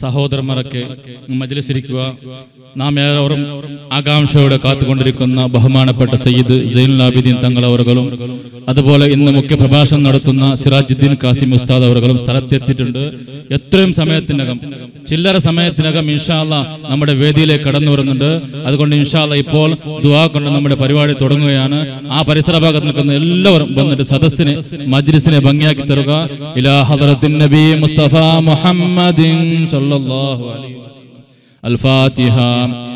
സഹോദരന്മാരൊക്കെ മജിലിസിരിക്കുക. നാം ഏവരും ആകാംക്ഷയോടെ കാത്തുകൊണ്ടിരിക്കുന്ന ബഹുമാനപ്പെട്ട സയ്യിദ് ജൈനുൽ ആബിദീൻ തങ്ങളവർകളും അതുപോലെ ഇന്ന് മുഖ്യ പ്രഭാഷണം നടത്തുന്ന സിറാജുദ്ദീൻ കാസിം ഉസ്താദ് അവർകളും സ്ഥലത്തെത്തിയിട്ടുണ്ട്. എത്രയും സമയത്തിനകം ചില്ലറ സമയത്തിനകം ഇൻഷാല്ല നമ്മുടെ വേദിയിലേക്ക് കടന്നു വരുന്നുണ്ട്. അതുകൊണ്ട് ഇൻഷാല്ല ഇപ്പോൾ ദുവാ കൊണ്ട് നമ്മുടെ പരിപാടി തുടങ്ങുകയാണ്. ആ പരിസര ഭാഗത്ത് നിൽക്കുന്ന എല്ലാവരും വന്നിട്ട് സദസ്സിനെ മജ്ലിസിനെ ഭംഗിയാക്കി തരുക. ഇലാ ഹദറത്തിൻ നബി മുഹമ്മദിൻ അലൈഹി വസല്ലം.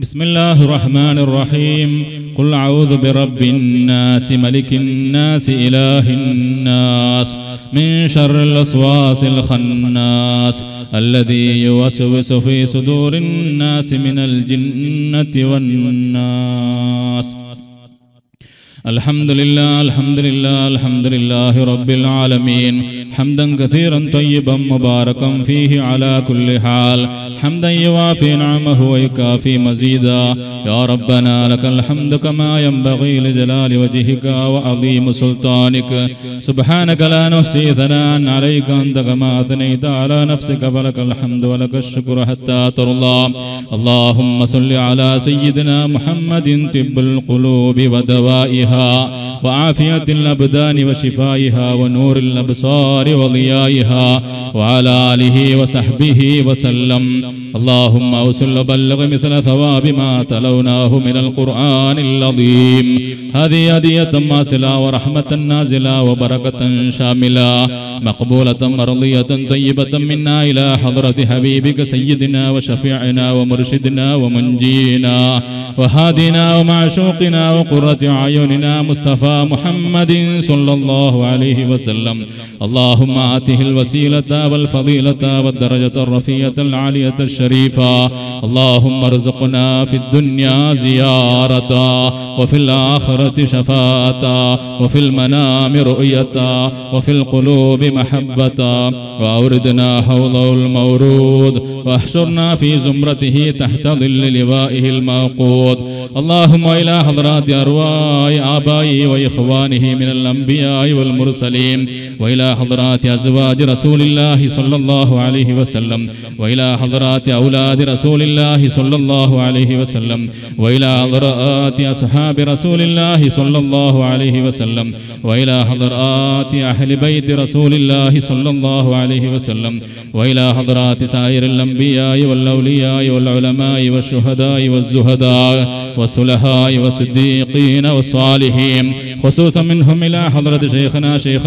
بسم الله الرحمن الرحيم. قل أعوذ برب الناس ملك الناس إله الناس من شر الوسواس الخناس الذي يوسوس في صدور الناس من الجنة والناس. الحمد لله الحمد لله الحمد لله رب العالمين. حمدا كثيرا طيبا مباركا فيه على كل حال. حمدا يوافي نعمه ويكافي مزيدا. يا ربنا لك الحمد كما ينبغي لجلال وجهك وعظيم سلطانك. سبحانك لا نحصي ثناء عليك أنت كما أثنيت على نفسك فلك الحمد ولك الشكر حتى ترضى. اللهم صل على سيدنا محمد طب القلوب ودوائها وعافية الأبدان وشفائها ونور الأبصار. وضيائها وعلى آله وصحبه وسلم. اللهم أوصل وبلغ مثل ثواب ما تلوناه من القرآن العظيم. هذه هدية ماسلة ورحمة نازلة وبركة شاملة. مقبولة مرضية طيبة منا إلى حضرة حبيبك سيدنا وشفيعنا ومرشدنا ومنجينا وهادنا ومعشوقنا وقرة أعيننا مصطفى محمد صلى الله عليه وسلم. اللهم آته الوسيلة والفضيلة والدرجة الرفية العالية الشريفة اللهم ارزقنا في الدنيا زيارة وفي الآخرة شفاعة وفي المنام رؤية وفي القلوب محبة. وأوردنا حوضه المورود واحشرنا في زمرته تحت ظل لوائه الموقود. اللهم إلى حضرات أرواح آبائي وإخوانه من الأنبياء والمرسلين وإلى حضرات أزواج رسول الله صلى الله عليه وسلم وإلى حضرات أولاد رسول الله صلى الله عليه وسلم وإلى حضرات أصحاب رسول الله صلى الله عليه وسلم وإلى حضرات أهل بيت رسول الله صلى الله عليه وسلم وإلى حضرات سائر الأنبياء والأولياء والعلماء والشهداء والزهداء والصلحاء والصديقين والصالحين خصوصا منهم إلى حضرة شيخنا شيخ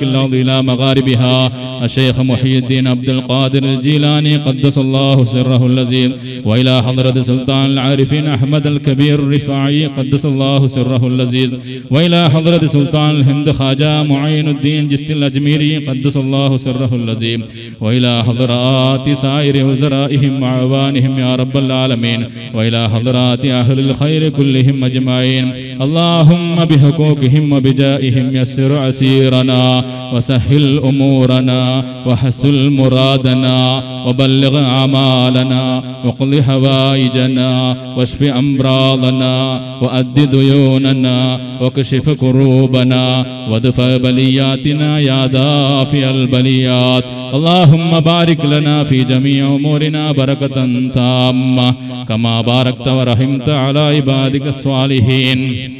مشارق الأرض إلى مغاربها. الشيخ محي الدين عبد القادر الجيلاني قدس الله سره اللذيذ وإلى حضرة سلطان العارفين أحمد الكبير الرفاعي قدس الله سره اللذيذ وإلى حضرة سلطان الهند خواجة معين الدين جست الأجميري قدس الله سره اللذيذ وإلى حضرات سائر وزرائهم وعوانهم يا رب العالمين. وإلى حضرات أهل الخير كلهم أجمعين. اللهم بحقوقهم وبجائهم يسر عسيرنا. وسهل أمورنا وحسن مرادنا وبلغ آمالنا واقض حوائجنا واشف أمراضنا وأد ديوننا واكشف كروبنا وادفع بلياتنا يا دافع البليات اللهم بارك لنا في جميع أمورنا بركة تامة كما باركت ورحمت على عبادك الصالحين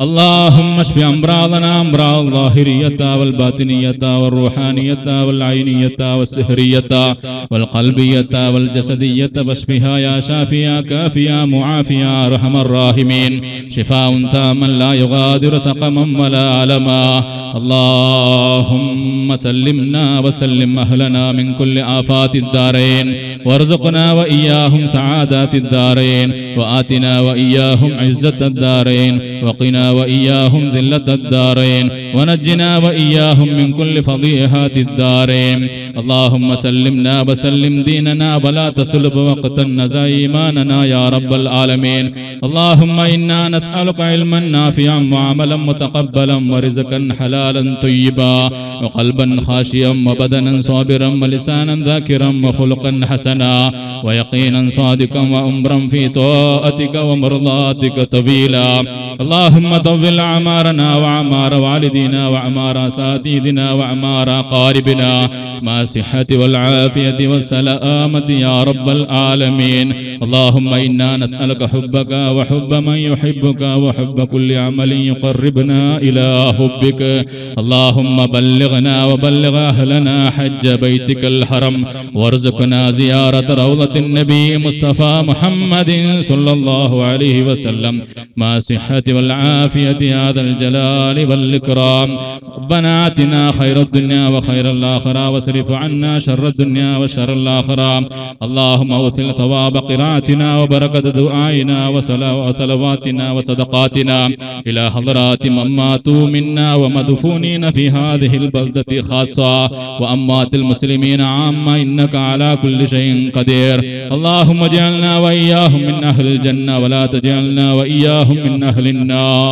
اللهم اشف أمراضنا أمراض الظاهريه والباطنية والروحانية والعينية والسحرية والقلبية والجسدية واشفها يا شافيا كافيا معافيا أرحم الراحمين. شفاء تاما لا يغادر سقما ولا ألما. اللهم سلمنا وسلم أهلنا من كل آفات الدارين. وارزقنا وإياهم سعادات الدارين. وآتنا وإياهم عزة الدارين. وقنا وإياهم ذلة الدارين ونجنا وإياهم من كل فضيحات الدارين. اللهم سلمنا وسلم ديننا ولا تسلب وقتا نزا إيماننا يا رب العالمين. اللهم إنا نسألك علما نافعا وعملا متقبلا ورزقا حلالا طيبا وقلبا خاشيا وبدنا صابرا ولسانا ذاكرا وخلقا حسنا ويقينا صادقا وأمرا في طاعتك ومرضاتك طويلا. اللهم طول أعمارنا وأعمار والدينا وأعمار أساتذتنا وأعمار أقاربنا مع الصحة والعافية والسلامة يا رب العالمين. اللهم إنا نسألك حبك وحب من يحبك وحب كل عمل يقربنا إلى حبك. اللهم بلغنا وبلغ أهلنا حج بيتك الحرم. وارزقنا زيارة روضة النبي مصطفى محمد صلى الله عليه وسلم. مع الصحة والعافية يا ذا الجلال والإكرام. ربنا آتنا خير الدنيا وخير الآخرة واصرف عنا شر الدنيا وشر الآخرة. اللهم أوثل ثواب قراءتنا وبركة دعائنا وصلواتنا وصدقاتنا. إلى حضرات من ماتوا منا ومدفونين في هذه البلدة خاصة. وأموات المسلمين عامة إنك على كل شيء قدير. اللهم اجعلنا وإياهم من أهل الجنة ولا تجعلنا وإياهم من أهل النار.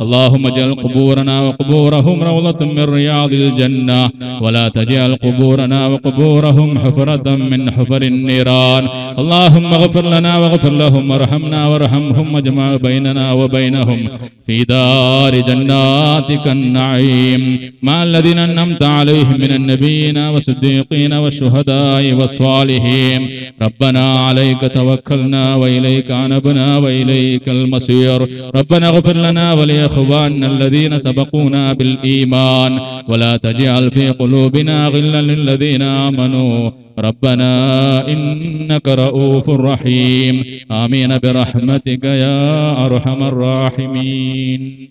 اللهم اجعل قبورنا وقبورهم روضة من رياض الجنة. ولا تجعل قبورنا وقبورهم حفرة من حفر النيران. اللهم اغفر لنا واغفر لهم. وارحمنا وارحمهم واجمع بيننا وبينهم. في دار جناتك النعيم. مع الذين أنعمت عليهم من النبيين والصديقين والشهداء والصالحين. ربنا عليك توكلنا وإليك عنبنا وإليك المصير. ربنا اغفر لنا ولإخواننا الذين سبقونا بالإيمان. ولا تجعل في قلوبنا غلا للذين آمنوا. ربنا إنك رؤوف رحيم. آمين برحمتك يا أرحم الراحمين.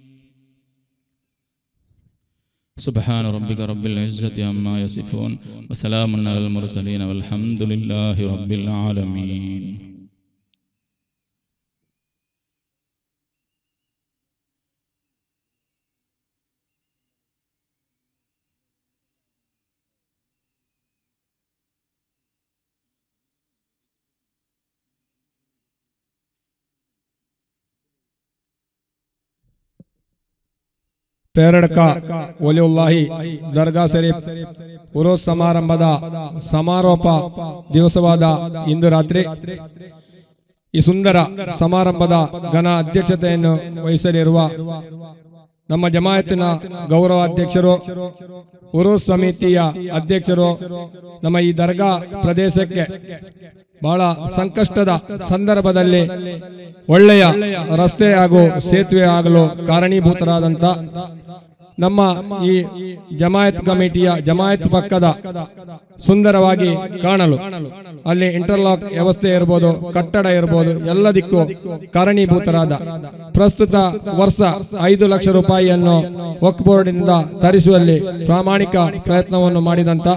سبحان ربك رب العزة عما يصفون. وسلام على المرسلين والحمد لله رب العالمين. ಪೇರಡ್ಕ ಒಲಿಯುಲ್ಲಾಹಿ ದರ್ಗಾ ಶರೀಫ್ ಉರೋಸ್ ಸಮಾರಂಭದ ಸಮಾರೋಪ ದಿವಸವಾದ ಇಂದು ರಾತ್ರಿ ಈ ಸುಂದರ ಸಮಾರಂಭದ ಘನ ಅಧ್ಯಕ್ಷತೆಯನ್ನು ವಹಿಸಲಿರುವ ನಮ್ಮ ಜಮಾಯತಿನ ಗೌರವ ಅಧ್ಯಕ್ಷರು ಉರುಸ್ ಸಮಿತಿಯ ಅಧ್ಯಕ್ಷರು, ನಮ್ಮ ಈ ದರ್ಗಾ ಪ್ರದೇಶಕ್ಕೆ ಬಹಳ ಸಂಕಷ್ಟದ ಸಂದರ್ಭದಲ್ಲಿ ಒಳ್ಳೆಯ ರಸ್ತೆ ಹಾಗೂ ಸೇತುವೆ ಆಗಲು ಕಾರಣೀಭೂತರಾದಂತ ನಮ್ಮ ಈ ಜಮಾಯತ್ ಕಮಿಟಿಯ ಜಮಾಯತ್ ಪಕ್ಕದ ಸುಂದರವಾಗಿ ಕಾಣಲು ಅಲ್ಲಿ ಇಂಟರ್ಲಾಕ್ ವ್ಯವಸ್ಥೆ ಇರಬಹುದು ಕಟ್ಟಡ ಇರಬಹುದು ಎಲ್ಲದಕ್ಕೂ ಕಾರಣೀಭೂತರಾದ. ಪ್ರಸ್ತುತ ವರ್ಷ ಐದು ಲಕ್ಷ ರೂಪಾಯಿಯನ್ನು ವಕ್ ಬೋರ್ಡ್ನಿಂದ ತರಿಸುವಲ್ಲಿ ಪ್ರಾಮಾಣಿಕ ಪ್ರಯತ್ನವನ್ನು ಮಾಡಿದಂತ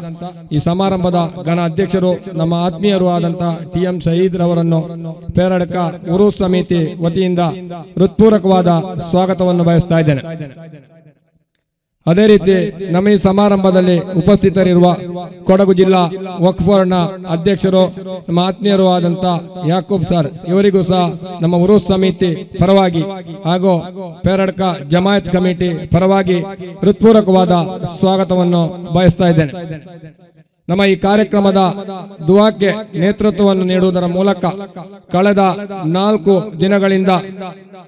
ಈ ಸಮಾರಂಭದ ಘನ ಅಧ್ಯಕ್ಷರು, ನಮ್ಮ ಆತ್ಮೀಯರು ಆದಂತ ಟಿ ಎಂ ಶಹೀದ್ ರವರನ್ನು ಪೇರಡಕ ಉರು ಸಮಿತಿ ವತಿಯಿಂದ ಹೃತ್ಪೂರ್ವಕವಾದ ಸ್ವಾಗತವನ್ನು ಬಯಸ್ತಾ ಇದ್ದೇನೆ. ಅದೇ ರೀತಿ ನಮ್ಮ ಈ ಸಮಾರಂಭದಲ್ಲಿ ಉಪಸ್ಥಿತರಿರುವ ಕೊಡಗು ಜಿಲ್ಲಾ ವಕ್ಫೋರ್ನ ಅಧ್ಯಕ್ಷರು, ನಮ್ಮ ಆತ್ಮೀಯರು ಆದಂತ ಯಾಕೂಬ್ ಸರ್, ಇವರಿಗೂ ಸಹ ನಮ್ಮ ಉರುಸ್ ಸಮಿತಿ ಪರವಾಗಿ ಹಾಗೂ ಪೇರಡ್ಕ ಜಮಾಯತ್ ಕಮಿಟಿ ಪರವಾಗಿ ಹೃತ್ಪೂರ್ವಕವಾದ ಸ್ವಾಗತವನ್ನು ಬಯಸ್ತಾ ಇದ್ದೇನೆ. ನಮ್ಮ ಈ ಕಾರ್ಯಕ್ರಮದ ದುವಾಕ್ಕೆ ನೇತೃತ್ವವನ್ನು ನೀಡುವುದರ ಮೂಲಕ ಕಳೆದ ನಾಲ್ಕು ದಿನಗಳಿಂದ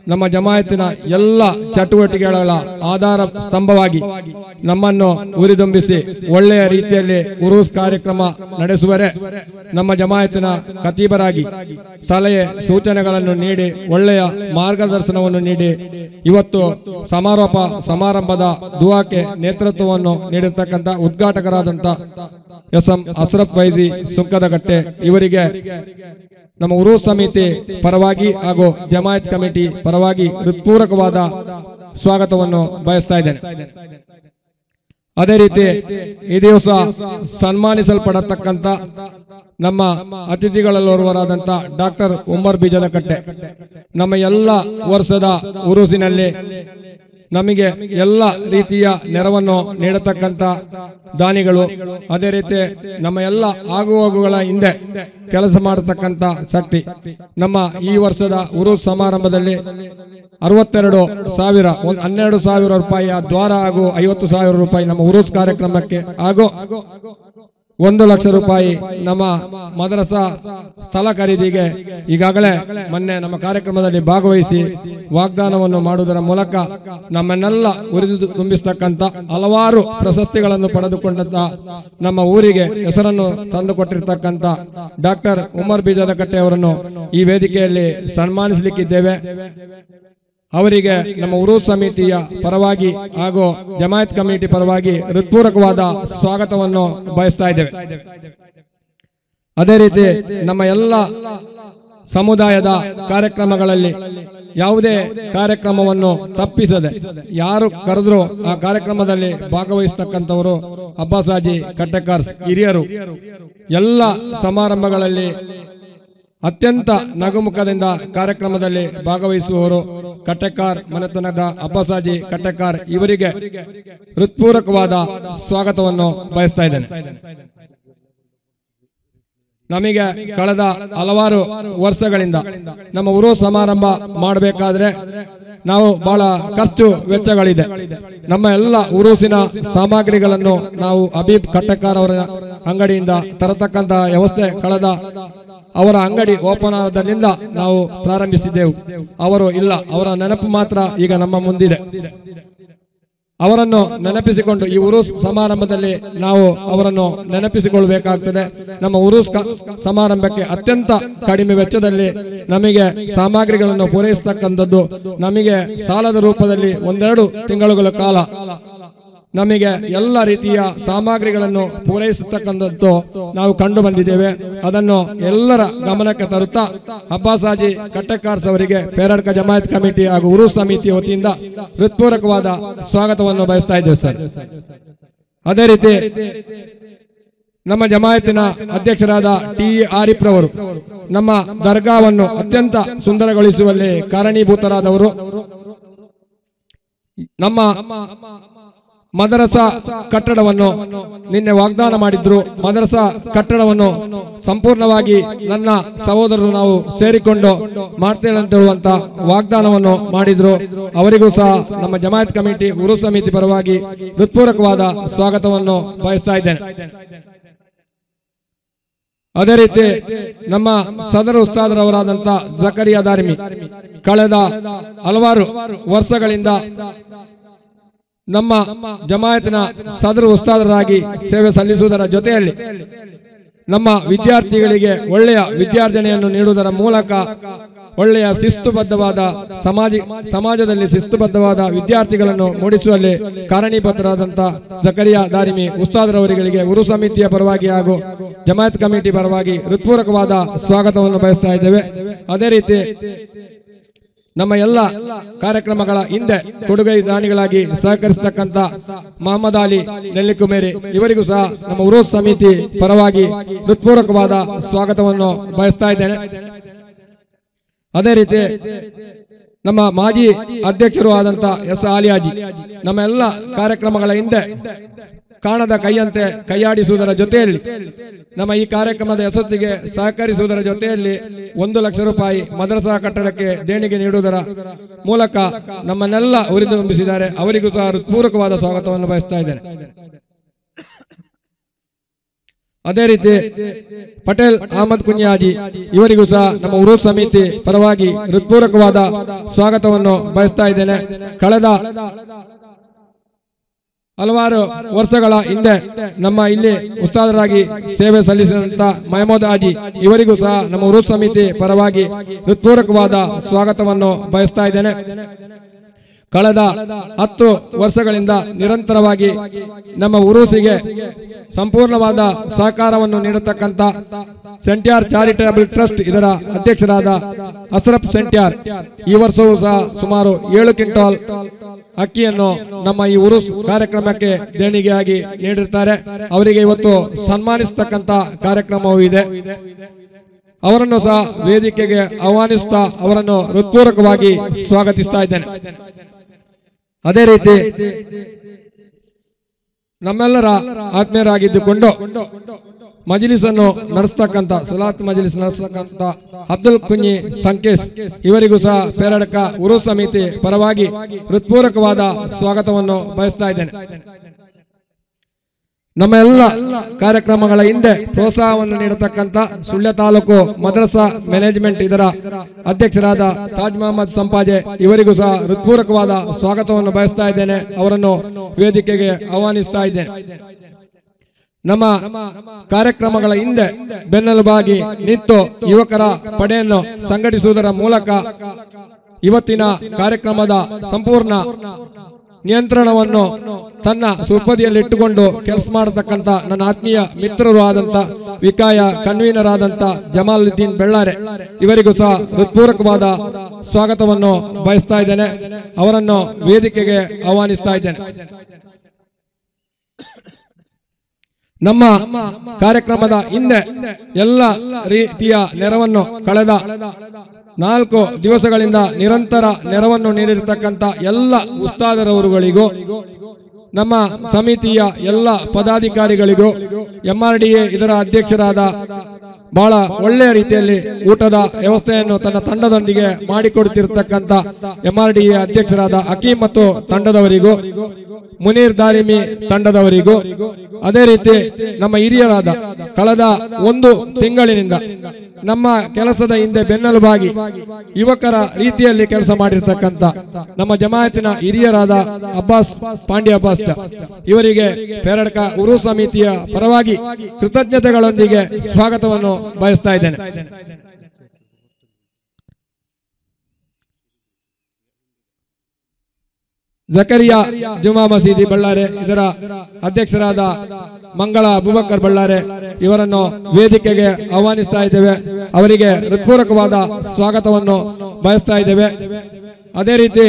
ನಮ್ಮ ಜಮಾಯತಿನ ಎಲ್ಲ ಚಟುವಟಿಕೆಗಳ ಆಧಾರ ಸ್ತಂಭವಾಗಿ ನಮ್ಮನ್ನು ಉರಿದುಂಬಿಸಿ ಒಳ್ಳೆಯ ರೀತಿಯಲ್ಲಿ ಉರೂಸ್ ಕಾರ್ಯಕ್ರಮ ನಡೆಸುವರೆ ನಮ್ಮ ಜಮಾಯತಿನ ಖತೀಬರಾಗಿ ಸಲಹೆ ಸೂಚನೆಗಳನ್ನು ನೀಡಿ ಒಳ್ಳೆಯ ಮಾರ್ಗದರ್ಶನವನ್ನು ನೀಡಿ ಇವತ್ತು ಸಮಾರೋಪ ಸಮಾರಂಭದ ದುವಾಕ್ಕೆ ನೇತೃತ್ವವನ್ನು ನೀಡಿರ್ತಕ್ಕಂಥ ಉದ್ಘಾಟಕರಾದಂಥ ಎಸ್ ಎಂ ಅಶ್ರಫ್ ಸುಂಕದ ಕಟ್ಟೆ ಇವರಿಗೆ ನಮ್ಮ ಉರು ಸಮಿತಿ ಪರವಾಗಿ ಹಾಗೂ ಜಮಾಯತ್ ಕಮಿಟಿ ಪರವಾಗಿ ಹೃತ್ಪೂರ್ವಕವಾದ ಸ್ವಾಗತವನ್ನು ಬಯಸ್ತಾ ಇದ್ದೇನೆ. ಅದೇ ರೀತಿ ಈ ದಿವಸ ಸನ್ಮಾನಿಸಲ್ಪಡತಕ್ಕಂತ ನಮ್ಮ ಅತಿಥಿಗಳಲ್ಲೋರ್ವರಾದಂತ ಡಾಕ್ಟರ್ ಉಮರ್ ಬೀಜದ ಕಟ್ಟೆ, ನಮ್ಮ ಎಲ್ಲ ವರ್ಷದ ಉರುಸಿನಲ್ಲಿ ನಮಗೆ ಎಲ್ಲ ರೀತಿಯ ನೆರವನ್ನು ನೀಡತಕ್ಕಂತ ದಾನಿಗಳು. ಅದೇ ರೀತಿ ನಮ್ಮ ಎಲ್ಲ ಆಗುಹೋಗುಗಳ ಹಿಂದೆ ಕೆಲಸ ಮಾಡತಕ್ಕಂತ ಶಕ್ತಿ. ನಮ್ಮ ಈ ವರ್ಷದ ಉರು ಸಮಾರಂಭದಲ್ಲಿ ಅರವತ್ತೆರಡು ಸಾವಿರ ಹನ್ನೆರಡು ಸಾವಿರ ರೂಪಾಯಿಯ ದ್ವಾರ ಹಾಗೂ ಐವತ್ತು ಸಾವಿರ ರೂಪಾಯಿ ನಮ್ಮ ಉರುಸ್ ಕಾರ್ಯಕ್ರಮಕ್ಕೆ ಹಾಗೂ ಒಂದು ಲಕ್ಷ ರೂಪಾಯಿ ನಮ್ಮ ಮದ್ರಸ ಸ್ಥಳ ಖರೀದಿಗೆ ಈಗಾಗಲೇ ಮೊನ್ನೆ ನಮ್ಮ ಕಾರ್ಯಕ್ರಮದಲ್ಲಿ ಭಾಗವಹಿಸಿ ವಾಗ್ದಾನವನ್ನು ಮಾಡುವುದರ ಮೂಲಕ ನಮ್ಮನ್ನೆಲ್ಲ ಉರಿದು ತುಂಬಿಸ್ತಕ್ಕಂಥ ಹಲವಾರು ಪ್ರಶಸ್ತಿಗಳನ್ನು ಪಡೆದುಕೊಂಡಂತ ನಮ್ಮ ಊರಿಗೆ ಹೆಸರನ್ನು ತಂದುಕೊಟ್ಟಿರ್ತಕ್ಕಂಥ ಡಾಕ್ಟರ್ ಉಮರ್ ಬೀಜದಕಟ್ಟೆ ಅವರನ್ನು ಈ ವೇದಿಕೆಯಲ್ಲಿ ಸನ್ಮಾನಿಸಲಿಕ್ಕಿದ್ದೇವೆ. ಅವರಿಗೆ ನಮ್ಮ ಉರು ಸಮಿತಿಯ ಪರವಾಗಿ ಹಾಗೂ ಜಮಾಯತ್ ಕಮಿಟಿ ಪರವಾಗಿ ಹೃತ್ಪೂರ್ವಕವಾದ ಸ್ವಾಗತವನ್ನು ಬಯಸ್ತಾ ಇದ್ದೇವೆ. ಅದೇ ರೀತಿ ನಮ್ಮ ಎಲ್ಲ ಸಮುದಾಯದ ಕಾರ್ಯಕ್ರಮಗಳಲ್ಲಿ ಯಾವುದೇ ಕಾರ್ಯಕ್ರಮವನ್ನು ತಪ್ಪಿಸದೆ ಯಾರು ಕರೆದ್ರು ಆ ಕಾರ್ಯಕ್ರಮದಲ್ಲಿ ಭಾಗವಹಿಸ್ತಕ್ಕಂಥವರು ಅಬ್ಬಾಸಾಜಿ ಕಟ್ಟೆಕಾರ್ಸ್ ಹಿರಿಯರು. ಎಲ್ಲ ಸಮಾರಂಭಗಳಲ್ಲಿ ಅತ್ಯಂತ ನಗುಮುಖದಿಂದ ಕಾರ್ಯಕ್ರಮದಲ್ಲಿ ಭಾಗವಹಿಸುವವರು ಕಟ್ಟೆಕಾರ್ ಮನೆತನದ ಅಬ್ಬಸಾಜಿ ಕಟ್ಟೆಕಾರ್ ಇವರಿಗೆ ಹೃತ್ಪೂರ್ವಕವಾದ ಸ್ವಾಗತವನ್ನು ಬಯಸ್ತಾ ಇದ್ದೇನೆ. ನಮಗೆ ಕಳೆದ ಹಲವಾರು ವರ್ಷಗಳಿಂದ ನಮ್ಮ ಉರು ಸಮಾರಂಭ ಮಾಡಬೇಕಾದ್ರೆ ನಾವು ಬಹಳ ಖರ್ಚು ವೆಚ್ಚಗಳಿದೆ. ನಮ್ಮ ಎಲ್ಲ ಉರುಸಿನ ಸಾಮಗ್ರಿಗಳನ್ನು ನಾವು ಅಬೀಬ್ ಕಟ್ಟೆಕಾರ್ ಅವರ ಅಂಗಡಿಯಿಂದ ತರತಕ್ಕಂತಹ ವ್ಯವಸ್ಥೆ ಕಳೆದ ಅವರ ಅಂಗಡಿ ಓಪನ್ ಆದರಿಂದ ನಾವು ಪ್ರಾರಂಭಿಸಿದ್ದೆವು. ಅವರು ಇಲ್ಲ, ಅವರ ನೆನಪು ಮಾತ್ರ ಈಗ ನಮ್ಮ ಮುಂದಿದೆ. ಅವರನ್ನು ನೆನಪಿಸಿಕೊಂಡು ಈ ಉರುಸ್ ಸಮಾರಂಭದಲ್ಲಿ ನಾವು ಅವರನ್ನು ನೆನಪಿಸಿಕೊಳ್ಳಬೇಕಾಗ್ತದೆ. ನಮ್ಮ ಉರುಸ್ ಸಮಾರಂಭಕ್ಕೆ ಅತ್ಯಂತ ಕಡಿಮೆ ವೆಚ್ಚದಲ್ಲಿ ನಮಗೆ ಸಾಮಗ್ರಿಗಳನ್ನು ಪೂರೈಸತಕ್ಕಂಥದ್ದು ನಮಗೆ ಸಾಲದ ರೂಪದಲ್ಲಿ ಒಂದೆರಡು ತಿಂಗಳುಗಳ ಕಾಲ ನಮಗೆ ಎಲ್ಲ ರೀತಿಯ ಸಾಮಗ್ರಿಗಳನ್ನು ಪೂರೈಸತಕ್ಕಂಥದ್ದು ನಾವು ಕಂಡು ಬಂದಿದ್ದೇವೆ. ಅದನ್ನು ಎಲ್ಲರ ಗಮನಕ್ಕೆ ತರುತ್ತಾ ಅಬ್ಬಾಸಾಜಿ ಕಟ್ಟಕಾರ್ಸ್ ಅವರಿಗೆ ಪೇರಡ್ಕ ಜಮಾಯತ್ ಕಮಿಟಿ ಹಾಗೂ ಉರುಸ್ ಸಮಿತಿ ವತಿಯಿಂದ ಹೃತ್ಪೂರ್ವಕವಾದ ಸ್ವಾಗತವನ್ನು ಬಯಸ್ತಾ ಇದ್ದೇವೆ ಸರ್. ಅದೇ ರೀತಿ ನಮ್ಮ ಜಮಾಯತಿನ ಅಧ್ಯಕ್ಷರಾದ ಟಿ ಆರಿಫ್ರವರು ನಮ್ಮ ದರ್ಗಾವನ್ನು ಅತ್ಯಂತ ಸುಂದರಗೊಳಿಸುವಲ್ಲಿ ಕಾರಣೀಭೂತರಾದವರು. ನಮ್ಮ ಮದರಸ ಕಟ್ಟಡವನ್ನು ನಿನ್ನೆ ವಾಗ್ದಾನ ಮಾಡಿದ್ರು. ಮದರಸಾ ಕಟ್ಟಡವನ್ನು ಸಂಪೂರ್ಣವಾಗಿ ನನ್ನ ಸಹೋದರರು ನಾವು ಸೇರಿಕೊಂಡು ಮಾಡ್ತೇವೆ ಅಂತ ಹೇಳುವಂತ ವಾಗ್ದಾನವನ್ನು ಮಾಡಿದ್ರು. ಅವರಿಗೂ ಸಹ ನಮ್ಮ ಜಮಾಯತ್ ಕಮಿಟಿ ಉರು ಸಮಿತಿ ಪರವಾಗಿ ಹೃತ್ಪೂರ್ವಕವಾದ ಸ್ವಾಗತವನ್ನು ಬಯಸ್ತಾ ಇದ್ದೇನೆ. ಅದೇ ರೀತಿ ನಮ್ಮ ಸದರ ಉಸ್ತಾದರವರಾದಂತ ಜಕರಿಯಾ ದಾರಿಮಿ, ಕಳೆದ ಹಲವಾರು ವರ್ಷಗಳಿಂದ ನಮ್ಮ ಜಮಾಯತಿನ ಸದರ ಉಸ್ತಾದರಾಗಿ ಸೇವೆ ಸಲ್ಲಿಸುವುದರ ಜೊತೆಯಲ್ಲಿ ನಮ್ಮ ವಿದ್ಯಾರ್ಥಿಗಳಿಗೆ ಒಳ್ಳೆಯ ವಿದ್ಯಾರ್ಜನೆಯನ್ನು ನೀಡುವುದರ ಮೂಲಕ ಒಳ್ಳೆಯ ಶಿಸ್ತುಬದ್ಧವಾದ ಸಮಾಜ ಸಮಾಜದಲ್ಲಿ ಶಿಸ್ತುಬದ್ಧವಾದ ವಿದ್ಯಾರ್ಥಿಗಳನ್ನು ಮೂಡಿಸುವಲ್ಲಿ ಕಾರಣೀಭೂತರಾದಂತ ಜಕರಿಯಾ ದಾರಿಮಿ ಉಸ್ತಾದರವರಿಗಳಿಗೆ ಗುರು ಸಮಿತಿಯ ಪರವಾಗಿ ಹಾಗೂ ಜಮಾಯತ್ ಕಮಿಟಿ ಪರವಾಗಿ ಹೃತ್ಪೂರ್ವಕವಾದ ಸ್ವಾಗತವನ್ನು ಬಯಸ್ತಾ ಇದ್ದೇವೆ. ಅದೇ ರೀತಿ ನಮ್ಮ ಎಲ್ಲ ಕಾರ್ಯಕ್ರಮಗಳ ಹಿಂದೆ ಕೊಡುಗೆ ದಾನಿಗಳಾಗಿ ಸಹಕರಿಸತಕ್ಕಂತ ಮಹಮ್ಮದ್ ಅಲಿ ನೆಲ್ಲಿಕುಮೇರಿ, ಇವರಿಗೂ ಸಹ ನಮ್ಮ ಉರೋಸ್ ಸಮಿತಿ ಪರವಾಗಿ ಹೃತ್ಪೂರ್ವಕವಾದ ಸ್ವಾಗತವನ್ನು ಬಯಸ್ತಾ ಇದ್ದೇನೆ. ಅದೇ ರೀತಿ ನಮ್ಮ ಮಾಜಿ ಅಧ್ಯಕ್ಷರು ಆದಂತ ಎಸ್ ಆಲಿಯಾಜಿ ನಮ್ಮ ಎಲ್ಲ ಕಾರ್ಯಕ್ರಮಗಳ ಹಿಂದೆ ಕಾಣದ ಕೈಯಂತೆ ಕೈಯಾಡಿಸುವುದರ ಜೊತೆಯಲ್ಲಿ, ನಮ್ಮ ಈ ಕಾರ್ಯಕ್ರಮದ ಯಶಸ್ಸಿಗೆ ಸಹಕರಿಸುವುದರ ಜೊತೆಯಲ್ಲಿ ಒಂದು ಲಕ್ಷ ರೂಪಾಯಿ ಮದ್ರಸಾ ಕಟ್ಟಡಕ್ಕೆ ದೇಣಿಗೆ ನೀಡುವುದರ ಮೂಲಕ ನಮ್ಮನ್ನೆಲ್ಲ ಹುರಿದುಂಬಿಸಿದ್ದಾರೆ. ಅವರಿಗೂ ಸಹ ಹೃತ್ಪೂರ್ವಕವಾದ ಸ್ವಾಗತವನ್ನು ಬಯಸ್ತಾ ಇದ್ದೇನೆ. ಅದೇ ರೀತಿ ಪಟೇಲ್ ಅಹಮದ್ ಕುನ್ಯಾಜಿ ಇವರಿಗೂ ಸಹ ನಮ್ಮ ಉರು ಸಮಿತಿ ಪರವಾಗಿ ಹೃತ್ಪೂರ್ವಕವಾದ ಸ್ವಾಗತವನ್ನು ಬಯಸ್ತಾ ಇದ್ದೇನೆ. ಕಳೆದ ಹಲವಾರು ವರ್ಷಗಳ ಹಿಂದೆ ನಮ್ಮ ಇಲ್ಲಿ ಉಸ್ತಾದರಾಗಿ ಸೇವೆ ಸಲ್ಲಿಸಿದಂತ ಮಹಮೂದ್ ಹಾಜಿ, ಇವರಿಗೂ ಸಹ ನಮ್ಮ ಉರು ಸಮಿತಿ ಪರವಾಗಿ ಹೃತ್ಪೂರ್ವಕವಾದ ಸ್ವಾಗತವನ್ನು ಬಯಸ್ತಾ ಇದ್ದೇನೆ. ಕಳೆದ ಹತ್ತು ವರ್ಷಗಳಿಂದ ನಿರಂತರವಾಗಿ ನಮ್ಮ ಉರುಸಿಗೆ ಸಂಪೂರ್ಣವಾದ ಸಹಕಾರವನ್ನು ನೀಡತಕ್ಕಂಥ ಸೆಂಟ್ಯಾರ್ ಚಾರಿಟೇಬಲ್ ಟ್ರಸ್ಟ್ ಇದರ ಅಧ್ಯಕ್ಷರಾದ ಅಸರಫ್ ಸೆಂಟ್ಯಾರ್. ಈ ವರ್ಷವೂ ಸಹ ಸುಮಾರು ಏಳು ಕ್ವಿಂಟಾಲ್ ಅಕ್ಕಿಯನ್ನು ನಮ್ಮ ಈ ಉರುಸ್ ಕಾರ್ಯಕ್ರಮಕ್ಕೆ ದೇಣಿಗೆಯಾಗಿ ನೀಡಿರ್ತಾರೆ. ಅವರಿಗೆ ಇವತ್ತು ಸನ್ಮಾನಿಸತಕ್ಕಂಥ ಕಾರ್ಯಕ್ರಮವೂ ಇದೆ. ಅವರನ್ನು ಸಹ ವೇದಿಕೆಗೆ ಆಹ್ವಾನಿಸುತ್ತಾ ಅವರನ್ನು ಹೃತ್ಪೂರ್ವಕವಾಗಿ ಸ್ವಾಗತಿಸ್ತಾ ಇದ್ದೇನೆ. ಅದೇ ರೀತಿ ನಮ್ಮೆಲ್ಲರ ಆತ್ಮೀಯರಾಗಿದ್ದುಕೊಂಡು ಮಜಲಿಸನ್ನು ನಡೆಸ್ತಕ್ಕಂಥ, ಸುಲಾತ್ ಮಜಲಿಸ್ ನಡೆಸ್ತಕ್ಕಂಥ ಅಬ್ದುಲ್ ಕುಂಜಿ ಸಂಕೇಶ್ ಇವರಿಗೂ ಸಹ ಪೇರಡಕ ಉರು ಸಮಿತಿ ಪರವಾಗಿ ಹೃತ್ಪೂರ್ವಕವಾದ ಸ್ವಾಗತವನ್ನು ಬಯಸ್ತಾ ಇದ್ದೇನೆ. ನಮ್ಮ ಎಲ್ಲ ಕಾರ್ಯಕ್ರಮಗಳ ಹಿಂದೆ ಪ್ರೋತ್ಸಾಹವನ್ನು ನೀಡತಕ್ಕಂತ ಸುಳ್ಯ ತಾಲೂಕು ಮದ್ರಸಾ ಮ್ಯಾನೇಜ್ಮೆಂಟ್ ಇದರ ಅಧ್ಯಕ್ಷರಾದ ತಾಜ್ ಮಹಮ್ಮದ್ ಸಂಪಾಜೆ ಇವರಿಗೂ ಸಹ ಹೃತ್ಪೂರ್ವಕವಾದ ಸ್ವಾಗತವನ್ನು ಬಯಸ್ತಾ ಇದ್ದೇನೆ. ಅವರನ್ನು ವೇದಿಕೆಗೆ ಆಹ್ವಾನಿಸ್ತಾ ಇದ್ದೇನೆ ನಮ್ಮ ಕಾರ್ಯಕ್ರಮಗಳ ಹಿಂದೆ ಬೆನ್ನೆಲುಬಾಗಿ ನಿಂತು ಯುವಕರ ಪಡೆಯನ್ನು ಸಂಘಟಿಸುವುದರ ಮೂಲಕ ಇವತ್ತಿನ ಕಾರ್ಯಕ್ರಮದ ಸಂಪೂರ್ಣ ನಿಯಂತ್ರಣವನ್ನು ತನ್ನ ಸುಪದಿಯಲ್ಲಿಟ್ಟುಕೊಂಡು ಕೆಲಸ ಮಾಡತಕ್ಕಂತ ನನ್ನ ಆತ್ಮೀಯ ಮಿತ್ರರು ಆದಂತ ವಿಕಾಯ ಕನ್ವೀನರ್ ಆದಂತ ಜಮಾಲುದ್ದೀನ್ ಬೆಳ್ಳಾರೆ. ಇವರಿಗೂ ಸಹ ಹೃತ್ಪೂರ್ವಕವಾದ ಸ್ವಾಗತವನ್ನು ಬಯಸ್ತಾ ಇದ್ದೇನೆ. ಅವರನ್ನು ವೇದಿಕೆಗೆ ಆಹ್ವಾನಿಸ್ತಾ ಇದ್ದೇನೆ. ನಮ್ಮ ಕಾರ್ಯಕ್ರಮದ ಹಿಂದೆ ಎಲ್ಲ ರೀತಿಯ ನೆರವನ್ನು ಕಳೆದ ನಾಲ್ಕು ದಿವಸಗಳಿಂದ ನಿರಂತರ ನೆರವನ್ನು ನೀಡಿರ್ತಕ್ಕಂಥ ಎಲ್ಲ ಉಸ್ತಾದರವರುಗಳಿಗೂ, ನಮ್ಮ ಸಮಿತಿಯ ಎಲ್ಲ ಪದಾಧಿಕಾರಿಗಳಿಗೂ ಎಂಆರ್ಡಿಎ ಇದರ ಅಧ್ಯಕ್ಷರಾದ ಬಹಳ ಒಳ್ಳೆಯ ರೀತಿಯಲ್ಲಿ ಊಟದ ವ್ಯವಸ್ಥೆಯನ್ನು ತನ್ನ ತಂಡದೊಂದಿಗೆ ಮಾಡಿಕೊಡುತ್ತಿರತಕ್ಕಂತ ಎಂಆರ್ಡಿಎ ಅಧ್ಯಕ್ಷರಾದ ಅಕೀಂ ಮತ್ತು ತಂಡದವರಿಗೂ ಮುನೀರ್ ದಾರಿಮಿ ತಂಡದವರಿಗೂ, ಅದೇ ರೀತಿ ನಮ್ಮ ಹಿರಿಯರಾದ ಕಳೆದ ಒಂದು ತಿಂಗಳಿನಿಂದ ನಮ್ಮ ಕೆಲಸದ ಹಿಂದೆ ಬೆನ್ನೆಲುಬಾಗಿ ಯುವಕರ ರೀತಿಯಲ್ಲಿ ಕೆಲಸ ಮಾಡಿರ್ತಕ್ಕಂಥ ನಮ್ಮ ಜಮಾಯತಿನ ಹಿರಿಯರಾದ ಅಬ್ಬಾಸ್ ಪಾಂಡ್ಯ ಅಬ್ಬಾಸ್ ಇವರಿಗೆ ಪೇರಡ್ಕ ಉರು ಸಮಿತಿಯ ಪರವಾಗಿ ಕೃತಜ್ಞತೆಗಳೊಂದಿಗೆ ಸ್ವಾಗತವನ್ನು ಬಯಸ್ತಾ ಇದ್ದೇನೆ. ಜಕರಿಯಾ ಜುಮಾ ಮಸೀದಿ ಬಳ್ಳಾರೆ ಇದರ ಅಧ್ಯಕ್ಷರಾದ ಮಂಗಳ ಅಬುಬಕರ್ ಬಳ್ಳಾರೆ ಇವರನ್ನು ವೇದಿಕೆಗೆ ಆಹ್ವಾನಿಸ್ತಾ ಇದ್ದೇವೆ. ಅವರಿಗೆ ಹೃತ್ಪೂರ್ವಕವಾದ ಸ್ವಾಗತವನ್ನು ಬಯಸ್ತಾ ಇದ್ದೇವೆ. ಅದೇ ರೀತಿ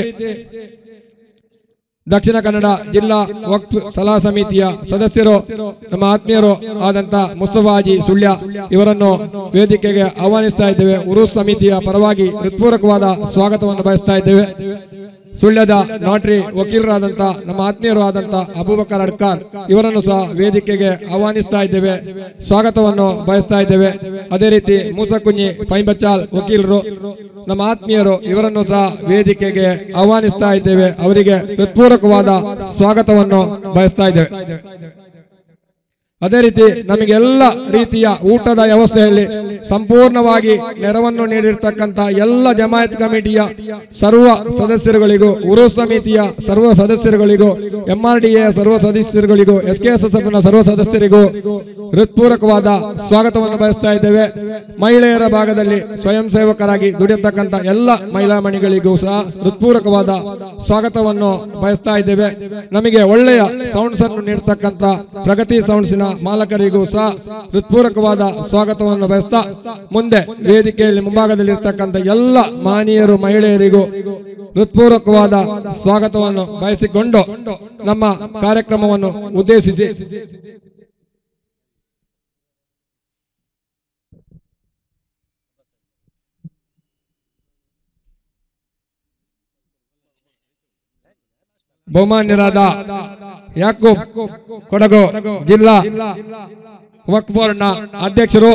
ದಕ್ಷಿಣ ಕನ್ನಡ ಜಿಲ್ಲಾ ವಕ್ಫ್ ಸಲಹಾ ಸಮಿತಿಯ ಸದಸ್ಯರು, ನಮ್ಮ ಆತ್ಮೀಯರು ಆದಂತ ಮುಸ್ತಫಾಜಿ ಸುಳ್ಯ ಇವರನ್ನು ವೇದಿಕೆಗೆ ಆಹ್ವಾನಿಸ್ತಾ ಇದ್ದೇವೆ. ಉರುಸ್ ಸಮಿತಿಯ ಪರವಾಗಿ ಹೃತ್ಪೂರ್ವಕವಾದ ಸ್ವಾಗತವನ್ನು ಬಯಸ್ತಾ ಇದ್ದೇವೆ. ಸುಳ್ಯದ ನಾಟ್ರಿ ವಕೀಲರಾದಂತ, ನಮ್ಮ ಆತ್ಮೀಯರು ಆದಂತ ಅಬೂಬಕರ್ ಅಡ್ಕಾರ್ ಇವರನ್ನು ಸಹ ವೇದಿಕೆಗೆ ಆಹ್ವಾನಿಸ್ತಾ ಇದ್ದೇವೆ, ಸ್ವಾಗತವನ್ನು ಬಯಸ್ತಾ ಇದ್ದೇವೆ. ಅದೇ ರೀತಿ ಮೂಸಕುಂಜಿ ಪೈಂಬಚ್ಚಾಲ್ ವಕೀಲರು, ನಮ್ಮ ಆತ್ಮೀಯರು ಇವರನ್ನು ಸಹ ವೇದಿಕೆಗೆ ಆಹ್ವಾನಿಸ್ತಾ ಇದ್ದೇವೆ. ಅವರಿಗೆ ಹೃತ್ಪೂರ್ವಕವಾದ ಸ್ವಾಗತವನ್ನು ಬಯಸ್ತಾ ಇದ್ದೇವೆ. ಅದೇ ರೀತಿ ನಮಗೆಲ್ಲ ರೀತಿಯ ಊಟದ ವ್ಯವಸ್ಥೆಯಲ್ಲಿ ಸಂಪೂರ್ಣವಾಗಿ ನೆರವನ್ನು ನೀಡಿರ್ತಕ್ಕಂತಹ ಎಲ್ಲ ಜಮಾಯತ್ ಕಮಿಟಿಯ ಸರ್ವ ಸದಸ್ಯರುಗಳಿಗೂ ಉರು ಸಮಿತಿಯ ಸರ್ವ ಸದಸ್ಯರುಗಳಿಗೂ ಎಂಆರ್ಡಿಎ ಸರ್ವ ಸದಸ್ಯರುಗಳಿಗೂ ಎಸ್ ಕೆ ಎಸ್ ಸರ್ವ ಸದಸ್ಯರಿಗೂ ಹೃತ್ಪೂರ್ವಕವಾದ ಸ್ವಾಗತವನ್ನು ಬಯಸ್ತಾ ಇದ್ದೇವೆ. ಮಹಿಳೆಯರ ಭಾಗದಲ್ಲಿ ಸ್ವಯಂ ಸೇವಕರಾಗಿ ದುಡಿಯತಕ್ಕಂಥ ಎಲ್ಲ ಮಹಿಳಾ ಮಣಿಗಳಿಗೂ ಸಹ ಹೃತ್ಪೂರ್ವಕವಾದ ಸ್ವಾಗತವನ್ನು ಬಯಸ್ತಾ ಇದ್ದೇವೆ. ನಮಗೆ ಒಳ್ಳೆಯ ಸೌಂಡ್ಸ್ ಅನ್ನು ನೀಡತಕ್ಕಂಥ ಪ್ರಗತಿ ಸೌಂಡ್ಸಿನ ಮಾಲಕರಿಗೂ ಸಹ ಹೃತ್ಪೂರ್ವಕವಾದ ಸ್ವಾಗತವನ್ನು ಬಯಸ್ತಾ ಮುಂದೆ ವೇದಿಕೆಯಲ್ಲಿ ಮುಂಭಾಗದಲ್ಲಿ ಇರ್ತಕ್ಕಂಥ ಎಲ್ಲ ಮಾನೀಯರು, ಮಹಿಳೆಯರಿಗೂ ಹೃತ್ಪೂರ್ವಕವಾದ ಸ್ವಾಗತವನ್ನು ಬಯಸಿಕೊಂಡು ನಮ್ಮ ಕಾರ್ಯಕ್ರಮವನ್ನು ಉದ್ದೇಶಿಸಿ. ಬಹುಮಾನ್ಯರಾದ ಯಾಕೂಬ್ ಕೊಡಗು ಜಿಲ್ಲಾ ವಕ್ಫ್ ಬೋರ್ಡ್ನ ಅಧ್ಯಕ್ಷರು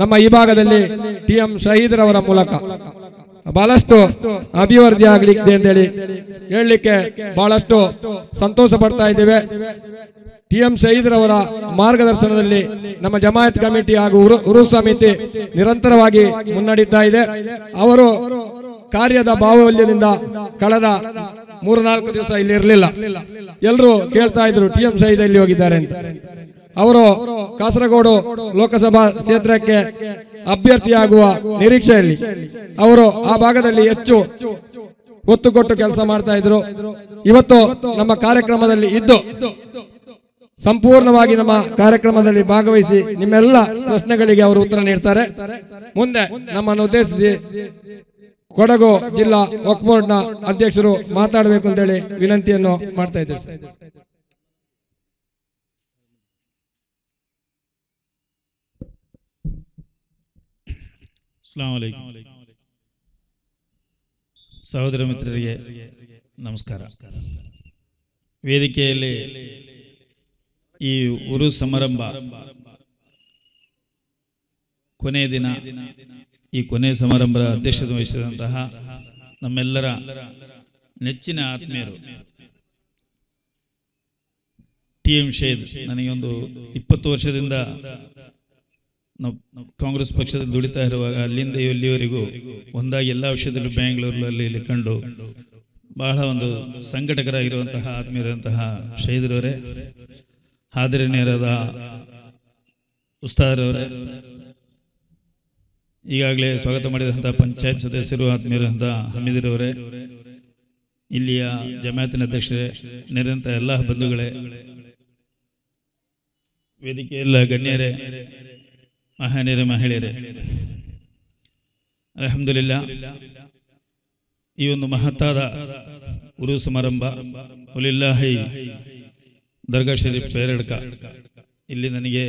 ನಮ್ಮ ಈ ಭಾಗದಲ್ಲಿ ಟಿ ಎಂ ಶಹೀದ್ರವರ ಮೂಲಕ. ಬಹಳಷ್ಟು ಅಭಿವೃದ್ಧಿ ಆಗ್ಲಿಕ್ಕೆ ಅಂತೇಳಿ ಹೇಳಲಿಕ್ಕೆ ಬಹಳಷ್ಟು ಸಂತೋಷ ಪಡ್ತಾ ಇದ್ದೇವೆ. ಟಿ ಎಂ ಶಹೀದ್ರವರ ಮಾರ್ಗದರ್ಶನದಲ್ಲಿ ನಮ್ಮ ಜಮಾಯತ್ ಕಮಿಟಿ ಹಾಗೂ ಉರು ಸಮಿತಿ ನಿರಂತರವಾಗಿ ಮುನ್ನಡೀತಾ ಇದೆ. ಅವರು ಕಾರ್ಯದ ಬಾಹುಲ್ಯದಿಂದ ಕಳೆದ ಮೂರ್ನಾಲ್ಕು ದಿವಸ ಇಲ್ಲಿ ಇರಲಿಲ್ಲ. ಎಲ್ಲರೂ ಕೇಳ್ತಾ ಇದ್ರು, ಟಿ ಎಂ ಶಹೀದ್ ಎಲ್ಲಿ ಹೋಗಿದ್ದಾರೆ ಅಂತ. ಅವರು ಕಾಸರಗೋಡು ಲೋಕಸಭಾ ಕ್ಷೇತ್ರಕ್ಕೆ ಅಭ್ಯರ್ಥಿಯಾಗುವ ನಿರೀಕ್ಷೆಯಲ್ಲಿ ಅವರು ಆ ಭಾಗದಲ್ಲಿ ಹೆಚ್ಚು ಒತ್ತು ಕೊಟ್ಟು ಕೆಲಸ ಮಾಡ್ತಾ ಇದ್ರು. ಇವತ್ತು ನಮ್ಮ ಕಾರ್ಯಕ್ರಮದಲ್ಲಿ ಇದ್ದು ಸಂಪೂರ್ಣವಾಗಿ ನಮ್ಮ ಕಾರ್ಯಕ್ರಮದಲ್ಲಿ ಭಾಗವಹಿಸಿ ನಿಮ್ಮೆಲ್ಲ ಪ್ರಶ್ನೆಗಳಿಗೆ ಅವರು ಉತ್ತರ ನೀಡ್ತಾರೆ. ಮುಂದೆ ನಮ್ಮನ್ನು ಉದ್ದೇಶಿಸಿ ಕೊಡಗು ಜಿಲ್ಲಾ ವಕ್ ಬೋರ್ಡ್ನ ಅಧ್ಯಕ್ಷರು ಮಾತಾಡಬೇಕು ಅಂತೇಳಿ ವಿನಂತಿಯನ್ನು ಮಾಡ್ತಾ ಇದ್ದೇವೆ ಸಹೋದರ ಮಿತ್ರರಿಗೆ ನಮಸ್ಕಾರ. ವೇದಿಕೆಯಲ್ಲಿ ಈ ಉರು ಸಮಾರಂಭ ಕೊನೆಯ ದಿನ ಈ ಕೊನೆಯ ಸಮಾರಂಭದ ಅಧ್ಯಕ್ಷತೆ ವಹಿಸಿದಂತಹ ನಮ್ಮೆಲ್ಲರ ನೆಚ್ಚಿನ ಆತ್ಮೀಯರು. ಟಿ ಎಂ ಶೇದ್, ನನಗೊಂದು ಇಪ್ಪತ್ತು ವರ್ಷದಿಂದ ನಾವು ಕಾಂಗ್ರೆಸ್ ಪಕ್ಷದಲ್ಲಿ ದುಡಿತಾ ಇರುವಾಗ ಅಲ್ಲಿಂದ ಇಲ್ಲಿವರೆಗೂ ಒಂದಾಗಿ ಎಲ್ಲ ವಿಷಯದಲ್ಲೂ ಬೆಂಗಳೂರಲ್ಲಿ ಇಲ್ಲಿ ಕಂಡು ಬಹಳ ಒಂದು ಸಂಘಟಕರಾಗಿರುವಂತಹ ಆತ್ಮೀಯರಂತಹ ಶಹೀದ್ರವರೇ ಹಾದಿರನೇರದ ಉಸ್ತಾದರವರೇ ಈಗಾಗಲೇ ಸ್ವಾಗತ ಮಾಡಿದಂಥ ಪಂಚಾಯತ್ ಸದಸ್ಯರು ಆತ್ಮೀಯರಂತ ಹಮೀದರವರೇ ಇಲ್ಲಿಯ ಜಮಾಯತಿನ ಅಧ್ಯಕ್ಷರೇ ನೆರೆದಂಥ ಎಲ್ಲ ಬಂಧುಗಳೇ ವೇದಿಕೆಯಲ್ಲ ಗಣ್ಯರೇ ಮಹಾನೀರ ಮಹಿಳೆಯರೇ, ಅಲಹಮ್ದುಲಿಲ್ಲ, ಈ ಒಂದು ಮಹತ್ತಾದ ಉರು ಸಮಾರಂಭ, ಉಲಿಲ್ಲಾಹಿ ದರ್ಗಾ ಶರೀಫ್ ಪೇರಡ್ಕ, ಇಲ್ಲಿ ನನಗೆ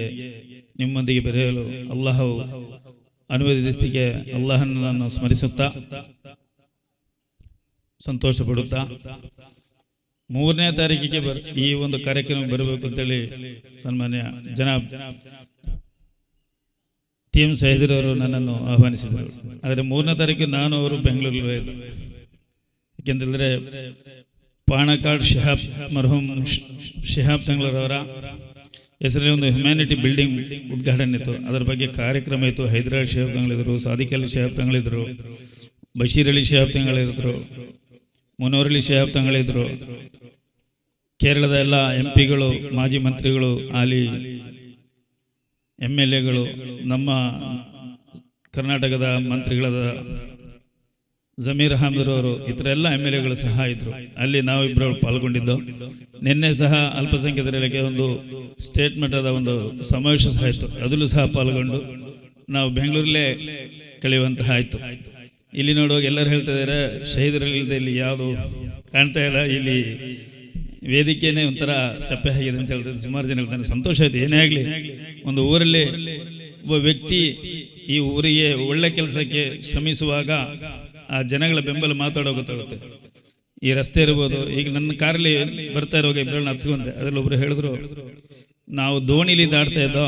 ನಿಮ್ಮೊಂದಿಗೆ ಬೆರೆಯಲು ಅಲ್ಲಾಹು ಅನುವಾದಿಸಿಗೆ ಅಲ್ಲಹನ್ನು ನಾನು ಸ್ಮರಿಸುತ್ತಾ ಸಂತೋಷ ಪಡುತ್ತಾ ಮೂರನೇ ತಾರೀಕಿಗೆ ಬರ್, ಈ ಒಂದು ಕಾರ್ಯಕ್ರಮ ಬರಬೇಕು ಅಂತೇಳಿ ಸನ್ಮಾನ್ಯ ಜನಾಬ್ ಟಿ ಎಂ ಅವರು ನನ್ನನ್ನು ಆಹ್ವಾನಿಸಿದರು. ಆದರೆ ಮೂರನೇ ತಾರೀಕು ನಾನು ಅವರು ಬೆಂಗಳೂರಲ್ಲಿ ಇದ್ದರು ಯಾಕೆಂತಂದ್ರೆ ಪಾಣಕಾಡ್ ಶಿಹಾಬ್ ಮರ್ಹೂಮ್ ಶಿಹಾಬ್ ತಂಗ್ಳರವರ ಹೆಸರಲ್ಲಿ ಒಂದು ಹ್ಯುಮ್ಯಾನಿಟಿ ಬಿಲ್ಡಿಂಗ್ ಉದ್ಘಾಟನೆ ಇತ್ತು. ಅದರ ಬಗ್ಗೆ ಕಾರ್ಯಕ್ರಮ ಇತ್ತು. ಹೈದರಾಬಾದ್ ಶಿಹಾಬ್ ತಂಗಳಿದ್ರು, ಸಾದಿಕ್ ಅಲಿ ಶಿಹಾಬ್ ತಂಗಳಿದ್ರು, ಬಶೀರ್ ಅಲಿ ಶಿಹಾಬ್ ತಂಗಳಿದ್ರು, ಮುನೋರ್ ಅಲಿ ತಂಗಳಿದ್ರು. ಕೇರಳದ ಎಲ್ಲ ಎಂ ಪಿಗಳು ಮಾಜಿ ಮಂತ್ರಿಗಳು ಆಲಿ ಎಂ ಎಲ್ ಎಗಳು ನಮ್ಮ ಕರ್ನಾಟಕದ ಮಂತ್ರಿಗಳಾದ ಜಮೀರ್ ಅಹಮದ್ ಅವರು ಇತರ ಎಲ್ಲ ಎಂ ಎಲ್ ಎಗಳು ಸಹ ಇದ್ರು. ಅಲ್ಲಿ ನಾವಿಬ್ಬರು ಪಾಲ್ಗೊಂಡಿದ್ದು. ನಿನ್ನೆ ಸಹ ಅಲ್ಪಸಂಖ್ಯಾತರಿಗೆ ಒಂದು ಸ್ಟೇಟ್ ಮಟ್ಟದ ಒಂದು ಸಮಾವೇಶ ಸಹ ಇತ್ತು. ಅದರಲ್ಲೂ ಸಹ ಪಾಲ್ಗೊಂಡು ನಾವು ಬೆಂಗಳೂರಲ್ಲೇ ಕಳೆಯುವಂತಹ ಆಯಿತು. ಇಲ್ಲಿ ನೋಡುವಾಗ ಎಲ್ಲರೂ ಹೇಳ್ತಾ ಇದ್ದಾರೆ ಶಹೀದರಲ್ಲಿದೆ ಇಲ್ಲಿ ಯಾವುದು ಕಾಣ್ತಾ ಇಲ್ಲ. ಇಲ್ಲಿ ವೇದಿಕೆನೇ ಒಂಥರ ಚಪ್ಪೆ ಆಗಿದೆ ಅಂತ ಹೇಳ್ತಾರೆ ಸುಮಾರು ಜನ ಹೇಳ್ತಾರೆ ಸಂತೋಷ ಆಯ್ತು. ಏನೇ ಆಗಲಿ, ಒಂದು ಊರಲ್ಲಿ ಒಬ್ಬ ವ್ಯಕ್ತಿ ಈ ಊರಿಗೆ ಒಳ್ಳೆ ಕೆಲಸಕ್ಕೆ ಶ್ರಮಿಸುವಾಗ ಆ ಜನಗಳ ಬೆಂಬಲ ಮಾತಾಡೋ ಗೊತ್ತಾಗುತ್ತೆ. ಈ ರಸ್ತೆ ಇರ್ಬೋದು, ಈಗ ನನ್ನ ಕಾರಲ್ಲಿ ಬರ್ತಾ ಇರೋ ಇಬ್ಬರನ್ನ ಹಚ್ಕೊಂಡೆ ಅದ್ರಲ್ಲಿ ಒಬ್ರು ಹೇಳಿದ್ರು, ನಾವು ದೋಣಿಲಿ ದಾಡ್ತಾ ಇದ್ದೋ,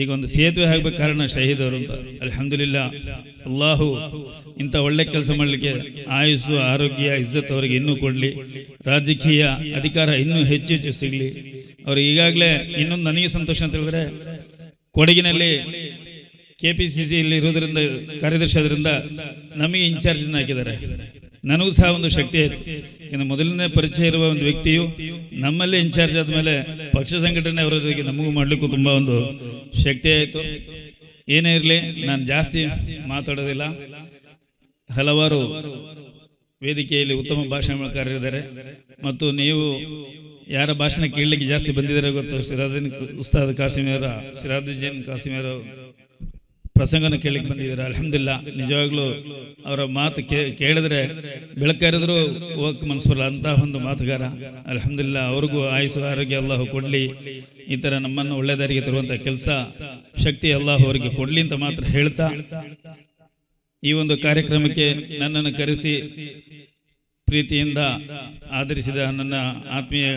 ಈಗ ಒಂದು ಸೇತುವೆ ಆಗ್ಬೇಕು ಕಾರಣ ಶಹೀದವರು ಅಂತ. ಅಲ್ಹಮ್ದುಲಿಲ್ಲ. ಅಲ್ಲಾಹು ಇಂಥ ಒಳ್ಳೆ ಕೆಲಸ ಮಾಡಲಿಕ್ಕೆ ಆಯುಸ್ಸು, ಆರೋಗ್ಯ, ಇಜ್ಜತ್ ಅವರಿಗೆ ಇನ್ನೂ ಕೊಡಲಿ. ರಾಜಕೀಯ ಅಧಿಕಾರ ಇನ್ನೂ ಹೆಚ್ಚು ಹೆಚ್ಚು ಸಿಗಲಿ. ಅವ್ರಿಗೆ ಈಗಾಗಲೇ ಇನ್ನೊಂದು ನನಗೆ ಸಂತೋಷ ಅಂತ ಹೇಳಿದ್ರೆ, ಕೊಡಗಿನಲ್ಲಿ ಕೆ ಪಿ ಸಿ ಸಿ ಇಲ್ಲಿ ಇರೋದ್ರಿಂದ ಕಾರ್ಯದರ್ಶಿ ಆದ್ರಿಂದ ನಮಗೆ ಇನ್ಚಾರ್ಜ್ ಹಾಕಿದ್ದಾರೆ ನನಗೂ ಸಹ ಒಂದು ಶಕ್ತಿ ಆಯಿತು. ಇನ್ನು ಮೊದಲನೇ ಪರಿಚಯ ಇರುವ ಒಂದು ವ್ಯಕ್ತಿಯು ನಮ್ಮಲ್ಲಿ ಇನ್ಚಾರ್ಜ್ ಆದಮೇಲೆ ಪಕ್ಷ ಸಂಘಟನೆ ಅವರೊಂದಿಗೆ ನಮಗೂ ಮಾಡಲಿಕ್ಕೂ ತುಂಬಾ ಒಂದು ಶಕ್ತಿ ಆಯಿತು. ಏನೇ ಇರಲಿ, ನಾನು ಜಾಸ್ತಿ ಮಾತಾಡೋದಿಲ್ಲ. ಹಲವಾರು ವೇದಿಕೆಯಲ್ಲಿ ಉತ್ತಮ ಭಾಷಣಕಾರರಿದ್ದಾರೆ ಮತ್ತು ನೀವು ಯಾರ ಭಾಷಣ ಕೇಳಲಿಕ್ಕೆ ಜಾಸ್ತಿ ಬಂದಿದ್ದಾರೆ ಗೊತ್ತು, ಸಿರಾದಿನ್ ಉಸ್ತಾದ್ ಕಾಸಿಮಿಯರ ಸಿರಾದುದ್ದೀನ್ ಕಾಸಿಮಿಯರ ಪ್ರಸಂಗನ ಕೇಳಿಕ್ ಬಂದಿದ್ದೀರಾ. ಅಲ್ಹಮ್ದಿಲ್ಲ ನಿಜವಾಗ್ಲೂ ಅವರ ಮಾತು ಕೇಳಿದ್ರೆ ಬೆಳಕರಿದ್ರು ಹೋಗಕ್ಕೆ ಮನಸ್ಸು ಬರಲ್ಲ. ಅಂತ ಒಂದು ಮಾತುಗಾರ. ಅಲ್ಹಮ್ದಿಲ್ಲ ಅವ್ರಿಗೂ ಆಯುಸು, ಆರೋಗ್ಯ ಅಲ್ಲಾಹು ಕೊಡ್ಲಿ. ಈ ತರ ನಮ್ಮನ್ನು ಒಳ್ಳೆದಾರಿಗೆ ತರುವಂತ ಕೆಲಸ, ಶಕ್ತಿ ಅಲ್ಲಾಹು ಅವರಿಗೆ ಕೊಡ್ಲಿ ಅಂತ ಮಾತ್ರ ಹೇಳ್ತಾ, ಈ ಒಂದು ಕಾರ್ಯಕ್ರಮಕ್ಕೆ ನನ್ನನ್ನು ಕರೆಸಿ, ಪ್ರೀತಿಯಿಂದ ಆಧರಿಸಿದ ನನ್ನ ಆತ್ಮೀಯ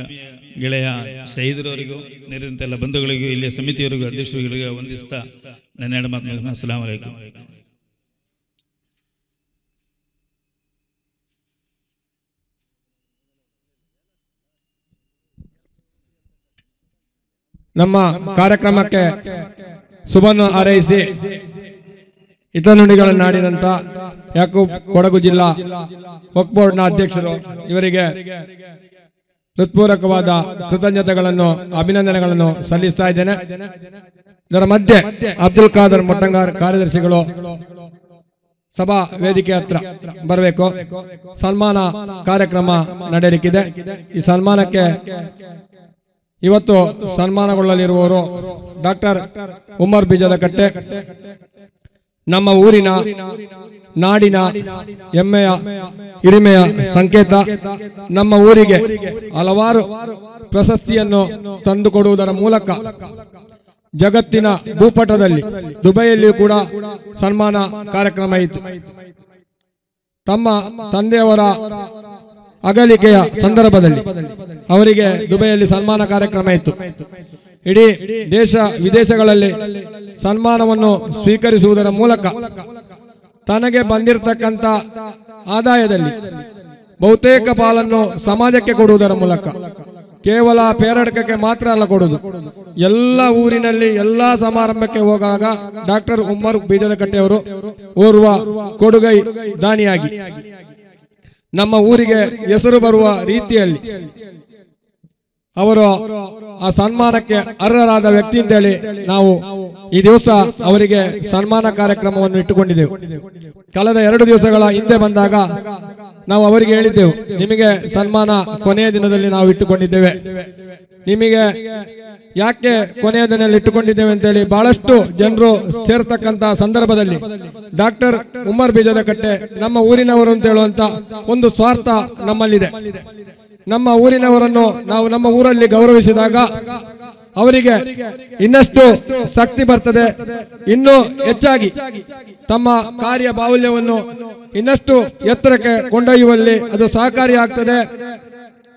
ಗೆಳೆಯ ಸೈದರವರಿಗೂ, ನೆರೆದಂತೆ ಎಲ್ಲ ಬಂಧುಗಳಿಗೂ, ಇಲ್ಲಿಯ ಸಮಿತಿಯವರಿಗೂ, ಅಧ್ಯಕ್ಷರುಗಳಿಗೆ ವಂದಿಸ್ತಾ ನನ್ನ ಎರಡು ಮಾತು. ಅಸ್ಸಲಾಮು ಅಲೈಕುಂ ನಮ್ಮ ಕಾರ್ಯಕ್ರಮಕ್ಕೆ ಶುಭವನ್ನು ಹಾರೈಸಿ ಹಿತನುಡಿಗಳನ್ನಾಡಿದಂತ ಯಾಕೂಬ್ ಕೊಡಗು ಜಿಲ್ಲಾ ವಕ್ ಬೋರ್ಡ್ನ ಅಧ್ಯಕ್ಷರು ಇವರಿಗೆ ಹೃತ್ಪೂರ್ವಕವಾದ ಕೃತಜ್ಞತೆಗಳನ್ನು, ಅಭಿನಂದನೆಗಳನ್ನು ಸಲ್ಲಿಸ್ತಾ ಇದ್ದೇನೆ. ಇದರ ಮಧ್ಯೆ ಅಬ್ದುಲ್ ಖಾದರ್ ಮೊಟ್ಟಂಗಾರ್ ಕಾರ್ಯದರ್ಶಿಗಳು ಸಭಾ ವೇದಿಕೆ ಹತ್ರ ಬರಬೇಕು. ಸನ್ಮಾನ ಕಾರ್ಯಕ್ರಮ ನಡೆಯಲಿಕ್ಕಿದೆ. ಈ ಸನ್ಮಾನಕ್ಕೆ ಇವತ್ತು ಸನ್ಮಾನಗೊಳ್ಳಲಿರುವವರು ಡಾಕ್ಟರ್ ಉಮರ್ ಬೀಜದ ಕಟ್ಟೆ ನಮ್ಮ ಊರಿನ ನಾಡಿನ ಹೆಮ್ಮೆಯ, ಹಿರಿಮೆಯ ಸಂಕೇತ ನಮ್ಮ ಊರಿಗೆ ಹಲವಾರು ಪ್ರಶಸ್ತಿಯನ್ನು ತಂದುಕೊಡುವುದರ ಮೂಲಕ ಜಗತ್ತಿನ ಭೂಪಟದಲ್ಲಿ ದುಬೈಯಲ್ಲಿಯೂ ಕೂಡ ಸನ್ಮಾನ ಕಾರ್ಯಕ್ರಮ ಇತ್ತು. ತಮ್ಮ ತಂದೆಯವರ ಅಗಲಿಕೆಯ ಸಂದರ್ಭದಲ್ಲಿ ಅವರಿಗೆ ದುಬೈಯಲ್ಲಿ ಸನ್ಮಾನ ಕಾರ್ಯಕ್ರಮ ಇತ್ತು. ಇಡೀ ದೇಶ ವಿದೇಶಗಳಲ್ಲಿ ಸನ್ಮಾನವನ್ನು ಸ್ವೀಕರಿಸುವುದರ ಮೂಲಕ ತನಗೆ ಬಂದಿರತಕ್ಕಂತ ಆದಾಯದಲ್ಲಿ ಬಹುತೇಕ ಪಾಲನ್ನು ಸಮಾಜಕ್ಕೆ ಕೊಡುವುದರ ಮೂಲಕ ಕೇವಲ ಪೇರಡಕಕ್ಕೆ ಮಾತ್ರ ಅಲ್ಲ ಕೊಡುವುದು. ಎಲ್ಲ ಊರಿನಲ್ಲಿ ಎಲ್ಲ ಸಮಾರಂಭಕ್ಕೆ ಹೋಗಾಗ ಡಾಕ್ಟರ್ ಉಮ್ಮರ್ ಬೀಜದಕಟ್ಟೆಯವರು ಓರ್ವ ಕೊಡುಗೈ ದಾನಿಯಾಗಿ ನಮ್ಮ ಊರಿಗೆ ಹೆಸರು ಬರುವ ರೀತಿಯಲ್ಲಿ ಅವರು ಆ ಸನ್ಮಾನಕ್ಕೆ ಅರ್ಹರಾದ ವ್ಯಕ್ತಿ ಅಂತೇಳಿ ನಾವು ಈ ದಿವಸ ಅವರಿಗೆ ಸನ್ಮಾನ ಕಾರ್ಯಕ್ರಮವನ್ನು ಇಟ್ಟುಕೊಂಡಿದ್ದೆವು. ಕಳೆದ ಎರಡು ದಿವಸಗಳ ಹಿಂದೆ ಬಂದಾಗ ನಾವು ಅವರಿಗೆ ಹೇಳಿದ್ದೆವು, ನಿಮಗೆ ಸನ್ಮಾನ ಕೊನೆಯ ದಿನದಲ್ಲಿ ನಾವು ಇಟ್ಟುಕೊಂಡಿದ್ದೇವೆ. ನಿಮಗೆ ಯಾಕೆ ಕೊನೆಯ ದಿನದಲ್ಲಿ ಇಟ್ಟುಕೊಂಡಿದ್ದೇವೆ ಅಂತೇಳಿ ಬಹಳಷ್ಟು ಜನರು ಸೇರ್ತಕ್ಕಂತ ಸಂದರ್ಭದಲ್ಲಿ ಡಾಕ್ಟರ್ ಉಮರ್ ಬೀಜದ ಕಟ್ಟೆ ನಮ್ಮ ಊರಿನವರು ಅಂತ ಹೇಳುವಂತ ಒಂದು ಸ್ವಾರ್ಥ ನಮ್ಮಲ್ಲಿದೆ. ನಮ್ಮ ಊರಿನವರನ್ನು ನಾವು ನಮ್ಮ ಊರಲ್ಲಿ ಗೌರವಿಸಿದಾಗ ಅವರಿಗೆ ಇನ್ನಷ್ಟು ಶಕ್ತಿ ಬರ್ತದೆ. ಇನ್ನೂ ಹೆಚ್ಚಾಗಿ ತಮ್ಮ ಕಾರ್ಯ ಬಾಹುಲ್ಯವನ್ನು ಇನ್ನಷ್ಟು ಎತ್ತರಕ್ಕೆ ಕೊಂಡೊಯ್ಯುವಲ್ಲಿ ಅದು ಸಹಕಾರಿಯಾಗ್ತದೆ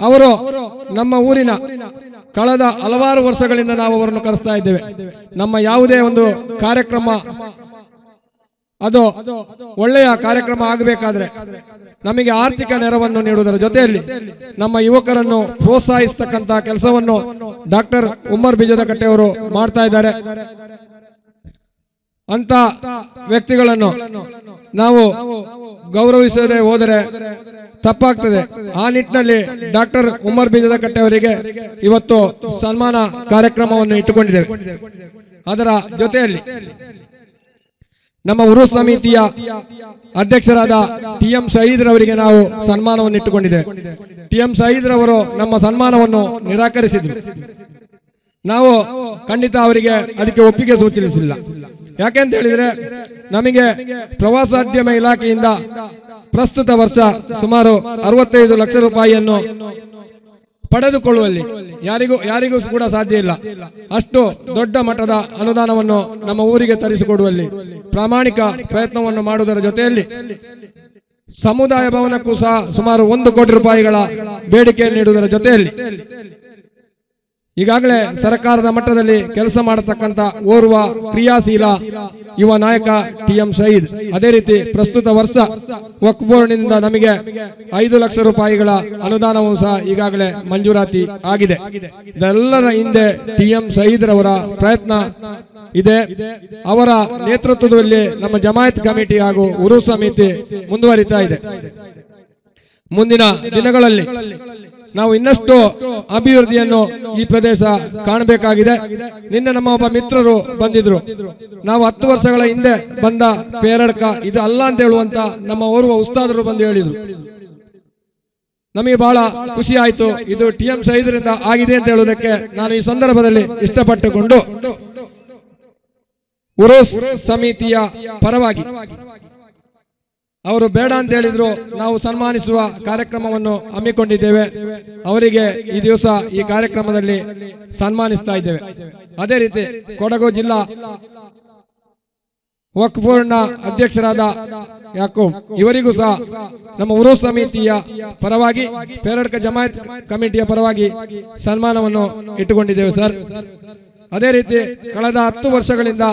ಅವರು ನಮ್ಮ ಊರಿನ ಕಳೆದ ಹಲವಾರು ವರ್ಷಗಳಿಂದ ನಾವು ಅವರನ್ನು ಕರೆಸ್ತಾ ಇದ್ದೇವೆ. ನಮ್ಮ ಯಾವುದೇ ಒಂದು ಕಾರ್ಯಕ್ರಮ ಅದು ಒಳ್ಳೆಯ ಕಾರ್ಯಕ್ರಮ ಆಗಬೇಕಾದ್ರೆ ನಮಗೆ ಆರ್ಥಿಕ ನೆರವನ್ನು ನೀಡುವುದರ ಜೊತೆಯಲ್ಲಿ ನಮ್ಮ ಯುವಕರನ್ನು ಪ್ರೋತ್ಸಾಹಿಸತಕ್ಕಂತ ಕೆಲಸವನ್ನು ಡಾಕ್ಟರ್ ಉಮ್ಮರ್ ಬೀಜದ ಕಟ್ಟೆಯವರು ಮಾಡ್ತಾ ಇದ್ದಾರೆ. ಅಂತ ವ್ಯಕ್ತಿಗಳನ್ನು ನಾವು ಗೌರವಿಸದೆ ಹೋದರೆ ತಪ್ಪಾಗ್ತದೆ. ಆ ನಿಟ್ಟಿನಲ್ಲಿ ಡಾಕ್ಟರ್ ಉಮರ್ ಬೀಜದ ಕಟ್ಟೆಯವರಿಗೆ ಇವತ್ತು ಸನ್ಮಾನ ಕಾರ್ಯಕ್ರಮವನ್ನು ಇಟ್ಟುಕೊಂಡಿದ್ದೇವೆ. ಅದರ ಜೊತೆಯಲ್ಲಿ ನಮ್ಮ ಉರು ಸಮಿತಿಯ ಅಧ್ಯಕ್ಷರಾದ ಟಿ ಎಂ ಶಹೀದ್ರವರಿಗೆ ನಾವು ಸನ್ಮಾನವನ್ನು ಇಟ್ಟುಕೊಂಡಿದೆ ಟಿ ಎಂ ಶಹೀದ್ರವರು ನಮ್ಮ ಸನ್ಮಾನವನ್ನು ನಿರಾಕರಿಸಿದ್ರು. ನಾವು ಖಂಡಿತ ಅವರಿಗೆ ಅದಕ್ಕೆ ಒಪ್ಪಿಗೆ ಸೂಚಿಸಿಲ್ಲ. ಯಾಕೆಂತ ಹೇಳಿದ್ರೆ ನಮಗೆ ಪ್ರವಾಸೋದ್ಯಮ ಇಲಾಖೆಯಿಂದ ಪ್ರಸ್ತುತ ವರ್ಷ ಸುಮಾರು ಅರವತ್ತೈದು ಲಕ್ಷ ರೂಪಾಯಿಯನ್ನು ಪಡೆದುಕೊಳ್ಳುವಲ್ಲಿ. ಯಾರಿಗೂ ಯಾರಿಗೂ ಕೂಡ ಸಾಧ್ಯ ಇಲ್ಲ. ಅಷ್ಟು ದೊಡ್ಡ ಮಟ್ಟದ ಅನುದಾನವನ್ನು ನಮ್ಮ ಊರಿಗೆ ತರಿಸಿಕೊಡುವಲ್ಲಿ, ಪ್ರಾಮಾಣಿಕ ಪ್ರಯತ್ನವನ್ನು ಮಾಡುವುದರ ಜೊತೆಯಲ್ಲಿ ಸಮುದಾಯ ಭವನಕ್ಕೂ ಸಹ ಸುಮಾರು ಒಂದು ಕೋಟಿ ರೂಪಾಯಿಗಳ ಬೇಡಿಕೆ ನೀಡುವುದರ ಜೊತೆಯಲ್ಲಿ ಈಗಾಗಲೇ ಸರ್ಕಾರದ ಮಟ್ಟದಲ್ಲಿ ಕೆಲಸ ಮಾಡತಕ್ಕಂತ ಓರ್ವ ಕ್ರಿಯಾಶೀಲ ಯುವ ನಾಯಕ ಟಿ ಎಂ ಶಹೀದ್ ಅದೇ ರೀತಿ ಪ್ರಸ್ತುತ ವರ್ಷ ವಕ್ಫ್ ಬೋರ್ಡ್ನಿಂದ ನಮಗೆ ಐದು ಲಕ್ಷ ರೂಪಾಯಿಗಳ ಅನುದಾನವೂ ಸಹ ಈಗಾಗಲೇ ಮಂಜೂರಾತಿ ಆಗಿದೆ. ಇದೆಲ್ಲರ ಹಿಂದೆ ಟಿ ಎಂ ರವರ ಪ್ರಯತ್ನ ಇದೆ. ಅವರ ನೇತೃತ್ವದಲ್ಲಿ ನಮ್ಮ ಜಮಾಯತ್ ಕಮಿಟಿ ಹಾಗೂ ಉರು ಸಮಿತಿ ಮುಂದುವರಿತಾ ಇದೆ. ಮುಂದಿನ ದಿನಗಳಲ್ಲಿ ನಾವು ಇನ್ನಷ್ಟು ಅಭಿವೃದ್ಧಿಯನ್ನು ಈ ಪ್ರದೇಶ ಕಾಣಬೇಕಾಗಿದೆ. ನಿನ್ನೆ ನಮ್ಮ ಒಬ್ಬ ಮಿತ್ರರು ಬಂದಿದ್ರು. ನಾವು ಹತ್ತು ವರ್ಷಗಳ ಹಿಂದೆ ಬಂದ ಪೇರಡ್ಕ, ಇದು ಅಲ್ಲ ಅಂತ ಹೇಳುವಂತ ನಮ್ಮ ಓರ್ವ ಉಸ್ತಾದರು ಬಂದು ಹೇಳಿದ್ರು. ನಮಗೆ ಬಹಳ ಖುಷಿ ಆಯ್ತು. ಇದು ಟಿ ಎಂ ಸೈದರಿಂದ ಆಗಿದೆ ಅಂತ ಹೇಳುವುದಕ್ಕೆ ನಾನು ಈ ಸಂದರ್ಭದಲ್ಲಿ ಇಷ್ಟಪಟ್ಟುಕೊಂಡು. ಉರೋಸ್ ಸಮಿತಿಯ ಪರವಾಗಿ ಅವರು ಬೇಡ ಅಂತ ಹೇಳಿದ್ರು ನಾವು ಸನ್ಮಾನಿಸುವ ಕಾರ್ಯಕ್ರಮವನ್ನು ಹಮ್ಮಿಕೊಂಡಿದ್ದೇವೆ. ಅವರಿಗೆ ಈ ದಿವಸ ಈ ಕಾರ್ಯಕ್ರಮದಲ್ಲಿ ಸನ್ಮಾನಿಸ್ತಾ ಇದ್ದೇವೆ. ಅದೇ ರೀತಿ ಕೊಡಗು ಜಿಲ್ಲಾ ವಕ್ಫ್ ಬೋರ್ಡ್ನ ಅಧ್ಯಕ್ಷರಾದ ಯಾಕೂಬ್, ಇವರಿಗೂ ಸಹ ನಮ್ಮ ಉರು ಸಮಿತಿಯ ಪರವಾಗಿ, ಪೇರಡ್ಕ ಜಮಾಯತ್ ಕಮಿಟಿಯ ಪರವಾಗಿ ಸನ್ಮಾನವನ್ನು ಇಟ್ಟುಕೊಂಡಿದ್ದೇವೆ ಸರ್. ಅದೇ ರೀತಿ ಕಳೆದ ಹತ್ತು ವರ್ಷಗಳಿಂದ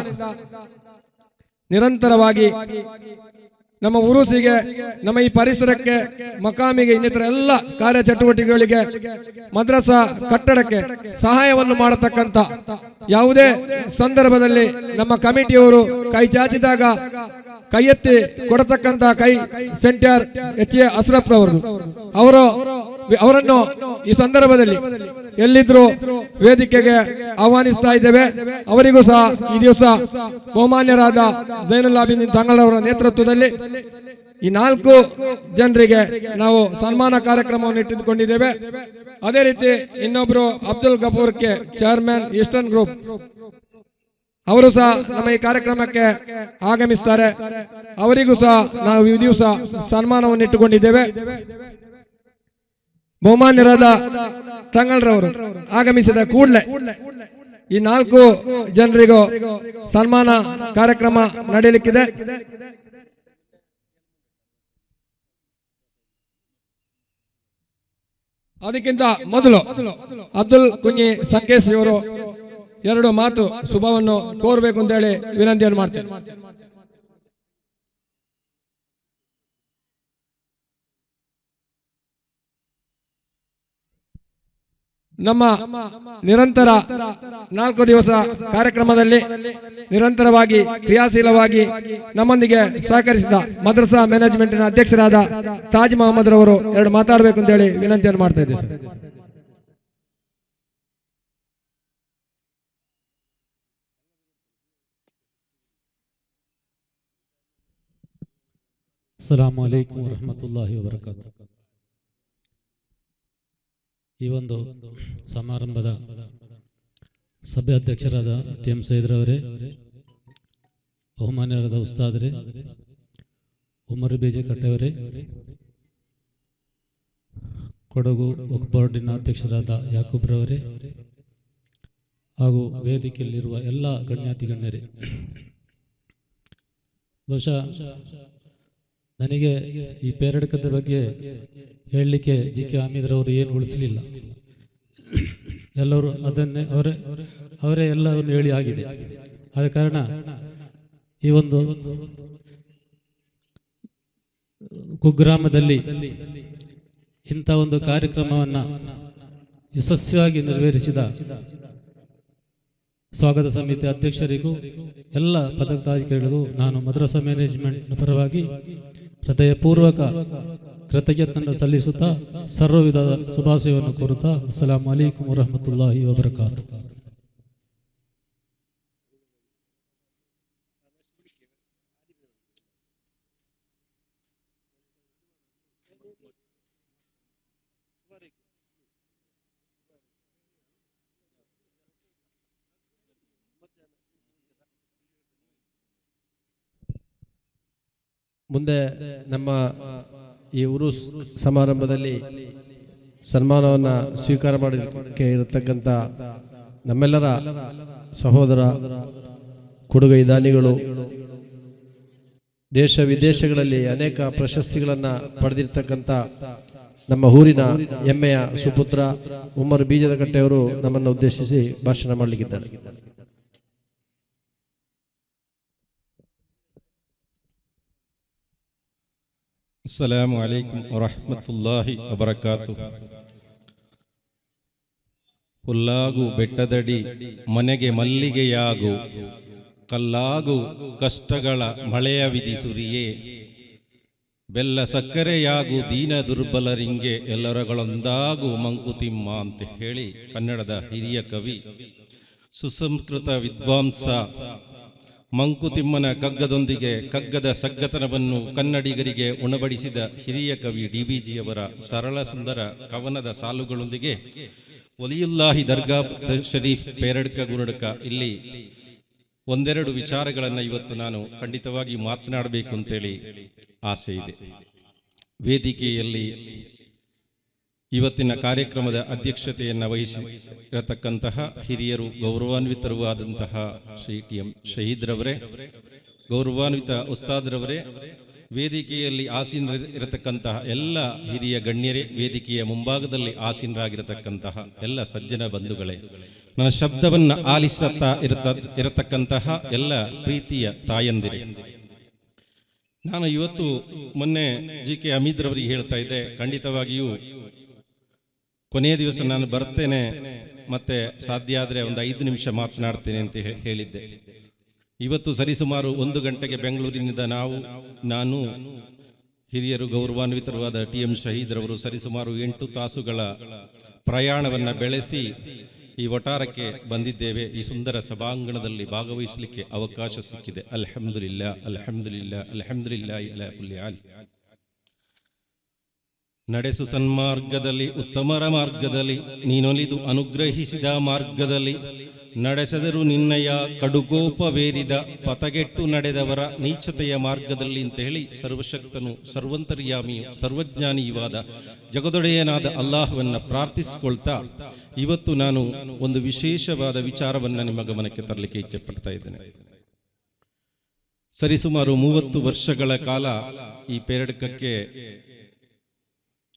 ನಿರಂತರವಾಗಿ ನಮ್ಮ ಉರುಸಿಗೆ ನಮ್ಮ ಈ ಪರಿಸರಕ್ಕೆ, ಮಕಾಮಿಗೆ, ಇನ್ನಿತರ ಎಲ್ಲ ಕಾರ್ಯ ಚಟುವಟಿಕೆಗಳಿಗೆ ಮದ್ರಸಾ, ಕಟ್ಟಡಕ್ಕೆ ಸಹಾಯವನ್ನು ಮಾಡತಕ್ಕಂತ ಯಾವುದೇ ಸಂದರ್ಭದಲ್ಲಿ ನಮ್ಮ ಕಮಿಟಿಯವರು ಕೈ ಚಾಚಿದಾಗ ಕೈ ಎತ್ತಿ ಕೊಡತಕ್ಕಂತ ಕೈ ಸೆಂಟರ್ ಎಚ್ ಎ ಅಶ್ರಫ್ ರವರು ಅವರು ಅವರನ್ನು ಈ ಸಂದರ್ಭದಲ್ಲಿ ಎಲ್ಲಿದ್ರು ವೇದಿಕೆಗೆ ಆಹ್ವಾನಿಸ್ತಾ ಇದ್ದೇವೆ. ಅವರಿಗೂ ಸಹ ಈ ದಿವಸ ಬಹುಮಾನ್ಯರಾದ ಜೈನುಲ್ಲಾಬಿನ್ ತಂಗಳವರ ನೇತೃತ್ವದಲ್ಲಿ ಈ ನಾಲ್ಕು ಜನರಿಗೆ ನಾವು ಸನ್ಮಾನ ಕಾರ್ಯಕ್ರಮವನ್ನು ಇಟ್ಟಿದ್ದುಕೊಂಡಿದ್ದೇವೆ. ಅದೇ ರೀತಿ ಇನ್ನೊಬ್ರು Abdul Gafoor K chairman Eastern Group ಅವರು ಸಹ ನಮ್ಮ ಈ ಕಾರ್ಯಕ್ರಮಕ್ಕೆ ಆಗಮಿಸ್ತಾರೆ. ಅವರಿಗೂ ಸಹ ನಾವು ಈ ದಿವಸ ಸನ್ಮಾನವನ್ನು ಇಟ್ಟುಕೊಂಡಿದ್ದೇವೆ ಬಹುಮಾನ್ಯರಾದ ತಂಗಳ್ರವರು ಆಗಮಿಸಿದ ಕೂಡಲೇ ಈ ನಾಲ್ಕು ಜನರಿಗೂ ಸನ್ಮಾನ ಕಾರ್ಯಕ್ರಮ ನಡೆಯಲಿಕ್ಕಿದೆ. ಅದಕ್ಕಿಂತ ಮೊದಲು ಅಬ್ದುಲ್ ಕುಂಜಿ ಸಂಕೇಶ್ ಇವರು ಎರಡು ಮಾತು ಶುಭವನ್ನು ಕೋರಬೇಕು ಅಂತ ಹೇಳಿ ವಿನಂತಿಯನ್ನು ಮಾಡ್ತೇನೆ. ನಮ್ಮ ನಿರಂತರ ನಾಲ್ಕು ದಿವಸ ಕಾರ್ಯಕ್ರಮದಲ್ಲಿ ನಿರಂತರವಾಗಿ, ಕ್ರಿಯಾಶೀಲವಾಗಿ ನಮ್ಮೊಂದಿಗೆ ಸಹಕರಿಸಿದ ಮದ್ರಸಾ ಮ್ಯಾನೇಜ್ಮೆಂಟ್ನ ಅಧ್ಯಕ್ಷರಾದ ತಾಜ್ ಮಹಮ್ಮದ್ ರವರು ಎರಡು ಮಾತಾಡಬೇಕು ಅಂತ ಹೇಳಿ ವಿನಂತಿಯನ್ನು ಮಾಡ್ತಾ ಇದ್ದೀವಿ ಅಸ್ಸಲಾಮು ಅಲೈಕುಂ ವರಹಮತುಲ್ಲಾಹಿ ವಬರಕಾತು ಈ ಒಂದು ಸಮಾರಂಭದ ಸಭೆ ಅಧ್ಯಕ್ಷರಾದ ಟಿ ಎಂ ಸೈದ್ರವರೇ ಬಹುಮಾನ್ಯರಾದ ಉಸ್ತಾದರೇ, ಉಮರ್ ಬೇಜೆ ಕಟ್ಟೆಯವರೇ, ಕೊಡಗು ವಕ್ಫ್ ಬೋರ್ಡಿನ ಅಧ್ಯಕ್ಷರಾದ ಯಾಕೂಬ್ರವರೇ ಹಾಗೂ ವೇದಿಕೆಯಲ್ಲಿರುವ ಎಲ್ಲ ಗಣ್ಯಾತಿ ಗಣ್ಯರೇ ಬಹುಶಃ ನನಗೆ ಈ ಪೇರಡಕದ ಬಗ್ಗೆ ಹೇಳಲಿಕ್ಕೆ ಜಿ ಕೆ ಹಾಮೀದ್ರವರು ಏನು ಉಳಿಸಲಿಲ್ಲ. ಎಲ್ಲರೂ ಅದನ್ನೇ, ಅವರೇ ಅವರೇ ಎಲ್ಲವನ್ನು ಹೇಳಿ ಆಗಿದೆ. ಆದ ಕಾರಣ ಈ ಒಂದು ಕುಗ್ರಾಮದಲ್ಲಿ ಇಂಥ ಒಂದು ಕಾರ್ಯಕ್ರಮವನ್ನು ಯಶಸ್ವಿಯಾಗಿ ನೆರವೇರಿಸಿದ ಸ್ವಾಗತ ಸಮಿತಿ ಅಧ್ಯಕ್ಷರಿಗೂ, ಎಲ್ಲ ಪದಾಧಿಕಾರಿಗಳಿಗೂ ನಾನು ಮದ್ರಸಾ ಮ್ಯಾನೇಜ್ಮೆಂಟ್ ಪರವಾಗಿ ಹೃದಯಪೂರ್ವಕ ಕೃತಜ್ಞತೆಯನ್ನು ಸಲ್ಲಿಸುತ್ತಾ ಸರ್ವವಿಧದ ಶುಭಾಶಯವನ್ನು ಕೋರುತ್ತಾ ಅಸ್ಸಲಾಂ ಅಲೈಕುಂ ವರಹಮತುಲ್ಲಾಹಿ ವಬರಕಾತು. ಮುಂದೆ ನಮ್ಮ ಈ ಉರು ಸಮಾರಂಭದಲ್ಲಿ ಸನ್ಮಾನವನ್ನ ಸ್ವೀಕಾರ ಮಾಡಲಿಕ್ಕೆ ಇರತಕ್ಕಂಥ ನಮ್ಮೆಲ್ಲರ ಸಹೋದರ ಕೊಡುಗೈ ದಾನಿಗಳು. ದೇಶ ವಿದೇಶಗಳಲ್ಲಿ ಅನೇಕ ಪ್ರಶಸ್ತಿಗಳನ್ನ ಪಡೆದಿರ್ತಕ್ಕಂಥ ನಮ್ಮ ಊರಿನ ಹೆಮ್ಮೆಯ ಸುಪುತ್ರ ಉಮ್ಮರ್ ಬೀಜದ ಕಟ್ಟೆಯವರು ನಮ್ಮನ್ನು ಉದ್ದೇಶಿಸಿ ಭಾಷಣ ಮಾಡಲಿಕ್ಕಿದ್ದಾರೆ. السلام عليكم ورحمة الله وبركاته ಹುಲ್ಲಾಗು ಬೆಟ್ಟದಡಿ ಮನೆಗೆ ಮಲ್ಲಿಗೆಯಾಗು ಕಲ್ಲಾಗು ಕಷ್ಟಗಳ ಮಳೆಯ ವಿಧಿಸುರಿಯೇ ಬೆಲ್ಲ ಸಕ್ಕರೆಯಾಗು ದೀನ ದುರ್ಬಲರಿಂಗೆ ಎಲ್ಲರಗಳೊಂದಾಗು ಮಂಕುತಿಮ್ಮ ಅಂತ ಹೇಳಿ ಕನ್ನಡದ ಹಿರಿಯ ಕವಿ ಸುಸಂಸ್ಕೃತ ವಿದ್ವಾಂಸ ಮಂಕುತಿಮ್ಮನ ಕಗ್ಗದೊಂದಿಗೆ ಕಗ್ಗದ ಸಗ್ಗತನವನ್ನು ಕನ್ನಡಿಗರಿಗೆ ಉಣಬಡಿಸಿದ ಹಿರಿಯ ಕವಿ ಡಿ ಬಿ ಜಿಯವರ ಸರಳ ಸುಂದರ ಕವನದ ಸಾಲುಗಳೊಂದಿಗೆ, ಒಲಿಯುಲ್ಲಾಹಿ ದರ್ಗಾ ಶರೀಫ್ ಪೇರಡ್ಕ ಗುರುಡಕ, ಇಲ್ಲಿ ಒಂದೆರಡು ವಿಚಾರಗಳನ್ನು ಇವತ್ತು ನಾನು ಖಂಡಿತವಾಗಿ ಮಾತನಾಡಬೇಕು ಅಂತೇಳಿ ಆಸೆ ಇದೆ. ವೇದಿಕೆಯಲ್ಲಿ ಇವತ್ತಿನ ಕಾರ್ಯಕ್ರಮದ ಅಧ್ಯಕ್ಷತೆಯನ್ನು ವಹಿಸಿರತಕ್ಕಂತಹ ಹಿರಿಯರು ಗೌರವಾನ್ವಿತರೂ ಆದಂತಹ ಶ್ರೀ ಟಿ ಎಂ ಶಹೀದ್ರವರೇ ಗೌರವಾನ್ವಿತ ಉಸ್ತಾದ್ರವರೇ ವೇದಿಕೆಯಲ್ಲಿ ಆಸೀನ ಇರತಕ್ಕಂತಹ ಎಲ್ಲ ಹಿರಿಯ ಗಣ್ಯರೇ, ವೇದಿಕೆಯ ಮುಂಭಾಗದಲ್ಲಿ ಆಸೀನರಾಗಿರತಕ್ಕಂತಹ ಎಲ್ಲ ಸಜ್ಜನ ಬಂಧುಗಳೇ, ನನ್ನ ಶಬ್ದವನ್ನು ಆಲಿಸುತ್ತಾ ಇರತ, ಇರತಕ್ಕಂತಹ ಎಲ್ಲ ಪ್ರೀತಿಯ ತಾಯಂದಿರೇ. ನಾನು ಇವತ್ತು ಮೊನ್ನೆ ಜಿ ಕೆ ಅಮೀದ್ರವರಿಗೆ ಹೇಳ್ತಾ ಇದ್ದೆ, ಖಂಡಿತವಾಗಿಯೂ ಕೊನೆಯ ದಿವಸ ನಾನು ಬರ್ತೇನೆ, ಮತ್ತೆ ಸಾಧ್ಯ ಆದರೆ ಒಂದು ಐದು ನಿಮಿಷ ಮಾತನಾಡ್ತೇನೆ ಅಂತ ಹೇಳಿದ್ದೆ. ಇವತ್ತು ಸರಿಸುಮಾರು ಒಂದು ಗಂಟೆಗೆ ಬೆಂಗಳೂರಿನಿಂದ ನಾವು, ನಾನು, ಹಿರಿಯರು, ಗೌರವಾನ್ವಿತರವಾದ ಟಿ ಎಂ ಶಹೀದ್ರವರು ಸರಿಸುಮಾರು ಎಂಟು ತಾಸುಗಳ ಪ್ರಯಾಣವನ್ನ ಬೆಳೆಸಿ ಈ ವಟಾರಕ್ಕೆ ಬಂದಿದ್ದೇವೆ. ಈ ಸುಂದರ ಸಭಾಂಗಣದಲ್ಲಿ ಭಾಗವಹಿಸಲಿಕ್ಕೆ ಅವಕಾಶ ಸಿಕ್ಕಿದೆ. ಅಲ್ಹಮ್ದುಲಿಲ್ಲ ಅಲ್ಹಮ್ದುಲಿಲ್ಲ ಅಲ್ಹಮ್ದುಲಿಲ್ಲ. ನಡೆಸು ಸನ್ಮಾರ್ಗದಲ್ಲಿ, ಉತ್ತಮರ ಮಾರ್ಗದಲ್ಲಿ, ನೀನೊಲಿದು ಅನುಗ್ರಹಿಸಿದ ಮಾರ್ಗದಲ್ಲಿ, ನಡೆಸದರು ನಿನ್ನಯ ಕಡುಗೋಪವೇರಿದ ಪತಗೆಟ್ಟು ನಡೆದವರ ನೀಚತೆಯ ಮಾರ್ಗದಲ್ಲಿ ಅಂತ ಹೇಳಿ ಸರ್ವಶಕ್ತನು, ಸರ್ವಂತರ್ಯಾಮಿಯು ಸರ್ವಜ್ಞಾನಿಯುವಾದ ಜಗದೊಡೆಯನಾದ ಅಲ್ಲಾಹವನ್ನ ಪ್ರಾರ್ಥಿಸಿಕೊಳ್ತಾ, ಇವತ್ತು ನಾನು ಒಂದು ವಿಶೇಷವಾದ ವಿಚಾರವನ್ನು ನಿಮ್ಮ ಗಮನಕ್ಕೆ ತರಲಿಕ್ಕೆ ಇಚ್ಛೆ ಪಡ್ತಾ ಇದ್ದೇನೆ. ಸರಿಸುಮಾರು ಮೂವತ್ತು ವರ್ಷಗಳ ಕಾಲ ಈ ಪೇರಡಕಕ್ಕೆ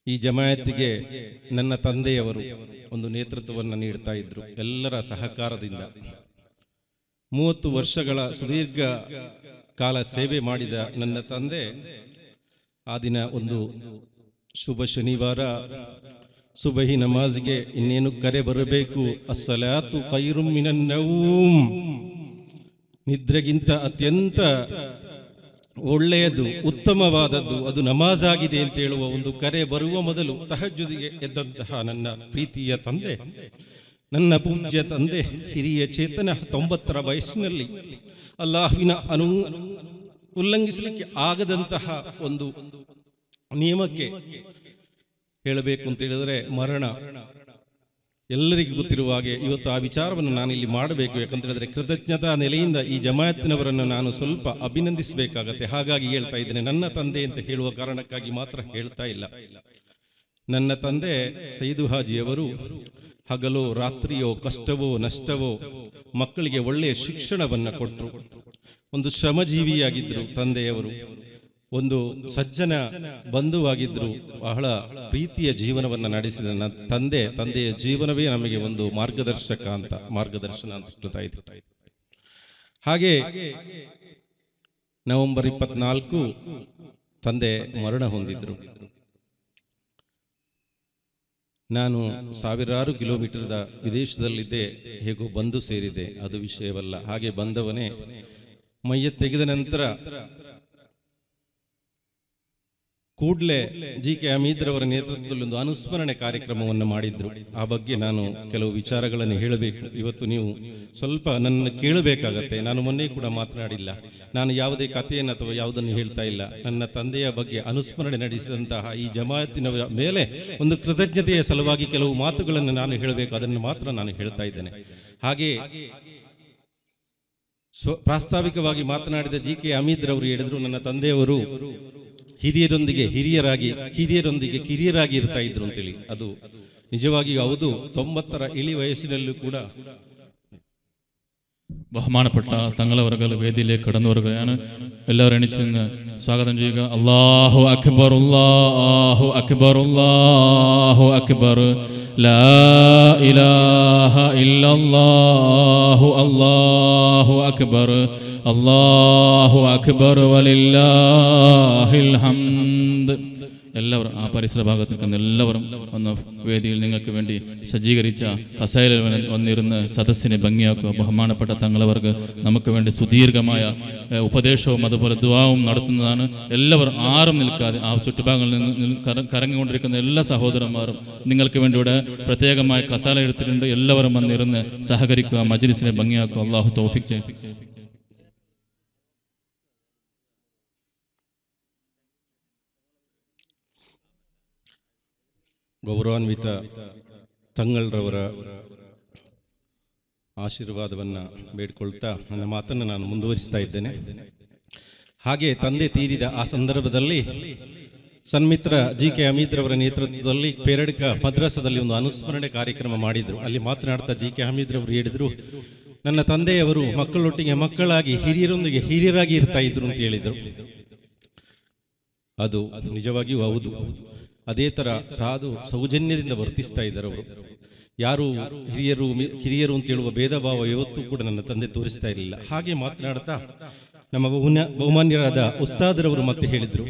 ಈ ಜಮಾಯತಿಗೆ ನನ್ನ ತಂದೆಯವರು ಒಂದು ನೇತೃತ್ವವನ್ನು ನೀಡ್ತಾ ಇದ್ರು, ಎಲ್ಲರ ಸಹಕಾರದಿಂದ. ಮೂವತ್ತು ವರ್ಷಗಳ ಸುದೀರ್ಘ ಕಾಲ ಸೇವೆ ಮಾಡಿದ ನನ್ನ ತಂದೆ, ಆ ದಿನ ಒಂದು ಶುಭ ಶನಿವಾರ ಸುಬಹಿ ನಮಾಜ್ಗೆ ಇನ್ನೇನು ಕರೆ ಬರಬೇಕು? ಅಸಲಾತು ಮಿನನ್ ನೌಮ್. ನಿದ್ರೆಗಿಂತ ಅತ್ಯಂತ ಒಳ್ಳೆಯದು, ಉತ್ತಮವಾದದ್ದು, ಅದು ನಮಾಜ್ ಆಗಿದೆ ಅಂತ ಹೇಳುವ ಒಂದು ಕರೆ ಬರುವ ಮೊದಲು ತಹಜ್ಜುದಿಗೆ ಎದ್ದಂತಹ ನನ್ನ ಪ್ರೀತಿಯ ತಂದೆ, ನನ್ನ ಪೂಜ್ಯ ತಂದೆ, ಹಿರಿಯ ಚೇತನ ತೊಂಬತ್ತರ ವಯಸ್ಸಿನಲ್ಲಿ ಅಲ್ಲಾಹುವಿನ ಅನು ಉಲ್ಲಂಘಿಸಲಿಕ್ಕೆ ಆಗದಂತಹ ಒಂದು ನಿಯಮಕ್ಕೆ ಹೇಳಬೇಕು ಅಂತ ಹೇಳಿದ್ರೆ ಮರಣ. ಎಲ್ಲರಿಗೂ ಗೊತ್ತಿರುವ ಹಾಗೆ ಇವತ್ತು ಆ ವಿಚಾರವನ್ನು ನಾನು ಇಲ್ಲಿ ಮಾಡಬೇಕು. ಯಾಕಂತ ಹೇಳಿದ್ರೆ ಕೃತಜ್ಞತಾ ನೆಲೆಯಿಂದ ಈ ಜಮಾಯತ್ತಿನವರನ್ನು ನಾನು ಸ್ವಲ್ಪ ಅಭಿನಂದಿಸಬೇಕಾಗತ್ತೆ. ಹಾಗಾಗಿ ಹೇಳ್ತಾ ಇದ್ದೇನೆ, ನನ್ನ ತಂದೆ ಅಂತ ಹೇಳುವ ಕಾರಣಕ್ಕಾಗಿ ಮಾತ್ರ ಹೇಳ್ತಾ ಇಲ್ಲ. ನನ್ನ ತಂದೆ ಸೈದು ಹಾಜಿಯವರು ಹಗಲೋ, ರಾತ್ರಿಯೋ, ಕಷ್ಟವೋ, ನಷ್ಟವೋ, ಮಕ್ಕಳಿಗೆ ಒಳ್ಳೆಯ ಶಿಕ್ಷಣವನ್ನ ಕೊಟ್ಟರು ಒಂದು ಶ್ರಮಜೀವಿಯಾಗಿದ್ದರು ತಂದೆಯವರು. ಒಂದು ಸಜ್ಜನ ಬಂಧುವಾಗಿದ್ರು ಬಹಳ ಪ್ರೀತಿಯ ಜೀವನವನ್ನ ನಡೆಸಿದ ನನ್ನ ತಂದೆ, ತಂದೆಯ ಜೀವನವೇ ನಮಗೆ ಒಂದು ಮಾರ್ಗದರ್ಶಕ ಅಂತ, ಮಾರ್ಗದರ್ಶನ ಅಂತ ಹಾಗೆ ನವೆಂಬರ್ ಇಪ್ಪತ್ನಾಲ್ಕು ತಂದೆ ಮರಣ ಹೊಂದಿದ್ರು. ನಾನು ಸಾವಿರಾರು ಕಿಲೋಮೀಟರ್ದ ವಿದೇಶದಲ್ಲಿದ್ದೆ, ಹೇಗೋ ಬಂದು ಸೇರಿದೆ, ಅದು ವಿಷಯವಲ್ಲ. ಹಾಗೆ ಬಂದವನೇ ಮೈಯ ತೆಗೆದ ನಂತರ ಕೂಡ್ಲೆ ಜಿ ಕೆ ಅಮೀದ್ರವರ ನೇತೃತ್ವದಲ್ಲಿ ಒಂದು ಅನುಸ್ಮರಣೆ ಕಾರ್ಯಕ್ರಮವನ್ನು ಮಾಡಿದ್ರು. ಆ ಬಗ್ಗೆ ನಾನು ಕೆಲವು ವಿಚಾರಗಳನ್ನು ಹೇಳಬೇಕು. ಇವತ್ತು ನೀವು ಸ್ವಲ್ಪ ನನ್ನ ಕೇಳಬೇಕಾಗತ್ತೆ. ನಾನು ಮೊನ್ನೆ ಕೂಡ ಮಾತನಾಡಿಲ್ಲ. ನಾನು ಯಾವುದೇ ಕಥೆಯನ್ನು ಅಥವಾ ಯಾವುದನ್ನು ಹೇಳ್ತಾ ಇಲ್ಲ. ನನ್ನ ತಂದೆಯ ಬಗ್ಗೆ ಅನುಸ್ಮರಣೆ ನಡೆಸಿದಂತಹ ಈ ಜಮಾಯತಿನವರ ಮೇಲೆ ಒಂದು ಕೃತಜ್ಞತೆಯ ಸಲುವಾಗಿ ಕೆಲವು ಮಾತುಗಳನ್ನು ನಾನು ಹೇಳಬೇಕು. ಅದನ್ನು ಮಾತ್ರ ನಾನು ಹೇಳ್ತಾ ಇದ್ದೇನೆ. ಹಾಗೆ ಪ್ರಾಸ್ತಾವಿಕವಾಗಿ ಮಾತನಾಡಿದ ಜಿ ಕೆ ಅಮೀದ್ರವರು ಹೇಳಿದ್ರು, ನನ್ನ ತಂದೆಯವರು ಹಿರಿಯರೊಂದಿಗೆ ಹಿರಿಯರಾಗಿ ಕಿರಿಯರೊಂದಿಗೆ ಕಿರಿಯರಾಗಿ ಇರ್ತಾ ಇದ್ರು ಅಂತೇಳಿ ಅದು ನಿಜವಾಗಿ ಹೌದು ತೊಂಬತ್ತರ ಇಳಿ ವಯಸ್ಸಿನಲ್ಲೂ ಕೂಡ ബഹുമാനപ്പെട്ട തങ്ങളവർകൾ വേദിയിലേക്ക് കടന്നു വരികയാണ് എല്ലാവരും എണീച്ച് നിന്ന് സ്വാഗതം ചെയ്യുക അള്ളാഹു അക്ബർ അല്ലാഹു അക്ബർ അല്ലാഹു അക്ബർ ലാ ഇലാഹ ഇല്ലല്ലാഹു അല്ലാഹു അക്ബർ അല്ലാഹു അക്ബർ വലില്ലാഹിൽ ഹംദ് എല്ലാവരും ആ പരിസര ഭാഗത്ത് നിൽക്കുന്ന എല്ലാവരും വന്ന വേദിയിൽ നിങ്ങൾക്ക് വേണ്ടി സജ്ജീകരിച്ച വന്ന് വന്നിരുന്ന് സദസ്സിനെ ഭംഗിയാക്കുക ബഹുമാനപ്പെട്ട തങ്ങളവർക്ക് നമുക്ക് വേണ്ടി സുദീർഘമായ ഉപദേശവും അതുപോലെ ദ്വാവും നടത്തുന്നതാണ് എല്ലാവരും ആരും നിൽക്കാതെ ആ ചുറ്റുഭാഗങ്ങളിൽ നിന്ന് കറങ്ങിക്കൊണ്ടിരിക്കുന്ന എല്ലാ സഹോദരന്മാരും നിങ്ങൾക്ക് വേണ്ടി ഇവിടെ പ്രത്യേകമായ കസാല എടുത്തിട്ടുണ്ട്. എല്ലാവരും വന്നിരുന്ന് സഹകരിക്കുക മജ്ലിസിനെ ഭംഗിയാക്കുക. അള്ളാഹു തോഫിക് ചെയ്യും. ಗೌರವಾನ್ವಿತ ತಂಗಳ್ರವರ ಆಶೀರ್ವಾದವನ್ನು ಬೇಡ್ಕೊಳ್ತಾ ನನ್ನ ಮಾತನ್ನು ನಾನು ಮುಂದುವರಿಸ್ತಾ ಇದ್ದೇನೆ. ಹಾಗೆ ತಂದೆ ತೀರಿದ ಆ ಸಂದರ್ಭದಲ್ಲಿ ಸನ್ಮಿತ್ರ ಜಿ ಕೆ ಹಮೀದ್ರವರ ನೇತೃತ್ವದಲ್ಲಿ ಪೇರಡ್ಕ ಮದ್ರಾಸದಲ್ಲಿ ಒಂದು ಅನುಸ್ಮರಣೆ ಕಾರ್ಯಕ್ರಮ ಮಾಡಿದ್ರು. ಅಲ್ಲಿ ಮಾತನಾಡ್ತಾ ಜಿ ಕೆ ಹಮೀದ್ರವರು ಹೇಳಿದ್ರು, ನನ್ನ ತಂದೆಯವರು ಮಕ್ಕಳೊಟ್ಟಿಗೆ ಮಕ್ಕಳಾಗಿ ಹಿರಿಯರೊಂದಿಗೆ ಹಿರಿಯರಾಗಿ ಇರ್ತಾ ಇದ್ರು ಅಂತ ಹೇಳಿದರು. ಅದು ನಿಜವಾಗಿಯೂ ಹೌದು. ಅದೇ ತರ ಸಾಧು ಸೌಜನ್ಯದಿಂದ ವರ್ತಿಸ್ತಾ ಇದ್ದಾರೆ ಅವರು ಯಾರು ಹಿರಿಯರು ಕಿರಿಯರು ಅಂತ ಹೇಳುವ ಭೇದ ಭಾವ ಇವತ್ತು ಕೂಡ ನನ್ನ ತಂದೆ ತೋರಿಸ್ತಾ ಇರಲಿಲ್ಲ. ಹಾಗೆ ಮಾತನಾಡ್ತಾ ನಮ್ಮ ಬಹುನ ಬಹುಮಾನ್ಯರಾದ ಉಸ್ತಾದರವರು ಮತ್ತೆ ಹೇಳಿದ್ರು.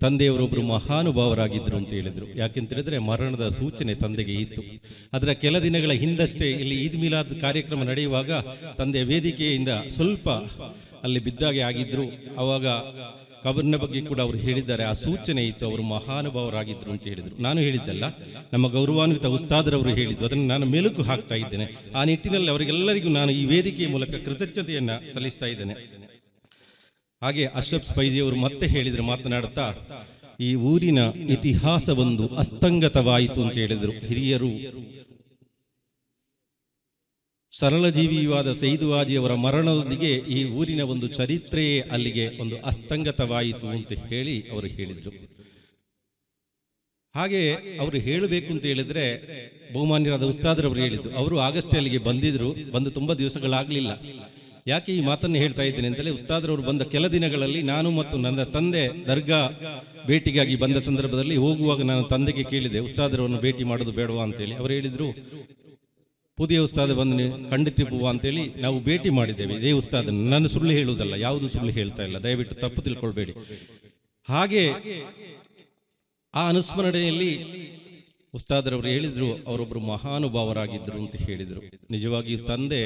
ತಂದೆಯವರೊಬ್ಬರು ಮಹಾನುಭಾವರಾಗಿದ್ದರು ಅಂತ ಹೇಳಿದರು. ಯಾಕೆಂತ ಹೇಳಿದ್ರೆ ಮರಣದ ಸೂಚನೆ ತಂದೆಗೆ ಇತ್ತು. ಅದರ ಕೆಲ ದಿನಗಳ ಹಿಂದಷ್ಟೇ ಇಲ್ಲಿ ಈದ್ ಮಿಲಾದ್ ಕಾರ್ಯಕ್ರಮ ನಡೆಯುವಾಗ ತಂದೆ ವೇದಿಕೆಯಿಂದ ಸ್ವಲ್ಪ ಅಲ್ಲಿ ಬಿದ್ದಾಗೆ ಆಗಿದ್ರು. ಅವಾಗ ಕಬರ್ನ ಬಗ್ಗೆ ಕೂಡ ಅವರು ಹೇಳಿದ್ದಾರೆ. ಆ ಸೂಚನೆ ಇತ್ತು, ಅವರು ಮಹಾನುಭಾವರಾಗಿದ್ರು ಅಂತ ಹೇಳಿದರು. ನಾನು ಹೇಳಿದ್ದಲ್ಲ, ನಮ್ಮ ಗೌರವಾನ್ವಿತ ಉಸ್ತಾದರವರು ಹೇಳಿದ್ದು, ಅದನ್ನು ನಾನು ಮೆಲುಕು ಹಾಕ್ತಾ ಇದ್ದೇನೆ. ಆ ನಿಟ್ಟಿನಲ್ಲಿ ಅವರಿಗೆಲ್ಲರಿಗೂ ನಾನು ಈ ವೇದಿಕೆಯ ಮೂಲಕ ಕೃತಜ್ಞತೆಯನ್ನ ಸಲ್ಲಿಸ್ತಾ ಇದ್ದೇನೆ. ಹಾಗೆ ಅಶ್ರಫ್ ಸ್ಪೈಜಿ ಅವರು ಮತ್ತೆ ಹೇಳಿದರು, ಮಾತನಾಡುತ್ತಾ, ಈ ಊರಿನ ಇತಿಹಾಸವೊಂದು ಅಸ್ತಂಗತವಾಯಿತು ಅಂತ ಹೇಳಿದರು. ಹಿರಿಯರು ಸರಳಜೀವಿಯಾದ ಸೈದುವಾಜಿಯವರ ಮರಣದೊಂದಿಗೆ ಈ ಊರಿನ ಒಂದು ಚರಿತ್ರೆಯೇ ಅಲ್ಲಿಗೆ ಒಂದು ಅಸ್ತಂಗತವಾಯಿತು ಅಂತ ಹೇಳಿ ಅವರು ಹೇಳಿದರು. ಹಾಗೆ ಅವರು ಹೇಳಬೇಕು ಅಂತ ಹೇಳಿದ್ರೆ ಬಹುಮಾನ್ಯರಾದ ಉಸ್ತಾದ್ರವರು ಹೇಳಿದ್ದು, ಅವರು ಆಗಸ್ಟ್ ಅಲ್ಲಿಗೆ ಬಂದಿದ್ರು, ಬಂದು ತುಂಬಾ ದಿವಸಗಳಾಗಲಿಲ್ಲ. ಯಾಕೆ ಈ ಮಾತನ್ನು ಹೇಳ್ತಾ ಇದ್ದೇನೆ ಅಂತಲೇ ಉಸ್ತಾದ್ರವರು ಬಂದ ಕೆಲ ದಿನಗಳಲ್ಲಿ ನಾನು ಮತ್ತು ನನ್ನ ತಂದೆ ದರ್ಗಾ ಭೇಟಿಗಾಗಿ ಬಂದ ಸಂದರ್ಭದಲ್ಲಿ ಹೋಗುವಾಗ ನಾನು ತಂದೆಗೆ ಕೇಳಿದೆ ಉಸ್ತಾದ್ರವನ್ನು ಭೇಟಿ ಮಾಡೋದು ಬೇಡವಾ ಅಂತೇಳಿ. ಅವರು ಹೇಳಿದ್ರು ಪುದಿಯ ಉಸ್ತಾದ ಬಂದು ಪೂವ ಅಂತೇಳಿ ನಾವು ಭೇಟಿ ಮಾಡಿದ್ದೇವೆ. ಇದೇ ಉಸ್ತಾದ ನನ್ನ ಸುಳ್ಳು ಹೇಳುವುದಲ್ಲ, ಯಾವುದು ಸುಳ್ಳು ಹೇಳ್ತಾ ಇಲ್ಲ. ದಯವಿಟ್ಟು ತಪ್ಪು ತಿಳ್ಕೊಳ್ಬೇಡಿ. ಹಾಗೆ ಆ ಅನುಸ್ಮರಣೆಯಲ್ಲಿ ಉಸ್ತಾದರವರು ಹೇಳಿದ್ರು ಅವರೊಬ್ಬರು ಮಹಾನುಭಾವರಾಗಿದ್ದರು ಅಂತ ಹೇಳಿದರು. ನಿಜವಾಗಿಯೂ ತಂದೆ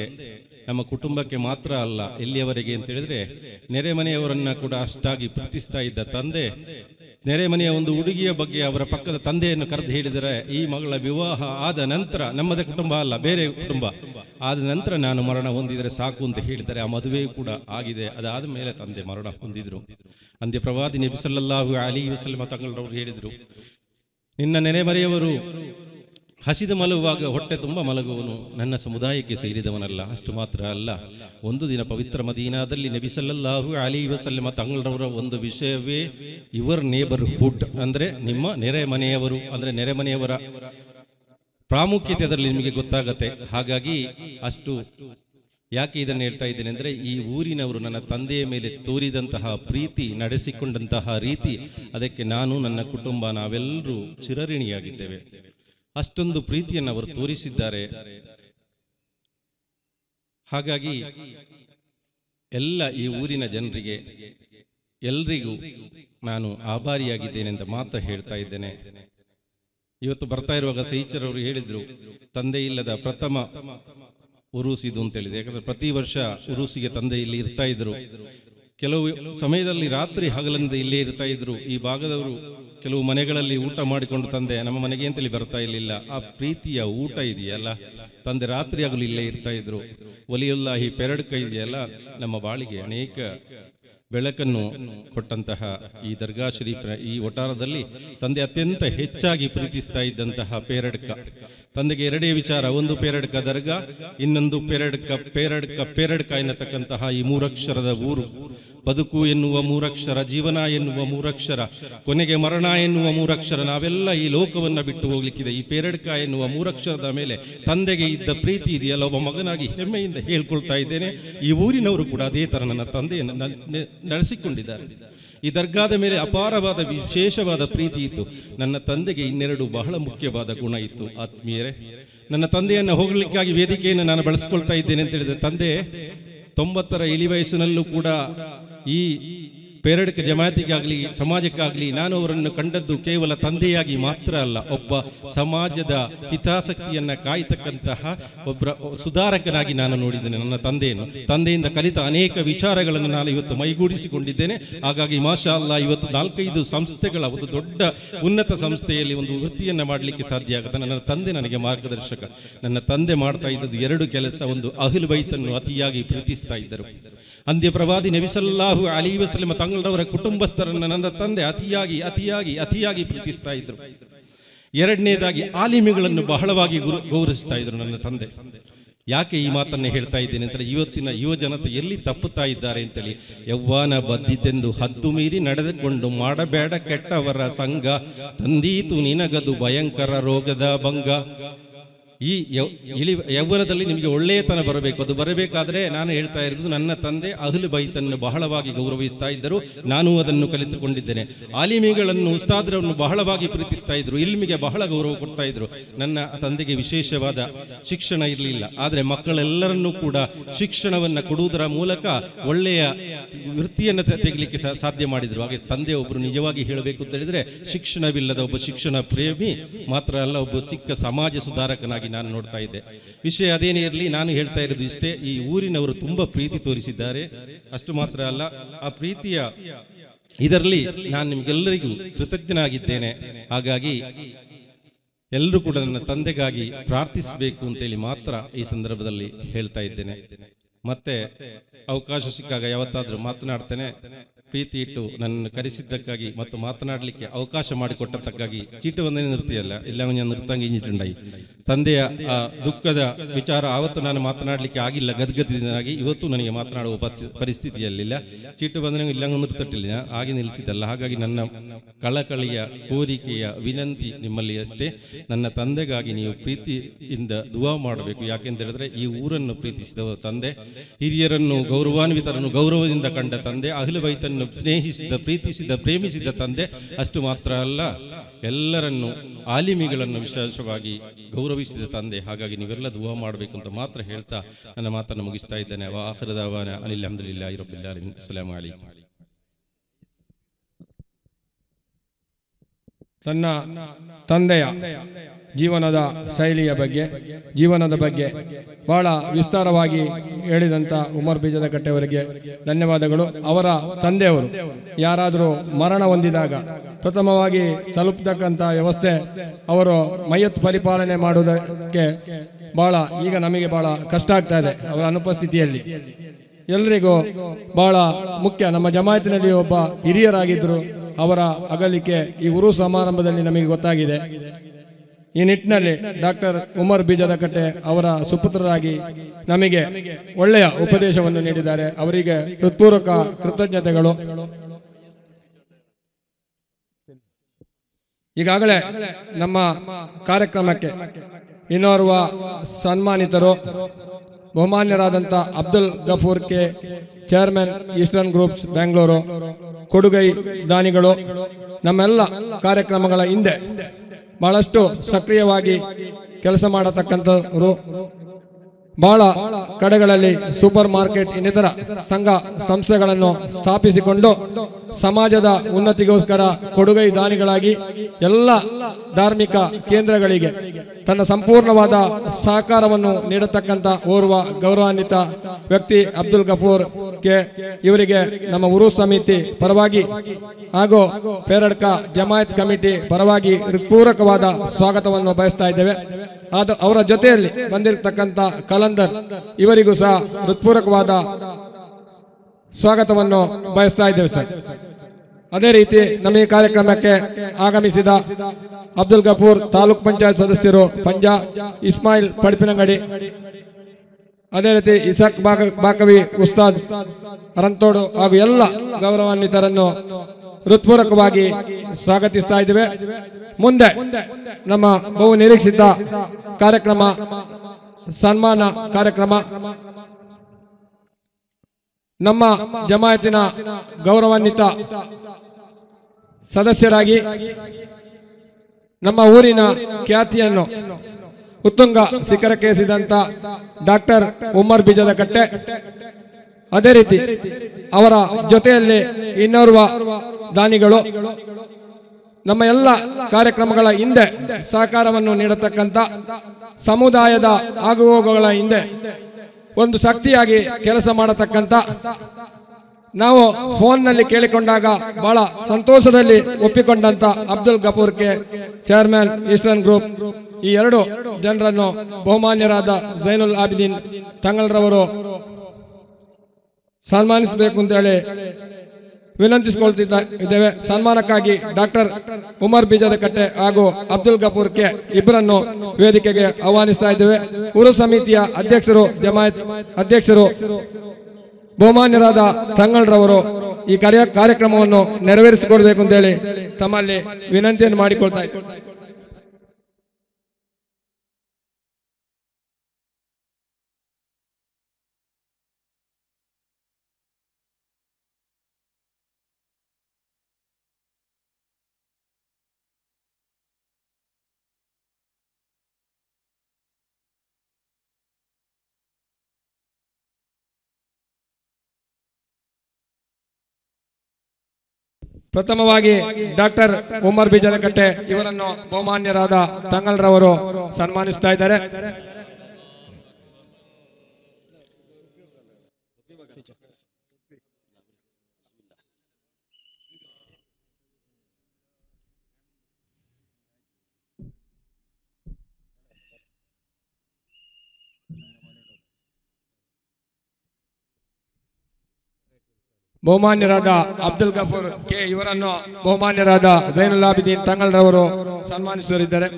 ನಮ್ಮ ಕುಟುಂಬಕ್ಕೆ ಮಾತ್ರ ಅಲ್ಲ, ಎಲ್ಲಿಯವರೆಗೆ ಅಂತ ಹೇಳಿದ್ರೆ, ನೆರೆಮನೆಯವರನ್ನ ಕೂಡ ಅಷ್ಟಾಗಿ ಪ್ರೀತಿಸ್ತಾ ಇದ್ದ ತಂದೆ, ನೆರೆಮನೆಯ ಒಂದು ಹುಡುಗಿಯ ಬಗ್ಗೆ ಅವರ ಪಕ್ಕದ ತಂದೆಯನ್ನು ಕರೆದು ಹೇಳಿದರೆ, ಈ ಮಗಳ ವಿವಾಹ ಆದ ನಂತರ, ನಮ್ಮದೇ ಕುಟುಂಬ ಅಲ್ಲ, ಬೇರೆ ಕುಟುಂಬ, ಆದ ನಂತರ ನಾನು ಮರಣ ಹೊಂದಿದರೆ ಸಾಕು ಅಂತ ಹೇಳಿದರೆ, ಆ ಮದುವೆಯೂ ಕೂಡ ಆಗಿದೆ, ಅದಾದ ಮೇಲೆ ತಂದೆ ಮರಣ ಹೊಂದಿದ್ರು. ಅಂದ್ಯ ಪ್ರವಾದಿ ನಿಬಿಸಲ್ಲಾಹು ಅಲಿ ವಸಲ್ಲಮ ತಂಗಳವರು ಹೇಳಿದರು ನಿನ್ನ ನೆರೆಮರೆಯವರು ಹಸಿದು ಮಲಗುವಾಗ ಹೊಟ್ಟೆ ತುಂಬ ಮಲಗುವನು. ನನ್ನ ಸಮುದಾಯಕ್ಕೆ ಸೇರಿದವನಲ್ಲ, ಅಷ್ಟು ಮಾತ್ರ ಅಲ್ಲ. ಒಂದು ದಿನ ಪವಿತ್ರ ಮದೀನಾದಲ್ಲಿ ನಬಿ ಸಲ್ಲಲ್ಲಾಹು ಅಲಿ ವಸಲ್ಲಮ ತಂಗಳವರ ಒಂದು ವಿಷಯವೇ ಯುವರ್ ನೇಬರ್ಹುಡ್ ಅಂದ್ರೆ ನಿಮ್ಮ ನೆರೆಮನೆಯವರು ಅಂದ್ರೆ ನೆರೆಮನೆಯವರ ಪ್ರಾಮುಖ್ಯತೆ ಅದರಲ್ಲಿ ನಿಮಗೆ ಗೊತ್ತಾಗತ್ತೆ. ಹಾಗಾಗಿ ಅಷ್ಟು ಯಾಕೆ ಇದನ್ನು ಹೇಳ್ತಾ ಇದ್ದೇನೆ ಅಂದರೆ ಈ ಊರಿನವರು ನನ್ನ ತಂದೆಯ ಮೇಲೆ ತೋರಿದಂತಹ ಪ್ರೀತಿ, ನಡೆಸಿಕೊಂಡಂತಹ ರೀತಿ, ಅದಕ್ಕೆ ನಾನು ನನ್ನ ಕುಟುಂಬ ನಾವೆಲ್ಲರೂ ಚಿರಋಣಿಯಾಗಿದ್ದೇವೆ. ಅಷ್ಟೊಂದು ಪ್ರೀತಿಯನ್ನು ಅವರು ತೋರಿಸಿದ್ದಾರೆ. ಹಾಗಾಗಿ ಎಲ್ಲ ಈ ಊರಿನ ಜನರಿಗೆ, ಎಲ್ರಿಗೂ ನಾನು ಆಭಾರಿಯಾಗಿದ್ದೇನೆ ಅಂತ ಮಾತ್ರ ಹೇಳ್ತಾ ಇದ್ದೇನೆ. ಇವತ್ತು ಬರ್ತಾ ಇರುವಾಗ ಸೈಚರ್ ಅವರು ಹೇಳಿದ್ರು, ತಂದೆ ಇಲ್ಲದ ಪ್ರಥಮ ಉರುಸ್ ಇದು ಅಂತ ಹೇಳಿದೆ ಯಾಕಂದ್ರೆ ಪ್ರತಿ ವರ್ಷ ಉರುಸಿಗೆ ತಂದೆ ಇಲ್ಲಿ ಇರ್ತಾ ಇದ್ರು. ಕೆಲವು ಸಮಯದಲ್ಲಿ ರಾತ್ರಿ ಹಗಲಿಂದ ಇಲ್ಲೇ ಇರ್ತಾ ಇದ್ರು. ಈ ಭಾಗದವರು ಕೆಲವು ಮನೆಗಳಲ್ಲಿ ಊಟ ಮಾಡಿಕೊಂಡು ತಂದೆ, ನಮ್ಮ ಮನೆಗೆ ಅಂತೇಳಿ ಬರ್ತಾ ಇರಲಿಲ್ಲ. ಆ ಪ್ರೀತಿಯ ಊಟ ಇದೆಯಲ್ಲ? ತಂದೆ ರಾತ್ರಿ ಆಗಲು ಇಲ್ಲೇ ಇರ್ತಾ ಇದ್ರು. ಒಲಿಯುಲ್ಲಾಹಿ ಪೆರಡ್ಕ ಇದೆಯಲ್ಲ? ನಮ್ಮ ಬಾಳಿಗೆ ಅನೇಕ ಬೆಳಕನ್ನು ಕೊಟ್ಟಂತಹ ಈ ದರ್ಗಾ ಶರೀಫ್ ಈ ಒಟಾರದಲ್ಲಿ ತಂದೆ ಅತ್ಯಂತ ಹೆಚ್ಚಾಗಿ ಪ್ರೀತಿಸ್ತಾ ಇದ್ದಂತಹ ಪೇರಡ್ಕ. ತಂದೆಗೆ ಎರಡೇ ವಿಚಾರ, ಒಂದು ಪೇರಡ್ಕ ದರ್ಗಾ, ಇನ್ನೊಂದು ಪೇರಡ್ಕ ಪೇರಡ್ಕ ಪೇರಡ್ಕ ಎನ್ನತಕ್ಕಂತಹ ಈ ಮೂರಕ್ಷರದ ಊರು. ಬದುಕು ಎನ್ನುವ ಮೂರಕ್ಷರ, ಜೀವನ ಎನ್ನುವ ಮೂರಕ್ಷರ, ಕೊನೆಗೆ ಮರಣ ಎನ್ನುವ ಮೂರಕ್ಷರ, ನಾವೆಲ್ಲ ಈ ಲೋಕವನ್ನ ಬಿಟ್ಟು ಹೋಗ್ಲಿಕ್ಕಿದೆ. ಈ ಪೇರಡ್ಕ ಎನ್ನುವ ಮೂರಕ್ಷರದ ಮೇಲೆ ತಂದೆಗೆ ಇದ್ದ ಪ್ರೀತಿ ಇದೆಯಲ್ಲ, ಒಬ್ಬ ಮಗನಾಗಿ ಹೆಮ್ಮೆಯಿಂದ ಹೇಳ್ಕೊಳ್ತಾ ಇದ್ದೇನೆ. ಈ ಊರಿನವರು ಕೂಡ ಅದೇ ತರ ನನ್ನ ತಂದೆಯನ್ನು ನಡೆಸಿಕೊಂಡಿದ್ದಾರೆ. ಈ ದರ್ಗಾದ ಮೇಲೆ ಅಪಾರವಾದ ವಿಶೇಷವಾದ ಪ್ರೀತಿ ಇತ್ತು. ನನ್ನ ತಂದೆಗೆ ಇನ್ನೆರಡು ಬಹಳ ಮುಖ್ಯವಾದ ಗುಣ ಇತ್ತು. ನನ್ನ ತಂದೆಯನ್ನು ಹೋಗಲಿಕ್ಕಾಗಿ ವೇದಿಕೆಯನ್ನು ನಾನು ಬಳಸ್ಕೊಳ್ತಾ ಇದ್ದೇನೆ ಅಂತ ಹೇಳಿದ ತಂದೆ, ತೊಂಬತ್ತರ ಇಳಿ ವಯಸ್ಸಿನಲ್ಲೂ ಕೂಡ ಈ ಪೇರಡ್ಕ ಜಮಾತಿಗಾಗಲಿ, ಸಮಾಜಕ್ಕಾಗಲಿ ನಾನು ಅವರನ್ನು ಕಂಡದ್ದು ಕೇವಲ ತಂದೆಯಾಗಿ ಮಾತ್ರ ಅಲ್ಲ, ಒಬ್ಬ ಸಮಾಜದ ಹಿತಾಸಕ್ತಿಯನ್ನ ಕಾಯ್ತಕ್ಕಂತಹ ಒಬ್ಬ ಸುಧಾರಕನಾಗಿ ನಾನು ನೋಡಿದ್ದೇನೆ, ನನ್ನ ತಂದೆಯನ್ನು. ತಂದೆಯಿಂದ ಕಲಿತ ಅನೇಕ ವಿಚಾರಗಳನ್ನು ನಾನು ಇವತ್ತು ಮೈಗೂಡಿಸಿಕೊಂಡಿದ್ದೇನೆ. ಹಾಗಾಗಿ ಮಾಶಾ ಅಲ್ಲ ಇವತ್ತು ನಾಲ್ಕೈದು ಸಂಸ್ಥೆಗಳ ಒಂದು ದೊಡ್ಡ ಉನ್ನತ ಸಂಸ್ಥೆಯಲ್ಲಿ ಒಂದು ವೃತ್ತಿಯನ್ನ ಮಾಡಲಿಕ್ಕೆ ಸಾಧ್ಯ ಆಗುತ್ತೆ. ನನ್ನ ತಂದೆ ನನಗೆ ಮಾರ್ಗದರ್ಶಕ. ನನ್ನ ತಂದೆ ಮಾಡ್ತಾ ಇದ್ದದ್ದು ಎರಡು ಕೆಲಸ, ಒಂದು ಅಹಿಲ್ ಬೈತನ್ನು ಅತಿಯಾಗಿ ಪ್ರೀತಿಸ್ತಾ ಇದ್ದರು. ಅಂತ್ಯ ಪ್ರವಾದಿ ನಬಿಸಲ್ಲಾಹು ಅಲಿ ವಸಲಮ ತಂಗಳವರ ಕುಟುಂಬಸ್ಥರನ್ನು ನನ್ನ ತಂದೆ ಅತಿಯಾಗಿ ಅತಿಯಾಗಿ ಅತಿಯಾಗಿ ಪ್ರೀತಿಸ್ತಾ ಇದ್ರು. ಎರಡನೇದಾಗಿ ಆಲಿಮಿಗಳನ್ನು ಬಹಳವಾಗಿ ಗುರು, ಗೌರವಿಸ್ತಾ ಇದ್ರು ನನ್ನ ತಂದೆ. ಯಾಕೆ ಈ ಮಾತನ್ನು ಹೇಳ್ತಾ ಇದ್ದೇನೆ ಅಂತೇಳಿ ಇವತ್ತಿನ ಯುವ ಜನತೆ ಎಲ್ಲಿ ತಪ್ಪುತ್ತಾ ಇದ್ದಾರೆ ಅಂತೇಳಿ ಯವ್ವಾನ ಬದ್ದಿತೆಂದು ಹದ್ದು ಮೀರಿ ನಡೆದುಕೊಂಡು ಮಾಡಬೇಡ ಕೆಟ್ಟವರ ಸಂಘ, ತಂದೀತು ನಿನಗದು ಭಯಂಕರ ರೋಗದ ಭಂಗ. ಈ ಇಳಿ ಯೌವನದಲ್ಲಿ ನಿಮಗೆ ಒಳ್ಳೆಯತನ ಬರಬೇಕು. ಅದು ಬರಬೇಕಾದ್ರೆ ನಾನು ಹೇಳ್ತಾ ಇರೋದು ನನ್ನ ತಂದೆ ಅಹಲು ಬೈತನ್ನು ಬಹಳವಾಗಿ ಗೌರವಿಸ್ತಾ ಇದ್ದರು. ನಾನು ಅದನ್ನು ಕಲಿತುಕೊಂಡಿದ್ದೇನೆ. ಆಲಿಮಿಗಳನ್ನು ಉಸ್ತಾದ್ರವನ್ನು ಬಹಳವಾಗಿ ಪ್ರೀತಿಸ್ತಾ ಇದ್ರು. ಇಲ್ಮಿಗೆ ಬಹಳ ಗೌರವ ಕೊಡ್ತಾ ಇದ್ರು. ನನ್ನ ತಂದೆಗೆ ವಿಶೇಷವಾದ ಶಿಕ್ಷಣ ಇರಲಿಲ್ಲ. ಆದರೆ ಮಕ್ಕಳೆಲ್ಲರನ್ನೂ ಕೂಡ ಶಿಕ್ಷಣವನ್ನು ಕೊಡುವುದರ ಮೂಲಕ ಒಳ್ಳೆಯ ವೃತ್ತಿಯನ್ನು ತೆಗಲಿಕ್ಕೆ ಸಾಧ್ಯ ಮಾಡಿದ್ರು. ಹಾಗೆ ತಂದೆ ಒಬ್ಬರು ನಿಜವಾಗಿ ಹೇಳಬೇಕು ಅಂತ ಹೇಳಿದ್ರೆ, ಶಿಕ್ಷಣವಿಲ್ಲದ ಒಬ್ಬ ಶಿಕ್ಷಣ ಪ್ರೇಮಿ ಮಾತ್ರ ಅಲ್ಲ, ಒಬ್ಬ ಚಿಕ್ಕ ಸಮಾಜ ಸುಧಾರಕನಾಗಿ ನಾನು ನೋಡ್ತಾ ಇದ್ದೆ. ವಿಷಯ ಅದೇನೇ ಇರಲಿ, ನಾನು ಹೇಳ್ತಾ ಇರೋದು ಇಷ್ಟೇ. ಈ ಊರಿನವರು ತುಂಬಾ ಪ್ರೀತಿ ತೋರಿಸಿದ್ದಾರೆ. ಅಷ್ಟು ಮಾತ್ರ ಅಲ್ಲ, ಆ ಪ್ರೀತಿಯ ಇದರಲ್ಲಿ ನಾನು ನಿಮ್ಗೆಲ್ಲರಿಗೂ ಕೃತಜ್ಞನಾಗಿದ್ದೇನೆ. ಹಾಗಾಗಿ ಎಲ್ಲರೂ ಕೂಡ ನನ್ನ ತಂದೆಗಾಗಿ ಪ್ರಾರ್ಥಿಸಬೇಕು ಅಂತೇಳಿ ಮಾತ್ರ ಈ ಸಂದರ್ಭದಲ್ಲಿ ಹೇಳ್ತಾ ಇದ್ದೇನೆ. ಮತ್ತೆ ಅವಕಾಶ ಸಿಕ್ಕಾಗ ಯಾವತ್ತಾದ್ರೂ ಮಾತನಾಡ್ತೇನೆ. ಪ್ರೀತಿ ಇಟ್ಟು ನನ್ನನ್ನು ಕರೆಸಿದ್ದಕ್ಕಾಗಿ ಮತ್ತು ಮಾತನಾಡಲಿಕ್ಕೆ ಅವಕಾಶ ಮಾಡಿಕೊಟ್ಟದ್ದಕ್ಕಾಗಿ ಚೀಟವೊಂದನೇ നിർത്തിയല്ല എല്ലാം ഞാൻ നിർത്താൻ കഴിഞ്ഞിട്ടുണ്ടായി ತಂದೆಯ ಆ ದುಃಖದ ವಿಚಾರ ಆವತ್ತು ನಾನು ಮಾತನಾಡಲಿಕ್ಕೆ ಆಗಿಲ್ಲ ಗದ್ಗದಿನಾಗಿ ಇವತ್ತು ನನಗೆ ಮಾತನಾಡುವ ಪರಿಸ್ಥಿ- ಪರಿಸ್ಥಿತಿಯಲ್ಲಿಲ್ಲ ಚೀಟು ಬಂದರೆ ಇಲ್ಲಂಗ നിർത്തിട്ടില്ല ഞാൻ ಆಗಿ ನಿಲ್ಲಿಸಿದ್ದಲ್ಲ ಹಾಗಾಗಿ ನನ್ನ ಕಳಕಳಿಯ ಕೋರಿಕೆಯ ವಿನಂತಿ ನಿಮ್ಮಲ್ಲಿ ಅಷ್ಟೇ ನನ್ನ ತಂದೆಗಾಗಿ ನೀವು ಪ್ರೀತಿಯಿಂದ ದುವಾ ಮಾಡಬೇಕು ಯಾಕೆಂತ ಹೇಳಿದ್ರೆ ಈ ಊರನ್ನು ಪ್ರೀತಿಸಿದ ತಂದೆ ಹಿರಿಯರನ್ನು ಗೌರವಾನ್ವಿತರನ್ನು ಗೌರವದಿಂದ ಕಂಡ ತಂದೆ ಅಹ್ಲು ಬೈತನ್ನು ಸ್ನೇಹಿಸಿದ ಪ್ರೀತಿಸಿದ ಪ್ರೇಮಿಸಿದ ತಂದೆ ಅಷ್ಟು ಮಾತ್ರ ಅಲ್ಲ, ಎಲ್ಲರನ್ನು, ಆಲಿಮಿಗಳನ್ನು ವಿಶೇಷವಾಗಿ ಗೌರವಿಸಿದ ತಂದೆ. ಹಾಗಾಗಿ ನೀವೆಲ್ಲ ದುವಾ ಮಾಡಬೇಕು ಅಂತ ಮಾತ್ರ ಹೇಳ್ತಾ ನನ್ನ ಮಾತನ್ನು ಮುಗಿಸ್ತಾ ಇದ್ದೇನೆ. ಅನಿಲ್ ಅಹಮದಿಲ್ಲ ಇರಬಿಲ್ಲ ಅಸ್ಸಲಾಮು ಅಲೈಕುಂ ತನ್ನ ತಂದೆಯ ಜೀವನದ ಶೈಲಿಯ ಬಗ್ಗೆ, ಜೀವನದ ಬಗ್ಗೆ ಬಹಳ ವಿಸ್ತಾರವಾಗಿ ಹೇಳಿದಂತ ಉಮರ್ ಬೀಜದ ಕಟ್ಟೆಯವರಿಗೆ ಧನ್ಯವಾದಗಳು. ಅವರ ತಂದೆಯವರು ಯಾರಾದರೂ ಮರಣ ಹೊಂದಿದಾಗ ಪ್ರಥಮವಾಗಿ ತಲುಪತಕ್ಕಂಥ ವ್ಯವಸ್ಥೆ ಅವರು ಮೈಯತ್ ಪರಿಪಾಲನೆ ಮಾಡುವುದಕ್ಕೆ ಬಹಳ, ಈಗ ನಮಗೆ ಬಹಳ ಕಷ್ಟ ಆಗ್ತಾ ಇದೆ ಅವರ ಅನುಪಸ್ಥಿತಿಯಲ್ಲಿ. ಎಲ್ರಿಗೂ ಬಹಳ ಮುಖ್ಯ. ನಮ್ಮ ಜಮಾಯತಿನಲ್ಲಿ ಒಬ್ಬ ಹಿರಿಯರಾಗಿದ್ದರು. ಅವರ ಅಗಲಿಕೆ ಈ ಉರು ಸಮಾರಂಭದಲ್ಲಿ ನಮಗೆ ಗೊತ್ತಾಗಿದೆ. ಈ ನಿಟ್ಟಿನಲ್ಲಿ ಡಾಕ್ಟರ್ ಉಮರ್ ಬೀಜದ ಕಟ್ಟೆ ಅವರ ಸುಪುತ್ರರಾಗಿ ನಮಗೆ ಒಳ್ಳೆಯ ಉಪದೇಶವನ್ನು ನೀಡಿದ್ದಾರೆ. ಅವರಿಗೆ ಹೃತ್ಪೂರ್ವಕ ಕೃತಜ್ಞತೆಗಳು. ಈಗಾಗಲೇ ನಮ್ಮ ಕಾರ್ಯಕ್ರಮಕ್ಕೆ ಇನ್ನೋರ್ವ ಸನ್ಮಾನಿತರು, ಬಹುಮಾನ್ಯರಾದಂಥ Abdul Gafoor K chairman Eastern Groups Bengaluru ಕೊಡುಗೈ ದಾನಿಗಳು ನಮ್ಮೆಲ್ಲ ಕಾರ್ಯಕ್ರಮಗಳ ಹಿಂದೆ ಬಹಳಷ್ಟು ಸಕ್ರಿಯವಾಗಿ ಕೆಲಸ ಮಾಡತಕ್ಕಂಥವರು ಬಹಳ ಕಡೆಗಳಲ್ಲಿ ಸೂಪರ್ ಮಾರ್ಕೆಟ್ ಇನ್ನಿತರ ಸಂಘ ಸಂಸ್ಥೆಗಳನ್ನು ಸ್ಥಾಪಿಸಿಕೊಂಡು ಸಮಾಜದ ಉನ್ನತಿಗೋಸ್ಕರ ಕೊಡುಗೈ ದಾನಿಗಳಾಗಿ ಎಲ್ಲ ಧಾರ್ಮಿಕ ಕೇಂದ್ರಗಳಿಗೆ ತನ್ನ ಸಂಪೂರ್ಣವಾದ ಸಹಕಾರವನ್ನು ನೀಡತಕ್ಕಂತ ಓರ್ವ ಗೌರವಾನ್ವಿತ ವ್ಯಕ್ತಿ ಅಬ್ದುಲ್ ಗಫೂರ್ ಕೆ. ಇವರಿಗೆ ನಮ್ಮ ಉರು ಸಮಿತಿ ಪರವಾಗಿ ಹಾಗೂ ಪೇರಡ್ಕ ಜಮಾಯತ್ ಕಮಿಟಿ ಪರವಾಗಿ ಪೂರಕವಾದ ಸ್ವಾಗತವನ್ನು ಬಯಸ್ತಾ ಇದ್ದೇವೆ. ಆದ ಅವರ ಜೊತೆಯಲ್ಲಿ ಬಂದಿರತಕ್ಕಂತ ಕಲಂದರ್ ಇವರಿಗೂ ಸಹ ಹೃತ್ಪೂರ್ವಕವಾದ ಸ್ವಾಗತವನ್ನು ಬಯಸ್ತಾ ಇದ್ದೇವೆ ಸರ್. ಅದೇ ರೀತಿ ನಮ್ಮ ಈ ಕಾರ್ಯಕ್ರಮಕ್ಕೆ ಆಗಮಿಸಿದ ಅಬ್ದುಲ್ ಗಫೂರ್ ತಾಲೂಕ್ ಪಂಚಾಯತ್ ಸದಸ್ಯರು ಪಂಜಾ ಇಸ್ಮಾಯಿಲ್ ಪಡಪಿನಂಗಡಿ, ಅದೇ ರೀತಿ ಇಸಾಕ್ ಬಾಕ ಬಾಕವಿ ಉಸ್ತಾದ್ ಅರಂತೋಡು ಹಾಗೂ ಎಲ್ಲ ಗೌರವಾನ್ವಿತರನ್ನು ಹೃತ್ಪೂರ್ವಕವಾಗಿ ಸ್ವಾಗತಿಸ್ತಾ ಇದ್ದೇವೆ. ಮುಂದೆ ನಮ್ಮ ಬಹು ನಿರೀಕ್ಷಿತ ಕಾರ್ಯಕ್ರಮ, ಸನ್ಮಾನ ಕಾರ್ಯಕ್ರಮ. ನಮ್ಮ ಜಮಾಯತಿನ ಗೌರವಾನ್ವಿತ ಸದಸ್ಯರಾಗಿ ನಮ್ಮ ಊರಿನ ಖ್ಯಾತಿಯನ್ನು ಉತ್ತುಂಗ ಶಿಖರಕ್ಕೇರಿಸಿದಂತ ಡಾಕ್ಟರ್ ಉಮರ್ ಬೀಜದ ಕಟ್ಟೆ. ಅದೇ ರೀತಿ ಅವರ ಜೊತೆಯಲ್ಲಿ ಇನ್ನೋರ್ವ ದಾನಿಗಳು, ನಮ್ಮ ಎಲ್ಲ ಕಾರ್ಯಕ್ರಮಗಳ ಹಿಂದೆ ಸಹಕಾರವನ್ನು ನೀಡತಕ್ಕಂಥ ಸಮುದಾಯದ ಆಗುಹೋಗುಗಳ ಹಿಂದೆ ಒಂದು ಶಕ್ತಿಯಾಗಿ ಕೆಲಸ ಮಾಡತಕ್ಕಂಥ ನಾವು ಫೋನ್ನಲ್ಲಿ ಕೇಳಿಕೊಂಡಾಗ ಬಹಳ ಸಂತೋಷದಲ್ಲಿ ಒಪ್ಪಿಕೊಂಡಂತ Abdul Gafoor K chairman Eastern Group ಈ ಎರಡು ಜನರನ್ನು ಬಹುಮಾನ್ಯರಾದ ಜೈನುಲ್ ಆಬಿದೀನ್ ತಂಗಲ್ರವರು ಸನ್ಮಾನಿಸಬೇಕು ಅಂತ ಹೇಳಿ ವಿನಂತಿಸಿಕೊಳ್ತಿದ್ದ ಇದ್ದೇವೆ. ಸನ್ಮಾನಕ್ಕಾಗಿ ಡಾಕ್ಟರ್ ಉಮರ್ ಬೀಜದ ಕಟ್ಟೆ ಹಾಗೂ ಅಬ್ದುಲ್ ಗಫೂರ್ ಕೆ ಇಬ್ಬರನ್ನು ವೇದಿಕೆಗೆ ಆಹ್ವಾನಿಸ್ತಾ ಇದ್ದೇವೆ. ಉರು ಸಮಿತಿಯ ಅಧ್ಯಕ್ಷರು ಜಮಾಯತ್ ಅಧ್ಯಕ್ಷರು ಬಹುಮಾನ್ಯರಾದ ತಂಗಳ್ರವರು ಈ ಕಾರ್ಯ ಕಾರ್ಯಕ್ರಮವನ್ನು ನೆರವೇರಿಸಿಕೊಡ್ಬೇಕು ಅಂತ ಹೇಳಿ ತಮ್ಮಲ್ಲಿ ವಿನಂತಿಯನ್ನು ಮಾಡಿಕೊಳ್ತಾ ಇದ್ದೇವೆ. ಪ್ರಥಮವಾಗಿ ಡಾಕ್ಟರ್ ಉಮರ್ ಬಿಜಲಕಟ್ಟೆ ಇವರನ್ನು ಬಹುಮಾನ್ಯರಾದ ತಂಗಲ್ರವರು ಸನ್ಮಾನಿಸ್ತಾ ಇದ್ದಾರೆ. ಬಹುಮಾನ್ಯರಾದ ಅಬ್ದುಲ್ ಗಫೂರ್ ಕೆ ಇವರನ್ನು ಬಹುಮಾನ್ಯರಾದ ಜೈನುಲ್ ಆಬಿದೀನ್ ತಂಗಲ್ರವರು ಸನ್ಮಾನಿಸಿದರಿದ್ದಾರೆ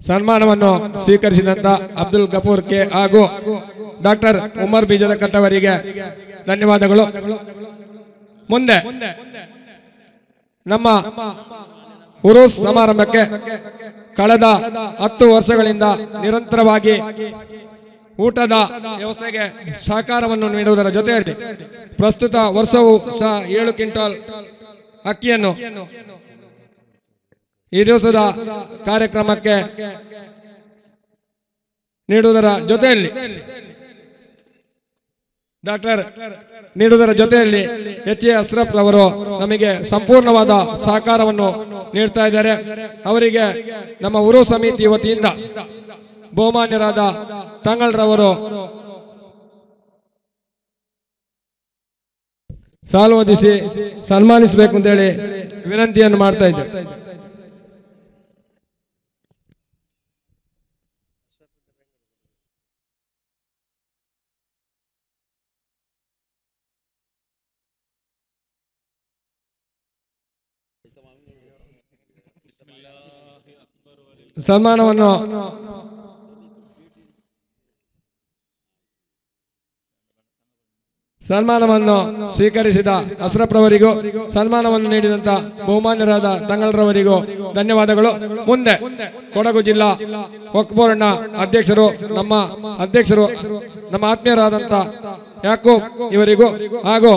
ಸನ್ಮಾನವನ್ನು ಸ್ವೀಕರಿಸಿದಂತ ಅಬ್ದುಲ್ ಗಫೂರ್ ಕೆ ಹಾಗೂ ಡಾಕ್ಟರ್ ಉಮರ್ ಬೀಜದ ಕಟ್ಟವರಿಗೆ ಧನ್ಯವಾದಗಳು. ಮುಂದೆ. ನಮ್ಮ ಉರುಸ್ ಸಮಾರಂಭಕ್ಕೆ ಕಳೆದ ಹತ್ತು ವರ್ಷಗಳಿಂದ ನಿರಂತರವಾಗಿ ಊಟದ ವ್ಯವಸ್ಥೆಗೆ ಸಹಕಾರವನ್ನು ನೀಡುವುದರ ಜೊತೆಯಲ್ಲಿ ಪ್ರಸ್ತುತ ವರ್ಷವೂ ಸಹ ಏಳು ಕ್ವಿಂಟಾಲ್ ಅಕ್ಕಿಯನ್ನು ಈ ದಿವಸದ ಕಾರ್ಯಕ್ರಮಕ್ಕೆ ನೀಡುವುದರ ಜೊತೆಯಲ್ಲಿ ಡಾಕ್ಟರ್ ನೀಡುವುದರ ಜೊತೆಯಲ್ಲಿ ಎಚ್ ಎ ಅಶ್ರಫ್ ಅವರು ನಮಗೆ ಸಂಪೂರ್ಣವಾದ ಸಹಕಾರವನ್ನು ನೀಡ್ತಾ ಇದ್ದಾರೆ. ಅವರಿಗೆ ನಮ್ಮ ಉರು ಸಮಿತಿ ವತಿಯಿಂದ ಬಹುಮಾನ್ಯರಾದ ತಂಗಳ್ರವರು ಸಾಲು ಒದಿಸಿ ಸನ್ಮಾನಿಸಬೇಕು ಅಂತೇಳಿ ವಿನಂತಿಯನ್ನು ಮಾಡ್ತಾ ಇದ್ದಾರೆ ಸನ್ಮಾನವನ್ನು ಸನ್ಮಾನವನ್ನು ಸ್ವೀಕರಿಸಿದ ಅಸ್ರಪ್ರವರಿಗೂ ಸನ್ಮಾನವನ್ನು ನೀಡಿದಂತ ಬಹುಮಾನ್ಯರಾದ ತಂಗಲ್ರವರಿಗೂ ಧನ್ಯವಾದಗಳು. ಮುಂದೆ ಕೊಡಗು ಜಿಲ್ಲಾ ವಕ್ಬೋರ್ಡ್ನ ಅಧ್ಯಕ್ಷರು, ನಮ್ಮ ಅಧ್ಯಕ್ಷರು, ನಮ್ಮ ಆತ್ಮೀಯರಾದಂತ ಯಾಕೂಬ್ ಇವರಿಗೂ ಹಾಗೂ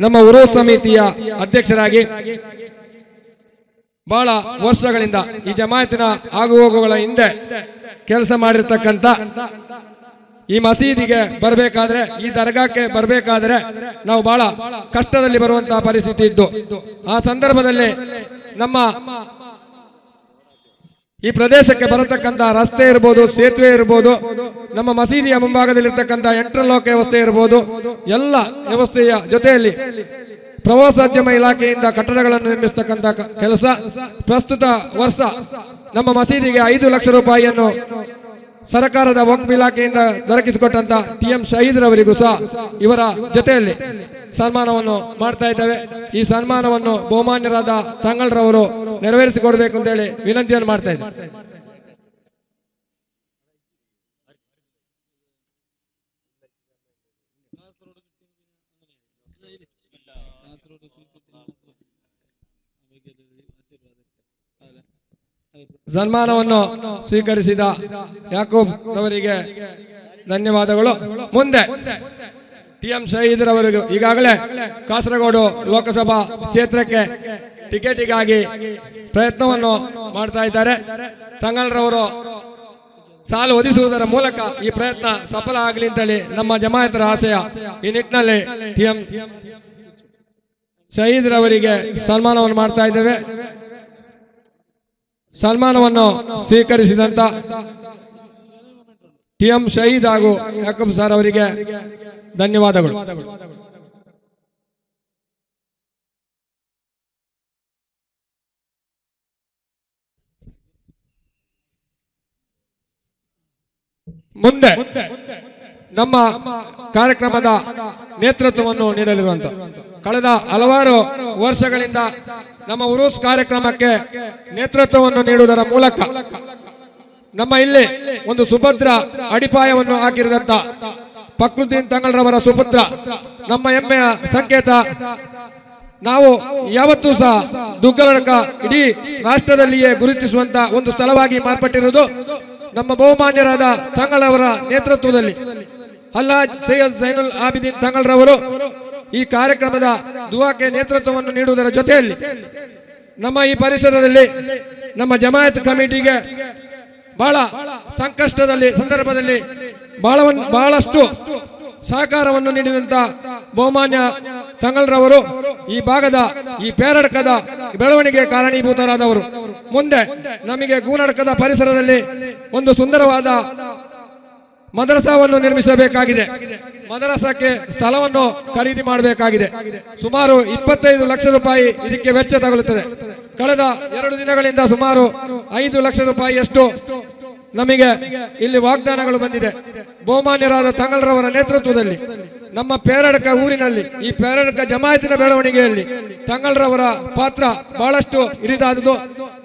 ನಮ್ಮ ಉರು ಸಮಿತಿಯ ಅಧ್ಯಕ್ಷರಾಗಿ ಬಹಳ ವರ್ಷಗಳಿಂದ ಈ ಜಮಾಯತಿನ ಆಗುಹೋಗುಗಳ ಹಿಂದೆ ಕೆಲಸ ಮಾಡಿರ್ತಕ್ಕಂಥ ಈ ಮಸೀದಿಗೆ ಬರಬೇಕಾದ್ರೆ, ಈ ದರ್ಗಾಕ್ಕೆ ಬರಬೇಕಾದ್ರೆ ನಾವು ಬಹಳ ಕಷ್ಟದಲ್ಲಿ ಬರುವಂತಹ ಪರಿಸ್ಥಿತಿ ಇದ್ದು, ಆ ಸಂದರ್ಭದಲ್ಲಿ ನಮ್ಮ ಈ ಪ್ರದೇಶಕ್ಕೆ ಬರತಕ್ಕಂತ ರಸ್ತೆ ಇರ್ಬೋದು, ಸೇತುವೆ ಇರ್ಬೋದು, ನಮ್ಮ ಮಸೀದಿಯ ಮುಂಭಾಗದಲ್ಲಿರ್ತಕ್ಕಂಥ ಎಂಟ್ರಲೋಕ ವ್ಯವಸ್ಥೆ ಇರ್ಬೋದು, ಎಲ್ಲ ವ್ಯವಸ್ಥೆಯ ಜೊತೆಯಲ್ಲಿ ಪ್ರವಾಸೋದ್ಯಮ ಇಲಾಖೆಯಿಂದ ಕಟ್ಟಡಗಳನ್ನು ನಿರ್ಮಿಸತಕ್ಕಂತ ಕೆಲಸ. ಪ್ರಸ್ತುತ ವರ್ಷ ನಮ್ಮ ಮಸೀದಿಗೆ ಐದು ಲಕ್ಷ ರೂಪಾಯಿಯನ್ನು ಸರ್ಕಾರದ ವಕ್ಫ್ ಇಲಾಖೆಯಿಂದ ದೊರಕಿಸಿಕೊಟ್ಟಂತ ಟಿ ಎಂ ಶಹೀದ್ರವರಿಗೂ ಸಹ ಇವರ ಜೊತೆಯಲ್ಲಿ ಸನ್ಮಾನವನ್ನು ಮಾಡ್ತಾ ಇದ್ದೇವೆ. ಈ ಸನ್ಮಾನವನ್ನು ಬಹುಮಾನ್ಯರಾದ ತಂಗಳ್ರವರು ನೆರವೇರಿಸಿಕೊಡ್ಬೇಕು ಅಂತೇಳಿ ವಿನಂತಿಯನ್ನು ಮಾಡ್ತಾ ಇದ್ದೇವೆ ಸನ್ಮಾನವನ್ನು ಸ್ವೀಕರಿಸಿದ ಯಾಕೂಬ್ ಅವರಿಗೆ ಧನ್ಯವಾದಗಳು. ಮುಂದೆ ಟಿ ಎಂ ಶಹೀದ್ರವರಿಗೂ ಈಗಾಗಲೇ ಕಾಸರಗೋಡು ಲೋಕಸಭಾ ಕ್ಷೇತ್ರಕ್ಕೆ ಟಿಕೆಟಿಗಾಗಿ ಪ್ರಯತ್ನವನ್ನು ಮಾಡ್ತಾ ಇದ್ದಾರೆ. ತಂಗಲ್ರವರು ಸಾಲು ಒದಿಸುವುದರ ಮೂಲಕ ಈ ಪ್ರಯತ್ನ ಸಫಲ ಆಗಲಿ ಅಂತೇಳಿ ನಮ್ಮ ಜಮಾಯತರ ಆಸೆಯ ಈ ನಿಟ್ಟಿನಲ್ಲಿ ಟಿ ಎಂ ಶಹೀದ್ರವರಿಗೆ ಸನ್ಮಾನವನ್ನು ಮಾಡ್ತಾ ಇದ್ದೇವೆ. ಸನ್ಮಾನವನ್ನು ಸ್ವೀಕರಿಸಿದಂತ ಟಿ ಎಂ ಶಹೀದ್ ಹಾಗೂ ಯಾಕಬ್ ಸರ್ ಅವರಿಗೆ ಧನ್ಯವಾದಗಳು. ಮುಂದೆ ನಮ್ಮ ಕಾರ್ಯಕ್ರಮದ ನೇತೃತ್ವವನ್ನು ನೀಡಲಿರುವಂತ ಕಳೆದ ಹಲವಾರು ವರ್ಷಗಳಿಂದ ನಮ್ಮ ಉರೂಸ್ ಕಾರ್ಯಕ್ರಮಕ್ಕೆ ನೇತೃತ್ವವನ್ನು ನೀಡುವುದರ ಮೂಲಕ ನಮ್ಮ ಇಲ್ಲಿ ಒಂದು ಸುಭದ್ರ ಅಡಿಪಾಯವನ್ನು ಹಾಕಿರದಂತ ಫಕ್ರುದ್ದೀನ್ ತಂಗಳ್ರವರ ಸುಪುತ್ರ, ನಮ್ಮ ಹೆಮ್ಮೆಯ ಸಂಕೇತ, ನಾವು ಯಾವತ್ತೂ ಸಹ ದುಗ್ಗಲಕ ಇಡೀ ರಾಷ್ಟ್ರದಲ್ಲಿಯೇ ಗುರುತಿಸುವಂತ ಒಂದು ಸ್ಥಳವಾಗಿ ಮಾರ್ಪಟ್ಟಿರುವುದು ನಮ್ಮ ಬಹುಮಾನ್ಯರಾದ ತಂಗಳವರ ನೇತೃತ್ವದಲ್ಲಿ. ಅಲ್ಲಾಜ್ ಸೈಯದ್ ಜೈನುಲ್ ಆಬಿದೀನ್ ತಂಗಳ್ರವರು ಈ ಕಾರ್ಯಕ್ರಮದ ದುವಾಕ್ಕೆ ನೇತೃತ್ವವನ್ನು ನೀಡುವುದರ ಜೊತೆಯಲ್ಲಿ ನಮ್ಮ ಈ ಪರಿಸರದಲ್ಲಿ ನಮ್ಮ ಜಮಾಯತ್ ಕಮಿಟಿಗೆ ಬಹಳ ಸಂಕಷ್ಟದಲ್ಲಿ, ಸಂದರ್ಭದಲ್ಲಿ ಬಹಳ ಬಹಳಷ್ಟು ಸಹಕಾರವನ್ನು ನೀಡಿದಂತ ಬಹುಮಾನ್ಯ ತಂಗಲ್ರವರು ಈ ಭಾಗದ ಈ ಪೇರಡಕದ ಬೆಳವಣಿಗೆ ಕಾರಣೀಭೂತರಾದವರು. ಮುಂದೆ ನಮಗೆ ಗೂನಡಕದ ಪರಿಸರದಲ್ಲಿ ಒಂದು ಸುಂದರವಾದ ಮದರಸಾವನ್ನು ನಿರ್ಮಿಸಬೇಕಾಗಿದೆ. ಮದರಸಕ್ಕೆ ಸ್ಥಳವನ್ನು ಖರೀದಿ ಮಾಡಬೇಕಾಗಿದೆ. ಸುಮಾರು ಇಪ್ಪತ್ತೈದು ಲಕ್ಷ ರೂಪಾಯಿ ಇದಕ್ಕೆ ವೆಚ್ಚ ತಗುಲುತ್ತದೆ ಕಳೆದ ಎರಡು ದಿನಗಳಿಂದ ಸುಮಾರು ಐದು ಲಕ್ಷ ರೂಪಾಯಿಯಷ್ಟು ನಮಗೆ ಇಲ್ಲಿ ವಾಗ್ದಾನಗಳು ಬಂದಿದೆ. ಬಹುಮಾನ್ಯರಾದ ತಂಗಳರವರ ನೇತೃತ್ವದಲ್ಲಿ. ನಮ್ಮ ಪೇರಡಕ ಊರಿನಲ್ಲಿ, ಈ ಪೇರಡಕ ಜಮಾಯತಿನ ಬೆಳವಣಿಗೆಯಲ್ಲಿ ತಂಗಲ್ರವರ ಪಾತ್ರ ಬಹಳಷ್ಟು ಹಿರಿದಾದುದು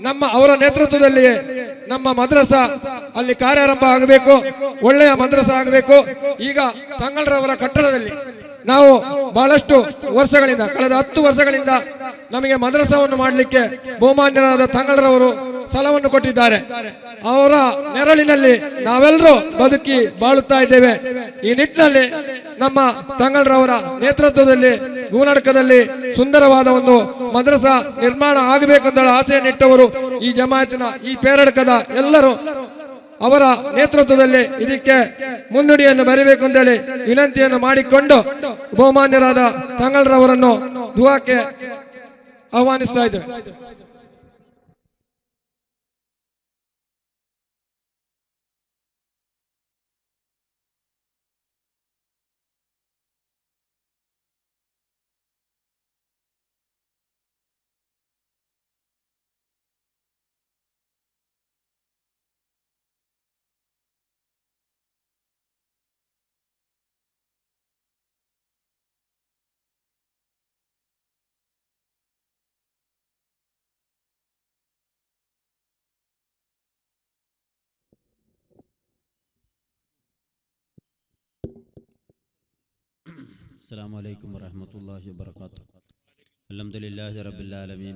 ನಮ್ಮ ಅವರ ನೇತೃತ್ವದಲ್ಲಿಯೇ ನಮ್ಮ ಮದ್ರಸ ಅಲ್ಲಿ ಕಾರ್ಯಾರಂಭ ಆಗಬೇಕು, ಒಳ್ಳೆಯ ಮದ್ರಸ ಆಗಬೇಕು. ಈಗ ತಂಗಲ್ರವರ ಕಟ್ಟಡದಲ್ಲಿ ನಾವು ಬಹಳಷ್ಟು ವರ್ಷಗಳಿಂದ, ಕಳೆದ ಹತ್ತು ವರ್ಷಗಳಿಂದ ನಮಗೆ ಮದ್ರಸವನ್ನು ಮಾಡಲಿಕ್ಕೆ ಬಹುಮಾನ್ಯರಾದ ತಂಗಳರವರು ಸಲವನ್ನು ಕೊಟ್ಟಿದ್ದಾರೆ. ಅವರ ನೆರಳಿನಲ್ಲಿ ನಾವೆಲ್ಲರೂ ಬದುಕಿ ಬಾಳುತ್ತಾ ಇದ್ದೇವೆ. ಈ ನಿಟ್ಟಿನಲ್ಲಿ ನಮ್ಮ ತಂಗಳರವರ ನೇತೃತ್ವದಲ್ಲಿ ಗುಣಡಕದಲ್ಲಿ ಸುಂದರವಾದ ಒಂದು ಮದ್ರಸ ನಿರ್ಮಾಣ ಆಗಬೇಕೆಂದ ಆಸೆಯನ್ನಿಟ್ಟವರು ಈ ಜಮಾಯತಿನ, ಈ ಪೇರಡಕದ ಎಲ್ಲರೂ ಅವರ ನೇತೃತ್ವದಲ್ಲಿ ಇದಕ್ಕೆ ಮುನ್ನುಡಿಯನ್ನು ಬರೀಬೇಕು ಅಂತೇಳಿ ವಿನಂತಿಯನ್ನು ಮಾಡಿಕೊಂಡು ಬಹುಮಾನ್ಯರಾದ ತಂಗಳರವರನ್ನು ದುವಾಕ್ಕೆ ಆಹ್ವಾನಿಸ್ತಾ ಇದ್ದೇವೆ. السلام عليكم ورحمة الله وبركاته. الحمد لله رب العالمين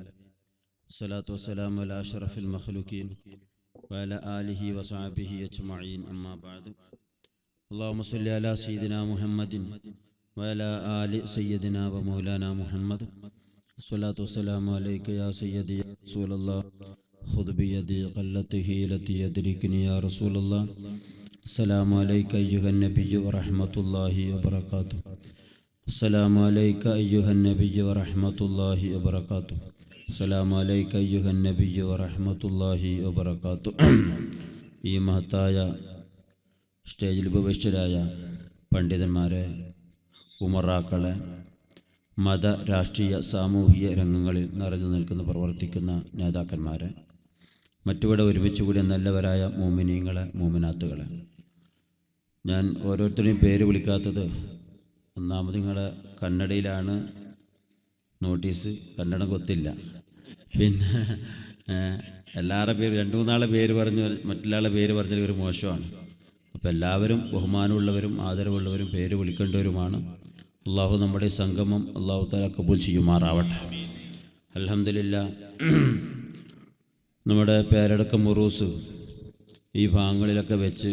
الصلاة والسلام على أشرف المخلوقين وعلى آله وصحبه أجمعين أما بعد. اللهم صل على سيدنا محمد وعلى آل سيدنا ومولانا محمد. الصلاة والسلام عليك يا سيدي يا رسول الله. خذ بيدي قلته التي يدركني يا رسول الله. السلام عليك أيها النبي ورحمة الله وبركاته. السلام عليك أيها النبي ورحمة الله وبركاته السلام عليك أيها النبي ورحمة الله وبركاته ഈ മഹത്തായ സ്റ്റേജിൽ ഉപവിഷ്ടരായ പണ്ഡിതന്മാരെ ഉമറാക്കളെ മത രാഷ്ട്രീയ സാമൂഹിക രംഗങ്ങളിൽ നിറഞ്ഞു നിൽക്കുന്ന പ്രവർത്തിക്കുന്ന നേതാക്കന്മാരെ മറ്റിവിടെ ഒരുമിച്ച് കൂടിയ നല്ലവരായ മോമിനീങ്ങളെ മോമിനാത്തുകളെ ഞാൻ ഓരോരുത്തരെയും പേര് വിളിക്കാത്തത് ഒന്നാമത് നിങ്ങളെ കന്നഡയിലാണ് നോട്ടീസ് കന്നഡ കൊത്തില്ല. പിന്നെ എല്ലാവരുടെ പേര് രണ്ട് മൂന്നാളെ പേര് പറഞ്ഞ് മറ്റുള്ള പേര് പറഞ്ഞാൽ ഒരു മോശമാണ്. അപ്പോൾ എല്ലാവരും ബഹുമാനമുള്ളവരും ആദരവുള്ളവരും പേര് വിളിക്കേണ്ടവരുമാണ്. അള്ളാഹു നമ്മുടെ സംഗമം അള്ളാഹു താല കബൂൽ ചെയ്യുമാറാവട്ടെ. അലഹമില്ല നമ്മുടെ പേരടക്കം മുറൂസ് ഈ ഭാഗങ്ങളിലൊക്കെ വെച്ച്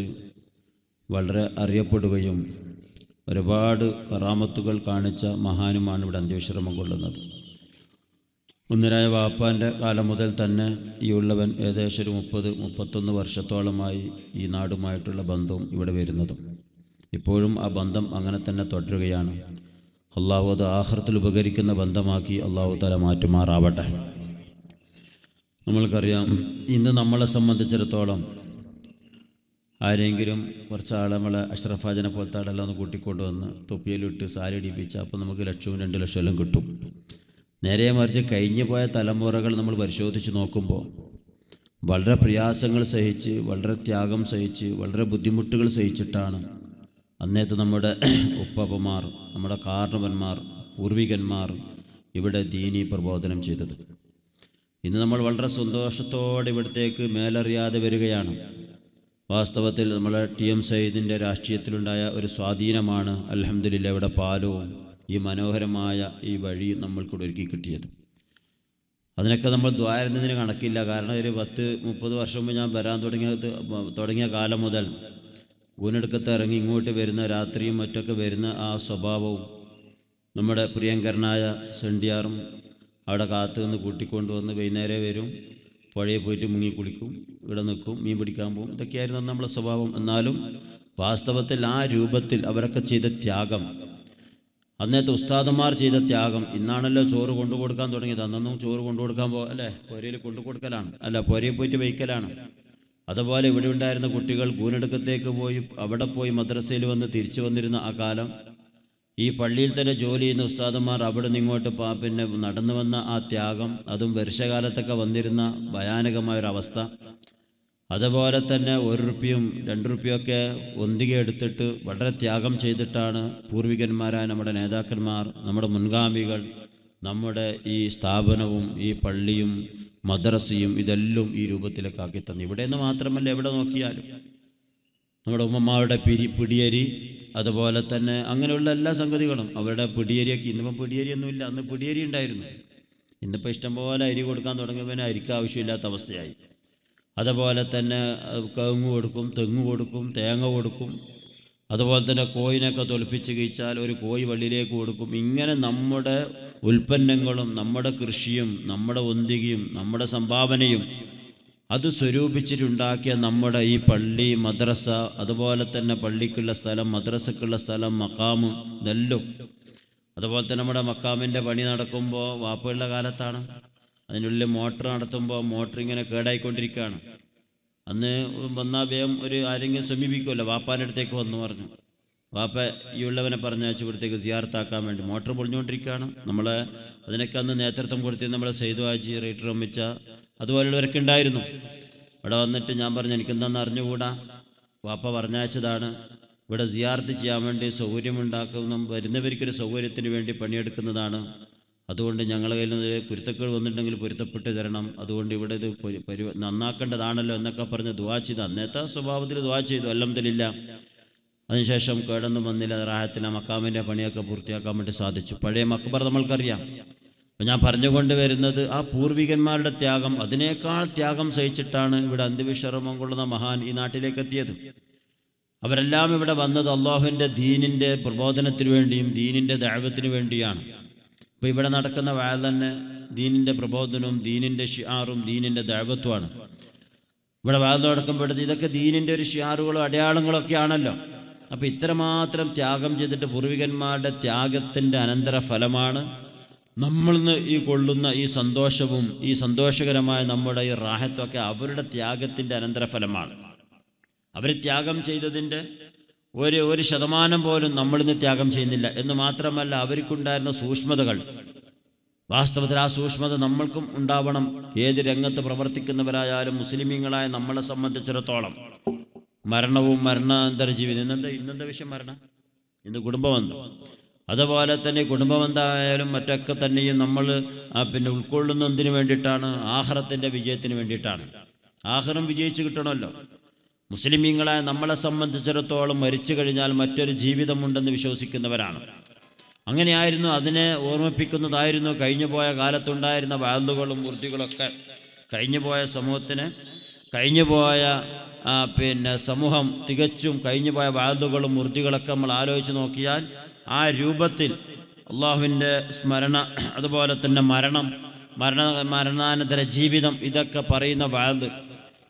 വളരെ അറിയപ്പെടുകയും ഒരുപാട് കറാമത്തുകൾ കാണിച്ച മഹാനുമാണ് ഇവിടെ അന്ത്യവിശ്രമം കൊള്ളുന്നത്. ഒന്നിനായ വാപ്പാന്റെ കാലം മുതൽ തന്നെ ഈ ഉള്ളവൻ ഏകദേശം ഒരു മുപ്പത് മുപ്പത്തൊന്ന് വർഷത്തോളമായി ഈ നാടുമായിട്ടുള്ള ബന്ധവും ഇവിടെ വരുന്നതും. ഇപ്പോഴും ആ ബന്ധം അങ്ങനെ തന്നെ തുടരുകയാണ്. അള്ളാഹു അത് ആഹ്റത്തിൽ ഉപകരിക്കുന്ന ബന്ധമാക്കി അള്ളാഹു തല മാറ്റുമാറാവട്ടെ. നമ്മൾക്കറിയാം ഇന്ന് നമ്മളെ സംബന്ധിച്ചിടത്തോളം ആരെങ്കിലും കുറച്ച് ആളെ നമ്മളെ അഷ്റഫാജനെ പോലത്തെ ആളെല്ലാം ഒന്ന് കൂട്ടിക്കൊണ്ടുവന്ന് തൊപ്പിയിലിട്ട് സാരി അടിപ്പിച്ച് അപ്പോൾ നമുക്ക് ലക്ഷവും രണ്ട് ലക്ഷം എല്ലാം കിട്ടും. നേരെ മറിച്ച് കഴിഞ്ഞു പോയ തലമുറകൾ നമ്മൾ പരിശോധിച്ച് നോക്കുമ്പോൾ വളരെ പ്രയാസങ്ങൾ സഹിച്ച് വളരെ ത്യാഗം സഹിച്ച് വളരെ ബുദ്ധിമുട്ടുകൾ സഹിച്ചിട്ടാണ് അന്നേത്തെ നമ്മുടെ ഉപ്പപ്പമാർ നമ്മുടെ കാരണവന്മാർ പൂർവികന്മാർ ഇവിടെ ദീനി പ്രബോധനം ചെയ്തത്. ഇന്ന് നമ്മൾ വളരെ സന്തോഷത്തോടെ ഇവിടത്തേക്ക് മേലറിയാതെ വരികയാണ്. വാസ്തവത്തിൽ നമ്മളെ ടി എം സയ്യിദിന്റെ രാഷ്ട്രീയത്തിലുണ്ടായ ഒരു സ്വാധീനമാണ് അലഹമ്മദില്ല ഇവിടെ പാലവും ഈ മനോഹരമായ ഈ വഴി നമ്മൾക്കൂടെ ഒരുക്കി കിട്ടിയത്. അതിനൊക്കെ നമ്മൾ ദ്വാരുന്നതിന് കണക്കില്ല. കാരണം ഒരു പത്ത് മുപ്പത് വർഷം മുമ്പ് ഞാൻ വരാൻ തുടങ്ങിയ തുടങ്ങിയ കാലം മുതൽ ഊനെടുക്കത്ത് ഇറങ്ങി ഇങ്ങോട്ട് വരുന്ന രാത്രിയും മറ്റൊക്കെ വരുന്ന ആ സ്വഭാവവും നമ്മുടെ പ്രിയങ്കരനായ സെണ്ടിയാറും അവിടെ കാത്തു നിന്ന് കൂട്ടിക്കൊണ്ടുവന്ന് വൈകുന്നേരം വരും. പുഴയിൽ പോയിട്ട് മുങ്ങി കുളിക്കും ഇവിടെ നിൽക്കും മീൻ പിടിക്കാൻ പോകും. ഇതൊക്കെയായിരുന്നു നമ്മളെ സ്വഭാവം. എന്നാലും വാസ്തവത്തിൽ ആ രൂപത്തിൽ അവരൊക്കെ ചെയ്ത ത്യാഗം അന്നത്തെ ഉസ്താദന്മാർ ചെയ്ത ത്യാഗം ഇന്നാണല്ലോ ചോറ് കൊണ്ടു കൊടുക്കാൻ തുടങ്ങിയത്. അന്നൊന്നും ചോറ് കൊണ്ടു കൊടുക്കാൻ പോ അല്ലേ? പൊരയിൽ കൊണ്ടു കൊടുക്കലാണ്. അല്ല പൊരയിൽ പോയിട്ട് വയ്ക്കലാണ്. അതുപോലെ ഇവിടെ ഉണ്ടായിരുന്ന കുട്ടികൾ കൂനെടുക്കത്തേക്ക് പോയി അവിടെ പോയി മദ്രസയിൽ വന്ന് തിരിച്ചു വന്നിരുന്ന ആ കാലം ഈ പള്ളിയിൽ തന്നെ ജോലി ചെയ്യുന്ന ഉസ്താദന്മാർ അവിടെ നിന്ന് ഇങ്ങോട്ട് പിന്നെ നടന്നു വന്ന ആ ത്യാഗം അതും വർഷകാലത്തൊക്കെ വന്നിരുന്ന ഭയാനകമായൊരവസ്ഥ. അതുപോലെ തന്നെ ഒരു റുപ്യയും രണ്ട് റുപ്യൊക്കെ ഒന്തിക എടുത്തിട്ട് വളരെ ത്യാഗം ചെയ്തിട്ടാണ് പൂർവികന്മാരായ നമ്മുടെ നേതാക്കന്മാർ നമ്മുടെ മുൻഗാമികൾ നമ്മുടെ ഈ സ്ഥാപനവും ഈ പള്ളിയും മദ്രസയും ഇതെല്ലാം ഈ രൂപത്തിലേക്ക് ആക്കി തന്നു ഇവിടെ നിന്ന് മാത്രമല്ല എവിടെ നോക്കിയാലും നമ്മുടെ ഉമ്മമാരുടെ പിരി പിടിയരി അതുപോലെ തന്നെ അങ്ങനെയുള്ള എല്ലാ സംഗതികളും. അവരുടെ പിടിയരിയൊക്കെ ഇന്നിപ്പോൾ പിടിയരിയൊന്നുമില്ല. അന്ന് പിടിയരി ഉണ്ടായിരുന്നു. ഇന്നിപ്പോൾ ഇഷ്ടംപോലെ അരി കൊടുക്കാൻ തുടങ്ങിയവന് അരിക്ക് ആവശ്യമില്ലാത്ത അവസ്ഥയായി. അതുപോലെ തന്നെ കവുങ്ങ് കൊടുക്കും തെങ്ങ് കൊടുക്കും തേങ്ങ കൊടുക്കും. അതുപോലെ തന്നെ കോയിനൊക്കെ തൊലിപ്പിച്ച് കഴിച്ചാൽ ഒരു കോയി വള്ളിയിലേക്ക് കൊടുക്കും. ഇങ്ങനെ നമ്മുടെ ഉൽപ്പന്നങ്ങളും നമ്മുടെ കൃഷിയും നമ്മുടെ ഒന്തികയും നമ്മുടെ സംഭാവനയും അത് സ്വരൂപിച്ചിട്ടുണ്ടാക്കിയ നമ്മുടെ ഈ പള്ളി മദ്രസ അതുപോലെ തന്നെ പള്ളിക്കുള്ള സ്ഥലം മദ്രസക്കുള്ള സ്ഥലം മക്കാമ് ഇതെല്ലാം. അതുപോലെ തന്നെ നമ്മുടെ മക്കാമിന്റെ പണി നടക്കുമ്പോൾ വാപ്പുകളുടെ കാലത്താണ്. അതിനുള്ളിൽ മോട്ടർ നടത്തുമ്പോൾ മോട്ടർ ഇങ്ങനെ കേടായിക്കൊണ്ടിരിക്കുകയാണ്. അന്ന് വന്നാൽ വേഗം ഒരു ആരെങ്കിലും സമീപിക്കുമല്ലോ വാപ്പാന്റെ അടുത്തേക്ക് വന്നു പറഞ്ഞു. വാപ്പ ഈ ഉള്ളവനെ പറഞ്ഞയച്ച് ഇവിടത്തേക്ക് സിയാർത്താക്കാൻ വേണ്ടി. മോട്ടർ പൊളിഞ്ഞുകൊണ്ടിരിക്കുകയാണ്. നമ്മളെ അതിനൊക്കെ അന്ന് നേതൃത്വം കൊടുത്തി നമ്മളെ സെയ്തു ആജി റൈറ്റർ അമ്മിച്ച അതുപോലുള്ളവരൊക്കെ ഉണ്ടായിരുന്നു. ഇവിടെ വന്നിട്ട് ഞാൻ പറഞ്ഞു എനിക്കെന്താണെന്ന് അറിഞ്ഞുകൂടാ? വാപ്പ പറഞ്ഞയച്ചതാണ് ഇവിടെ സിയാർത്ത് ചെയ്യാൻ വേണ്ടി സൗകര്യമുണ്ടാക്കുന്ന വരുന്നവർക്കൊരു സൗകര്യത്തിന് വേണ്ടി പണിയെടുക്കുന്നതാണ്. അതുകൊണ്ട് ഞങ്ങളുടെ കയ്യിൽ നിന്ന് കുരുത്തക്കേട് വന്നിട്ടുണ്ടെങ്കിൽ പൊരുത്തപ്പെട്ട് തരണം. അതുകൊണ്ട് ഇവിടെ ഇത് നന്നാക്കേണ്ടതാണല്ലോ എന്നൊക്കെ പറഞ്ഞ് ദുവാ ചെയ്ത്. അന്നത്തെ സ്വഭാവത്തിൽ ദുവാ ചെയ്തു. അല്ലംതലില്ല അതിനുശേഷം കേടൊന്നും വന്നില്ല. റാഹത്തിൽ ആ മക്കാമിന്റെ പണിയൊക്കെ പൂർത്തിയാക്കാൻ വേണ്ടി സാധിച്ചു. പഴയ മക്ബർ നമ്മൾക്കറിയാം. ഞാൻ പറഞ്ഞുകൊണ്ട് വരുന്നത് ആ പൂർവികന്മാരുടെ ത്യാഗം അതിനേക്കാൾ ത്യാഗം സഹിച്ചിട്ടാണ് ഇവിടെ അന്ത്യവിശ്രമം കൊള്ളുന്ന മഹാൻ ഈ നാട്ടിലേക്ക് എത്തിയത് അവരെല്ലാം ഇവിടെ വന്നത് അള്ളാഹുവിന്റെ ദീനിന്റെ പ്രബോധനത്തിന് വേണ്ടിയും ദീനിന്റെ ദൈവത്തിന് വേണ്ടിയാണ്. അപ്പോൾ ഇവിടെ നടക്കുന്ന വാഴ തന്നെ ദീനിന്റെ പ്രബോധനവും ദീനിന്റെ ഷിയാറും ദീനിന്റെ ദൈവത്വമാണ്. ഇവിടെ വാഴ നടക്കുമ്പോഴത്തെ ഇതൊക്കെ ദീനിന്റെ ഒരു ഷിയാറുകളും അടയാളങ്ങളും ഒക്കെ ആണല്ലോ അപ്പോൾ ഇത്രമാത്രം ത്യാഗം ചെയ്തിട്ട് പൂർവികന്മാരുടെ ത്യാഗത്തിന്റെ അനന്തര ഫലമാണ് നമ്മളിന്ന് ഈ കൊള്ളുന്ന ഈ സന്തോഷവും ഈ സന്തോഷകരമായ നമ്മുടെ ഈ റാഹത്തൊക്കെ അവരുടെ ത്യാഗത്തിന്റെ അനന്തരഫലമാണ്. അവർ ത്യാഗം ചെയ്തതിന്റെ ഒരു ഒരു ശതമാനം പോലും നമ്മളിന്ന് ത്യാഗം ചെയ്യുന്നില്ല. എന്ന് മാത്രമല്ല അവർക്കുണ്ടായിരുന്ന സൂക്ഷ്മതകൾ. വാസ്തവത്തിൽ ആ സൂക്ഷ്മത നമ്മൾക്കും ഉണ്ടാവണം. ഏത് രംഗത്ത് പ്രവർത്തിക്കുന്നവരായാലും മുസ്ലിമീങ്ങളായ നമ്മളെ സംബന്ധിച്ചിടത്തോളം. മരണവും മരണാന്തര ജീവിതം ഇന്നെന്താ ഇന്നെന്താ വിഷയം മരണം? ഇന്ന് കുടുംബബന്ധം. അതുപോലെ തന്നെ കുടുംബബന്ധമായാലും മറ്റൊക്കെ തന്നെയും നമ്മൾ പിന്നെ ഉൾക്കൊള്ളുന്നതിന് വേണ്ടിയിട്ടാണ് ആഹ്റത്തിന്റെ വിജയത്തിന് വേണ്ടിയിട്ടാണ്. ആഹ്റം വിജയിച്ച് കിട്ടണമല്ലോ. മുസ്ലിമീങ്ങളെ നമ്മളെ സംബന്ധിച്ചിടത്തോളം മരിച്ചു കഴിഞ്ഞാൽ മറ്റൊരു ജീവിതമുണ്ടെന്ന് വിശ്വസിക്കുന്നവരാണ്. അങ്ങനെയായിരുന്നു അതിനെ ഓർമ്മിപ്പിക്കുന്നതായിരുന്നു കഴിഞ്ഞുപോയ കാലത്തുണ്ടായിരുന്ന വാളുകളും വൃത്തികളൊക്കെ കഴിഞ്ഞുപോയ സമൂഹത്തിന് കഴിഞ്ഞുപോയ പോയ പിന്നെ സമൂഹം തികച്ചും കഴിഞ്ഞുപോയ വാളുകളും വൃത്തികളൊക്കെ നമ്മൾ ആലോചിച്ച് നോക്കിയാൽ ആ രൂപത്തിൽ അള്ളാഹുവിന്റെ സ്മരണ അതുപോലെ തന്നെ മരണം മരണ മരണാനന്തര ജീവിതം ഇതൊക്കെ പറയുന്ന വാഴ്ന്ന്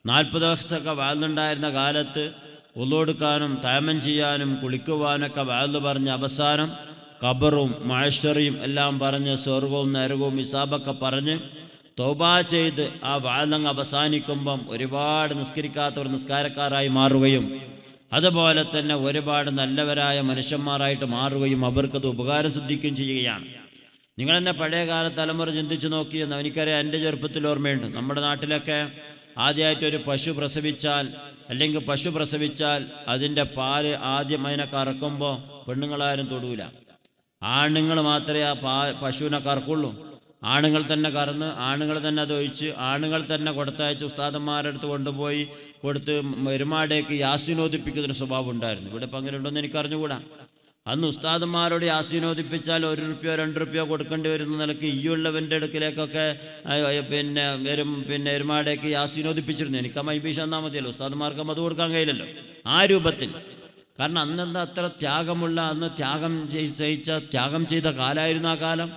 നാൽപ്പത് ദിവസത്തൊക്കെ വാഴ്ന്നുണ്ടായിരുന്ന കാലത്ത് ഉള്ളൊടുക്കാനും താമം ചെയ്യാനും കുളിക്കുവാനൊക്കെ വാഴ്ന്നു പറഞ്ഞ അവസാനം ഖബറും മാഷറിയും എല്ലാം പറഞ്ഞ് സ്വർഗവും നരകവും ഇസാബൊക്കെ പറഞ്ഞ് തോബ ചെയ്ത് ആ വാഴങ്ങ് അവസാനിക്കുമ്പം ഒരുപാട് നിസ്കരിക്കാത്തവർ നിസ്കാരക്കാരായി മാറുകയും അതുപോലെ തന്നെ ഒരുപാട് നല്ലവരായ മനുഷ്യന്മാരായിട്ട് മാറുകയും അവർക്കത് ഉപകാരം സിദ്ധിക്കുകയും ചെയ്യുകയാണ്. നിങ്ങൾ തന്നെ പഴയകാല തലമുറ ചിന്തിച്ചു നോക്കിയെന്ന് എനിക്കറിയാം എന്റെ ചെറുപ്പത്തിൽ ഓർമ്മയുണ്ട്. നമ്മുടെ നാട്ടിലൊക്കെ ആദ്യമായിട്ട് ഒരു പശു പ്രസവിച്ചാൽ അല്ലെങ്കിൽ പശു പ്രസവിച്ചാൽ അതിന്റെ പാൽ ആദ്യം അതിനെ കറക്കുമ്പോൾ പെണ്ണുങ്ങളാരും തൊടൂല. ആണുങ്ങൾ മാത്രമേ ആ പാ പശുവിനെ കറക്കുള്ളൂ. ആണുങ്ങൾ തന്നെ കറന്ന് ആണുങ്ങൾ തന്നെ അത് ഒഴിച്ച് ആണുങ്ങൾ തന്നെ കൊടുത്തയച്ച് ഉസ്താദന്മാരുടെ അടുത്ത് കൊണ്ടുപോയി കൊടുത്ത് ഒരുമാടേക്ക് യാസിനോദിപ്പിക്കുന്നൊരു സ്വഭാവം ഉണ്ടായിരുന്നു ഇവിടെ ഇപ്പം അങ്ങനെ ഉണ്ടോയെന്ന് എനിക്ക് അറിഞ്ഞുകൂടാ. അന്ന് ഉസ്താദന്മാരോട് യാസിനോദിപ്പിച്ചാൽ ഒരു റുപ്യോ രണ്ട് റുപ്യോ കൊടുക്കേണ്ടി വരുന്ന നിലയ്ക്ക് ഈ ഉള്ളവന്റെ അടുക്കിലേക്കൊക്കെ പിന്നെ വരും പിന്നെ എരുമാടേക്ക് യാസിനോദിപ്പിച്ചിരുന്നു. എനിക്ക് ആ മൈബീഷ എന്നാൽ മതിയല്ലോ. ഉസ്താദന്മാർക്ക് അത് കൊടുക്കാൻ കഴിയില്ലല്ലോ. ആ രൂപത്തിൽ. കാരണം അന്നെന്താ അത്ര ത്യാഗമുള്ള അന്ന് ത്യാഗം സഹിച്ച ത്യാഗം ചെയ്ത കാലമായിരുന്നു ആ കാലം.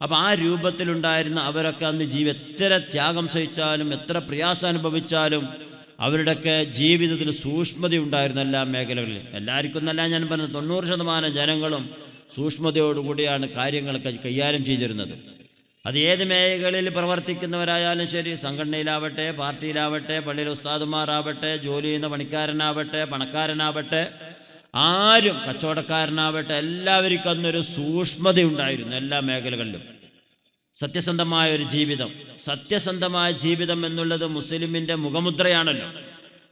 അപ്പം ആ രൂപത്തിലുണ്ടായിരുന്ന അവരൊക്കെ അന്ന് ജീവി എത്ര ത്യാഗം സഹിച്ചാലും എത്ര പ്രയാസം അനുഭവിച്ചാലും അവരുടെയൊക്കെ ജീവിതത്തിൽ സൂക്ഷ്മത ഉണ്ടായിരുന്നു എല്ലാ മേഖലകളിലും. എല്ലാവർക്കും എന്നല്ല ഞാൻ പറഞ്ഞത് തൊണ്ണൂറ് ശതമാനം ജനങ്ങളും സൂക്ഷ്മതയോടുകൂടിയാണ് കാര്യങ്ങളൊക്കെ കൈകാര്യം ചെയ്തിരുന്നത്. അത് ഏത് മേഖലയിൽ പ്രവർത്തിക്കുന്നവരായാലും ശരി സംഘടനയിലാവട്ടെ പാർട്ടിയിലാവട്ടെ പള്ളിയിലെ ഉസ്താദുമാറാവട്ടെ ജോലി ചെയ്യുന്ന പണിക്കാരനാവട്ടെ പണക്കാരനാവട്ടെ ആരും കച്ചവടക്കാരനാവട്ടെ എല്ലാവർക്കും അന്നൊരു സൂക്ഷ്മത ഉണ്ടായിരുന്നു എല്ലാ മേഖലകളിലും. സത്യസന്ധമായ ഒരു ജീവിതം. സത്യസന്ധമായ ജീവിതം എന്നുള്ളത് മുസ്ലിമിന്റെ മുഖമുദ്രയാണല്ലോ.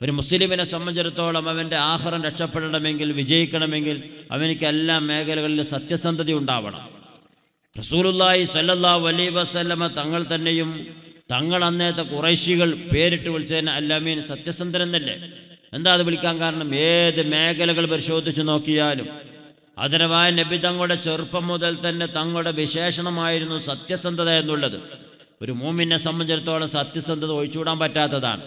ഒരു മുസ്ലിമിനെ സംബന്ധിച്ചിടത്തോളം അവന്റെ ആഹാരം രക്ഷപ്പെടണമെങ്കിൽ വിജയിക്കണമെങ്കിൽ അവനിക്ക് എല്ലാ മേഖലകളിലും സത്യസന്ധത ഉണ്ടാവണം റസൂലുല്ലായി സല്ലല്ലാ അലൈഹി വസല്ലമ തങ്ങൾ തന്നെയും തങ്ങൾ അന്നേത്തെ കുറേശികൾ പേരിട്ട് വിളിച്ചതിന് അല്ലാമീൻ സത്യസന്ധൻ എന്നല്ലേ? എന്താ അത് വിളിക്കാൻ കാരണം? ഏത് മേഖലകൾ പരിശോധിച്ച് നോക്കിയാലും അതരവായ നബി തങ്ങളുടെ ചെറുപ്പം മുതൽ തന്നെ തങ്ങളുടെ വിശേഷണമായിരുന്നു സത്യസന്ധത എന്നുള്ളത്. ഒരു മൂമിനെ സംബന്ധിച്ചിടത്തോളം സത്യസന്ധത ഒഴിച്ചുകൂടാൻ പറ്റാത്തതാണ്.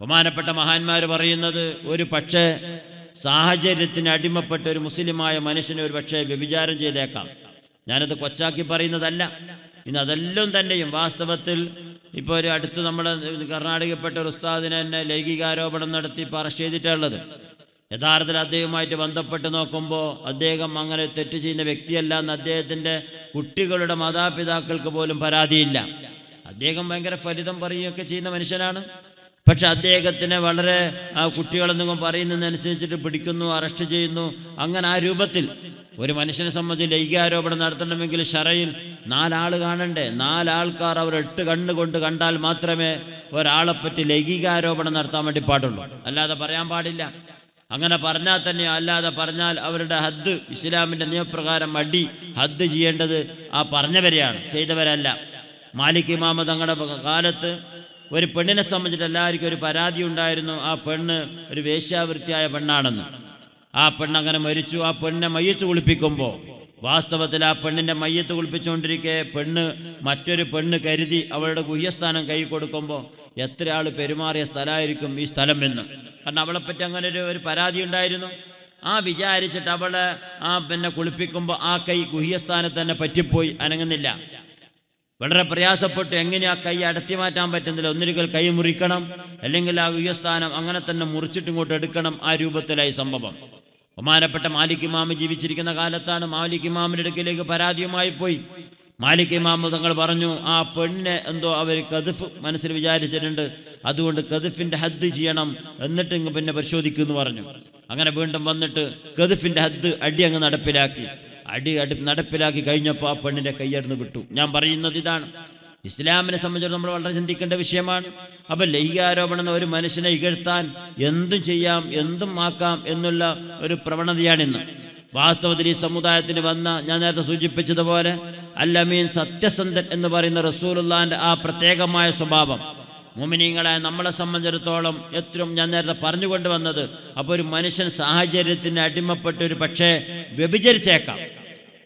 ബഹുമാനപ്പെട്ട മഹാന്മാർ പറയുന്നത് ഒരു പക്ഷേ സാഹചര്യത്തിന് അടിമപ്പെട്ട ഒരു മുസ്ലിമായ മനുഷ്യനെ ഒരു പക്ഷേ വ്യഭിചാരം ചെയ്തേക്കാം. ഞാനത് കൊച്ചാക്കി പറയുന്നതല്ല. ഇന്ന് അതെല്ലാം തന്നെയും വാസ്തവത്തിൽ ഇപ്പോൾ ഒരു അടുത്ത് നമ്മുടെ കർണാടകപ്പെട്ട ഒരു ഉസ്താദിനെ തന്നെ ലൈംഗികാരോപണം നടത്തി അറസ്റ്റ് ചെയ്തിട്ടുള്ളത്. യഥാർത്ഥത്തിൽ അദ്ദേഹവുമായിട്ട് ബന്ധപ്പെട്ട് നോക്കുമ്പോൾ അദ്ദേഹം അങ്ങനെ തെറ്റ് ചെയ്യുന്ന വ്യക്തിയല്ല എന്ന് അദ്ദേഹത്തിന്റെ കുട്ടികളുടെ മാതാപിതാക്കൾക്ക് പോലും പരാതിയില്ല. അദ്ദേഹം ഭയങ്കര ഫലിതം പറയുകയൊക്കെ ചെയ്യുന്ന മനുഷ്യനാണ്. പക്ഷെ അദ്ദേഹത്തിനെ വളരെ ആ കുട്ടികളെന്തെങ്കിലും പറയുന്നതനുസരിച്ചിട്ട് പിടിക്കുന്നു അറസ്റ്റ് ചെയ്യുന്നു. അങ്ങനെ ആ രൂപത്തിൽ ഒരു മനുഷ്യനെ സംബന്ധിച്ച് ലൈംഗികാരോപണം നടത്തണമെങ്കിൽ ഷറയിൽ നാലാൾ കാണണ്ടേ? നാലാൾക്കാർ അവർ എട്ട് കണ്ണുകൊണ്ട് കണ്ടാൽ മാത്രമേ ഒരാളെപ്പറ്റി ലൈംഗികാരോപണം നടത്താൻ വേണ്ടി പാടുള്ളൂ. അല്ലാതെ പറയാൻ പാടില്ല. അങ്ങനെ പറഞ്ഞാൽ തന്നെ അല്ലാതെ പറഞ്ഞാൽ അവരുടെ ഹദ് ഇസ്ലാമിന്റെ നിയമപ്രകാരം അടി ഹദ് ചെയ്യേണ്ടത് ആ പറഞ്ഞവരെയാണ് ചെയ്തവരല്ല. മാലിക് ഇമാമ തങ്ങളുടെ കാലത്ത് ഒരു പെണ്ണിനെ സംബന്ധിച്ചിട്ട് എല്ലാവർക്കും ഒരു പരാതി ഉണ്ടായിരുന്നു. ആ പെണ്ണ് ഒരു വേശ്യാവൃത്തിയായ പെണ്ണാണെന്ന്. ആ പെണ്ണ് അങ്ങനെ മരിച്ചു. ആ പെണ്ണിനെ മയ്യത്ത് കുളിപ്പിക്കുമ്പോൾ വാസ്തവത്തിൽ ആ പെണ്ണിന്റെ മയ്യത്ത് കുളിപ്പിച്ചുകൊണ്ടിരിക്കെ പെണ്ണ് മറ്റൊരു പെണ്ണ് കരുതി അവളുടെ ഗുഹ്യസ്ഥാനം കൈ കൊടുക്കുമ്പോൾ എത്ര ആൾ പെരുമാറിയ സ്ഥലമായിരിക്കും ഈ സ്ഥലം എന്ന്. കാരണം അവളെപ്പറ്റി അങ്ങനെ ഒരു ഒരു പരാതി ഉണ്ടായിരുന്നു. ആ വിചാരിച്ചിട്ട് അവളെ ആ പിന്നെ കുളിപ്പിക്കുമ്പോൾ ആ കൈ ഗുഹ്യസ്ഥാനത്ത് തന്നെ പറ്റിപ്പോയി അനങ്ങുന്നില്ല. വളരെ പ്രയാസപ്പെട്ട് എങ്ങനെ ആ കൈ അടത്തി മാറ്റാൻ പറ്റുന്നില്ല. ഒന്നിരിക്കൽ കൈ മുറിക്കണം. അല്ലെങ്കിൽ ആ ഉയസ്ഥാനം അങ്ങനെ തന്നെ മുറിച്ചിട്ട് ഇങ്ങോട്ട് എടുക്കണം. ആ രൂപത്തിലായി സംഭവം. ബഹുമാനപ്പെട്ട മാലിക് ഇമാമ് ജീവിച്ചിരിക്കുന്ന കാലത്താണ് മാലിക് ഇമാമിന്റെ അടുക്കിലേക്ക് പരാതിയുമായി പോയി. മാലിക് ഇമാമ് തങ്ങൾ പറഞ്ഞു ആ പെണ്ണിനെ എന്തോ അവർ കതിഫ് മനസ്സിൽ വിചാരിച്ചിട്ടുണ്ട്. അതുകൊണ്ട് കതിഫിന്റെ ഹദ് ചെയ്യണം. എന്നിട്ട് ഇങ്ങ് പിന്നെ പരിശോധിക്കുമെന്ന് പറഞ്ഞു. അങ്ങനെ വീണ്ടും വന്നിട്ട് കതിഫിന്റെ ഹദ് അടി അങ്ങ് നടപ്പിലാക്കി. അടി അടി നടപ്പിലാക്കി കഴിഞ്ഞപ്പോൾ ആ പെണ്ണിന്റെ കൈയടന്ന് വിട്ടു. ഞാൻ പറയുന്നത് ഇതാണ്. ഇസ്ലാമിനെ സംബന്ധിച്ച് നമ്മൾ വളരെ ചിന്തിക്കേണ്ട വിഷയമാണ്. അപ്പം ലൈംഗികാരോപണം എന്ന ഒരു മനുഷ്യനെ ഇകഴ്ത്താൻ എന്തും ചെയ്യാം എന്തും ആക്കാം എന്നുള്ള ഒരു പ്രവണതയാണിന്ന് വാസ്തവത്തിൽ ഈ സമുദായത്തിന് വന്ന ഞാൻ നേരത്തെ സൂചിപ്പിച്ചതുപോലെ അല്ലമീൻ സത്യസന്ധൻ എന്ന് പറയുന്ന റസൂലുള്ളാന്റെ ആ പ്രത്യേകമായ സ്വഭാവം. മുമിനീങ്ങളെ നമ്മളെ സംബന്ധിച്ചിടത്തോളം എത്രയും ഞാൻ നേരത്തെ പറഞ്ഞുകൊണ്ട് വന്നത്. അപ്പോൾ ഒരു മനുഷ്യൻ സാഹചര്യത്തിന് അടിമപ്പെട്ട് ഒരു പക്ഷേ വ്യഭിചരിച്ചേക്കാം.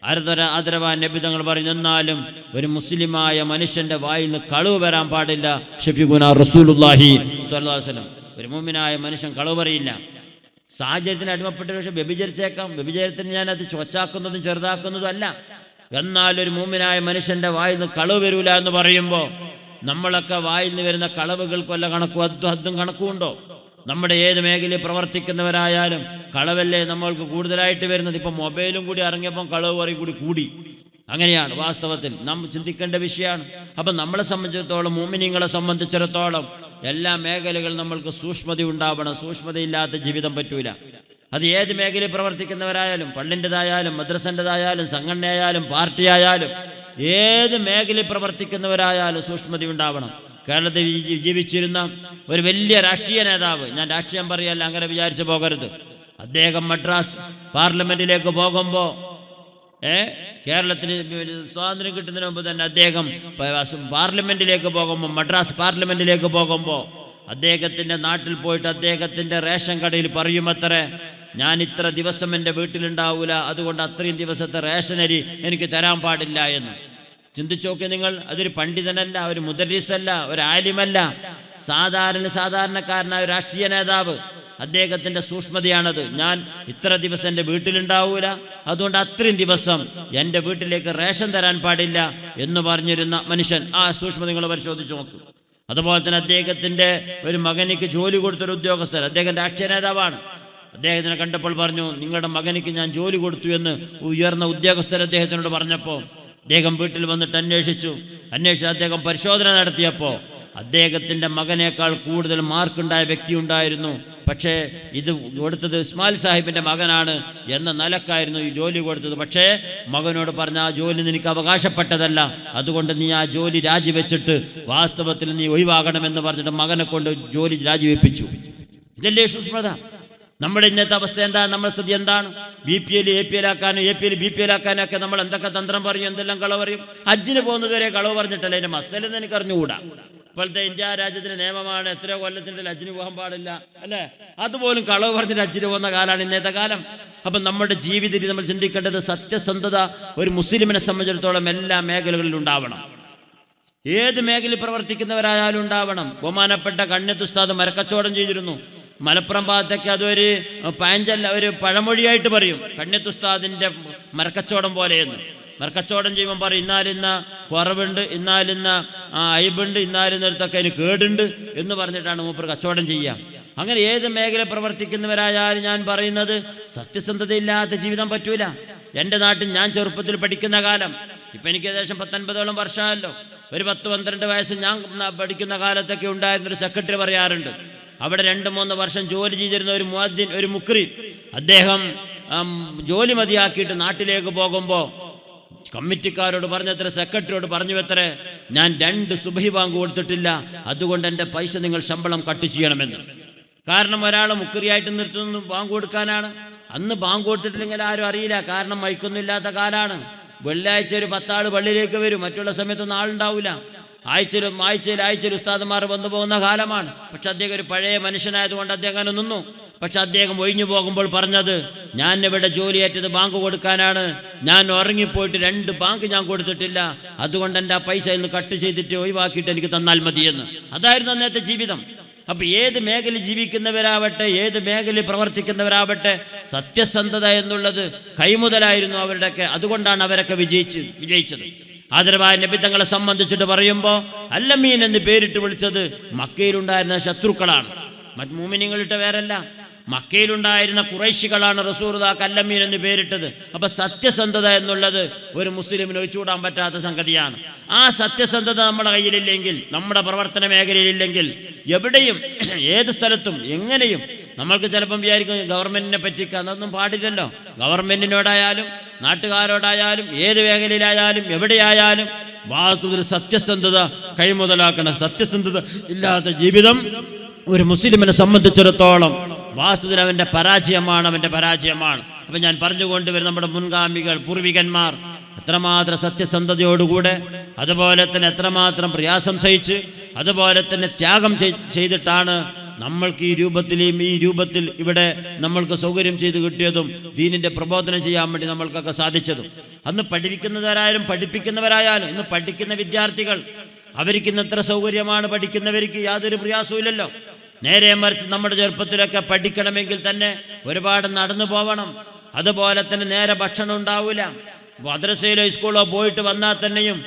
അരതര ആദരവാൻ നബി തങ്ങൾ പറഞ്ഞു എന്നാലും ഒരു മുസ്ലിമായ മനുഷ്യന്റെ വായിൽ നിന്ന് കളവ് വരാൻ പാടില്ല. ഷഫീഖുന റസൂലുല്ലാഹി ഒരു മുമിനായ മനുഷ്യൻ കളവ് പറയില്ല. സാഹചര്യത്തിന് അടിമപ്പെട്ട പക്ഷെ വ്യഭിചരിച്ചേക്കാം. വ്യഭിചാരത്തിന് ഞാൻ അത് ചൊച്ചാക്കുന്നതും ചെറുതാക്കുന്നതും അല്ല. എന്നാൽ ഒരു മൂമിനായ മനുഷ്യന്റെ വായിൽ നിന്ന് കളവ് വരൂല എന്ന് പറയുമ്പോൾ നമ്മളൊക്കെ വായിൽ നിന്ന് വരുന്ന കളവുകൾ കൊല്ല കണക്കും അതും കണക്കുമുണ്ടോ? നമ്മുടെ ഏത് മേഖലയിൽ പ്രവർത്തിക്കുന്നവരായാലും കളവല്ലേ നമ്മൾക്ക് കൂടുതലായിട്ട് വരുന്നത്? ഇപ്പം മൊബൈലും കൂടി ഇറങ്ങിയപ്പം കളവ് പറയും കൂടി കൂടി. അങ്ങനെയാണ് വാസ്തവത്തിൽ. നാം ചിന്തിക്കേണ്ട വിഷയമാണ്. അപ്പം നമ്മളെ സംബന്ധിച്ചിടത്തോളം മോമിനിങ്ങളെ സംബന്ധിച്ചിടത്തോളം എല്ലാ മേഖലകളും നമ്മൾക്ക് സൂക്ഷ്മത ഉണ്ടാവണം. സൂക്ഷ്മതയില്ലാത്ത ജീവിതം പറ്റൂല. അത് ഏത് മേഖലയിൽ പ്രവർത്തിക്കുന്നവരായാലും പള്ളിന്റെതായാലും മദ്രസന്റെതായാലും സംഘടനയായാലും പാർട്ടിയായാലും ഏത് മേഖലയിൽ പ്രവർത്തിക്കുന്നവരായാലും സൂക്ഷ്മത ഉണ്ടാവണം. കേരളത്തിൽ ജീവിച്ചിരുന്ന ഒരു വലിയ രാഷ്ട്രീയ നേതാവ് ഞാൻ രാഷ്ട്രീയം പറയല്ല അങ്ങനെ വിചാരിച്ചു പോകരുത്. അദ്ദേഹം മദ്രാസ് പാർലമെന്റിലേക്ക് പോകുമ്പോൾ ഏ കേരളത്തിൽ സ്വാതന്ത്ര്യം കിട്ടുന്നതിന് മുമ്പ് തന്നെ അദ്ദേഹം പാർലമെന്റിലേക്ക് പോകുമ്പോൾ മദ്രാസ് പാർലമെന്റിലേക്ക് പോകുമ്പോൾ അദ്ദേഹത്തിന്റെ നാട്ടിൽ പോയിട്ട് അദ്ദേഹത്തിന്റെ റേഷൻ കടയിൽ പറയുമത്രേ ഞാൻ ഇത്ര ദിവസം എന്റെ വീട്ടിലുണ്ടാവൂല അതുകൊണ്ട് അത്രയും ദിവസത്തെ റേഷനരി എനിക്ക് തരാൻ പാടില്ല എന്ന്. ചിന്തിച്ചു നോക്കി നിങ്ങൾ അതൊരു പണ്ഡിതനല്ല ഒരു മുദരീസല്ല ഒരു ആലിമല്ല. സാധാരണ സാധാരണക്കാരനായ രാഷ്ട്രീയ നേതാവ് അദ്ദേഹത്തിന്റെ സൂക്ഷ്മതയാണത്. ഞാൻ ഇത്ര ദിവസം എന്റെ വീട്ടിലുണ്ടാവൂല അതുകൊണ്ട് അത്രയും ദിവസം എന്റെ വീട്ടിലേക്ക് റേഷൻ തരാൻ പാടില്ല എന്ന് പറഞ്ഞിരുന്ന മനുഷ്യൻ. ആ സൂക്ഷ്മത നിങ്ങൾ പരിശോധിച്ച് നോക്കും. അതുപോലെ തന്നെ അദ്ദേഹത്തിന്റെ ഒരു മകനിക്ക് ജോലി കൊടുത്തൊരു ഉദ്യോഗസ്ഥൻ അദ്ദേഹം രാഷ്ട്രീയ നേതാവാണ്. അദ്ദേഹത്തിനെ കണ്ടപ്പോൾ പറഞ്ഞു നിങ്ങളുടെ മകനിക്ക് ഞാൻ ജോലി കൊടുത്തു എന്ന് ഉയർന്ന ഉദ്യോഗസ്ഥർ അദ്ദേഹത്തിനോട് പറഞ്ഞപ്പോൾ അദ്ദേഹം വീട്ടിൽ വന്നിട്ട് അന്വേഷിച്ചു. അന്വേഷിച്ച് അദ്ദേഹം പരിശോധന നടത്തിയപ്പോൾ അദ്ദേഹത്തിന്റെ മകനേക്കാൾ കൂടുതൽ മാർക്കുണ്ടായ വ്യക്തി ഉണ്ടായിരുന്നു പക്ഷേ ഇത് കൊടുത്തത് ഇസ്മായിൽ സാഹിബിന്റെ മകനാണ് എന്ന നിലക്കായിരുന്നു ഈ ജോലി കൊടുത്തത്. പക്ഷേ മകനോട് പറഞ്ഞ ആ ജോലി നിനക്ക് അവകാശപ്പെട്ടതല്ല. അതുകൊണ്ട് നീ ആ ജോലി രാജിവെച്ചിട്ട് വാസ്തവത്തിൽ നീ ഒഴിവാകണമെന്ന് പറഞ്ഞിട്ട് മകനെ കൊണ്ട് ജോലി രാജിവെപ്പിച്ചു. ഇതല്ലേ സൂക്ഷ്മത നമ്മുടെ ഇന്നത്തെ അവസ്ഥ എന്താ? നമ്മുടെ സ്ഥിതി എന്താണ്? B P L A P L ആക്കാനും A P L B P L ആക്കാനൊക്കെ നമ്മൾ എന്തൊക്കെ തന്ത്രം പറയും എന്തെല്ലാം കളവ് പറയും? ഹജ്ജിന് പോകുന്നത് വരെ കളവ് പറഞ്ഞിട്ടല്ല അതിന്റെ മസലെന്ന് എനിക്ക് അറിഞ്ഞുകൂടാ. ഇപ്പോഴത്തെ ഇന്ത്യ രാജ്യത്തിന്റെ നിയമമാണ് എത്രയോ കൊല്ലത്തിന്റെ ഹജ്ജിന് പോകാൻ പാടില്ല അല്ലേ? അതുപോലും കളവ് പറഞ്ഞിട്ട് ഹജ്ജിന് പോകുന്ന കാലമാണ് ഇന്നത്തെ കാലം. അപ്പം നമ്മുടെ ജീവിതത്തിൽ നമ്മൾ ചിന്തിക്കേണ്ടത് സത്യസന്ധത ഒരു മുസ്ലിമിനെ സംബന്ധിച്ചിടത്തോളം എല്ലാ മേഖലകളിലും ഉണ്ടാവണം. ഏത് മേഖലയിൽ പ്രവർത്തിക്കുന്നവരായാലും ഉണ്ടാവണം. ബഹുമാനപ്പെട്ട കണ്ണെത്തുസ്താദ് മരക്കച്ചവടം ചെയ്തിരുന്നു. മലപ്പുറം ഭാഗത്തൊക്കെ അതൊരു പാഞ്ചല്ല ഒരു പഴമൊഴിയായിട്ട് പറയും. കണ്ണിത്തുസ്താദിന്റെ മരക്കച്ചോടം പോലെയെന്ന്. മരക്കച്ചവടം ചെയ്യുമ്പോൾ പറയും ഇന്നാലിന്ന കുറവുണ്ട് ഇന്നാലിന്ന അയബുണ്ട് ഇന്നാലിന്നടുത്തൊക്കെ അതിന് കേടുണ്ട് എന്ന് പറഞ്ഞിട്ടാണ് മൂപ്പർ കച്ചവടം ചെയ്യുക. അങ്ങനെ ഏത് മേഖല പ്രവർത്തിക്കുന്നവരായാലും ഞാൻ പറയുന്നത് സത്യസന്ധതയില്ലാത്ത ജീവിതം പറ്റൂല. എന്റെ നാട്ടിൽ ഞാൻ ചെറുപ്പത്തിൽ പഠിക്കുന്ന കാലം ഇപ്പം എനിക്ക് ഏകദേശം പത്തൊൻപതോളം വർഷമല്ലോ ഒരു പത്ത് പന്ത്രണ്ട് വയസ്സ് ഞാൻ പഠിക്കുന്ന കാലത്തൊക്കെ ഉണ്ടായിരുന്നൊരു സെക്രട്ടറി പറയാറുണ്ട്. അവിടെ രണ്ട് മൂന്ന് വർഷം ജോലി ചെയ്തിരുന്ന ഒരു മുഅദ്ദിൻ ഒരു മുക്രി അദ്ദേഹം ജോലി മതിയാക്കിയിട്ട് നാട്ടിലേക്ക് പോകുമ്പോൾ കമ്മിറ്റിക്കാരോട് പറഞ്ഞത്ര സെക്രട്ടറിയോട് പറഞ്ഞു എത്രേ ഞാൻ രണ്ട് സുബഹി ബാങ്ക് കൊടുത്തിട്ടില്ല അതുകൊണ്ട് എന്റെ പൈസ നിങ്ങൾ ശമ്പളം കട്ട് ചെയ്യണമെന്ന്. കാരണം ഒരാൾ മുക്കറിയായിട്ട് നിർത്തുന്നു ബാങ്ക് കൊടുക്കാനാണ്. അന്ന് ബാങ്ക് കൊടുത്തിട്ടില്ലെങ്കിൽ ആരും അറിയില്ല കാരണം മയക്കൊന്നുമില്ലാത്ത കാലാണ്. വെള്ളിയാഴ്ച ഒരു പത്താൾ പള്ളിയിലേക്ക് വരും മറ്റുള്ള സമയത്തൊന്നും ആളുണ്ടാവില്ല ആഴ്ചയിലും ആഴ്ചയിൽ ആഴ്ചയിൽ ഉസ്താദന്മാർ വന്നു പോകുന്ന കാലമാണ്. പക്ഷെ അദ്ദേഹം ഒരു പഴയ മനുഷ്യനായതുകൊണ്ട് അദ്ദേഹം അങ്ങനെ നിന്നു. പക്ഷെ അദ്ദേഹം ഒഴിഞ്ഞു പോകുമ്പോൾ പറഞ്ഞത് ഞാൻ ഇവിടെ ജോലിയേറ്റത് ബാങ്ക് കൊടുക്കാനാണ്. ഞാൻ ഉറങ്ങിപ്പോയിട്ട് രണ്ട് ബാങ്ക് ഞാൻ കൊടുത്തിട്ടില്ല. അതുകൊണ്ട് എന്റെ ആ പൈസ ഇന്ന് കട്ട് ചെയ്തിട്ട് ഒഴിവാക്കിയിട്ട് എനിക്ക് തന്നാൽ മതിയെന്ന്. അതായിരുന്നു അന്നത്തെ ജീവിതം. അപ്പൊ ഏത് മേഖല ജീവിക്കുന്നവരാവട്ടെ ഏത് മേഖല പ്രവർത്തിക്കുന്നവരാവട്ടെ സത്യസന്ധത എന്നുള്ളത് കൈമുതലായിരുന്നു അവരുടെയൊക്കെ. അതുകൊണ്ടാണ് അവരൊക്കെ വിജയിച്ച് വിജയിച്ചത്. ആദരവായ നബിത്തങ്ങളെ സംബന്ധിച്ചിട്ട് പറയുമ്പോൾ അല്ലമീൻ എന്ന് പേരിട്ട് വിളിച്ചത് മക്കയിലുണ്ടായിരുന്ന ശത്രുക്കളാണ്. മറ്റ് മൂമിനിങ്ങളിട്ട് വേറല്ല. മക്കയിലുണ്ടായിരുന്ന കുറേശികളാണ് റസൂർദാക്ക് അല്ലമീൻ എന്ന് പേരിട്ടത്. അപ്പൊ സത്യസന്ധത എന്നുള്ളത് ഒരു മുസ്ലിമിന് ഒഴിച്ചുകൂടാൻ പറ്റാത്ത സംഗതിയാണ്. ആ സത്യസന്ധത നമ്മുടെ കയ്യിലില്ലെങ്കിൽ നമ്മുടെ പ്രവർത്തന മേഖലയിലില്ലെങ്കിൽ എവിടെയും ഏത് സ്ഥലത്തും എങ്ങനെയും നമ്മൾക്ക് ചിലപ്പം വിചാരിക്കും ഗവൺമെന്റിനെ പറ്റിക്കാൻ അതൊന്നും പാടില്ലല്ലോ. ഗവൺമെന്റിനോടായാലും നാട്ടുകാരോടായാലും ഏത് മേഖലയിലായാലും എവിടെയായാലും വാസ്തുവിൽ സത്യസന്ധത കൈമുതലാക്കണം സത്യസന്ധത ഇല്ലാത്ത ജീവിതം ഒരു മുസ്ലിമിനെ സംബന്ധിച്ചിടത്തോളം വാസ്തുവിൽ അവന്റെ പരാജയമാണ് അവന്റെ പരാജയമാണ്. അപ്പം ഞാൻ പറഞ്ഞുകൊണ്ടുവരും നമ്മുടെ മുൻഗാമികൾ പൂർവികന്മാർ എത്രമാത്രം സത്യസന്ധതയോടുകൂടെ അതുപോലെ തന്നെ എത്രമാത്രം പ്രയാസം സഹിച്ച് അതുപോലെ തന്നെ ത്യാഗം ചെയ്തിട്ടാണ് നമ്മൾക്ക് ഈ രൂപത്തിലെയും ഈ രൂപത്തിൽ ഇവിടെ നമ്മൾക്ക് സൗകര്യം ചെയ്ത് കിട്ടിയതും ദീനിന്റെ പ്രബോധനം ചെയ്യാൻ വേണ്ടി നമ്മൾക്കൊക്കെ സാധിച്ചതും. അന്ന് പഠിപ്പിക്കുന്നവരായാലും പഠിപ്പിക്കുന്നവരായാലും ഇന്ന് പഠിക്കുന്ന വിദ്യാർത്ഥികൾ അവർക്ക് ഇന്ന് എത്ര സൗകര്യമാണ് പഠിക്കുന്നവർക്ക് യാതൊരു പ്രയാസവുമില്ലല്ലോ നേരെ മറിച്ച് നമ്മുടെ ചെറുപ്പത്തിലൊക്കെ പഠിക്കണമെങ്കിൽ തന്നെ ഒരുപാട് നടന്നു പോകണം അതുപോലെ തന്നെ നേരെ ഭക്ഷണം ഉണ്ടാവില്ല മദ്രസയിലോ സ്കൂളിലോ പോയിട്ട് വന്നാൽ തന്നെയും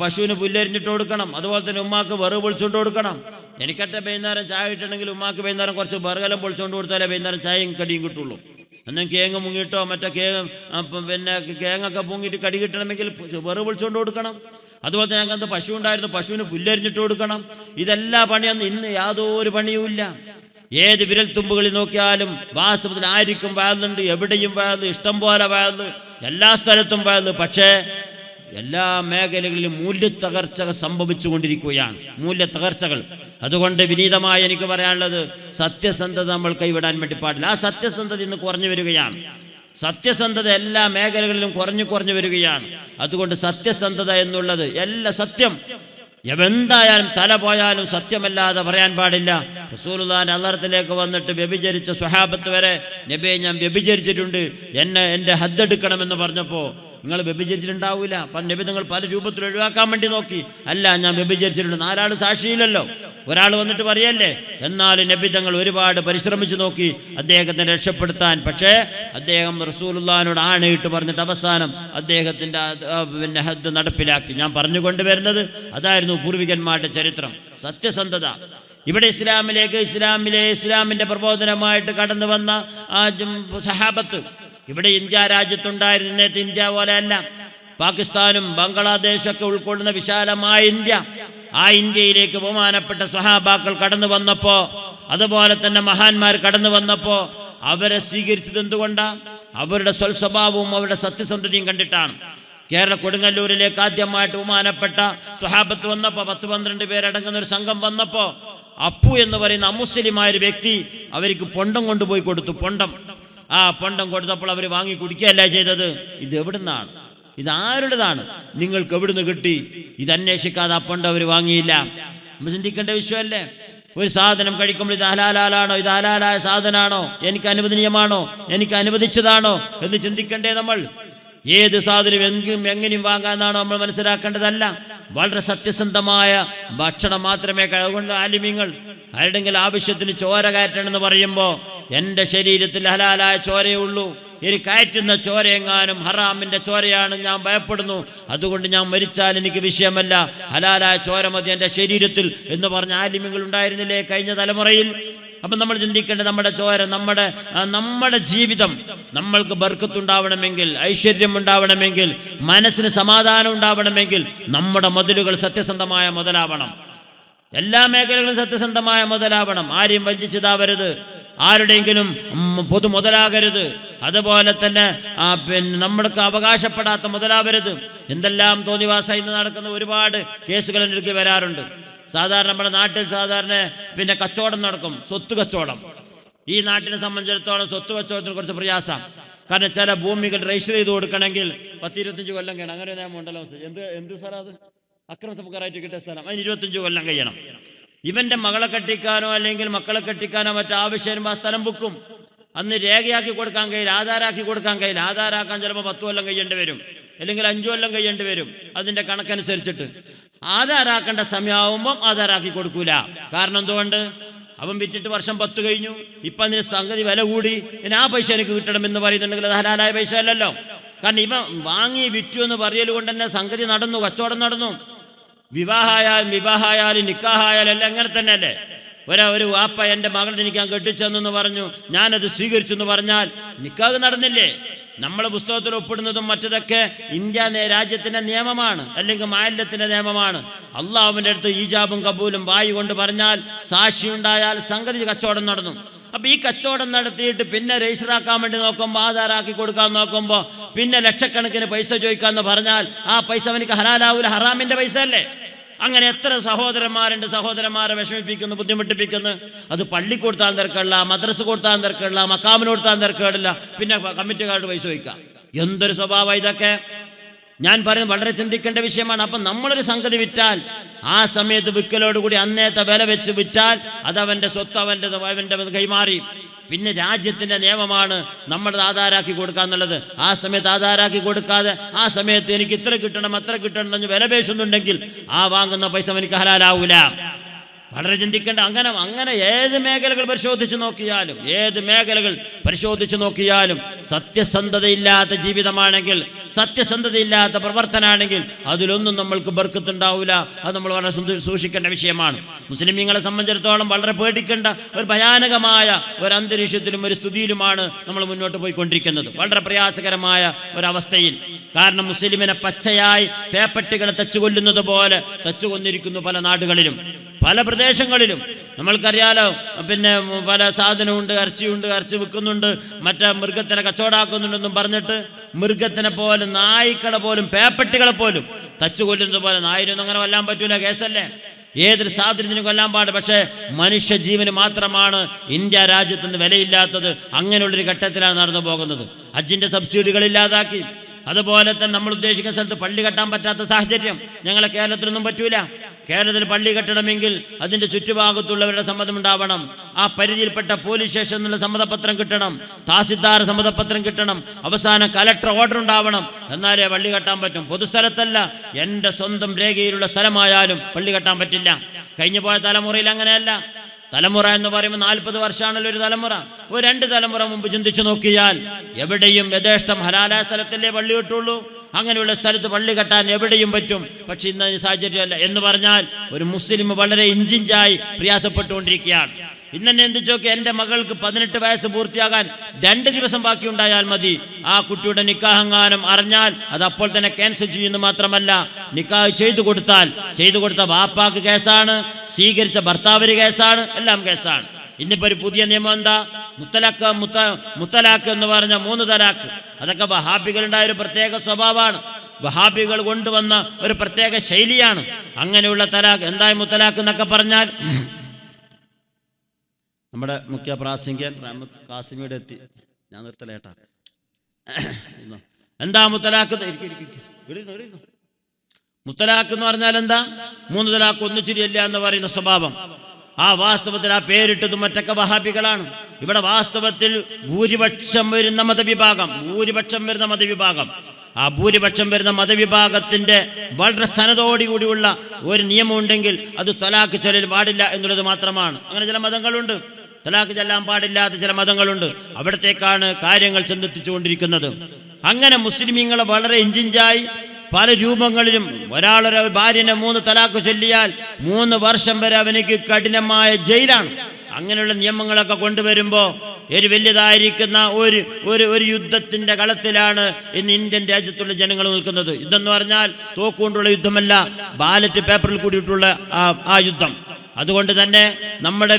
പശുവിന് പുല്ലരിഞ്ഞിട്ട് കൊടുക്കണം. അതുപോലെ തന്നെ ഉമ്മാക്ക് വെറു പൊളിച്ചുകൊണ്ട് കൊടുക്കണം. എനിക്കട്ടെ വൈകുന്നേരം ചായ കിട്ടണമെങ്കിൽ ഉമ്മാക്ക് വൈകുന്നേരം കുറച്ച് ബർഗലം പൊളിച്ചുകൊണ്ട് കൊടുത്താലേ വൈകുന്നേരം ചായയും കടിയും കിട്ടുള്ളൂ. എന്നാൽ കേങ്ങ് മുങ്ങിയിട്ടോ മറ്റേ കേങ്ങ് പിന്നെ കേങ്ങൊക്കെ പൊങ്ങിയിട്ട് കടി കിട്ടണമെങ്കിൽ വെറു പൊളിച്ചുകൊണ്ട് കൊടുക്കണം. അതുപോലെ തന്നെ ഞങ്ങൾക്ക് പശു ഉണ്ടായിരുന്നു പശുവിന് പുല്ലരിഞ്ഞിട്ട് കൊടുക്കണം. ഇതെല്ലാ പണിയൊന്നും ഇന്ന് യാതൊരു പണിയുമില്ല ഏത് വിരൽ തുമ്പുകളിൽ നോക്കിയാലും വാസ്തവത്തിൽ ആയിരിക്കും വയലുണ്ട് എവിടെയും വയൽ ഇഷ്ടം പോലെ വയൽ എല്ലാ സ്ഥലത്തും വയൽ പക്ഷേ എല്ലാ മേഖലകളിലും മൂല്യത്തകർച്ചകൾ സംഭവിച്ചുകൊണ്ടിരിക്കുകയാണ്. മൂല്യ മൂല്യത്തകർച്ചകൾ. അതുകൊണ്ട് വിനീതമായി എനിക്ക് പറയാനുള്ളത് സത്യസന്ധത നമ്മൾ കൈവിടാൻ വേണ്ടി പാടില്ല. ആ സത്യസന്ധത ഇന്ന് കുറഞ്ഞു വരികയാണ്. സത്യസന്ധത എല്ലാ മേഖലകളിലും കുറഞ്ഞു കുറഞ്ഞു വരികയാണ്. അതുകൊണ്ട് സത്യസന്ധത എന്നുള്ളത് എല്ലാ സത്യം. എന്തായാലും തല പോയാലും സത്യമല്ലാതെ പറയാൻ പാടില്ല. റസൂലുദാൻ അള്ളറത്തിലേക്ക് വന്നിട്ട് വ്യഭിചരിച്ച സ്വഹാബത്ത് വരെ നബിയെ ഞാൻ വ്യഭിചരിച്ചിട്ടുണ്ട്. എന്നെ എന്റെ ഹദ്ദെടുക്കണമെന്ന് പറഞ്ഞപ്പോൾ നിങ്ങൾ വ്യഭിചരിച്ചിട്ടുണ്ടാവില്ല നബി നിങ്ങൾ പല രൂപത്തിൽ ഒഴിവാക്കാൻ വേണ്ടി നോക്കി. അല്ല ഞാൻ വ്യഭിചരിച്ചിട്ടുണ്ട്. നാലാൾ സാക്ഷിയില്ലല്ലോ. ഒരാൾ വന്നിട്ട് പറയല്ലേ എന്നാൽ നബി തങ്ങൾ ഒരുപാട് പരിശ്രമിച്ചു നോക്കി. അദ്ദേഹത്തെ രക്ഷപ്പെടുത്താൻ. പക്ഷേ അദ്ദേഹം റസൂലുള്ളാനോട് ആണയിട്ട് പറഞ്ഞിട്ട് അവസാനം അദ്ദേഹത്തിന്റെ പിന്നെ ഹദ് നടപ്പിലാക്കി. ഞാൻ പറഞ്ഞു കൊണ്ടുവരുന്നത് അതായിരുന്നു പൂർവികന്മാരുടെ ചരിത്രം. സത്യസന്ധത. ഇവിടെ ഇസ്ലാമിലേക്ക് ഇസ്ലാമിലെ ഇസ്ലാമിന്റെ പ്രബോധനമായിട്ട് കടന്നു വന്ന ആ സഹാബത്ത് ഇവിടെ ഇന്ത്യ രാജ്യത്തുണ്ടായിരുന്ന ഇന്നത്തെ ഇന്ത്യ പോലെയല്ല. പാകിസ്ഥാനും ബംഗ്ലാദേശൊക്കെ ഉൾക്കൊള്ളുന്ന വിശാലമായ ഇന്ത്യ. ആ ഇന്ത്യയിലേക്ക് ബഹുമാനപ്പെട്ട സഹാബാക്കൾ കടന്നു വന്നപ്പോ അതുപോലെ തന്നെ മഹാന്മാർ കടന്നു വന്നപ്പോ അവരെ സ്വീകരിച്ചത് എന്തുകൊണ്ടാ? അവരുടെ സ്വൽസ്വഭാവവും അവരുടെ സത്യസന്ധതയും കണ്ടിട്ടാണ്. കേരള കൊടുങ്ങല്ലൂരിലേക്ക് ആദ്യമായിട്ട് ബഹുമാനപ്പെട്ട സ്വഹാബത്ത് വന്നപ്പോൾ പത്ത് പന്ത്രണ്ട് പേരടങ്ങുന്ന ഒരു സംഘം വന്നപ്പോൾ അപ്പു എന്ന് പറയുന്ന അമുസ്ലിമായ ഒരു വ്യക്തി അവർക്ക് പൊണ്ടം കൊണ്ടുപോയി കൊടുത്തു പൊണ്ടം. ആ പണ്ടം കൊടുത്തപ്പോൾ അവർ വാങ്ങി കുടിക്കുകയല്ല ചെയ്തത്. ഇത് എവിടുന്നാണ്? ഇത് ആരുടേതാണ്? നിങ്ങൾക്ക് എവിടുന്ന് കിട്ടി? ഇത് അന്വേഷിക്കാതെ ആ പണ്ടം അവർ വാങ്ങിയില്ല. നമ്മൾ ചിന്തിക്കേണ്ട വിഷയമല്ലേ? ഒരു സാധനം കഴിക്കുമ്പോൾ ഇത് ഹലാലാലാണോ? ഇത് ഹലാലായ സാധനമാണോ എനിക്ക് അനുവദനീയമാണോ? എനിക്ക് അനുവദിച്ചതാണോ? എന്ന് ചിന്തിക്കണ്ടേ നമ്മൾ. ഏത് സാധനം എങ്കും എങ്ങനെയും വാങ്ങാന്നാണ് നമ്മൾ മനസ്സിലാക്കേണ്ടതല്ല. വളരെ സത്യസന്ധമായ ഭക്ഷണം മാത്രമേ അതുകൊണ്ട് ആലിമ്യങ്ങൾ ആരുടെങ്കിലും ആവശ്യത്തിന് ചോര കയറ്റണമെന്ന് പറയുമ്പോൾ എന്റെ ശരീരത്തിൽ ഹലാലായ ചോരയേ ഉള്ളൂ. ഇനി കയറ്റുന്ന ചോരയെങ്ങാനും ഹറാമിന്റെ ചോരയാണ് ഞാൻ ഭയപ്പെടുന്നു. അതുകൊണ്ട് ഞാൻ മരിച്ചാൽ എനിക്ക് വിഷയമല്ല. ഹലാലായ ചോര മതി എന്റെ ശരീരത്തിൽ എന്ന് പറഞ്ഞ ആലിമ്യങ്ങൾ ഉണ്ടായിരുന്നില്ലേ കഴിഞ്ഞ തലമുറയിൽ? അപ്പം നമ്മൾ ചിന്തിക്കേണ്ടത് നമ്മുടെ ചോര നമ്മുടെ നമ്മുടെ ജീവിതം നമ്മൾക്ക് ബർക്കത്തുണ്ടാവണമെങ്കിൽ ഐശ്വര്യം ഉണ്ടാവണമെങ്കിൽ മനസ്സിന് സമാധാനം ഉണ്ടാവണമെങ്കിൽ നമ്മുടെ മുതലുകൾ സത്യസന്ധമായ മുതലാവണം. എല്ലാ മേഖലകളും സത്യസന്ധമായ മുതലാവണം. ആരെയും വഞ്ചിച്ചതാവരുത്. ആരുടെയെങ്കിലും പൊതു മുതലാകരുത്. അതുപോലെ തന്നെ പിന്നെ നമ്മൾക്ക് അവകാശപ്പെടാത്ത മുതലാവരുത്. എന്തെല്ലാം തോന്നിവാസ ഇന്ന് നടക്കുന്ന ഒരുപാട് കേസുകൾ എനിക്ക് വരാറുണ്ട്. സാധാരണ നമ്മുടെ നാട്ടിൽ സാധാരണ പിന്നെ കച്ചവടം നടക്കും സ്വത്ത് കച്ചവടം. ഈ നാട്ടിനെ സംബന്ധിച്ചിടത്തോളം സ്വത്ത് കച്ചവടത്തിന് കുറച്ച് പ്രയാസം. കാരണം ചില ഭൂമികൾ രജിസ്റ്റർ ചെയ്ത് കൊടുക്കണമെങ്കിൽ പത്ത് ഇരുപത്തഞ്ച് കൊല്ലം കഴിയണം. അങ്ങനെ നിയമം ഉണ്ടല്ലോ എന്ത് എന്ത് സ്ഥലം അത്? അക്രമസമക്കാരായിട്ട് കിട്ടിയ സ്ഥലം. അതിന് ഇരുപത്തഞ്ച് കൊല്ലം കഴിയണം. ഇവന്റെ മകളെ കെട്ടിക്കാനോ അല്ലെങ്കിൽ മക്കളെ കെട്ടിക്കാനോ മറ്റാവശ്യം വരുമ്പോൾ ആ സ്ഥലം ബുക്കും അന്ന് രേഖയാക്കി കൊടുക്കാൻ കഴിയില്ല ആധാരാക്കി കൊടുക്കാൻ കഴിയില്ല. ആധാരാക്കാൻ ചിലപ്പോൾ പത്ത് കൊല്ലം കഴിയേണ്ടി വരും. അല്ലെങ്കിൽ അഞ്ചു കൊല്ലം കഴിയേണ്ടി വരും. അതിന്റെ കണക്കനുസരിച്ചിട്ട്. ആധാരാക്കേണ്ട സമയമാവുമ്പം ആധാരാക്കി കൊടുക്കൂല. കാരണം എന്തുകൊണ്ട്? അവൻ വിറ്റിട്ട് വർഷം പത്ത് കഴിഞ്ഞു. ഇപ്പം അതിന് സംഗതി വില കൂടി. ഇനി ആ പൈസ എനിക്ക് കിട്ടണം എന്ന് പറയുന്നുണ്ടെങ്കിൽ അത് ഹലാലായ പൈസ അല്ലല്ലോ. കാരണം ഇവ വാങ്ങി വിറ്റു എന്ന് പറയൽ കൊണ്ട് തന്നെ സംഗതി നടന്നു കച്ചവടം നടന്നു. വിവാഹമായാലും വിവാഹമായാലും നിക്കാഹായാലും എല്ലാം അങ്ങനെ തന്നെ അല്ലേ ഒരാ ഒരു വാപ്പ എന്റെ മകളെ എനിക്ക് ഞാൻ കെട്ടിച്ചെന്നു പറഞ്ഞു. ഞാനത് സ്വീകരിച്ചു എന്ന് പറഞ്ഞാൽ നിക്കാഹ് നടന്നില്ലേ? നമ്മളെ പുസ്തകത്തിൽ ഒപ്പിടുന്നതും മറ്റതൊക്കെ ഇന്ത്യ രാജ്യത്തിന്റെ നിയമമാണ് അല്ലെങ്കിൽ മാലിന്യത്തിന്റെ നിയമമാണ്. അള്ളാഹുവിന്റെ അടുത്ത് ഈജാബും കബൂലും വായു കൊണ്ട് പറഞ്ഞാൽ സാക്ഷി ഉണ്ടായാൽ സംഗതി കച്ചവടം നടന്നു. അപ്പൊ ഈ കച്ചവടം നടത്തിയിട്ട് പിന്നെ രജിസ്റ്റർ ആക്കാൻ വേണ്ടി നോക്കുമ്പോൾ ആധാറാക്കി കൊടുക്കാൻ നോക്കുമ്പോൾ പിന്നെ ലക്ഷക്കണക്കിന് പൈസ ചോദിക്കാന്ന് പറഞ്ഞാൽ ആ പൈസ അവനിക്ക് ഹലാലാവൂല ഹറാമിന്റെ പൈസ അല്ലേ? അങ്ങനെ എത്ര സഹോദരന്മാരുണ്ട് സഹോദരന്മാരെ വിഷമിപ്പിക്കുന്നു ബുദ്ധിമുട്ടിപ്പിക്കുന്നു. അത് പള്ളി കൊടുത്താൻ തിരക്കുള്ള മദ്രസ് കൊടുത്താൻ തിരക്കുള്ള മക്കാമിന് കൊടുത്താൻ തിരക്കേടില്ല. പിന്നെ കമ്മിറ്റിക്കാരുടെ പൈസ ചോദിക്കാം എന്തൊരു സ്വഭാവം ഇതൊക്കെ? ഞാൻ പറയുന്നത് വളരെ ചിന്തിക്കേണ്ട വിഷയമാണ്. അപ്പം നമ്മളൊരു സംഗതി വിറ്റാൽ ആ സമയത്ത് വിൽക്കലോടുകൂടി അന്നേത്തെ വില വെച്ച് വിറ്റാൽ അത് അവന്റെ സ്വത്ത് അവന്റെ അവന്റെ കൈമാറി. പിന്നെ രാജ്യത്തിന്റെ നിയമമാണ് നമ്മൾ ആധാരാക്കി കൊടുക്കുക എന്നുള്ളത്. ആ സമയത്ത് ആധാരാക്കി കൊടുക്കാതെ ആ സമയത്ത് എനിക്ക് ഇത്ര കിട്ടണം അത്ര കിട്ടണം എന്ന് വിലപേശുന്നുണ്ടെങ്കിൽ ആ വാങ്ങുന്ന പൈസ എനിക്ക് ഹലാലാവൂല. വളരെ ചിന്തിക്കേണ്ട അങ്ങനെ അങ്ങനെ ഏത് മേഖലകൾ പരിശോധിച്ച് നോക്കിയാലും ഏത് മേഖലകൾ പരിശോധിച്ച് നോക്കിയാലും സത്യസന്ധതയില്ലാത്ത ജീവിതമാണെങ്കിൽ സത്യസന്ധതയില്ലാത്ത പ്രവർത്തനാണെങ്കിൽ അതിലൊന്നും നമ്മൾക്ക് ബർക്കത്തുണ്ടാവില്ല അത് നമ്മൾ വളരെ സൂക്ഷിക്കേണ്ട വിഷയമാണ്. മുസ്ലിമീങ്ങളെ സംബന്ധിച്ചിടത്തോളം വളരെ പേടിക്കേണ്ട ഒരു ഭയാനകമായ ഒരു അന്തരീക്ഷത്തിലും ഒരു സ്തുതിയിലുമാണ് നമ്മൾ മുന്നോട്ട് പോയിക്കൊണ്ടിരിക്കുന്നത്. വളരെ പ്രയാസകരമായ ഒരവസ്ഥയിൽ. കാരണം മുസ്ലിമിനെ പച്ചയായി പേപ്പട്ടികളെ തച്ചുകൊല്ലുന്നത് പോലെ തച്ചുകൊന്നിരിക്കുന്നു പല നാടുകളിലും. പല പ്രദേശങ്ങളിലും. നമ്മൾക്കറിയാലോ പിന്നെ പല സാധനമുണ്ട് ഇറച്ചിയുണ്ട് ഇറച്ചി വിൽക്കുന്നുണ്ട് മറ്റേ മൃഗത്തിനെ കച്ചവടാക്കുന്നുണ്ടെന്നും പറഞ്ഞിട്ട് മൃഗത്തിനെ പോലും നായ്ക്കളെ പോലും പേപ്പട്ടികളെ പോലും തച്ചു കൊല്ലുന്നത് പോലെ നായിനൊന്നും അങ്ങനെ കൊല്ലാൻ പറ്റൂല കേസല്ലേ? ഏതൊരു സാധനത്തിനും കൊല്ലാൻ പാട്. പക്ഷേ മനുഷ്യ ജീവന് മാത്രമാണ് ഇന്ത്യ രാജ്യത്തുനിന്ന് വിലയില്ലാത്തത്. അങ്ങനെയുള്ളൊരു ഘട്ടത്തിലാണ് നടന്നു പോകുന്നത്. ഹജ്ജിന്റെ സബ്സിഡികൾ ഇല്ലാതാക്കി. അതുപോലെ തന്നെ നമ്മൾ ഉദ്ദേശിക്കുന്ന സ്ഥലത്ത് പള്ളി കെട്ടാൻ പറ്റാത്ത സാഹചര്യം. ഞങ്ങളെ കേരളത്തിലൊന്നും പറ്റൂല. കേരളത്തിൽ പള്ളി കെട്ടണമെങ്കിൽ അതിന്റെ ചുറ്റുഭാഗത്തുള്ളവരുടെ സമ്മതം ഉണ്ടാവണം. ആ പരിധിയിൽപ്പെട്ട പോലീസ് സ്റ്റേഷനിലുള്ള സമ്മതപത്രം കിട്ടണം. താസിദ്ദാർ സമ്മതപത്രം കിട്ടണം. അവസാനം കലക്ടർ ഓർഡർ ഉണ്ടാവണം. എന്നാലേ പള്ളി കെട്ടാൻ പറ്റും. പൊതുസ്ഥലത്തല്ല. എന്റെ സ്വന്തം രേഖയിലുള്ള സ്ഥലമായാലും പള്ളി കെട്ടാൻ പറ്റില്ല. കഴിഞ്ഞു പോയ തലമുറയിൽ അങ്ങനെയല്ല. തലമുറ എന്ന് പറയുമ്പോൾ നാൽപ്പത് വർഷമാണല്ലോ ഒരു തലമുറ. ഒരു രണ്ട് തലമുറ മുമ്പ് ചിന്തിച്ചു നോക്കിയാൽ എവിടെയും യഥേഷ്ടം ഹലാലായ സ്ഥലത്തല്ലേ പള്ളി കിട്ടുള്ളൂ. അങ്ങനെയുള്ള സ്ഥലത്ത് പള്ളി കെട്ടാൻ എവിടെയും പറ്റും. പക്ഷെ ഇന്ന് സാഹചര്യമല്ല. എന്ന് പറഞ്ഞാൽ ഒരു മുസ്ലിം വളരെ ഇഞ്ചിഞ്ചായി പ്രയാസപ്പെട്ടുകൊണ്ടിരിക്കുകയാണ്. ഇന്നെ എന്ത് ചോക്ക് എന്റെ മകൾക്ക് പതിനെട്ട് വയസ്സ് പൂർത്തിയാകാൻ രണ്ട് ദിവസം ബാക്കി ഉണ്ടായാൽ മതി. ആ കുട്ടിയുടെ നിക്കാഹങ്ങാനം അറിഞ്ഞാൽ അത് അപ്പോൾ തന്നെ ക്യാൻസൽ ചെയ്യുന്നു മാത്രമല്ല നിക്കാഹ് ചെയ്തു കൊടുത്താൽ. ചെയ്തു കൊടുത്ത വാപ്പാക്ക് കേസാണ് സ്വീകരിച്ച ഭർത്താവിന് കേസാണ് എല്ലാം കേസാണ്. ഇന്നിപ്പോ ഒരു പുതിയ നിയമം എന്താ? മുത്തലാക്ക് മുത്ത മുത്തലാക്ക് എന്ന് പറഞ്ഞ മൂന്ന് തലാക്ക് അതൊക്കെ വഹാബികളുണ്ടായ ഒരു പ്രത്യേക സ്വഭാവമാണ്. വഹാബികൾ കൊണ്ടുവന്ന ഒരു പ്രത്യേക ശൈലിയാണ്. അങ്ങനെയുള്ള തലാക്ക് എന്തായി മുത്തലാക്ക് എന്നൊക്കെ പറഞ്ഞാൽ നമ്മുടെ മുഖ്യ പ്രാസംഗ്യൻ റഹ്മത്ത് കാസിമിയുടെ എത്തി. ഞാൻ നിർത്തലേട്ടാ എന്താ മുത്തലാഖ്. മുത്തലാക്ക് എന്ന് പറഞ്ഞാൽ എന്താ? മൂന്ന് തലാക്ക് ഒന്നിച്ചിരിയല്ല എന്ന് പറയുന്ന സ്വഭാവം. ആ വാസ്തവത്തിൽ ആ പേരിട്ടത് മറ്റൊക്കെ വഹാബികളാണ്. ഇവിടെ വാസ്തവത്തിൽ ഭൂരിപക്ഷം വരുന്ന മതവിഭാഗം ഭൂരിപക്ഷം വരുന്ന മതവിഭാഗം. ആ ഭൂരിപക്ഷം വരുന്ന മതവിഭാഗത്തിന്റെ വളരെ സനതോടുകൂടിയുള്ള ഒരു നിയമം ഉണ്ടെങ്കിൽ അത് തലാക്ക് ചൊല്ലൽ പാടില്ല എന്നുള്ളത് മാത്രമാണ്. അങ്ങനെ ചില മതങ്ങളുണ്ട്. തലാക്ക് ചെല്ലാൻ പാടില്ലാത്ത ചില മതങ്ങളുണ്ട്. അവിടത്തേക്കാണ് കാര്യങ്ങൾ ചെന്നെത്തിച്ചുകൊണ്ടിരിക്കുന്നത്. അങ്ങനെ മുസ്ലിമീങ്ങളെ വളരെ ഇഞ്ചിഞ്ചായി പല രൂപങ്ങളിലും ഒരാളൊരു ഭാര്യനെ മൂന്ന് തലാഖ് ചൊല്ലിയാൽ മൂന്ന് വർഷം വരെ അവനിക്ക് കഠിനമായ ജയിലാണ്. അങ്ങനെയുള്ള നിയമങ്ങളൊക്കെ കൊണ്ടുവരുമ്പോൾ ഒരു വലിയതായിരിക്കുന്ന ഒരു ഒരു ഒരു യുദ്ധത്തിന്റെ കളത്തിലാണ് ഇന്ന് ഇന്ത്യൻ രാജ്യത്തുള്ള ജനങ്ങൾ നിൽക്കുന്നത്. യുദ്ധം എന്ന് പറഞ്ഞാൽ തോക്കുകൊണ്ടുള്ള യുദ്ധമല്ല ബാലറ്റ് പേപ്പറിൽ കൂടിയിട്ടുള്ള ആ യുദ്ധം. അതുകൊണ്ട് തന്നെ നമ്മുടെ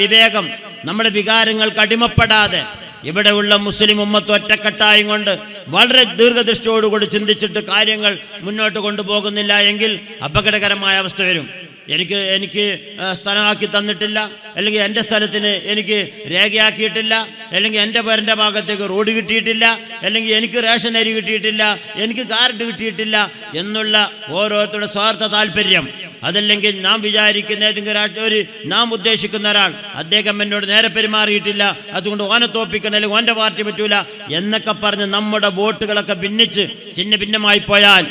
വിവേകം നമ്മുടെ വികാരങ്ങൾക്ക് അടിമപ്പെടാതെ ഇവിടെയുള്ള മുസ്ലിം ഉമ്മത്ത് ഒറ്റക്കെട്ടായും കൊണ്ട് വളരെ ദീർഘദൃഷ്ടിയോടുകൂടി ചിന്തിച്ചിട്ട് കാര്യങ്ങൾ മുന്നോട്ട് കൊണ്ടുപോകുന്നില്ല എങ്കിൽ അപകടകരമായ അവസ്ഥ വരും. എനിക്ക് എനിക്ക് സ്ഥലമാക്കി തന്നിട്ടില്ല. അല്ലെങ്കിൽ എന്റെ സ്ഥലത്തിന് എനിക്ക് രേഖയാക്കിയിട്ടില്ല. അല്ലെങ്കിൽ എന്റെ പേരന്റെ ഭാഗത്തേക്ക് റോഡ് കിട്ടിയിട്ടില്ല. അല്ലെങ്കിൽ എനിക്ക് റേഷൻ അരി കിട്ടിയിട്ടില്ല. എനിക്ക് കാർഡ് കിട്ടിയിട്ടില്ല എന്നുള്ള ഓരോരുത്തരുടെ സ്വാർത്ഥ താല്പര്യം. അതല്ലെങ്കിൽ നാം വിചാരിക്കുന്ന ഏതെങ്കിലും ഒരു നാം ഉദ്ദേശിക്കുന്ന ഒരാൾ അദ്ദേഹം എന്നോട് നേരെ പെരുമാറിയിട്ടില്ല. അതുകൊണ്ട് ഓനെ തോപ്പിക്കണം അല്ലെങ്കിൽ ഓന്റെ പാർട്ടി പറ്റൂല എന്നൊക്കെ പറഞ്ഞ് നമ്മുടെ വോട്ടുകളൊക്കെ ഭിന്നിച്ച് ചിന്ന ഭിന്നമായി പോയാൽ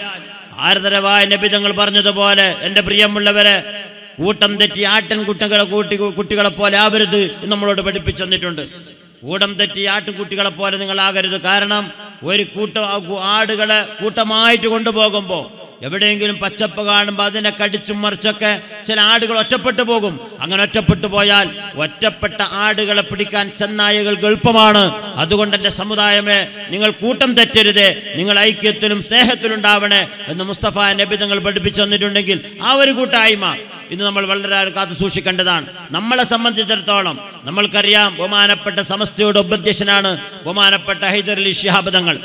ആരതരവായ നബി തങ്ങൾ പറഞ്ഞതുപോലെ എന്റെ പ്രിയമുള്ളവരെ കൂട്ടം തെറ്റി ആട്ടൻ കുട്ടികളെ കൂട്ടി കുട്ടികളെ പോലെ ആവരുത് നമ്മളോട് പഠിപ്പിച്ചു തന്നിട്ടുണ്ട്. കൂടം തെറ്റി ആട്ടുകുട്ടികളെ പോലെ നിങ്ങൾ ആകരുത്. കാരണം ഒരു കൂട്ടം ആടുകളെ കൂട്ടമായിട്ട് കൊണ്ടുപോകുമ്പോൾ എവിടെയെങ്കിലും പച്ചപ്പ് കാണുമ്പോൾ അതിനെ കടിച്ചും മറിച്ചൊക്കെ ചില ആടുകൾ ഒറ്റപ്പെട്ടു പോകും. അങ്ങനെ ഒറ്റപ്പെട്ടു പോയാൽ ഒറ്റപ്പെട്ട ആടുകളെ പിടിക്കാൻ ചെന്നായകൾക്ക് എളുപ്പമാണ് അതുകൊണ്ട് എന്റെ സമുദായമേ നിങ്ങൾ കൂട്ടം തെറ്റരുതേ. നിങ്ങൾ ഐക്യത്തിലും സ്നേഹത്തിലും ഉണ്ടാവണേ എന്ന് മുസ്തഫ നബി തങ്ങൾ പഠിപ്പിച്ചു തന്നിട്ടുണ്ടെങ്കിൽ ആ ഒരു കൂട്ടായ്മ ഇന്ന് നമ്മൾ വളരെ കാത്തു സൂക്ഷിക്കേണ്ടതാണ്. നമ്മളെ സംബന്ധിച്ചിടത്തോളം നമ്മൾക്കറിയാം ബഹുമാനപ്പെട്ട സമസ്തയുടെ ഉപദ്ധ്യക്ഷനാണ് ബഹുമാനപ്പെട്ട ഹൈദർ അലി ഷിഹാബ് തങ്ങൾ.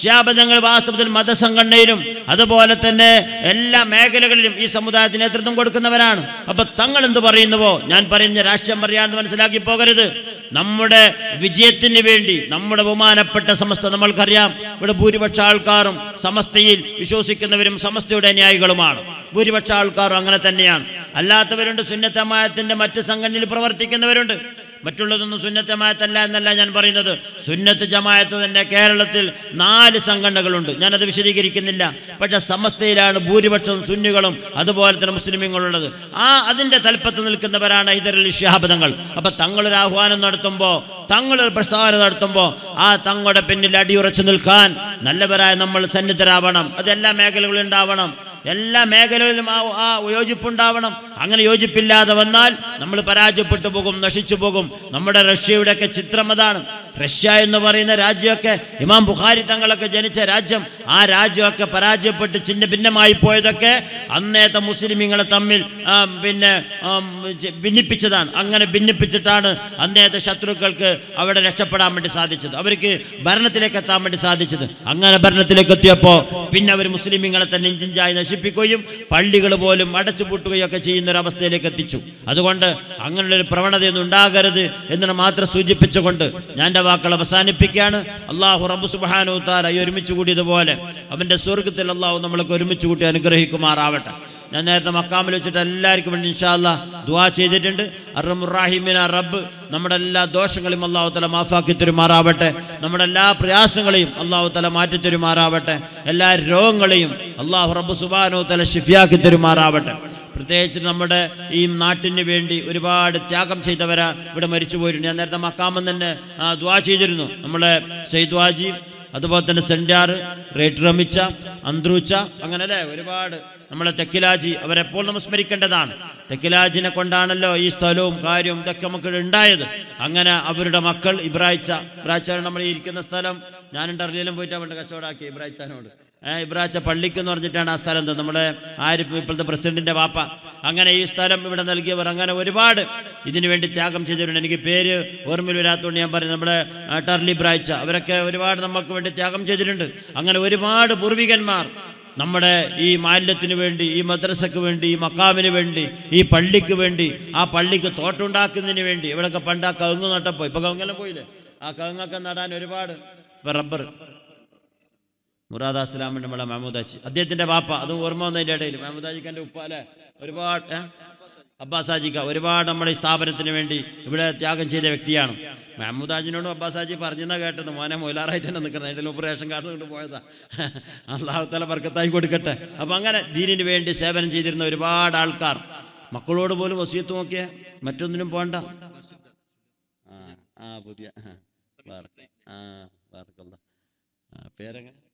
ശിഹാബ് തങ്ങൾ വാസ്തവത്തിൽ മതസംഘടനയിലും അതുപോലെ തന്നെ എല്ലാ മേഖലകളിലും ഈ സമുദായത്തിന് നേതൃത്വം കൊടുക്കുന്നവരാണ്. അപ്പൊ തങ്ങൾ എന്ത് പറയുന്നുവോ? ഞാൻ പറയുന്ന രാഷ്ട്രീയം പറയാന്ന് മനസ്സിലാക്കി പോകരുത്. നമ്മുടെ വിജയത്തിന് വേണ്ടി നമ്മുടെ ബഹുമാനപ്പെട്ട സമസ്ത നമ്മൾക്കറിയാം. ഇവിടെ ഭൂരിപക്ഷ ആൾക്കാരും സമസ്തയിൽ വിശ്വസിക്കുന്നവരും സമസ്തയുടെ അനുയായികളുമാണ്. ഭൂരിപക്ഷ ആൾക്കാരും അങ്ങനെ തന്നെയാണ്. അല്ലാത്തവരുണ്ട് സുന്നത്തമായത്തിന്റെ മറ്റ് സംഘടനയിൽ പ്രവർത്തിക്കുന്നവരുണ്ട്. മറ്റുള്ളതൊന്നും സുന്നത്ത് ജമായത്തല്ല എന്നല്ല ഞാൻ പറയുന്നത്. സുന്നത്ത് ജമായത്ത് തന്നെ കേരളത്തിൽ നാല് സംഘടനകളുണ്ട്. ഞാനത് വിശദീകരിക്കുന്നില്ല. പക്ഷേ സമസ്തയിലാണ് ഭൂരിപക്ഷം സുന്നികളും അതുപോലെ തന്നെ മുസ്ലിമുകളുള്ളത് ആ അതിന്റെ തലപ്പത്ത് നിൽക്കുന്നവരാണ് ഇതരൽ ശഹാബദങ്ങൾ. അപ്പൊ തങ്ങളൊരു ആഹ്വാനം നടത്തുമ്പോൾ തങ്ങളൊരു പ്രസ്താവന നടത്തുമ്പോൾ ആ തങ്ങളുടെ പിന്നിൽ അടിയുറച്ചു നിൽക്കാൻ നല്ലവരായ നമ്മൾ സന്നിധരാവണം. അതെല്ലാ മേഖലകളിൽ ഉണ്ടാവണം. എല്ലാ മേഖലകളിലും ആ ആ യോജിപ്പുണ്ടാവണം. അങ്ങനെ യോജിപ്പില്ലാതെ വന്നാൽ നമ്മൾ പരാജയപ്പെട്ടു പോകും നശിച്ചു പോകും. നമ്മുടെ റഷ്യയുടെയൊക്കെ ചിത്രം അതാണ്. റഷ്യ എന്ന് പറയുന്ന രാജ്യമൊക്കെ ഇമാം ബുഖാരി തങ്ങളൊക്കെ ജനിച്ച രാജ്യം ആ രാജ്യമൊക്കെ പരാജയപ്പെട്ട് ചിന്ന ഭിന്നമായി പോയതൊക്കെ അന്നേത്തെ മുസ്ലിമീങ്ങളെ തമ്മിൽ പിന്നെ ഭിന്നിപ്പിച്ചതാണ്. അങ്ങനെ ഭിന്നിപ്പിച്ചിട്ടാണ് അന്നേത്തെ ശത്രുക്കൾക്ക് അവിടെ രക്ഷപ്പെടാൻ വേണ്ടി സാധിച്ചത്. അവർക്ക് ഭരണത്തിലേക്ക് എത്താൻ വേണ്ടി സാധിച്ചത്. അങ്ങനെ ഭരണത്തിലേക്ക് എത്തിയപ്പോൾ പിന്നെ അവർ മുസ്ലിമീങ്ങളെ തന്നെ ഇഞ്ചിഞ്ചായി നശിപ്പിക്കുകയും പള്ളികൾ പോലും അടച്ചുപൂട്ടുകയും ഒക്കെ ചെയ്യുന്ന ഒരു അവസ്ഥയിലേക്ക് എത്തിച്ചു. അതുകൊണ്ട് അങ്ങനെയുള്ളൊരു പ്രവണതയൊന്നും ഉണ്ടാകരുത് എന്നിട്ട് മാത്രം സൂചിപ്പിച്ചുകൊണ്ട് ഞാൻ വാക്കുകൾ അവസാനിപ്പിക്കുകയാണ്. അള്ളാഹു റബ്ബു സുബാനു തആല ഈ ഒരുമിച്ച് കൂടിയതുപോലെ അവന്റെ സ്വർഗത്തിൽ അള്ളാഹു നമ്മളൊക്കെ ഒരുമിച്ച് കൂട്ടി അനുഗ്രഹിക്കുമാറാവട്ടെ. ഞാൻ നേരത്തെ മക്കാമിൽ വെച്ചിട്ട് എല്ലാവർക്കും വേണ്ടി ഇൻഷാല്ല ദുവാ ചെയ്തിട്ടുണ്ട്. അറമുറാഹിമിന റബ്ബ് നമ്മുടെ എല്ലാ ദോഷങ്ങളെയും അള്ളാഹു തല മാഫാക്കി തരുമാറാവട്ടെ. നമ്മുടെ എല്ലാ പ്രയാസങ്ങളെയും അള്ളാഹു തല മാറ്റി തരുമാറാവട്ടെ. എല്ലാ രോഗങ്ങളെയും അള്ളാഹു റബ്ബ് സുബാനോ തല ഷിഫിയാക്കി തരുമാറാവട്ടെ. പ്രത്യേകിച്ച് നമ്മുടെ ഈ നാട്ടിന് വേണ്ടി ഒരുപാട് ത്യാഗം ചെയ്തവരാ ഇവിടെ മരിച്ചു പോയിട്ടുണ്ട്. ഞാൻ നേരത്തെ മക്കാമൻ തന്നെ ദുആ ചെയ്തിരുന്നു. നമ്മളെ സെയ്ദ്വാജി അതുപോലെ തന്നെ സെന്റാർ റേറ്റ് റമിച്ച അന്ത്രൂച്ച അങ്ങനെ അല്ലേ ഒരുപാട് നമ്മളെ തെക്കിലാജി അവരെപ്പോൾ നമ്മൾ സ്മരിക്കേണ്ടതാണ്. തെക്കിലാജിനെ കൊണ്ടാണല്ലോ ഈ സ്ഥലവും കാര്യവും ഇതൊക്കെ നമുക്ക് ഉണ്ടായത്. അങ്ങനെ അവരുടെ മക്കൾ ഇബ്രാഹിച്ച ഇബ്രാഹിച്ച നമ്മൾ ഇരിക്കുന്ന സ്ഥലം. ഞാൻ ഇന്റർവ്യൂലും പോയിട്ട് അവരുടെ കച്ചവടാക്കി ഇബ്രാഹിച്ചാനോട്. ഏഹ് ഇബ്രാഹിച്ച പള്ളിക്ക് എന്ന് പറഞ്ഞിട്ടാണ് ആ സ്ഥലം നമ്മുടെ ആരിഫ് ഇപ്പോഴത്തെ പ്രസിഡന്റിന്റെ വാപ്പ. അങ്ങനെ ഈ സ്ഥലം ഇവിടെ നൽകിയവർ അങ്ങനെ ഒരുപാട് ഇതിനു വേണ്ടി ത്യാഗം ചെയ്തവരുണ്ട്. എനിക്ക് പേര് ഓർമ്മയിൽ വരാത്തതുകൊണ്ട് ഞാൻ പറയുന്നത് നമ്മുടെ ടർലി ഇബ്രാഹിച്ച. അവരൊക്കെ ഒരുപാട് നമുക്ക് വേണ്ടി ത്യാഗം ചെയ്തിട്ടുണ്ട്. അങ്ങനെ ഒരുപാട് പൂർവികന്മാർ നമ്മുടെ ഈ മാലിന്യത്തിന് വേണ്ടി ഈ മദ്രസയ്ക്ക് വേണ്ടി ഈ മക്കാമിന് വേണ്ടി ഈ പള്ളിക്ക് വേണ്ടി ആ പള്ളിക്ക് തോട്ടുണ്ടാക്കുന്നതിന് വേണ്ടി ഇവിടെയൊക്കെ പണ്ട് ആ കവുങ്ങ് നട്ടപ്പോ ഇപ്പൊ കവുങ്ങെല്ലാം പോയില്ലേ? ആ കവുങ്ങൊക്കെ നടാൻ ഒരുപാട് റബ്ബർ. മുറാദ് അസ്ലാമിന്റെ നമ്മളെ മഹമ്മൂദാജി അദ്ദേഹത്തിന്റെ വാപ്പ അതും ഓർമ്മ വന്നതിന്റെ ഇടയിൽ. മഹമ്മൂദാജിക്ക് എന്റെ ഉപ്പ ഒരുപാട്? അബ്ബാസാജിക്ക ഒരുപാട് നമ്മുടെ ഈ സ്ഥാപനത്തിന് വേണ്ടി ഇവിടെ ത്യാഗം ചെയ്ത വ്യക്തിയാണ്. മഹമ്മൂദാജിനോടും അബ്ബാസാജി പറഞ്ഞെന്നാ കേട്ടത്. മോനെ മൊയിലാറായിട്ട് തന്നെ നിൽക്കുന്നത് അതിന്റെ മുമ്പ് റേഷൻ കാർഡ് കൊണ്ട് പോയതാ. അള്ളാഹുത്തല ബർക്കത്തായി കൊടുക്കട്ടെ. അപ്പം അങ്ങനെ ദീനിന് വേണ്ടി സേവനം ചെയ്തിരുന്ന ഒരുപാട് ആൾക്കാർ. മക്കളോട് പോലും വസീത്ത് നോക്കിയ. മറ്റൊന്നിനും പോണ്ട. ആ പുതിയ. ആ പേരെങ്ങനെ?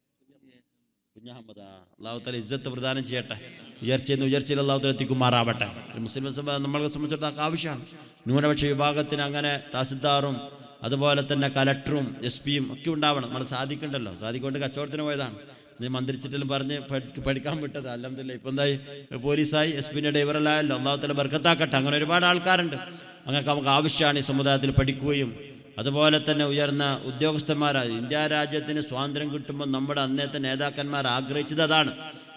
കുഞ്ഞഹമ്മദ് ആ അള്ളാഹു തല ഇജ്ജത്ത് പ്രദാനം ചെയ്യട്ടെ. ഉയർച്ചയെന്ന് ഉയർച്ചയിൽ അള്ളാഹു തല എത്തിക്കുമാറാവട്ടെ. മുസ്ലിം നമ്മളെ സംബന്ധിച്ചിടത്തോളം ആവശ്യമാണ്. ന്യൂനപക്ഷ വിഭാഗത്തിന് അങ്ങനെ തഹസിൽദാറും അതുപോലെ തന്നെ കലക്ടറും എസ് പിയും ഒക്കെ ഉണ്ടാവണം. നമ്മൾ സാധിക്കണ്ടല്ലോ. സാധിക്കൊണ്ട് കച്ചവടത്തിന് പോയതാണ്. നീ മന്ത്രിച്ചിട്ടും പറഞ്ഞ് പഠി- പഠിക്കാൻ വിട്ടത്. അല്ലെന്നില്ല ഇപ്പം എന്തായി? പോലീസായി എസ് പിന്നെ ഡ്രൈവറല്ലായല്ലോ അള്ളാഹു തല ബർക്കത്താക്കട്ടെ. അങ്ങനെ ഒരുപാട് ആൾക്കാരുണ്ട്. അങ്ങനെ നമുക്ക് ആവശ്യമാണ് ഈ സമുദായത്തിൽ പഠിക്കുകയും അതുപോലെ തന്നെ ഉയർന്ന ഉദ്യോഗസ്ഥന്മാരാണ് ഇന്ത്യ രാജ്യത്തിന് സ്വാതന്ത്ര്യം കിട്ടുമ്പോൾ നമ്മുടെ അന്നത്തെ നേതാക്കന്മാർ ആഗ്രഹിച്ചത് അതാണ്.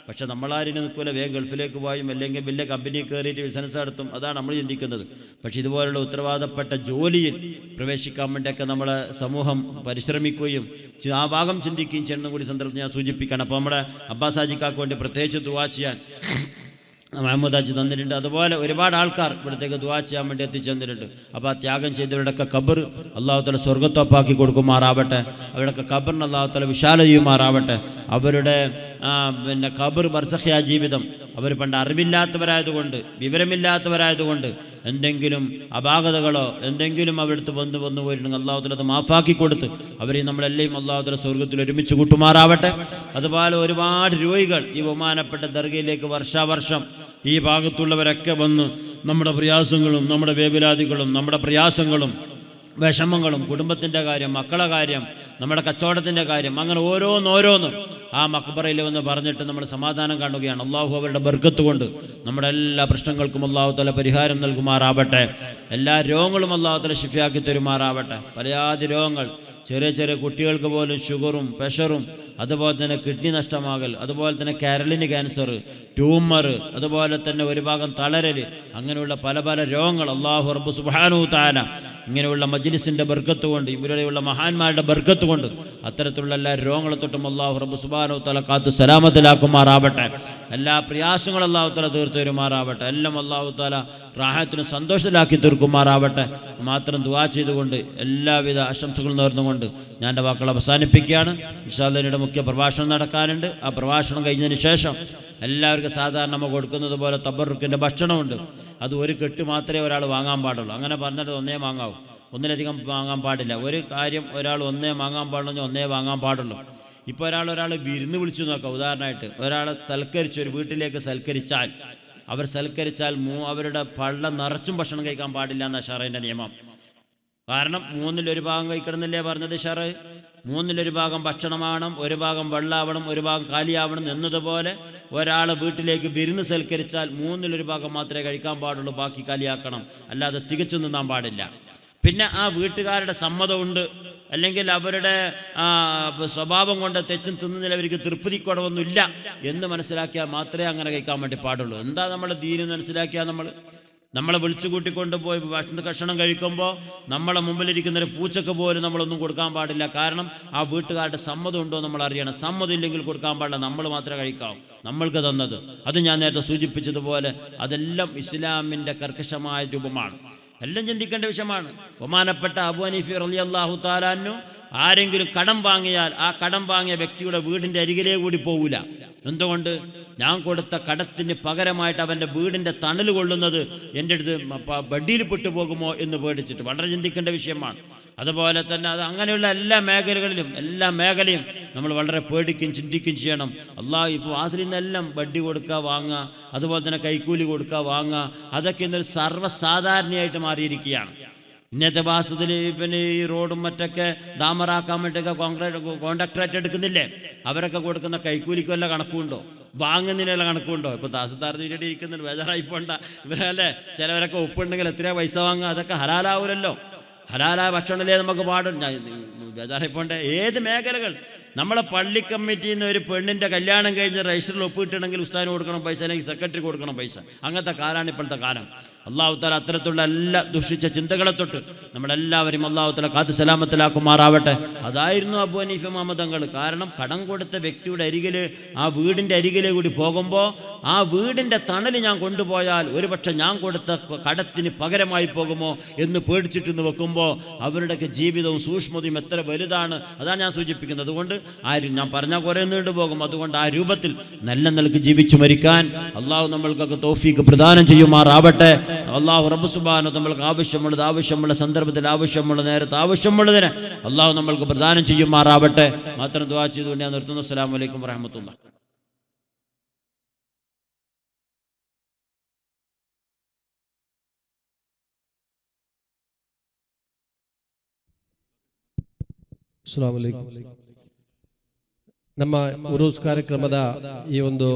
പക്ഷെ നമ്മളാരും നിൽക്കില്ല വേഗം ഗൾഫിലേക്ക് പോയും അല്ലെങ്കിൽ വലിയ കമ്പനി കയറിയിട്ട് ബിസിനസ് നടത്തും അതാണ് നമ്മൾ ചിന്തിക്കുന്നത്. പക്ഷെ ഇതുപോലുള്ള ഉത്തരവാദപ്പെട്ട ജോലിയിൽ പ്രവേശിക്കാൻ വേണ്ടിയൊക്കെ നമ്മളെ സമൂഹം പരിശ്രമിക്കുകയും ആ ഭാഗം ചിന്തിക്കുകയും ചെയ്യുന്ന കൂടി സന്ദർഭത്തിൽ ഞാൻ സൂചിപ്പിക്കണം അപ്പോൾ നമ്മുടെ അബ്ബാസാജിക്കാർക്ക് വേണ്ടി പ്രത്യേകിച്ച് ദുവാ ചെയ്യാൻ മുഹമ്മദ് അജി തന്നിട്ടുണ്ട്. അതുപോലെ ഒരുപാട് ആൾക്കാർ ഇവിടത്തേക്ക് ദുവാ ചെയ്യാൻ വേണ്ടി എത്തിച്ചെന്നിട്ടുണ്ട് അപ്പോൾ ആ ത്യാഗം ചെയ്തവരുടെയൊക്കെ കബർ അള്ളാഹുത്തല സ്വർഗത്തൊപ്പാക്കി കൊടുക്കുമാറാവട്ടെ. അവരുടെയൊക്കെ കബറിന് അള്ളാഹുത്തല വിശാല ചെയ്യുമാറാവട്ടെ അവരുടെ പിന്നെ കബർ ബർസഖ്യ ജീവിതം. അവർ പണ്ട് അറിവില്ലാത്തവരായതുകൊണ്ട് വിവരമില്ലാത്തവരായതുകൊണ്ട് എന്തെങ്കിലും അപാകതകളോ എന്തെങ്കിലും അവരെടുത്ത് വന്നു വന്നു പോയിട്ടുണ്ടെങ്കിൽ അള്ളാഹുദല അത് മാഫാക്കി കൊടുത്ത് അവരെ നമ്മളെല്ലാം അള്ളാഹുത്തല സ്വർഗത്തിൽ ഒരുമിച്ച് കൂട്ടുമാറാവട്ടെ. അതുപോലെ ഒരുപാട് രോഗികൾ ഈ ബഹുമാനപ്പെട്ട ദർഗയിലേക്ക് വർഷാവർഷം ഈ ഭാഗത്തുള്ളവരൊക്കെ വന്ന് നമ്മുടെ പ്രയാസങ്ങളും നമ്മുടെ വേവലാതികളും നമ്മുടെ പ്രയാസങ്ങളും വിഷമങ്ങളും കുടുംബത്തിന്റെ കാര്യം മക്കളെ കാര്യം നമ്മുടെ കച്ചവടത്തിന്റെ കാര്യം അങ്ങനെ ഓരോന്നോരോന്നും ആ മക്ബറയിൽ വന്ന് പറഞ്ഞിട്ട് നമ്മൾ സമാധാനം കാണുകയാണ്. അള്ളാഹു അവരുടെ ബർക്കത്ത് കൊണ്ട് നമ്മുടെ എല്ലാ പ്രശ്നങ്ങൾക്കും അള്ളാഹു തല പരിഹാരം നൽകുമാറാവട്ടെ. എല്ലാ രോഗങ്ങളും അള്ളാഹു തല ഷിഫിയാക്കി തരുമാറാവട്ടെ. പലയാതി രോഗങ്ങൾ ചെറിയ ചെറിയ കുട്ടികൾക്ക് പോലും ഷുഗറും പ്രഷറും അതുപോലെ തന്നെ കിഡ്നി നഷ്ടമാകൽ അതുപോലെ തന്നെ കരളിന് ക്യാൻസർ ട്യൂമർ അതുപോലെ തന്നെ ഒരു ഭാഗം തളരൽ അങ്ങനെയുള്ള പല പല രോഗങ്ങൾ അള്ളാഹു റബ്ബ് സുബാനു താല ഇങ്ങനെയുള്ള മജ്ലിസിന്റെ ബർക്കത്ത് കൊണ്ട് ഇവരുടെയുള്ള മഹാന്മാരുടെ ബർക്കത്ത് കൊണ്ട് അത്തരത്തിലുള്ള എല്ലാ രോഗങ്ങളെ തൊട്ടും അള്ളാഹു റബ്ബ് സുബാനു തല കാത്ത് സലാമത്തിലാക്കുമാറാവട്ടെ. എല്ലാ പ്രയാസങ്ങളും അള്ളാഹു തല തീർത്തു തരുമാറാവട്ടെ. എല്ലാം അള്ളാഹു താല റാഹത്തിന് സന്തോഷത്തിലാക്കി തീർക്കുമാറാവട്ടെ. മാത്രം ദുവാ ചെയ്തുകൊണ്ട് എല്ലാവിധ ആശംസകളും നേർന്നുകൊണ്ട് ഞാൻ എന്റെ വാക്കുകൾ അവസാനിപ്പിക്കുകയാണ്. ഇൻഷാല്ലയുടെ മുഖ്യ പ്രഭാഷണം നടക്കാനുണ്ട്. ആ പ്രഭാഷണം കഴിഞ്ഞതിന് ശേഷം എല്ലാവർക്കും സാധാരണ നമ്മൾ കൊടുക്കുന്നത് പോലെ തബറുക്കിന്റെ ഭക്ഷണമുണ്ട്. അത് ഒരു കെട്ട് മാത്രമേ ഒരാൾ വാങ്ങാൻ പാടുള്ളൂ. അങ്ങനെ പറഞ്ഞിട്ട് ഒന്നേ വാങ്ങാവൂ. ഒന്നിലധികം വാങ്ങാൻ പാടില്ല. ഒരു കാര്യം ഒരാൾ ഒന്നേ വാങ്ങാൻ പാടുള്ളൂ ഒന്നേ വാങ്ങാൻ പാടുള്ളൂ. ഇപ്പോൾ ഒരാൾ ഒരാൾ വിരുന്ന് വിളിച്ചു നോക്കാം. ഉദാഹരണമായിട്ട് ഒരാൾ സൽക്കരിച്ച് ഒരു വീട്ടിലേക്ക് സൽക്കരിച്ചാൽ അവർ സൽക്കരിച്ചാൽ മൂ അവരുടെ പള്ള നിറച്ചും ഭക്ഷണം കഴിക്കാൻ പാടില്ല എന്ന ഷറേന്റെ നിയമം. കാരണം മൂന്നിലൊരു ഭാഗം കഴിക്കണമെന്നല്ലേ പറഞ്ഞത് ഷറ്? മൂന്നിലൊരു ഭാഗം ഭക്ഷണമാവണം ഒരു ഭാഗം വെള്ളാവണം ഒരു ഭാഗം കാലിയാവണം എന്നതുപോലെ ഒരാൾ വീട്ടിലേക്ക് വിരുന്ന് സൽക്കരിച്ചാൽ മൂന്നിലൊരു ഭാഗം മാത്രമേ കഴിക്കാൻ പാടുള്ളൂ ബാക്കി കാലിയാക്കണം. അല്ലാതെ തികച്ചു നിന്നാൻ പാടില്ല. പിന്നെ ആ വീട്ടുകാരുടെ സമ്മതമുണ്ട്. അല്ലെങ്കിൽ അവരുടെ സ്വഭാവം കൊണ്ട് തെച്ചും തിന്നുന്നില്ല അവർക്ക് തൃപ്തി കുറവൊന്നുമില്ല എന്ന് മനസ്സിലാക്കിയാൽ മാത്രമേ അങ്ങനെ കഴിക്കാൻ വേണ്ടി പാടുള്ളൂ. എന്താ നമ്മൾ ദീനം മനസ്സിലാക്കിയാൽ നമ്മൾ? നമ്മളെ വിളിച്ചു കൂട്ടിക്കൊണ്ടുപോയി ഭക്ഷണ കഷണം കഴിക്കുമ്പോൾ നമ്മളെ മുമ്പിലിരിക്കുന്ന ഒരു പൂച്ചക്ക് പോലും നമ്മളൊന്നും കൊടുക്കാൻ പാടില്ല. കാരണം ആ വീട്ടുകാരുടെ സമ്മതം ഉണ്ടോ നമ്മൾ അറിയണം. സമ്മതം ഇല്ലെങ്കിൽ കൊടുക്കാൻ പാടില്ല. നമ്മൾ മാത്രമേ കഴിക്കാവൂ. നമ്മൾക്ക് തന്നത്. അത് ഞാൻ നേരത്തെ സൂചിപ്പിച്ചതുപോലെ അതെല്ലാം ഇസ്ലാമിന്റെ കർക്കശമായ രൂപമാണ്. എല്ലാം ചിന്തിക്കേണ്ട വിഷയമാണ്. ബഹുമാനപ്പെട്ട അബു അനീഫി റലി അള്ളാഹു താലാനു ആരെങ്കിലും കടം വാങ്ങിയാൽ ആ കടം വാങ്ങിയ വ്യക്തിയുടെ വീടിന്റെ അരികിലേ കൂടി പോവില്ല എന്തുകൊണ്ട്? ഞാൻ കൊടുത്ത കടത്തിന് പകരമായിട്ട് അവന്റെ വീടിന്റെ തണൽ കൊള്ളുന്നത് എന്റെ അടുത്ത് ബഡിയിൽ പെട്ടുപോകുമോ എന്ന് പേടിച്ചിട്ട് വളരെ ചിന്തിക്കേണ്ട വിഷയമാണ്. അതുപോലെ തന്നെ അത് അങ്ങനെയുള്ള എല്ലാ മേഖലകളിലും എല്ലാ മേഖലയും നമ്മൾ വളരെ പേടിക്കുകയും ചിന്തിക്കുകയും ചെയ്യണം. അള്ളാഹ് ഇപ്പോൾ അതിൽ നിന്നെല്ലാം ബഡ്ഡി കൊടുക്കുക വാങ്ങുക. അതുപോലെ തന്നെ കൈക്കൂലി കൊടുക്കുക വാങ്ങുക. അതൊക്കെ ഇന്നൊരു സർവസാധാരണയായിട്ട് മാറിയിരിക്കുകയാണ്. ഇന്നത്തെ വാസ്തുവിൽ പിന്നെ ഈ റോഡും മറ്റൊക്കെ ഡാമറാക്കാൻ വേണ്ടിയൊക്കെ കോൺക്രീറ്റ് കോൺട്രാക്ടറായിട്ട് എടുക്കുന്നില്ലേ? അവരൊക്കെ കൊടുക്കുന്ന കൈക്കൂലിക്ക് കണക്കുണ്ടോ വാങ്ങുന്നതിനുള്ള കണക്കുണ്ടോ ഇപ്പൊ താസിദാർ തീരെ ഇരിക്കുന്നുണ്ട്. ബേജാറായി പോണ്ട. ഇവരല്ലേ? ചിലവരൊക്കെ ഒപ്പുണ്ടെങ്കിൽ എത്ര പൈസ വാങ്ങുക? അതൊക്കെ ഹലാലാവൂലല്ലോ. ഹലാലായ ഭക്ഷണമല്ലേ നമുക്ക് പാടും ബേജാറായി പോണ്ട. ഏത് മേഖലകൾ? നമ്മളെ പള്ളി കമ്മിറ്റിയിൽ നിന്ന് ഒരു പെണ്ണിന്റെ കല്യാണം കഴിഞ്ഞ് രജിസ്റ്ററിൽ ഒപ്പിട്ടുണ്ടെങ്കിൽ ഉസ്താദിന് കൊടുക്കണം പൈസ അല്ലെങ്കിൽ സെക്രട്ടറി കൊടുക്കണം പൈസ. അങ്ങനത്തെ കാലമാണ് ഇപ്പോഴത്തെ കാലം. അള്ളാഹു താല അത്തരത്തിലുള്ള എല്ലാ ദുഷിച്ച ചിന്തകളെ തൊട്ട് നമ്മളെല്ലാവരും അള്ളാഹു താല കാത്തു സലാമത്തിലാക്കുമാറാവട്ടെ. അതായിരുന്നു അബു ഹനീഫ മുഹമ്മദങ്ങൾ കാരണം കടം കൊടുത്ത വ്യക്തിയുടെ അരികിൽ ആ വീടിന്റെ അരികിലെ കൂടി പോകുമ്പോൾ ആ വീടിന്റെ തണൽ ഞാൻ കൊണ്ടുപോയാൽ ഒരുപക്ഷെ ഞാൻ കൊടുത്ത കടത്തിന് പകരമായി പോകുമോ എന്ന് പേടിച്ചിട്ടെന്ന് വെക്കുമ്പോൾ അവരുടെയൊക്കെ ജീവിതവും സൂക്ഷ്മതയും എത്ര വലുതാണ് അതാണ് ഞാൻ സൂചിപ്പിക്കുന്നത്. അതുകൊണ്ട് ആരും ഞാൻ പറഞ്ഞാൽ കുറേ നീണ്ടു പോകും. അതുകൊണ്ട് ആ രൂപത്തിൽ നല്ല നിലയ്ക്ക് ജീവിച്ചു മരിക്കാൻ അള്ളാഹു നമ്മൾക്കൊക്കെ തോഫീക്ക് പ്രദാനം ചെയ്യുമാറാവട്ടെ. അള്ളാഹു റബ്ബ് സുബാനോ നമ്മൾക്ക് ആവശ്യമുള്ളത് ആവശ്യമുള്ള സന്ദർഭത്തിൽ ആവശ്യമുള്ള നേരത്ത് ആവശ്യമുള്ളതിന് അള്ളാഹു നമ്മൾക്ക് പ്രദാനം ചെയ്യുമാറാവട്ടെ മാത്രം ദുവാ ചെയ്തുകൊണ്ട് ഞാൻ നിർത്തുന്നു അസ്സലാമു അലൈക്കും വറഹമത്തുള്ള ಅಸ್ಸಲಾಮು ಅಲೈಕುಂ. ನಮ್ಮ ಉರೂಸ್ ಕಾರ್ಯಕ್ರಮದ ಈ ಒಂದು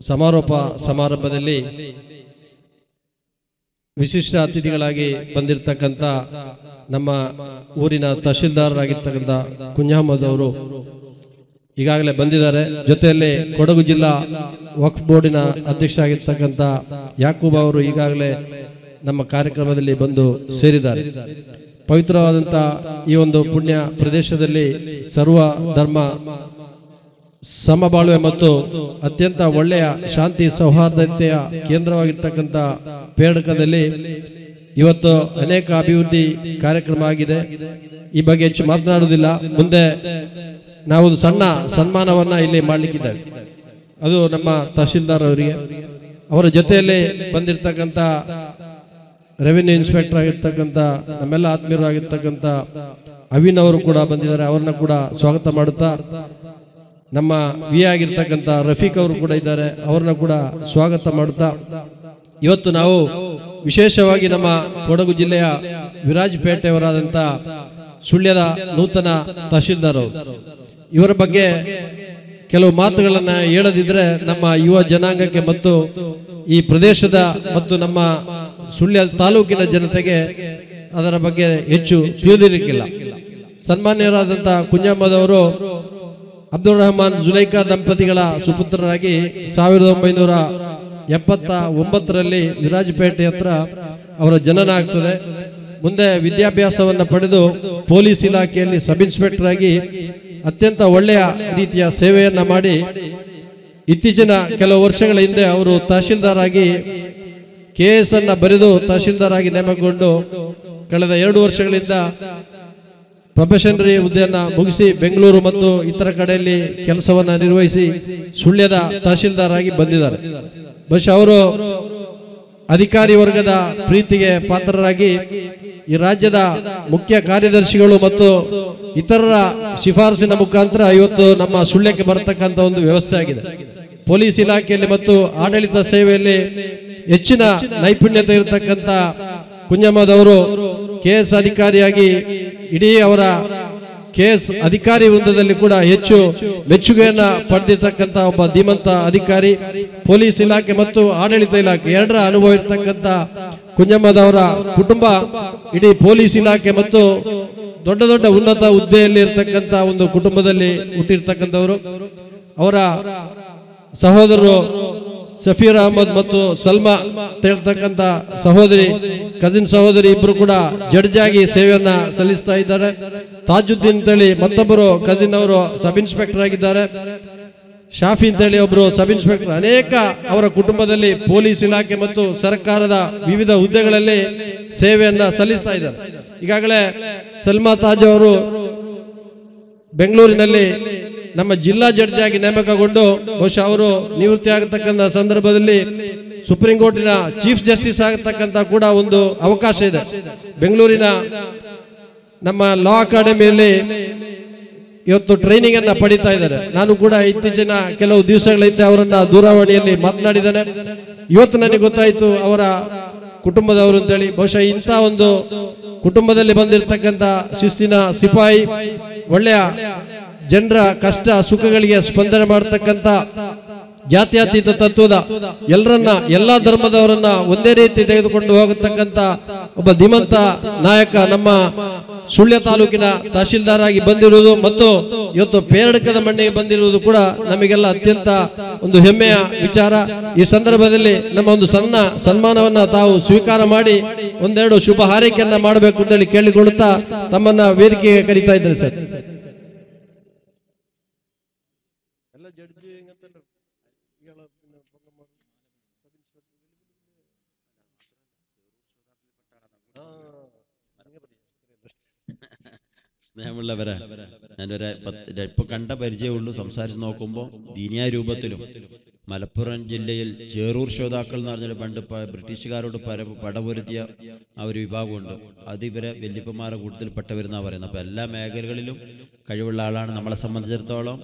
ಸಮಾರೋಪ ಸಮಾರಂಭದಲ್ಲಿ ವಿಶಿಷ್ಟ ಅತಿಥಿಗಳಾಗಿ ಬಂದಿರತಕ್ಕಂಥ ನಮ್ಮ ಊರಿನ ತಹಶೀಲ್ದಾರರಾಗಿರ್ತಕ್ಕಂಥ ಕುಂಜಾಮದ್ ಅವರು ಈಗಾಗಲೇ ಬಂದಿದ್ದಾರೆ. ಜೊತೆಯಲ್ಲಿ ಕೊಡಗು ಜಿಲ್ಲಾ ವಕ್ಫ್ ಬೋರ್ಡಿನ ಅಧ್ಯಕ್ಷರಾಗಿರ್ತಕ್ಕಂಥ ಯಾಕೂಬ್ ಅವರು ಈಗಾಗಲೇ ನಮ್ಮ ಕಾರ್ಯಕ್ರಮದಲ್ಲಿ ಬಂದು ಸೇರಿದ್ದಾರೆ. ಪವಿತ್ರವಾದಂಥ ಈ ಒಂದು ಪುಣ್ಯ ಪ್ರದೇಶದಲ್ಲಿ ಸರ್ವ ಧರ್ಮ ಸಮಬಾಳ್ವೆ ಮತ್ತು ಅತ್ಯಂತ ಒಳ್ಳೆಯ ಶಾಂತಿ ಸೌಹಾರ್ದತೆಯ ಕೇಂದ್ರವಾಗಿರ್ತಕ್ಕಂಥ ಪೇಡಕದಲ್ಲಿ ಇವತ್ತು ಅನೇಕ ಅಭಿವೃದ್ಧಿ ಕಾರ್ಯಕ್ರಮ ಆಗಿದೆ. ಈ ಬಗ್ಗೆ ಹೆಚ್ಚು ಮಾತನಾಡುವುದಿಲ್ಲ. ಮುಂದೆ ನಾವು ಸಣ್ಣ ಸನ್ಮಾನವನ್ನ ಇಲ್ಲಿ ಮಾಡಲಿಕ್ಕಿದ್ದೇವೆ. ಅದು ನಮ್ಮ ತಹಶೀಲ್ದಾರ್ ಅವರಿಗೆ. ಅವರ ಜೊತೆಯಲ್ಲಿ ಬಂದಿರತಕ್ಕಂಥ ರೆವಿನ್ಯೂ ಇನ್ಸ್ಪೆಕ್ಟರ್ ಆಗಿರ್ತಕ್ಕಂಥ, ನಮ್ಮೆಲ್ಲ ಆತ್ಮೀಯರಾಗಿರ್ತಕ್ಕಂಥ ಅವಿನ್ ಅವರು ಕೂಡ ಬಂದಿದ್ದಾರೆ. ಅವ್ರನ್ನ ಕೂಡ ಸ್ವಾಗತ ಮಾಡುತ್ತಾ ನಮ್ಮ ವಿ ಆಗಿರ್ತಕ್ಕಂಥ ರಫೀಕ್ ಅವರು ಕೂಡ ಇದ್ದಾರೆ. ಅವ್ರನ್ನ ಕೂಡ ಸ್ವಾಗತ ಮಾಡುತ್ತಾ ಇವತ್ತು ನಾವು ವಿಶೇಷವಾಗಿ ನಮ್ಮ ಕೊಡಗು ಜಿಲ್ಲೆಯ ವಿರಾಜಪೇಟೆಯವರಾದಂಥ ಸುಳ್ಯದ ನೂತನ ತಹಶೀಲ್ದಾರ್ ಇವರ ಬಗ್ಗೆ ಕೆಲವು ಮಾತುಗಳನ್ನ ಹೇಳದಿದ್ರೆ ನಮ್ಮ ಯುವ ಜನಾಂಗಕ್ಕೆ ಮತ್ತು ಈ ಪ್ರದೇಶದ ಮತ್ತು ನಮ್ಮ ಸುಳ್ಯ ತಾಲೂಕಿನ ಜನತೆಗೆ ಅದರ ಬಗ್ಗೆ ಹೆಚ್ಚು ತಿಳಿದಿರಲಿಕ್ಕಿಲ್ಲ. ಸನ್ಮಾನ್ಯರಾದಂಥ ಕುಂಜಮ್ಮದವರು ಅಬ್ದುಲ್ ರಹಮಾನ್ ಜುಲೈಕಾ ದಂಪತಿಗಳ ಸುಪುತ್ರರಾಗಿ ಸಾವಿರದ ಒಂಬೈನೂರ ಎಪ್ಪತ್ತ ಒಂಬತ್ತರಲ್ಲಿ ವಿರಾಜಪೇಟೆ ಹತ್ರ ಅವರ ಜನನ ಆಗ್ತದೆ ಮುಂದೆ ವಿದ್ಯಾಭ್ಯಾಸವನ್ನು ಪಡೆದು ಪೊಲೀಸ್ ಇಲಾಖೆಯಲ್ಲಿ ಸಬ್ ಇನ್ಸ್ಪೆಕ್ಟರ್ ಆಗಿ ಅತ್ಯಂತ ಒಳ್ಳೆಯ ರೀತಿಯ ಸೇವೆಯನ್ನ ಮಾಡಿ ಇತ್ತೀಚಿನ ಕೆಲವು ವರ್ಷಗಳ ಹಿಂದೆ ಅವರು ತಹಶೀಲ್ದಾರ್ ಆಗಿ ಕೆ ಎಸ್ ಅನ್ನ ಬರೆದು ತಹಶೀಲ್ದಾರ್ ಆಗಿ ನೇಮಕಗೊಂಡು ಕಳೆದ ಎರಡು ವರ್ಷಗಳಿಂದ ಪ್ರೊಫೆಷನರಿ ಹುದ್ದೆಯನ್ನು ಮುಗಿಸಿ ಬೆಂಗಳೂರು ಮತ್ತು ಇತರ ಕಡೆಯಲ್ಲಿ ಕೆಲಸವನ್ನ ನಿರ್ವಹಿಸಿ ಸುಳ್ಯದ ತಹಶೀಲ್ದಾರ್ ಬಂದಿದ್ದಾರೆ. ಬಹುಶಃ ಅವರು ಅಧಿಕಾರಿ ವರ್ಗದ ಪ್ರೀತಿಗೆ ಪಾತ್ರರಾಗಿ ಈ ರಾಜ್ಯದ ಮುಖ್ಯ ಕಾರ್ಯದರ್ಶಿಗಳು ಮತ್ತು ಇತರರ ಶಿಫಾರಸಿನ ಮುಖಾಂತರ ಇವತ್ತು ನಮ್ಮ ಸುಳ್ಯಕ್ಕೆ ಬರತಕ್ಕಂಥ ಒಂದು ವ್ಯವಸ್ಥೆ ಆಗಿದೆ. ಪೊಲೀಸ್ ಇಲಾಖೆಯಲ್ಲಿ ಮತ್ತು ಆಡಳಿತ ಸೇವೆಯಲ್ಲಿ ಹೆಚ್ಚಿನ ನೈಪುಣ್ಯತೆ ಇರತಕ್ಕಂತ ಕುಂಜಮ್ಮದವರು ಕೆ ಎಸ್ ಅಧಿಕಾರಿಯಾಗಿ ಇಡೀ ಅವರ ಕೆ ಎಸ್ ಅಧಿಕಾರಿ ವೃಂದದಲ್ಲಿ ಕೂಡ ಹೆಚ್ಚು ಮೆಚ್ಚುಗೆಯನ್ನ ಪಡೆದಿರ್ತಕ್ಕಂಥ ಒಬ್ಬ ಧೀಮಂತ ಅಧಿಕಾರಿ, ಪೊಲೀಸ್ ಇಲಾಖೆ ಮತ್ತು ಆಡಳಿತ ಇಲಾಖೆ ಎರಡರ ಅನುಭವ ಇರತಕ್ಕಂಥ ಕುಂಜಮ್ಮದವರ ಕುಟುಂಬ, ಇಡೀ ಪೊಲೀಸ್ ಇಲಾಖೆ ಮತ್ತು ದೊಡ್ಡ ದೊಡ್ಡ ಉನ್ನತ ಹುದ್ದೆಯಲ್ಲಿ ಇರತಕ್ಕಂಥ ಒಂದು ಕುಟುಂಬದಲ್ಲಿ ಹುಟ್ಟಿರ್ತಕ್ಕಂಥವರು. ಅವರ ಸಹೋದರರು ಸಫೀರ್ ಅಹಮದ್ ಮತ್ತು ಸಲ್ಮಾ ಅಂತ ಹೇಳ್ತಕ್ಕಂತ ಸಹೋದರಿ ಕಜಿನ್ ಸಹೋದರಿ ಇಬ್ರು ಕೂಡ ಜಡ್ಜ್ ಆಗಿ ಸೇವೆಯನ್ನ ಸಲ್ಲಿಸ್ತಾ ಇದ್ದಾರೆ. ತಾಜುದ್ದೀನ್ ಅಂತೇಳಿ ಮತ್ತೊಬ್ಬರು ಕಜಿನ್ ಅವರು ಸಬ್ ಇನ್ಸ್ಪೆಕ್ಟರ್ ಆಗಿದ್ದಾರೆ. ಶಾಫಿ ಅಂತೇಳಿ ಒಬ್ರು ಸಬ್ ಇನ್ಸ್ಪೆಕ್ಟರ್ ಅನೇಕ ಅವರ ಕುಟುಂಬದಲ್ಲಿ ಪೊಲೀಸ್ ಇಲಾಖೆ ಮತ್ತು ಸರ್ಕಾರದ ವಿವಿಧ ಹುದ್ದೆಗಳಲ್ಲಿ ಸೇವೆಯನ್ನ ಸಲ್ಲಿಸ್ತಾ ಇದ್ದಾರೆ. ಈಗಾಗಲೇ ಸಲ್ಮಾ ತಾಜ್ ಅವರು ಬೆಂಗಳೂರಿನಲ್ಲಿ ನಮ್ಮ ಜಿಲ್ಲಾ ಜಡ್ಜ್ ಆಗಿ ನೇಮಕಗೊಂಡು ಬಹುಶಃ ಅವರು ನಿವೃತ್ತಿ ಆಗತಕ್ಕಂಥ ಸಂದರ್ಭದಲ್ಲಿ ಸುಪ್ರೀಂ ಕೋರ್ಟಿನ ಚೀಫ್ ಜಸ್ಟಿಸ್ ಆಗತಕ್ಕಂತ ಕೂಡ ಒಂದು ಅವಕಾಶ ಇದೆ. ಬೆಂಗಳೂರಿನ ನಮ್ಮ ಲಾ ಅಕಾಡೆಮಿಯಲ್ಲಿ ಇವತ್ತು ಟ್ರೈನಿಂಗ್ ಅನ್ನ ಪಡಿತಾ ಇದ್ದಾರೆ. ನಾನು ಕೂಡ ಇತ್ತೀಚಿನ ಕೆಲವು ದಿವಸಗಳ ಹಿಂದೆ ಅವರನ್ನ ದೂರವಾಣಿಯಲ್ಲಿ ಮಾತನಾಡಿದ್ದಾರೆ ಇವತ್ತು ನನಗೆ ಗೊತ್ತಾಯಿತು ಅವರ ಕುಟುಂಬದವರು ಅಂತೇಳಿ. ಬಹುಶಃ ಇಂಥ ಒಂದು ಕುಟುಂಬದಲ್ಲಿ ಬಂದಿರತಕ್ಕಂತ ಶಿಸ್ತಿನ ಸಿಪಾಯಿ, ಒಳ್ಳೆಯ ಜನರ ಕಷ್ಟ, ಸುಖಗಳಿಗೆ ಸ್ಪಂದನೆ ಮಾಡತಕ್ಕಂತ ಜಾತ್ಯತೀತ ತತ್ವದ ಎಲ್ಲರನ್ನ, ಎಲ್ಲಾ ಧರ್ಮದವರನ್ನ ಒಂದೇ ರೀತಿ ತೆಗೆದುಕೊಂಡು ಹೋಗತಕ್ಕಂತ ಒಬ್ಬ ಧೀಮಂತ ನಾಯಕ ನಮ್ಮ ಸುಳ್ಯ ತಾಲೂಕಿನ ತಹಶೀಲ್ದಾರ್ ಆಗಿ ಬಂದಿರುವುದು ಮತ್ತು ಇವತ್ತು ಪೇರಡಕದ ಮಣ್ಣಿಗೆ ಬಂದಿರುವುದು ಕೂಡ ನಮಗೆಲ್ಲ ಅತ್ಯಂತ ಒಂದು ಹೆಮ್ಮೆಯ ವಿಚಾರ. ಈ ಸಂದರ್ಭದಲ್ಲಿ ನಮ್ಮ ಒಂದು ಸಣ್ಣ ಸನ್ಮಾನವನ್ನ ತಾವು ಸ್ವೀಕಾರ ಮಾಡಿ ಒಂದೆರಡು ಶುಭ ಹಾರೈಕೆಯನ್ನ ಮಾಡಬೇಕು ಅಂತೇಳಿ ಕೇಳಿಕೊಳ್ಳುತ್ತಾ ತಮ್ಮನ್ನ ವೇದಿಕೆಗೆ ಕರೀತಾ ಇದ್ದಾರೆ ಸರ್. സ്നേഹമുള്ളവരെ ഞാൻ ഒരു ഇപ്പൊ കണ്ട പരിചയമുള്ളൂ. സംസാരിച്ച് നോക്കുമ്പോൾ ദീനിയ രൂപത്തിലും മലപ്പുറം ജില്ലയിൽ ചേറൂർ ശ്രോതാക്കൾ എന്ന് പറഞ്ഞാൽ പണ്ട് ബ്രിട്ടീഷുകാരോട് പര പടപൊരുത്തിയ ആ ഒരു വിഭാഗമുണ്ട്. അത് ഇവരെ വല്യപ്പന്മാരെ കൂട്ടത്തിൽ പെട്ടവരെന്നാണ് പറയുന്നത് അപ്പൊ എല്ലാ മേഖലകളിലും കഴിവുള്ള ആളാണ് നമ്മളെ സംബന്ധിച്ചിടത്തോളം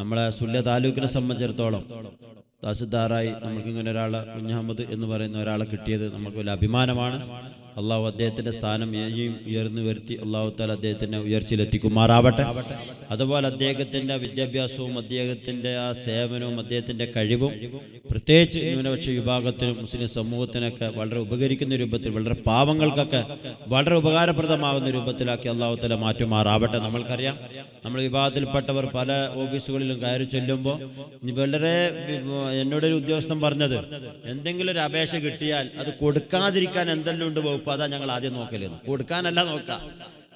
നമ്മളെ സുല്യ താലൂക്കിനെ സംബന്ധിച്ചിടത്തോളം. തഹസിൽദാറായി നമുക്ക് ഇങ്ങനെ ഒരാളെ കുഞ്ഞഹമ്മദ് എന്ന് പറയുന്ന ഒരാളെ കിട്ടിയത് നമുക്ക് വലിയ അഭിമാനമാണ്. അള്ളാഹു അദ്ദേഹത്തിന്റെ സ്ഥാനം ഇനിയും ഉയർന്നു വരുത്തി അള്ളാഹു താല അദ്ദേഹത്തിനെ ഉയർച്ചയിലെത്തിക്കുമാറാവട്ടെ. അതുപോലെ അദ്ദേഹത്തിന്റെ വിദ്യാഭ്യാസവും അദ്ദേഹത്തിന്റെ ആ സേവനവും അദ്ദേഹത്തിന്റെ കഴിവും പ്രത്യേകിച്ച് ന്യൂനപക്ഷ വിഭാഗത്തിനും മുസ്ലിം സമൂഹത്തിനൊക്കെ വളരെ ഉപകരിക്കുന്ന രൂപത്തിൽ വളരെ പാവങ്ങൾക്കൊക്കെ വളരെ ഉപകാരപ്രദമാകുന്ന രൂപത്തിലാക്കി അള്ളാഹു താല മാറ്റുമാറാവട്ടെ നമ്മൾക്കറിയാം. നമ്മൾ വിഭാഗത്തിൽപ്പെട്ടവർ പല ഓഫീസുകളിലും കയറി ചെല്ലുമ്പോൾ വളരെ എന്നോടൊരു ഉദ്യോഗസ്ഥൻ പറഞ്ഞത് എന്തെങ്കിലും ഒരു അപേക്ഷ കിട്ടിയാൽ അത് കൊടുക്കാതിരിക്കാൻ എന്തെല്ലാം ഉണ്ട് വകുപ്പ്? അതാ ഞങ്ങൾ ആദ്യം നോക്കലെന്ന് കൊടുക്കാനല്ല നോക്കാം.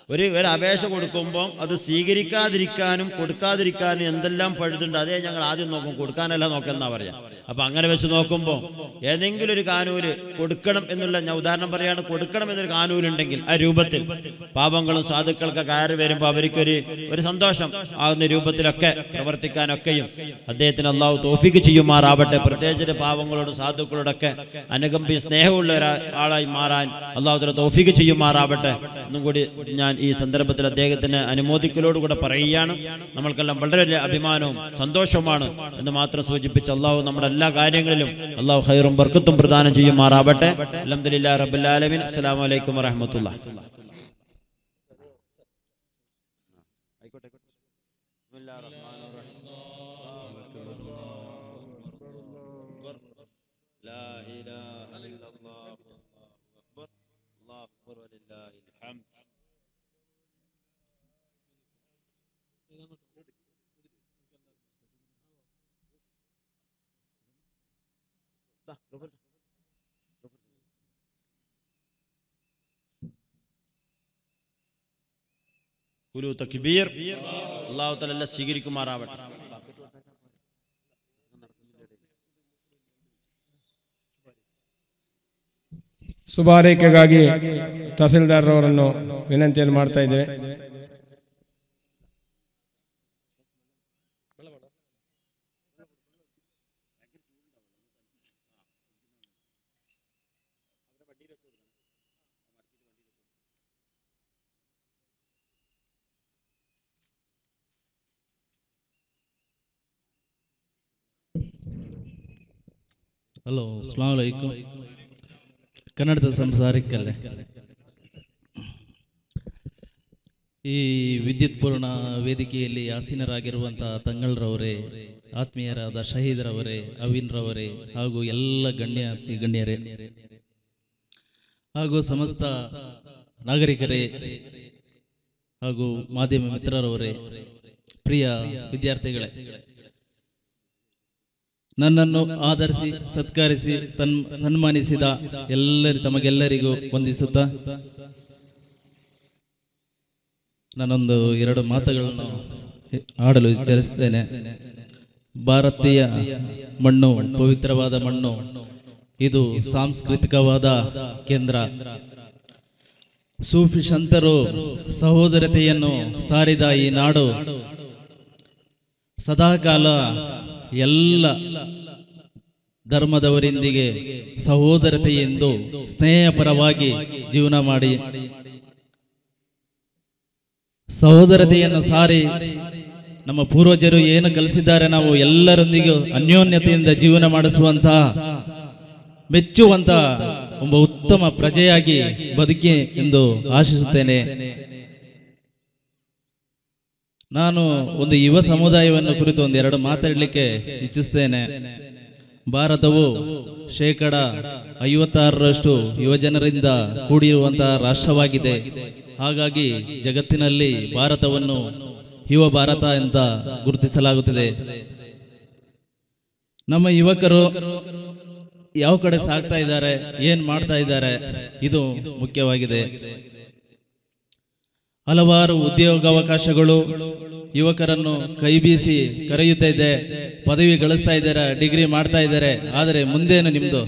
ഒരു ഒരു അപേക്ഷ കൊടുക്കുമ്പോൾ അത് സ്വീകരിക്കാതിരിക്കാനും കൊടുക്കാതിരിക്കാനും എന്തെല്ലാം പഴുതുണ്ട് അതേ ഞങ്ങൾ ആദ്യം നോക്കും. കൊടുക്കാനല്ല നോക്കെന്നാ പറയാം. അപ്പൊ അങ്ങനെ വെച്ച് നോക്കുമ്പോൾ ഏതെങ്കിലും ഒരു കാനൂര് കൊടുക്കണം എന്നുള്ള ഞാൻ ഉദാഹരണം പറയാണ് കൊടുക്കണം എന്നൊരു കാനൂരുണ്ടെങ്കിൽ ആ രൂപത്തിൽ പാപങ്ങളും സാധുക്കൾക്ക് കയറി വരുമ്പോൾ അവർക്കൊരു ഒരു സന്തോഷം ആകുന്ന രൂപത്തിലൊക്കെ പ്രവർത്തിക്കാനൊക്കെയും അദ്ദേഹത്തിന് അള്ളാഹു തോഫിക്ക് ചെയ്യുമാറാവട്ടെ. പ്രത്യേകിച്ച് പാവങ്ങളോടും സാധുക്കളോടൊക്കെ അനുകമ്പി സ്നേഹമുള്ള ഒരാളായി മാറാൻ അള്ളാഹു തോഫിക്ക് ചെയ്യുമാറാവട്ടെ. ഒന്നും കൂടി ഞാൻ ഈ സന്ദർഭത്തിൽ അദ്ദേഹത്തിന് അനുമോദിക്കലോടുകൂടെ പറയുകയാണ് നമ്മൾക്കെല്ലാം വളരെ വലിയ അഭിമാനവും സന്തോഷവുമാണ് എന്ന് മാത്രം സൂചിപ്പിച്ച് അള്ളാഹു നമ്മുടെ എല്ലാ കാര്യങ്ങളിലും അള്ളാഹു ഹൈറും ബർക്കത്തും പ്രദാനം ചെയ്യുമാറാവട്ടെ. അലഹമുല്ലാ റബുല്ലാലമിൻ അസ്സാം വലൈക്കും വറഹമത്തുള്ള കുലു തക്ബീർ അള്ളാഹു തല എല്ലാം സ്വീകരിക്കുമാറാവട്ടെ ಶುಭಾರೈಕೆಗಾಗಿ ತಹಸೀಲ್ದಾರ್ ಅವರನ್ನು ವಿನಂತಿಯನ್ನು ಮಾಡ್ತಾ ಇದ್ದೇವೆ ಹಲೋ ಅಸ್ಲಾಂ ಕನ್ನಡದ ಸಂಸಾರಕ್ಕೆ ಈ ವಿದ್ಯುತ್ ಪೂರ್ಣ ವೇದಿಕೆಯಲ್ಲಿ ಆಸೀನರಾಗಿರುವಂತಹ ತಂಗಳರವರೇ, ಆತ್ಮೀಯರಾದ ಶಹೀದ್ರವರೇ, ಅವಿನ್ರವರೇ ಹಾಗೂ ಎಲ್ಲ ಗಣ್ಯ ಗಣ್ಯರೇ ಹಾಗೂ ಸಮಸ್ತ ನಾಗರಿಕರೇ ಹಾಗೂ ಮಾಧ್ಯಮ ಮಿತ್ರರವರೇ, ಪ್ರಿಯ ವಿದ್ಯಾರ್ಥಿಗಳೇ. ನನ್ನನ್ನು ಆಧರಿಸಿ, ಸತ್ಕರಿಸಿ, ತನ್, ಸನ್ಮಾನಿಸಿದ ಎಲ್ಲರಿ, ತಮಗೆಲ್ಲರಿಗೂ ವಂದಿಸುತ್ತ? ನಾನೊಂದು ಎರಡು ಮಾತುಗಳನ್ನು ಆಡಲು ವಿಚಾರಿಸುತ್ತೇನೆ. ಭಾರತೀಯ ಮಣ್ಣು, ಪವಿತ್ರವಾದ ಮಣ್ಣು. ಇದು ಸಾಂಸ್ಕೃತಿಕವಾದ ಕೇಂದ್ರ. ಸೂಫಿ ಸಂತರು ಸಹೋದರತೆಯನ್ನು ಸಾರಿದ ಈ ನಾಡು ಸದಾಕಾಲ ಎಲ್ಲ ಧರ್ಮದವರೊಂದಿಗೆ ಸಹೋದರತೆಯೆಂದು ಸ್ನೇಹಪರವಾಗಿ ಜೀವನ ಮಾಡಿ. ಸಹೋದರತೆಯನ್ನು ಸಾರಿ ನಮ್ಮ ಪೂರ್ವಜರು ಏನು ಕಲಿಸಿದ್ದಾರೆ ನಾವು ಎಲ್ಲರೊಂದಿಗೆ ಅನ್ಯೋನ್ಯತೆಯಿಂದ ಜೀವನ ಮಾಡಿಸುವಂತಹ ಮೆಚ್ಚುವಂತ ಒಬ್ಬ ಉತ್ತಮ ಪ್ರಜೆಯಾಗಿ ಬದುಕಿ ಎಂದು ಆಶಿಸುತ್ತೇನೆ. ನಾನು ಒಂದು ಯುವ ಸಮುದಾಯವನ್ನು ಕುರಿತು ಒಂದೆರಡು ಮಾತಾಡಲಿಕ್ಕೆ ಇಚ್ಛಿಸ್ತೇನೆ. ಭಾರತವು ಶೇಕಡ ಐವತ್ತಾರರಷ್ಟು ಯುವಜನರಿಂದ ಕೂಡಿರುವಂತಹ ರಾಷ್ಟ್ರವಾಗಿದೆ. ಹಾಗಾಗಿ ಜಗತ್ತಿನಲ್ಲಿ ಭಾರತವನ್ನು ಯುವ ಭಾರತ ಅಂತ ಗುರುತಿಸಲಾಗುತ್ತದೆ. ನಮ್ಮ ಯುವಕರು ಯಾವ ಕಡೆ ಸಾಗ್ತಾ ಇದ್ದಾರೆ, ಏನ್ ಮಾಡ್ತಾ ಇದ್ದಾರೆ, ಇದು ಮುಖ್ಯವಾಗಿದೆ. ಹಲವಾರು ಉದ್ಯೋಗಾವಕಾಶಗಳು ಯುವಕರನ್ನು ಕೈ ಬೀಸಿ ಕರೆಯುತ್ತಾ ಇದೆ, ಪದವಿ ಗಳಿಸ್ತಾ ಇದ್ದಾರೆ, ಡಿಗ್ರಿ ಮಾಡ್ತಾ ಇದ್ದಾರೆ. ಆದರೆ ಮುಂದೇನು ನಿಮ್ದು?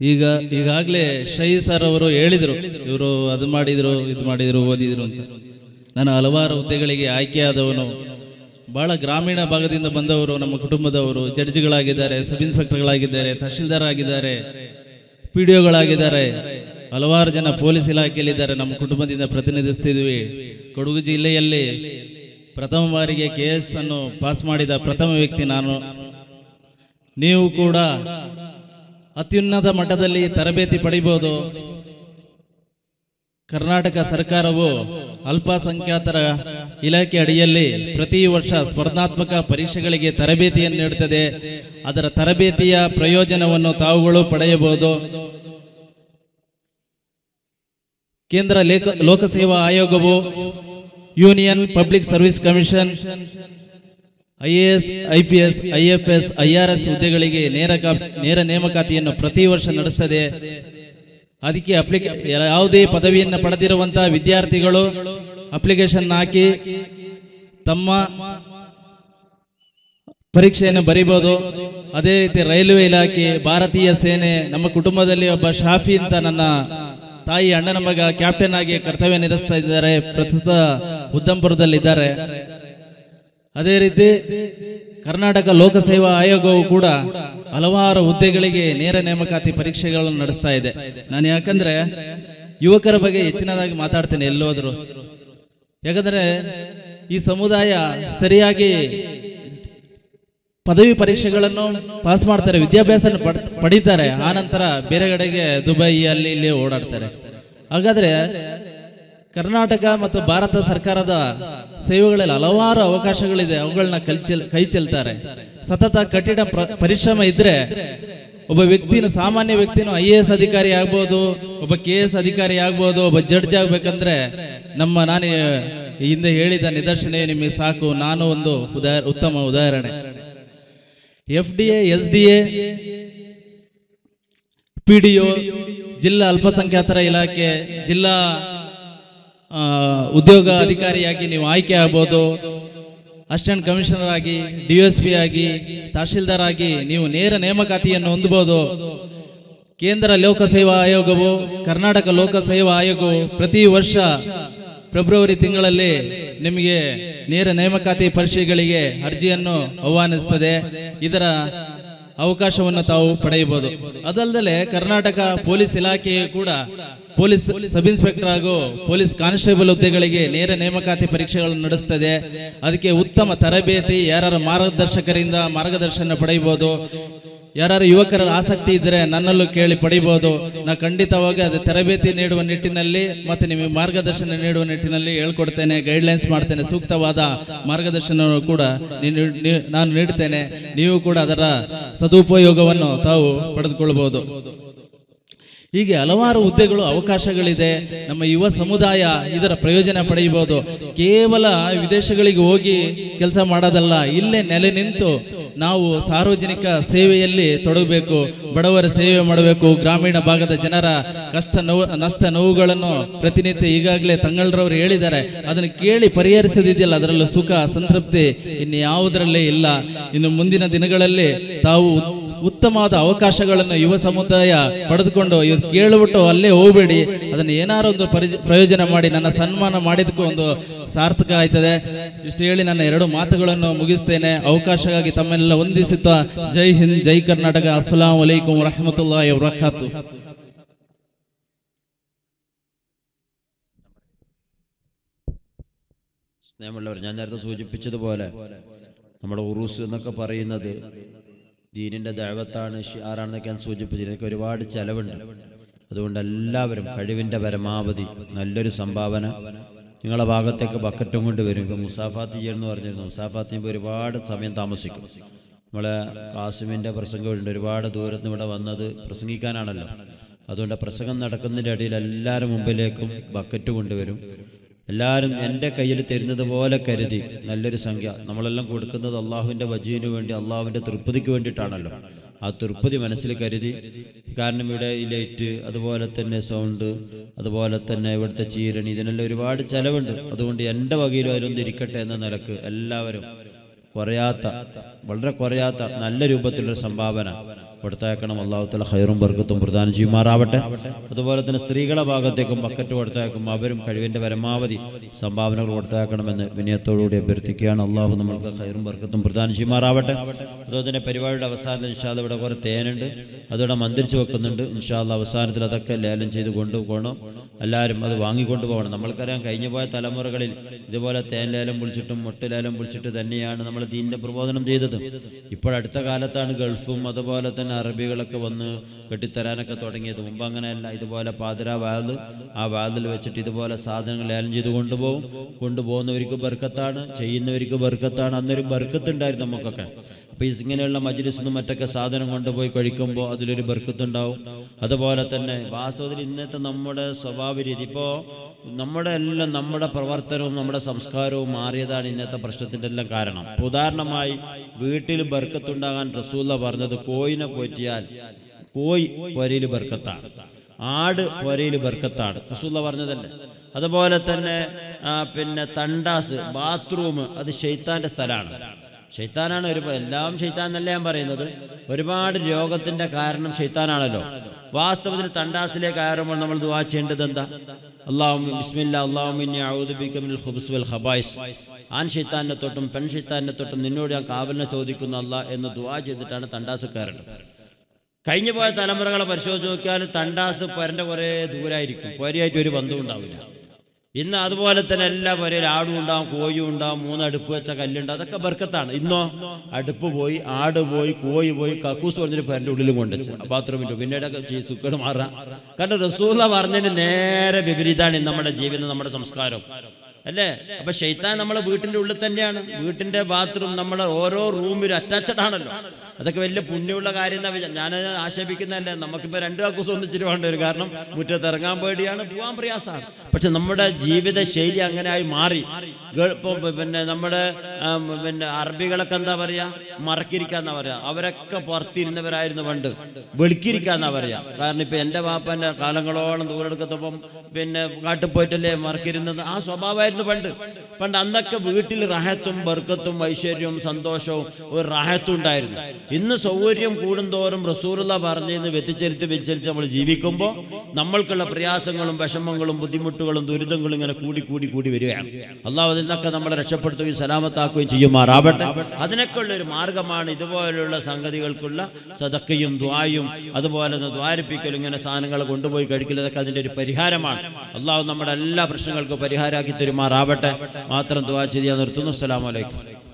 ಈಗ ಈಗಾಗಲೇ ಶೈ ಸರ್ ಅವರು ಹೇಳಿದ್ರು, ಇವರು ಅದು ಮಾಡಿದ್ರು, ಇದು ಮಾಡಿದ್ರು, ಓದಿದ್ರು ಅಂತ. ನಾನು ಹಲವಾರು ಹುದ್ದೆಗಳಿಗೆ ಆಯ್ಕೆಯಾದವನು, ಬಹಳ ಗ್ರಾಮೀಣ ಭಾಗದಿಂದ ಬಂದವರು, ನಮ್ಮ ಕುಟುಂಬದವರು, ಜಡ್ಜ್ಗಳಾಗಿದ್ದಾರೆ, ಸಬ್ ಇನ್ಸ್ಪೆಕ್ಟರ್ಗಳಾಗಿದ್ದಾರೆ, ತಹಶೀಲ್ದಾರ್ ಆಗಿದ್ದಾರೆ, ಪಿ ಡಿ ಒಗಳಾಗಿದ್ದಾರೆ. ಹಲವಾರು ಜನ ಪೊಲೀಸ್ ಇಲಾಖೆಯಲ್ಲಿದ್ದಾರೆ. ನಮ್ಮ ಕುಟುಂಬದಿಂದ ಪ್ರತಿನಿಧಿಸ್ತಿದ್ವಿ. ಕೊಡಗು ಜಿಲ್ಲೆಯಲ್ಲಿ ಪ್ರಥಮ ಬಾರಿಗೆ ಕೆ ಎಸ್ ಅನ್ನು ಪಾಸ್ ಮಾಡಿದ ಪ್ರಥಮ ವ್ಯಕ್ತಿ ನಾನು. ನೀವು ಕೂಡ ಅತ್ಯುನ್ನತ ಮಟ್ಟದಲ್ಲಿ ತರಬೇತಿ ಪಡಿಬೋದು. ಕರ್ನಾಟಕ ಸರ್ಕಾರವು ಅಲ್ಪಸಂಖ್ಯಾತರ ಇಲಾಖೆ ಅಡಿಯಲ್ಲಿ ಪ್ರತಿ ವರ್ಷ ಸ್ಪರ್ಧಾತ್ಮಕ ಪರೀಕ್ಷೆಗಳಿಗೆ ತರಬೇತಿಯನ್ನು ನೀಡುತ್ತದೆ. ಅದರ ತರಬೇತಿಯ ಪ್ರಯೋಜನವನ್ನು ತಾವುಗಳು ಪಡೆಯಬಹುದು. ಕೇಂದ್ರ ಲೇಖ ಲೋಕಸೇವಾ ಆಯೋಗವು union public service commission, I A S, I P S, I F S, I R S ಹುದ್ದೆಗಳಿಗೆ ನೇರ ನೇರ ನೇಮಕಾತಿಯನ್ನು ಪ್ರತಿ ವರ್ಷ ನಡೆಸ್ತದೆ. ಅದಕ್ಕೆ ಅಪ್ಲಿಕ, ಯಾವುದೇ ಪದವಿಯನ್ನು ಪಡೆದಿರುವಂತಹ ವಿದ್ಯಾರ್ಥಿಗಳು ಅಪ್ಲಿಕೇಶನ್ ಹಾಕಿ ತಮ್ಮ ಪರೀಕ್ಷೆಯನ್ನು ಬರಿಬೋದು. ಅದೇ ರೀತಿ ರೈಲ್ವೆ ಇಲಾಖೆ, ಭಾರತೀಯ ಸೇನೆ, ನಮ್ಮ ಕುಟುಂಬದಲ್ಲಿ ಒಬ್ಬ ಶಾಫಿ ಅಂತ ನನ್ನ ತಾಯಿ ಅಣ್ಣನ ಮಗ ಕ್ಯಾಪ್ಟನ್ ಆಗಿ ಕರ್ತವ್ಯ ನಿರ್ವಹಿಸ್ತಾ ಇದ್ದಾರೆ. ಪ್ರಸ್ತುತ ಉದ್ದಂಪುರದಲ್ಲಿದ್ದಾರೆ ಅದೇ ರೀತಿ ಕರ್ನಾಟಕ ಲೋಕಸೇವಾ ಆಯೋಗವು ಕೂಡ ಹಲವಾರು ಹುದ್ದೆಗಳಿಗೆ ನೇರ ನೇಮಕಾತಿ ಪರೀಕ್ಷೆಗಳನ್ನು ನಡೆಸ್ತಾ ಇದೆ. ನಾನು ಯಾಕಂದ್ರೆ ಯುವಕರ ಬಗ್ಗೆ ಹೆಚ್ಚಿನದಾಗಿ ಮಾತಾಡ್ತೇನೆ ಎಲ್ಲೋದ್ರು. ಯಾಕಂದ್ರೆ ಈ ಸಮುದಾಯ ಸರಿಯಾಗಿ ಪದವಿ ಪರೀಕ್ಷೆಗಳನ್ನು ಪಾಸ್ ಮಾಡ್ತಾರೆ ವಿದ್ಯಾಭ್ಯಾಸ ಪಡಿತಾರೆ. ಆ ನಂತರ ಬೇರೆ ಕಡೆಗೆ ದುಬೈ ಅಲ್ಲಿ ಇಲ್ಲಿ ಓಡಾಡ್ತಾರೆ. ಹಾಗಾದ್ರೆ ಕರ್ನಾಟಕ ಮತ್ತು ಭಾರತ ಸರ್ಕಾರದ ಸೇವೆಗಳಲ್ಲಿ ಹಲವಾರು ಅವಕಾಶಗಳಿದೆ. ಅವುಗಳನ್ನ ಕಲ್ಚಲ್ ಕೈ ಚೆಲ್ತಾರೆ. ಸತತ ಕಠಿಣ ಪ್ರ- ಪರಿಶ್ರಮ ಇದ್ರೆ ಒಬ್ಬ ವ್ಯಕ್ತಿನ, ಸಾಮಾನ್ಯ ವ್ಯಕ್ತಿನೂ ಐ ಎ ಎಸ್ ಅಧಿಕಾರಿ ಆಗ್ಬೋದು, ಒಬ್ಬ ಕೆ ಎಸ್ ಅಧಿಕಾರಿ ಆಗ್ಬೋದು, ಒಬ್ಬ ಜಡ್ಜ್ ಆಗ್ಬೇಕಂದ್ರೆ ನಮ್ಮ ನಾನು ಹಿಂದೆ ಹೇಳಿದ ನಿದರ್ಶನ ನಿಮಗೆ ಸಾಕು. ನಾನು ಒಂದು ಉತ್ತಮ ಉದಾಹರಣೆ. F D A, S D A, P ಜಿಲ್ಲಾ ಅಲ್ಪಸಂಖ್ಯಾತರ ಇಲಾಖೆ, ಜಿಲ್ಲಾ ಉದ್ಯೋಗ ಅಧಿಕಾರಿಯಾಗಿ ನೀವು ಆಯ್ಕೆ ಆಗ್ಬೋದು. ಅಸಿಸ್ಟೆಂಟ್ ಕಮಿಷನರ್ ಆಗಿ, ಡಿ ಎಸ್ ಪಿ ಆಗಿ, ತಹಶೀಲ್ದಾರ್ ಆಗಿ ನೀವು ನೇರ ನೇಮಕಾತಿಯನ್ನು ಹೊಂದಬಹುದು ಕೇಂದ್ರ ಲೋಕಸೇವಾ ಆಯೋಗವು, ಕರ್ನಾಟಕ ಲೋಕಸೇವಾ ಆಯೋಗವು ಪ್ರತಿ ವರ್ಷ ಫೆಬ್ರವರಿ ತಿಂಗಳಲ್ಲಿ ನಿಮಗೆ ನೇರ ನೇಮಕಾತಿ ಪರೀಕ್ಷೆಗಳಿಗೆ ಅರ್ಜಿಯನ್ನು ಆಹ್ವಾನಿಸ್ತದೆ. ಇದರ ಅವಕಾಶವನ್ನು ತಾವು ಪಡೆಯಬಹುದು. ಅದಲ್ಲದೆ ಕರ್ನಾಟಕ ಪೊಲೀಸ್ ಇಲಾಖೆಯು ಕೂಡ ಪೊಲೀಸ್ ಸಬ್ ಇನ್ಸ್ಪೆಕ್ಟರ್ ಹಾಗೂ ಪೊಲೀಸ್ ಕಾನ್ಸ್ಟೇಬಲ್ ಹುದ್ದೆಗಳಿಗೆ ನೇರ ನೇಮಕಾತಿ ಪರೀಕ್ಷೆಗಳನ್ನು ನಡೆಸ್ತದೆ. ಅದಕ್ಕೆ ಉತ್ತಮ ತರಬೇತಿ ಯಾರ ಮಾರ್ಗದರ್ಶಕರಿಂದ ಮಾರ್ಗದರ್ಶನ ಪಡೆಯಬಹುದು. ಯಾರು ಯುವಕರ ಆಸಕ್ತಿ ಇದ್ದರೆ ನನ್ನಲ್ಲೂ ಕೇಳಿ ಪಡಿಬಹುದು ನಾ ಖಂಡಿತವಾಗಿ ಅದು ತರಬೇತಿ ನೀಡುವ ನಿಟ್ಟಿನಲ್ಲಿ ಮತ್ತೆ ನಿಮಗೆ ಮಾರ್ಗದರ್ಶನ ನೀಡುವ ನಿಟ್ಟಿನಲ್ಲಿ ಹೇಳ್ಕೊಡ್ತೇನೆ ಗೈಡ್ಲೈನ್ಸ್ ಮಾಡ್ತೇನೆ, ಸೂಕ್ತವಾದ ಮಾರ್ಗದರ್ಶನ ಕೂಡ ನೀನು- ನೀಡ್ತೇನೆ. ನೀವು ಕೂಡ ಅದರ ಸದುಪಯೋಗವನ್ನು ತಾವು ಪಡೆದುಕೊಳ್ಳಬಹುದು ಹೀಗೆ ಹಲವಾರು ಹುದ್ದೆಗಳು, ಅವಕಾಶಗಳಿದೆ. ನಮ್ಮ ಯುವ ಸಮುದಾಯ ಇದರ ಪ್ರಯೋಜನ ಪಡೆಯಬಹುದು. ಕೇವಲ ವಿದೇಶಗಳಿಗೆ ಹೋಗಿ ಕೆಲಸ ಮಾಡೋದಲ್ಲ, ಇಲ್ಲೇ ನೆಲೆ ನಿಂತು ನಾವು ಸಾರ್ವಜನಿಕ ಸೇವೆಯಲ್ಲಿ ತೊಡಗಬೇಕು, ಬಡವರ ಸೇವೆ ಮಾಡಬೇಕು. ಗ್ರಾಮೀಣ ಭಾಗದ ಜನರ ಕಷ್ಟ ನೋವು, ನಷ್ಟ ನೋವುಗಳನ್ನು ಪ್ರತಿನಿತ್ಯ ಈಗಾಗಲೇ ತಂಗಳರವರು ಹೇಳಿದ್ದಾರೆ. ಅದನ್ನು ಕೇಳಿ ಪರಿಹರಿಸದಿದೆಯಲ್ಲ ಅದರಲ್ಲೂ ಸುಖ, ಸಂತೃಪ್ತಿ ಇನ್ನು ಯಾವುದರಲ್ಲೇ ಇಲ್ಲ. ಇನ್ನು ಮುಂದಿನ ದಿನಗಳಲ್ಲಿ ತಾವು ಉತ್ತಮವಾದ ಅವಕಾಶಗಳನ್ನು ಯುವ ಸಮುದಾಯ ಪಡೆದುಕೊಂಡು ಇವತ್ತು ಕೇಳಿಬಿಟ್ಟು ಅಲ್ಲೇ ಹೋಗಬೇಡಿ ಅದನ್ನು ಏನಾರು ಒಂದು ಪರಿ- ಪ್ರಯೋಜನ ಮಾಡಿ ನನ್ನ ಸನ್ಮಾನ ಮಾಡಿದಕ್ಕೂ ಒಂದು ಸಾರ್ಥಕ ಆಯ್ತದೆ ಇಷ್ಟು ಹೇಳಿ ನನ್ನ ಎರಡು ಮಾತುಗಳನ್ನು ಮುಗಿಸ್ತೇನೆ ಅವಕಾಶಕ್ಕಾಗಿ ತಮ್ಮೆಲ್ಲ ವಂದಿಸುತ್ತಾ ಜೈ ಹಿಂದ್ ಜೈ ಕರ್ನಾಟಕ ಅಸ್ಸಲಾಂ ವಲೈಕುಂ ವರಹಮತುಲ್ಲಾಹಿ ವಬರಕಾತು സ്നേഹമുള്ളവർ ഞാൻ നേരത്തെ സൂചിപ്പിച്ചതുപോലെ നമ്മുടെ ഉറൂസ് എന്നൊക്കെ പറയുന്നത് ദീനിന്റെ ദൈവത്താണ് ഷിയാറാണെന്നൊക്കെ ഞാൻ സൂചിപ്പിച്ചത് എനിക്ക് ഒരുപാട് ചെലവുണ്ട്. അതുകൊണ്ട് എല്ലാവരും കഴിവിന്റെ പരമാവധി നല്ലൊരു സംഭാവന നിങ്ങളുടെ ഭാഗത്തേക്ക് ബക്കറ്റും കൊണ്ട് വരും. ഇപ്പം മുസാഫാത്ത് ചെയ്യണമെന്ന് പറഞ്ഞിരുന്നു. മുസാഫാത്തി ഒരുപാട് സമയം താമസിക്കും. നമ്മളെ കാസിമിന്റെ പ്രസംഗമുണ്ട്. ഒരുപാട് ദൂരത്ത് ഇവിടെ വന്നത് പ്രസംഗിക്കാനാണല്ലോ. അതുകൊണ്ട് പ്രസംഗം നടക്കുന്നതിന്റെ ഇടയിൽ എല്ലാവരും മുമ്പിലേക്കും ബക്കറ്റ് കൊണ്ടുവരും എല്ലാവരും എന്റെ കയ്യിൽ തരുന്നത് പോലെ കരുതി. നല്ലൊരു സംഖ്യ. നമ്മളെല്ലാം കൊടുക്കുന്നത് അള്ളാഹുവിന്റെ വജീവിന് വേണ്ടി അള്ളാഹുവിന്റെ തൃപ്തിക്ക് വേണ്ടിയിട്ടാണല്ലോ. ആ തൃപ്തി മനസ്സിൽ കരുതി. കാരണം ഇവിടെ ഈ ലൈറ്റ് അതുപോലെ തന്നെ സൗണ്ട് അതുപോലെ തന്നെ ഇവിടുത്തെ ചീരണി ഇതിനെല്ലാം ഒരുപാട് ചിലവുണ്ട്. അതുകൊണ്ട് എന്റെ വകയിലും അതിലൊന്നും ഇരിക്കട്ടെ എന്ന നിലയ്ക്ക് എല്ലാവരും കുറയാത്ത വളരെ കുറയാത്ത നല്ല രൂപത്തിലുള്ള സംഭാവന. കൊടുത്തയക്കണം. അള്ളാഹുത്തല ഹൈറും ബർക്കത്തും പ്രധാനം ചെയ്യുമാറാവട്ടെ. അതുപോലെ തന്നെ സ്ത്രീകളെ ഭാഗത്തേക്കും ബക്കറ്റ് കൊടുത്തയക്കും. അവരും കഴിവിന്റെ പരമാവധി സംഭാവനകൾ കൊടുത്തയക്കണമെന്ന് വിനയത്തോടുകൂടി അഭ്യർത്ഥിക്കുകയാണ്. അള്ളാഹു നമ്മൾക്ക് ഹൈറും ബർക്കത്തും പ്രധാനം ചെയ്യുമാറാവട്ടെ. അതുപോലെ തന്നെ പരിപാടിയുടെ അവസാനത്തിൽ ശേഷം ഇവിടെ കുറേ തേനുണ്ട്. അതിവിടെ മന്ദിരിച്ച് വെക്കുന്നുണ്ട്. ഇൻഷാല്ല അവസാനത്തിൽ അതൊക്കെ ലേലം ചെയ്ത് കൊണ്ടുപോകണം. എല്ലാവരും അത് വാങ്ങിക്കൊണ്ടു പോകണം നമ്മൾക്കറിയാം കഴിഞ്ഞു പോയ തലമുറകളിൽ ഇതുപോലെ തേൻ ലേലം വിളിച്ചിട്ടും മുട്ട ലേലം വിളിച്ചിട്ട് തന്നെയാണ് നമ്മൾ ദീനിന്റെ പ്രബോധനം ചെയ്തത്. ഇപ്പോഴടുത്ത കാലത്താണ് ഗൾഫും അതുപോലെ തന്നെ അറബികളൊക്കെ വന്ന് കെട്ടിത്തരാനൊക്കെ തുടങ്ങിയത്. മുമ്പ് അങ്ങനെയല്ല. ഇതുപോലെ പാതിര വാതിൽ ആ വാതിൽ വെച്ചിട്ട് ഇതുപോലെ സാധനങ്ങൾ ലേലം ചെയ്ത് കൊണ്ടുപോകും. കൊണ്ടുപോകുന്നവർക്ക് ബർക്കത്താണ് ചെയ്യുന്നവർക്ക് ബർക്കത്താണ്. അന്നൊരു ബർക്കത്തുണ്ടായിരുന്നു നമുക്കൊക്കെ. അപ്പോൾ ഇങ്ങനെയുള്ള മജ്ലിസിനും മറ്റൊക്കെ സാധനം കൊണ്ടുപോയി കഴിക്കുമ്പോൾ അതിലൊരു ബർക്കത്തുണ്ടാവും. അതുപോലെ തന്നെ വാസ്തവത്തിൽ ഇന്നത്തെ നമ്മുടെ സ്വഭാവ രീതി ഇപ്പോൾ നമ്മുടെ എല്ലാം നമ്മുടെ പ്രവർത്തനവും നമ്മുടെ സംസ്കാരവും മാറിയതാണ് ഇന്നത്തെ പ്രശ്നത്തിന്റെ എല്ലാം കാരണം. ഉദാഹരണമായി വീട്ടിൽ ബർക്കത്തുണ്ടാകാൻ റസൂല്ല പറഞ്ഞത് കോയിനെ പോറ്റിയാൽ കോയി പൊരയിൽ ബർക്കത്താണ്. ആട് പൊരയിൽ ബർക്കത്താണ്. റസൂല്ല പറഞ്ഞതല്ലേ? അതുപോലെ തന്നെ പിന്നെ തണ്ടാസ് ബാത്റൂം അത് ഷെയ്ത്താന്റെ സ്ഥലമാണ്. ഷെയ്ത്താനാണ് ഒരു എല്ലാം ഷെയ്ത്താൻ എന്നല്ല ഞാൻ പറയുന്നത്. ഒരുപാട് രോഗത്തിന്റെ കാരണം ഷെയ്ത്താനാണല്ലോ വാസ്തവത്തിൽ തണ്ടാസിലേക്ക് കയറുമ്പോൾ നമ്മൾ ദുവാ ചെയ്യേണ്ടത് എന്താ? അള്ളാഹു ബിസ്മില്ല അള്ളാഹുമിൽ ഖബായിസ്. ആൺ ഷെയ്ത്താനെ തൊട്ടും പെൺ ഷെയ്ത്താനെ തൊട്ടും നിന്നോട് ഞാൻ കാവലിനെ ചോദിക്കുന്നു അല്ല എന്ന് ദുവാ ചെയ്തിട്ടാണ് തണ്ടാസ് കയറേണ്ടത് കഴിഞ്ഞു പോയ തലമുറകളെ പരിശോധിച്ച് നോക്കിയാൽ തണ്ടാസ് പരന്റെ കുറേ ദൂരായിരിക്കും. പൊരയായിട്ട് ഒരു ബന്ധവും ഉണ്ടാവില്ല. ഇന്ന് അതുപോലെ തന്നെ എല്ലാ പൊരയിൽ ആടും ഉണ്ടാവും കോയും ഉണ്ടാവും മൂന്ന് അടുപ്പ് വെച്ച കല്ലുണ്ടാവും അതൊക്കെ ബർക്കത്താണ്. ഇന്നോ അടുപ്പ് പോയി ആട് പോയി കോഴി പോയി കക്കൂസ് പറഞ്ഞൊരു പൊരന്റെ ഉള്ളിലും കൊണ്ടുവച്ച്. ബാത്റൂമിന്റെ പിന്നീട് സുക്കേട് മാറാം. കാരണം റസൂല പറഞ്ഞതിന് നേരെ വിപരീതമാണ് ഇന്ന് നമ്മുടെ ജീവിതം നമ്മുടെ സംസ്കാരം. അല്ലേ? അപ്പൊ ഷെയ്ത്താൻ നമ്മളെ വീട്ടിന്റെ ഉള്ളിൽ തന്നെയാണ്. വീട്ടിന്റെ ബാത്റൂം നമ്മളെ ഓരോ റൂമിലും അറ്റാച്ചഡ് ആണല്ലോ. അതൊക്കെ വലിയ പുണ്യമുള്ള കാര്യം എന്നാ ഞാൻ ആക്ഷേപിക്കുന്നതല്ല. നമുക്കിപ്പോ രണ്ട് കക്കൂസ് ഒന്നിച്ചിട്ട് വേണ്ട വരും കാരണം മുറ്റത്ത് ഇറങ്ങാൻ പേടിയാണ് പോകാൻ പ്രയാസമാണ്. പക്ഷെ നമ്മുടെ ജീവിത ശൈലി അങ്ങനെ ആയി മാറി പിന്നെ നമ്മുടെ പിന്നെ അറബികളൊക്കെ എന്താ പറയാ? മറക്കിരിക്കാന്നാ പറയാ. അവരൊക്കെ പുറത്തിരുന്നവരായിരുന്നു പണ്ട്. വെളുക്കിരിക്കാന്നാ പറയാ. കാരണം ഇപ്പൊ എന്റെ വാപ്പന്റെ കാലങ്ങളോളം ദൂരെടുക്കത്തപ്പം പിന്നെ കാട്ടിൽ പോയിട്ടല്ലേ മറക്കിരുന്നത് ആ സ്വഭാവമായിരുന്നു പണ്ട്. പണ്ട് അന്നൊക്കെ വീട്ടിൽ റഹത്തും ബർക്കത്തും ഐശ്വര്യവും സന്തോഷവും ഒരു റഹത്തും ഉണ്ടായിരുന്നു. ഇന്ന് സൗകര്യം കൂടുന്തോറും റസൂറുള്ള പറഞ്ഞെന്ന് വ്യതിചരിച്ച് വ്യതിചരിച്ച് നമ്മൾ ജീവിക്കുമ്പോൾ നമ്മൾക്കുള്ള പ്രയാസങ്ങളും വിഷമങ്ങളും ബുദ്ധിമുട്ടുകളും ദുരിതങ്ങളും ഇങ്ങനെ കൂടി കൂടി കൂടി വരികയാണ്. അള്ളാഹു അതിൽ നമ്മളെ രക്ഷപ്പെടുത്തുകയും സലാമത്താക്കുകയും ചെയ്യുമാറാവട്ടെ. അതിനൊക്കെയുള്ള ഒരു മാർഗമാണ് ഇതുപോലെയുള്ള സംഗതികൾക്കുള്ള സതക്കയും ദ്വായും അതുപോലെ ദ്വാരിപ്പിക്കലും ഇങ്ങനെ സാധനങ്ങൾ കൊണ്ടുപോയി കഴിക്കലതൊക്കെ അതിന്റെ ഒരു പരിഹാരമാണ്. അള്ളാഹു നമ്മുടെ എല്ലാ പ്രശ്നങ്ങൾക്കും പരിഹാരമാക്കി തരുമാറാവട്ടെ. മാത്രം ദ്വാ ചെയ്ത് ഞാൻ നിർത്തുന്നു. അസ്സലാമു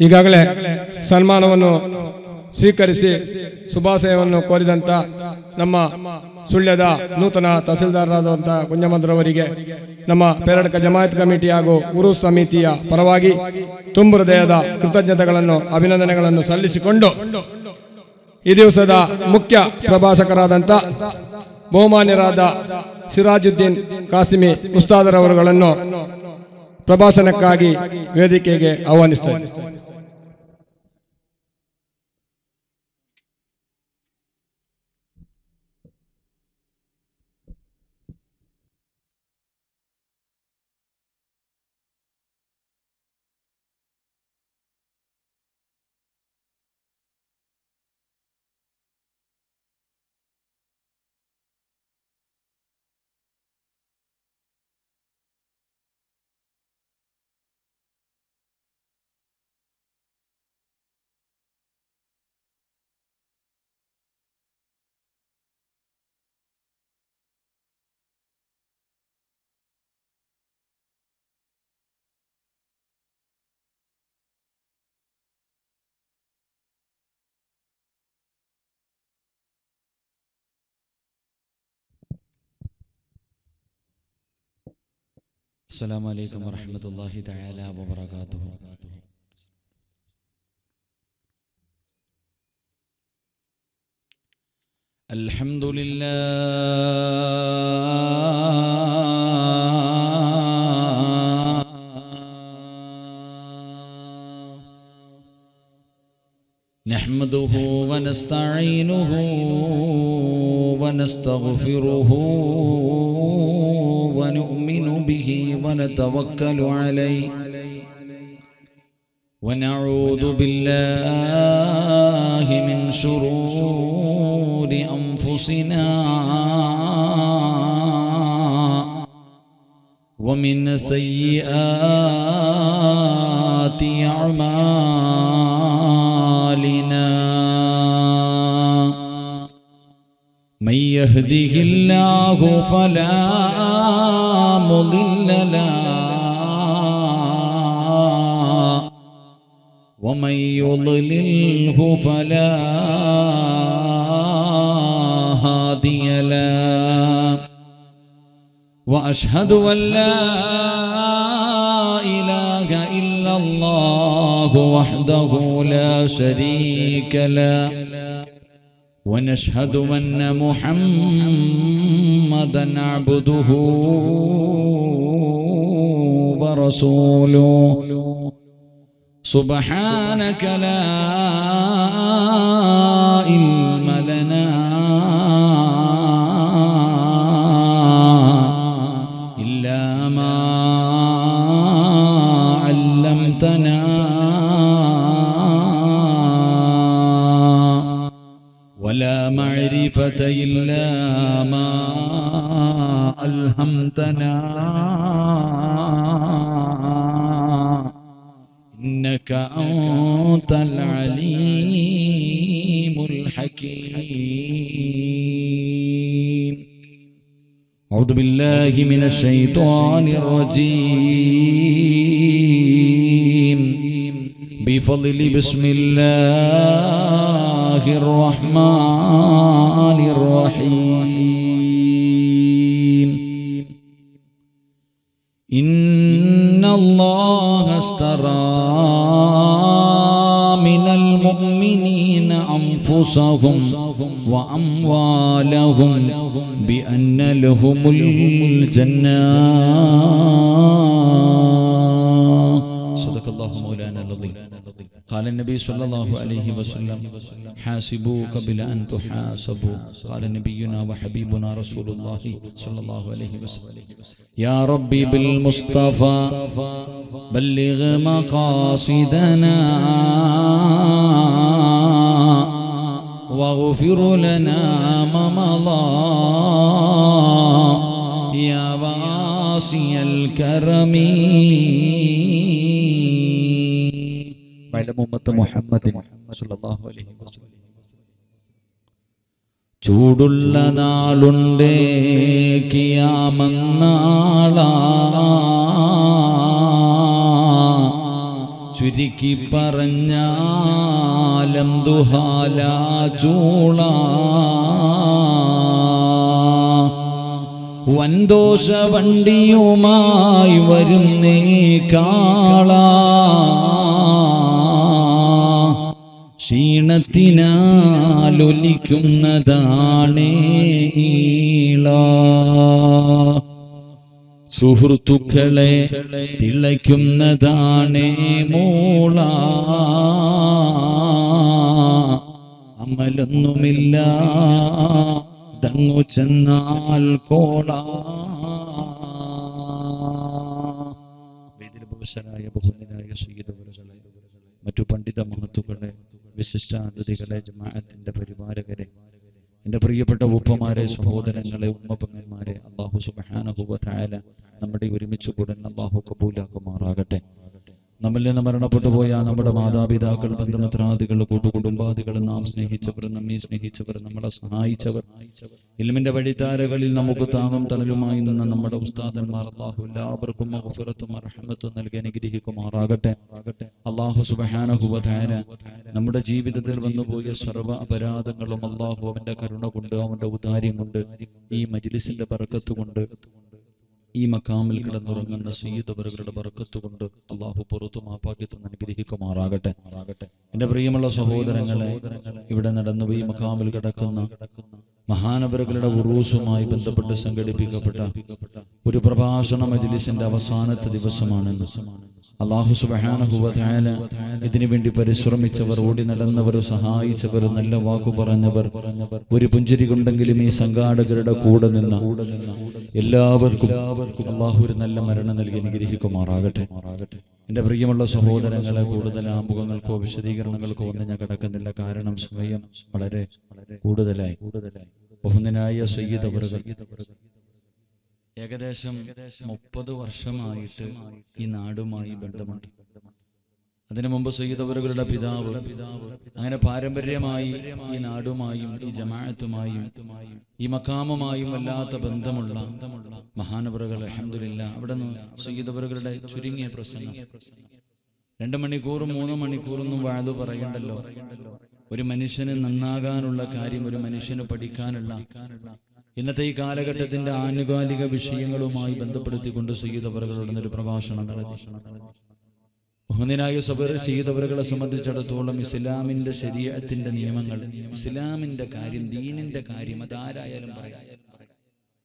ಈಗಾಗಲೇ ಸನ್ಮಾನವನ್ನು ಸ್ವೀಕರಿಸಿ ಶುಭಾಶಯವನ್ನು ಕೋರಿದಂತ ನಮ್ಮ ಸುಳ್ಯದ ನೂತನ ತಹಸೀಲ್ದಾರರಾದಂಥ ಕುಂಜಮಂದ್ರವರಿಗೆ ನಮ್ಮ ಪೇರಡಕ ಜಮಾಯತ್ ಕಮಿಟಿ ಹಾಗೂ ಗುರು ಸಮಿತಿಯ ಪರವಾಗಿ ತುಂಬು ಹೃದಯದ ಕೃತಜ್ಞತೆಗಳನ್ನು, ಅಭಿನಂದನೆಗಳನ್ನು ಸಲ್ಲಿಸಿಕೊಂಡು ಈ ದಿವಸದ ಮುಖ್ಯ ಪ್ರಭಾಷಕರಾದಂಥ ಬಹುಮಾನ್ಯರಾದ ಸಿರಾಜುದ್ದೀನ್ ಕಾಸಿಮಿ ಉಸ್ತಾದರವರುಗಳನ್ನು ಪ್ರಭಾಷಣಕ್ಕಾಗಿ ವೇದಿಕೆಗೆ ಆಹ್ವಾನಿಸ್ತೇನೆ. السلام عليكم ورحمة الله تعالى وبركاته الحمد لله نحمده ونستعينه ونستغفره ونؤمن به ونتوكل عليه. ونعوذ بالله من شرور أنفسنا ومن سيئات أعمالنا. يهده الله فلا مضل له. ومن يضلله فلا هادي له. واشهد ان لا اله الا الله وحده لا شريك له. ونشهد أن محمدا عبده ورسوله. سبحانك لا علم لنا ولا معرفة إلا ما ألهمتنا. إنك أنت العليم الحكيم. أعوذ بالله من الشيطان الرجيم. بفضل بسم الله. الرحمن الرحيم. إن الله اشترى من المؤمنين أنفسهم وأموالهم بأن لهم الجنة. صدق الله مولانا العظيم قال النبي صلى الله عليه وسلم حاسبوا قبل أن تحاسبوا. قال نبينا وحبيبنا رسول الله صلى الله عليه وسلم. يا ربي بالمصطفى بلغ مقاصدنا واغفر لنا ما مضى. يا واسي الكرم. മുഹമ്മദിന് ചൂടുള്ള നാളുണ്ട് ചുരുക്കി പറഞ്ഞാലം ദുഹാല ചൂള. വൻദോഷ വണ്ടിയുമായി വരുന്നേ കാളാ. ക്ഷീണത്തിനാലൊലിക്കുന്നതാണേ ഈള. സുഹൃത്തുക്കളെ തിളയ്ക്കുന്നതാണേ മോള. അമലൊന്നുമില്ല തങ്ങു ചെന്നാൽ കോള. വേദിലഭൂഷനായ ബഹുനായ മറ്റു പണ്ഡിത മഹത്തുക്കളെ വിശിഷ്ടാതിഥികളെ ജമാഅത്തിന്റെ പരിപാലകരെ എന്റെ പ്രിയപ്പെട്ട ഉപ്പമാരെ സഹോദരങ്ങളെ ഉമ്മപ്പങ്ങന്മാരെ അള്ളാഹു സുബാനുഭവ നമ്മുടെ ഒരുമിച്ച് കൂടുന്ന അള്ളാഹു കബൂലാക്കുമാറാകട്ടെ. നമ്മിൽ നിന്ന് മരണപ്പെട്ടു പോയ നമ്മുടെ മാതാപിതാക്കൾ ബന്ധുമിത്രാദികൾ കൂട്ടുകുടുംബാദികൾ നാം സ്നേഹിച്ചവർ നമ്മെ സ്നേഹിച്ചവർ നമ്മളെ സഹായിച്ചവർ. ഇൽമിന്റെ വഴിത്താരകളിൽ നമുക്ക് താങ്ങും തണലുമായി നിന്ന നമ്മുടെ ഉസ്താദന്മാർ അള്ളാഹു എല്ലാവർക്കും മഗ്ഫിറത്തും അർഹമത്തും നൽകി അനുഗ്രഹിക്കുമാറാകട്ടെ. അള്ളാഹു സുബഹാനഹുവധാര നമ്മുടെ ജീവിതത്തിൽ വന്നുപോയ സർവ അപരാധങ്ങളും അള്ളാഹു അവന്റെ കരുണ കൊണ്ട് അവന്റെ ഉദാര്യം കൊണ്ട് ഈ മജ്ലിസിന്റെ ബർക്കത്ത് കൊണ്ട് ഈ മക്കാമിൽ കിടന്നുറങ്ങുന്ന സയ്യിദവറുകളുടെ ബർക്കത്ത് കൊണ്ട് അള്ളാഹു പുറത്തു മാപ്പാക്കിത്ത് അനുഗ്രഹിക്കുമാറാകട്ടെ. എന്റെ പ്രിയമുള്ള സഹോദരങ്ങളെ ഇവിടെ നടന്നു ഈ മക്കാമിൽ കിടക്കുന്ന മഹാനവറുകളുടെ ഉറൂസുമായി ബന്ധപ്പെട്ട് സംഘടിപ്പിക്കപ്പെട്ട ഒരു പ്രഭാഷണ മജിലിസിന്റെ അവസാനത്തെ ദിവസമാണെന്ന്. അള്ളാഹു സുബഹാനഹുവല ഇതിനു വേണ്ടി പരിശ്രമിച്ചവർ ഓടി നടന്നവർ സഹായിച്ചവർ നല്ല വാക്കു പറഞ്ഞവർ ഒരു പുഞ്ചിരി കൊണ്ടെങ്കിലും ഈ സംഘാടകരുടെ കൂടെ നിന്ന എല്ലാവർക്കും അള്ളാഹു ഒരു നല്ല മരണം നൽകി അനുഗ്രഹിക്കുമാറാകട്ടെ. എന്റെ പ്രിയമുള്ള സഹോദരങ്ങളെ കൂടുതൽ ആമുഖങ്ങൾക്കോ വിശദീകരണങ്ങൾക്കോ ഒന്നും ഞാൻ കിടക്കുന്നില്ല. കാരണം സമയം വളരെ കൂടുതലായി. കൂടുതലായി. ബഹുനിനായ സയ്യിദ് അവറുകൾ ഏകദേശം മുപ്പത് വർഷമായിട്ട് ഈ നാടുമായി ബന്ധമുണ്ട്. അതിനു മുമ്പ് സയ്യിദവറുകളുടെ പിതാവ് അങ്ങനെ പാരമ്പര്യമായി ഈ നാടുമായും ഈ ജമാഅത്തുമായും ഈ മക്കാമുമായും വല്ലാത്ത ബന്ധമുള്ള മഹാനവറുകൾ അഹമ്മദില്ല അവിടെ നിന്ന് സയ്യിദവറുകളുടെ ചുരുങ്ങിയ പ്രസംഗം. രണ്ടു മണിക്കൂറും മൂന്ന് മണിക്കൂറൊന്നും വാഴു പറയണ്ടല്ലോ. ഒരു മനുഷ്യന് നന്നാകാനുള്ള കാര്യം ഒരു മനുഷ്യന് പഠിക്കാനുള്ള ഇന്നത്തെ ഈ കാലഘട്ടത്തിന്റെ ആനുകാലിക വിഷയങ്ങളുമായി ബന്ധപ്പെടുത്തിക്കൊണ്ട് സയ്യിദവറുകളുടെ ഒരു പ്രഭാഷണം നടത്തി. ബഹുനിനായ സബർ ചെയ്തവരുകളെ സംബന്ധിച്ചിടത്തോളം ഇസ്ലാമിന്റെ ശരീരത്തിന്റെ നിയമങ്ങൾ ഇസ്ലാമിന്റെ കാര്യം ദീനിന്റെ കാര്യം അതാരായാലും പറയാം.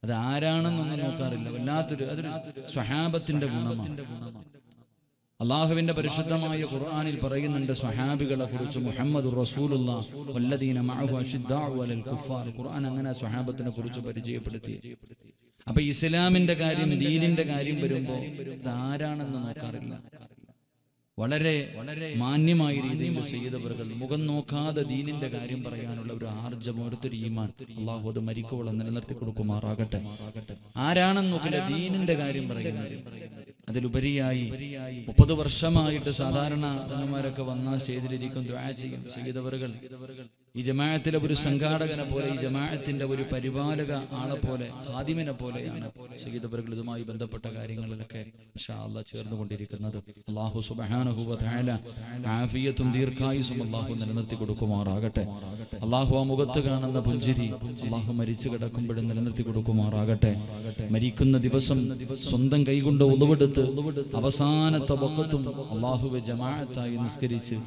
അത് ആരാണെന്നൊന്നും നോക്കാറില്ല. വല്ലാത്തൊരു അതൊരു സ്വഹാബത്തിന്റെ ഗുണമാണ്. അള്ളാഹുവിന്റെ പരിശുദ്ധമായ ഖുർആാനിൽ പറയുന്നുണ്ട് സ്വഹാബികളെ കുറിച്ച് മുഹമ്മദ് ഖുർആൻ അങ്ങനെ സ്വഹാബത്തിനെ കുറിച്ച് പരിചയപ്പെടുത്തി. അപ്പൊ ഇസ്ലാമിന്റെ കാര്യം ദീനിന്റെ കാര്യം വരുമ്പോ ഇത് ആരാണെന്ന് നോക്കാറില്ല. വളരെ വളരെ മാന്യമായ രീതിയിൽ ചെയ്തവர்கள் മുഖം നോക്കാതെ ദീനിന്റെ കാര്യം പറയാനുള്ള ഒരു ആർജം ഒരുത്തൊരു ഈമാൻ അള്ളാഹു അത് മരിക്കോളം നിലനിർത്തി കൊടുക്കുമാറാകട്ടെ. ആരാണെന്ന് നോക്കില്ല ദീനിന്റെ കാര്യം പറയുന്നത്. അതിലുപരിയായി മുപ്പത് വർഷമായിട്ട് സാധാരണ തങ്ങന്മാരൊക്കെ വന്നാൽ ചെയ്തിരിക്കും ദ്വാ ചെയ്യും. ഈ ജമാഅത്തിലെ ഒരു സംഘാടകനെ പോലെ ഈ ജമാഅത്തിന്റെ ഒരു പരിപാലക ആളെ പോലെ ഹാദിമിനെ പോലെയാണ് ഇതുമായി ബന്ധപ്പെട്ട കാര്യങ്ങളിലൊക്കെ ചേർന്നുകൊണ്ടിരിക്കുന്നത് അള്ളാഹു തആല ആഫിയത്തും ദീർഘായുസും അള്ളാഹു നിലനിർത്തി കൊടുക്കുമാറാകട്ടെ. അള്ളാഹു ആ മുഖത്ത് കാണുന്ന പുഞ്ചിരി അള്ളാഹു മരിച്ചു കിടക്കുമ്പോഴും നിലനിർത്തി കൊടുക്കുമാറാകട്ടെ. മരിക്കുന്ന ദിവസം സ്വന്തം കൈകൊണ്ട് ഉളവെടുത്ത് അവസാനത്തെ വക്കത്തും അള്ളാഹുവെ ജമാഅത്തായി നിസ്കരിച്ച്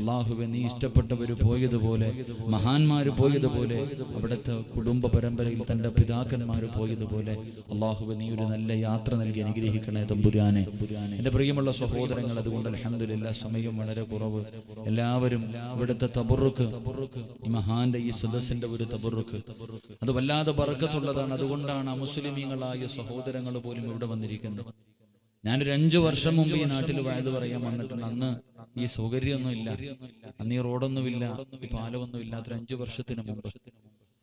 അള്ളാഹുവെ നീ ഇഷ്ടപ്പെട്ടവര് പോയതുപോലെ മഹാന്മാര് പോയതുപോലെ അവിടുത്തെ കുടുംബ പരമ്പരയിൽ തന്റെ പിതാക്കന്മാര് പോയതുപോലെ അള്ളാഹു നീ ഒരു നല്ല യാത്ര നൽകി അനുഗ്രഹിക്കണേ തമ്പുരാനെ. എന്റെ പ്രിയമുള്ള സഹോദരങ്ങൾ അതുകൊണ്ട് അലഹമില്ല സമയം വളരെ കുറവ്. എല്ലാവരും ഇവിടുത്തെ തബുറുക്ക് ഈ മഹാന്റെ ഈ സദസ്സിന്റെ ഒരു തബുറുക്ക്. അത് വല്ലാതെ ബറക്കത്തുള്ളതാണ് അതുകൊണ്ടാണ് അമുസ്ലിമീങ്ങളായ സഹോദരങ്ങൾ പോലും ഇവിടെ വന്നിരിക്കുന്നത്. ഞാനൊരു അഞ്ചു വർഷം മുമ്പ് ഈ നാട്ടിൽ വയത് പറയാൻ വന്നിട്ടുണ്ട്. അന്ന് ഈ സൗകര്യമൊന്നും ഇല്ല അന്ന് ഈ റോഡൊന്നുമില്ല. ഈ പാലമൊന്നും ഇല്ലാത്തൊരു അഞ്ചു വർഷത്തിന് മുമ്പ്.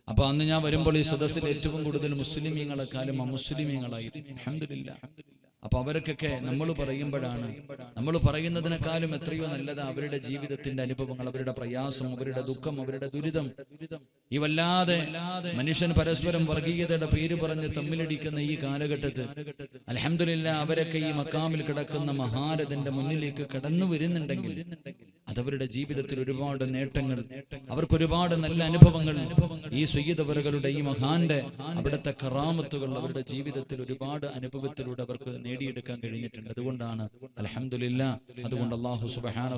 അപ്പൊ അന്ന് ഞാൻ വരുമ്പോൾ ഈ സദസ്സിൽ ഏറ്റവും കൂടുതൽ മുസ്ലിമീങ്ങളെക്കാളും അമുസ്ലിമീങ്ങളായി. അപ്പൊ അവർക്കൊക്കെ നമ്മൾ പറയുമ്പോഴാണ് നമ്മൾ പറയുന്നതിനേക്കാളും എത്രയോ നല്ലത് അവരുടെ ജീവിതത്തിന്റെ അനുഭവങ്ങൾ അവരുടെ പ്രയാസം അവരുടെ ദുഃഖം അവരുടെ ദുരിതം. ഈ വല്ലാതെ മനുഷ്യൻ പരസ്പരം വർഗീയതയുടെ പേര് പറഞ്ഞ് തമ്മിലടിക്കുന്ന ഈ കാലഘട്ടത്തിൽ അലഹമില്ല അവരൊക്കെ ഈ മക്കാമിൽ കിടക്കുന്ന മഹാരഥന്റെ മുന്നിലേക്ക് കടന്നു വരുന്നുണ്ടെങ്കിൽ അതവരുടെ ജീവിതത്തിൽ ഒരുപാട് നേട്ടങ്ങൾ അവർക്ക് ഒരുപാട് നല്ല അനുഭവങ്ങൾ ഈ സുയ്യതവറുകളുടെ ഈ മഹാന്റെ അവിടുത്തെ കറാമത്തുകൾ അവരുടെ ജീവിതത്തിൽ ഒരുപാട് അനുഭവത്തിലൂടെ അവർക്ക് നേടിയെടുക്കാൻ കഴിഞ്ഞിട്ടുണ്ട്. അതുകൊണ്ടാണ് അലഹമില്ല അതുകൊണ്ട് അള്ളാഹു സുബാന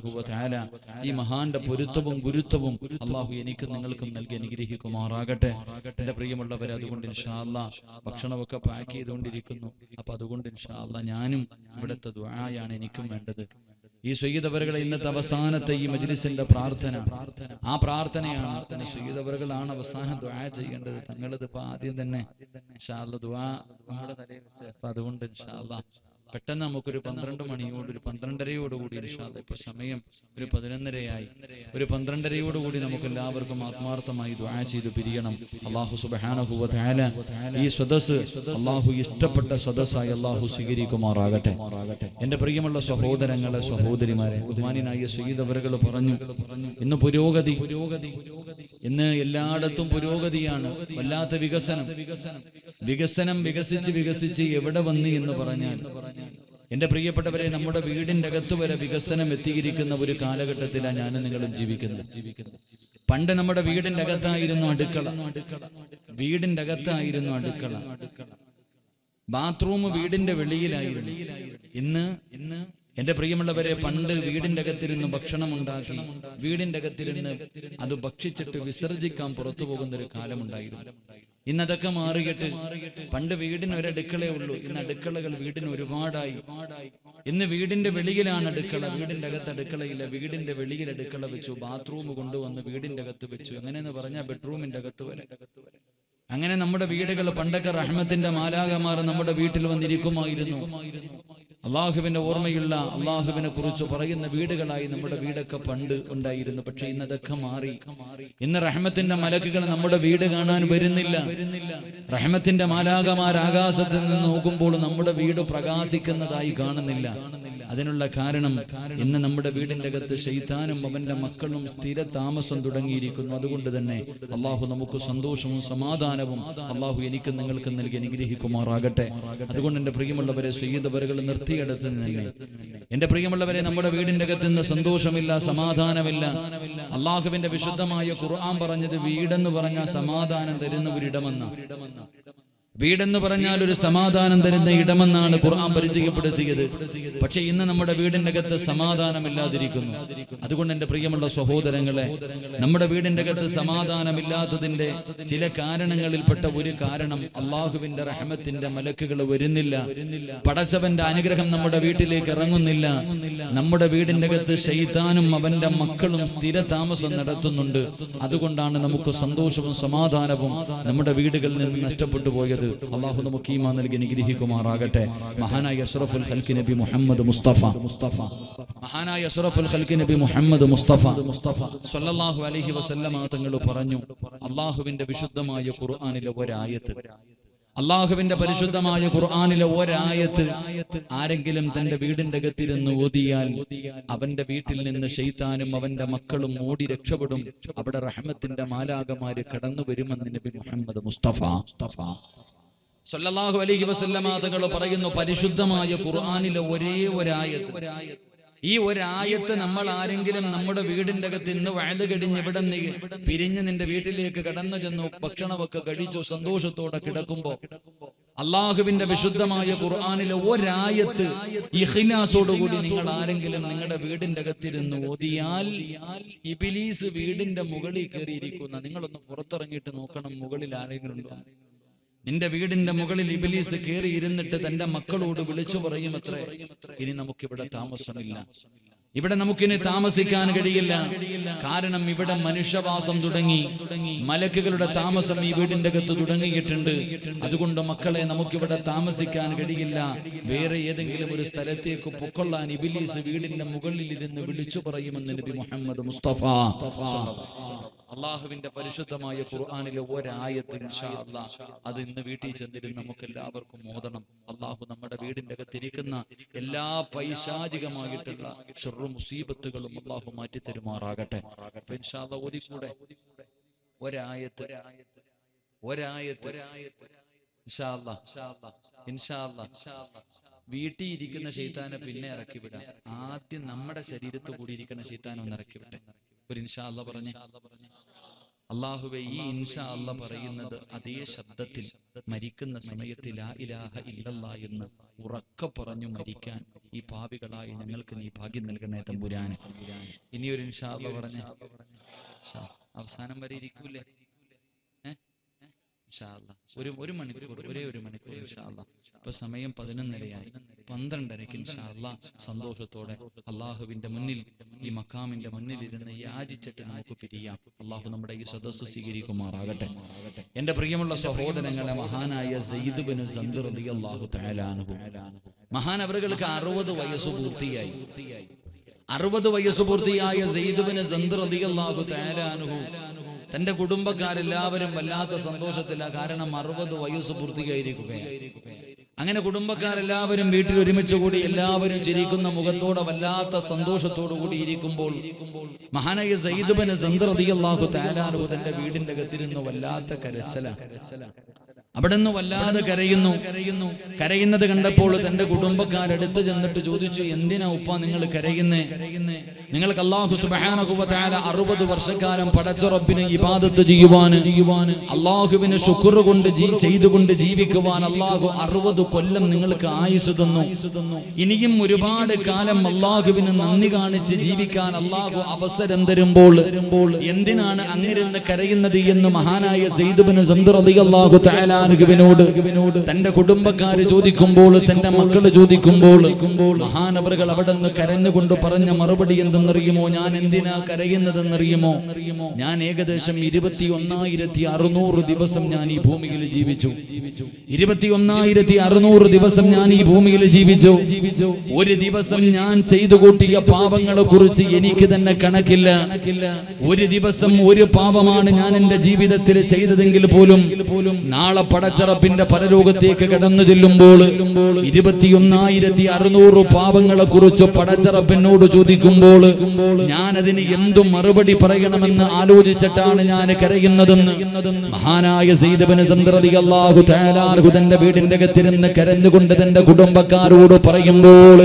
ഈ മഹാന്റെ പൊരുത്തവും ഗുരുത്വവും അള്ളാഹു എനിക്കും നിങ്ങൾക്കും നൽകി അനുഗ്രഹിക്കുമാറാകട്ടെ. എന്റെ പ്രിയമുള്ളവരെ അതുകൊണ്ട് ഇൻഷാല്ല ഭക്ഷണമൊക്കെ പാക്ക് ചെയ്തുകൊണ്ടിരിക്കുന്നു. അപ്പൊ അതുകൊണ്ട് ഇൻഷാല്ല ഞാനും ഇവിടുത്തെ ദ്വായാണ് എനിക്കും വേണ്ടത്. ഈ സയ്യിദവറുകളെ ഇന്നത്തെ അവസാനത്തെ ഈ മജ്ലിസിന്റെ പ്രാർത്ഥന. ആ പ്രാർത്ഥനയാണ് തന്നെ സയ്യിദവറുകളാണ് അവസാനം ദ്വാ ചെയ്യേണ്ടത്. തങ്ങളിത് ഇപ്പൊ ആദ്യം തന്നെ ഇൻഷാല്ല ദ്വാ തലയിൽ അതുകൊണ്ട് ഇൻഷാല്ല പെട്ടെന്ന് നമുക്കൊരു പന്ത്രണ്ട് മണിയോട് ഒരു പന്ത്രണ്ടരയോട് കൂടി ഇൻഷാല്ല ഇപ്പൊ സമയം ഒരു പതിനൊന്നരയായി. ഒരു പന്ത്രണ്ടരയോട് കൂടി നമുക്ക് എല്ലാവർക്കും ആത്മാർത്ഥമായി ദ്വാ ചെയ്ത് പിരിയണം. അള്ളാഹു സുബഹാനഹുവ താല ഈ സദസ് അള്ളാഹു ഇഷ്ടപ്പെട്ട സദസ്സായി അള്ളാഹു സ്വീകരിക്കുമാറാകട്ടെ. എന്റെ പ്രിയമുള്ള സഹോദരങ്ങളെ സഹോദരിമാരെ ബഹുമാനായ സയ്യിദവറുകൾ പറഞ്ഞു ഇന്ന് പുരോഗതി പുരോഗതി ഇന്ന് എല്ലായിടത്തും പുരോഗതിയാണ് വല്ലാത്ത വികസനം. വികസനം വികസിച്ച് വികസിച്ച് എവിടെ വന്നു എന്ന് പറഞ്ഞാൽ എന്റെ പ്രിയപ്പെട്ടവരെ നമ്മുടെ വീടിന്റെ അകത്ത് വരെ വികസനം എത്തിയിരിക്കുന്ന ഒരു കാലഘട്ടത്തിലാണ് ഞാനും നിങ്ങളും ജീവിക്കുന്നത്. പണ്ട് നമ്മുടെ വീടിന്റെ അകത്തായിരുന്നു അടുക്കള. വീടിന്റെ അകത്തായിരുന്നു അടുക്കള. ബാത്റൂം വീടിന്റെ വെളിയിലായിരുന്നു. ഇന്ന് ഇന്ന് എന്റെ പ്രിയമുള്ളവരെ പണ്ട് വീടിന്റെ അകത്തിരുന്ന് ഭക്ഷണം ഉണ്ടാക്കി വീടിന്റെ അകത്തിരുന്ന് അത് ഭക്ഷിച്ചിട്ട് വിസർജിക്കാൻ പുറത്തു പോകുന്ന ഒരു കാലമുണ്ടായിരുന്നു. ഇന്ന് അതൊക്കെ മാറിയിട്ട് പണ്ട് വീടിന് ഒരു അടുക്കളേ ഉള്ളൂ. ഇന്ന് അടുക്കളകൾ വീടിന് ഒരുപാടായി. ഇന്ന് വീടിന്റെ വെളിയിലാണ് അടുക്കള. വീടിന്റെ അകത്ത് അടുക്കളയില്ല. വീടിന്റെ വെളിയിൽ അടുക്കള വെച്ചു. ബാത്റൂം കൊണ്ടുവന്ന് വീടിന്റെ അകത്ത് വെച്ചു. എങ്ങനെയെന്ന് പറഞ്ഞാൽ ബെഡ്റൂമിന്റെ അകത്ത് വരെ. അങ്ങനെ നമ്മുടെ വീടുകൾ പണ്ടൊക്കെ റഹ്മത്തിന്റെ മാലാകമാർ നമ്മുടെ വീട്ടിൽ വന്നിരിക്കുമായിരുന്നു. അള്ളാഹുവിന്റെ ഓർമ്മയുള്ള അള്ളാഹുവിനെ കുറിച്ച് പറയുന്ന വീടുകളായി നമ്മുടെ വീടൊക്കെ പണ്ട് ഉണ്ടായിരുന്നു. പക്ഷെ ഇന്ന് അതൊക്കെ മാറി. ഇന്ന് റഹ്മത്തിന്റെ മലക്കുകൾ നമ്മുടെ വീട് കാണാൻ വരുന്നില്ല. റഹ്മത്തിന്റെ മാലാകമാർ ആകാശത്ത് നിന്ന് നോക്കുമ്പോൾ നമ്മുടെ വീട് പ്രകാശിക്കുന്നതായി കാണുന്നില്ല. അതിനുള്ള കാരണം ഇന്ന് നമ്മുടെ വീടിന്റെ അകത്ത് ഷെയ്ത്താനും അവന്റെ മക്കളും സ്ഥിര താമസം തുടങ്ങിയിരിക്കുന്നു. അതുകൊണ്ട് തന്നെ അള്ളാഹു നമുക്ക് സന്തോഷവും സമാധാനവും അള്ളാഹു എനിക്ക് നിങ്ങൾക്ക് നൽകി അനുഗ്രഹിക്കുമാറാകട്ടെ. അതുകൊണ്ട് എന്റെ പ്രിയമുള്ളവരെ സയ്യിദവറുകൾ നിർത്തിയെടുത്ത് തന്നെ എന്റെ പ്രിയമുള്ളവരെ നമ്മുടെ വീടിന്റെ അകത്ത് നിന്ന് സന്തോഷമില്ല സമാധാനമില്ല. അള്ളാഹുവിന്റെ വിശുദ്ധമായ ഖുർആൻ പറഞ്ഞത് വീടെന്ന് പറഞ്ഞ സമാധാനം തരുന്ന ഒരിടമെന്ന വീടെന്ന് പറഞ്ഞാൽ ഒരു സമാധാനം തരുന്ന ഇടമെന്നാണ് ഖുർആൻ പരിചയപ്പെടുത്തിയത്. പക്ഷെ ഇന്ന് നമ്മുടെ വീടിന്റെ അകത്ത് സമാധാനമില്ലാതിരിക്കുന്നു. അതുകൊണ്ട് എന്റെ പ്രിയമുള്ള സഹോദരങ്ങളെ നമ്മുടെ വീടിന്റെ അകത്ത് സമാധാനമില്ലാത്തതിന്റെ ചില കാരണങ്ങളിൽപ്പെട്ട ഒരു കാരണം അള്ളാഹുവിന്റെ റഹമത്തിന്റെ മലക്കുകൾ വരുന്നില്ല. പടച്ചവന്റെ അനുഗ്രഹം നമ്മുടെ വീട്ടിലേക്ക് ഇറങ്ങുന്നില്ല. നമ്മുടെ വീടിന്റെ അകത്ത് ഷെയ്താനും അവന്റെ മക്കളും സ്ഥിര താമസം നടത്തുന്നുണ്ട്. അതുകൊണ്ടാണ് നമുക്ക് സന്തോഷവും സമാധാനവും നമ്മുടെ വീടുകളിൽ നിന്ന് നഷ്ടപ്പെട്ടു പോയത്. അള്ളാഹു നമുക്ക് ഈമാ നൽകി അനുഗ്രഹിക്കുമാറാകട്ടെ. മഹാനായ അഷ്റഫുൽ ഖൽക്കി നബി മുഹമ്മദ് മുസ്തഫ. മുസ്തഫ മഹാനായ അഷ്റഫുൽ ഖൽക്കി നബി മുഹമ്മദ് മുസ്തഫ. മുസ്തഫ സല്ലല്ലാഹു അലൈഹി വസല്ലമ തങ്ങൾ പറഞ്ഞു അള്ളാഹുവിന്റെ വിശുദ്ധമായ ഖുർആനിലെ ഒരായത്ത്. അള്ളാഹുവിന്റെ പരിശുദ്ധമായ ഖുർആാനിലെ ഒരായത്ത് ആരെങ്കിലും തന്റെ വീടിന്റെ അകത്തിരുന്ന് ഓതിയാൽ അവന്റെ വീട്ടിൽ നിന്ന് ഷെയ്ത്താനും അവന്റെ മക്കളും ഓടി രക്ഷപ്പെടും. അവിടെ റഹ്മത്തിന്റെ മാലാകമാര് കടന്നു വരുമെന്ന് നബി മുഹമ്മദ് മുസ്തഫ മുസ്തഫ. സല്ലല്ലാഹു അലൈഹി വസല്ലമ തങ്ങൾ പറയുന്നു പരിശുദ്ധമായ ഖുർആനിലെ ഒരേ ഒരായത്ത്. ഈ ഒരായത്ത് നമ്മൾ ആരെങ്കിലും നമ്മുടെ വീടിന്റെ അകത്ത് ഇന്ന് വയത് കഴിഞ്ഞ് ഇവിടെ നീ പിരിഞ്ഞ് നിന്റെ വീട്ടിലേക്ക് കടന്നു ചെന്നു ഭക്ഷണമൊക്കെ കഴിച്ചു സന്തോഷത്തോടെ കിടക്കുമ്പോ അള്ളാഹുവിന്റെ വിശുദ്ധമായ ഖുർആാനിലെ ഒരായത്ത് ഇഖിലാസോടുകൂടി നിങ്ങൾ ആരെങ്കിലും നിങ്ങളുടെ വീടിന്റെ അകത്തിരുന്ന് ഓതിയാൽ ഇബിലീസ് വീടിന്റെ മുകളിൽ കയറിയിരിക്കുന്ന നിങ്ങളൊന്ന് പുറത്തിറങ്ങിയിട്ട് നോക്കണം മുകളിൽ ആരെങ്കിലും ഉണ്ടോ? നിന്റെ വീടിന്റെ മുകളിൽ ഇബിലീസ് കയറി ഇരുന്നിട്ട് തന്റെ മക്കളോട് വിളിച്ചു പറയും അത്ര ഇനി നമുക്കിവിടെ താമസമില്ല. ഇവിടെ നമുക്കിനി താമസിക്കാൻ കഴിയില്ല. കാരണം ഇവിടെ മനുഷ്യവാസം തുടങ്ങി. മലക്കുകളുടെ താമസം ഈ വീടിന്റെ അകത്ത് തുടങ്ങിയിട്ടുണ്ട്. അതുകൊണ്ട് മക്കളെ നമുക്കിവിടെ താമസിക്കാൻ കഴിയില്ല. വേറെ ഏതെങ്കിലും ഒരു സ്ഥലത്തേക്ക് പൊക്കൊള്ളാൻ ഇബിലീസ് വീടിന്റെ മുകളിൽ ഇരുന്ന് വിളിച്ചു പറയുമെന്ന് നബി മുഹമ്മദ് മുസ്തഫ. അള്ളാഹുവിന്റെ പരിശുദ്ധമായ ഖുർആാനിലെ ഒരായത്ത് അത് ഇന്ന് വീട്ടിൽ ചെന്നിരുന്ന് നമുക്ക് എല്ലാവർക്കും മോദണം അള്ളാഹു നമ്മുടെ വീടിന്റെ അകത്തിരിക്കുന്ന എല്ലാ പൈശാചികമായിട്ടുള്ള ഷെറു മുസീബത്തുകളും അള്ളാഹു മാറ്റി തരുമാറാകട്ടെ. ഓതിക്കൂടെ ഒരായത്ത് ഒരായത്ത്. വീട്ടിൽ ഇരിക്കുന്ന ശൈത്താനെ പിന്നെ ഇറക്കി വിടാം. ആദ്യം നമ്മുടെ ശരീരത്ത് കൂടി ഇരിക്കുന്ന ശൈത്താനെ ഒന്ന് ഇറക്കി വിട്ടെ. ഒരു ഇൻഷാ അല്ല പറഞ്ഞേ. അള്ളാഹുവെ ഈ ഇൻഷാ അല്ല പറയുന്നത് അതേ ശബ്ദത്തിൽ മരിക്കുന്ന സമയത്തിൽ ലാ ഇലാഹ ഇല്ലല്ല എന്ന് ഉറക്ക പറഞ്ഞു മരിക്കാൻ ഈ പാവികളായി ഞങ്ങൾക്ക് നീ ഭാഗ്യം നൽകണേ തമ്പുരാന്. ഇനിയൊരു ഇൻഷാ അല്ല പറഞ്ഞേ. അവസാനം വരെ ഇരിക്കൂലേ. ഒരു ഒരു മണിക്കൂർ ഒരേ ഒരു മണിക്കൂർ. ഇപ്പൊ സമയം പതിനൊന്നരയായി. പന്ത്രണ്ടരയ്ക്ക് സന്തോഷത്തോടെ അള്ളാഹുവിന്റെ മുന്നിൽ ഈ മക്കാമിന്റെ മുന്നിൽ ഇരുന്ന് യാചിച്ചിട്ട് നമുക്ക് പിരിയാം. അള്ളാഹു നമ്മുടെ ഈ സദസ്സ് സ്വീകരിക്കുമാറാകട്ടെ. എന്റെ പ്രിയമുള്ള സഹോദരങ്ങളെ മഹാനായ സയ്യിദുബിന് അള്ളാഹു തആലാനുഹു മഹാൻ അവർക്ക് അറുപത് വയസ്സ് പൂർത്തിയായി. അറുപത് വയസ്സ് പൂർത്തിയായ സെയ്ദുബിന് അള്ളാഹു തആലാനുഹു തന്റെ കുടുംബക്കാരെല്ലാവരും വല്ലാത്ത സന്തോഷത്തില്ല കാരണം അറുപത് വയസ്സ് പൂർത്തിയായിരിക്കുകയാണ്. അങ്ങനെ കുടുംബക്കാരെല്ലാവരും വീട്ടിൽ ഒരുമിച്ച് കൂടി എല്ലാവരും ചിരിക്കുന്ന മുഖത്തോടെ വല്ലാത്ത സന്തോഷത്തോടു കൂടി ഇരിക്കുമ്പോൾ മഹാനായ സൈദുബന് സന്ദ്രതിയല്ലാഹു താലാനു തന്റെ വീടിന്റെ അകത്തിരുന്ന് വല്ലാത്ത കരച്ചല. അവിടെ നിന്ന് വല്ലാതെ കരയുന്നു. കരയുന്നു കരയുന്നത് കണ്ടപ്പോൾ തന്റെ കുടുംബക്കാരെടുത്ത് ചെന്നിട്ട് ചോദിച്ചു എന്തിനാ ഉപ്പ നിങ്ങൾ കരയുന്നേ കരയുന്നേ? നിങ്ങൾക്ക് അള്ളാഹു സുബാനകുവത്തായ അറുപത് വർഷക്കാലം പടച്ച റബ്ബിനെ ഇബാദത്ത് ചെയ്യുവാൻ അള്ളാഹുവിന് ശുക്ർ കൊണ്ട് ചെയ്തുകൊണ്ട് ജീവിക്കുവാൻ അള്ളാഹു അറുപത് കൊല്ലം നിങ്ങൾക്ക് ആയുസ് തന്നു. ഇനിയും ഒരുപാട് കാലം അള്ളാഹുവിന് നന്ദി കാണിച്ച് ജീവിക്കാൻ അള്ളാഹു അവസരം തരുമ്പോൾ എന്തിനാണ് അങ്ങിരുന്ന് കരയുന്നത് എന്ന് മഹാനായ സെയ്ദുബിന് അള്ളാഹു തആലാനുവിനോട് തന്റെ കുടുംബക്കാര് ചോദിക്കുമ്പോൾ തന്റെ മക്കൾ ചോദിക്കുമ്പോൾ മഹാനവറുകൾ അവിടെ നിന്ന് കരഞ്ഞുകൊണ്ട് പറഞ്ഞ മറുപടി എന്തെന്നറിയുമോ ഞാൻ എന്തിനാ കരയുന്നതെന്നറിയുമോ? ഞാൻ ഏകദേശം ഇരുപത്തി ഒന്നായിരത്തി അറുന്നൂറ് ദിവസം ഞാൻ ഈ ഭൂമിയിൽ ജീവിച്ചു. ഇരുപത്തി ഒന്നായിരത്തി അറുന്നൂറ് ദിവസം ഞാൻ ഈ ഭൂമിയിൽ ജീവിച്ചു. ഒരു ദിവസം ഞാൻ ചെയ്തു കൂട്ടിയ പാപങ്ങളെ കുറിച്ച് എനിക്ക് തന്നെ കണക്കില്ല. ഒരു ദിവസം ഒരു പാപമാണ് ഞാൻ എന്റെ ജീവിതത്തിൽ ചെയ്തതെങ്കിൽ പോലും നാളെ പടച്ചറപ്പിന്റെ പരലോകത്തേക്ക് കടന്നു ചെല്ലുമ്പോൾ ഇരുപത്തിയൊന്നായിരത്തി അറുന്നൂറ് പാപങ്ങളെ കുറിച്ച് പടച്ചറപ്പിനോട് ചോദിക്കുമ്പോൾ ഞാൻ അതിന് എന്തു മറുപടി പറയണമെന്ന് ആലോചിച്ചിട്ടാണ് ഞാൻ കരയുന്നതെന്ന് മഹാനായ സീതബന് സന്ദ്രതി അള്ളാഹു തേലാഹു തന്റെ വീടിന്റെ അകത്തിരുന്ന് കരഞ്ഞുകൊണ്ട് തന്റെ കുടുംബക്കാരോട് പറയുമ്പോൾ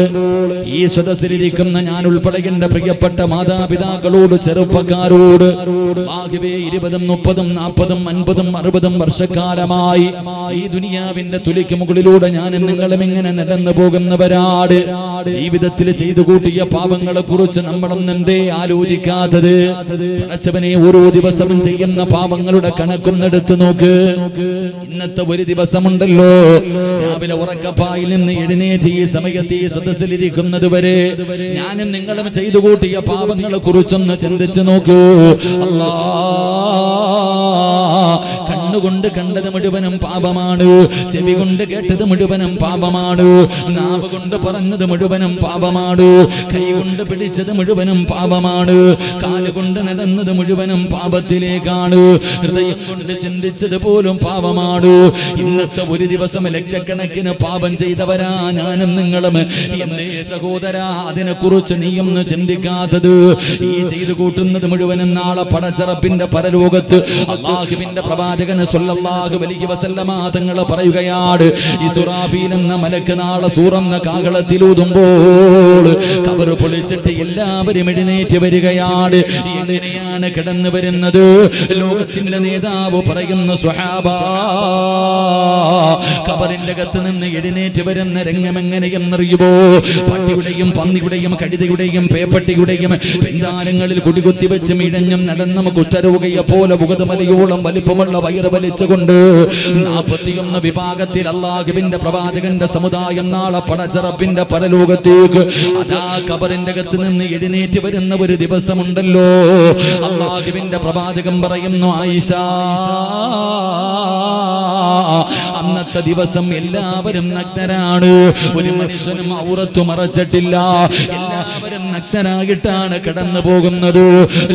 ഈ സദസ്സിലിരിക്കുന്ന ഞാൻ ഉൾപ്പെടെ എന്റെ പ്രിയപ്പെട്ട മാതാപിതാക്കളോട് ചെറുപ്പക്കാരോട് ആകെ ഇരുപതും മുപ്പതും നാൽപ്പതും അൻപതും അറുപതും വർഷക്കാലമായി ഈ ദുനിയാവിന്റെ തുലിക്ക് മുകളിലൂടെ ഞാൻ നിങ്ങളും ഇങ്ങനെ നടന്നു പോകുന്നവരാട് ജീവിതത്തിൽ ചെയ്തു കൂട്ടിയ പാപങ്ങളെ കുറിച്ച് നമ്മളൊന്നും എന്തേ ആലോചിക്കാത്തത്? അച്ഛവനെ ഓരോ ദിവസവും ചെയ്യുന്ന പാപങ്ങളുടെ കണക്കൊന്നെടുത്ത് നോക്ക്. ഇന്നത്തെ ഒരു ദിവസമുണ്ടല്ലോ. രാവിലെ ഉറക്കപ്പായിൽ നിന്ന് എഴുന്നേറ്റ് ഈ സമയത്ത് ഈ സദസ്സിലിരിക്കുന്നത് വരെ ഞാനും നിങ്ങളും ചെയ്തു കൂട്ടിയ പാപങ്ങളെ കുറിച്ചൊന്ന് ചിന്തിച്ചു നോക്കൂ. അല്ലാ കണ്ണുകൊണ്ട് കണ്ടത് മുഴുവനും പാപമാണ്. ചെവി കൊണ്ട് കേട്ടത് മുഴുവനും പാപമാണ്. നാവ് കൊണ്ട് പറഞ്ഞത് മുഴുവനും പാപമാണ്. കൈ കൊണ്ട് പിടിച്ചത് മുഴുവനും പാപമാണ്. കാൽ കൊണ്ട് നടന്നത് മുഴുവനും പാപത്തിലേക്കാണ്. ഹൃദയം കൊണ്ട് ചിന്തിച്ചത് പോലും പാപമാണ്. ഇന്നത്തെ ഒരു ദിവസം ലക്ഷക്കണക്കിന് പാപം ചെയ്തവരാ ഞാനും നിങ്ങളും. എന്റെ സഹോദര അതിനെ കുറിച്ച് നീയൊന്ന് ചിന്തിക്കാത്തത്. ഈ ചെയ്തു കൂട്ടുന്നത് മുഴുവനും നാളെ പടച്ചറപ്പിന്റെ പരലോകത്ത് അള്ളാഹുവിന്റെ പ്രവാചകന് സ്വല്ലല്ലാഹു അലൈഹി വസല്ലമ തങ്ങൾ പറയുകയാണ് ഈ സുറാഫീൽ എന്ന മലക്ക് നാളെ സൂറന്ന കാകളത്തിലൂതുമ്പോൾ കബറ് പൊളിച്ചിട്ട് എല്ലാവരും എഴുന്നേറ്റ് വരികയാണ്. എങ്ങനെയാണ് കിടന്നു വരുന്നത്? ലോകത്തിന്റെ നേതാവ് പറയുന്ന സ്വഹാബ കബറിന്റെ അകത്ത് നിന്ന് എഴുന്നേറ്റ് വരുന്ന രംഗം എങ്ങനെയെന്നറിയുമോ? പട്ടിയുടെയും പന്നിയുടെയും കഴുതയുടെയും പേപ്പട്ടിയുടെയും പിന്താരങ്ങളിൽ കുടികുത്തി വെച്ചും ഇഴഞ്ഞും നടന്നും കുഷ്ഠരോഗയെ പോലെ മുഖതമലയോളം വലിപ്പമുള്ള വയറ് വലിച്ചുകൊണ്ട് നാൽപ്പത്തിയൊന്ന് വിഭാഗത്തിൽ അള്ളാഹുവിന്റെ പ്രവാചകന്റെ സമുദായം നാളെ പടച്ചറപ്പിന്റെ പരലോകത്തേക്ക്. അതാ കബറിന്റെ അകത്ത് നിന്ന് എഴുന്നേറ്റ് വരുന്ന ഒരു ദിവസമുണ്ടല്ലോ. അള്ളാഹുവിന്റെ പ്രവാചകൻ പറയുന്നു ആയിഷ അന്നത്തെ ദിവസം എല്ലാവരും നഗ്നരാണ്. ഒരു മനുഷ്യനും ഔറത്തു മറച്ചിട്ടില്ല. എല്ലാവരും നഗ്നരായിട്ടാണ് കടന്നു പോകുന്നത്.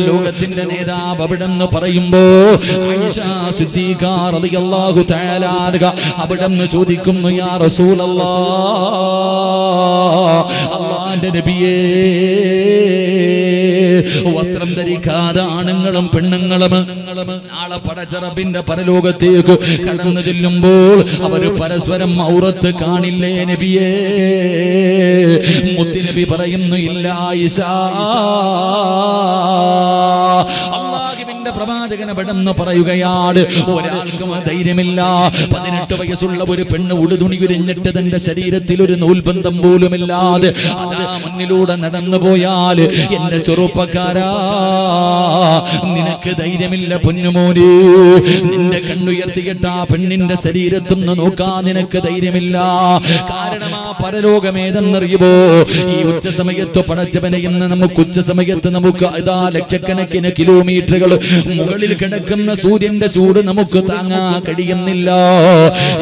ലോകത്തിന്റെ നേതാവ് അവിടെ നിന്ന് പറയുമ്പോ അവിടെ ചോദിക്കുന്നു യാ റസൂലല്ലാ അള്ളാന്റെ നബിയേ വസ്ത്രം ധരിക്കാതെ ആണുങ്ങളും പെണ്ണുങ്ങളും നാളെ പടച്ചറബിന്റെ പരലോകത്തേക്ക് കടന്നു ചെല്ലുമ്പോൾ അവർ പരസ്പരം ഔറത്ത് കാണില്ലേ നബിയേ? മുത്തിനബി പറയുന്നു ഇല്ല ഈശാ അള്ളാഹുവിന്റെ പ്രവാചകനെ പെട്ടെന്ന് പറയുകയാണ് ഒരാൾക്കും ധൈര്യമില്ല. പതിനെട്ട് വയസ്സുള്ള ഒരു പെണ്ണ് ഉടുതുണി ഉരിഞ്ഞിട്ട് തന്റെ ശരീരത്തിൽ ഒരു നൂൽബന്ധം പോലുമില്ലാതെ അതാ മുന്നിലൂടെ നടന്നു പോയാൽ എന്റെ ചെറുപ്പക്കാരാ നിനക്ക് ധൈര്യമില്ല പൊന്നുമോന്. നിന്റെ കണ്ണുയർത്തിയിട്ട് ആ പെണ്ണിന്റെ ശരീരത്തുനിന്ന് നോക്കാൻ നിനക്ക് ധൈര്യമില്ല. കാരണം ആ പരലോകമേതെന്നറിയുമോ ഈ ഉച്ച സമയത്ത് പടച്ചവനെ ഇന്ന് നമുക്ക് ഉച്ച സമയത്ത് നമുക്ക് ഇതാ ലക്ഷക്കണക്കിന് കിലോമീറ്ററുകൾ മുകളിൽ കിടക്കുന്ന സൂര്യന്റെ ചൂട് നമുക്ക് താങ്ങാ കഴിയുന്നില്ല.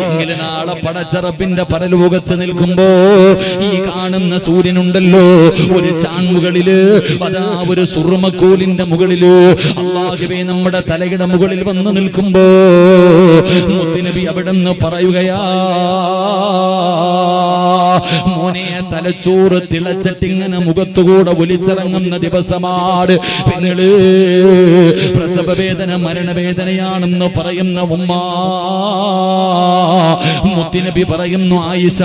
എങ്കിലും നാളെ പടച്ചറപ്പിന്റെ പരലോകത്ത് നിൽക്കുമ്പോ ഈ കാണുന്ന സൂര്യനുണ്ടല്ലോ. ഒരു ചാൺമുകളിൽ അതാ ഒരു സുറുമക്കോലിന്റെ മുകളിൽ അള്ളാഹുബേ നമ്മുടെ തലയുടെ മുകളിൽ വന്ന് നിൽക്കുമ്പോ മുത്തുനബി അവിടെ നിന്ന് പറയുകയാ മോനെ തലച്ചോറ് തിളച്ചിട്ടിങ്ങനെ മുഖത്തുകൂടെ ഒലിച്ചിറങ്ങുന്ന ദിവസമാണ്. പിന്നീട് പ്രസവ വേദന മരണവേദനയാണെന്ന് പറയുന്ന ഉമ്മ മുത്തിനബി പറയുന്നു ആയിഷ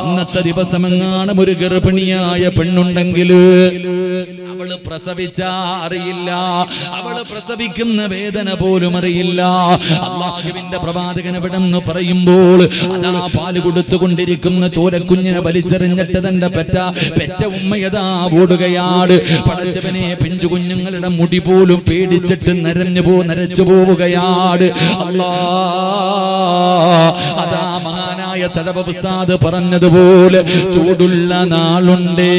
അന്നത്തെ ദിവസമെങ്ങാനും ഒരു ഗർഭിണിയായ പെണ്ണുണ്ടെങ്കിൽ അവൾ പ്രസവിച്ച അറിയില്ല. അവൾ പ്രസവിക്കുന്ന വേദന പോലും അറിയില്ല. അള്ളാഹുവിന്റെ പ്രവാചകൻ എവിടെന്ന് പറയുമ്പോൾ അതാ പാൽ കൊടുത്തുകൊണ്ടിരിക്കുന്ന ചോരക്കുഞ്ഞിനെ വലിച്ചെറിഞ്ഞിട്ട് തന്റെ പെറ്റ പെറ്റ ഉമ്മയതാ ഓടുകയാണ് പടച്ചവനെ പിഞ്ചു കുഞ്ഞുങ്ങളുടെ മുടി പോലും പേടിച്ചിട്ട് നരഞ്ഞു പോ നരച്ചു പോവുകയാണ് അള്ളാ അതാ മഹാനായ തടവ ഉസ്താദ് പറഞ്ഞതുപോലെ ചൂടുള്ള നാളുണ്ടേ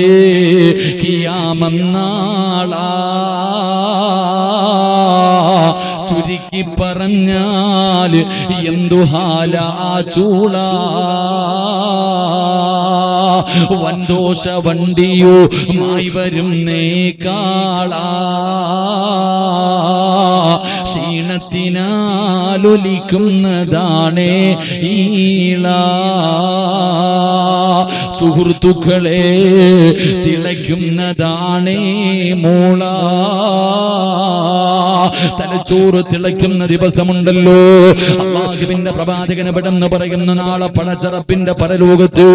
ചുരുക്കി പറഞ്ഞാൽ എന്തു ഹാല ചൂള. വൻദോഷ വണ്ടിയോ മായി വരും നേക്കാളാ ക്ഷീണത്തിനാലൊലിക്കുന്നതാണേ ഈള. സുഹൃത്തുക്കളെ തിളയ്ക്കുന്നതാണേ മൂള. തലച്ചോറ് തിളയ്ക്കുന്ന ദിവസമുണ്ടല്ലോ. അള്ളാഹുവിന്റെ പ്രവാചകന പെടെന്ന് പറയുന്ന നാളെ പടച്ചറപ്പിന്റെ പരലോകത്ത്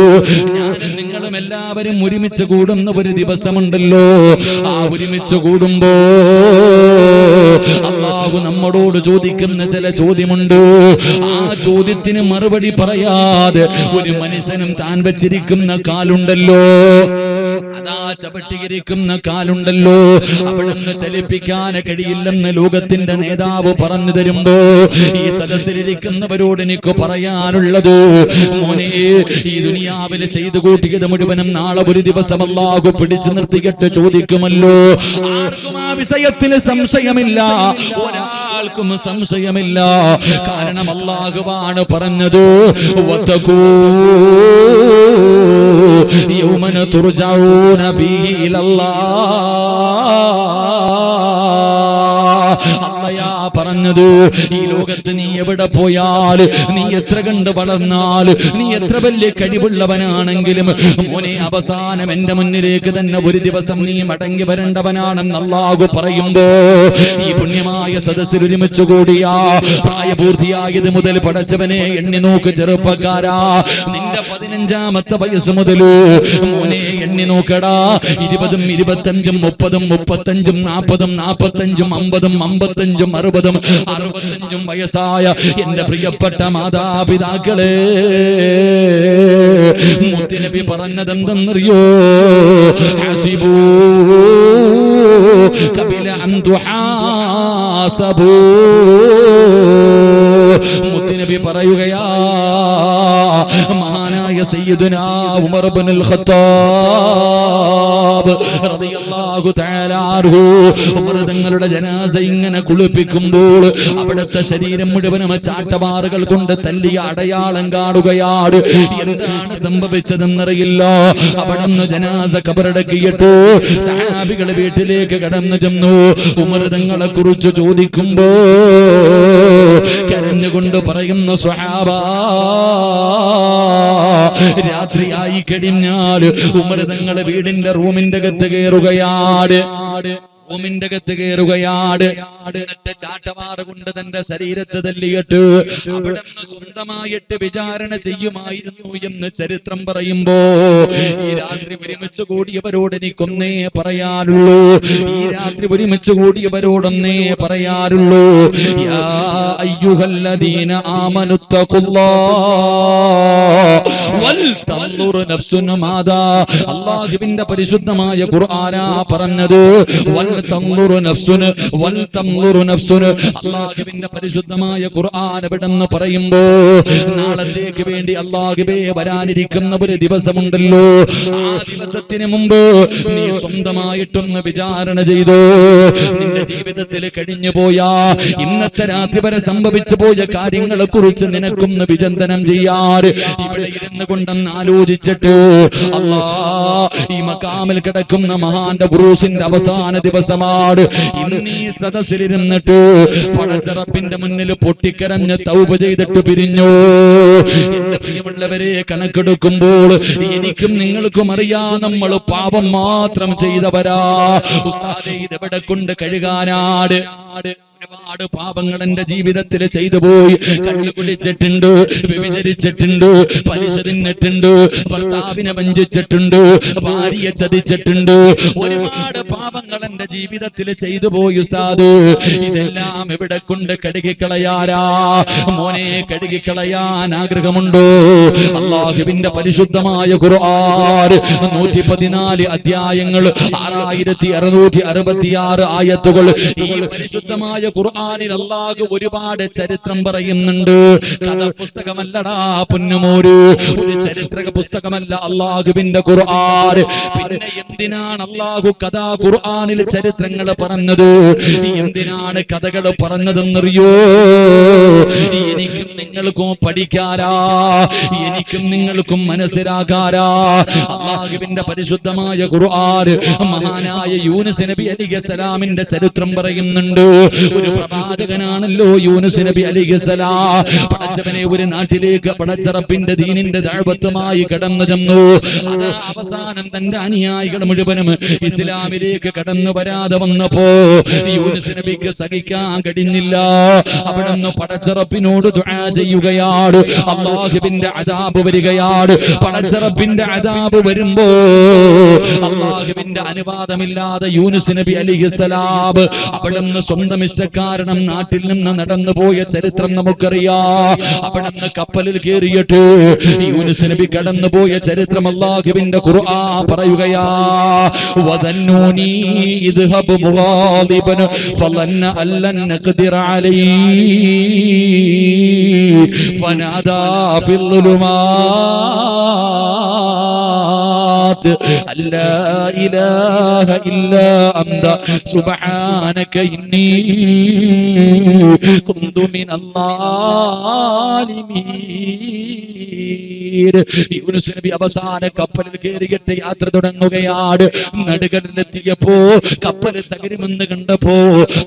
നിങ്ങളും എല്ലാവരും ഒരുമിച്ച് കൂടുന്ന ഒരു ദിവസമുണ്ടല്ലോ. ആ ഒരുമിച്ച് കൂടുമ്പോ അള്ളാഹു നമ്മോടോട് ചോദിക്കുന്ന ചില ചോദ്യമുണ്ട്. ആ ചോദ്യത്തിന് മറുപടി പറയാതെ ഒരു മനുഷ്യനും താൻ വെച്ചിരിക്കുന്ന കാലുണ്ടല്ലോ. അതാ ചവിട്ടിയിരിക്കുന്ന കാലുണ്ടല്ലോ. അവിടുന്ന് ചലിപ്പിക്കാൻ കഴിയില്ലെന്ന് ലോകത്തിന്റെ നേതാവ് പറഞ്ഞു തരുമ്പോ ഈ സദസ്സിലിരിക്കുന്നവരോട് എനിക്ക് പറയാനുള്ളത് മോനെ ഈ ദുനിയാവിൽ ചെയ്തു കൂട്ടിയത് മുഴുവനും നാളെ ഒരു ദിവസം അല്ലാഹു പിടിച്ചു നിർത്തിയിട്ട് ചോദിക്കുമല്ലോ. ആർക്കും ആ വിഷയത്തിന് സംശയമില്ല. ഒരാൾക്കും സംശയമില്ല. കാരണം അള്ളാഹുവാണ് പറഞ്ഞത് യൗമന തുർജഊന ഇലല്ലാഹ് അല്ലയാ പറഞ്ഞത്. ഈ ലോകത്ത് നീ എവിടെ പോയാൽ നീ എത്ര കണ്ട് വളർന്നാൽ നീ എത്ര വലിയ കഴിവുള്ളവനാണെങ്കിലും മോനെ അവസാനം എന്റെ മുന്നിലേക്ക് തന്നെ ഒരു ദിവസം നീ മടങ്ങി വരേണ്ടവനാണെന്ന് അള്ളാഹു പറയുമ്പോ ഈ പുണ്യമായ സദസ്സിൽ ഒരുമിച്ച് കൂടിയ പ്രായപൂർത്തിയായത് മുതൽ പടച്ചവനെ എണ്ണി നോക്ക് ചെറുപ്പക്കാരാ. നിന്റെ പതിനഞ്ചാമത്തെ വയസ്സ് മുതൽ മോനെ എണ്ണി നോക്കടാ. ഇരുപതും ഇരുപത്തഞ്ചും മുപ്പതും മുപ്പത്തഞ്ചും നാൽപ്പതും നാൽപ്പത്തഞ്ചും അമ്പതും അമ്പത്തഞ്ചും അറുപതും അറുപത്തഞ്ചും വയസ്സായ എന്റെ പ്രിയപ്പെട്ട മാതാപിതാക്കളെ മുത്തുനബി പറഞ്ഞതെന്തെന്നറിയോ? ഹസിബൂ കപില പറയുകയാ മഹാനായ സയ്യിദുനാ ഉമർ ഇബ്നുൽ ഖത്താബ് റളിയല്ലാഹു തആല ഉമർ തങ്ങളുടെ ജനാസ ഇങ്ങനെ കുളിപ്പിക്കുമ്പോൾ അവിടുത്തെ ശരീരം മുഴുവനും ചാട്ടമാറുകൾ കൊണ്ട് തല്ലിയ അടയാളം കാണുകയാണ്. എന്താണ് സംഭവിച്ചതെന്നറിയില്ല. അവിടുന്ന് ജനാസ കബറടക്കിയിട്ട് സഹാബികൾ വീട്ടിലേക്ക് കടന്നു ചെന്നു. ഉമർ തങ്ങളെ കുറിച്ച് ചോദിക്കുമ്പോ കരഞ്ഞുകൊണ്ട് പറയുന്ന സ്വഹാബ രാത്രിയായി കഴിഞ്ഞാൽ ഉമർ തങ്ങളെ വീടിന്റെ റൂമിന്റെ അകത്ത് കയറുകയാണ് റൂമിന്റെ അകത്ത് കയറുകയാണ് എന്നിട്ട് ചാട്ടവാറ് കൊണ്ട് തന്റെ ശരീരത്ത് തല്ലിയിട്ട് അവിടെ സ്വന്തമായിട്ട് വിചാരണ ചെയ്യുമായിരുന്നു എന്ന് ചരിത്രം പറയുമ്പോ ഈ രാത്രി ഒരുമിച്ച് കൂടിയവരോട് എനിക്കൊന്നേ പറയാറുള്ളൂ. ഈ രാത്രി ഒരുമിച്ച് കൂടിയവരോടൊന്നേ പറയാറുള്ളൂ. അയ്യുഹല്ലദീന മാദാ. അല്ലാഹുവിന്റെ പരിശുദ്ധമായ ഖുർആനാ പറഞ്ഞത്. വൽ അല്ലാഹുവിന്റെ പരിശുദ്ധമായ ഖുർആൻ എവിടെന്ന് പറയുമ്പോ നാളത്തേക്ക് വേണ്ടി അല്ലാഹുവേ വരാനിരിക്കുന്ന ഒരു ദിവസമുണ്ടല്ലോ. ആ ദിവസത്തിന് മുമ്പ് നീ സ്വന്തമായിട്ടൊന്ന് വിചാരണ ചെയ്തോ. നിന്റെ ജീവിതത്തിൽ കഴിഞ്ഞു പോയ ഇന്നത്തെ രാത്രി വരെ സംഭവിച്ചു പോയ കാര്യങ്ങളെ കുറിച്ച് നിനക്കൊന്ന് വിചിന്തനം ചെയ്യാറ് ഇവിടെ ഇരുന്ന് കൊണ്ടെന്ന് ആലോചിച്ചിട്ട് അള്ളാ ഈ മക്കാമിൽ കിടക്കുന്ന മഹാന്റെ ബ്രൂസിന്റെ അവസാന ദിവസമാണ് ഇന്ന് ഈ സദസ്സിലിരുന്നിട്ട് പടച്ചറപ്പിന്റെ മുന്നിൽ പൊട്ടിക്കരഞ്ഞ് തൗപ ചെയ്തിട്ട് പിരിഞ്ഞു. എന്റെ പ്രിയമുള്ളവരെ കണക്കെടുക്കുമ്പോൾ എനിക്കും നിങ്ങൾക്കും അറിയാം നമ്മൾ പാപം മാത്രം ചെയ്തവരാ. ഉസ്താദെ ഇതെവിടെ കൊണ്ട് കഴുകാനാട്? ഒരുപാട് പാപങ്ങൾ എന്റെ ജീവിതത്തിൽ ചെയ്തു പോയി. കള്ളു കുടിച്ചിട്ടുണ്ട് വ്യഭിചരിച്ചിട്ടുണ്ട് പലിശ തിന്നിട്ടുണ്ട് ഭർത്താവിനെ വഞ്ചിച്ചിട്ടുണ്ട് ഭാര്യയെ ചതിച്ചിട്ടുണ്ട്. ഒരുപാട് പാപങ്ങൾ എന്റെ ജീവിതത്തിൽ ചെയ്തു പോയി ഉസ്താദ്. ഇതെല്ലാം എവിടെ കൊണ്ട് കഴുകിക്കളയാരാ മോനെ കഴുകിക്കളയാൻ ആഗ്രഹമുണ്ടോ? അള്ളാഹുവിന്റെ പരിശുദ്ധമായ ഖുർആൻ നൂറ്റി പതിനാല് അധ്യായങ്ങൾ ആറായിരത്തി അറുന്നൂറ്റി അറുപത്തിയാറ് ആയത്തുകൾ ഈ പരിശുദ്ധമായ ഖുർആനിൽ അള്ളാഹു ഒരുപാട് ചരിത്രം പറയുന്നുണ്ട്. കഥ പുസ്തകമല്ലടാ പൊന്നുമോര്. ഒരു ചരിത്ര പുസ്തകമല്ല അള്ളാഹുവിന്റെ ഖുർആൻ. പിന്നെ എന്തിനാണ് അള്ളാഹു കഥ ഖുർആനിൽ ചരിത്രങ്ങൾ പറഞ്ഞത്? എന്തിനാണ് കഥകൾ പറഞ്ഞതെന്നറിയോ? എനിക്കും നിങ്ങൾക്കും പഠിക്കാരാ. എനിക്കും നിങ്ങൾക്കും മനസ്സിലാകാരാ. അള്ളാഹുവിന്റെ പരിശുദ്ധമായ ഖുർആൻ മഹാനായ യൂനിസ് നബി അലിഖലാമിന്റെ ചരിത്രം പറയുന്നുണ്ട്. ഒരു പ്രവാചകനാണല്ലോ യൂനുസ് നബി അലിഹിസലാ പടച്ചവനെ ഒരു നാട്ടിലേക്ക് പടച്ചറപ്പിന്റെ ദീനിന്റെ താഴ്വത്വമായി കടന്നു ചെന്നു. അവസാനം തന്റെ അനുയായികൾ മുഴുവനും ഇസ്ലാമിലേക്ക് കടന്നു വരാതെ വന്നപ്പോ യൂനുസ് നബിക്ക് സഹിക്കാൻ കഴിഞ്ഞില്ല. അവിടെ നിന്ന് പടച്ചറപ്പിനോട് ചെയ്യുകയാണ്. അള്ളാഹുവിന്റെ അതാബ് വരികയാണ്. പടച്ചറപ്പിന്റെ അതാബ് വരുമ്പോ അള്ളാഹുവിന്റെ അനുവാദമില്ലാതെ യൂനുസ് നബി അലിഹിസലാബ് അവിടെ സ്വന്തം കാരണം നാട്ടിൽ നിന്ന് നടന്നുപോയ ചരിത്രം നമുക്കറിയാ. അവിടെ നിന്ന് കപ്പലിൽ കയറിയിട്ട് യൂനുസ് നബി കടന്നുപോയ ചരിത്രം അള്ളാഹുവിന്റെ ഖുർആൻ പറയുകയാ വദന്നൂനി ഇദ്ഹബ് മുഗാദിബൻ ഫലന്ന അല്ലൻ നഖ്ദിറ അലൈ ഫനാദാ ഫിൽ ലുമാ أن لا إله إلا أنت سبحانك إني كنت من الظالمين യൂനുസ് നബി അവസാന കപ്പലിൽ കയറിയിട്ട് യാത്ര തുടങ്ങുകയാണ്. നടുകടലെത്തിയപ്പോ കപ്പൽ തകരുമെന്ന് കണ്ടപ്പോ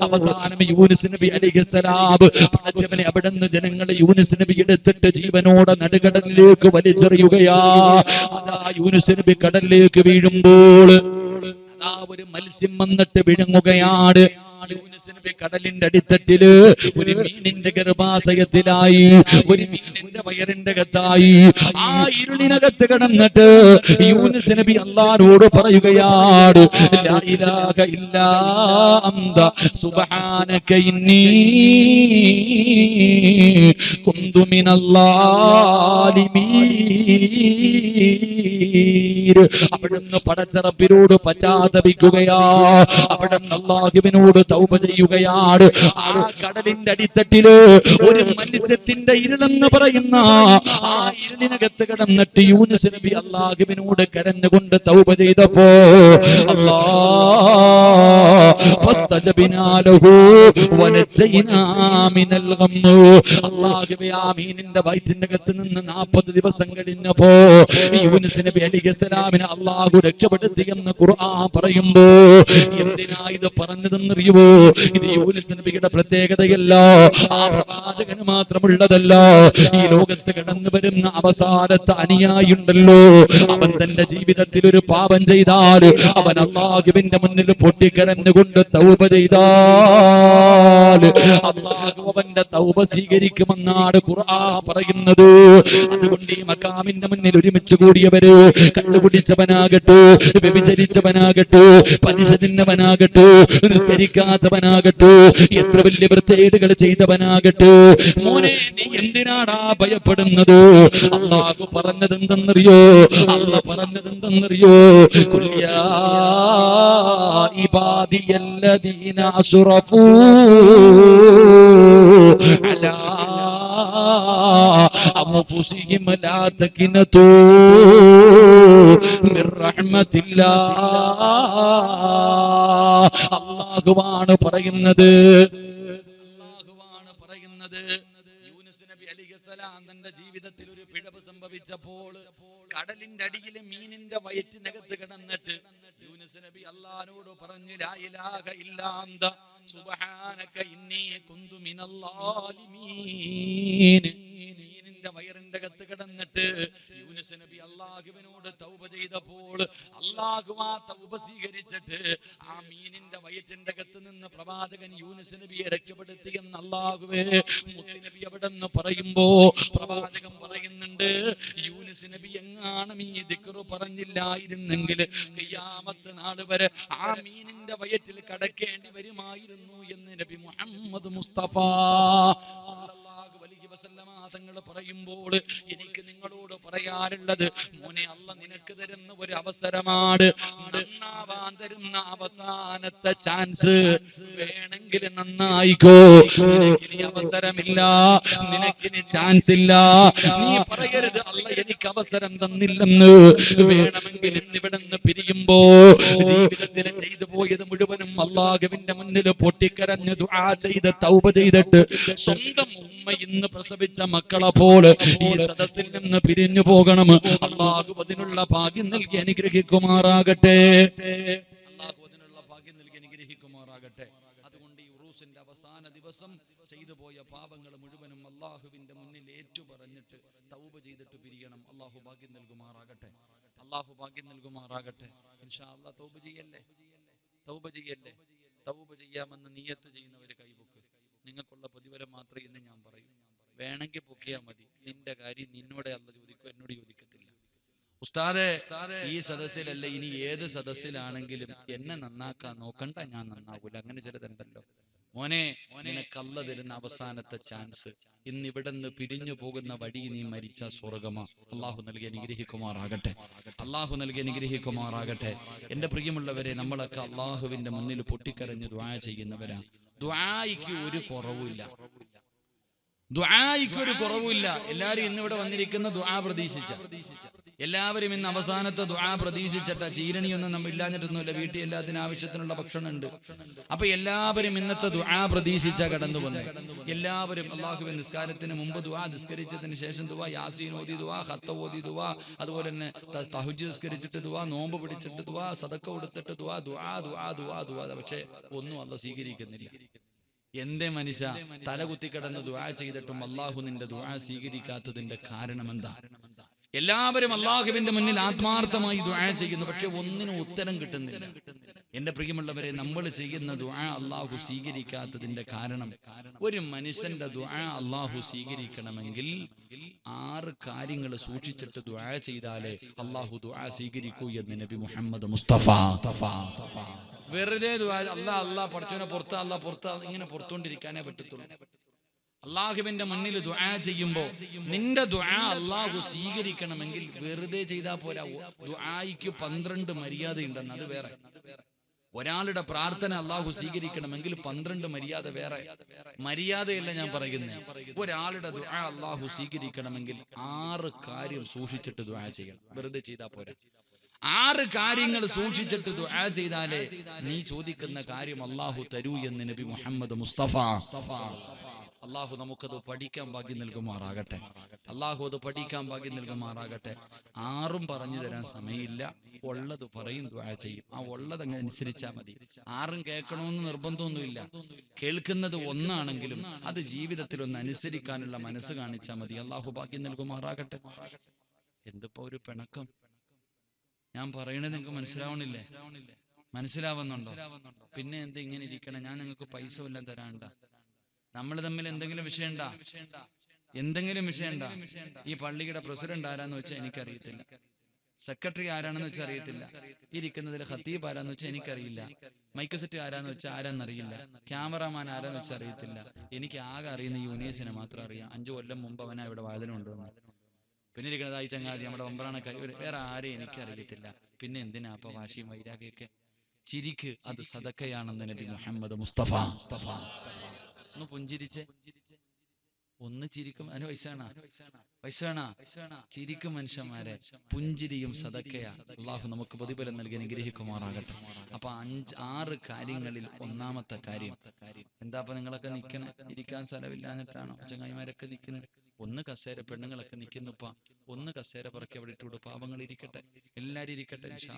അവസാനം യൂനുസ് നബി അലിഹസലാം പടച്ചവനെ അവിടെ നിന്ന് ജനങ്ങളെ യൂനുസ് നബി എടുത്തിട്ട് ജീവനോടെ നടുകടലിലേക്ക് വലിച്ചെറിയുകയാ. അതാ യൂനുസ് നബി കടലിലേക്ക് വീഴുമ്പോൾ ആ ഒരു മത്സ്യം വന്നിട്ട് വിഴുങ്ങുകയാണ്. കടലിന്റെ അടിത്തട്ടിൽ ഒരു മീനിന്റെ ഗർഭാശയത്തിലായി ഒരു മീനിന്റെ വയറിന്റെ അകത്തായി ആ ഇരുളിനകത്ത് കിടന്നിട്ട് യൂനുസ് നബി അള്ളാരോട് പറയുകയാണ് ലാ അവിടുന്ന് പടച്ചറപ്പിനോട് പശ്ചാത്തപിക്കുകയാ. അവിടുന്ന് അള്ളാഹുവിനോട് തൗപ ചെയ്യുകയാണ്. ആ കടലിന്റെ അടിത്തട്ടിൽ ഒരു മത്സ്യത്തിന്റെ ഇരുളെന്ന് പറയുന്ന ആ ഇരുളിനകത്ത് കിടന്നിട്ട് യൂനിസ് നബി അള്ളാഹുവിനോട് കരഞ്ഞുകൊണ്ട് തൗപ ചെയ്തപ്പോ അള്ളാ അള്ളാഹുബെ ആ മീനിന്റെ വയറ്റിന്റെ അകത്ത് നിന്ന് നാപ്പത് ദിവസം കഴിഞ്ഞപ്പോ യൂനിസ് നബി അലിഖലാം അലൈഹിസ്സലാമിനെ അള്ളാഹു രക്ഷപ്പെടുത്തിയെന്ന് ഖുർആൻ പറയുമ്പോ എന്തിനാ ഇത് പറഞ്ഞതെന്നറിയുമോ ഇത് യൂനിസ് നബിയുടെ പ്രത്യേകതയല്ല ആ പ്രവാചകന് മാത്രമുള്ളതല്ല. ഈ ലോകത്ത് കടന്നു വരുന്ന അവസാനത്തെ അനുയായിണ്ടല്ലോ അവൻ തന്റെ ജീവിതത്തിൽ ഒരു പാപം ചെയ്താൽ അവൻ അള്ളാഹുവിന്റെ മുന്നിൽ പൊട്ടിക്കരഞ്ഞുകൊണ്ട് തൗപ ചെയ്താൽ അവന്റെ തൗബ സ്വീകരിക്കുമെന്നാണ് ഖുർആൻ പറയുന്നത്. അതുകൊണ്ട് ഈ മക്കാമിന്റെ മുന്നിൽ ഒരുമിച്ച് കൂടിയവര് കണ്ടുപിടിച്ചവനാകട്ടെ വ്യഭിചരിച്ചവനാകട്ടെ പലിശ തിന്നവനാകട്ടെ നിസ്കരിക്കാത്തവനാകട്ടെ എത്ര വലിയ വൃത്തികേടുകൾ ചെയ്തവനാകട്ടെ. മോനെ നീ എന്തിനാടാ ഭയപ്പെടുന്നത്? അള്ളാഹു പറഞ്ഞതെന്തെന്നറിയോ? അള്ള പറഞ്ഞതെന്തെന്നറിയോ? കുല്യാ ഇബാദിയല്ലദീന അസ്റഫൂ അലാ أنفسهم لا تكنتوا من رحمة الله അള്ളാഹുവാണ് പറയുന്നത് അള്ളാഹുവാണ് പറയുന്നത് യൂനുസ് നബി അലിഹസലാം തന്റെ ജീവിതത്തിൽ ഒരു പിഴവ് സംഭവിച്ചപ്പോൾ കടലിന്റെ അടിയിൽ മീനിന്റെ വയറ്റിനകത്ത് കിടന്നിട്ട് യൂനുസ് നബി അള്ളഹാനോട് പറഞ്ഞു ലാ ഇലാഹ ഇല്ലാ അന്ത സുബ്ഹാനക ഇന്നി കുന്തു മിനല്ലാലിമീൻ മീനിന്റെ വയറിന്റെ അകത്ത് കിടന്നിട്ട് യൂനുസ് നബി അള്ളാഹുവിനോട് തൗബ ചെയ്തപ്പോൾ അള്ളാഹു ആ തൗബ സ്വീകരിച്ചിട്ട് ആ മീനിന്റെ വയറ്റിന്റെ അകത്ത് നിന്ന് പ്രവാചകൻ യൂനുസ് നബിയെ രക്ഷപ്പെടുത്തി എന്ന് അള്ളാഹുവേ മുത്തുനബി അവിടെ നിന്ന് പറയുമ്പോ പ്രവാചകൻ പറയുന്നുണ്ട് യൂനുസ് നബി എങ്ങാണ് ഈ ദിക്റ് പറഞ്ഞില്ലായിരുന്നെങ്കിൽ ഖിയാമത്ത് നാൾ വരെ ആ മീനിന്റെ വയറ്റിൽ കടക്കേണ്ടി വരുമായിരുന്നു എന്ന് നബി മുഹമ്മദ് മുസ്തഫ സല്ലല്ലാഹു അലൈഹി വസല്ലമ തങ്ങൾ പറയുമ്പോൾ എനിക്ക് നിങ്ങളോട് പറയാറുള്ളത് മോനെ അല്ല നിനക്ക് തരുന്ന ഒരു അവസരമാണ്. നന്നാവാൻ തരുന്ന അവസാനത്തെ ചാൻസ്. വേണമെങ്കിൽ നന്നായിക്കോ. അവസരമില്ല. നിനക്കിനി ചാൻസ് ഇല്ല നീ പറയരുത് അല്ല എനിക്ക് അവസരം തന്നില്ലെന്ന്. വേണമെങ്കിൽ ഇന്നിവിടുന്ന് പിരിയുമ്പോ ജീവിതത്തിൽ ചെയ്തു പോയത് മുഴുവനും അള്ളാഹുവിന്റെ മുന്നിൽ പൊട്ടിക്കരഞ്ഞു ദുആ ചെയ്ത് തൗബ ചെയ്തിട്ട് സ്വന്തം ഉമ്മ ഇന്ന് പ്രസവിച്ച മക്കളെ പോലെ ഈ സദസ്സിൽ നിന്ന് പിരിഞ്ഞു പോകണം. അള്ളാഹു അതിനുള്ള ഭാഗ്യം നൽകി അനുഗ്രഹിക്കുമാറാകട്ടെ. അള്ളാഹു അതിനുള്ള ഭാഗ്യം നൽകി അനുഗ്രഹിക്കുമാറാകട്ടെ. അതുകൊണ്ട് ഈ ഉറൂസിന്റെ അവസാന ദിവസം ചെയ്തു പോയ പാപങ്ങൾ മുഴുവനും അള്ളാഹുവിന്റെ മുന്നിൽ ഏറ്റുപറഞ്ഞിട്ട് തൗബ ചെയ്തിട്ട് പിരിയണം. അള്ളാഹു ഭാഗ്യം നൽകുമാറാകട്ടെ. അള്ളാഹു ഭാഗ്യം നൽകുമാറാകട്ടെ. ഇൻഷാ അള്ളാഹ് തൗബ ചെയ്യല്ലേ? തൗബ ചെയ്യല്ലേ? തൗബ ചെയ്യാമെന്ന് നീയത്ത് ചെയ്യുന്നവര് കൈപൊക്ക് നിങ്ങൾക്കുള്ള പ്രതിഫലം മാത്രമേ ഇന്ന് ഞാൻ പറയൂ. വേണമെങ്കിൽ പൊക്കിയാൽ മതി. നിന്റെ കാര്യം നിന്നോടെ അല്ല ചോദിക്കും എന്നോട് ചോദിക്കത്തില്ല. ഉസ്താദെ ഈ സദസ്സിലല്ല ഇനി ഏത് സദസ്സിലാണെങ്കിലും എന്നെ നന്നാക്കാൻ നോക്കണ്ട ഞാൻ നന്നാകൂല അങ്ങനെ ചിലതുണ്ടല്ലോ. മോനെ നിനക്ക് അല്ല തരുന്ന അവസാനത്തെ ചാൻസ് ഇന്ന് ഇവിടെ നിന്ന് പിരിഞ്ഞു പോകുന്ന വഴി നീ മരിച്ച സ്വർഗമാ അള്ളാഹു നൽകി അനുഗ്രഹിക്കുമാറാകട്ടെ. അള്ളാഹു നൽകി അനുഗ്രഹിക്കുമാറാകട്ടെ. എന്റെ പ്രിയമുള്ളവരെ നമ്മളൊക്കെ അള്ളാഹുവിന്റെ മുന്നിൽ പൊട്ടിക്കരഞ്ഞ് ദ്വായ ചെയ്യുന്നവരാ. ദ്വായിക്ക് ഒരു കുറവുമില്ല. ദ്വായിക്ക് ഒരു കുറവുമില്ല. എല്ലാവരും ഇന്ന് ഇവിടെ വന്നിരിക്കുന്ന ദുആ പ്രതീക്ഷിച്ച. എല്ലാവരും ഇന്ന് അവസാനത്തെ ദുആ പ്രതീക്ഷിച്ചിട്ട. ചീരണിയൊന്നും നമ്മൾ ഇല്ലാഞ്ഞിട്ടൊന്നുമില്ല. വീട്ടിൽ എല്ലാത്തിനും ആവശ്യത്തിനുള്ള ഭക്ഷണം ഉണ്ട് അപ്പൊ എല്ലാവരും ഇന്നത്തെ ദുആ പ്രതീക്ഷിച്ച കടന്നു വന്നു. എല്ലാവരും അള്ളാഹുവിൻ നിസ്കാരത്തിന് മുമ്പ് ദുആ നിസ്കരിച്ചതിന് ശേഷം ദുവാ യാസീൻ ഓതി ദുവാ ഹത്ത ഓതി ദുവാ അതുപോലെ തന്നെ ത- തഹജ്ജുദ് നിസ്കരിച്ചിട്ട് ദുവാ നോമ്പ് പിടിച്ചിട്ട് ദുവാ സതക്ക കൊടുത്തിട്ട് ദുവാ ദുആ ദുആ ദുആ ദുവാ പക്ഷെ ഒന്നും അല്ല സ്വീകരിക്കുന്നില്ല. എന്തേ മനുഷ്യ തലകുത്തി കിടന്ന് ദുആ ചെയ്തിട്ടും അള്ളാഹു നിന്റെ ദുആ സ്വീകരിക്കാത്തതിന്റെ കാരണം എന്താ എല്ലാവരും അള്ളാഹുവിന്റെ മുന്നിൽ ആത്മാർത്ഥമായി ദുആ ചെയ്യുന്നു. പക്ഷെ ഒന്നിനും ഉത്തരം കിട്ടുന്നില്ല. എന്റെ പ്രിയമുള്ളവരെ നമ്മൾ ചെയ്യുന്ന ദുആ അള്ളാഹു സ്വീകരിക്കാത്തതിന്റെ കാരണം ഒരു മനുഷ്യന്റെ ദുആ അള്ളാഹു സ്വീകരിക്കണമെങ്കിൽ ആറ് കാര്യങ്ങൾ സൂക്ഷിച്ചിട്ട് ദുആ ചെയ്താലേ അള്ളാഹു ദുആ സ്വീകരിക്കൂ എന്ന് നബി മുഹമ്മദ് മുസ്തഫ. വെറുതെ അല്ലാ അല്ലാ പഠിച്ചവനെ പുറത്ത് അല്ലാ പുറത്ത് ഇങ്ങനെ പുറത്തുകൊണ്ടിരിക്കാനേ പറ്റത്തുള്ളൂ. അള്ളാഹുവിന്റെ മുന്നിൽ ദുആ ചെയ്യുമ്പോ നിന്റെ ദുആ അള്ളാഹു സ്വീകരിക്കണമെങ്കിൽ വെറുതെ ചെയ്താൽ പോരാ. ദുആയിക്ക് പന്ത്രണ്ട് മര്യാദയുണ്ടെന്ന് അത് വേറെ. ഒരാളുടെ പ്രാർത്ഥന അള്ളാഹു സ്വീകരിക്കണമെങ്കിൽ പന്ത്രണ്ട് മര്യാദ വേറെ. മര്യാദയല്ല ഞാൻ പറയുന്നത്. ഒരാളുടെ ദുആ അള്ളാഹു സ്വീകരിക്കണമെങ്കിൽ ആറ് കാര്യം സൂക്ഷിച്ചിട്ട് ദുആ ചെയ്യണം. വെറുതെ ചെയ്താൽ പോരാ. ആറ് കാര്യങ്ങൾ സൂക്ഷിച്ചിട്ട് ദുആ ചെയ്താലേ നീ ചോദിക്കുന്ന കാര്യം അള്ളാഹു തരൂ എന്ന് നബി മുഹമ്മദ് മുസ്തഫ. അള്ളാഹു നമുക്കത് പഠിക്കാൻ ഭാഗ്യം നൽകുമാറാകട്ടെ. അള്ളാഹു അത് പഠിക്കാൻ ഭാഗ്യം നൽകുമാറാകട്ടെ. ആറും പറഞ്ഞു തരാൻ സമയമില്ല. ഉള്ളത് പറയും ദ്വാ ചെയ്യും. ആ ഉള്ളത് അങ്ങ് അനുസരിച്ചാൽ മതി. ആറും കേൾക്കണമെന്ന് നിർബന്ധമൊന്നുമില്ല. കേൾക്കുന്നത് ഒന്നാണെങ്കിലും അത് ജീവിതത്തിൽ ഒന്ന് അനുസരിക്കാനുള്ള മനസ്സ് കാണിച്ചാൽ മതി. അള്ളാഹു ഭാഗ്യം നൽകുമാറാകട്ടെ. എന്തിപ്പോ ഒരു പിണക്കം? ഞാൻ പറയണത് നിങ്ങൾക്ക് മനസ്സിലാവണില്ലേ? മനസ്സിലാവുന്നുണ്ടോ? പിന്നെ എന്താ ഇങ്ങനെ ഇരിക്കണം? ഞാൻ നിങ്ങൾക്ക് പൈസ വല്ലതും തരാണ്ട നമ്മൾ തമ്മിൽ എന്തെങ്കിലും വിഷയണ്ട എന്തെങ്കിലും വിഷയണ്ട ഈ പള്ളിയുടെ പ്രസിഡന്റ് ആരാന്ന് വെച്ചാൽ എനിക്കറിയത്തില്ല. സെക്രട്ടറി ആരാണെന്ന് വെച്ചാൽ അറിയത്തില്ല. ഇരിക്കുന്നതിൽ ഹത്തീബ് ആരാന്ന് വെച്ചാൽ എനിക്കറിയില്ല. മൈക്ക് സെറ്റ് ആരാന്ന് വെച്ചാൽ ആരാന്നറിയില്ല. ക്യാമറമാൻ ആരാന്ന് വെച്ചാൽ അറിയത്തില്ല. എനിക്ക് ആകെ അറിയുന്ന യുനീസിനെ മാത്രം അറിയാം. അഞ്ചു കൊല്ലം മുമ്പ് അവനാ ഇവിടെ വാതിലുണ്ട് പിന്നെ ഇരിക്കുന്നത് ആയി ചങ്ങാതി നമ്മുടെ ഒമ്പറാണ് കൈ വേറെ ആരെയും എനിക്ക് അറിയത്തില്ല പിന്നെ എന്തിനാ അപ്പൊ വാശിയും വൈരാഗ്യൊക്കെ ചിരിക്ക് അത് സദക്കയാണെന്ന് നബി മുഹമ്മദ് മുസ്തഫ. മുസ്തഫ. ഒന്ന് പുഞ്ചിരിച്ച്. ഒന്ന് ചിരിക്കും. അതിന് പൈസ വേണ പൈസ വേണ ചിരിക്കും മനുഷ്യന്മാരെ. പുഞ്ചിരിയും സതക്കയ അള്ളാഹു നമുക്ക് പ്രതിഫലം നൽകി അനുഗ്രഹിക്കുമാറാകട്ടെ. അപ്പൊ അഞ്ച് ആറ് കാര്യങ്ങളിൽ ഒന്നാമത്തെ കാര്യം. എന്താ അപ്പൊ നിങ്ങളൊക്കെ നിക്കണേ? ഇരിക്കാൻ സ്ഥലമില്ലാഞ്ഞിട്ടാണോ? ചങ്ങായിമാരൊക്കെ നിൽക്കുന്നത് ഒന്ന് കസേര പെണ്ണുങ്ങളൊക്കെ നിൽക്കുന്നുപ്പ ഒന്ന് കസേര പറക്കി അവിടെ ഇട്ടുവിടും പാവങ്ങൾ ഇരിക്കട്ടെ. എല്ലാരും ഇരിക്കട്ടെ ഇൻഷാ.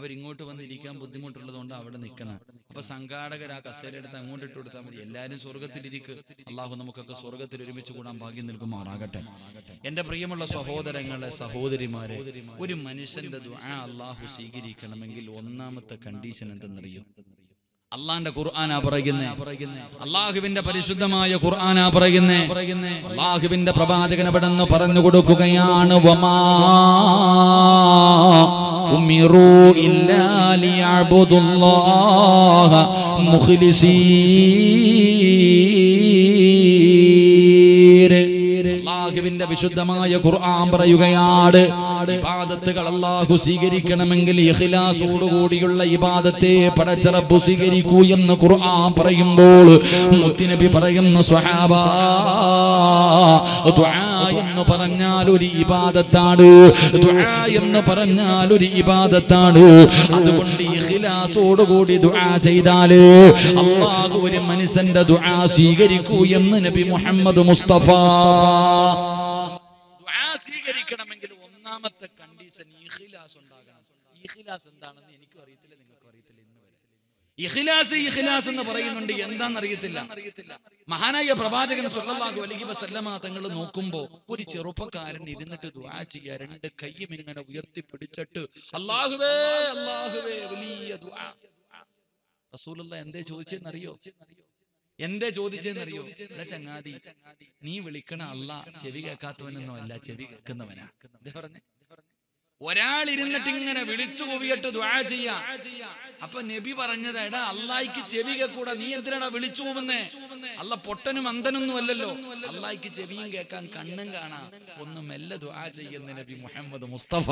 അവരിങ്ങോട്ട് വന്ന് ഇരിക്കാൻ ബുദ്ധിമുട്ടുള്ളത് അവിടെ നിൽക്കണം. അപ്പൊ സംഘാടകർ ആ കസേര എടുത്ത് അങ്ങോട്ട് ഇട്ട് കൊടുത്താൽ മതി. എല്ലാരും സ്വർഗത്തിലിരിക്കും അള്ളാഹു നമുക്കൊക്കെ സ്വർഗത്തിൽ ഒരുമിച്ച് കൂടാൻ ഭാഗ്യം നൽകുമാറാകട്ടെ. എന്റെ പ്രിയമുള്ള സഹോദരങ്ങളെ സഹോദരിമാരെ ഒരു മനുഷ്യന്റെ ദുആ അള്ളാഹു സ്വീകരിക്കണമെങ്കിൽ ഒന്നാമത്തെ കണ്ടീഷൻ എന്തെന്നറിയും അള്ളാന്റെ ഖുർആനാ പറയുന്നേ. അള്ളാഹുവിന്റെ പരിശുദ്ധമായ ഖുർആനാ പറയുന്നേ. അള്ളാഹുവിന്റെ പ്രവാചകൻ അവിടെന്ന് പറഞ്ഞു കൊടുക്കുകയാണ്. വമാ ഉമിറു ഇല്ലാ ലിയഅ്ബുദുല്ലാഹ മുഖ്ലിസീൻ അള്ളാഹുവിന്റെ വിശുദ്ധമായ ഖുർആൻ പറയുകയാണ് ഇബാദത്തുകൾ അള്ളാഹു സ്വീകരിക്കണമെങ്കിൽ ഇഖ്ലാസോടുകൂടിയുള്ള ഇബാദത്തെ പടച്ചറബ് സ്വീകരിക്കൂ എന്ന് ഖുർആൻ പറയുമ്പോൾ മുത്തിനബി പറയുന്ന സ്വഹാബ എന്ന് പറഞ്ഞാൽ ഒരു ഇബാദത്താണ്. എന്ന് പറഞ്ഞാൽ ഒരു ഇബാദത്താണ്. അതുകൊണ്ട് ഇഖ്ലാസോടുകൂടി ദുആ ചെയ്താൽ അള്ളാഹു ഒരു മനുഷ്യന്റെ ദുആ സ്വീകരിക്കൂ എന്ന് നബി മുഹമ്മദ് മുസ്തഫ ദുആ ഒന്നാമത്തെ കണ്ടീഷൻ ഇഖിലാസ് ഉണ്ടാകണം. ഇഖിലാസ് എന്താണെന്ന് എനിക്കും അറിയത്തില്ല നിങ്ങൾക്കും അറിയത്തില്ല ഇന്ന് വരെ. ഇഖിലാസ് ഇഖിലാസ് എന്ന് പറയുന്നുണ്ട് എന്താണെന്ന് അറിയത്തില്ല മഹാനായ പ്രവാചകൻ സ്വല്ലല്ലാഹു അലൈഹി വസല്ലമ തങ്ങൾ നോക്കുമ്പോ ഒരു ചെറുപ്പക്കാരൻ ഇരുന്നിട്ട് ദുആ ചെയ്യാ രണ്ട് കൈയും ഇങ്ങനെ ഉയർത്തി പിടിച്ചിട്ട് അല്ലാഹുവേ അല്ലാഹുവേ വലിയ ദുആ. റസൂലുള്ള എന്തേ ചോദിച്ചെന്നറിയോ? എന്തേ ചോദിച്ചെന്നറിയോ അല്ല ചങ്ങാതി നീ വിളിക്കണ അല്ല ചെവി കേൾക്കാത്തവനൊന്നും അല്ല ചെവി കേൾക്കുന്നവനാ. പറഞ്ഞേ? ഒരാൾ ഇരുന്നിട്ട് ഇങ്ങനെ വിളിച്ചു കൂവിയിട്ട് ദ്വാ ചെയ്യാ. അപ്പൊ നബി പറഞ്ഞത് എടാ അള്ളായിക്ക് ചെവി കേൾക്കൂടാ നീ എന്തിനാടാ വിളിച്ചു പോകുന്നേ അല്ല പൊട്ടനും അന്തനൊന്നും അല്ലല്ലോ. അള്ളായിക്ക് ചെവിയും കേൾക്കാൻ കണ്ണും കാണാ. ഒന്ന് മെല്ലെ ദ്വാ ചെയ്യുന്ന നബി മുഹമ്മദ് മുസ്തഫ.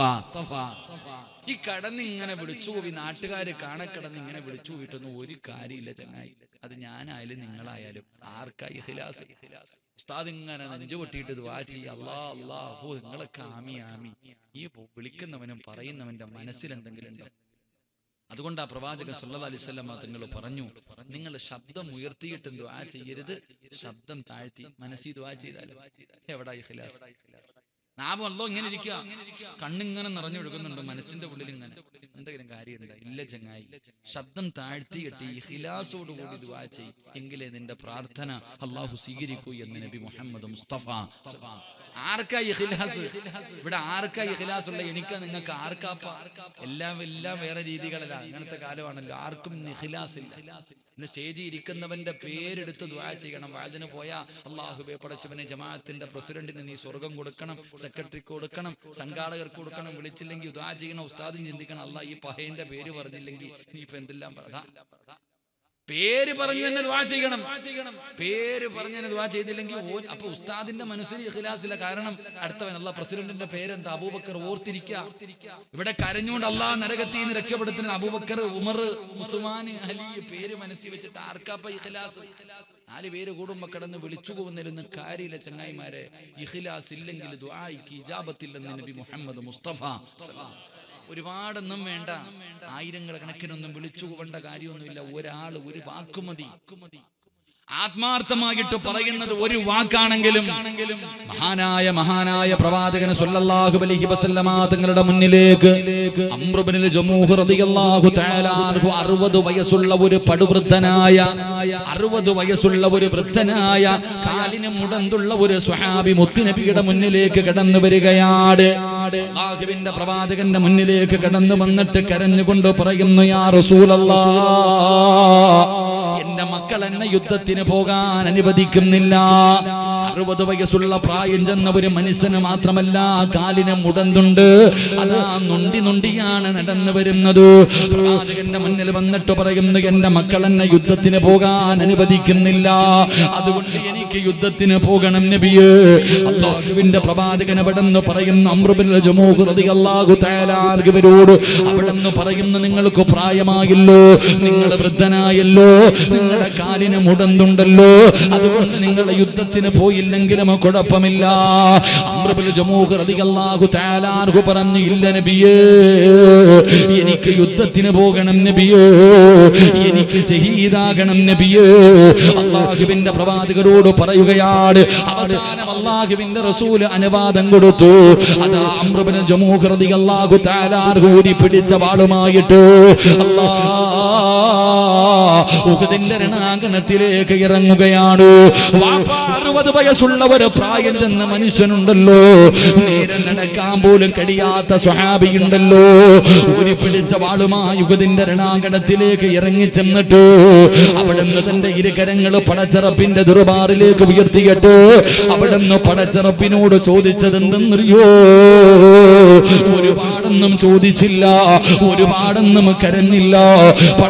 ഈ കടന്ന് ഇങ്ങനെ വിളിച്ചു കൂവി നാട്ടുകാര് കാണക്കിടന്ന് ഇങ്ങനെ വിളിച്ചു കൂവിട്ടൊന്നും ഒരു കാര്യമില്ല ചങ്ങായി. അത് ഞാനായാലും നിങ്ങളായാലും ആർക്കാ ഇഖ്ലാസ്? ഉസ്താദ് ഇങ്ങനെ നെഞ്ചു പൊട്ടിയിട്ട് ദ്വാ ചെയ്യ. അള്ളാഹു നിങ്ങളൊക്കെ ആമി ആമി ഈ വിളിക്കുന്നവനും പറയുന്നവന്റെ മനസ്സിൽ എന്തെങ്കിലും ഉണ്ടോ? അതുകൊണ്ട് ആ പ്രവാചകൻ അലൈഹി വസല്ലമ തങ്ങൾ പറഞ്ഞു നിങ്ങൾ ശബ്ദം ഉയർത്തിയിട്ട് ദ്വാ ചെയ്യരുത് ശബ്ദം താഴ്ത്തി മനസ്സിൽ ദ്വാ ചെയ്താലും? എവിടെ ഇഖ്ലാസ് നാമം വന്നോ ഇങ്ങനെ ഇരിക്കുക. കണ്ണിങ്ങനെ നിറഞ്ഞൊഴുകുന്നുണ്ട് മനസ്സിന്റെ ഉള്ളിൽ ഇങ്ങനെ? എന്തെങ്കിലും കാര്യമുണ്ട്? ഇല്ല ചങ്ങായി. ശബ്ദം താഴ്ത്തി കെട്ടി ഇഖ്ലാസോടുകൂടി ദുആ ചെയ് എങ്കിലേ നിന്റെ പ്രാർത്ഥന അള്ളാഹു സ്വീകരിക്കൂ എന്ന് നബി മുഹമ്മദ് മുസ്തഫ ആർക്കാ ഇഖ്ലാസ്? ഇവിടെ ആർക്കാ ഇഖ്ലാസ് ഉള്ള എനിക്കാ നിങ്ങൾക്ക് ആർക്കാപ്പ എല്ലാം എല്ലാം വേറെ രീതികളല്ല. അങ്ങനത്തെ കാലമാണല്ലോ. ആർക്കും ഇന്ന് ഇല്ല. ഇന്ന് സ്റ്റേജിൽ ഇരിക്കുന്നവന്റെ പേരെടുത്ത് ദുആ ചെയ്യണം. വാതിന് പോയാ അള്ളാഹുബെ പടച്ചവനെ ജമാഅത്തിന്റെ പ്രസിഡന്റിന് നീ സ്വർഗം കൊടുക്കണം. സെക്രട്ടറിക്ക് കൊടുക്കണം സംഘാടകർക്ക് കൊടുക്കണം വിളിച്ചില്ലെങ്കിൽ ഉദാ ചെയ്യണം ഉസ്താദും ചിന്തിക്കണം. അല്ല ഈ പഹയന്റെ പേര് പറഞ്ഞില്ലെങ്കിൽ നീ ഇപ്പൊ എന്തെല്ലാം പറ പേര് പറഞ്ഞു തന്നെ ദുആ ചെയ്യണം. പേര് പറഞ്ഞു തന്നെ ദുആ ചെയ്തില്ലെങ്കിൽ അപ്പൊ ഉസ്താദിന്റെ മനസ്സിൽ ഇഖ്ലാസില്ല കാരണം അടുത്തവൻ അല്ല പ്രസിഡന്റിന്റെ പേരെന്താ? അബൂബക്കർ ഓർത്തിരിക്കുക ഇവിടെ കരഞ്ഞുകൊണ്ട് അല്ലാ നരകത്തിൽ നിന്ന് രക്ഷപ്പെടുത്തുന്ന അബൂബക്കർ ഉമർ ഉസ്മാൻ അലി പേര് മനസ്സിൽ വെച്ചിട്ട് ആർക്കാപ്പ ഇഖ്ലാസ്? നാല് പേര് കൂടുമ്പോ കടന്ന് വിളിച്ചു പോകുന്നിരുന്ന കാര്യമില്ല ചങ്ങായിമാരെ. ഇഖ്ലാസ് ഇല്ലെങ്കിൽ ദുആയിക്ക് ഇജാബത്തില്ലെന്ന് നബി മുഹമ്മദ് മുസ്തഫ. ഒരുപാടൊന്നും വേണ്ട. ആയിരങ്ങൾ കണക്കിനൊന്നും വിളിച്ചു പോകേണ്ട കാര്യമൊന്നുമില്ല. ഒരാൾ ഒരു വാക്കുമതി ആത്മാർത്ഥമായിട്ട് പറയുന്നത് ഒരു വാക്കാണെങ്കിലും മഹാനായ മഹാനായ പ്രവാചകൻ സല്ലല്ലാഹു അലൈഹി വസല്ലമ തങ്ങളുടെ മുന്നിലേക്ക് അംറുബ്നുൽ ജമൂഹ് റളിയല്ലാഹു തആല അൻഹു 60 വയസ്സുള്ള ഒരു പടുവൃദ്ധനായ 60 വയസ്സുള്ള ഒരു വൃദ്ധനായ കാലിന് മുടന്തുള്ള ഒരു സ്വഹാബി മുത്തുനബിയുടെ മുന്നിലേക്ക് കടന്നു വരികയാണ്. അല്ലാഹുവിന്റെ പ്രവാചകന്റെ മുന്നിലേക്ക് കടന്നു വന്നിട്ട് കരഞ്ഞുകൊണ്ട് പറയുന്നു യാ റസൂലല്ലാഹ് എന്റെ മക്കൾ എന്നെ യുദ്ധത്തിന് പോകാൻ അനുവദിക്കുന്നില്ല. അറുപത് വയസ്സുള്ള പ്രായം ചെന്ന ഒരു മനുഷ്യന് മാത്രമല്ല കാലിന് മുടന്തുണ്ട്. അതാ നൊണ്ടി നൊണ്ടിയാണ് നടന്നു വരുന്നത്. പ്രവാചകന്റെ മുന്നിൽ വന്നിട്ട് പറയുന്നു എന്റെ മക്കൾ എന്നെ യുദ്ധത്തിന് പോകാൻ അനുവദിക്കുന്നില്ല. അതുകൊണ്ട് എനിക്ക് യുദ്ധത്തിന് പോകണം നബിയേ. അള്ളാഹുവിന്റെ പ്രവാചകൻ അവിടെ നിന്ന് പറയുന്നു അമ്രുബിൻ തആല അൻഹുവിനോട് അവിടെ നിന്ന് പറയുന്നു നിങ്ങൾക്ക് പ്രായമായല്ലോ നിങ്ങൾ വൃദ്ധനായല്ലോ നിങ്ങളുടെ കാലിന് മുടന്തുണ്ടല്ലോ. അതുകൊണ്ട് നിങ്ങൾ യുദ്ധത്തിന് പോയില്ലെങ്കിലും കുഴപ്പമില്ല. അൻഹു പറഞ്ഞു ഇല്ല നബിയേ എനിക്ക് യുദ്ധത്തിന് പോകണം നബിയേ എനിക്ക് ഷഹീദാകണം നബിയേ. അള്ളാഹുവിന്റെ പ്രവാചകരോട് പറയുകയാണ് അവസാനം അള്ളാഹുവിന്റെ റസൂൽ അനുവാദം കൊടുത്തു. അതാ അമ്രുബിൻ ജമൂഹ് അള്ളാഹു അൻഹു ഊരി പിടിച്ച വാളുമായിട്ട് അല്ലാ ഉഹദിന്റെ രണാങ്കണത്തിലേക്ക് ഇറങ്ങുകയാണ്. അറുപത് വയസ്സുള്ള ഒരു പ്രായം ചെന്ന മനുഷ്യനുണ്ടല്ലോ. നേരെ നടക്കാൻ പോലും കഴിയാത്ത സ്വഹാബിയുണ്ടല്ലോ. ഒരു പിടിച്ച വാളുമായി യുഗതിന്റെ രണാങ്കണത്തിലേക്ക് ഇറങ്ങി ചെന്നിട്ട് അവിടുന്ന് തന്റെ ഇരുകരങ്ങൾ പടച്ചറപ്പിന്റെ ദുർബാറിലേക്ക് ഉയർത്തിയിട്ട് അവിടുന്ന് പടച്ചറപ്പിനോട് ചോദിച്ചത് എന്തെന്നറിയോ ഒരുപാടൊന്നും ചോദിച്ചില്ല ഒരുപാടൊന്നും കരഞ്ഞില്ല.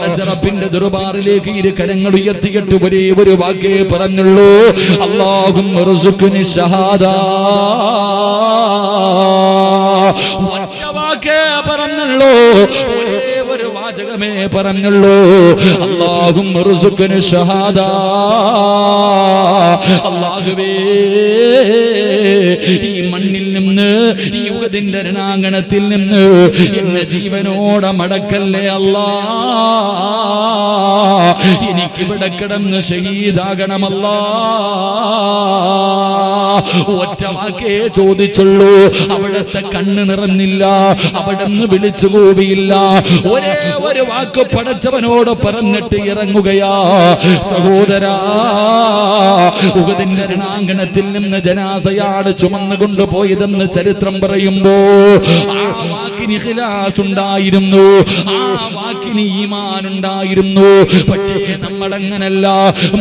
പടച്ചറപ്പിന്റെ ദുർബാറിലേക്ക് ഇരു കരങ്ങൾ ഉയർത്തിയിട്ട് ഒരേ ഒരു വാക്കേ പറഞ്ഞുള്ളൂ. അള്ളാഹും ഷഹാദ. ഒറ്റ വാക്കേ പറഞ്ഞുള്ളൂ. വാചകമേ പറഞ്ഞുള്ളൂ. അള്ളാഹും ഷഹാദ. അള്ളാഹുവേ ഈ മണ്ണിൽ നിന്ന് ഈ യുഗത്തിന്റെ രണാങ്കണത്തിൽ നിന്ന് എന്നെ ജീവനോടെ മടക്കല്ലേ അല്ല? എനിക്കിവിടെ കിടന്ന് ഷഹീദാകണമല്ല? ഒറ്റ വാക്കേ ചോദിച്ചുള്ളൂ. അവിടുത്തെ കണ്ണ് നിറഞ്ഞില്ല. അവിടുന്ന് വിളിച്ചു കൂവിയില്ല. ഒരേ ഒരു വാക്ക് പടച്ചവനോട് പറഞ്ഞിട്ട് ഇറങ്ങുകയാ. സഹോദരാ ഉഗതിന്റെ രണാങ്കണത്തിൽ നിന്ന് ജനാസയാട് ചുമന്നു കൊണ്ടുപോയതെന്ന് ചരിത്രം പറയുമ്പോ ആ ഉണ്ടായിരുന്നു ആ വാക്കിന് ഈമാൻ ഉണ്ടായിരുന്നു പക്ഷേ നമ്മളങ്ങനല്ല.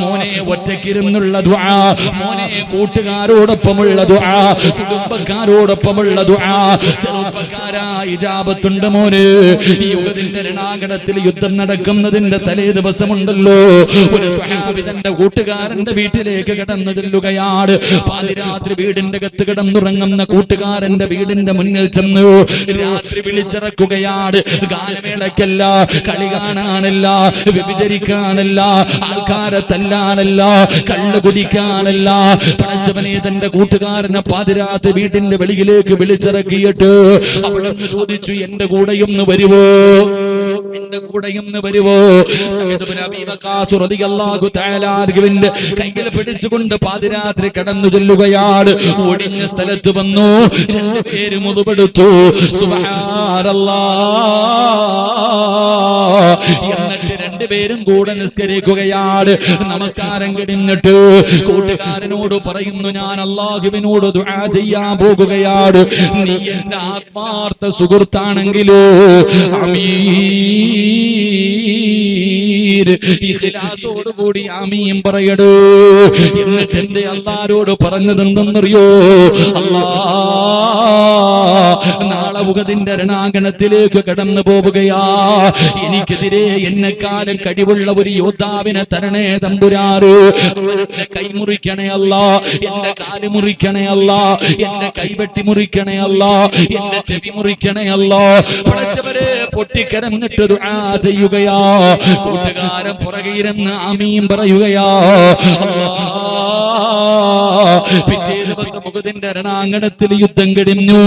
മോനെ ഒറ്റക്കിരുന്നുള്ള ദുആ മോനെ കൂട്ടുകാരോടൊപ്പമുള്ള ദുആ കുടുംബക്കാരോടൊപ്പമുള്ള ദുആ ചെറുപ്പക്കാരായി ജാപത്തുണ്ട് മോനെ. ഈ യുഗത്തിന്റെ രണാകടത്തിൽ യുദ്ധം നടക്കുന്നതിന്റെ തലേ ദിവസമുണ്ടല്ലോ. ഒരു സ്വഹാബി തന്റെ കൂട്ടുകാരന്റെ വീട്ടിലേക്ക് കടന്നു പാതിരാത്രി വീടിന്റെ അകത്ത് കിടന്നുറങ്ങുന്ന കൂട്ടുകാരന്റെ വീടിന്റെ മുന്നിൽ ചെന്നു. രാത്രി വിളിച്ചിറക്കുകയാണ്. ഗാനമേളക്കല്ല കളി കാണാനല്ല വ്യഭിചരിക്കാനല്ല ആൾക്കാരെ തല്ലാനല്ല കള്ളു കുടിക്കാനല്ല. പടച്ചവനെ തന്റെ കൂട്ടുകാരനെ പാതിരാത്ത് വീട്ടിന്റെ വെളിയിലേക്ക് വിളിച്ചിറക്കിയിട്ട് അവളൊന്ന് ചോദിച്ചു എന്റെ കൂടെയൊന്ന് വരുവോ? എന്റെ കൂടെയൊന്ന് വരുവോ? സയ്യിദുബ്നു കൈകൾ പിടിച്ചുകൊണ്ട് പാതിരാത്രി കടന്നു ചെല്ലുകയാണ്. ഒടിഞ്ഞ സ്ഥലത്ത് വന്നു രണ്ടുപേര് മുതുപെടുത്തു. എന്നിട്ട് രണ്ടുപേരും കൂടെ നിസ്കരിക്കുകയാണ് നമസ്കാരം കഴിഞ്ഞിട്ട് കൂട്ടുകാരനോട് പറയുന്നു ഞാൻ അള്ളാഹുവിനോട് ദുആ ചെയ്യാൻ പോകുകയാണ് നീ എന്റെ ആത്മാർത്ഥ സുഹൃത്താണെങ്കിലോ? ഇഖ്ലാസോട് കൂടി ആമീൻ പറയടൂ. എന്നിട്ട് എന്റെ അള്ളാരോട് പറഞ്ഞത് എന്തെന്നറിയോ നാളെ രണാങ്കണത്തിലേക്ക് കടന്നു പോവുകയാ എനിക്കെതിരെ എന്നെക്കാലം കഴിവുള്ള ഒരു യോദ്ധാവിനെ തരണേ തമ്പുരാറ്. കൈ മുറിക്കണേ അല്ല എന്റെ കാൽ മുറിക്കണേ അല്ല എന്റെ കൈവെട്ടി മുറിക്കണേ അല്ല എന്റെ ചെവി മുറിക്കണേ അല്ല. പടച്ചവരെ പൊട്ടിക്കരന്നിട്ട് ചെയ്യുകയാ. കൂട്ടുകാരൻ പുറകെ ആമീം പറയുകയാ. പിറ്റേ ദിവസം മുഖത്തിന്റെ രണാങ്കണത്തിൽ യുദ്ധം കഴിഞ്ഞു.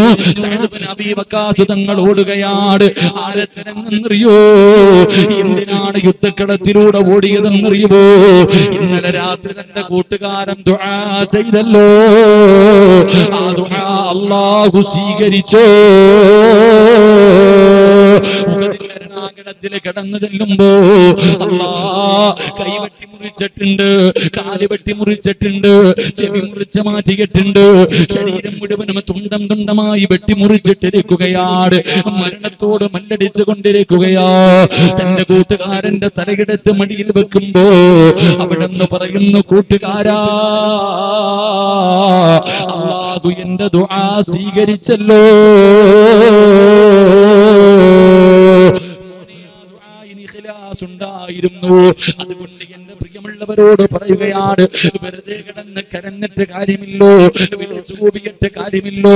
സഅദ് ബിൻ അബീ വക്കാസ് തങ്ങൾ ഓടുകയാണ് ആരത്തിനെന്നറിയോ എന്തിനാണ് യുദ്ധക്കളത്തിലൂടെ ഓടിയതെന്നറിയുമോ? ഇന്നലെ രാത്രി തന്റെ കൂട്ടുകാരൻ ദുആ ചെയ്തല്ലോ. ആ ദുആ അല്ലാഹു സ്വീകരിച്ചോ? രണാങ്കണത്തിൽ കിടന്നു ചെല്ലുമ്പോ അല്ലാ കൈവെട്ടി മുറിച്ചിട്ടുണ്ട് കാൽ വെട്ടി മുറിച്ചിട്ടുണ്ട് ചെവി മുറിച്ച് മാറ്റിയിട്ടുണ്ട് ശരീരം മുഴുവനും തുണ്ടം തുണ്ടമായി വെട്ടി മുറിച്ചിട്ടിരിക്കുകയാണ്. മരണത്തോട് മല്ലടിച്ചു കൊണ്ടിരിക്കുകയാ. തന്റെ കൂട്ടുകാരന്റെ തലകിടത്ത് മടിയിൽ വെക്കുമ്പോ അവിടെ നിന്ന് പറയുന്നു കൂട്ടുകാരാ അള്ളാഹു എന്റെ ദുആ സ്വീകരിച്ചല്ലോ. ഉണ്ടായിരുന്നു അതുകൊണ്ട് എന്റെ പ്രിയമുള്ളവരോട് പറയുകയാണ് വെറുതെ കിടന്ന് കരഞ്ഞിട്ട് കാര്യമില്ലോ വിളിച്ചു കൂപിയിട്ട് കാര്യമില്ലോ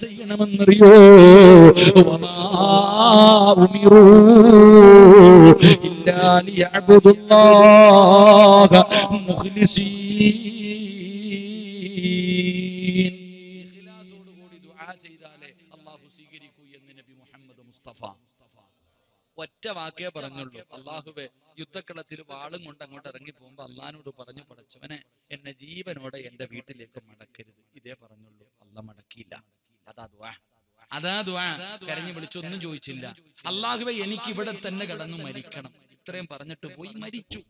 ചെയ്യണമെന്നറിയോ? ഉമിറൂ ഇഖ്ലാസോടുകൂടി ദുആ ചെയ്താലേ അല്ലാഹു സ്വീകരിക്കൂ എന്ന് നബി മുഹമ്മദ് മുസ്തഫ ഒറ്റ വാക്കേ പറഞ്ഞുള്ളൂ. അള്ളാഹുവെ യുദ്ധക്കളത്തിൽ വാളും കൊണ്ട് അങ്ങോട്ട് ഇറങ്ങി പോകുമ്പോ അള്ളഹാനോട് പറഞ്ഞു പടച്ചവനെ എന്നെ ജീവനോടെ എന്റെ വീട്ടിലേക്ക് മടക്കരുത്. ഇതേ പറഞ്ഞുള്ളൂ. അല്ല മടക്കിയില്ല. അതാ ദ്വാ അതാ ദ്വാ കരഞ്ഞു വിളിച്ചൊന്നും ചോദിച്ചില്ല. അള്ളാഹുവെ എനിക്ക് ഇവിടെ തന്നെ കിടന്നു മരിക്കണം. ഇത്രയും പറഞ്ഞിട്ട് പോയി മരിച്ചു.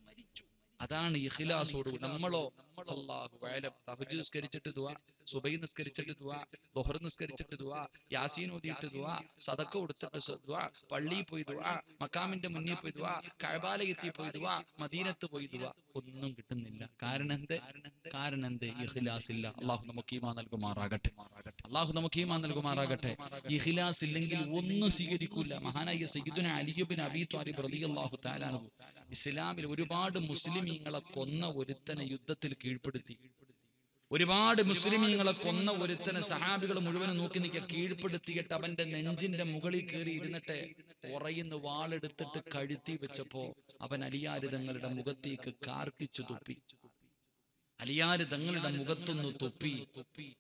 അതാണ് ഇഖ്ലാസോട് നമ്മളോ അല്ലാഹു അലം തഹജ്ജുദ് നിസ്കരിച്ചിട്ട് ദുആ സുബൈ നിസ്കരിച്ചിട്ട് ദുആ ദുഹർ നിസ്കരിച്ചിട്ട് ദുആ യാസീൻ ഊതിയിട്ട് ദുആ സദക്ക കൊടുത്തിട്ട് ദുആ പള്ളിയിൽ പോയി ദുആ മക്കാമിന്റെ മുന്നിൽ പോയി ദുആ കഅബാലയത്തിൽ പോയി ദുആ മദീനത്ത് പോയി ദുആ ഒന്നും കിട്ടുന്നില്ല. കാരണം എന്ത്? കാരണം എന്ത്? ഇഖ്ലാസ് ഇല്ല അള്ളാഹു നമുക്ക് ഈമാൻ നൽകുമാറാകട്ടെ. അള്ളാഹു നമുക്ക് ഈമാൻ നൽകുമാറാകട്ടെ. ഇഖ്ലാസ് ഇല്ലെങ്കിൽ ഒന്നും സ്വീകരിക്കൂല. മഹാനായ സയ്യിദുന അലിയുബിൻ അബി ത്വാലിബ് റളിയല്ലാഹു തആല ഇസ്ലാമിൽ ഒരുപാട് മുസ്ലിമീങ്ങളെ കൊന്ന ഒരുത്തനെ യുദ്ധത്തിൽ കീഴ്പ്പെടുത്തി. ഒരുപാട് മുസ്ലിമീങ്ങളെ കൊന്ന ഒരുത്തനെ സഹാബികൾ മുഴുവനും നോക്കി നിൽക്കുക. കീഴ്പ്പെടുത്തിയിട്ട് അവന്റെ നെഞ്ചിന്റെ മുകളിൽ കയറി ഇരുന്നിട്ട് ഉറയുന്ന വാളെടുത്തിട്ട് കഴുത്തി വെച്ചപ്പോ അവൻ അലിയാരിതങ്ങളുടെ മുഖത്തേക്ക് കാർക്കിച്ചു തുപ്പി. അലിയാര് തങ്ങളുടെ മുഖത്തൊന്ന് തൊപ്പി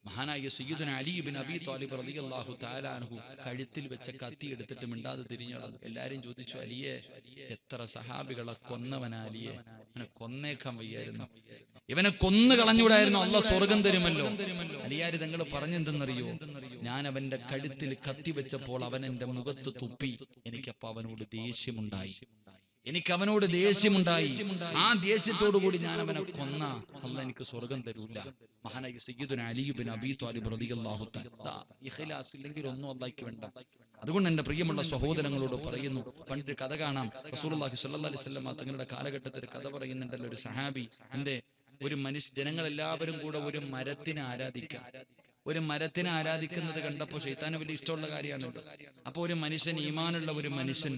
മഹാനായ സയ്യിദുന അലിബിൻ അബി താലിബ് അള്ളാഹു തആലാൻഹു കഴുത്തിൽ വെച്ച കത്തി എടുത്തിട്ട് മിണ്ടാതെ തിരിഞ്ഞളഞ്ഞു എല്ലാരും ചോദിച്ചു അലിയെ എത്ര സഹാബികളെ കൊന്നവനാ അലിയെ? അവനെ കൊന്നേക്കാൻ വയ്യായിരുന്നു. ഇവനെ കൊന്നു കളഞ്ഞൂടായിരുന്നു അല്ല സ്വർഗം തരുമല്ലോ. അലിയാര് തങ്ങൾ പറഞ്ഞെന്തെന്നറിയോ? ഞാൻ അവന്റെ കഴുത്തിൽ കത്തി വെച്ചപ്പോൾ അവൻ എന്റെ മുഖത്ത് തുപ്പി. എനിക്കപ്പോ അവനോട് ദേഷ്യമുണ്ടായി. എനിക്ക് അവനോട് ദേഷ്യമുണ്ടായി. ആ ദേഷ്യത്തോടു കൂടി ഞാൻ അവനെ കൊന്ന. അല്ല എനിക്ക് സ്വർഗം തരൂല. മഹാനായി അബി ഇഖ്ലാസ് ഇല്ലെങ്കിൽ ഒന്നും വേണ്ട. അതുകൊണ്ട് എന്റെ പ്രിയമുള്ള സഹോദരങ്ങളോട് പറയുന്നു പണ്ട് കഥ കാണാം. റസൂലുള്ളാഹി സ്വല്ലല്ലാഹി അലൈഹി വസല്ലം തങ്ങളുടെ കാലഘട്ടത്തിൽ കഥ പറയുന്നുണ്ടല്ലോ ഒരു സഹാബി. എന്റെ ഒരു മനുഷ്യ ജനങ്ങളെല്ലാവരും കൂടെ ഒരു മരത്തിനെ ആരാധിക്കാം. ഒരു മരത്തിനെ ആരാധിക്കുന്നത് കണ്ടപ്പോ ഷെയ്ത്താന് വലിയ ഇഷ്ടമുള്ള കാര്യമാണ്. അപ്പൊ ഒരു മനുഷ്യൻ ഈമാനുള്ള ഒരു മനുഷ്യൻ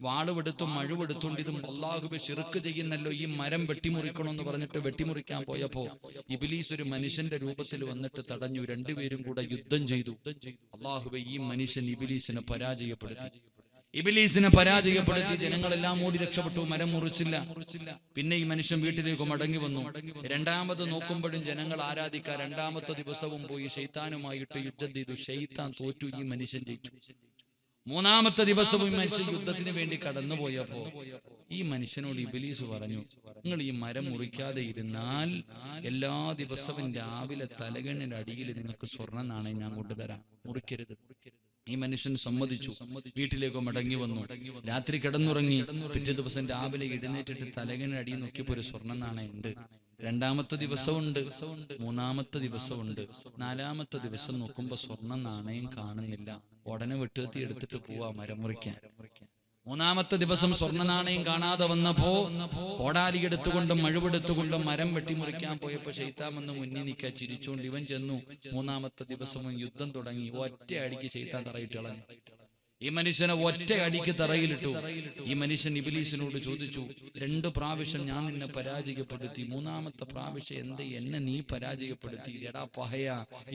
വാളുവെടുത്തും മഴുവെടുത്തുകൊണ്ട് ഇതും അള്ളാഹുബെ ചെറുക്ക് ചെയ്യുന്നല്ലോ ഈ മരം വെട്ടിമുറിക്കണമെന്ന് പറഞ്ഞിട്ട് വെട്ടിമുറിക്കാൻ പോയപ്പോ ഇബിലീസ് ഒരു മനുഷ്യന്റെ രൂപത്തിൽ വന്നിട്ട് തടഞ്ഞു. രണ്ടുപേരും കൂടെ യുദ്ധം ചെയ്തു. അള്ളാഹുബെ ഈ മനുഷ്യൻ ഇബിലീസിനെ പരാജയപ്പെടുത്തി. ഇബിലീസിനെ പരാജയപ്പെടുത്തി ജനങ്ങളെല്ലാം ഓടി രക്ഷപ്പെട്ടു മരം മുറിച്ചില്ല. പിന്നെ ഈ മനുഷ്യൻ വീട്ടിലേക്ക് മടങ്ങി വന്നു. രണ്ടാമത് നോക്കുമ്പോഴും ജനങ്ങൾ ആരാധിക്ക രണ്ടാമത്തെ ദിവസവും പോയി ഷെയ്ത്താനുമായിട്ട് യുദ്ധം ചെയ്തു. ഷെയ്ത്താൻ തോറ്റു ഈ മനുഷ്യൻ ജയിച്ചു. മൂന്നാമത്തെ ദിവസവും മനുഷ്യൻ യുദ്ധത്തിന് വേണ്ടി കടന്നുപോയപ്പോ ഈ മനുഷ്യനോട് ഇബിലീസ് പറഞ്ഞു നിങ്ങൾ ഈ മരം മുറിക്കാതെ ഇരുന്നാൽ എല്ലാ ദിവസവും രാവിലെ തലകണ്ണിന്റെ അടിയിൽ നിങ്ങൾക്ക് സ്വർണ നാണയം ഞാൻ കൊണ്ടുതരാം. മുറിക്കരുത് മുറിക്കരുത്. ഈ മനുഷ്യൻ സമ്മതിച്ചു. വീട്ടിലേക്ക് മടങ്ങി വന്നു. രാത്രി കിടന്നുറങ്ങി. പിറ്റേ ദിവസം രാവിലെ എഴുന്നേറ്റിട്ട് തലകണ്ണിന്റെ അടി നോക്കിയപ്പോ ഒരു സ്വർണ നാണയുണ്ട് രണ്ടാമത്തെ ദിവസമുണ്ട്. മൂന്നാമത്തെ ദിവസമുണ്ട്. നാലാമത്തെ ദിവസം നോക്കുമ്പോ സ്വർണ നാണയം കാണുന്നില്ല. ഉടനെ വെട്ടുകത്തി എടുത്തിട്ട് പോവാ മരം മുറിക്കാൻ. മൂന്നാമത്തെ ദിവസം സ്വർണ നാണയം കാണാതെ വന്നപ്പോ കോടാലി എടുത്തുകൊണ്ടും മഴുവെടുത്തുകൊണ്ടും മരം വെട്ടിമുറിക്കാൻ പോയപ്പോ ശൈത്താമെന്ന് മുന്നിൽ നിൽക്കാൻ ചിരിച്ചുകൊണ്ട് ഇവൻ ചെന്നു. മൂന്നാമത്തെ ദിവസം യുദ്ധം തുടങ്ങി. ഒറ്റ അടിക്ക് ശൈത്താൻ തറയിട്ട് കളഞ്ഞു ഈ മനുഷ്യനെ ഒറ്റ അടിക്ക് തറയിലിട്ടു. ഈ മനുഷ്യൻ ഇബിലീസിനോട് ചോദിച്ചു രണ്ട് പ്രാവശ്യം ഞാൻ നിന്നെ പരാജയപ്പെടുത്തി. മൂന്നാമത്തെ പ്രാവശ്യം എന്ത് എന്നെ നീ പരാജയപ്പെടുത്തി? എടാ പഹയ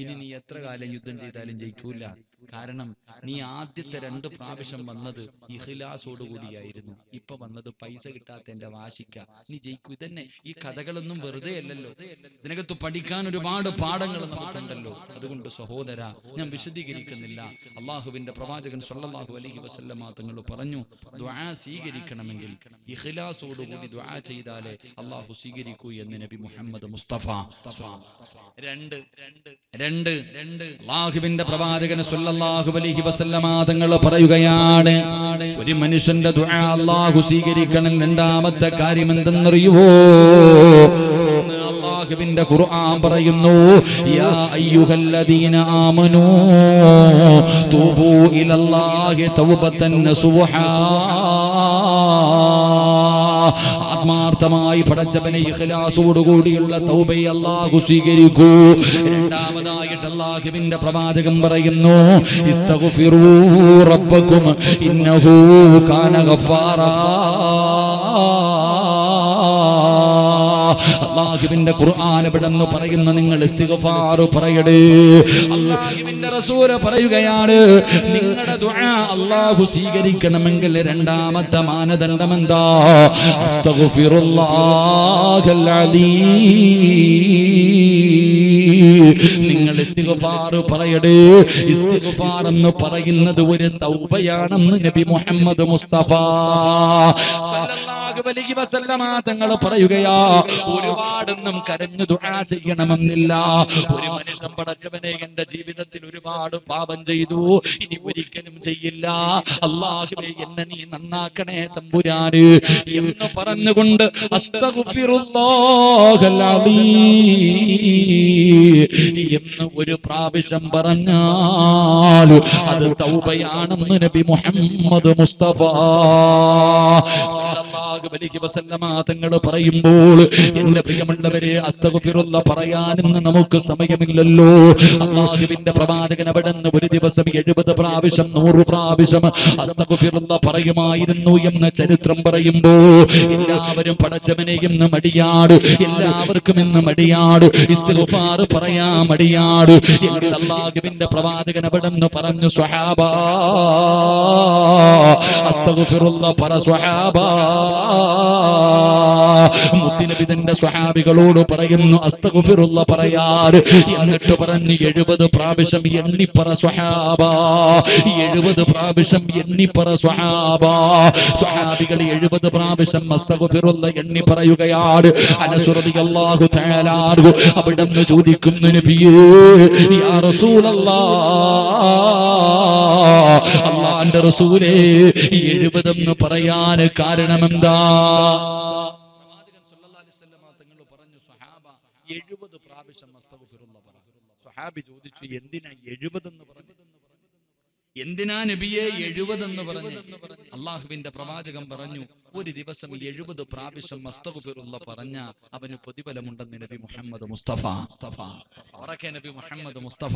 ഇനി നീ എത്ര കാലം യുദ്ധം ചെയ്താലും ജയിക്കൂല. കാരണം നീ ആദ്യത്തെ രണ്ട് പ്രാവശ്യം വന്നത് ഇഖ്ലാസോട് കൂടിയായിരുന്നു. ഇപ്പൊ വന്നത് പൈസ കിട്ടാത്തതിന്റെ വാശിക്ക. നീ ജയിക്കൂ. ഇതന്നെ ഈ കഥകളൊന്നും വെറുതെ അല്ലല്ലോ. ഇതിനകത്ത് പഠിക്കാൻ ഒരുപാട് പാഠങ്ങൾ നമുക്കുണ്ടല്ലോ അതുകൊണ്ട് സഹോദര ഞാൻ വിശദീകരിക്കുന്നില്ല. അള്ളാഹുവിന്റെ പ്രവാചകൻ സല്ലല്ലാഹു അലഹി വസല്ലമ തങ്ങൾ പറഞ്ഞു സ്വീകരിക്കണമെങ്കിൽ ഇഖ്ലാസോടുകൂടി ദുആ ചെയ്താലേ അള്ളാഹു സ്വീകരിക്കൂ എന്ന് നബി മുഹമ്മദ് മുസ്തഫ. രണ്ട് രണ്ട് രണ്ട് അള്ളാഹുവിന്റെ പ്രവാചകൻ സല്ലല്ലാഹു അലൈഹി വസല്ലമ തങ്ങൾ പറയുകയാണ് ഒരു മനുഷ്യന്റെ ദുആ അള്ളാഹു സ്വീകരിക്കണം രണ്ടാമത്തെ കാര്യം എന്തെന്നറിയുവോ അള്ളാഹുവിന്റെ ഖുർആൻ പറയുന്നു യാ അയ്യുഹല്ലദീന ആമനൂ തൂബൂ ഇലല്ലാഹി തൗബതൻ നസുഹാ. ആത്മാർത്ഥമായി പടച്ചവനെ ഇഖ്ലാസോടുകൂടിയുള്ള തൗബയെ അല്ലാഹു സ്വീകരിക്കൂ. രണ്ടാമതായിട്ട് അല്ലാഹുവിന്റെ പ്രവാചകം പറയുന്നു ഇസ്തഗ്ഫിറൂ റബ്ബക്കും ഇന്നഹു കാന ഗഫാറാ. അള്ളാഹുവിന്റെ ഖുർആൻ എവിടെന്ന് പറയുന്ന നിങ്ങൾ ഇസ്തിഗ്ഫാർ പറയടേ. അള്ളാഹുവിന്റെ റസൂൽ പറയുകയാണ് നിങ്ങളുടെ ദുആ അള്ളാഹു സ്വീകരിക്കണമെങ്കിൽ രണ്ടാമത്തെ മാനദണ്ഡം എന്താ? അസ്തഗ്ഫിറുല്ലാഹൽ അലീം. നിങ്ങൾ ഇസ്തിഗ്ഫാർ പറയടേ. ഇസ്തിഗ്ഫാർ എന്ന് പറയുന്നത് ഒരു തൗബയാണെന്ന് നബി മുഹമ്മദ് മുസ്തഫ. സല്ലല്ലാഹു അലൈഹി വസല്ലമ തങ്ങൾ പറയുകയാ ഒരുപാടൊന്നും കരഞ്ഞു ദുആ ചെയ്യണമെന്നില്ല. ഒരു മനുഷ്യൻ പടച്ചവനെ എന്റെ ജീവിതത്തിൽ ഒരുപാട് പാപം ചെയ്തു. ഇനി ഒരിക്കലും ചെയ്യില്ല. അള്ളാഹുവേ എന്നെ നീ നന്നാക്കണേ തമ്പുരാന്. എന്ന് പറഞ്ഞുകൊണ്ട് അലീം. ഒരു പ്രാവശ്യം പറഞ്ഞാൽ അത് തൗബയാണെന്ന് നബി മുഹമ്മദ് മുസ്തഫ തങ്ങൾ പറയുമ്പോൾ എന്റെ പ്രിയമുള്ളവരെ അസ്തഗ്ഫിറുല്ല പറയാനെന്ന് നമുക്ക് സമയമില്ലല്ലോ. അള്ളാഹുവിന്റെ പ്രവാചകൻ അവിടെ നിന്ന് ഒരു ദിവസം എഴുപത് പ്രാവശ്യം നൂറ് പ്രാവശ്യം അസ്തഗ്ഫിറുല്ല പറയുമായിരുന്നു എന്ന ചരിത്രം പറയുമ്പോ എല്ലാവരും പടച്ചവനെ ഇന്ന് മടിയാട് എല്ലാവർക്കും ഇന്ന് മടിയാട് ഇസ്തിഗ്ഫാർ പറയാ മടിയാട് എങ്കിൽ അള്ളാഹുവിന്റെ പ്രവാചകൻ അവിടെ പറഞ്ഞു സ്വഹാബ പറ സ്വഹാബ. മുത്തിനബി തന്റെ സ്വഹാബികളോട് പറയുന്നു അസ്തകുഫിറുള്ള പറയാറ്. എന്നിട്ട് പറഞ്ഞു എഴുപത് പ്രാവശ്യം എണ്ണിപ്പറ സ്വഹാബ. എഴുപത് പ്രാവശ്യം എണ്ണിപ്പറ സ്വഹാബ. സ്വഹാബികൾ എഴുപത് പ്രാവശ്യം അസ്തകുഫിറുള്ള എണ്ണി പറയുകയാണ്. അനസുറതി അല്ലാഹു തആലാർഹു അവിടെ നിന്ന് ചോദിക്കുന്നു അള്ളാന്റെ റസൂലേ എഴുപതെന്ന് പറയാൻ കാരണമെന്താ? എഴുപത് പ്രാവശ്യം എന്തിനാ എഴുപതെന്ന് പറഞ്ഞു എന്തിനാ നബിയെ എഴുപത് എന്ന് പറഞ്ഞു? അള്ളാഹുവിന്റെ പ്രവാചകം പറഞ്ഞു ഒരു ദിവസം എഴുപത് പ്രാവശ്യം അസ്തഗ്ഫിറുല്ല പറഞ്ഞ അവന് പ്രതിഫലമുണ്ടെന്ന് നബി മുഹമ്മദ് മുസ്തഫ. ഉറക്കെ നബി മുഹമ്മദ് മുസ്തഫ.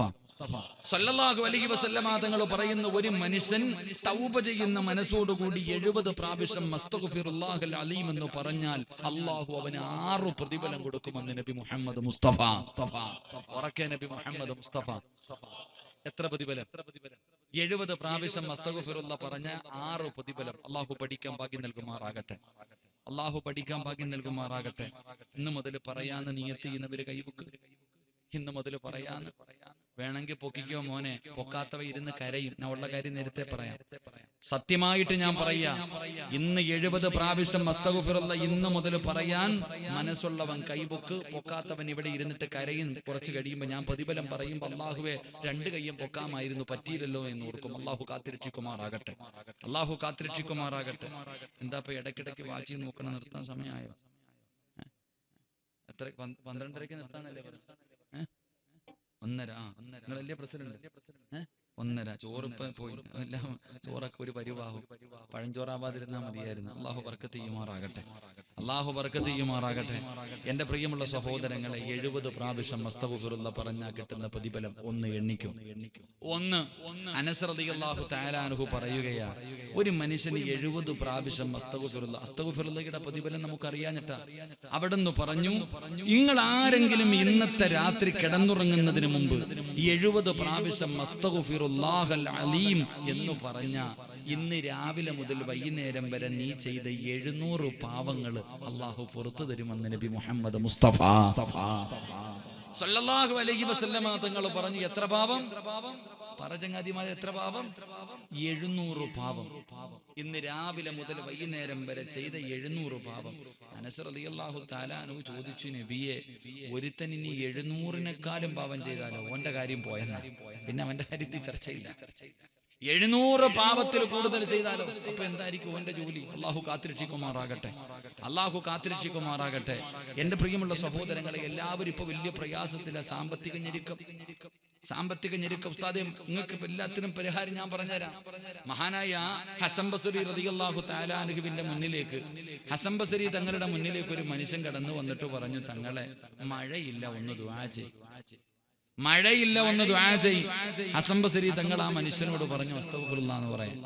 സല്ലല്ലാഹു അലൈഹി വസല്ലമ തങ്ങൾ പറയുന്ന ഒരു മനുഷ്യൻ തൗബ ചെയ്യുന്ന മനസ്സോടുകൂടി എഴുപത് പ്രാവശ്യം അസ്തഗ്ഫിറുല്ലാഹൽ അലീം എന്ന് പറഞ്ഞാൽ അള്ളാഹു അവന് ആറ് പ്രതിഫലം കൊടുക്കുമെന്ന് നബി മുഹമ്മദ് മുസ്തഫ. ഉറക്കെ നബി മുഹമ്മദ് മുസ്തഫ. മുസ്തഫ എത്ര പ്രതിഫലം എത്ര പ്രതിഫലം? എഴുപത് പ്രാവശ്യം മസ്തകുഫിറുള്ള പറഞ്ഞ ആറ് പ്രതിഫലം അള്ളാഹു പഠിക്കാൻ ഭാഗ്യം നൽകുമാറാകട്ടെ. അള്ളാഹു പഠിക്കാൻ ഭാഗ്യം നൽകുമാറാകട്ടെ. ഇന്ന് മുതൽ പറയാന്ന് നീയത്ത് ചെയ്യുന്നവര് കൈവക്ക് ഇന്ന് മുതൽ പറയാന്ന് വേണമെങ്കിൽ പൊക്കിക്കോ മോനെ പൊക്കാത്തവ ഇരുന്ന് കരയും. ഞാൻ ഉള്ള കാര്യം നേരത്തെ പറയാം. സത്യമായിട്ട് ഞാൻ പറയാ. ഇന്ന് എഴുപത് പ്രാവശ്യം മസ്തകുഫിറുള്ള ഇന്ന് മുതൽ പറയാൻ മനസ്സുള്ളവൻ കൈപൊക്ക് പൊക്കാത്തവൻ ഇവിടെ ഇരുന്നിട്ട് കരയും. കുറച്ച് കഴിയുമ്പോൾ ഞാൻ പ്രതിഫലം പറയുമ്പോൾ അള്ളാഹുവെ രണ്ട് കൈയും പൊക്കാമായിരുന്നു. പറ്റിയില്ലല്ലോ എന്ന് ഓർക്കും. അള്ളാഹു കാത്തിരക്ഷിക്കുമാറാകട്ടെ. അള്ളാഹു കാത്തിരക്ഷിക്കുമാറാകട്ടെ. എന്താ ഇപ്പൊ ഇടയ്ക്കിടയ്ക്ക് വാച്ചി നോക്കണം നിർത്താൻ സമയമായോ? എത്ര? പന്ത്രണ്ടരക്ക് പന്ത്രണ്ടരയ്ക്ക് നിർത്താനല്ലേ പറഞ്ഞത്? ഒന്നര ആ നിങ്ങളല്ലേ പ്രസിഡന്റ്. ഏ? ഒന്നര. ചോറ് ഇപ്പൊ പോയി. എല്ലാം ചോറൊക്കെ ഒരു പരിവാഹം. പഴഞ്ചോറാവാതിരുന്നാൽ മതിയായിരുന്നു. അള്ളാഹു വർക്ക് ചെയ്യുമാറാകട്ടെ. അള്ളാഹു ബർക്കത്ത് ചെയ്യുമാറാകട്ടെ. എന്റെ പ്രിയമുള്ള സഹോദരങ്ങളെ എഴുപത് പ്രാവശ്യം മസ്തഫുറുള്ള പറഞ്ഞാൽ കിട്ടുന്ന പ്രതിഫലം ഒന്ന് എണ്ണിക്കും. ഒന്ന് അനസ്രതി അള്ളാഹു താരാനുഹു പറയുകയാ ഒരു മനുഷ്യന് എഴുപത് പ്രാവശ്യം മസ്തഫുറുള്ള അസ്തഫുറുള്ളയുടെ പ്രതിഫലം നമുക്കറിയാഞ്ഞിട്ട. നിന്ന് പറഞ്ഞു നിങ്ങൾ ആരെങ്കിലും ഇന്നത്തെ രാത്രി കിടന്നുറങ്ങുന്നതിന് മുമ്പ് എഴുപത് പ്രാവശ്യം മസ്തഫുറുല്ലാഹൽ അലീം എന്ന് പറഞ്ഞ ഇന്ന് രാവിലെ മുതൽ വൈകുന്നേരം വരെ നീ ചെയ്ത എഴുന്നൂറ് പാവങ്ങൾ അള്ളാഹു പുറത്തു തരുമെന്ന് നബി മുഹമ്മദ് മുസ്തഫ. സല്ലല്ലാഹു അലൈഹി വസല്ലമ തങ്ങൾ പറഞ്ഞു എത്ര പാപം പറചങ്ങാതിമാരെ എത്ര പാപം? എഴുന്നൂറ് പാപം. ഇന്ന് രാവിലെ മുതൽ വൈകുന്നേരം വരെ ചെയ്ത എഴുന്നൂറ് പാപം. അനസർ അലി അള്ളാഹു താലാനു ചോദിച്ചു നബിയെ ഒരുത്തൻ ഇനി എഴുന്നൂറിനെക്കാളും പാപം ചെയ്താലോ? ഓന്റെ കാര്യം പോയെന്നാ. പിന്നെ അവന്റെ കാര്യത്തിൽ ചർച്ചയില്ല. എഴുന്നൂറ് പാപത്തിൽ കൂടുതൽ ചെയ്താലോ? അപ്പൊ എന്തായിരിക്കും ഓന്റെ ജോലി? അള്ളാഹു കാത്തിരക്ഷിക്കുമാറാകട്ടെ. അള്ളാഹു കാത്തിരക്ഷിക്കുമാറാകട്ടെ. എന്റെ പ്രിയമുള്ള സഹോദരങ്ങളെ എല്ലാവരും ഇപ്പൊ വലിയ പ്രയാസത്തിലെ സാമ്പത്തിക ഞെരുക്കം. സാമ്പത്തിക ഞെരുക്ക. ഉസ്താദെ നിങ്ങൾക്ക് എല്ലാത്തിനും പരിഹാരം ഞാൻ പറഞ്ഞുതരാം. മഹാനായ ഹസൻ ബസരി റതിയല്ലാഹു താലാനുഹുവിന്റെ മുന്നിലേക്ക് ഹസൻ ബസരി തങ്ങളുടെ മുന്നിലേക്ക് ഒരു മനുഷ്യൻ കടന്നു വന്നിട്ട് പറഞ്ഞു തങ്ങളെ മഴയില്ല ഒന്ന് ചെയ് മഴയില്ല ഒന്ന് ദ്വാ ചെയ് ഹസൻ ബസരി തങ്ങൾ ആ മനുഷ്യനോട് പറഞ്ഞു അസ്തഗ്ഫിറുല്ലാ എന്ന് പറയാൻ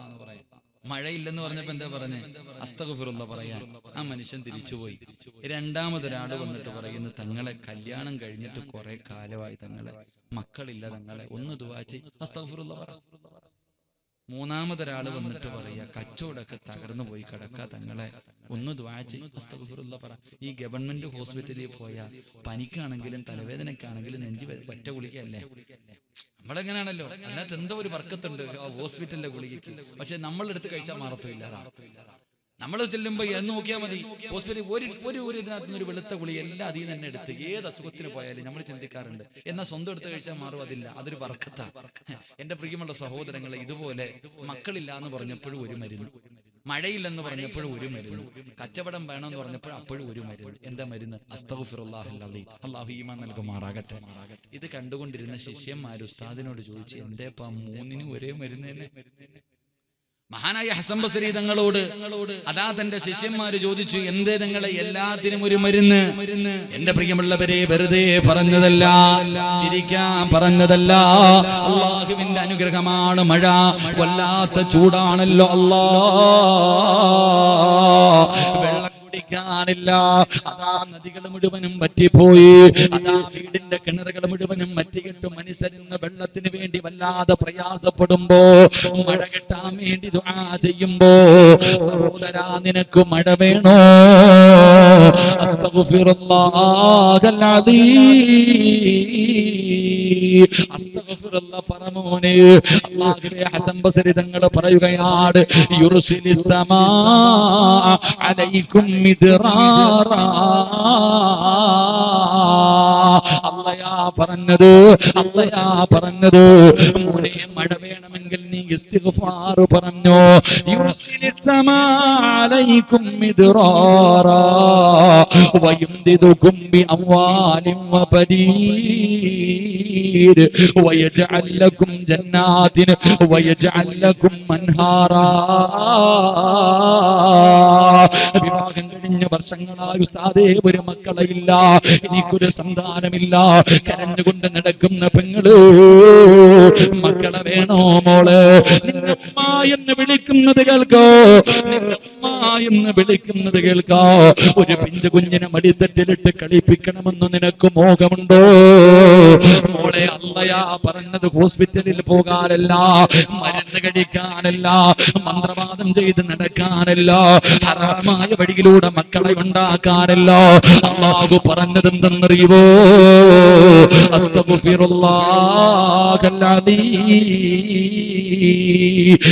മഴയില്ലെന്ന് പറഞ്ഞപ്പോ എന്താ പറഞ്ഞേ? അസ്തഗ്ഫിറുല്ല പറയാ ആ മനുഷ്യൻ തിരിച്ചുപോയി രണ്ടാമതൊരാൾ വന്നിട്ട് പറയുന്നു തങ്ങളെ കല്യാണം കഴിഞ്ഞിട്ട് കുറെ കാലമായി തങ്ങളെ മക്കളില്ല തങ്ങളെ. ഒന്ന് ദുവാച്ചി ചെയ് അസ്തഗ്ഫിറുല്ല പറ. മൂന്നാമതൊരാൾ വന്നിട്ട് പറയുക കച്ചവടമൊക്കെ തകർന്നു പോയി കിടക്ക തങ്ങളെ. ഒന്ന് അസ്തഗ്ഫിറുല്ല പറ. ഈ ഗവൺമെന്റ് ഹോസ്പിറ്റലിൽ പോയാൽ പനിക്കാണെങ്കിലും തലവേദനക്കാണെങ്കിലും നെഞ്ചി പറ്റ ഗുളികയല്ലേ? നമ്മളെങ്ങനെയാണല്ലോ അതിനകത്ത് എന്തോ ഒരു വർക്കത്തുണ്ട് ഹോസ്പിറ്റലിലെ ഗുളികയ്ക്ക്. പക്ഷെ നമ്മളെടുത്ത് കഴിച്ചാൽ മാറത്തില്ല നമ്മൾ ചെല്ലുമ്പോൾ എന്ന് നോക്കിയാൽ മതി. ഹോസ്പിറ്റലിൽ ഒരു ഒരു ഒരു ഇതിനകത്ത് നിന്ന് ഒരു വെളുത്ത ഗുളി എല്ലാം അതിൽ തന്നെ എടുത്ത് ഏത് അസുഖത്തിന് പോയാലും നമ്മൾ ചിന്തിക്കാറുണ്ട്. എന്നാൽ സ്വന്തം എടുത്ത് കഴിച്ചാൽ മാറും അതില്ല. അതൊരു വർക്കത്ത. എന്റെ പ്രിയമുള്ള സഹോദരങ്ങളെ ഇതുപോലെ മക്കളില്ല എന്ന് പറഞ്ഞപ്പോഴും ഒരു മരുന്ന്. മഴയില്ലെന്ന് പറഞ്ഞപ്പോഴും ഒരു മരുന്ന്. കച്ചവടം വേണമെന്ന് പറഞ്ഞപ്പോൾ അപ്പോഴും ഒരു മരുന്ന്. എന്താ മരുന്ന്? അസ്തഫിറുല്ലാഹി അള്ളാഹു ഈമാൻ നൽകുമാറാകട്ടെ. ഇത് കണ്ടുകൊണ്ടിരുന്ന ശിഷ്യന്മാർ ഉസ്താദിനോട് ചോദിച്ചു എന്തേപ്പാ മൂന്നിനും ഒരേ മരുന്ന് തന്നെ? മഹാനായ ഹസൻ ബസരി തങ്ങളോട് അതാ തന്റെ ശിഷ്യന്മാര് ചോദിച്ചു എന്തേ നിങ്ങളെ എല്ലാത്തിനും ഒരു മരുന്ന്? എന്റെ പ്രിയമുള്ളവരെ വെറുതെ പറഞ്ഞതല്ല ചിരിക്കാൻ പറഞ്ഞതല്ല. അള്ളാഹുവിന്റെ അനുഗ്രഹമാണ് മഴ വല്ലാത്ത ചൂടാണല്ലോ അല്ലാ. വെള്ളം കുടിക്കാനില്ല അതാ നദികൾ മുഴുവനും പറ്റിപ്പോയി അതാ വീടിന്റെ കിണറുകൾ മുഴുവനും പറ്റിയിട്ട് മനുഷ്യരിന്ന് വെള്ളത്തിന് വേണ്ടി വല്ലാതെ പ്രയാസപ്പെടുമ്പോ മഴ കിട്ടാൻ വേണ്ടി ദുആ ചെയ്യുമ്പോ സഹോദരാ നിനക്ക് മഴ വേണോ? അസ്തഗ്ഫിറുല്ലാഹൽ പറമോനെ അല്ലാഹുവേ ഹസൻ ബസരി തങ്ങൾ പറയുകയാണ് യുർസിലിസ് സമാ അലൈക്കും മിദ്റാറാ. അല്ലയാ പറഞ്ഞത് അല്ലയാ പറഞ്ഞത്. മോനെ മഴ വേണമെങ്കിൽ നീ ഇസ്തിഗ്ഫാർ പറഞ്ഞോ. യുസിലിസമാലൈക്കും മിദ്റാറാ. വയുംദിദുകും ബിഅംവാലിം വബരീർ വയജഅൽ ലക്കും ജന്നാതിൻ വയജഅൽ ലക്കും അൻഹാറാ വിവാഹം കഴിഞ്ഞ വർഷങ്ങളായി ഉസ്താദേ ഒരു മക്കളെ ഇല്ല. എനിക്കൊരു സന്താനം സന്താനമില്ല കരഞ്ഞുകൊണ്ട് നടക്കുന്ന പെങ്ങൾ. മക്കളെ വേണോ മോൾ? നിന്നമ്മ എന്ന് വിളിക്കുന്നത് കേൾക്കോ? നിന്നമ്മ എന്ന് വിളിക്കുന്നത് കേൾക്കോ? ഒരു പിഞ്ചു കുഞ്ഞിനെ മടിത്തട്ടിലിട്ട് കളിപ്പിക്കണമെന്ന് നിനക്ക് മോഹമുണ്ടോ? മോളെ അല്ലയാ പറഞ്ഞത് ഹോസ്പിറ്റലിൽ പോകാനല്ല മരുന്ന് കഴിക്കാനല്ല മന്ത്രവാദം ചെയ്ത് നടക്കാനല്ല ഹറാമായ വഴിയിലൂടെ മക്കളെ ഉണ്ടാക്കാനല്ല. അള്ളാഹു പറഞ്ഞതെന്തെന്നറിയുവോ?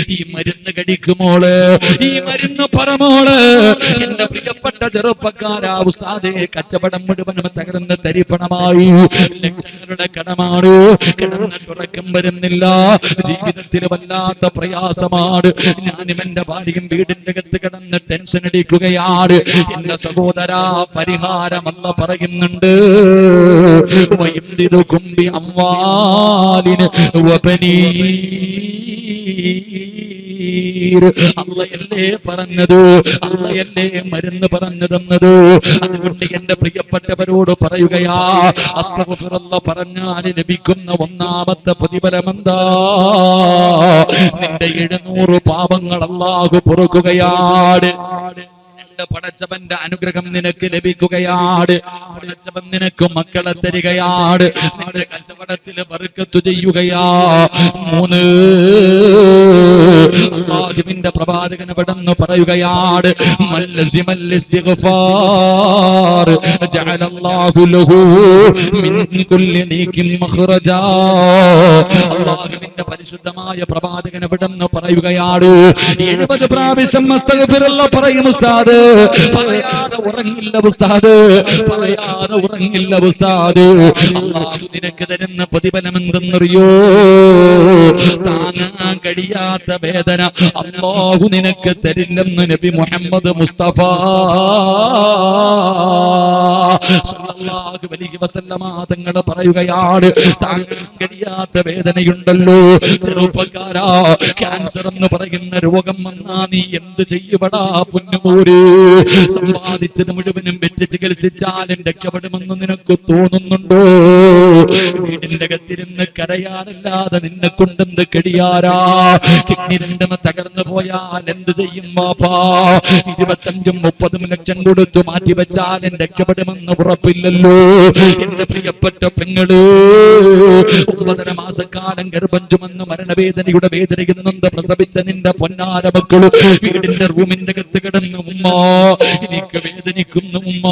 ഈ മരുന്ന് കടിക്കുമോൾ ഈ മരുന്ന് പറമോൾ എന്റെ പ്രിയപ്പെട്ട ചെറുപ്പക്കാരാ ഉസ്താദേ കച്ചവടം മുഴുവനും തകർന്ന് തരിപ്പണമായി. ലക്ഷങ്ങളുടെ കടമാണ്. കിടന്നിട്ടുറക്കം വരുന്നില്ല. ജീവിതത്തിൽ വല്ലാത്ത പ്രയാസമാണ്. ഞാനും എന്റെ ഭാര്യയും വീടിന്റെ അകത്ത് കിടന്ന് ടെൻഷൻ അടിക്കുകയാണ്. എന്റെ സഹോദര പരിഹാരമല്ല പറയുന്നുണ്ട്. വൈദ്യുത കുമ്പി وبنين അള്ളയല്ലേ പറഞ്ഞത് അള്ളയല്ലേ മരുന്ന് പറഞ്ഞു തന്നത് അതുകൊണ്ട് എന്റെ പ്രിയപ്പെട്ടവരോട് പറയുകയാ അസ്തഗ്ഫിറുള്ള പറഞ്ഞാൽ ലഭിക്കുന്ന ഒന്നാമത്തെ പ്രതിഫലമെന്താ? നിന്റെ എഴുന്നൂറ് പാപങ്ങൾ അള്ളാഹു പൊറുക്കുകയാണ്. നിന്റെ പടച്ചവന്റെ അനുഗ്രഹം നിനക്ക് ലഭിക്കുകയാണ് പടച്ചവൻ നിനക്ക് മക്കളെ തരികയാണ് നിന്റെ കച്ചവടത്തിൽ ബർക്കത്ത് ചെയ്യുകയാ. മൂന്ന്. അള്ളാഹുവിന്റെ പ്രവാചകൻ പെടെന്ന് പറയുകയാണ് അള്ളാഹുവിന്റെ പരിശുദ്ധമായ പ്രവാചകൻ പെടെന്ന് പറയുകയാണ് എഴുപത് പ്രാവശ്യം പറയും ഉസ്താദ്. പറയാതെ ഉറങ്ങില്ല ഉസ്താദ്. പറയാതെ ഉറങ്ങില്ല ഉസ്താദ്. നിനക്ക് തരുന്ന പ്രതിഫലം എന്തെന്നറിയോ താങ്ങാൻ കഴിയാത്ത വേദന അള്ളാഹു നിനക്ക് തരില്ലെന്ന് നബി മുഹമ്മദ് മുസ്തഫ തങ്ങൾ പറയുകയാണ്. താങ്ങാൻ കഴിയാത്ത വേദനയുണ്ടല്ലോ. ചെറുപ്പക്കാരാ ക്യാൻസർ എന്ന് പറയുന്ന രോഗം വന്നാ നീ എന്ത് ചെയ്യപ്പെടാ പൊന്നുമൂര്? സമ്പാദിച്ചത് മുഴുവനും വെച്ച് ചികിത്സിച്ചാലും രക്ഷപ്പെടുമെന്ന് നിനക്ക് തോന്നുന്നുണ്ടോ? വീടിന്റെ അകത്തിരുന്ന് കരയാനല്ലാതെ നിന്നെ കൊണ്ടെന്ത് കെടിയാരാ? കിഡ്നി രണ്ടെന്ന് തകർന്നു പോയാൽ എന്ത് ചെയ്യും വാപ്പാ ഇരുപത്തഞ്ചും മുപ്പതും ലക്ഷം കൊടുത്തു മാറ്റി വെച്ചാലും രക്ഷപ്പെടുമെന്ന് ഉറപ്പില്ലല്ലോ. എന്റെ പ്രിയപ്പെട്ട പെങ്ങൾ ഒമ്പതര മാസക്കാലം ഗർഭം ചുമന്ന് മരണവേദനയുടെ വേദനയിൽ നിന്ന് പ്രസവിച്ച നിന്റെ പൊന്നാര മക്കൾ വീടിന്റെ റൂമിന്റെ അകത്ത് കിടന്ന് ഉമ്മ എനിക്ക് വേദനിക്കുന്നു ഉമ്മ.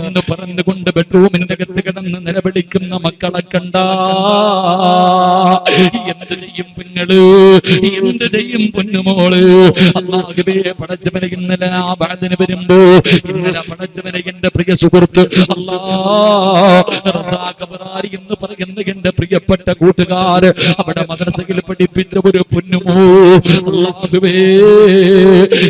എന്ന് പറഞ്ഞുകൊണ്ട് ബെഡ്റൂമിന്റെ അകത്ത് കിടന്ന് നിലവിളിക്കുന്ന മക്കളെ കണ്ട. എന്ത് ചെയ്യും പിന്നൾ? എന്ത് ചെയ്യും പൊന്നുമോൾ? അള്ളാഹുബേ പടച്ചവനെ ഇന്നലെ ആ ബാധന വരുമ്പോ ഇന്നലെ പടച്ചവനെ എന്റെ പ്രിയ സുഹൃത്ത് ബറാരി എന്ന് പറയുന്ന എന്റെ പ്രിയപ്പെട്ട കൂട്ടുകാര് അവിടെ മദ്രസയിൽ പഠിപ്പിച്ച ഒരു പൊന്നുമോ? അള്ളാഹുബേ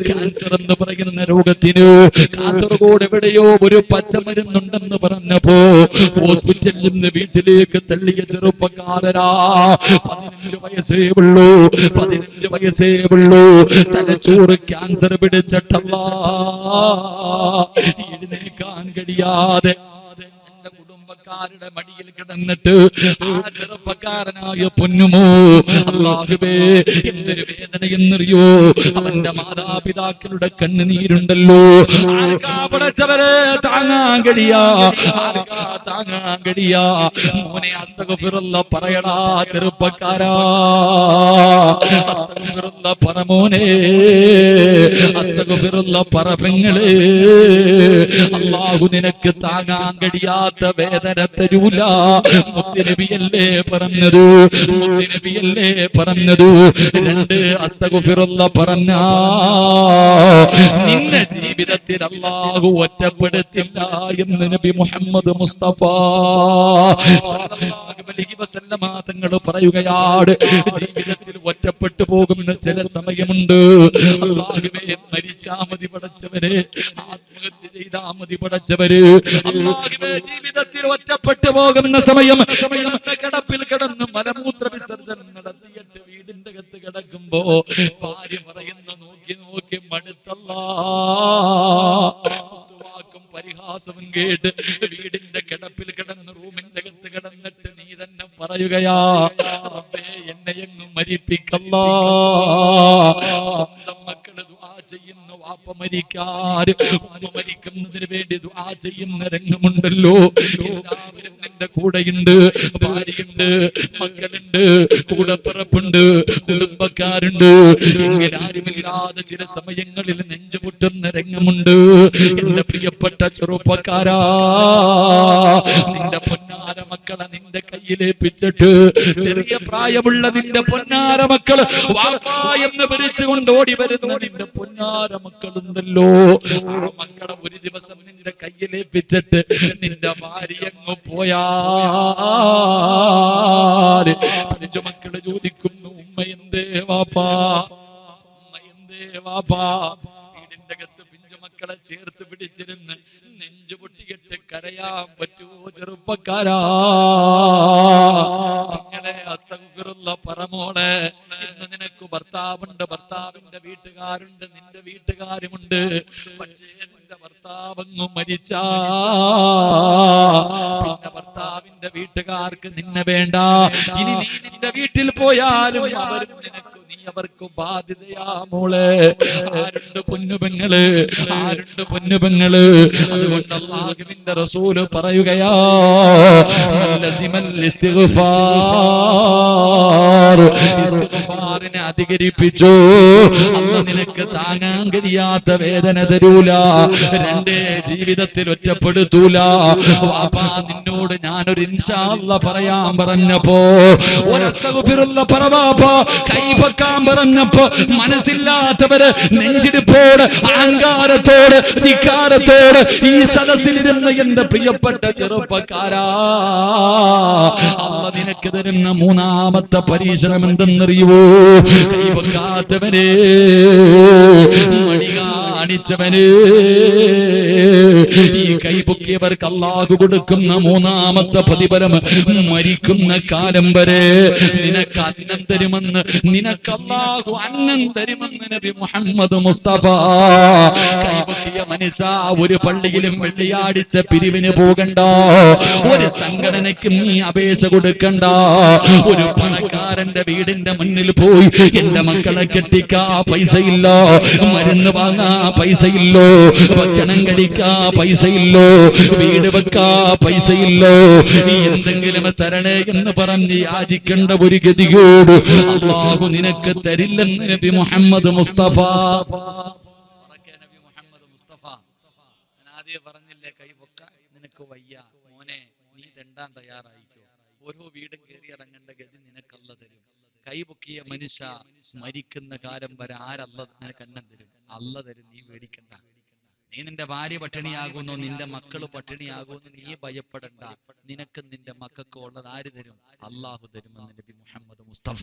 ക്യാൻസർ എന്ന് പറയുന്ന രോഗത്തിന് കാസർഗോഡ് എവിടെയോ ഒരു പച്ചമരുന്നുണ്ടെന്ന് പറഞ്ഞപ്പോ ഹോസ്പിറ്റലിൽ നിന്ന് വീട്ടിലേക്ക് തള്ളിയ ചെറുപ്പക്കാരനാ. പതിനഞ്ച് വയസ്സേ ഉള്ളൂ പതിനഞ്ച് വയസ്സേ ഉള്ളൂ. തലച്ചോറ് ക്യാൻസർ പിടിച്ചിട്ടല്ല എഴുന്നേക്കാൻ കഴിയാതെ കുടുംബക്കാരുടെ മടിയിൽ കിടന്നിട്ട് ആ ചെറുപ്പക്കാരനായ പൊന്നുമോ? അള്ളാഹുബേ എന്തൊരു വേദന എന്നറിയോ അവന്റെ മാതാപിതാക്കളുടെ കണ്ണുനീരുണ്ടല്ലോ. ആർക്കാ പടച്ചവരെ താങ്ങാൻ കഴിയാ? ആർക്കാ താങ്ങാൻ കഴിയാ? മോനെ അസ്തഗഫിറുള്ള പറയടാ ചെറുപ്പക്കാരാ. അസ്തഗഫിറുള്ള പറ മോനെ അസ്തഗഫിറുള്ള പറ പെങ്ങളെ. അള്ളാഹു നിനക്ക് താങ്ങാൻ കഴിയാത്ത വേദന തരൂല. മുത്തുനബിയല്ലേ പറഞ്ഞത്? മുത്തുനബിയല്ലേ പറഞ്ഞത്? രണ്ട് അസ്തകുഫിറുള്ള പറഞ്ഞ. നിന്നെ ജീവിതത്തിൽ അള്ളാഹു ഒറ്റപ്പെടുത്തില്ല എന്ന് നബി മുഹമ്മദ് മുസ്തഫ തങ്ങൾ പറയുകയാണ്. ജീവിതത്തിൽ ഒറ്റപ്പെട്ടു പോകുന്ന ചില സമയമുണ്ട്. അള്ളാഹുവേ മരിച്ചാ മതി പടച്ചവര് ആത്മഹത്യ ചെയ്താ മതി പടച്ചവര് അള്ളാഹുവേ ജീവിതത്തിൽ ഒറ്റപ്പെട്ടു പോകുന്ന സമയം കിടപ്പിൽ കിടന്ന് മലമൂത്ര വിസർജനം നടത്തിയിട്ട് വീടിന്റെ അകത്ത് കിടക്കുമ്പോ ഭാര്യ പറയുന്ന നോക്കി നോക്കി മടുത്തല്ല പരിഹാസവും കേട്ട് വീടിന്റെ കിടപ്പിൽ കിടന്ന് റൂമിന്റെ അകത്ത് കിടന്നിട്ട് നീ തന്നെ പറയുകയാ റബ്ബേ എന്നെ എങ്ങും മരിപ്പിക്കല്ലാ സ്വന്തം മക്കൾ ചെയ്യുന്ന വാപ്പ മരിക്കുന്നതിന് വേണ്ടി ദുആ ചെയ്യുന്ന രംഗമുണ്ടല്ലോ. എല്ലാവരും നിന്റെ കൂടെയുണ്ട്. ഭാര്യയുണ്ട് മക്കളുണ്ട് കൂടപ്പിറപ്പുണ്ട് കുടുംബക്കാരുണ്ട്. ആരുമില്ലാതെ ചില സമയങ്ങളിൽ നെഞ്ചുമുട്ടുന്ന രംഗമുണ്ട്. എന്റെ പ്രിയപ്പെട്ട ചെറുപ്പക്കാരാ നിന്റെ പൊന്നാര മക്കളെ നിന്റെ കയ്യിലേപ്പിച്ചിട്ട് ചെറിയ പ്രായമുള്ള നിന്റെ പൊന്നാര മക്കൾ വാപ്പ എന്ന് വിളിച്ചുകൊണ്ട് ഓടി വരുന്ന നിന്റെ പൊന്നാര മക്കളുണ്ടല്ലോ. ആ മക്കളെ ഒരു ദിവസം നിന്റെ കയ്യിലേപ്പിച്ചിട്ട് നിന്റെ ഭാര്യ അങ്ങ് പോയാ. മക്കൾ ചോദിക്കുന്നു ഉമ്മ എന്തേ വാപ്പാ? ഉമ്മ വീടിന്റെ അകത്ത് പിഞ്ചു മക്കൾ മക്കളെ ചേർത്ത് പിടിച്ചിരുന്ന് നെഞ്ചു പൊട്ടിയിട്ട് കരയാൻ പറ്റുമോ ചെറുപ്പക്കാരാ. പറമോളെ ഇന്ന് നിനക്ക് ഭർത്താവുണ്ട് ഭർത്താവിന്റെ വീട്ടുകാരുണ്ട് നിന്റെ വീട്ടുകാരുമുണ്ട്. പക്ഷേ നിന്റെ ഭർത്താവങ്ങ് മരിച്ചാ. പിന്നെ ഭർത്താവിന്റെ വീട്ടുകാർക്ക് നിന്നെ വേണ്ട. ഇനി നീ നിന്റെ വീട്ടിൽ പോയാലും അവരും നിനക്ക് അവർക്ക് ബാധ്യതയാ മോളെ. ആരുണ്ട് പൊന്നുപെങ്ങൾ ആരുണ്ട് പൊന്നുപെങ്ങൾ അതുകൊണ്ട് അള്ളാഹുവിന്റെ റസൂൽ പറയുകയാ. ഇസ്തിഗ്ഫാറിനെ അധികരിപ്പിച്ചു. അന്ന് നിനക്ക് താങ്ങാൻ കഴിയാത്ത വേദന തരൂല. രണ്ടേ ജീവിതത്തിൽ ഒറ്റപ്പെടുത്തൂല. വാപ്പാ നിന്നോട് ഞാനൊരു ഇൻഷാല്ല പറയാൻ പറഞ്ഞപ്പോ ഒരസ്തഗുഫിറുള്ള പറവാപ്പ കൈപക്കാൻ പറഞ്ഞപ്പോ മനസ്സില്ലാത്തവര് നെഞ്ചിടിപ്പോട് അഹങ്കാരത്തോട് ധിക്കാരത്തോട് ഈ സദസ്സിലിരുന്ന എന്റെ പ്രിയപ്പെട്ട ചെറുപ്പക്കാരാ അമ്മ നിനക്ക് തരുന്ന മൂന്നാമത്തെ പരീക്ഷണം എന്തെന്നറിയുവോ? കൈവക്കാത്തവരേ മണി കാണിച്ചവന്. ഈ കൈപൊക്കിയവർക്ക് അള്ളാഹു കൊടുക്കുന്ന മൂന്നാമത്തെ പ്രതിഫലം മരിക്കുന്ന കാലം വരെ. നിനക്ക് അന്നം തരുമെന്ന് നിനക്ക് അള്ളാഹു അന്നം തരുമെന്ന് നബി മുഹമ്മദ് മുസ്തഫ. കൈപൊക്കിയ മനസ്സ ഒരു പള്ളിയിലും വെള്ളിയാടിച്ച പിരിവിന് പോകണ്ട. ഒരു സംഘടനയ്ക്കും നീ അപേക്ഷ കൊടുക്കണ്ട. ഒരു പണക്കാരന്റെ വീടിന്റെ മുന്നിൽ പോയി എന്റെ മക്കളെ കെട്ടിക്കാ പൈസയില്ല. മരുന്ന് വാങ്ങാ പൈസയില്ലോ ഭക്ഷണം കഴിക്കാ പൈസയില്ലോ വീട് വെക്കാ പൈസയില്ലോ നീ എന്തെങ്കിലും തരണേ എന്ന് പറഞ്ഞ് യാചിക്കേണ്ട ഒരു ഗതിയോട് അള്ളാഹു നിനക്ക് തരില്ലെന്ന് നബി മുഹമ്മദ് മുസ്തഫ. പറഞ്ഞില്ലേ കൈ പൊക്ക നിനക്ക് വയ്യ. മോനെ നീ തെണ്ടാൻ തയ്യാറായിക്കോ. ഓരോ വീടും കയറി ഇറങ്ങേണ്ട ഗതി നിനക്കല്ല തരും. കൈപൊക്കിയ മനുഷ്യ മരിക്കുന്ന കാലം വരെ ആരല്ല നിനക്ക് അന്നം തരും. അല്ല തരും നീ പേടിക്കണ്ട. നീ നിന്റെ ഭാര്യ പട്ടിണിയാകുന്നു നിന്റെ മക്കൾ പട്ടിണിയാകുന്നു നീ ഭയപ്പെടണ്ട. നിനക്ക് നിന്റെ മക്കൾക്ക് ഉള്ളത് ആര് തരും? അള്ളാഹു തരുമെന്ന് നബി മുഹമ്മദ് മുസ്തഫ.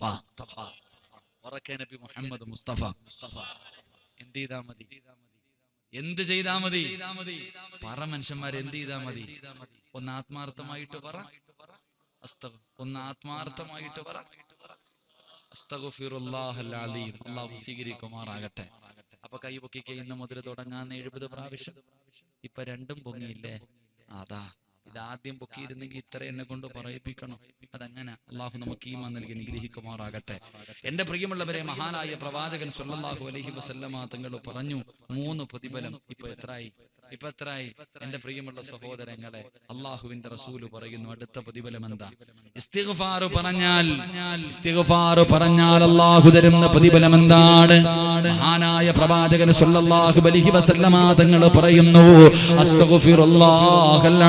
ഉറക്കെ നബി മുഹമ്മദ് മുസ്തഫ. മുസ്തഫ എന്ത് ചെയ്താ മതി? എന്ത് ചെയ്താ മതി? പറ മനുഷ്യന്മാർ എന്ത് ചെയ്താ മതി? ഒന്ന് ആത്മാർത്ഥമായിട്ട് പറ. ഒന്ന് ആത്മാർത്ഥമായിട്ട് പറ. അസ്തഗ്ഫിറുല്ലാഹൽ അലീം. അള്ളാഹു സ്വീകരിക്കുമാറാകട്ടെ. അപ്പൊ കൈ പൊക്കിക്ക് ഇന്ന് മുതൽ തുടങ്ങാൻ എഴുപത് പ്രാവശ്യം. ഇപ്പൊ രണ്ടും പൊങ്ങിയില്ലേ? അതാ ഇതാദ്യം പൊക്കിയിരുന്നെങ്കിൽ ഇത്ര എന്നെ കൊണ്ട് പറയിപ്പിക്കണം. അതങ്ങനെ അള്ളാഹു നമുക്ക് ഈമാൻ നൽകി നിഗ്രഹിക്കുമാറാകട്ടെ എന്റെ പ്രിയമുള്ളവരെ മഹാനായ പ്രവാചകൻ സുല്ലാഹു അലഹി വസല്ലമാ തങ്ങൾ പറഞ്ഞു മൂന്ന് പ്രതിഫലം ഇപ്പൊ എത്രയായി ഇപ്പൊ എത്രയായി എന്റെ പ്രിയമുള്ള സഹോദരങ്ങളെ അള്ളാഹുവിന്റെ റസൂൽ പറയുന്നു അടുത്ത പ്രതിഫലം എന്താ? ഇസ്തിഗ്ഫാർ പറഞ്ഞാൽ ഇസ്തിഗ്ഫാർ പറഞ്ഞാൽ അള്ളാഹു തരുന്ന പ്രതിഫലം എന്താണ് മഹാനായ പ്രവാചകൻ സല്ലല്ലാഹു അലൈഹി വസല്ലമ തങ്ങൾ പറയുന്നു അസ്തഗ്ഫിറുല്ലാഹൽ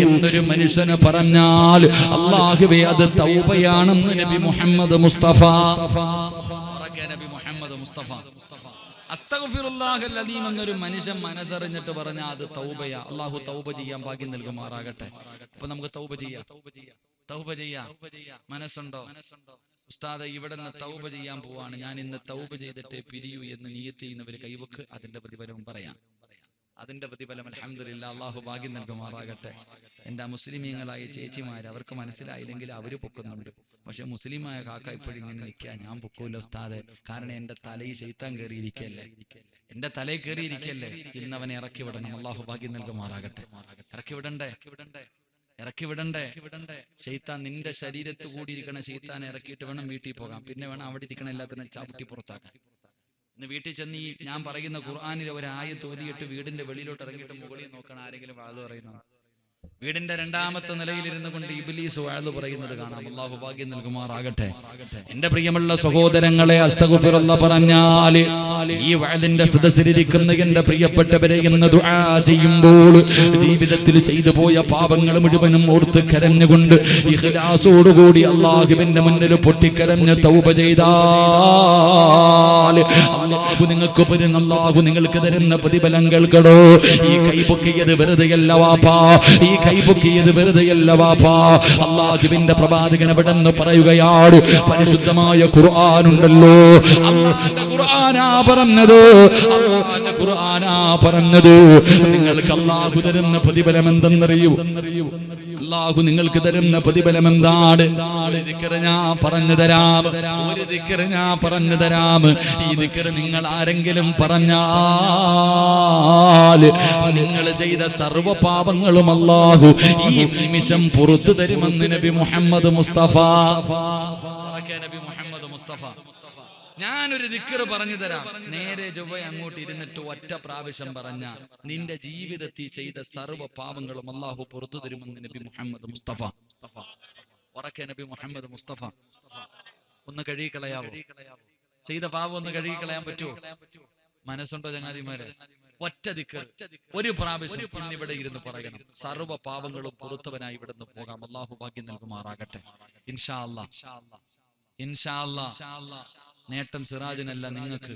എന്നൊരു മനുഷ്യന് പറഞ്ഞാൽ അള്ളാഹുവേ അത് തൗബയാണെന്ന് നബി മുഹമ്മദ് മുസ്തഫ. നബി മുഹമ്മദ് മുസ്തഫ. അസ്തഗ്ഫിറുല്ലാഹൽ അദീം എന്നൊരു മനുഷ്യൻ മനസ്സറിഞ്ഞിട്ട് പറഞ്ഞാൽ അത് തൗബയാ. അള്ളാഹു തൗബ ചെയ്യാൻ ഭാഗ്യം നൽകുമാറാകട്ടെ. അപ്പൊ നമുക്ക് തൗബ ചെയ്യാം. തൗബ ചെയ്യാം. മനസ്സുണ്ടോ? ഉസ്താദ് ഇവിടെ നിന്ന് തൗബ ചെയ്യാൻ പോവാണ്. ഞാൻ ഇന്ന് തൗബ ചെയ്തിട്ട് പിരിയൂ എന്ന് നീയത്ത് ചെയ്യുന്നവർ കൈവക്ക്. അതിന്റെ പ്രതിഫലവും പറയാം. അതിന്റെ പ്രതിഫലം അലഹമില്ല അള്ളാഹു ഭാഗ്യം നൽകുമാറാകട്ടെ. എന്റെ മുസ്ലിമീങ്ങളായ ചേച്ചിമാർ അവർക്ക് മനസ്സിലായില്ലെങ്കിൽ അവർ പൊക്കുന്നുണ്ട്. പക്ഷെ മുസ്ലിമായ കാക്ക ഇപ്പോഴും ഇങ്ങനെ നിൽക്കുക ഞാൻ പൊക്കൂല ഉസ്താദ്. കാരണം എന്റെ തലയിൽ ചെയ്ത്താൻ കയറിയിരിക്കല്ലേ? എന്റെ തലയിൽ കയറിയിരിക്കല്ലേ? ഇന്ന് അവനെ ഇറക്കി വിടണം. അള്ളാഹു ഭാഗ്യം നൽകുമാറാകട്ടെ. ഇറക്കി വിടണ്ടേ? ഇറക്കി വിടണ്ടേ? ഷെയ്ത്താൻ നിന്റെ ശരീരത്ത് കൂടിയിരിക്കണ ഷെയ്ത്താനെ ഇറക്കിയിട്ട് വേണം വീട്ടിൽ പോകാം പിന്നെ വേണം അവിടെ ഇരിക്കണ എല്ലാത്തിനും ചവിട്ടി പുറത്താക്കാൻ. ഇന്ന് വീട്ടിൽ ചെന്ന് ഈ ഞാൻ പറയുന്ന ഖുർആാനിലെ ഒരു ആയത്ത് ഓതിയിട്ട് വീടിന്റെ വെളിയിലോട്ട് ഇറങ്ങിയിട്ട് മുകളിൽ നോക്കണം ആരെങ്കിലും വാത് പറയുന്നു വീടിന്റെ രണ്ടാമത്തെ നിലയിൽ ഇരുന്നു കൊണ്ട് ഇബിലീസ് വാഴ്ന്നു പറയുന്നത് കാണാം. അള്ളാഹു ഭാഗ്യം നൽകുമാറാകട്ടെ. എന്റെ പ്രിയമുള്ള സഹോദരങ്ങളെ അസ്തഗുഫിറല്ല പറഞ്ഞാൽ ഈ വയലിന്റെ സദസ്സിലിരിക്കുന്ന എന്റെ പ്രിയപ്പെട്ടവരെ എന്ന് ദുആ ചെയ്യുമ്പോൾ ജീവിതത്തിൽ ചെയ്തു പോയ പാപങ്ങൾ മുഴുവനും ഓർത്ത് കരഞ്ഞുകൊണ്ട് ഇഖ്ലാസോടുകൂടി അള്ളാഹുവിന്റെ മുന്നിൽ പൊട്ടിക്കരഞ്ഞ് തൗപ ചെയ്താൽ അള്ളാഹു നിങ്ങൾക്ക് പരുന്ന അള്ളാഹു നിങ്ങൾക്ക് തരുന്ന പ്രതിഫലം കേൾക്കടോ ഈ കൈ പൊക്കിയത് വെറുതെയല്ല വാപ്പാ. ഈ കൈപൊക്കിയത് വെറുതെയല്ല വാപ്പാ അള്ളാഹുവിന്റെ പ്രവാചകൻ എവിടെന്ന് പറയുകയാണ് പരിശുദ്ധമായ ഖുർആാനുണ്ടല്ലോ അള്ളാന്റെ ഖുർആനാ പറഞ്ഞത്. അള്ളാന്റെ ഖുർആനാ പറഞ്ഞത്. നിങ്ങൾക്ക് അള്ളാഹു തരുന്ന പ്രതിഫലം എന്തെന്നറിയൂ? അള്ളാഹു നിങ്ങൾക്ക് തരുന്ന പ്രതിഫലം എന്താണ്? ഒരു ഞാൻ പറഞ്ഞു തരാം. ഒരു ദിക്കറ് ഞാൻ പറഞ്ഞു തരാം. ഈ ദിക്കറ് നിങ്ങൾ ആരെങ്കിലും പറഞ്ഞാൽ നിങ്ങൾ ചെയ്ത സർവ പാപങ്ങളും അള്ളാഹു ഈ നിമിഷം പുറത്തു തരുമെന്ന് നബി മുഹമ്മദ് മുസ്തഫ. നബി ഞാനൊരു ദിക്കറ് പറഞ്ഞു തരാം. നേരെ ചൊവ്വ അങ്ങോട്ട് ഇരുന്നിട്ട് ഒറ്റ പ്രാവശ്യം പറഞ്ഞ നിന്റെ ജീവിതത്തിൽ ചെയ്ത സർവ പാപങ്ങളും അള്ളാഹു പുറത്തു തരുമെന്ന് നബി മുഹമ്മദ് മുസ്തഫ. ഉറക്കെ നബി മുഹമ്മദ് മുസ്തഫ. ഒന്ന് കഴുകിക്കളയാവോ ചെയ്ത പാപം ഒന്ന് കഴുകിക്കളയാൻ പറ്റുമോ മനസ്സുണ്ടോ ചങ്ങാതിമാരെ? ഒറ്റ ദിക്ക് ഒരു പ്രാവശ്യം ഇന്നിവിടെ ഇരുന്ന് പറയണം. സർവ പാവങ്ങളും പുറത്തവനായി ഇവിടുന്ന് നിന്ന് പോകാം. അള്ളാഹു ഭാഗ്യം നൽകുമാറാകട്ടെ. ഇൻഷാ അല്ലാ ഇൻഷാ അല്ലാ നേട്ടം സിറാജിനല്ല നിങ്ങൾക്ക്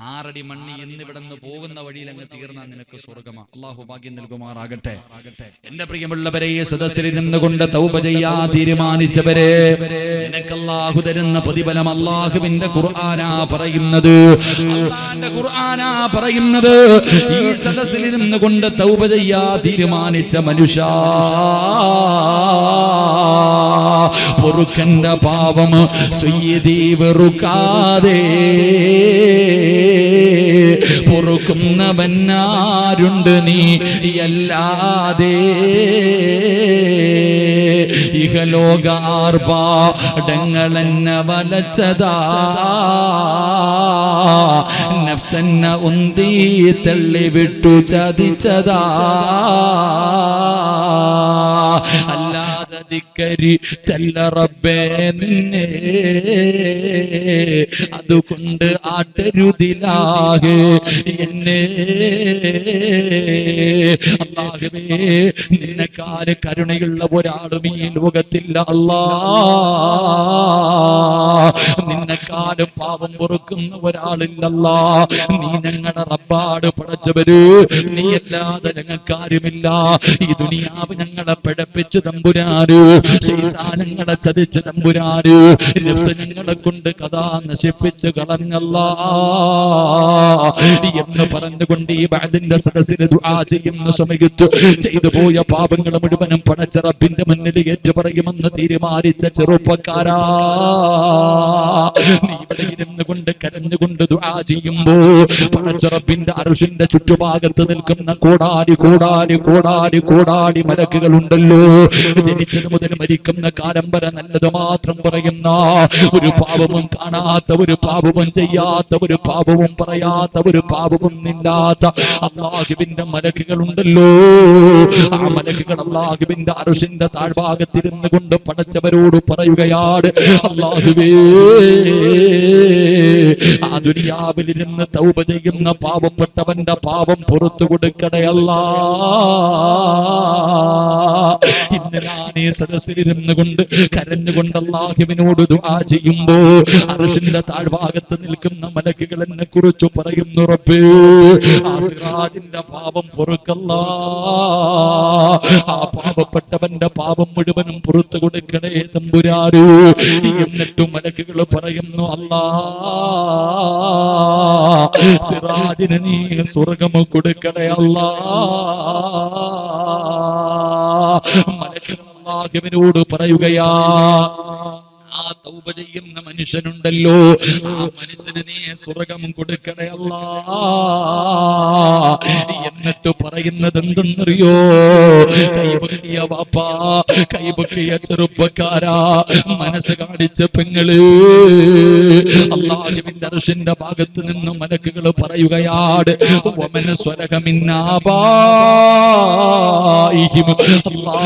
ആറടി മണ്ണി എന്നിവിടുന്ന് പോകുന്ന വഴിയിൽ അങ്ങ് തീർന്നാൽ നിനക്ക് സ്വർഗമാ അള്ളാഹു ഭാഗ്യം നൽകുമാറാകട്ടെ. എന്റെ പ്രിയമുള്ളവരെ ഈ സദസ്സിൽ നിന്നുകൊണ്ട് തൗബ ചെയ്യാ തീരുമാനിച്ചവരെ നിനക്ക് അള്ളാഹു തരുന്ന പ്രതിഫലം അള്ളാഹുവിന്റെ ഖുർആനാ പറയുന്നത്. ഖുർആനാ പറയുന്നത്. ഈ സദസ്സിൽ നിന്നുകൊണ്ട് തൗബ ചെയ്യാ തീരുമാനിച്ച മനുഷ്യ. പൊറുക്കന്റെ പാവം സ്വയ്യതീ വെറുക്കാതെ പൊറുക്കുന്നവനാരുണ്ട് നീ അല്ലാതെ. ഇഹലോകാർപാടങ്ങളെന്നെ വലച്ചതാ. നഫ്സെന്ന ഉന്തി തള്ളിവിട്ടു ചതിച്ചതാ. ധിക്കരി ചെല്ല റബ്ബേ നിന്നെ. അതുകൊണ്ട് ആട്ടരുതിലാകെ എന്നെ. അല്ലാഹുവേ നിന്നെക്കാൽ കരുണയുള്ള ഒരാളും ഈ ലോകത്തില്ല അല്ലാ. നിന്നെക്കാൽ പാപം പൊറുക്കുന്ന ഒരാളില്ലല്ല നീ ഞങ്ങളുടെ റബ്ബാട് പടച്ചവര്. നീ അല്ലാതെ ഞങ്ങൾക്കാരുമില്ല ഈ ദുനിയാവ് ഞങ്ങളെ പിഴപ്പിച്ച് തമ്പുരാരു. ശൈതാനങ്ങളെ ചതിച്ച് തമ്പുരാരു. ഞങ്ങളെ കൊണ്ട് കഥാ നശിപ്പിച്ച് കളഞ്ഞല്ല. എന്ന് പറഞ്ഞുകൊണ്ട് ഈ ബാദിന്റെ സദസ്സിന് ചെയ്യുന്ന സമയത്ത് ചെയ്തു പോയ പാപങ്ങൾ മുഴുവനും പണച്ചറപ്പിന്റെ മുന്നിൽ ഏറ്റുപറയുമെന്ന് തീരുമാനിച്ച ചെറുപ്പക്കാരാ. ഇരുന്ന് കൊണ്ട് കരഞ്ഞുകൊണ്ട് ദുആ ചെയ്യുമ്പോ പടച്ച റബ്ബിന്റെ അറുഷിന്റെ ചുറ്റുഭാഗത്ത് നിൽക്കുന്ന കോടാലി കോടാലി കോടാലി കോടാലി മലക്കുകൾ ഉണ്ടല്ലോ ജനിച്ചത് മുതൽ മരിക്കുന്ന കാലം വരെ നല്ലത് മാത്രം പറയുന്ന ഒരു പാപവും കാണാത്ത ഒരു പാപവും ചെയ്യാത്ത ഒരു പാപവും പറയാത്ത ഒരു പാപവും ഇല്ലാത്ത അള്ളാഹുവിന്റെ മലക്കുകൾ ഉണ്ടല്ലോ ആ മലക്കുകൾ അള്ളാഹുവിന്റെ അറുഷിന്റെ താഴ്ഭാഗത്തിരുന്ന് കൊണ്ട് പടച്ചവരോട് പറയുകയാണ് അള്ളാഹുവേ ആ ദുനിയാവിലിരുന്ന് തൗബ ചെയ്യുന്ന പാവപ്പെട്ടവന്റെ പാപം പുറത്തു കൊടുക്കടയല്ല ഇന്ന് ഞാൻ ഈ സദസ്സിലിരുന്ന് കൊണ്ട് കരഞ്ഞുകൊണ്ട് അള്ളാഹുവിനോട് ദുആ ചെയ്യുമ്പോ അർഷിന്റെ താഴ്ഭാഗത്ത് നിൽക്കുന്ന മലക്കുകൾ എന്നെ കുറിച്ച് പറയുന്നുറപ്പേ ആ സിറാജിന്റെ പാപം പൊറുക്കല്ല. ആ പാവപ്പെട്ടവന്റെ പാപം മുഴുവനും പുറത്തു കൊടുക്കണേ തമ്പുരാരു എന്നിട്ടും മലക്കുകൾ പറയുന്നു അല്ലാ സിറാജിന് നീ സ്വർഗം കൊടുക്കണേ അല്ലാ. മലക്കുകൾ പറയുകയാ ആ ചെയ്യുന്ന മനുഷ്യനുണ്ടല്ലോ. ആ മനുഷ്യന് നീ സ്വർഗം കൊടുക്കണേ എന്നിട്ട് പറയുന്നത് എന്തെന്നറിയോ? കൈപൊക്കിയ വാപ്പാ കൈപൊക്കിയ ചെറുപ്പക്കാരാ മനസ്സ് കാണിച്ച പെങ്ങൾ. അള്ളാഹുവിന്റെ അർഷിന്റെ ഭാഗത്ത് നിന്ന് മലക്കുകൾ പറയുകയാണ് ഒമന സ്വരകമിന്നാബായിഹിം. അല്ലാ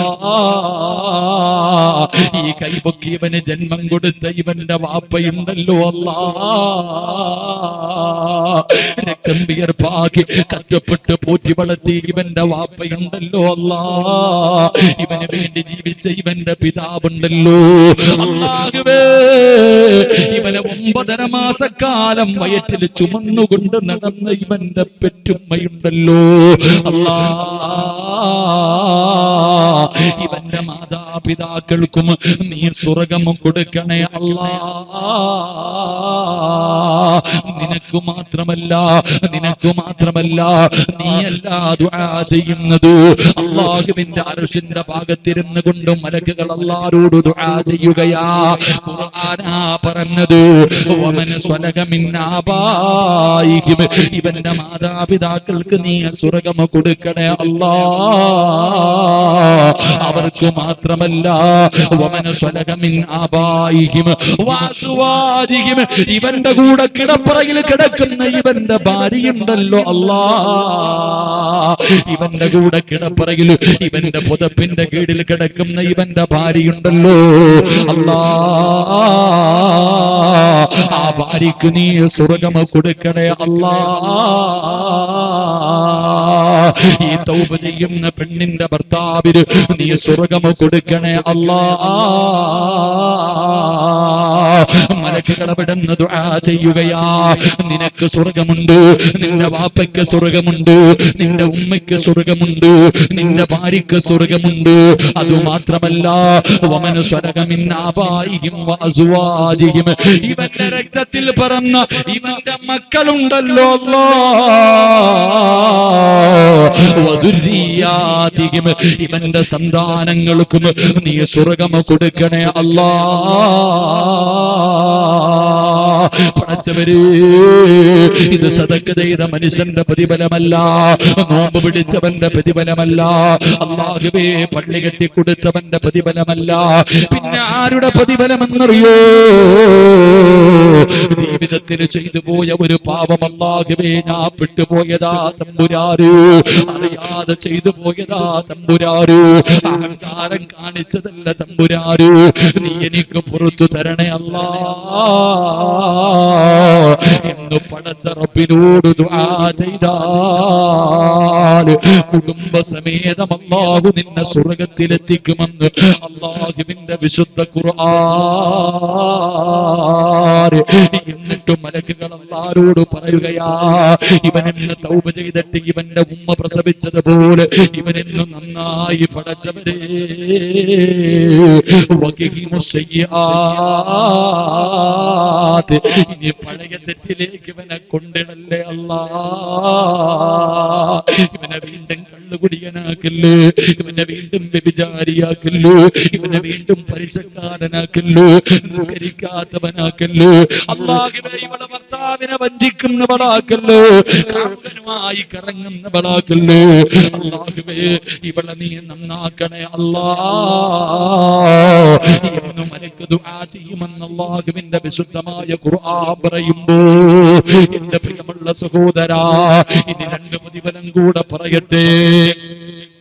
ഈ കൈപൊക്കിയവന് ജന്മം കൊടുത്ത ഇവന്റെ വാപ്പയുണ്ടല്ലോ അല്ലാ രക്തം വിയർപ്പാക്കി കഷ്ടപ്പെട്ട് പോറ്റി പോറ്റി വളർത്തി ഇവന്റെ വാപ്പയുണ്ടല്ലോ അല്ലാ. ഇവന് വേണ്ടി ജീവിച്ച ഇവന്റെ പിതാവുണ്ടല്ലോ. അല്ലാഹുവേ ഇവനെ ഒമ്പതര മാസക്കാലം വയറ്റിൽ ചുമന്നുകൊണ്ട് നടന്ന ഇവന്റെ പെറ്റുമ്മയുണ്ടല്ലോ. അല്ലാ ഇവന്റെ മാതാപിതാക്കൾക്കും നീ സ്വർഗം കൊടുക്കണേ അല്ലാ. നിനക്ക് മാത്രമല്ല നിനക്ക് മാത്രമല്ല നീയല്ല ദുആ ചെയ്യുന്നത്. അള്ളാഹുവിന്റെ അർഷിന്റെ ഭാഗത്തിരുന്ന് കൊണ്ട് മലക്കുകൾ അള്ളാരോട് ദുആ ചെയ്യുകയാ. ഖുർആനാ പറഞ്ഞത്. വമൻ സ്വലക മിൻ ആബായിഹിം. ഇവന്റെ മാതാപിതാക്കൾക്ക് നീ സ്വർഗം കൊടുക്കണേ അല്ലാ. അവർക്ക് മാത്രമല്ല മിൻ ആബായിഹിം. ഇവന്റെ കൂടെ കിടപ്പറയിൽ കിടക്കുന്ന ഇവന്റെ ഭാര്യയുണ്ടല്ലോ അല്ലാ. ഇവന്റെ കൂടെ കിടപ്പറയിൽ ഇവന്റെ പുതപ്പിന്റെ കീഴിൽ കിടക്കുന്ന ഇവന്റെ ഭാര്യയുണ്ടല്ലോ. അല്ലാ ആ ഭാര്യക്ക് നീ സ്വർഗം കൊടുക്കണേ അല്ലാ. ഈ തൗപ ചെയ്യുന്ന പെണ്ണിന്റെ ഭർത്താവിന് നീ സ്വർഗം കൊടുക്കണേ അല്ലാ. മലക്ക് അവിടുന്ന് ദുആ ചെയ്യുകയാ. നിനക്ക് സ്വർഗമുണ്ട് നിന്റെ വാപ്പയ്ക്ക് സ്വർഗമുണ്ട് നിന്റെ ഉമ്മയ്ക്ക് സ്വർഗമുണ്ട് നിന്റെ ഭാര്യയ്ക്ക് സ്വർഗമുണ്ട്. അതുമാത്രമല്ല വമന ഇവന്റെ രക്തത്തിൽ പറന്ന ഇവന്റെ മക്കളുണ്ടല്ലോ. വധുരീയാതിയും ഇവന്റെ സന്താനങ്ങൾക്കും നീ സ്വർഗം കൊടുക്കണേ അല്ലാ. പടച്ചവര് ഇത് സതക്ക് ചെയ്ത മനുഷ്യന്റെ പ്രതിഫലമല്ല. നോമ്പ് പിടിച്ചവന്റെ പ്രതിഫലമല്ല. അള്ളാഹുവേ പള്ളി കെട്ടി കൊടുത്തവന്റെ പ്രതിഫലമല്ല. പിന്നെ ആരുടെ പ്രതിഫലമെന്നറിയോ? ജീവിതത്തിന് ചെയ്തു പോയ ഒരു പാപം അള്ളാഹുവേ ഞാൻ വിട്ടുപോയതാ തമ്പുരാരു. അറിയാതെ ചെയ്തു പോയതാ തമ്പുരാരു. അഹങ്കാരം കാണിച്ചതല്ല തമ്പുരാരു. നീ എനിക്ക് പുറത്തു തരണേ അല്ലാ. എന്ന് പടച്ച റബ്ബിനോട് ദുആ ചെയ്താൽ കുടുംബസമേതം അല്ലാഹു നിന്നെ സ്വർഗത്തിലെത്തിക്കുമെന്ന് അള്ളാഹുവിന്റെ വിശുദ്ധ ഖുർആൻ എന്നിട്ട് മലക്കുകൾ അല്ലാഹുവോട് പറയുകയാ ഇവൻ എന്നെ തൗബ ചെയ്തിട്ട് ഇവന്റെ ഉമ്മ പ്രസവിച്ചതുപോലെ ഇവൻ ഇന്ന് നന്നായി പടച്ചവരെ വകിഹിമുസ്സയ്യാത്ത്. ഇനി പഴയ തെറ്റിലേക്ക് ഇവനെ കൊണ്ടിടല്ലേ അല്ല? ഇവനെ വീണ്ടും കള്ളുകുടിയനാക്കല്ലേ ഇവനെ വീണ്ടും വ്യഭിചാരിയാക്കല്ലേ ഇവനെ വീണ്ടും പരിശക്കാരനാക്കല്ലേ നിസ്കരിക്കാത്തവനാക്കല്ലേ. അള്ളാഹുവേ ഇവളെ ഭർത്താവിനെ വഞ്ചിക്കുന്നവളാക്കല്ലേ കാമുകനുമായി കറങ്ങുന്നവളാക്കല്ലേ. അള്ളാഹുവേ ഇവളെ നീ നന്നാക്കണേ അല്ലാ. എന്നും എനിക്ക് ദുആ ചെയ്യുമെന്ന് അള്ളാഹുവിന്റെ വിശുദ്ധമായ ഖുർആൻ പറയുമ്പോ എന്റെ പ്രിയമുള്ള സഹോദരാ ഇനി രണ്ട് പ്രതിഫലം കൂടെ പറയട്ടെ.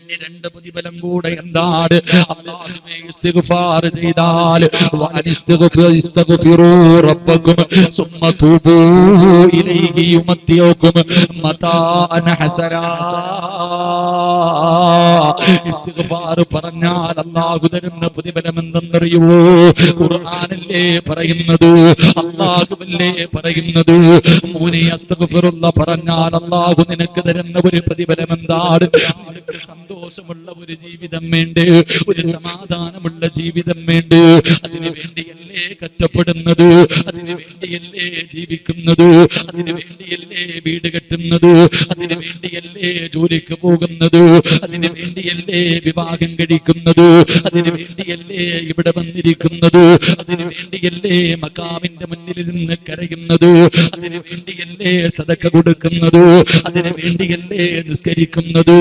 ഇനി രണ്ട് പ്രതിഫലം കൂടെ എന്താണ്? ചെയ്താൽ ഇലൈഹി പറഞ്ഞാൽ അല്ലാഹു തരുന്ന പ്രതിഫലം എന്തെന്നറിയുവോ? ഖുർആനല്ലേ പറയുന്നത്? അല്ലാഹുവല്ലേ പറയുന്നത്? മോനെ അസ്തഗ്ഫിറുള്ള പറഞ്ഞാൽ അല്ലാഹു നിനക്ക് തരുന്ന ഒരു പ്രതിഫലം എന്താണ്? നിനക്ക് സന്തോഷമുള്ള ഒരു ജീവിതം വേണ്ട. ഒരു സമാധാനമുള്ള ജീവിതം വേണ്ട. അതിനു വേണ്ടിയല്ലേ കഷ്ടപ്പെടുന്നത്? അതിനു വേണ്ടിയല്ലേ ജീവിക്കുന്നത്? അതിനു വേണ്ടിയല്ലേ വീട് കെട്ടുന്നത്? അതിനു വേണ്ടിയല്ലേ ജോലിക്ക് പോകുന്നത്? അതിനു വേണ്ടിയല്ലേ വിവാഹം കഴിക്കുന്നത്? അതിനു വേണ്ടിയല്ലേ ഇവിടെ വന്നിരിക്കുന്നത്? അതിനു വേണ്ടിയല്ലേ മുന്നിൽ നിന്ന് കരയുന്നത്? അതിനു വേണ്ടിയല്ലേ സതക്ക കൊടുക്കുന്നത്? അതിനു വേണ്ടിയല്ലേ നിസ്കരിക്കുന്നത്?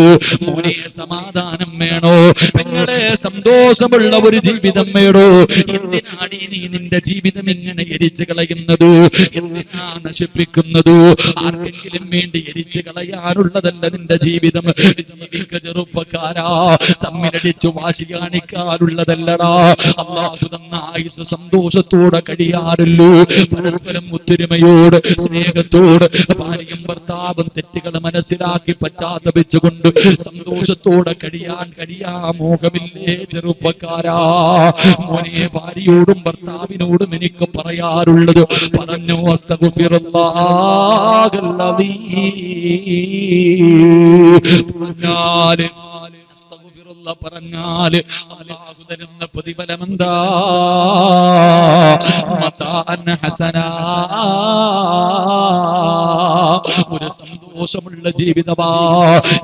മോനെ സമാധാനം വേണോ? നിങ്ങളെ സന്തോഷമുള്ള ഒരു ജീവിതം വേണോ? എന്തിനാണ് നീ നിന്റെ ജീവിതം എങ്ങനെ എരിച്ചു കളയുന്നത്? എന്തിനാ നശിപ്പിക്കുന്നത്? ആർക്കെങ്കിലും വേണ്ടി എരിച്ചു കളയാനുള്ളതല്ല നിന്റെ ജീവിതം. ജീവിക്ക ചെറുപ്പക്കാരാ തമ്മിലടിച്ചു വാശി കാണിക്കാനുള്ളതല്ലടാ അള്ളാഹു തന്ന ആയുസ് സന്തോഷത്തോടെ കഴിയാറുള്ളൂ പരസ്പരം ഒത്തൊരുമയോട് സ്നേഹത്തോട് ഭാര്യയും ഭർത്താവും തെറ്റുകൾ മനസ്സിലാക്കി പശ്ചാത്തപിച്ചുകൊണ്ട് സന്തോഷത്തോടെ കഴിയാൻ കഴിയാ മോഹമില്ലേ ചെറുപ്പക്കാരാ. മോനെ ഭാര്യയോടും ഭർത്താവിനോടും എനിക്ക് പറയാറുള്ളത് പറഞ്ഞു പറഞ്ഞാൽ അസ്തഗ്ഫിറുല്ലാ പറഞ്ഞാൽ അല്ലാഹു തരുന്ന പ്രതിഫലം എന്താ ഒരു സന്തോഷമുള്ള ജീവിതമാ.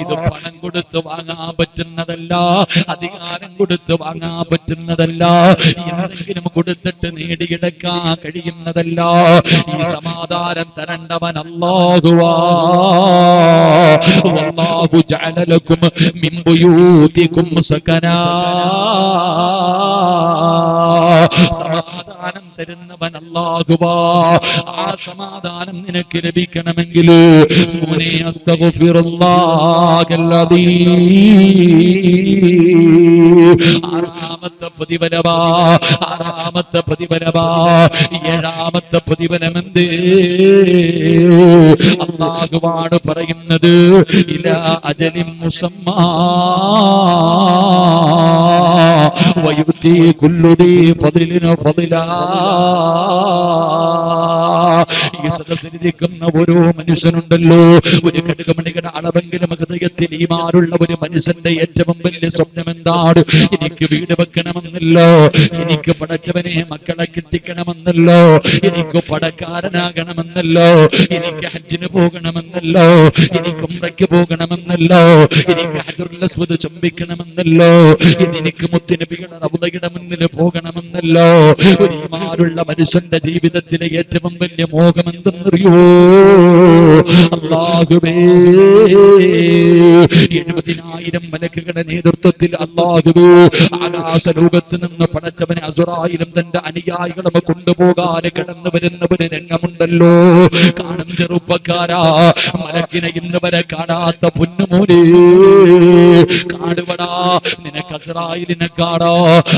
ഇത് പണം കൊടുത്ത് വാങ്ങാൻ പറ്റുന്നതല്ല അധികാരം കൊടുത്ത് വാങ്ങാൻ പറ്റുന്നതല്ല എന്തെങ്കിലും കൊടുത്തിട്ട് നേടിയെടുക്കാൻ കഴിയുന്നതല്ല. ഈ സമാധാനം തരണ്ടവൻ അല്ലാഹുവാ ലക്കും മിൻ ബുയൂതികും സകനാ സമാധാനം തരുന്നവൻ അല്ലാഹുവാ ആ സമാധാനം നിനക്ക് ലഭിക്കണമെങ്കിൽ മോനെ അസ്തഗ്ഫിറുല്ലാഹല്ലദീ. ആറാമത്തെ പ്രതിഫലവാ ആറാമത്തെ പ്രതിഫലവാ ഏഴാമത്തെ പ്രതിഫലം എന്തേ അള്ളാഹുവാണ് പറയുന്നത് ഇല അജലിം മുസമ്മാ. വയുത്തി ذي فضل ഫദിലാ ഈ സദസ്സിലിരിക്കുന്ന ഓരോ മനുഷ്യനുണ്ടല്ലോ. ഒരു കടുകമണികളുടെ അളവെങ്കിലും ഹൃദയത്തിൽ ഈ മാറുള്ള ഒരു മനുഷ്യന്റെ ഏറ്റവും വലിയ സ്വപ്നം എന്താണ് എനിക്ക് വീട് വെക്കണമെന്നല്ലോ. എനിക്ക് പടച്ചവനെ മക്കളെ കിട്ടിക്കണമെന്നല്ലോ. എനിക്ക് പടക്കാരനാകണമെന്നല്ലോ. എനിക്ക് ഹജ്ജിന് പോകണമെന്നല്ലോ. എനിക്ക് ഉമ്രയ്ക്ക് പോകണമെന്നല്ലോ. എനിക്ക് ഹജറുൽ അസ്വദ് ചുംബിക്കണമെന്നല്ലോ എനിക്ക് മുത്തുനബിയുടെ റൗദയുടെ മുന്നിൽ പോകണമെന്നല്ലോ. ഒരു മാറുള്ള മനുഷ്യന്റെ ജീവിതത്തിലെ ഏറ്റവും വലിയ മോഹം എന്തെന്നറിയോ അള്ളാഹുവേ. എഴുപതിനായിരം മലക്കുകളുടെ നേതൃത്വത്തിൽ അള്ളാഹുബേ ആകാശ ലോകത്ത് നിന്ന് പടച്ചവനെ അസുറായിരം തന്റെ അനുയായികളെ കൊണ്ടുപോകാതെ കടന്നു ഒരു രംഗമുണ്ടല്ലോ. കാണും ചെറുപ്പക്കാരാ മലക്കിനെ ഇന്ന് വരെ കാണാത്ത പൊന്നുമോനെ. കാണുവടാ നിനക്ക് അസ്രായിലിനെ കാണോ.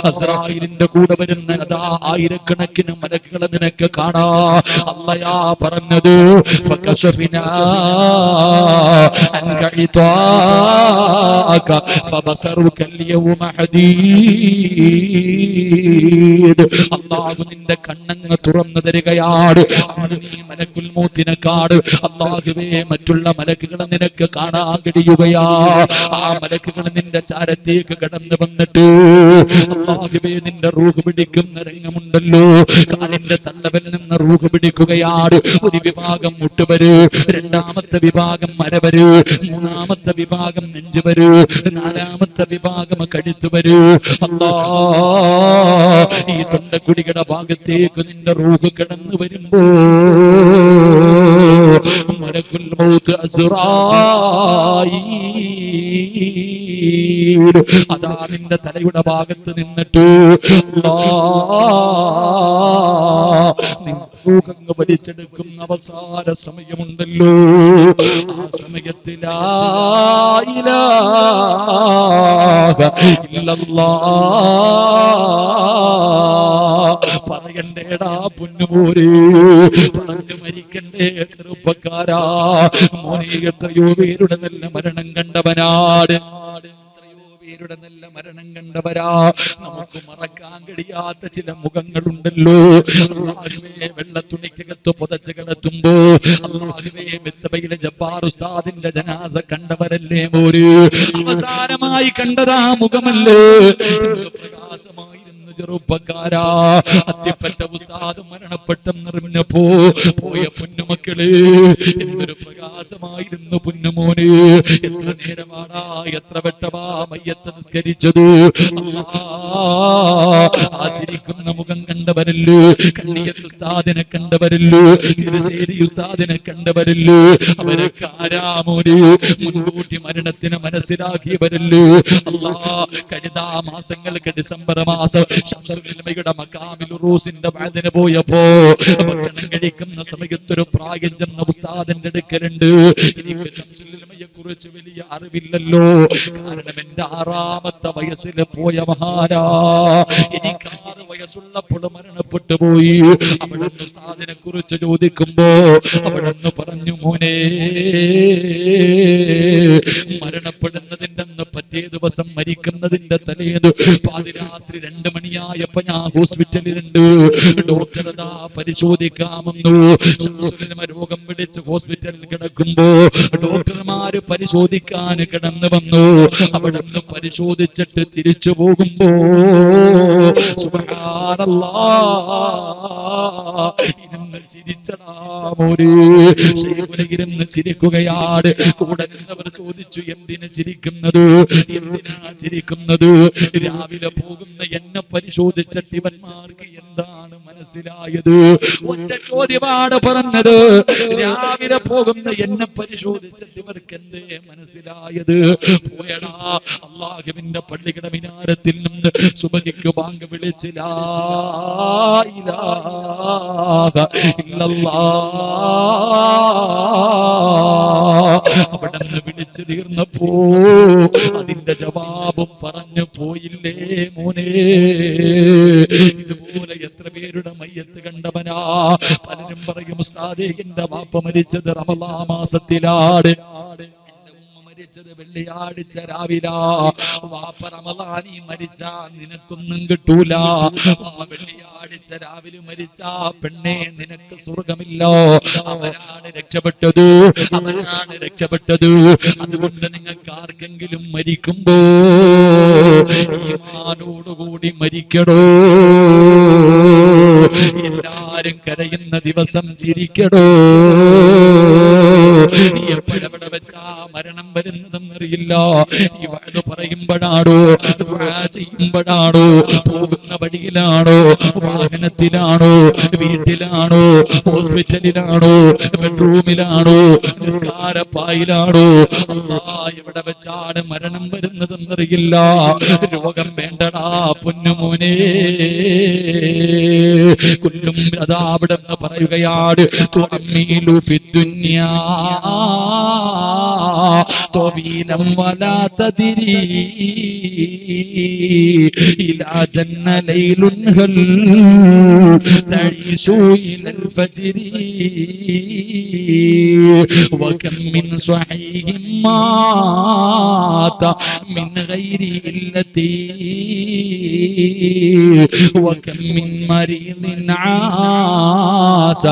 അസ്രായിലിന്റെ കൂടെ വരുന്ന അതാ ആയിരക്കണക്കിന് മലക്കളെ നിനക്ക് കാണാ. അല്ലയാ പറഞ്ഞത് അള്ളാഹു നിന്റെ കണ്ണങ്ങ് തുറന്നു തരികയാണ്. നീ മലക്കുൽ മൂത്തിനെ കാട് അള്ളാഹുവേ മറ്റുള്ള മലക്കുകളെ നിനക്ക് കാണാൻ കഴിയുകയാ. ആ മലക്കുകൾ നിന്റെ ചാരത്തേക്ക് കടന്നു വന്നിട്ട്. അല്ലാഹുവേ നിന്റെ റൂഹ് പിടിക്കുന്ന രംഗമുണ്ടല്ലോ. കാലിന്റെ തണ്ടവൻ നിന്ന് റൂഹ് പിടിക്കുകയാണ് ഒരു വിഭാഗം മുട്ടുവര് രണ്ടാമത്തെ വിഭാഗം മരവര് മൂന്നാമത്തെ വിഭാഗം നെഞ്ചുവര് വരൂ നാലാമത്തെ വിഭാഗം കഴുത്തുവര് അല്ലാ ഈ തൊണ്ടക്കുടിയുടെ ഭാഗത്തേക്ക് നിന്റെ റൂഹ് കടന്നു വരുമ്പോ മലക്കുൽ മൗത്ത് അസ്റായീൽ അതാ നിന്റെ തലയുടെ ഭാഗത്ത് നിന്നിട്ട് ൂഹങ്ങ് വലിച്ചെടുക്കുന്ന അവസാന സമയമുണ്ടല്ലോ. ആ സമയത്തിലായില്ല പറയണ്ടേടാ പൊന്നുമോരെ പറഞ്ഞു മരിക്കണ്ടേ ചെറുപ്പക്കാരാ. മോനെ എത്രയോ പേരുടെ നല്ല മരണം കണ്ടവനാട് പേരുടെ നല്ല മരണം കണ്ടവരാ. നമുക്ക് മറക്കാൻ കഴിയാത്ത ചില മുഖങ്ങളുണ്ടല്ലോ. അള്ളാഹുവേ വെള്ളത്തുണിക്കകത്ത് പുതച്ചു കിടത്തുമ്പോ മെത്തബയിലെ ജബ്ബാർ ഉസ്താദിന്റെ ജനാസ കണ്ടവരല്ലേ ഒരു അവസാനമായി കണ്ടതാ മുഖമല്ലേ? പ്രകാശമായിരുന്നു ചെറുപ്പക്കാരാ. അത്യപ്പറ്റ ഉസ്താദ് മരണപ്പെട്ടെന്നറിഞ്ഞപ്പോ പോയ പൊന്നുമക്കൾ എന്തൊരു പ്രകാശമായിരുന്നു പൊന്നുമോന്. എത്ര നേരമാടാ എത്ര വെട്ടമാ മയ്യത്ത് നിസ്കരിച്ചത്. ആചരിക്കുന്ന മുഖം കണ്ടവരല്ലോ കണ്ണിയത്ത് ഉസ്താദിനെ കണ്ടവരല്ലോ ചിരശ്ശേരി ഉസ്താദിനെ കണ്ടവരല്ലോ. അവരൊക്കെ ആരാമോര് മുൻകൂട്ടി മരണത്തിന് മനസ്സിലാക്കിയവരല്ലോ. അല്ലാ കഴിഞ്ഞ മാസങ്ങൾക്ക് ഡിസംബർ മാസം ശംസുലിമയുടെ റൂസിന്റെ വാതിന് പോയപ്പോ ഭക്ഷണം കഴിക്കുന്ന സമയത്തൊരു പ്രായം ചെന്ന ഉസ്താദിന്റെ അടുക്കലുണ്ട്. എനിക്ക് ശംസുലിമയെ കുറിച്ച് വലിയ അറിവില്ലല്ലോ. കാരണം എന്റെ ആറാമത്തെ വയസ്സിൽ പോയ മഹാരാ. എനിക്ക് ആറ് വയസ്സുള്ളപ്പോൾ മരണപ്പെട്ടു പോയി. അവിടുന്ന് ഉസ്താദിനെ കുറിച്ച് ചോദിക്കുമ്പോ അവിടുന്ന് പറഞ്ഞു മോനെ മരണപ്പെടുന്നതിന്റെ അന്ന് പറ്റേ ദിവസം മരിക്കുന്നതിന്റെ തലേന്ന് പാതിരാത്രി രണ്ട് മണിയായപ്പോ ഞാൻ ഹോസ്പിറ്റലിലുണ്ട്. ഡോക്ടർ പരിശോധിക്കാമെന്നു. രോഗം പിടിച്ച് ഹോസ്പിറ്റലിൽ കിടക്കുമ്പോ ഡോക്ടർമാര് പരിശോധിക്കാൻ കിടന്നു വന്നു. അവിടെ പരിശോധിച്ചിട്ട് തിരിച്ചു പോകുമ്പോ ഇരുന്ന് ചിരിച്ചടാ മോര്. ഇരുന്ന് ചിരിക്കുകയാണ് കൂടെ നിന്നവർ ചോദിച്ചു എന്തിന് ചിരിക്കുന്നത്? എന്തിനാ ചിരിക്കുന്നത്? രാവിലെ പോകുന്ന എന്നെ പരിശോധിച്ചിട്ട് ഇവന്മാർക്ക് എന്താണ് മനസ്സിലായത്? ഒറ്റ ചോദ്യമാണ് പറഞ്ഞത്. രാവിലെ പോകുന്ന എന്നെ പരിശോധിച്ചിട്ട് ഇവർക്ക് എന്തേ മനസ്സിലായത്? പോയടാ അള്ളാഹുവിന്റെ പള്ളിയുടെ മിനാരത്തിൽ നിന്ന് സുബഹിക്ക് ബാങ്ക് വിളിച്ചില്ല അവിടെ നിന്ന് വിളിച്ചു തീർന്നപ്പോ അതിന്റെ ജവാബും പറഞ്ഞു പോയില്ലേ മോനെ? ഇതുപോലെ എത്ര പേരുടെ മയ്യത്ത് കണ്ടവനാ? പലരും പറയും ഉസ്താദേ എന്റെ വാപ്പ മരിച്ചത് റമലാ മാസത്തിലാണ്. മരിച്ചത് വെള്ളിയാഴ്ച രാവില. വാപ്പ റമലാനി മരിച്ച നിനക്കൊന്നും കിട്ടൂല. വെള്ളിയാഴ്ച രാവിലെ മരിച്ച പെണ്ണെ നിനക്ക് സ്വർഗമില്ല അവരാണ് രക്ഷപ്പെട്ടത്. അവരാണ് രക്ഷപ്പെട്ടത്. അതുകൊണ്ട് നിങ്ങൾക്ക് ആർക്കെങ്കിലും മരിക്കുമ്പോ ഈമാനോടുകൂടി മരിക്കടോ എല്ലാരും കരയുന്ന ദിവസം എപ്പോഴെവിടെ വെച്ചാ മരണം വരുന്നതെന്നറിയില്ല. ഈ വയത് പറയുമ്പോഴാണോ? ചെയ്യുമ്പോഴാണോ? പോകുന്ന വഴിയിലാണോ? വാഹനത്തിലാണോ? വീട്ടിലാണോ? ഹോസ്പിറ്റലിലാണോ? ബെഡ്റൂമിലാണോ? നിസ്കാരപ്പായിലാണോ? എവിടെ വെച്ചാണ് മരണം വരുന്നതെന്നറിയില്ല. രോഗം വേണ്ടടാ പൊന്നുമോനെ. കുല്ലും അതാ അവിടെ പറയുകയാണ്. തുറമ്മീലു ഫിദ്ദുന്യാ طويلا ولا تدري. إلى جن ليل هل تعيش إلى الفجر؟ وكم من صحيح مات من غير إلتي وكم من مريض عاش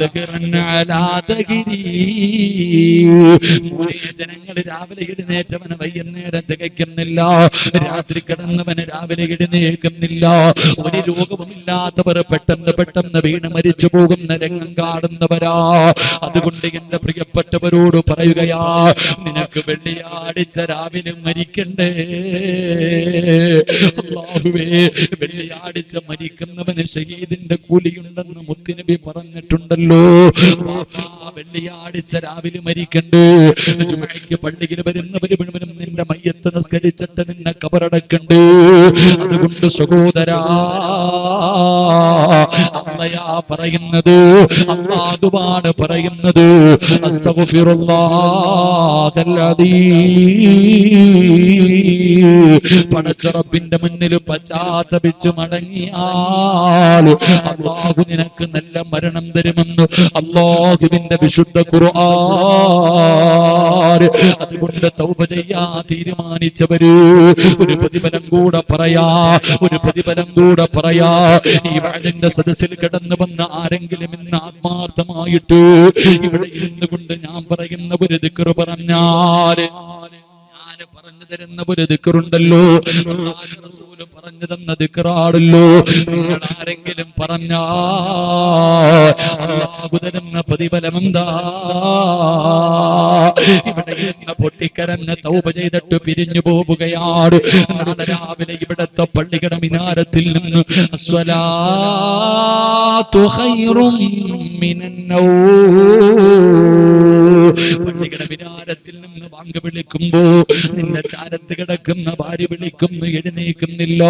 ذكرا على ذكري ജനങ്ങൾ രാവിലെ എഴുന്നേറ്റവന് വൈകുന്നേരം തികയ്ക്കുന്നില്ല. രാത്രി കിടന്നവന് രാവിലെ എഴുന്നേൽക്കുന്നില്ല. ഒരു രോഗവുമില്ലാത്തവർ പെട്ടെന്ന് പെട്ടെന്ന് വീണ് മരിച്ചു പോകുന്ന രംഗം കാണുന്നവരാ. അതുകൊണ്ട് എന്റെ പ്രിയപ്പെട്ടവരോട് പറയുകയാ നിനക്ക് വെള്ളിയാഴ്ച രാവിലെ മരിക്കണ്ടേ? അല്ലാഹുവേ വെള്ളിയാഴ്ച മരിക്കുന്നവന് ഷഹീദിന്റെ കൂലിയുണ്ടെന്ന് മുത്തുനബി പറഞ്ഞിട്ടുണ്ടല്ലോ. വെള്ളിയാഴ്ച രാവിലെ മരിക്കണ്ടേ. ജുമയ്ക്ക് പള്ളിയിൽ വരുന്നവര് നിന്റെ മയ്യത്ത് നിസ്കരിച്ചിട്ട് നിന്നെ കബറടക്കണ്ട്. അതുകൊണ്ട് സഹോദരാ അമ്മയാ പറയുന്നത് അള്ളാഹുവാണ് പറയുന്നത്. പടച്ചുറപ്പിന്റെ മുന്നിൽ പശ്ചാത്തപിച്ച് മടങ്ങിയാൽ അള്ളാഹു നിനക്ക് നല്ല മരണം തരുമെന്ന് അള്ളാഹുവിന്റെ വിശുദ്ധ ഖുർആൻ അതുകൊണ്ട് തൗബ ചെയ്യാ തീരുമാനിച്ചവര്. ഒരു പ്രതിഫലം കൂടെ പറയാ ഒരു പ്രതിഫലം കൂടെ പറയാ. ഈ വാഴന്റെ സദസ്സിൽ കിടന്നു വന്ന ആരെങ്കിലും ഇന്ന് ആത്മാർത്ഥമായിട്ട് ഇവിടെ ഇരുന്നു കൊണ്ട് ഞാൻ പറയുന്ന ഒരു ദിക്കറ് പറഞ്ഞാൽ ഞാൻ പറഞ്ഞു തരുന്ന ഒരു ദിക്കറുണ്ടല്ലോ റസൂൽ പറഞ്ഞു തന്ന ദിക്കറാടല്ലോ നിങ്ങൾ ആരെങ്കിലും അല്ലാഹു തരുന്ന പ്രതിഫലം എന്താ? ഇവിടെ ഇരുന്ന് പൊട്ടിക്കരന്ന് തൗപ ചെയ്തിട്ട് പിരിഞ്ഞു പോവുകയാണ്. നാളെ രാവിലെ ഇവിടത്തെ പള്ളികട മിനാരത്തിൽ നിന്ന് അസ്വലാ തുഹൈറും മിനന്നൗം പള്ളിയുടെ വിരാരത്തിൽ നിന്ന് വാങ്ക് വിളിക്കുമ്പോ നിന്റെ ചാരത്ത് കിടക്കുന്ന ഭാര്യ വിളിക്കുന്നു എഴുന്നേക്കുന്നില്ല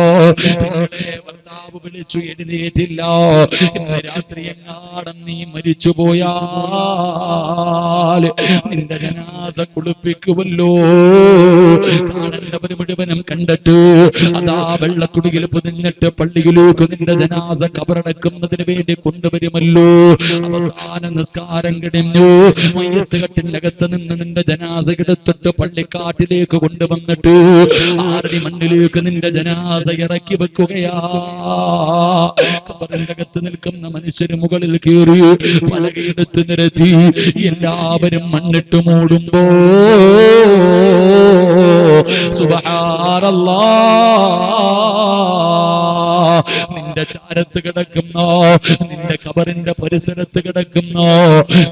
ഭർത്താവ് വിളിച്ചു എഴുന്നേറ്റില്ല. ഇന്ന് രാത്രി എങ്ങാടം നീ മരിച്ചു പോയാൽ നിന്റെ ജനാസ കുളിപ്പിക്കുമല്ലോ. കാണേണ്ടവര് മുഴുവനും കണ്ടിട്ടു അതാ വെള്ളത്തുടിയിൽ പൊതിഞ്ഞിട്ട് പള്ളിയിലേക്ക് നിന്റെ ജനാസ കബറടക്കുന്നതിന് വേണ്ടി കൊണ്ടുവരുമല്ലോ. അവസാന നിസ്കാരം കഴിഞ്ഞു. മയ്യത്ത് കട്ടിനകത്ത് നിന്ന് നിന്റെ ജനാസ എടുത്തിട്ട് പള്ളിക്കാട്ടിലേക്ക് കൊണ്ടുവന്നിട്ട്. ആറടി മണ്ണിലേക്ക് നിന്റെ ജനാസ ഇറക്കി വെക്കുകയാ. നിൽക്കുന്ന മനുഷ്യര് മുകളിൽ കയറി പലകയെടുത്ത് നിരത്തി എല്ലാവരും മണ്ണിട്ട് മൂടുമ്പോ സുബഹാനല്ലാ. നിന്റെ ചാരത്ത് കിടക്കുന്നു? നിന്റെ കബറിന്റെ പരിസരത്ത് കിടക്കുന്നു?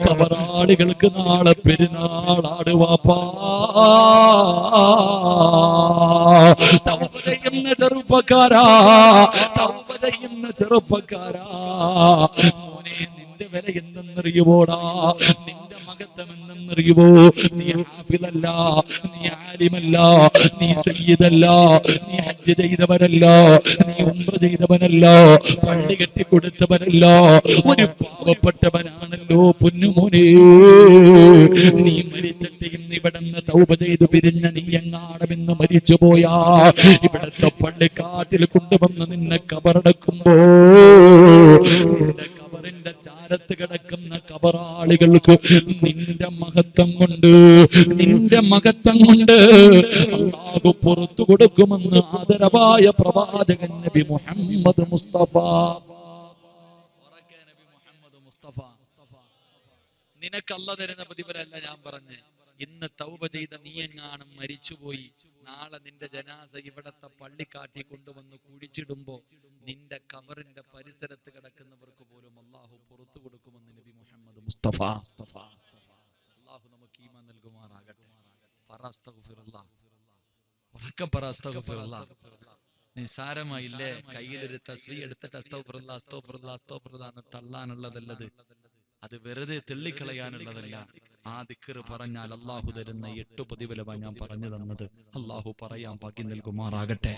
കബറാളികൾക്ക് നാളെ പെരുന്നാളാട് വാപ്പാ ചെറുപ്പക്കാരാ. ചെയ്യുന്ന ചെറുപ്പക്കാരാ. മോനെ നിന്റെ വില എന്തെന്നറിയുവോടാ? നിന്റെ മഹത്വം എന്തെന്നറിയുവോ നീ ഹാഫിലല്ല നീ ആലിമല്ല നീ സയ്യിദല്ല നീ ഹജ്ജ് ചെയ്തവനല്ല നീ ഉംറ ചെയ്തവനല്ല പള്ളി കെട്ടി കൊടുത്തവനല്ല ഒരു പാവപ്പെട്ടവനാണല്ലോ പൊന്നുമോനെ. നീ മരിച്ചിട്ട് ഇന്ന് ഇവിടുന്ന് തൗബ ചെയ്ത് പിരിഞ്ഞ നീ എങ്ങാടമെന്ന് മരിച്ചു പോയാ ഇവിടത്തെ പള്ളിക്കാട്ടിൽ കൊണ്ടുവന്ന് നിന്നെ കബറടക്കുമ്പോ കബറിന്റെ ചാരത്ത് കിടക്കുന്ന കബറാളികൾക്ക് നിന്റെ മഹത്വം കൊണ്ട് നിന്റെ മഹത്വം കൊണ്ട് അള്ളാഹു പുറത്തു കൊടുക്കുമെന്ന് ആദരവായ പ്രവാചകൻ നബി മുഹമ്മദ് മുസ്തഫ. നിനക്കല്ല മുസ്തഫ. നിനക്ക് അല്ല തരുന്ന പ്രതിഫലമല്ല ഞാൻ പറഞ്ഞ്. ഇന്ന് തൗബ ചെയ്ത നീയെങ്ങാണ് മരിച്ചുപോയി. നാളെ നിന്റെ ജനാസ ഇവിടത്തെ പള്ളിക്കാട്ടി കൊണ്ടുവന്ന് കുഴിച്ചിടുമ്പോ നിന്റെ കബറിന്റെ പരിസരത്ത് കിടക്കുന്നവർക്ക് പോലും അള്ളാഹു പുറത്തു കൊടുക്കുമെന്ന് നബി മുഹമ്മദ് മുസ്തഫ. അള്ളാഹു നമുക്ക് ഈമാൻ നൽകുമാറാകട്ടെ. നിസാരമായില്ലേ കയ്യിലൊരു തസ്ബീഹ് എടുത്തിട്ട് എന്ന് തള്ളാനുള്ളതല്ലത്. അത് വെറുതെ തെള്ളിക്കളയാനുള്ളതല്ല. ആ ദിക്കർ പറഞ്ഞാൽ അള്ളാഹു തരുന്ന എട്ട് പ്രതിഫലമാണ് ഞാൻ പറഞ്ഞു തന്നത്. അള്ളാഹു പറയാൻ ഭാഗ്യം നൽകുമാറാകട്ടെ.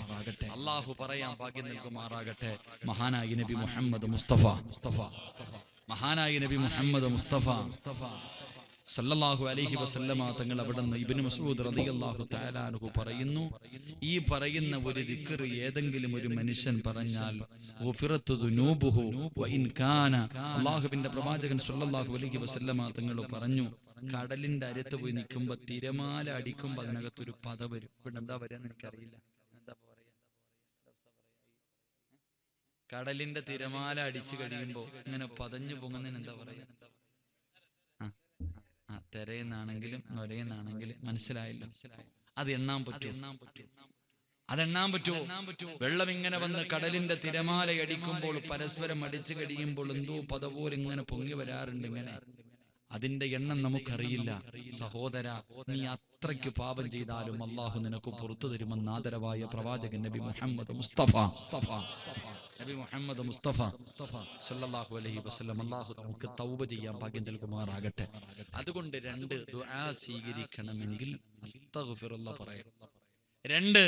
അള്ളാഹു പറയാൻ ഭാഗ്യം നൽകുമാറാകട്ടെ. മഹാനായി നബി മുഹമ്മദ് മുസ്തഫ. മുസ്തഫ മഹാനായി നബി മുഹമ്മദ് മുസ്തഫ. മുസ്തഫ സല്ലല്ലാഹു അലൈഹി വസല്ലമ തങ്ങൾ നിന്ന് ഇബ്നു മസ്ഊദ് റളിയല്ലാഹു തആല അൻഹു പറയുന്നു ഈ പറയുന്ന ഒരു ദിക്ർ ഏതെങ്കിലും ഒരു മനുഷ്യൻ പറഞ്ഞാൽ ഗുഫിറത്തു ദുനൂബുഹു ഇൻ കാന. പ്രവാചകൻ സല്ലല്ലാഹു അലൈഹി വസല്ലമ തങ്ങൾ പറഞ്ഞു കടലിന്റെ അരത്ത് പോയി നിൽക്കുമ്പോ തിരമാല അടിക്കുമ്പോ അതിനകത്ത് ഒരു പത വരും ഇവിടെ എന്താ വരാന്ന് എനിക്കറിയില്ല എന്താ പറയാ? കടലിന്റെ തിരമാല അടിച്ചു കഴിയുമ്പോ ഇങ്ങനെ പതഞ്ഞു പൊങ്ങുന്നതിന് എന്താ പറയാ? ആ, ആ തെരയെന്നാണെങ്കിലും നൊരയെന്നാണെങ്കിലും മനസ്സിലായില്ല. അത് എണ്ണാൻ പറ്റും. അതെണ്ണാൻ പറ്റുമോ? വെള്ളം ഇങ്ങനെ വന്ന് കടലിന്റെ തിരമാല അടിക്കുമ്പോൾ പരസ്പരം അടിച്ചു കഴിയുമ്പോൾ എന്തോ പദപോലെ ഇങ്ങനെ പൊങ്ങി വരാറുണ്ട് ഇങ്ങനെ. അതിന്റെ എണ്ണം നമുക്കറിയില്ല. സഹോദര നീ അത്രയ്ക്ക് പാപം ചെയ്താലും അള്ളാഹു നിനക്ക് പുറത്തു തരുമെന്ന് ആദരവായ പ്രവാചകൻ നബി മുഹമ്മദ് മുസ്തഫ. മുസ്തഫ. നബി മുഹമ്മദ് മുസ്തഫ. മുസ്തഫ. സല്ലല്ലാഹു അലൈഹി വസല്ലം. അള്ളാഹു നമുക്ക് തൗബ ചെയ്യാൻ ഭാഗ്യം നൽകുമാറാകട്ടെ. അതുകൊണ്ട് രണ്ട് ദുആ സ്വീകരിക്കണമെങ്കിൽ അസ്തഗ്ഫിറുല്ലാഹ് പറയണം. രണ്ട്.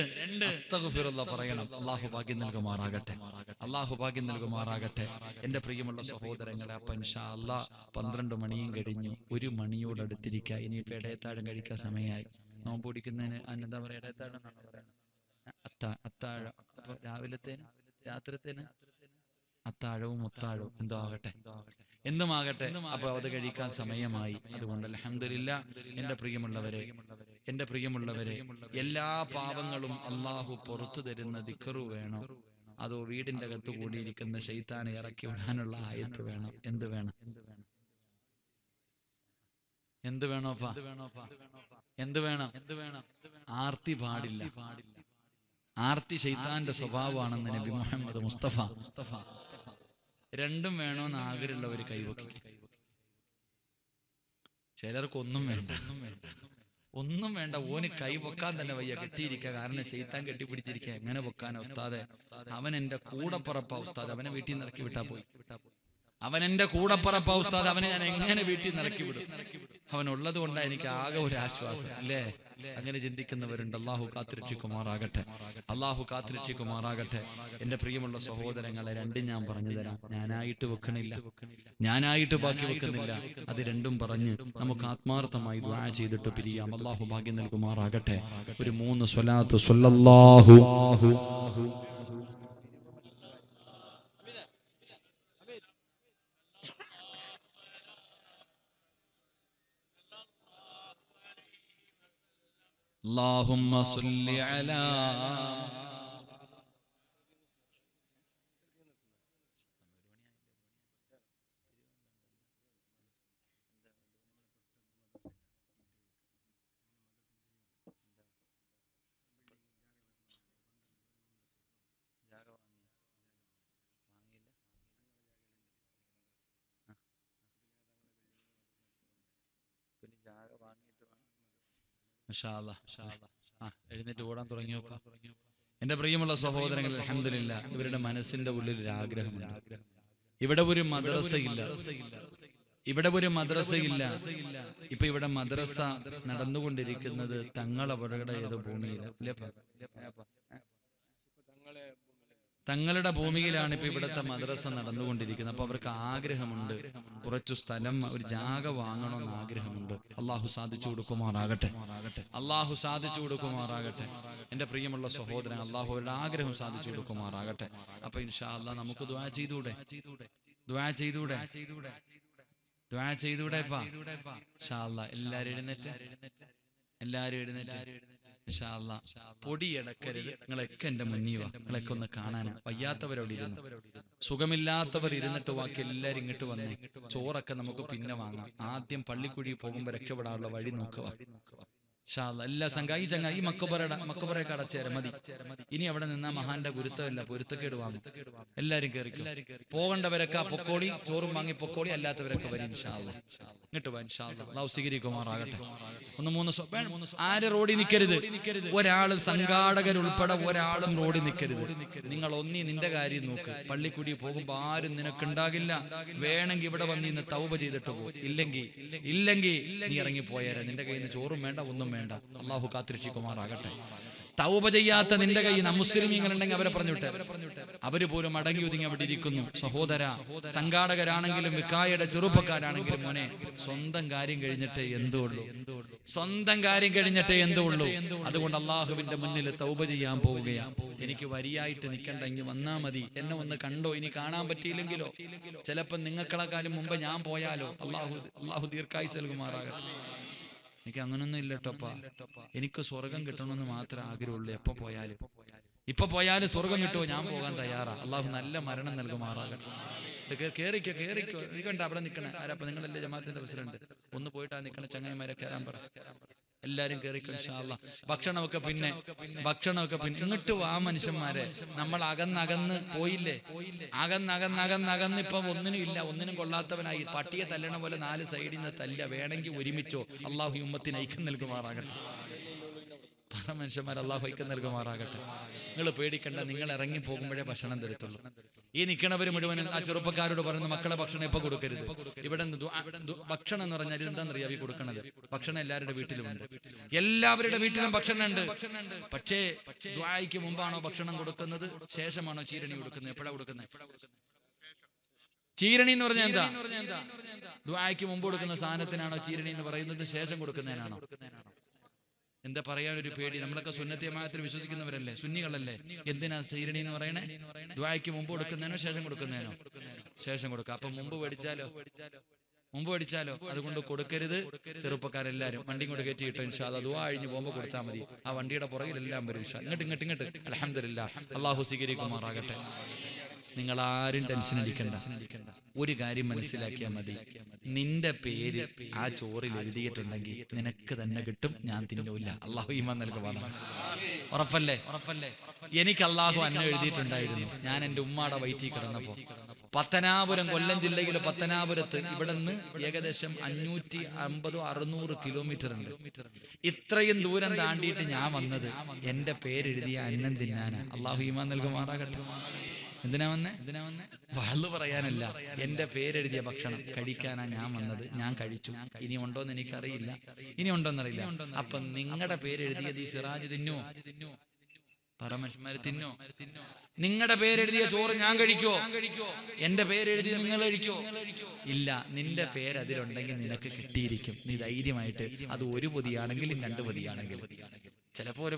പറയണം. അള്ളാഹു ഭാഗ്യം നൽകുമാറാകട്ടെ. അള്ളാഹു ഭാഗ്യം നൽകുമാറാകട്ടെ. എന്റെ പ്രിയമുള്ള സഹോദരങ്ങളെ അപ്പൊ ഇൻഷാ അല്ലാ പന്ത്രണ്ട് മണിയും കഴിഞ്ഞു. ഒരു മണിയോട് അടുത്തിരിക്കുക. ഇനിയിപ്പോ ഇടയത്താഴം കഴിക്കാൻ സമയമായി. നോമ്പ് പിടിക്കുന്നതിന് അന്നെന്താ പറയാ? ഇടയത്താഴം എന്നാണ് പറയുന്നത്? അത്താ അത്താഴം. അപ്പൊ രാവിലത്തേന്? രാത്രിത്തേന്? അത്താഴവും മുത്താഴവും എന്തോ ആകട്ടെ എന്തുമാകട്ടെ? അപ്പൊ അത് കഴിക്കാൻ സമയമായി. അതുകൊണ്ട് അലഹമില്ല എന്റെ പ്രിയമുള്ളവരെ എന്റെ പ്രിയമുള്ളവരെ എല്ലാ പാപങ്ങളും അള്ളാഹു പുറത്തു തരുന്ന ദിക്കറു വേണം. അതോ വീടിന്റെ അകത്ത് കൂടിയിരിക്കുന്ന ശൈത്താനെ ഇറക്കി വിടാനുള്ള ആയത്ത് വേണം. എന്ത് വേണം? എന്ത് വേണോപ്പാ എന്ത് വേണം എന്ത് വേണം ആർത്തി പാടില്ല. ആർത്തി ശൈത്താന്റെ സ്വഭാവമാണെന്ന് നബി മുഹമ്മദ് മുസ്തഫ. മുസ്തഫ. രണ്ടും വേണമെന്ന് ആഗ്രഹമുള്ളവർ കൈവക്കി. ചിലർക്കൊന്നും വേണ്ട. ഒന്നും വേണ്ട. ഒന്നും വേണ്ട ഓന് കൈ വെക്കാൻ തന്നെ വയ്യ കെട്ടിയിരിക്കുക. കാരണം ചെയ്ത്താൻ കെട്ടിപ്പിടിച്ചിരിക്കുക. എങ്ങനെ വെക്കാൻ ഉസ്താദെ? അവൻ എന്റെ കൂടപ്പുറപ്പ ഉസ്താദ്. അവനെ വീട്ടിൽ നിന്ന് ഇറക്കി വിട്ടാ പോയി. അവൻ എന്റെ കൂടപ്പുറപ്പ ഉസ്താദ്. അവനെ ഞാൻ എങ്ങനെ വീട്ടിൽ നിന്ന് ഇറക്കി വിടും. അവൻ ഉള്ളത് കൊണ്ടാണ് എനിക്ക് ആകെ ഒരു ആശ്വാസം. അല്ലേ? അങ്ങനെ ചിന്തിക്കുന്നവരുണ്ട്. അള്ളാഹു കാത്തിരക്ഷിക്കുമാറാകട്ടെ. അള്ളാഹു കാത്തിരക്ഷിക്കുമാറാകട്ടെ. എന്റെ പ്രിയമുള്ള സഹോദരങ്ങളെ രണ്ടും ഞാൻ പറഞ്ഞു തരാം. ഞാനായിട്ട് വെക്കണില്ല. ഞാനായിട്ട് ബാക്കി വെക്കുന്നില്ല. അത് രണ്ടും പറഞ്ഞ് നമുക്ക് ആത്മാർത്ഥമായി ദ്വാ ചെയ്തിട്ട് പിരിയാം. അള്ളാഹു ഭാഗ്യം നൽകുമാറാകട്ടെ. ഒരു മൂന്ന് സ്വലാത്ത് സ്വല്ലല്ലാഹു اللهم صل على ആ എഴുന്നേറ്റ് ഓടാൻ തുടങ്ങിയോപ്പാ എന്റെ പ്രിയമുള്ള സഹോദരങ്ങൾ അഹമ്മദില്ല ഇവരുടെ മനസ്സിന്റെ ഉള്ളിൽ ഒരു ആഗ്രഹമുണ്ട്. ഇവിടെ ഒരു മദ്രസയില്ല. ഇവിടെ ഒരു മദ്രസയില്ല. ഇപ്പൊ ഇവിടെ മദ്രസ നടന്നുകൊണ്ടിരിക്കുന്നത് തങ്ങൾ അവരുടെ ഏതോ ഭൂമിയിലാണ് അല്ലേ അപ്പാ? ഏ അപ്പാ? ഏ? തങ്ങളുടെ ഭൂമിയിലാണ് ഇപ്പൊ ഇവിടുത്തെ മദ്രസ നടന്നുകൊണ്ടിരിക്കുന്നത്. അപ്പൊ അവർക്ക് ആഗ്രഹമുണ്ട്. കുറച്ചു സ്ഥലം ഒരു ജാഗ വാങ്ങണമെന്ന് ആഗ്രഹമുണ്ട്. അള്ളാഹു സാധിച്ചു കൊടുക്കുമാറാകട്ടെ. അള്ളാഹു സാധിച്ചു കൊടുക്കുമാറാകട്ടെ. എന്റെ പ്രിയമുള്ള സഹോദരൻ അള്ളാഹു അവരുടെ ആഗ്രഹം സാധിച്ചു കൊടുക്കുമാറാകട്ടെ. അപ്പൊ ഇൻഷാ അല്ലാ നമുക്ക് ദ്വാ ചെയ്തൂടെ? ദ്വാ ചെയ്തൂടെ? ദ്വാ ചെയ്തൂടെ എല്ലാരും എഴുന്നേറ്റ്. എല്ലാരും എഴുന്നേറ്റ്. ഇൻഷാ അള്ളാഹ് പൊടി അടക്കരുത് നിങ്ങളൊക്കെ എന്റെ മുന്നിൽ വാ. നിങ്ങളൊക്കെ ഒന്ന് കാണാൻ. വയ്യാത്തവരോട് ഇരുന്നു. സുഖമില്ലാത്തവർ ഇരുന്നിട്ട് ബാക്കി എല്ലാരും ഇങ്ങോട്ട് വന്നേ. ചോറൊക്കെ നമുക്ക് പിന്നെ വാങ്ങാം. ആദ്യം പള്ളിക്കുഴി പോകുമ്പോ രക്ഷപ്പെടാനുള്ള വഴി നോക്കുക. എല്ലാ സംഘ ഈ ചങ്ങ ഈ മക്കബറയുടെ മക്കബറയൊക്കെ അടച്ചേര മതി. ഇനി അവിടെ നിന്നാ മഹാന്റെ ഗുരുത്തമില്ല പൊരുത്തക്കേട് വാങ്ങും. എല്ലാരും കയറി പോകേണ്ടവരൊക്കെ പൊക്കോളി ചോറും വാങ്ങി പൊക്കോളി അല്ലാത്തവരൊക്കെ വരും ഇൻഷാ അള്ളാ. ഇങ്ങോട്ട് വാ സ്വീകരിക്കുമാറാകട്ടെ ഒന്ന് മൂന്ന്. ആര് റോഡിൽ നിൽക്കരുത് ഒരാൾ സംഘാടകരുൾപ്പെടെ ഒരാളും റോഡിൽ നിൽക്കരുത് നിങ്ങൾ ഒന്നി നിന്റെ കാര്യം നോക്ക്. പള്ളിക്കുടി പോകുമ്പോ ആരും നിനക്കുണ്ടാകില്ല വേണമെങ്കിൽ ഇവിടെ വന്ന് ഇന്ന് തൗപ ചെയ്തിട്ട് പോകും ഇല്ലെങ്കിൽ ഇല്ലെങ്കിൽ നീ ഇറങ്ങി പോയാലേ നിന്റെ കയ്യിൽ നിന്ന് ചോറും വേണ്ട ഒന്നും വേണ്ട. അള്ളാഹു കാത്തിരക്ഷിക്കുമാറാകട്ടെ. തൗബ ചെയ്യാത്ത നിന്റെ കയ്യിൽ മുസ്ലിമീങ്ങളുണ്ടെങ്കിൽ അവരെ പറഞ്ഞുവിട്ടെ. അവർ പോലും അടങ്ങി ഒതുങ്ങി അവിടെ ഇരിക്കുന്നു. സഹോദര സംഘാടകരാണെങ്കിലും വിക്കായുടെ ചെറുപ്പക്കാരാണെങ്കിലും മോനെ സ്വന്തം കാര്യം കഴിഞ്ഞിട്ടേ എന്തഉള്ളോ സ്വന്തം കാര്യം കഴിഞ്ഞിട്ടേ എന്തഉള്ളോ അതുകൊണ്ട് അള്ളാഹുവിന്റെ മുന്നിൽ തൗബ ചെയ്യാൻ പോവുകയാണ് എനിക്ക് വരിയായിട്ട് നിൽക്കണ്ട ഇങ്ങ് വന്നാ മതി. എന്നെ ഒന്ന് കണ്ടോ? ഇനി കാണാൻ പറ്റിയില്ലെങ്കിലോ? ചിലപ്പോ നിങ്ങൾക്കളെക്കാളും മുമ്പ് ഞാൻ പോയാലോ? അള്ളാഹു അള്ളാഹു ദീർഘായുസ് നൽകുമാറാകട്ടെ. എനിക്ക് അങ്ങനൊന്നും ഇല്ല ടൊപ്പ. എനിക്ക് സ്വർഗം കിട്ടണമെന്ന് മാത്രമേ ആഗ്രഹമുള്ളൂ. എപ്പോ പോയാലും. ഇപ്പൊ പോയാലും സ്വർഗം കിട്ടുമോ ഞാൻ പോകാൻ തയ്യാറാ. അള്ളാഹു നല്ല മരണം നൽകുമാറാകട്ടെ കേറിക്കോ കേറിക്കോ നീ കണ്ട? അവിടെ നിൽക്കണേ ആരപ്പ നിങ്ങളല്ലേ ജമാഅത്തിന്റെ പ്രസിഡന്റ്. ഒന്ന് പോയിട്ടാ നിൽക്കണ ചങ്ങായിമാരെ കയറാൻ പറ. എല്ലാരും കേറിക്കോ ഇൻഷാല്ല ഭക്ഷണമൊക്കെ പിന്നെ ഭക്ഷണമൊക്കെ പിന്നെ. ഇങ്ങോട്ട് വാ മനുഷ്യന്മാരെ. നമ്മൾ അകന്നകന്ന് പോയില്ലേ? അകന്നകന്നകന്നകന്ന് ഇപ്പൊ ഒന്നിനും ഇല്ല. ഒന്നിനും കൊള്ളാത്തവനായി പട്ടിയെ തല്ലണ പോലെ നാല് സൈഡിൽ നിന്ന് തല്ല വേണമെങ്കിൽ ഒരുമിച്ചോ. അള്ളാഹു ഉമ്മത്തിന് ഐക്യം നൽകുമാറാകട്ടെ. പറ മനുഷ്യന്മാർ അള്ളാഹു നൽകുമാറാകട്ടെ. നിങ്ങൾ പേടിക്കണ്ട നിങ്ങൾ ഇറങ്ങി പോകുമ്പോഴേ ഭക്ഷണം തരത്തുള്ളൂ. ഈ നിൽക്കണവർ മുഴുവനും ആ ചെറുപ്പക്കാരോട് പറയുന്ന മക്കളെ ഭക്ഷണം ഇപ്പൊ കൊടുക്കരുത്. ഇവിടെ ഭക്ഷണം എന്ന് പറഞ്ഞാൽ എന്താണെന്നറിയാം അറിയാവി കൊടുക്കണത്? ഭക്ഷണം എല്ലാവരുടെ വീട്ടിലുമുണ്ട് എല്ലാവരുടെ വീട്ടിലും ഭക്ഷണം ഉണ്ട് പക്ഷേ ദ്വായ്ക്ക് മുമ്പാണോ ഭക്ഷണം കൊടുക്കുന്നത്? ശേഷമാണോ ചീരണി കൊടുക്കുന്നത്? എപ്പോഴാണ് കൊടുക്കുന്നത്? ചീരണി എന്ന് പറഞ്ഞാൽ എന്താ? ദ്വായ്ക്ക് മുമ്പ് കൊടുക്കുന്ന സാധനത്തിനാണോ ചീരണി എന്ന് പറയുന്നത്? ശേഷം കൊടുക്കുന്നതിനാണോ? എന്താ പറയാൻ ഒരു പേടി? നമ്മളൊക്കെ സുന്നത്തിയമായത്തിൽ വിശ്വസിക്കുന്നവരല്ലേ? സുന്നികളല്ലേ? എന്തിനാ ചീരണി എന്ന് പറയണേ? ദ്വായ്ക്ക് മുമ്പ് കൊടുക്കുന്നതിനോ ശേഷം കൊടുക്കുന്നതിനോ ശേഷം കൊടുക്കുക അപ്പൊ മുമ്പ് പഠിച്ചാലോ? മുമ്പ് പഠിച്ചാലോ? അതുകൊണ്ട് കൊടുക്കരുത്. ചെറുപ്പക്കാരെല്ലാരും വണ്ടി കൊണ്ട് കയറ്റി കിട്ടും ഇൻഷാല്ല ദുവാ അഴിഞ്ഞ് പോകുമ്പോൾ കൊടുത്താൽ മതി. ആ വണ്ടിയുടെ പുറകിലെല്ലാം വരും. ഇങ്ങോട്ട് ഇങ്ങോട്ട് ഇങ്ങോട്ട് അലഹമില്ല അള്ളാഹു സ്വീകരിക്കുമാറാകട്ടെ. നിങ്ങൾ ആരും ടെൻഷൻ അടിക്കണ്ട. ഒരു കാര്യം മനസ്സിലാക്കിയാൽ മതി. നിന്റെ പേര് ആ ചോറിൽ എഴുതിയിട്ടുണ്ടെങ്കിൽ നിനക്ക് തന്നെ കിട്ടും. ഞാൻ തിന്നൂല്ല അള്ളാഹു ഈമാൻ നൽകുവാണ്. ഉറപ്പല്ലേ? ഉറപ്പല്ലേ? എനിക്ക് അള്ളാഹു അന്ന എഴുതിയിട്ടുണ്ടായിരുന്നു. ഞാൻ എന്റെ ഉമ്മാടെ വയറ്റിൽ കിടന്നപ്പോ പത്തനാപുരം കൊല്ലം ജില്ലയിലെ പത്തനാപുരത്ത് ഇവിടെ നിന്ന് ഏകദേശം അഞ്ഞൂറ്റി അമ്പതോ അറുന്നൂറ് കിലോമീറ്റർ ഉണ്ട്. ഇത്രയും ദൂരം താണ്ടിയിട്ട് ഞാൻ വന്നത് എന്റെ പേരെഴുതിയ അന്നം തിന്നാനാ. അള്ളാഹു ഈമാൻ നൽകുമാറാകട്ടെ എന്തിനാ വന്നേ? എന്തിനാ വന്നേ? വളു പറയാനല്ല. എന്റെ പേരെഴുതിയ ഭക്ഷണം. കഴിക്കാനാ ഞാൻ വന്നത്. ഞാൻ കഴിച്ചു. ഇനി ഉണ്ടോന്ന് എനിക്കറിയില്ല. ഇനി ഉണ്ടോന്നറിയില്ല അപ്പൊ നിങ്ങളുടെ പേരെഴുതിയത് ഈ സിറാജ് തിന്നോ. പറ തിന്നോ നിങ്ങളുടെ പേരെഴുതിയ ചോറ് ഞാൻ കഴിക്കോ എന്റെ പേരെഴുതിയ നിങ്ങൾ കഴിക്കോ ഇല്ല നിന്റെ പേര് അതിലുണ്ടെങ്കിൽ നിനക്ക് കിട്ടിയിരിക്കും. നീ ധൈര്യമായിട്ട് അത് ഒരു പൊതിയാണെങ്കിലും രണ്ട് പൊതിയാണെങ്കിലും. ചിലപ്പോ ഒരു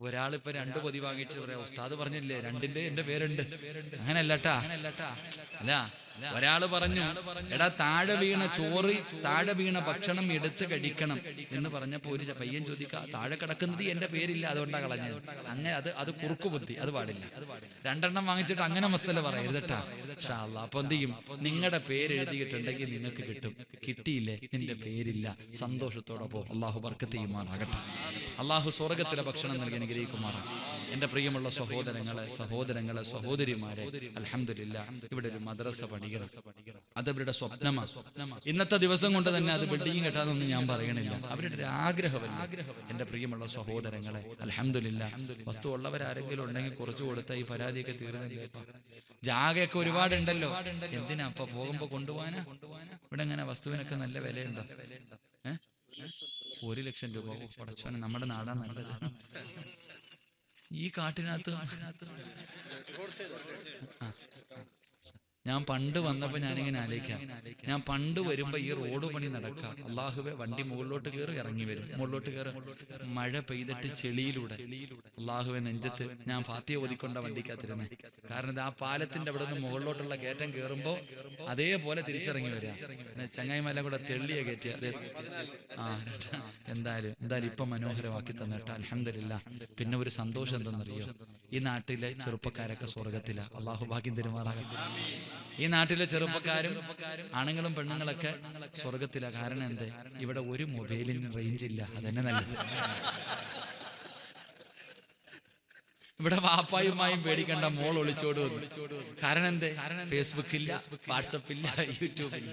ഒരാളിപ്പോ രണ്ട് പൊതി വാങ്ങിച്ചു പറയാം. ഉസ്താദ് പറഞ്ഞില്ലേ? രണ്ടിന്റെ എന്റെ പേരുണ്ട്. അങ്ങനല്ലട്ടാ അല്ല ഒരാൾ പറഞ്ഞു എടാ താഴെ വീണ ചോറ് താഴെ വീണ ഭക്ഷണം എടുത്ത് കഴിക്കണം എന്ന് പറഞ്ഞപ്പോ ഒരു പയ്യൻ ചോദിക്കാ താഴെ കിടക്കുന്നത് എന്റെ പേരില്ല അതുകൊണ്ടാ കളഞ്ഞത്. അങ്ങനെ അത് അത് കുറുക്കു ബുദ്ധി. അത് പാടില്ല. രണ്ടെണ്ണം വാങ്ങിച്ചിട്ട് അങ്ങനെ മസല പറയരുതട്ടാ ഷാള്ള. അപ്പൊ എന്ത് ചെയ്യും? നിങ്ങളുടെ പേര് എഴുതിയിട്ടുണ്ടെങ്കിൽ നിങ്ങൾക്ക് കിട്ടും. കിട്ടിയില്ലേ? നിന്റെ പേരില്ല. സന്തോഷത്തോടെ പോ അള്ളാഹു ബർക്കത്ത് ചെയ്യുമാറാകട്ടെ അള്ളാഹു സ്വർഗത്തിലെ ഭക്ഷണം നൽകി അനുഗ്രഹിക്കുമാറാണ് എന്റെ പ്രിയമുള്ള സഹോദരങ്ങളെ സഹോദരങ്ങളെ സഹോദരിമാരെ അൽഹംദുലില്ലാ ഇവിടെ ഒരു മദ്രസ പഠിക്കണം അത് അവരുടെ സ്വപ്നമാണ് ഇന്നത്തെ ദിവസം കൊണ്ട് തന്നെ അത് ബിൽഡിംഗ് കെട്ടാന്നൊന്നും ഞാൻ പറയണില്ല. അവരുടെ ഒരു ആഗ്രഹമല്ല. എന്റെ പ്രിയമുള്ള സഹോദരങ്ങളെ അലഹമില്ല വസ്തു ഉള്ളവരാരെങ്കിലും ഉണ്ടെങ്കിൽ കുറച്ചു കൊടുത്താൽ ഈ പരാതിയൊക്കെ തീർന്നില്ലേ? ജാഗയൊക്കെ ഒരുപാടുണ്ടല്ലോ. എന്തിനാ അപ്പൊ പോകുമ്പോ കൊണ്ടുപോകാനാ ഇവിടെ എങ്ങനെ വസ്തുവിനൊക്കെ നല്ല വിലയുണ്ടോ? ഏ? ഒരു ലക്ഷം രൂപ പടച്ചോനെ നമ്മുടെ നാടാ നല്ലത്. ഈ കാട്ടിനകത്ത്. ഞാൻ പണ്ട് വന്നപ്പോ ഞാനിങ്ങനെ ആലോചിക്കാം. ഞാൻ പണ്ട് വരുമ്പോ ഈ റോഡ് പണി നടക്കാം. അള്ളാഹുവെ വണ്ടി മുകളിലോട്ട് കയറി ഇറങ്ങി വരും. മുകളിലോട്ട് കയറി മഴ പെയ്തിട്ട് ചെളിയിലൂടെ. അള്ളാഹുവെ നെഞ്ചത്ത് ഞാൻ ഫാത്തിയ ഓതിക്കൊണ്ട വണ്ടിക്കകത്തിരുന്നേ കാരണം ഇത് ആ പാലത്തിന്റെ അവിടെ നിന്ന് മുകളിലോട്ടുള്ള കയറ്റം കയറുമ്പോ അതേപോലെ തിരിച്ചിറങ്ങി വരിക. ചങ്ങായിമല കൂടെ തെള്ളിയ കയറ്റിയ. ആ എന്തായാലും എന്തായാലും ഇപ്പൊ മനോഹരമാക്കി തന്നിട്ട്. അലഹമില്ല പിന്നെ ഒരു സന്തോഷം എന്തെന്നറിയോ? ഈ നാട്ടിലെ ചെറുപ്പക്കാരൊക്കെ സ്വർഗത്തില. അള്ളാഹു ഭാഗ്യം തെരുമാറാകട്ടെ ഈ നാട്ടിലെ ചെറുപ്പക്കാരും ആണുങ്ങളും പെണ്ണുങ്ങളൊക്കെ സ്വർഗത്തില. കാരണം എന്തേ? ഇവിടെ ഒരു മൊബൈലിന് റേഞ്ച് ഇല്ല. അതന്നെ നല്ലത്. ഇവിടെ വാപ്പായുമായും പേടിക്കണ്ട. മോൾ ഒളിച്ചോട് കാരണം എന്തേ? ഫേസ്ബുക്ക് ഇല്ല വാട്സപ്പ് ഇല്ല യൂട്യൂബ് ഇല്ല.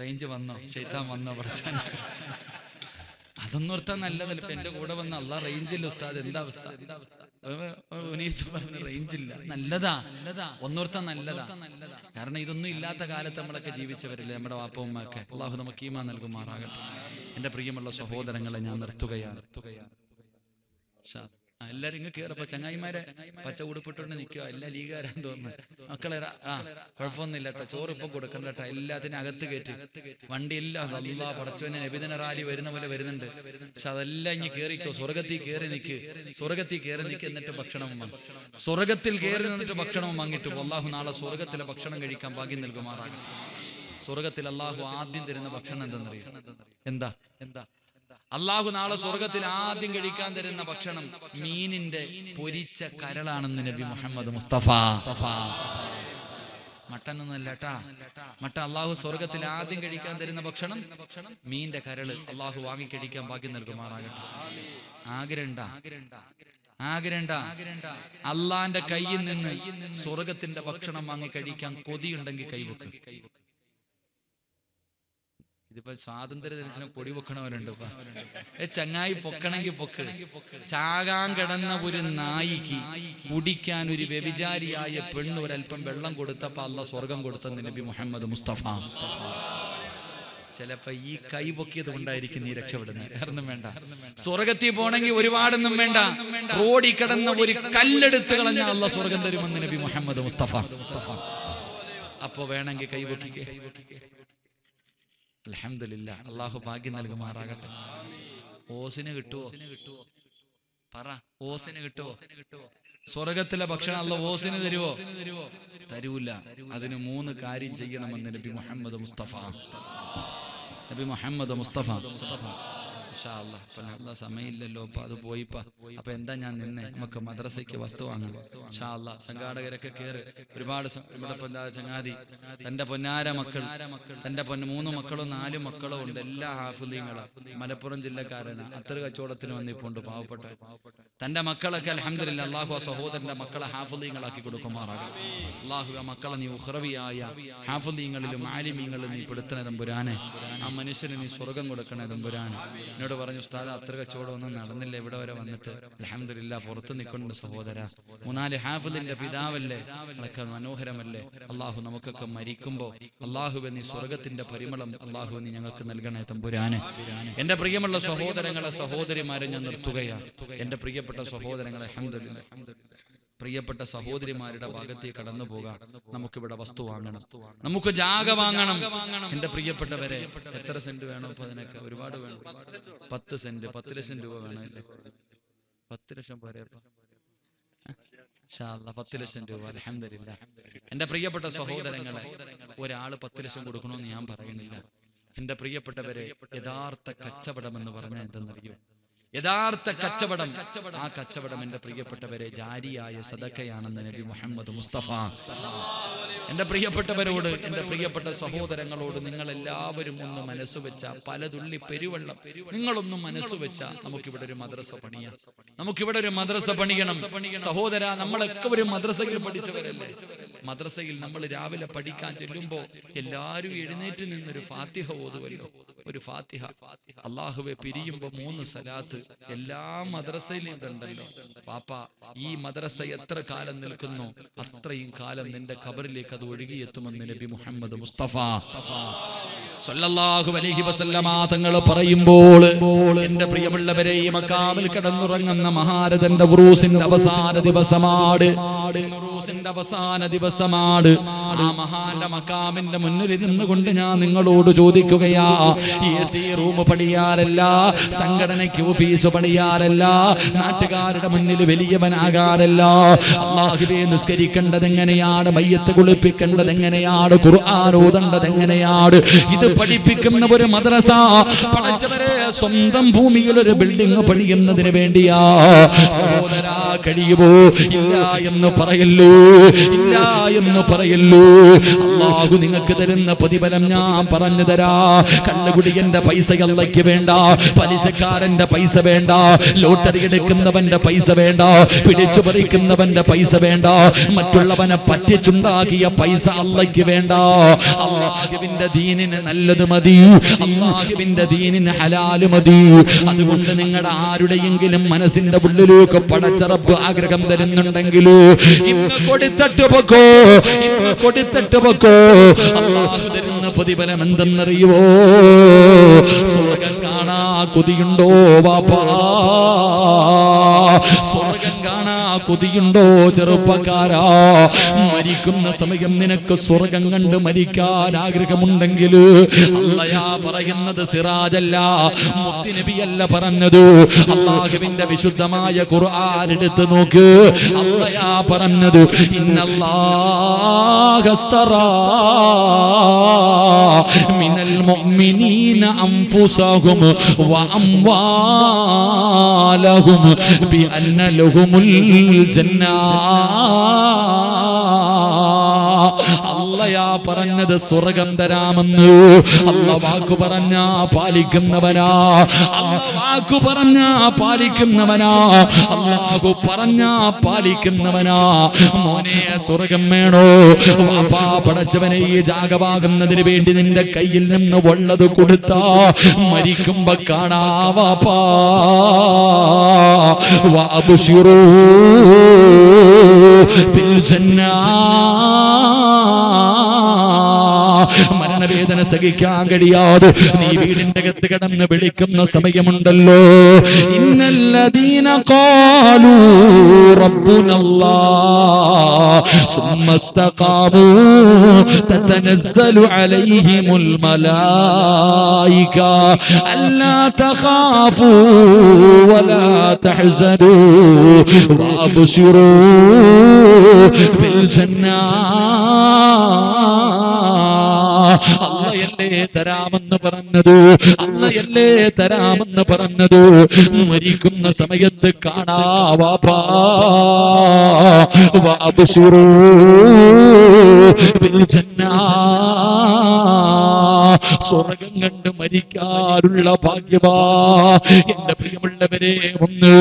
റേഞ്ച് വന്നോ? ഷെയ്ത്താൻ വന്നോ? പഠിച്ചാൻ അതൊന്നും ഓർത്താ നല്ലതല്ല. ഇപ്പൊ എന്റെ കൂടെ വന്ന അല്ല റേഞ്ചില്ല ഉസ്താദ്. എന്താ അവസ്ഥ? ഉനീസ് പറഞ്ഞ റേഞ്ചില്ല. നല്ലതാ. നല്ലതാ. ഒന്നോർത്താ നല്ലതാ. കാരണം ഇതൊന്നും ഇല്ലാത്ത കാലത്ത് നമ്മളൊക്കെ ജീവിച്ചവരില്ലേ നമ്മുടെ വാപ്പമ്മയൊക്കെ. അള്ളാഹു നമുക്ക് ഈമ നൽകുമാറാകട്ടെ. എന്റെ പ്രിയമുള്ള സഹോദരങ്ങളെ ഞാൻ നിർത്തുകയാണ്. നിർത്തുകയാണ്. എല്ലാരും ഇങ്ങ് കേറപ്പോ ചങ്ങായിമാരെ പച്ച ഉടുപ്പിട്ടുണ്ട് നിൽക്കുക എല്ലാ ലീഗുകാരാൻ തോന്നുന്നു. മക്കളെ ആ കുഴപ്പമൊന്നുമില്ല ചോറ് ഇപ്പൊ കൊടുക്കണ്ട കേട്ടോ എല്ലാത്തിനും അകത്ത് കയറ്റി. വണ്ടി എല്ലാം പടച്ചവനെ നബിദിന റാലി വരുന്ന പോലെ വരുന്നുണ്ട്. പക്ഷെ അതെല്ലാം ഇങ്ങ് കേറിക്കോ. സ്വർഗത്തിൽ കയറി നിക്ക്. സ്വർഗത്തിൽ കയറി നിക്ക് എന്നിട്ട് ഭക്ഷണം വാങ്ങി. സ്വർഗത്തിൽ കയറി നിന്നിട്ട് ഭക്ഷണം വാങ്ങിട്ട് അള്ളാഹു നാളെ സ്വർഗത്തിലെ ഭക്ഷണം കഴിക്കാൻ ഭാഗ്യം നൽകുമാറാണ് സ്വർഗത്തിൽ അള്ളാഹു ആദ്യം തരുന്ന ഭക്ഷണം എന്തെന്നറിയാം? എന്താ എന്താ? അള്ളാഹു നാളെ സ്വർഗത്തിൽ ആദ്യം കഴിക്കാൻ തരുന്ന ഭക്ഷണം മീനിന്റെ പൊരിച്ച കരളാണെന്ന് നബി മുഹമ്മദ് മുസ്തഫ. മട്ടൻ ഒന്നല്ല ട്ടാ മട്ടൻ അള്ളാഹു സ്വർഗത്തിൽ ആദ്യം കഴിക്കാൻ തരുന്ന ഭക്ഷണം മീന്റെ കരൾ അള്ളാഹു വാങ്ങി കഴിക്കാൻ ബാക്കി നൽകുമാറാകട്ടെ ആഗ്രഹണ്ട ആഗ്രഹണ്ട അള്ളാന്റെ കയ്യിൽ നിന്ന് സ്വർഗത്തിന്റെ ഭക്ഷണം വാങ്ങി കഴിക്കാൻ കൊതിയുണ്ടെങ്കിൽ കൈവെക്ക്. ഇതിപ്പോ സ്വാതന്ത്ര്യ ദിനത്തിന് കൊടി പൊക്കണവരുണ്ട് ഏ ചങ്ങായി പൊക്കണെങ്കിൽ പൊക്ക്. ചാകാൻ കിടന്ന ഒരു നായിക്ക് കുടിക്കാൻ ഒരു വ്യഭിചാരിയായ പെണ്ണ് ഒരല്പം വെള്ളം കൊടുത്തപ്പോ അല്ല സ്വർഗം കൊടുത്ത നബി മുഹമ്മദ് മുസ്തഫ. ചിലപ്പോ ഈ കൈ പൊക്കിയത് കൊണ്ടായിരിക്കും നീ രക്ഷപ്പെടുന്നത്. വേറൊന്നും വേണ്ട. സ്വർഗത്തിൽ പോണെങ്കിൽ ഒരുപാടൊന്നും വേണ്ട. റോഡി കിടന്ന ഒരു കല്ലെടുത്ത് കളഞ്ഞ അല്ല സ്വർഗം തരുമെന്ന് നബി മുഹമ്മദ് മുസ്തഫ. മുസ്തഫ. അപ്പോ വേണമെങ്കിൽ കൈ പൊക്കിക്കേ. അള്ളാഹു ഭാഗ്യം നൽകുമാറാകട്ടെ. ഓസിന് കിട്ടുവോ? പറ ഓസിന് കിട്ടുവോ? സ്വർഗത്തിലെ ഭക്ഷണം അല്ല ഓസിന് തരുവോ? തരൂല. അതിന് മൂന്ന് കാര്യം ചെയ്യണമെന്ന് നബി മുഹമ്മദ് മുസ്തഫ. നബി മുഹമ്മദ് മുസ്തഫ. ഇപ്പൊ സമയമില്ലല്ലോ അപ്പൊ അത് പോയിപ്പാ. അപ്പൊ എന്താ ഞാൻ നിന്നെ? നമുക്ക് മദ്രസയ്ക്ക് വസ്തു വാങ്ങണം. ഇൻഷാ അല്ലാ. സംഘാടകരൊക്കെ കേറ്. ഒരുപാട് ചങ്ങാതി? തന്റെ പൊന്നാര മക്കൾ. തന്റെ പൊന്ന മൂന്ന് മക്കളും നാല് മക്കളും ഉണ്ട്. എല്ലാ ഹാഫുദീങ്ങളും. മലപ്പുറം ജില്ലക്കാരന് അത്ര കച്ചവടത്തിന് വന്നിപ്പോണ്ട് പാവപ്പെട്ട. തന്റെ മക്കളൊക്കെ അലഹമില്ല അള്ളാഹു സഹോദരന്റെ മക്കളെ ഹാഫുദീങ്ങളാക്കി കൊടുക്കുമാറാകും അള്ളാഹു ആ മക്കളെ നീ ഉഹ്റവിയായ ഹാഫുദീങ്ങളിലും ആലിമീങ്ങളിലും നീ പെടുത്തണ തമ്പുരാനെ. ആ മനുഷ്യന് നീ സ്വർഗം കൊടുക്കണേ തമ്പുരാനെ. എന്നോട് പറഞ്ഞു ഉസ്താദ് അത്ര കച്ചവടം ഒന്നും നടന്നില്ല ഇവിടെ വരെ വന്നിട്ട്. അലഹമില്ല പുറത്ത് നിൽക്കുന്നുണ്ട് സഹോദര. മൂന്നാൽ ഹാഫിലിന്റെ പിതാവല്ലേ? അതൊക്കെ മനോഹരമല്ലേ? അള്ളാഹു നമുക്കൊക്കെ മരിക്കുമ്പോ അള്ളാഹുവെ നീ സ്വർഗത്തിന്റെ പരിമളം അള്ളാഹു നീ ഞങ്ങൾക്ക് നൽകണേ തമ്പുരാനെ. എന്റെ പ്രിയമുള്ള സഹോദരങ്ങളെ സഹോദരിമാരെ ഞാൻ നിർത്തുകയാണ്. എന്റെ പ്രിയപ്പെട്ട സഹോദരങ്ങളെ അൽഹംദുലില്ലാ. പ്രിയപ്പെട്ട സഹോദരിമാരുടെ ഭാഗത്തേക്ക് കടന്നു പോകാം. നമുക്കിവിടെ വസ്തു വാങ്ങണം. നമുക്ക് ജാഗ വാങ്ങണം. എന്റെ പ്രിയപ്പെട്ടവരെ എത്ര സെന്റ് വേണം ഇപ്പൊ അതിനൊക്കെ ഒരുപാട് വേണം. പത്ത് സെന്റ് പത്ത് ലക്ഷം രൂപ വേണമല്ലേ? പത്ത് ലക്ഷം പോരെ പത്ത് ലക്ഷം രൂപ. അലഹമില്ല എന്റെ പ്രിയപ്പെട്ട സഹോദരങ്ങളെ ഒരാൾ പത്ത് ലക്ഷം കൊടുക്കണമെന്ന് ഞാൻ പറയുന്നില്ല. എന്റെ പ്രിയപ്പെട്ടവരെ യഥാർത്ഥ കച്ചവടം എന്ന് പറഞ്ഞാൽ എന്തെന്നറിയോ? യഥാർത്ഥ കച്ചവടം. ആ കച്ചവടം എന്റെ പ്രിയപ്പെട്ടവരെ ജാരിയായ സദക്കയാണെന്ന് നബി മുഹമ്മദ് മുസ്തഫ. എന്റെ പ്രിയപ്പെട്ടവരോട് എന്റെ പ്രിയപ്പെട്ട സഹോദരങ്ങളോട് നിങ്ങൾ എല്ലാവരും ഒന്ന് മനസ്സ് വെച്ച പലതുള്ളി പെരുവെള്ളം. നിങ്ങളൊന്നും മനസ്സ് വെച്ച നമുക്കിവിടെ ഒരു മദ്രസ പണിയാം. നമുക്കിവിടെ ഒരു മദ്രസ പണിയണം. സഹോദര നമ്മളൊക്കെ ഒരു മദ്രസയിൽ പഠിച്ചവരല്ലേ? മദ്രസയിൽ നമ്മൾ രാവിലെ പഠിക്കാൻ ചെല്ലുമ്പോ എല്ലാരും എഴുന്നേറ്റ് നിന്നൊരു ഫാത്തിഹ ഓതുവല്ലോ. ഒരു ഫാത്തിഹ. അള്ളാഹുവെ പിരിയുമ്പോ മൂന്ന് സലാത്ത്. എല്ലാ മദ്രസയിലും ഇതുണ്ടല്ലോ. പാപ്പ ഈ മദ്രസ എത്ര കാലം നിൽക്കുന്നു? അത്രയും കാലം നിന്റെ ഖബറിലേക്ക് അത് ഒഴുകിയെത്തുമെന്ന് നബി മുഹമ്മദ് മുസ്തഫ. സല്ലല്ലാഹു അലൈഹി വസല്ലമ തങ്ങൾ പറയുമ്പോൾ എന്റെ പ്രിയമുള്ളവരെ ഈ മക്കാമിൽ കിടന്നുറങ്ങുന്ന മഹാരഥന്റെ ഉറൂസിന്റെ അവസാന ദിവസമാണ്. ഉറൂസിന്റെ അവസാന ദിവസമാണ്. ആ മഹാന്റെ മക്കാമിന്റെ മുന്നിൽ ഇരുന്നു കൊണ്ട് ഞാൻ നിങ്ങളോട് ചോദിക്കുകയാ എ സി റൂം പണിയാറല്ല സംഘടനയ്ക്ക് ഓഫീസ് പണിയാറല്ല നാട്ടുകാരുടെ മുന്നിൽ വലിയവനാകാറല്ല അള്ളാഹുവെ നിസ്കരിക്കേണ്ടത് എങ്ങനെയാണ് മയ്യത്ത് കുളിപ്പിക്കേണ്ടത് എങ്ങനെയാണ് ഖുർആൻ ഓതേണ്ടത് എങ്ങനെയാണ് ഇത് പഠിപ്പിക്കുന്ന ഒരു മദ്രസ. പഠിച്ചവരെ സ്വന്തം ഭൂമിയിൽ ഒരു ബിൽഡിംഗ് പണിയുന്നതിന് വേണ്ടിയാ. സഹോദരാ കഴിയുമോ ഇല്ല എന്ന് പറയല്ലോ. ഇല്ല എന്ന് പറയല്ലോ. അള്ളാഹു നിങ്ങൾക്ക് തരുന്ന പ്രതിഫലം ഞാൻ പറഞ്ഞു തരാ. കണ്ണുകുടിയന്റെ പൈസ അള്ളയ്ക്ക് വേണ്ട. പലിശക്കാരന്റെ പൈസ വേണ്ട. ലോട്ടറി എടുക്കുന്നവന്റെ പൈസ വേണ്ട. പിടിച്ചു പറിക്കുന്നവന്റെ പൈസ വേണ്ട. മറ്റുള്ളവനെ പറ്റിച്ചുണ്ടാക്കിയ പൈസ അള്ളയ്ക്ക് വേണ്ട. അള്ളാഹുവിന്റെ ദീനിന് നല്ലത് മതി. അള്ളാഹുവിന്റെ ദീനിന് ഹലാൽ മതി. അതുകൊണ്ട് നിങ്ങളുടെ ആരുടെയെങ്കിലും മനസ്സിന്റെ ഉള്ളിലേക്ക് പടച്ചറപ്പ് ആഗ്രഹം തരുന്നുണ്ടെങ്കിലോ? ഇന്ന് കൊടുത്തിട്ട് പൊക്കോ? ഇന്ന് കൊടുത്തിട്ട് പൊക്കോ? അള്ളാഹു തരുന്ന പ്രതിഫലം എന്തെന്നറിയുവോ? കാണാ കൊതിയുണ്ടോ വാപ്പാ? സ്വർഗം കാണാ കൊതിയുണ്ടോ ചെറുപ്പക്കാരാ? മരിക്കുന്ന സമയം നിനക്ക് സ്വർഗം കണ്ട് മരിക്കാൻ ആഗ്രഹമുണ്ടെങ്കിൽ അല്ലയാ പറയുന്നത് സിറാജല്ല മുത്തിനബിയല്ല പറഞ്ഞത്. അള്ളാഹുവിന്റെ വിശുദ്ധമായ ഖുർആൻ എടുത്ത് നോക്ക്. അള്ളയാ പറഞ്ഞത് ഇന്നല്ലാഹസ്തറാ മിനൽ മുഅ്മിനീന അൻഫുസഹും ബിഅന്ന ലഹുമുൽ ജന്നാ അല്ലയാ പറഞ്ഞത് സ്വർഗം തരാമെന്ന് അല്ല വാക്കു പറഞ്ഞ പാലിക്കുന്നവനാ. വാക്കു പറഞ്ഞ പാലിക്കുന്നവനാ. അള്ളാഹു പറഞ്ഞ പാലിക്കുന്നവനാ. മോനെ സ്വർഗം വേണോ? വാപ്പാ പടച്ചവനെ ഈ ജാഗമാകുന്നതിന് വേണ്ടി നിന്റെ കയ്യിൽ നിന്ന് ഉള്ളത് കൊടുത്താ മരിക്കുമ്പോ കാണാ വാപ്പാ. വാബുഷിറൂ മരണവേദന സഹിക്കാൻ കഴിയാതെ നീ വീടിന്റെ അകത്ത് കിടന്ന് വിളിക്കുന്ന സമയമുണ്ടല്ലോ ഇന്നല്ലദീന ഖാലൂ റബ്ബുനല്ലാ ثم استقاموا تتنزل عليهم الملائكة ألا تخافوا ولا تحزنوا وأبشروا بالجنة അല്ല അന്നല്ലേ തരാമെന്ന് പറഞ്ഞത്. അല്ലയല്ലേ തരാമെന്ന് പറഞ്ഞത്. മരിക്കുന്ന സമയത്ത് കാണാവാപ്പാ വാബുശിറൂ ബിൽ ജന്നാ. സ്വർഗം കണ്ട് മരിക്കാനുള്ള ഭാഗ്യവാ. എന്റെ പ്രിയമുള്ളവരെ ഒന്ന്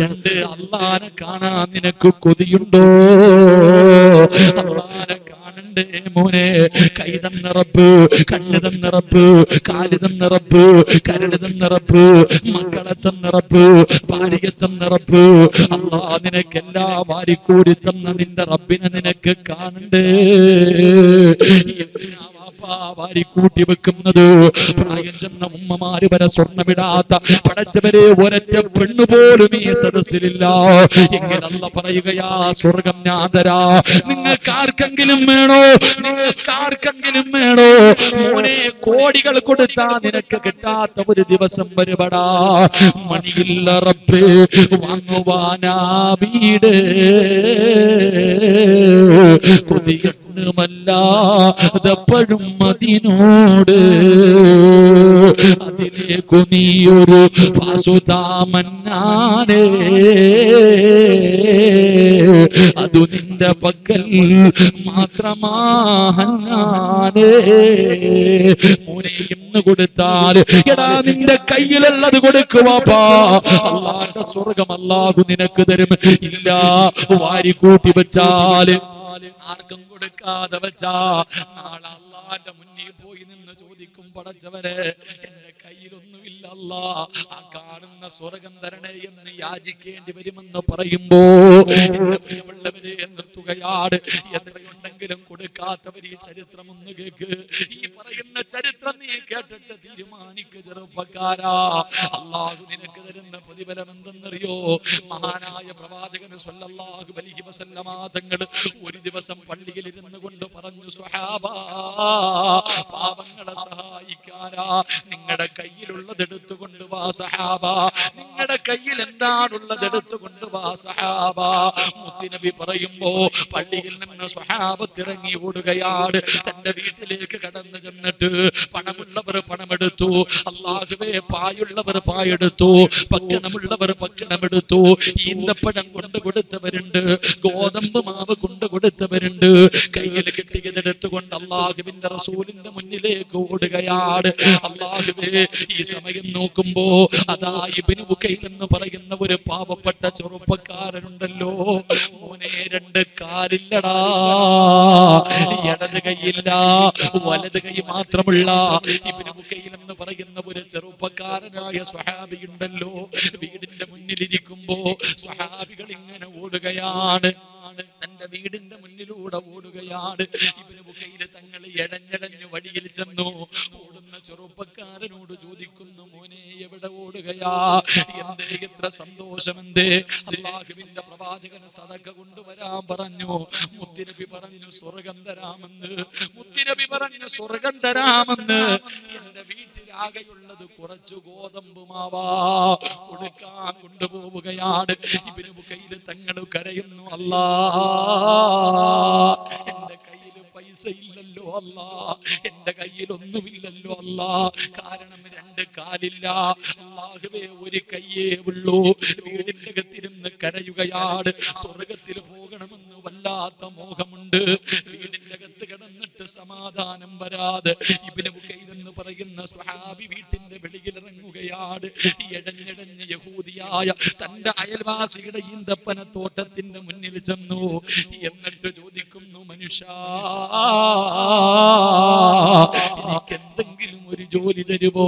രണ്ട് അള്ളാനെ കാണാൻ നിനക്ക് കൊതിയുണ്ടോ? അള്ളാനെ കാണണ്ടേ മോനെ? കൈതം നിറപ്പ് കണ്ണിതം നിറപ്പ് കാലിതം നിറപ്പ് കരടിതം നിറപ്പ് മക്കളത്തം നിറപ്പ് ഭാര്യത്തം നിറപ്പ് അള്ളാ നിനക്കെല്ലാ വാരിക്കൂടി തന്ന നിന്റെ റബ്ബിനെ നിനക്ക് കാണണ്ടേ? വാരി കൂട്ടി വെക്കുന്നത്. പ്രായം ചെന്ന ഉമ്മമാര് വരെ സ്വർണമിടാത്ത പടച്ചവരെ ഒരറ്റ പെണ്ണുപോലും ഈ സദസ്സിലില്ല. എങ്കിലല്ല പറയുകയാ സ്വർഗം ഞാതരാ നിങ്ങൾക്ക് ആർക്കെങ്കിലും വേണോ? നിങ്ങൾക്ക് ആർക്കെങ്കിലും വേണോ? മോനെ കോടികൾ കൊടുത്താ നിനക്ക് കിട്ടാത്ത ഒരു ദിവസം വരുപടാ മണിയില്ല റബ്ബേ വാങ്ങുവാനാ വീട്. കൊതിയൊന്നുമല്ലാതെപ്പോഴും അതിനോട് അതിലേക്കു നീയൊരു വാസുതാമന്നാണ് അതു നിന്റെ പക്കൽ മാത്രമാണ് മോനെ ഇന്ന് കൊടുത്താൽ എടാ നിന്റെ കയ്യിലുള്ളത് കൊടുക്കുവാപ്പാ അള്ളാന്റെ സ്വർഗം അല്ലാഹു നിനക്ക് തരും. ഇല്ല വാരി കൂട്ടി വെച്ചാൽ ആർക്കും കൊടുക്കാതെ വെച്ചാ നാളെ അള്ളാന്റെ മുന്നിൽ പോയി നിന്ന് ചോദിക്കും പടച്ചവരെ എന്റെ കയ്യിലൊന്നുമില്ല ആ കാണുന്ന സ്വർഗം തരണേ എന്ന് യാചിക്കേണ്ടി വരുമെന്ന് പറയുമ്പോ നിർത്തുകയാണ് എത്രയുണ്ടെങ്കിലും കൊടുക്കാത്തവർ ഈ ചരിത്രം ഒന്ന് കേക്ക്. ഈ പറയുന്ന ചരിത്രം നീ കേട്ടിട്ട് തീരുമാനിക്കു ചെറുപ്പക്കാരാ. അള്ളാഹു നിനക്ക് തരുന്ന പ്രതിഫലം എന്തെന്നറിയോ? മഹാനായ പ്രവാചകന് സല്ലല്ലാഹു അലൈഹി വസല്ലമ തങ്ങൾ ഒരു ദിവസം പള്ളിയിൽ ഇരുന്ന് കൊണ്ട് പറഞ്ഞു സ്വഹാബ പാപങ്ങളെ സഹായിക്കാനാ. നിങ്ങളുടെ കയ്യിലുള്ളത് എടുത്തുകൊണ്ട് വാ സഹാബ. നിങ്ങളുടെ കയ്യിൽ എന്താണുള്ളത് എടുത്തുകൊണ്ട് വാ സഹാബ. മുത്തിനബി പറയുമ്പോ പള്ളിയിൽ നിന്ന് സ്വഹാബത്തിറങ്ങി ഓടുകയാണ്. തന്റെ വീട്ടിലേക്ക് കടന്നു ചെന്നിട്ട് പണമുള്ളവർ പണമെടുത്തു. അള്ളാഹുവേ പായുള്ളവർ പായെടുത്തു. ഭക്ഷണമുള്ളവർ ഭക്ഷണമെടുത്തു. ഈന്തപ്പഴം കൊണ്ട് കൊടുത്തവരുണ്ട്. ഗോതമ്പ് മാവ് കൊണ്ട് കൊടുത്തവരുണ്ട്. കയ്യിൽ കിട്ടിയതെടുത്തുകൊണ്ട് അള്ളാഹുവിന്റെ റസൂലിന്റെ മുന്നിലേക്ക് ഓടുകയാണ്. അള്ളാഹുവേ ഈ സമയം നോക്കുമ്പോ അതാ ഇബിന് എന്ന് പറയുന്ന ഒരു പാവപ്പെട്ട ചെറുപ്പക്കാരനുണ്ടല്ലോ. മോനെ രണ്ട് കാലില്ലടാ. ഇടത് കൈയില്ല വലത് കൈ മാത്രമുള്ള ഇബിന് എന്ന് പറയുന്ന ഒരു ചെറുപ്പക്കാരനായ സ്വഹാബിയുണ്ടല്ലോ വീടിന്റെ മുന്നിലിരിക്കുമ്പോ സഹാബികൾ ഇങ്ങനെ ഓടുകയാണ്. തന്റെ വീടിന്റെ മുന്നിലൂടെ ഓടുകയാണ്. ഇവർ മുഖയിൽ തങ്ങൾ എടഞ്ഞടഞ്ഞു വഴിയിൽ ചെന്നു. ഓടുന്ന ചെറുപ്പക്കാരനോട് ചോദിക്കുന്നു മോനെ എവിടെ ഓടുകയാ? എന്തേ എത്ര സന്തോഷമെന്തേ അള്ളാഹുവിന്റെ പ്രവാചകന് സതക കൊണ്ടുവരാൻ പറഞ്ഞു. മുത്തിനബി പറഞ്ഞു സ്വർഗം തരാമെന്ന്. മുത്തിനബി പറഞ്ഞു സ്വർഗം തരാമെന്ന്. എന്റെ വീട്ടിലാകെയുള്ളത് കുറച്ചു ഗോതമ്പ് മാവാ. കൊടുക്കാൻ കൊണ്ടുപോവുകയാണ്. ഇവന് മുഖയിൽ തങ്ങൾ കരയുന്നു അല്ലാ എന്റെ കയ്യിൽ പൈസ ഇല്ലല്ലോ അല്ല. എന്റെ കയ്യിൽ ഒന്നുമില്ലല്ലോ അല്ല. കാരണം രണ്ട് കാലില്ല. അല്ലാഹുവേ ഒരു കയ്യേ ഉള്ളൂ. വീടിന്റെ അകത്തിരുന്ന് കരയുകയാണ്. സ്വർഗത്തിൽ പോകണമെന്ന് വല്ലാത്ത മോഹമുണ്ട്. വീടിന്റെ അകത്ത് കിടന്നിട്ട് സമാധാനം വരാതെ ഇവിടെ എന്ന് പറയുന്ന സ്വഹാബി വീട്ടിന്റെ വെളിയിൽ ഇറങ്ങുകയാണ് എടഞ്ഞെടഞ്ഞ യഹൂദിയായ തന്റെ അയൽവാസിയുടെ ഈന്തപ്പന തോട്ടത്തിന്റെ മുന്നിൽ ചെന്നു. എന്നിട്ട് ചോദിക്കുന്നു മനുഷ്യ എനിക്ക് എന്തെങ്കിലും ഒരു ജോലി തരുമോ?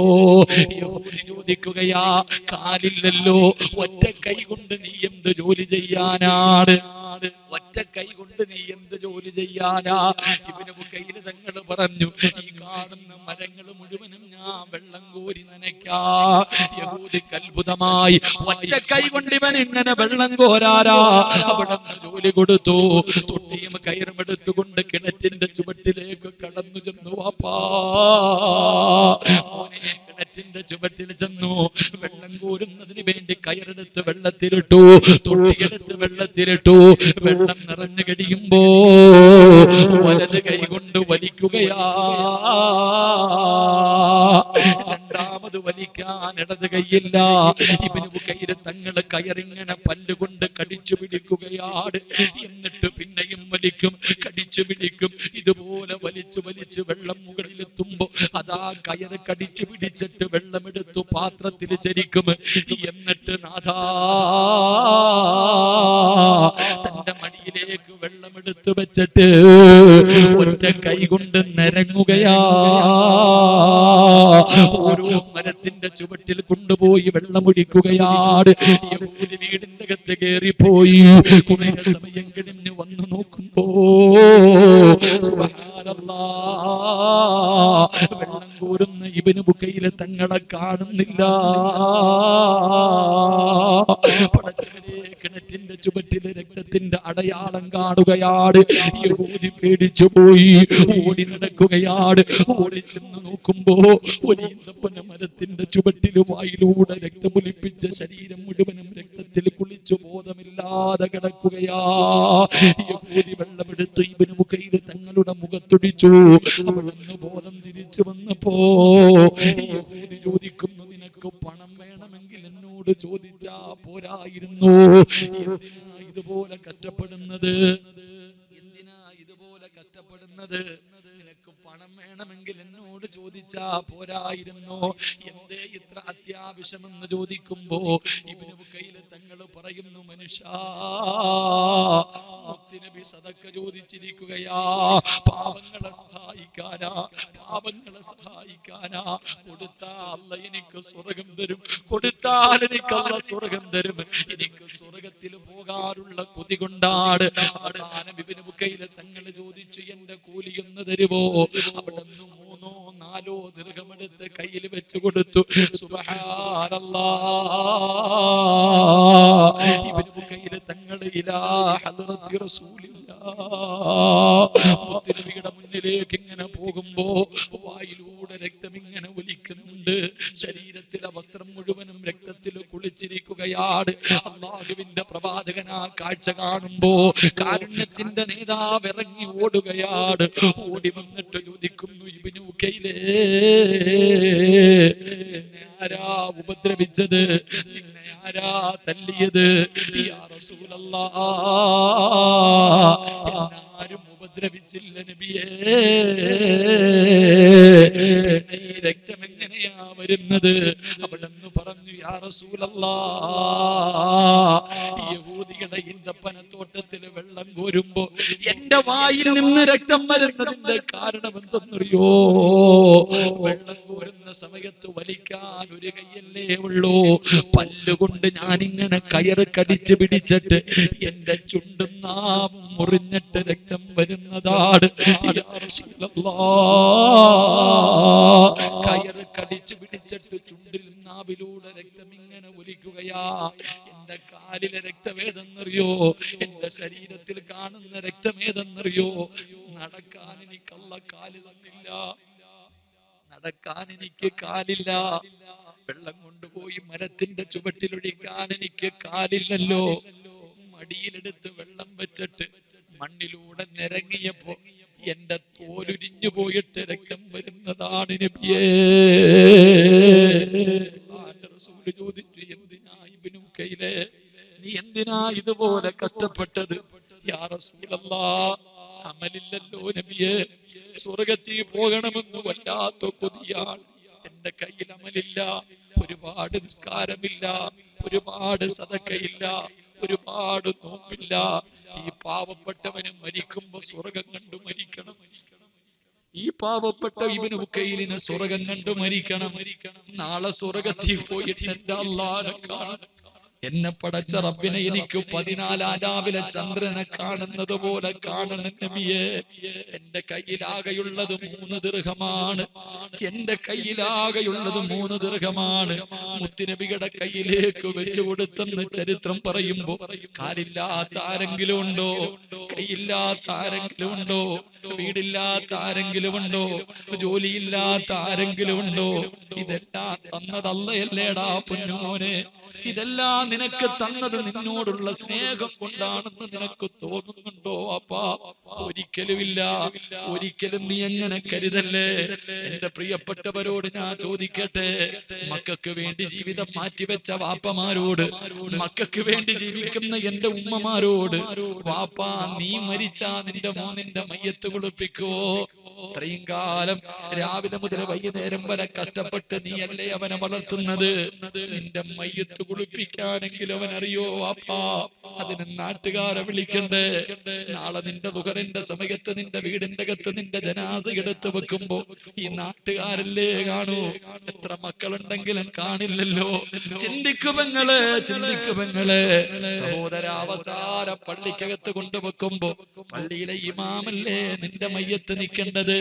യഹൂദി ചോദിക്കുകയാ കാലില്ലല്ലോ. ഒറ്റ കൈ കൊണ്ട് നീ എന്ത് ജോലി ചെയ്യാനാണ്? ഒറ്റ കൈ കൊണ്ട് നീ എന്ത് ജോലി ചെയ്യാനാ? ഇവന് കയ്യിൽ തങ്ങൾ പറഞ്ഞു ഈ കാണുന്ന മരങ്ങൾ മുഴുവനും ഞാൻ വെള്ളം കോരി നനയ്ക്കാ. അത്ഭുതമായി ഒറ്റ കൈ കൊണ്ട് ഇവൻ ഇങ്ങനെ വെള്ളം കോരാരാ അവിടെ ജോലി കൊടുത്തു. തൊട്ടിയും കയറും എടുത്തുകൊണ്ട് കിണറ്റിന്റെ ചുവട്ടിലേക്ക് കടന്നു ചെന്നു. വാപ്പാ കിണറ്റിന്റെ ചുവട്ടിൽ ചെന്നു. വെള്ളം കോരുന്നതിന് വേണ്ടി കയറെടുത്ത് വെള്ളത്തിലിട്ടു. തുള്ളിയെടുത്ത് വെള്ളത്തിലിട്ടു. വെള്ളം നിറഞ്ഞു കഴിയുമ്പോ വലത് കൈ കൊണ്ട് വലിക്കുകയാ. രണ്ടാമത് വലിക്കാൻ ഇടത് കൈയില്ല. ഇവന് കയ്യിൽ തങ്ങൾ കയറിങ്ങനെ പല്ലുകൊണ്ട് കടിച്ചു പിടിക്കുകയാണ്. എന്നിട്ട് പിന്നെയും വലിക്കും കടിച്ചു പിടിക്കും. ഇതുപോലെ വലിച്ചു വലിച്ച് വെള്ളം മുകളിലെത്തുമ്പോ അതാ കയറ് കടിച്ചു പിടിച്ചിട്ട് വെള്ളമെടുത്തു പാത്രത്തിൽ ചരിക്കും. എന്നിട്ട് നാഥാ തന്റെ മടിയിലേക്ക് വെള്ളമെടുത്ത് വെച്ചിട്ട് ഒറ്റ കൈകൊണ്ട് നിരങ്ങുകയാ. ഓരോ മരത്തിന്റെ ചുവട്ടിൽ കൊണ്ടുപോയി വെള്ളമൊഴിക്കുകയാണ്. വീടിന്റെ അകത്ത് കയറിപ്പോയി. കുറെ സമയം കഴിഞ്ഞ് വന്നു നോക്കുമ്പോ വെള്ളം കോരുന്ന ഇവന് ബുക്കയിലെ തങ്ങളെ കാണുന്നില്ല. കിണറ്റിന്റെ ചുമറ്റിലെ രക്തത്തിന്റെ അടയാളം കാണുകയാണ്. യഹൂദി പേടിച്ചു പോയി ഓടി നടക്കുകയാണ്. ഓടി ചെന്ന് നോക്കുമ്പോ ഒരു ഈന്തപ്പന മരത്തിന്റെ ചുവട്ടിൽ വായിലൂടെ രക്തമൊലിപ്പിച്ച ശരീരം മുഴുവനും രക്തത്തിൽ കുളിച്ചു ബോധമില്ലാതെ കിടക്കുകയാ. യഹൂദി വെള്ളമെടുത്ത് ഇവന് മുഖയിൽ തങ്ങളുടെ മുഖത്തൊടിച്ചു. അവളൊന്ന് ബോധം തിരിച്ചു വന്നപ്പോ ചോദിക്കുന്നു നിനക്ക് പണം വേണമെങ്കിൽ എന്നോട് ചോദിച്ചാ പോരായിരുന്നു? ഇതുപോലെ കഷ്ടപ്പെടുന്നത്? കഷ്ടപ്പെടുന്നത്. നിനക്ക് പണം വേണമെങ്കിൽ എന്നോട് ചോദിച്ചാ പോരായിരുന്നു? എന്തേ ഇത്ര അത്യാവശ്യമെന്ന് ചോദിക്കുമ്പോ ഇവന് കയ്യിൽ തങ്ങൾ പറയുന്നു മനുഷ്യ സദക്ക ചോദിച്ചിരിക്കുകയാ പാവങ്ങളെ സഹായിക്കാനാ പാവങ്ങളെ സഹായിക്കാനാ. കൊടുത്താ അല്ല എനിക്ക് സ്വർഗം തരും കൊടുത്താൽ എനിക്ക് അല്ല സ്വർഗം തരും. എനിക്ക് സ്വർഗത്തിൽ പോകാനുള്ള കൊതി കൊണ്ടാണ്. അവസാനം ഇവന് മുക്കയിലെ തങ്ങൾ ചോദിച്ചു എന്റെ കൂലി എന്ന് തരുമോ അവിടെ നിന്ന് മൂന്നോ നാലോ ദീർഘമെടുത്ത് കയ്യിൽ വെച്ച് കൊടുത്തു. റസൂലില്ലാ. മുത്തുനബിയുടെ മുന്നിലേക്ക് ഇങ്ങനെ പോകുമ്പോ വായിലൂടെ രക്തം ഇങ്ങനെ ഒലിക്കുന്നുണ്ട്. ശരീരത്തിലെ വസ്ത്രം മുഴുവനും രക്തത്തിൽ കുളിച്ചിരിക്കുകയാണ്. അള്ളാഹുവിന്റെ പ്രവാചകനാ കാഴ്ച കാണുമ്പോ കാരുണ്യത്തിന്റെ നേതാവ് ഇറങ്ങി ഓടുകയാണ്. ഓടി വന്നിട്ട് ചോദിക്കുന്നു ഇവന് ഉക്കയിലേ നിന്നെ ആരാ ഉപദ്രവിച്ചത്? നിന്നെ ആരാ തല്ലിയത്? ആരും ഉപദ്രവിച്ചില്ല നബിയേ. ഈ രക്തം എങ്ങനെയാ വരുന്നത്? അവളെന്ന് പറഞ്ഞു യാ റസൂലല്ലാ യഹൂദിയുടെ ഈന്തപ്പനത്തോട്ടത്തിൽ വെള്ളം കോരുമ്പോ എന്റെ വായിൽ നിന്ന് രക്തം വരുന്നതിന്റെ കാരണം എന്തെന്നറിയോ വെള്ളം കോരുന്ന സമയത്ത് വലിക്കാൻ ഒരു കൈയല്ലേ ഉള്ളൂ. പല്ലുകൊണ്ട് ഞാൻ ഇങ്ങനെ കയറ് കടിച്ചു പിടിച്ചിട്ട് എന്റെ ചുണ്ടും നാവും മുറിഞ്ഞിട്ട് രക്തം വരുന്നതാണ്. കയറ് കടിച്ചു പിടിച്ചിട്ട് ചുണ്ടിൽ നാവിലൂടെ രക്തം ഇങ്ങനെ ഒലിക്കുകയാ. എന്റെ കാലിലെ രക്തമേതെന്നറിയോ? എന്റെ ശരീരത്തിൽ കാണുന്ന രക്തമേതെന്നറിയോ? നടക്കാൻ എനിക്കല്ല കാൽ തന്നില്ല. നടക്കാൻ എനിക്ക് കാലില്ല. വെള്ളം കൊണ്ടുപോയി മരത്തിന്റെ ചുവട്ടിലൊഴിക്കാൻ എനിക്ക് കാലില്ലല്ലോ. മടിയിലെടുത്ത് വെള്ളം വെച്ചിട്ട് മണ്ണിലൂടെ നിരങ്ങിയപ്പോ എന്റെ തോലുരിഞ്ഞു പോയിട്ട് രക്തം വരുന്നതാണ് നബിയേ. ചോദിച്ചു എന്തിനാ ഇബ്നു നീ എന്തിനാ ഇതുപോലെ കഷ്ടപ്പെട്ടത്? യാ റസൂലല്ലാ അമലില്ലല്ലോ നബിയെ സ്വർഗത്തിൽ പോകണമെന്ന് വല്ലാത്ത കൊതിയാണ്. എന്റെ കയ്യിൽ അമലില്ല ഒരുപാട് നിസ്കാരമില്ല ഒരുപാട് സതക്കയില്ല ഒരുപാട് നോമ്പില്ല. ഈ പാവപ്പെട്ടവന് മരിക്കുമ്പോ സ്വർഗം കണ്ടു മരിക്കണം. ഈ പാവപ്പെട്ട ഇവന് ഉക്കയിലിന് സ്വർഗം കണ്ടു മരിക്കണം. നാളെ സ്വർഗത്തിൽ പോയിട്ട് എന്റെ അള്ളാരെ കാണണം. എന്നെ പടച്ച റബ്ബിനെ എനിക്ക് പതിനാലാം രാവിലെ ചന്ദ്രനെ കാണുന്നത് പോലെ കാണണം നബിയെ. എന്റെ കയ്യിലാകെയുള്ളത് മൂന്ന് ദീർഘമാണ്. എന്റെ കയ്യിലാകെയുള്ളത് മൂന്ന് ദീർഘമാണ്. മുത്തുനബിയുടെ കയ്യിലേക്ക് വെച്ചു കൊടുത്തെന്ന് ചരിത്രം പറയുമ്പോ കാലില്ലാത്ത ആരെങ്കിലും ഉണ്ടോ? കയ്യില്ലാത്ത ആരെങ്കിലും ഉണ്ടോ? വീടില്ലാത്ത ആരെങ്കിലും ഉണ്ടോ ജോലിയില്ലാത്ത ആരെങ്കിലും ഉണ്ടോ ഇതെല്ലാം തന്നതല്ലയല്ലേടാ പൊന്നോനെ. ഇതെല്ലാം നിനക്ക് തന്നത് നിന്നോടുള്ള സ്നേഹം കൊണ്ടാണെന്ന് നിനക്ക് തോന്നുന്നുണ്ടോ അപ്പാ? ഒരിക്കലുമില്ല. ഒരിക്കലും നീ എങ്ങനെ കരുതല്ലേ? എന്റെ പ്രിയപ്പെട്ടവരോട് ഞാൻ ചോദിക്കട്ടെ. മക്കൾക്ക് വേണ്ടി ജീവിതം മാറ്റിവെച്ച വാപ്പമാരോട് മക്കൾക്ക് വേണ്ടി ജീവിക്കുന്ന എന്റെ ഉമ്മമാരോട് വാപ്പാ നീ മരിച്ചാ നിന്റെ മോനിന്റെ മയ്യത്ത് കുളിപ്പിക്കുവോ ഇത്രയും കാലം രാവിലെ മുതൽ വൈകുന്നേരം വരെ കഷ്ടപ്പെട്ട് നീ അല്ലേ അവനെ വളർത്തുന്നത്? നിന്റെ മയ്യത്ത് കുളിപ്പിക്കാനെങ്കിലും അവൻ അറിയോ അപ്പാ അതിന് നാട്ടുകാരെ വിളിക്കണ്ടേ? നാളെ നിന്റെ തുകറിന്റെ സമയത്ത് നിന്റെ വീടിന്റെ അകത്ത് നിന്റെ ജനാസ എടുത്ത് വെക്കുമ്പോ ഈ നാട്ടുകാരല്ലേ കാണൂ? എത്ര മക്കളുണ്ടെങ്കിലും കാണില്ലല്ലോ. ചിന്തിക്കുമെങ്ങളെ ചിന്തിക്കുമെങ്ങളെ സഹോദര അവസാന പള്ളിക്കകത്ത് കൊണ്ടുവെക്കുമ്പോ പള്ളിയിലെ ഇമാമല്ലേ നിന്റെ മയ്യത്ത് നിൽക്കേണ്ടത്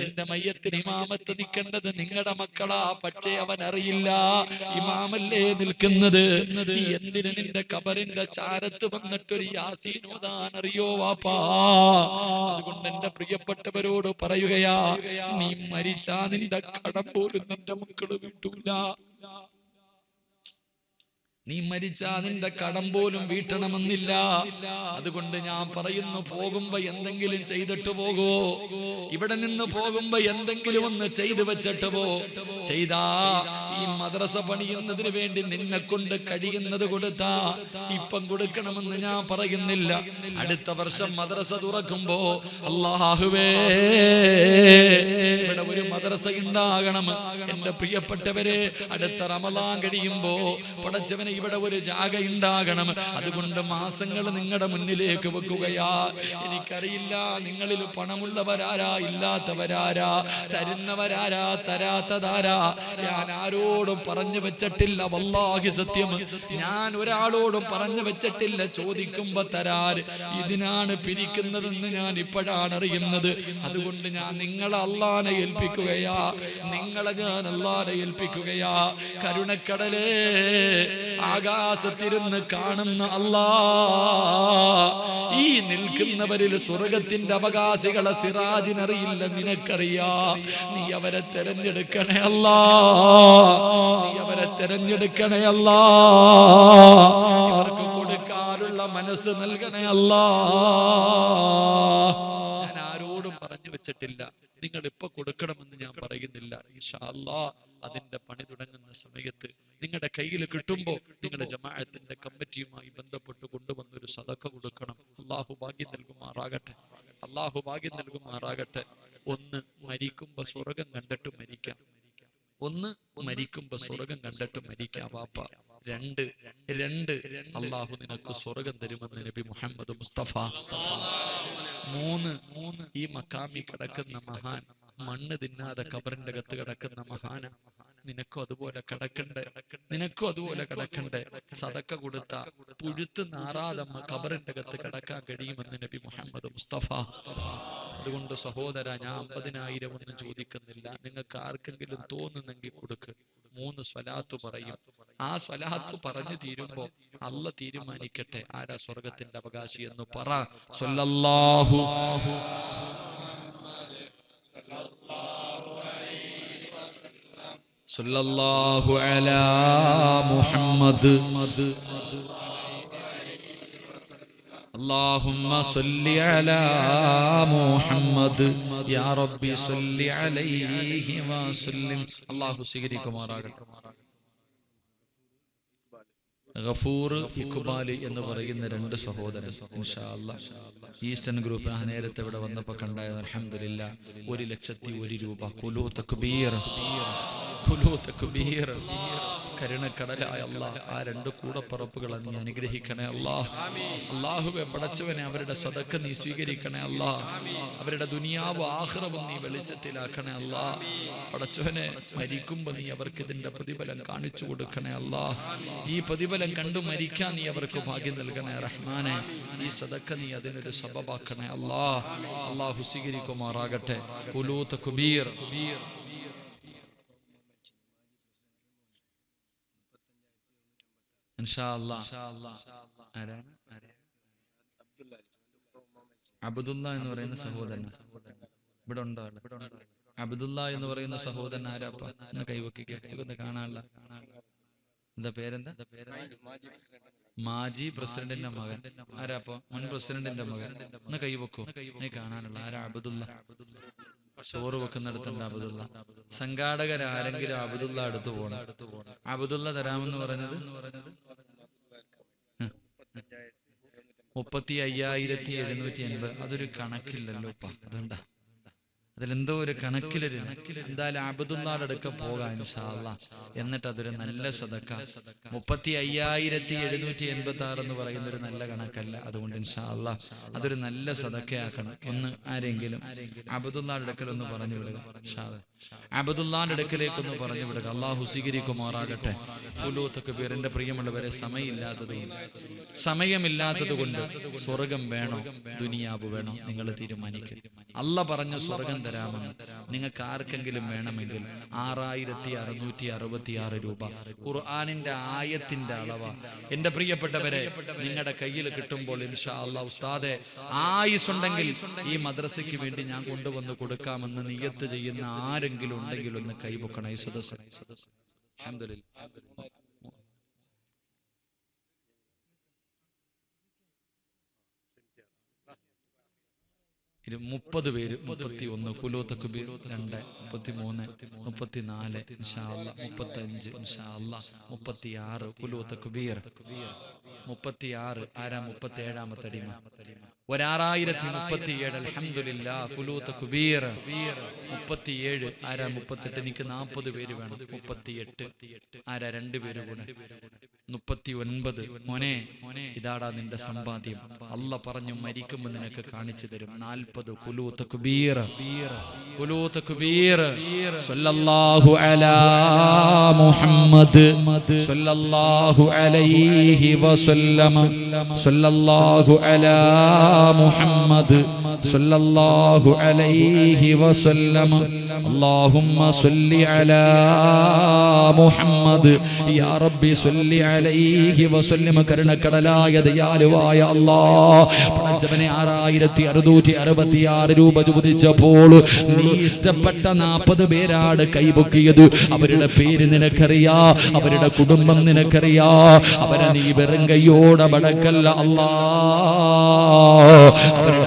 നിന്റെ മയ്യത്തിന് ഇമാമത്ത് നിൽക്കേണ്ടത് നിങ്ങളുടെ മക്കളാ. പക്ഷേ അവൻ അറിയില്ല ഇമാമല്ലേ നിൽക്കുന്നത്. എന്തിന് നിന്റെ കബറിന്റെ ചാരത്ത് വന്നിട്ടൊരു യാസീൻ ഓതാൻ അറിയോ വാപ്പാ? അതുകൊണ്ട് എന്റെ പ്രിയപ്പെട്ടവരോട് പറയുകയാ നീ മരിച്ചാ നിന്റെ കടം പോലും നിന്റെ മക്കൾ വിട്ടൂല. നീ മരിച്ചാ നിന്റെ കടം പോലും വീട്ടണമെന്നില്ല. അതുകൊണ്ട് ഞാൻ പറയുന്നു പോകുമ്പോ എന്തെങ്കിലും ചെയ്തിട്ട് പോകോ ഇവിടെ നിന്ന് പോകുമ്പോ എന്തെങ്കിലും ഒന്ന് ചെയ്തു വെച്ചിട്ട് പോ ചെയ്താ ഈ മദ്രസ പണിയുന്നതിന് വേണ്ടി നിന്നെ കൊണ്ട് കഴിയുന്നത് കൊടുത്താ. ഇപ്പം കൊടുക്കണമെന്ന് ഞാൻ പറയുന്നില്ല. അടുത്ത വർഷം മദ്രസ തുറക്കുമ്പോ അള്ളാഹുവേ ഇവിടെ ഒരു മദ്രസ ഉണ്ടാകണം. എന്റെ പ്രിയപ്പെട്ടവരെ അടുത്ത റമലാൻ കഴിയുമ്പോ പടച്ചവനെ ഇവിടെ ഒരു ജാഗ ഉണ്ടാകണം. അതുകൊണ്ട് മാസങ്ങൾ നിങ്ങളുടെ മുന്നിലേക്ക് വെക്കുകയാ. എനിക്കറിയില്ല നിങ്ങളിൽ പണമുള്ളവരാരാ ഇല്ലാത്തവരാരാ തരുന്നവരാരാ തരാത്തതാരാ. ഞാൻ ആരോടും പറഞ്ഞു വെച്ചിട്ടില്ല വല്ലാഹി സത്യം. ഞാൻ ഒരാളോടും പറഞ്ഞു വെച്ചിട്ടില്ല ചോദിക്കുമ്പോ തരാർ ഇതിനാണ് പിരിക്കുന്നതെന്ന് ഞാൻ ഇപ്പോഴാണ് അറിയുന്നത്. അതുകൊണ്ട് ഞാൻ നിങ്ങളെ അള്ളാനെ ഏൽപ്പിക്കുകയാ. നിങ്ങളെ ഞാൻ അള്ളാനെ ഏൽപ്പിക്കുകയാ. കരുണക്കടലേ ആകാശത്തിരുന്ന് കാണുന്ന അല്ലാ. ഈ നിൽക്കുന്നവരിൽ സ്വർഗത്തിന്റെ അവകാശികളെ സിറാജിനറിയില്ല നിനക്കറിയാ. നീ അവരെ തെരഞ്ഞെടുക്കണേ അല്ലാ. നീ അവരെ തെരഞ്ഞെടുക്കണേ അല്ലാ. കൊടുക്കാറുള്ള കൊടുക്കാനുള്ള മനസ്സ് നൽകണേ അല്ലാ. ഞാൻ ആരോടും പറഞ്ഞു വെച്ചിട്ടില്ല. നിങ്ങൾ ഇപ്പൊ കൊടുക്കണമെന്ന് ഞാൻ പറയുന്നില്ല. ഇൻഷാ അല്ലാ. അതിന്റെ പണി തുടങ്ങുന്ന സമയത്ത് നിങ്ങളുടെ കയ്യിൽ കിട്ടുമ്പോൾ നിങ്ങളുടെ ജമാഅത്തിന്റെ കമ്മിറ്റിയുമായി ബന്ധപ്പെട്ട് കൊണ്ടുവന്ന ഒരു സദഖ കൊടുക്കണം. അള്ളാഹു ഭാഗ്യം നൽകുമാറാകട്ടെ. അള്ളാഹു ഭാഗ്യം നൽകുമാറാകട്ടെ. ഒന്ന് മരിക്കുമ്പോ സ്വർഗം കണ്ടിട്ട് മരിക്കാം. ഒന്ന് മരിക്കുമ്പോ സ്വർഗം കണ്ടിട്ട് മരിക്കാം വാപ്പ. രണ്ട് രണ്ട് അള്ളാഹു നിനക്ക് സ്വർഗം തരുമെന്ന് നബി മുഹമ്മദ് മുസ്തഫ. മൂന്ന് മൂന്ന് ഈ മക്കാമി കിടക്കുന്ന മഹാൻ മണ്ണ് തിന്നാതെ കബറിന്റെ അകത്ത് കിടക്കുന്ന മഹാന നിനക്കും അതുപോലെ കിടക്കണ്ടേ? നിനക്കും അതുപോലെ കിടക്കണ്ടേ? സതക്ക കൊടുത്ത പുഴുത്ത് നാറാതമ്മ കബറിന്റെ അകത്ത് കിടക്കാൻ കഴിയുമെന്ന് നബി മുഹമ്മദ് മുസ്തഫ. അതുകൊണ്ട് സഹോദര ഞാൻ അമ്പതിനായിരം ഒന്നും ചോദിക്കുന്നില്ല. നിങ്ങൾക്ക് ആർക്കെങ്കിലും തോന്നുന്നെങ്കിൽ കൊടുക്ക്. മൂന്ന് സ്വലാത്ത് പറയും. ആ സ്വലാത്ത് പറഞ്ഞു തീരുമ്പോ അല്ല തീരുമാനിക്കട്ടെ. ആരാ സ്വർഗത്തിന്റെ അവകാശി എന്ന് പറ. സല്ലല്ലാഹു അലാ മുഹമ്മദ് اللهم صل على محمد يا ربي صل عليه وسلم അള്ളാഹു സ്വീകരിക്കുമാറാകട്ടെ ഗഫൂർ ഇഖ്ബാലി എന്ന് പറയുന്ന രണ്ട് സഹോദരൻ ഇൻഷാ അല്ലാ. ഈസ്റ്റേൺ ഗ്രൂപ്പ് ആ നേരത്തെ ഇവിടെ വന്നപ്പോ കണ്ടായത് അൽഹംദുലില്ലാ ഒരു ലക്ഷത്തി ഒരു രൂപ. കുലു തക്ബീർ. കരുണക്കടലായ അള്ളാഹ് ആ രണ്ട് കൂടപ്പറപ്പുകൾ നീ അനുഗ്രഹിക്കണേ അള്ളാഹ് അള്ളാഹുവെ പടച്ചവനെ അവരുടെ സദക്ക നീ സ്വീകരിക്കണേ അള്ളാഹ് അവരുടെ ദുനിയാവ് ആഹ്റവും നീ വെളിച്ചത്തിലാക്കണേ അള്ളാഹ് പടച്ചവനെ മരിക്കുമ്പോ നീ അവർക്ക് ഇതിന്റെ പ്രതിഫലം കാണിച്ചു കൊടുക്കണേ അല്ലാ. ഈ പ്രതിഫലം കണ്ടു മരിക്കാൻ നീ അവർക്ക് ഭാഗ്യം നൽകണേ റഹ്മാനെ. ഈ സദക്ക നീ അതിനൊരു സബബാക്കണേ അല്ലാ. അള്ളാഹു സ്വീകരിക്കുമാറാകട്ടെ. കുലൂത്ത് കുബീർ ഇൻഷാ അല്ലാ. ആരാണ് അബ്ദുല്ല എന്ന് പറയുന്ന സഹോദരൻ. ഇവിടെ ഉണ്ടോ അബ്ദുല്ല എന്ന് പറയുന്ന സഹോദരൻ ആരാപ്പ ഞാൻ കൈവക്കിക്ക ഇവന്ന് കാണാനുള്ള. എന്താ പേരെന്താ? മാജി പ്രസിഡന്റിന്റെ മകൻ. ആരാപ്പോ മുൻ പ്രസിഡന്റിന്റെ മകൻ. ഒന്ന് കൈ വെക്കൂ നീ കാണാനുള്ള. ആരാ? അബദുല്ല. ചോറ് വെക്കുന്നിടത്തുണ്ട് സംഘാടകർ ആരെങ്കിലും അബുദുള്ള അടുത്ത് പോകണം. അബുദുള്ള തരാമെന്ന് പറഞ്ഞത്? മുപ്പത്തി അയ്യായിരത്തി എഴുന്നൂറ്റി എൺപത്. അതൊരു കണക്കില്ലല്ലോ അപ്പ അതുകൊണ്ടാ. അതിലെന്തോ ഒരു കണക്കിലൊരു എന്തായാലും അബദുല്ലാടെ അടുക്ക പോകാം ഇൻഷാല്ല എന്നിട്ട് അതൊരു നല്ല സദക്ക. മുപ്പത്തി അയ്യായിരത്തി എഴുന്നൂറ്റി എൺപത്തി ആറ് എന്ന് പറയുന്ന ഒരു നല്ല കണക്കല്ല. അതുകൊണ്ട് ഇൻഷാള്ള അതൊരു നല്ല സദക്കയാക്കണം ഒന്ന് ആരെങ്കിലും അബദുല്ലാടെ അടുക്കൽ ഒന്ന് പറഞ്ഞു വിടുക ഇൻഷാല്ലാ. അടുക്കലേക്ക് ഒന്ന് പറഞ്ഞു വിടുക. അള്ളാഹു സ്വീകരിക്കുമാറാകട്ടെ. പുലൂത്തൊക്കെ പേരെന്റെ പ്രിയമുള്ളവരെ സമയമില്ലാത്തത് സമയമില്ലാത്തത് കൊണ്ട് സ്വർഗം വേണോ? ദുനിയാവ് വേണോ? നിങ്ങൾ തീരുമാനിക്കുക അല്ല പറഞ്ഞ സ്വർഗം തരാമെന്ന് നിങ്ങൾക്ക് ആർക്കെങ്കിലും വേണമെങ്കിൽ ആറായിരത്തി അറുന്നൂറ്റി അറുപത്തി ആറ് രൂപ. ഖുർആാനിന്റെ ആയത്തിന്റെ അളവ. എന്റെ പ്രിയപ്പെട്ടവരെ നിങ്ങളുടെ കയ്യിൽ കിട്ടുമ്പോൾ ഇൻഷാ ഉസ്താദെ ആയുസ് ഉണ്ടെങ്കിൽ ഈ മദ്രസയ്ക്ക് വേണ്ടി ഞാൻ കൊണ്ടുവന്ന് കൊടുക്കാമെന്ന് നിയത്ത് ചെയ്യുന്ന ആരെങ്കിലും ഉണ്ടെങ്കിൽ ഒന്ന് കൈപൊക്കണം സദസ്സ്. അൽഹംദുലില്ലാ. ഇരു മുപ്പത് പേര് മുപ്പത്തി ഒന്ന് കുലോത്തക്ക് രണ്ട് മുപ്പത്തി മൂന്ന് മുപ്പത്തി നാല് മുപ്പത്തി അഞ്ച് മുപ്പത്തി ആറ് കുലോത്തക്ക് ബീർ മുപ്പത്തി ആറ് ആരാ മുപ്പത്തി ഏഴാമത്തെ അടിമ? ഒരാറായിരത്തി മുപ്പത്തി ഏഴ് അലഹമില്ല കുലൂത്ത കുബീർ. മുപ്പത്തി ആരാ മുപ്പത്തെട്ട് എനിക്ക് നാൽപ്പത് പേര് വേണം. മുപ്പത്തി എട്ട് ആരാ രണ്ട് പേര് കൂടെ. മുപ്പത്തി ഒൻപത് മോനെ ഇതാടാ നിന്റെ സമ്പാദ്യം. അല്ല പറഞ്ഞു മരിക്കുമ്പോ നിനക്ക് കാണിച്ചു തരും. നാൽപ്പത് കുലൂത്ത് കുബീർ. കുലൂത്ത് കുബീർ. സല്ലല്ലാഹു അലാ മുഹമ്മദ്. സല്ലല്ലാഹു അലൈഹി വസല്ലമ. സല്ലല്ലാഹു അലാ മുഹമ്മദ് സല്ലല്ലാഹു അലൈഹി വസല്ലമ اللهم صل على محمد يا ربي صل عليه وسلم കരുണക്കടലായ ദയാലുവായ അല്ലാ പടച്ചവനെ ആറായിരത്തി അറുന്നൂറ്റി അറുപത്തി ആറ് രൂപ ചോദിച്ചപ്പോൾ നീ ഇഷ്ടപ്പെട്ട നാൽപ്പത് പേരാണ് കൈപൊക്കിയത് അവരുടെ പേര് നിനക്കറിയാ അവരുടെ കുടുംബം നിനക്കറിയാ അവരെ നീ വെറും കൈയോടെ മടക്കല്ല അല്ലാ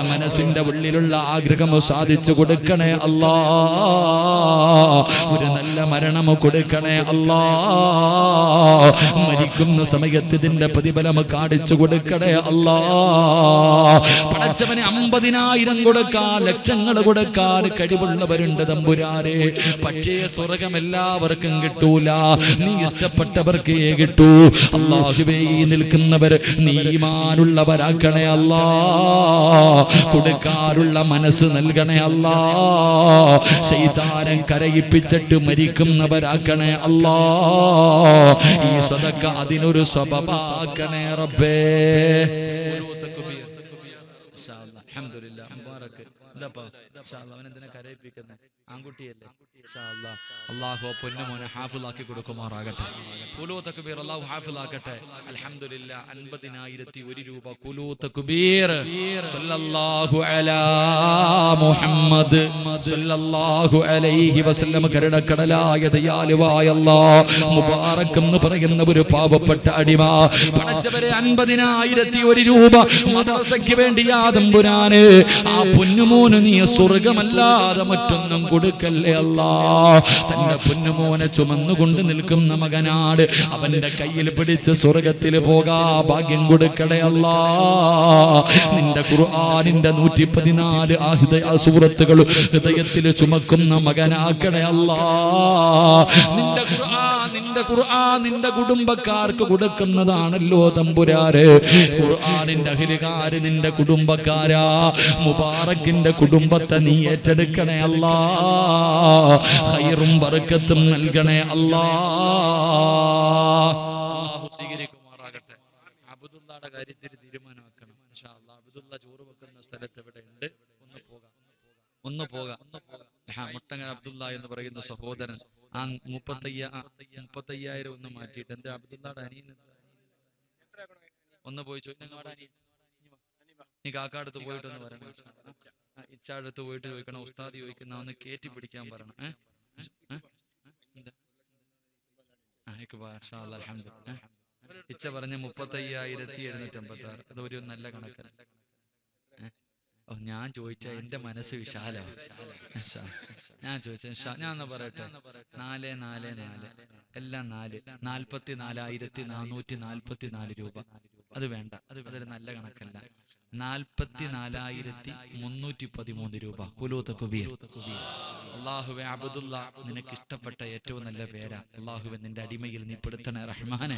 മനസ്സിന്റെ ഉള്ളിലുള്ള ആഗ്രഹം സാധിച്ചു കൊടുക്കണേ അല്ലാ. ഒരു നല്ല മരണം കൊടുക്കണേ അല്ലാ. മരിക്കുന്ന സമയത്ത് ഇതിന്റെ പ്രതിഫലം കാണിച്ചു കൊടുക്കണേ അല്ലാ. പടച്ചവന് അമ്പതിനായിരം കൊടുക്കാൻ ലക്ഷങ്ങൾ കൊടുക്കാൻ കഴിവുള്ളവരുണ്ട് തമ്പുരാരെ പക്ഷേ സ്വർഗം എല്ലാവർക്കും കിട്ടൂല. നീ ഇഷ്ടപ്പെട്ടവർക്ക് കിട്ടൂ. അള്ളാഹുബേ നിൽക്കുന്നവർ നീമാനുള്ളവരാക്കണേ അല്ലാ. കൊടുക്കാറുള്ള മനസ്സ് നൽകണേ അല്ലാ. ശൈതാരം കരയിപ്പിച്ചിട്ട് മരിക്കുന്നവരാക്കണേ അല്ലാ. ഈ സദക്ക അതിനൊരു സ്വഭാവാക്കണേ റബ്ബേ. അൽഹംദുലില്ലാ മുബാറക്ക്. എന്താപ്പാ അവനെന്തിനാ കരയിപ്പിക്കുന്നത് ആൺകുട്ടിയല്ലേ? അള്ളാഹു പൊന്നുമോനെ ഹാഫിളാക്കി കൊടുക്കുമാറാകട്ടെ. കുലൂ തക്ബീർ അള്ളാഹു ഹാഫിളാക്കട്ടെ. അലഹമില്ല അൻപതിനായിരത്തി ഒരു രൂപ കുലൂ തക്ബീർ. സല്ലല്ലാഹു അലാ മുഹമ്മദ്. സല്ലല്ലാഹു അലൈഹി വസല്ലം കരുണക്കടലായ ദയാലുവായ അല്ലാഹ്. മുബാറക് എന്ന് പറയുന്ന ഒരു പാവപ്പെട്ട അടിമ. പടച്ചവരെ അൻപതിനായിരത്തി ഒരു രൂപ മദ്രസയ്ക്ക് വേണ്ടി യാതമ്പുരാന് ആ പൊന്നുമോന് നീ സ്വർഗമല്ലാതെ മറ്റൊന്നും കൊടുക്കല്ലേ അല്ലാ തന്റെ പൊന്നുമോനെ ചുമന്നുകൊണ്ട് നിൽക്കുന്ന മകനാട് അവന്റെ കയ്യിൽ പിടിച്ച് സ്വർഗത്തിൽ പോകാ. ഭാഗ്യം കൊടുക്കടയല്ല നിന്റെ ഖുർആനിന്റെ നൂറ്റി പതിനാല് ആഹിത സൂറത്തുകൾ ഹൃദയത്തിൽ ചുമക്കുന്ന മകനാക്കടയല്ല നിന്റെ ഖുർആൻ നിന്റെ ഖുർആൻ നിന്റെ കുടുംബക്കാർക്ക് കൊടുക്കുന്നതാണല്ലോ തമ്പുരാര്. ഖുർആാനിന്റെ അഹിലുകാര് നിന്റെ കുടുംബക്കാരാ. മുബാറക്കിന്റെ കുടുംബത്തെ നീ ഏറ്റെടുക്കണേ അല്ലാ. ഹൈറും ബർക്കത്തും നൽകണേ അല്ലാ. സ്വീകരിക്കുമാറാകട്ടെ. അബ്ദുള്ളയുടെ കാര്യത്തിൽ തീരുമാനമാക്കണം. അബ്ദുള്ള ചോറ് വെക്കുന്ന സ്ഥലത്ത് എവിടെ ഉണ്ട്? ഒന്ന് പോകാം. ഒന്ന് പോകാം. ആ, മുട്ടങ്ങൽ അബ്ദുള്ള എന്ന് പറയുന്ന സഹോദരൻ. ആ മുപ്പത്തയ്യ മുപ്പത്തയ്യായിരം ഒന്ന് മാറ്റിയിട്ട്. എന്റെ അബ്ദുള്ളയുടെ അനിയൻ? ഒന്ന് പോയി ചോദിച്ചു. കാക്കാടത്ത് പോയിട്ടൊന്ന് വരണം ഇച്ചാടത്ത് പോയിട്ട് ചോദിക്കണം ഉസ്താദ് ചോദിക്കുന്ന ഒന്ന് കയറ്റി പിടിക്കാൻ പറയണം? ഇച്ച പറഞ്ഞ മുപ്പത്തയ്യായിരത്തി എഴുന്നൂറ്റി അമ്പത്തി ആറ് അത് ഒരു നല്ല കണക്കല്ല ഓ ഞാൻ ചോദിച്ച എന്റെ മനസ്സ് വിശാലം ഞാൻ ചോദിച്ച ഞാൻ ഒന്ന് പറയട്ടെ. നാല് നാല് നാല് എല്ലാം നാല്. നാൽപ്പത്തി നാലായിരത്തി നാനൂറ്റി നാൽപ്പത്തി നാല് രൂപ. അത് വേണ്ട. അത് അതൊരു നല്ല കണക്കല്ല. നാൽപ്പത്തി നാലായിരത്തി മുന്നൂറ്റി പതിമൂന്ന് രൂപ. കുലൂത്ത കുബീർ. അള്ളാഹുവെ അബദുല്ല നിനക്ക് ഇഷ്ടപ്പെട്ട ഏറ്റവും നല്ല പേരാ. അള്ളാഹുവെ നിന്റെ അടിമയിൽ നീ പെടുത്തണേ റഹ്മാനെ.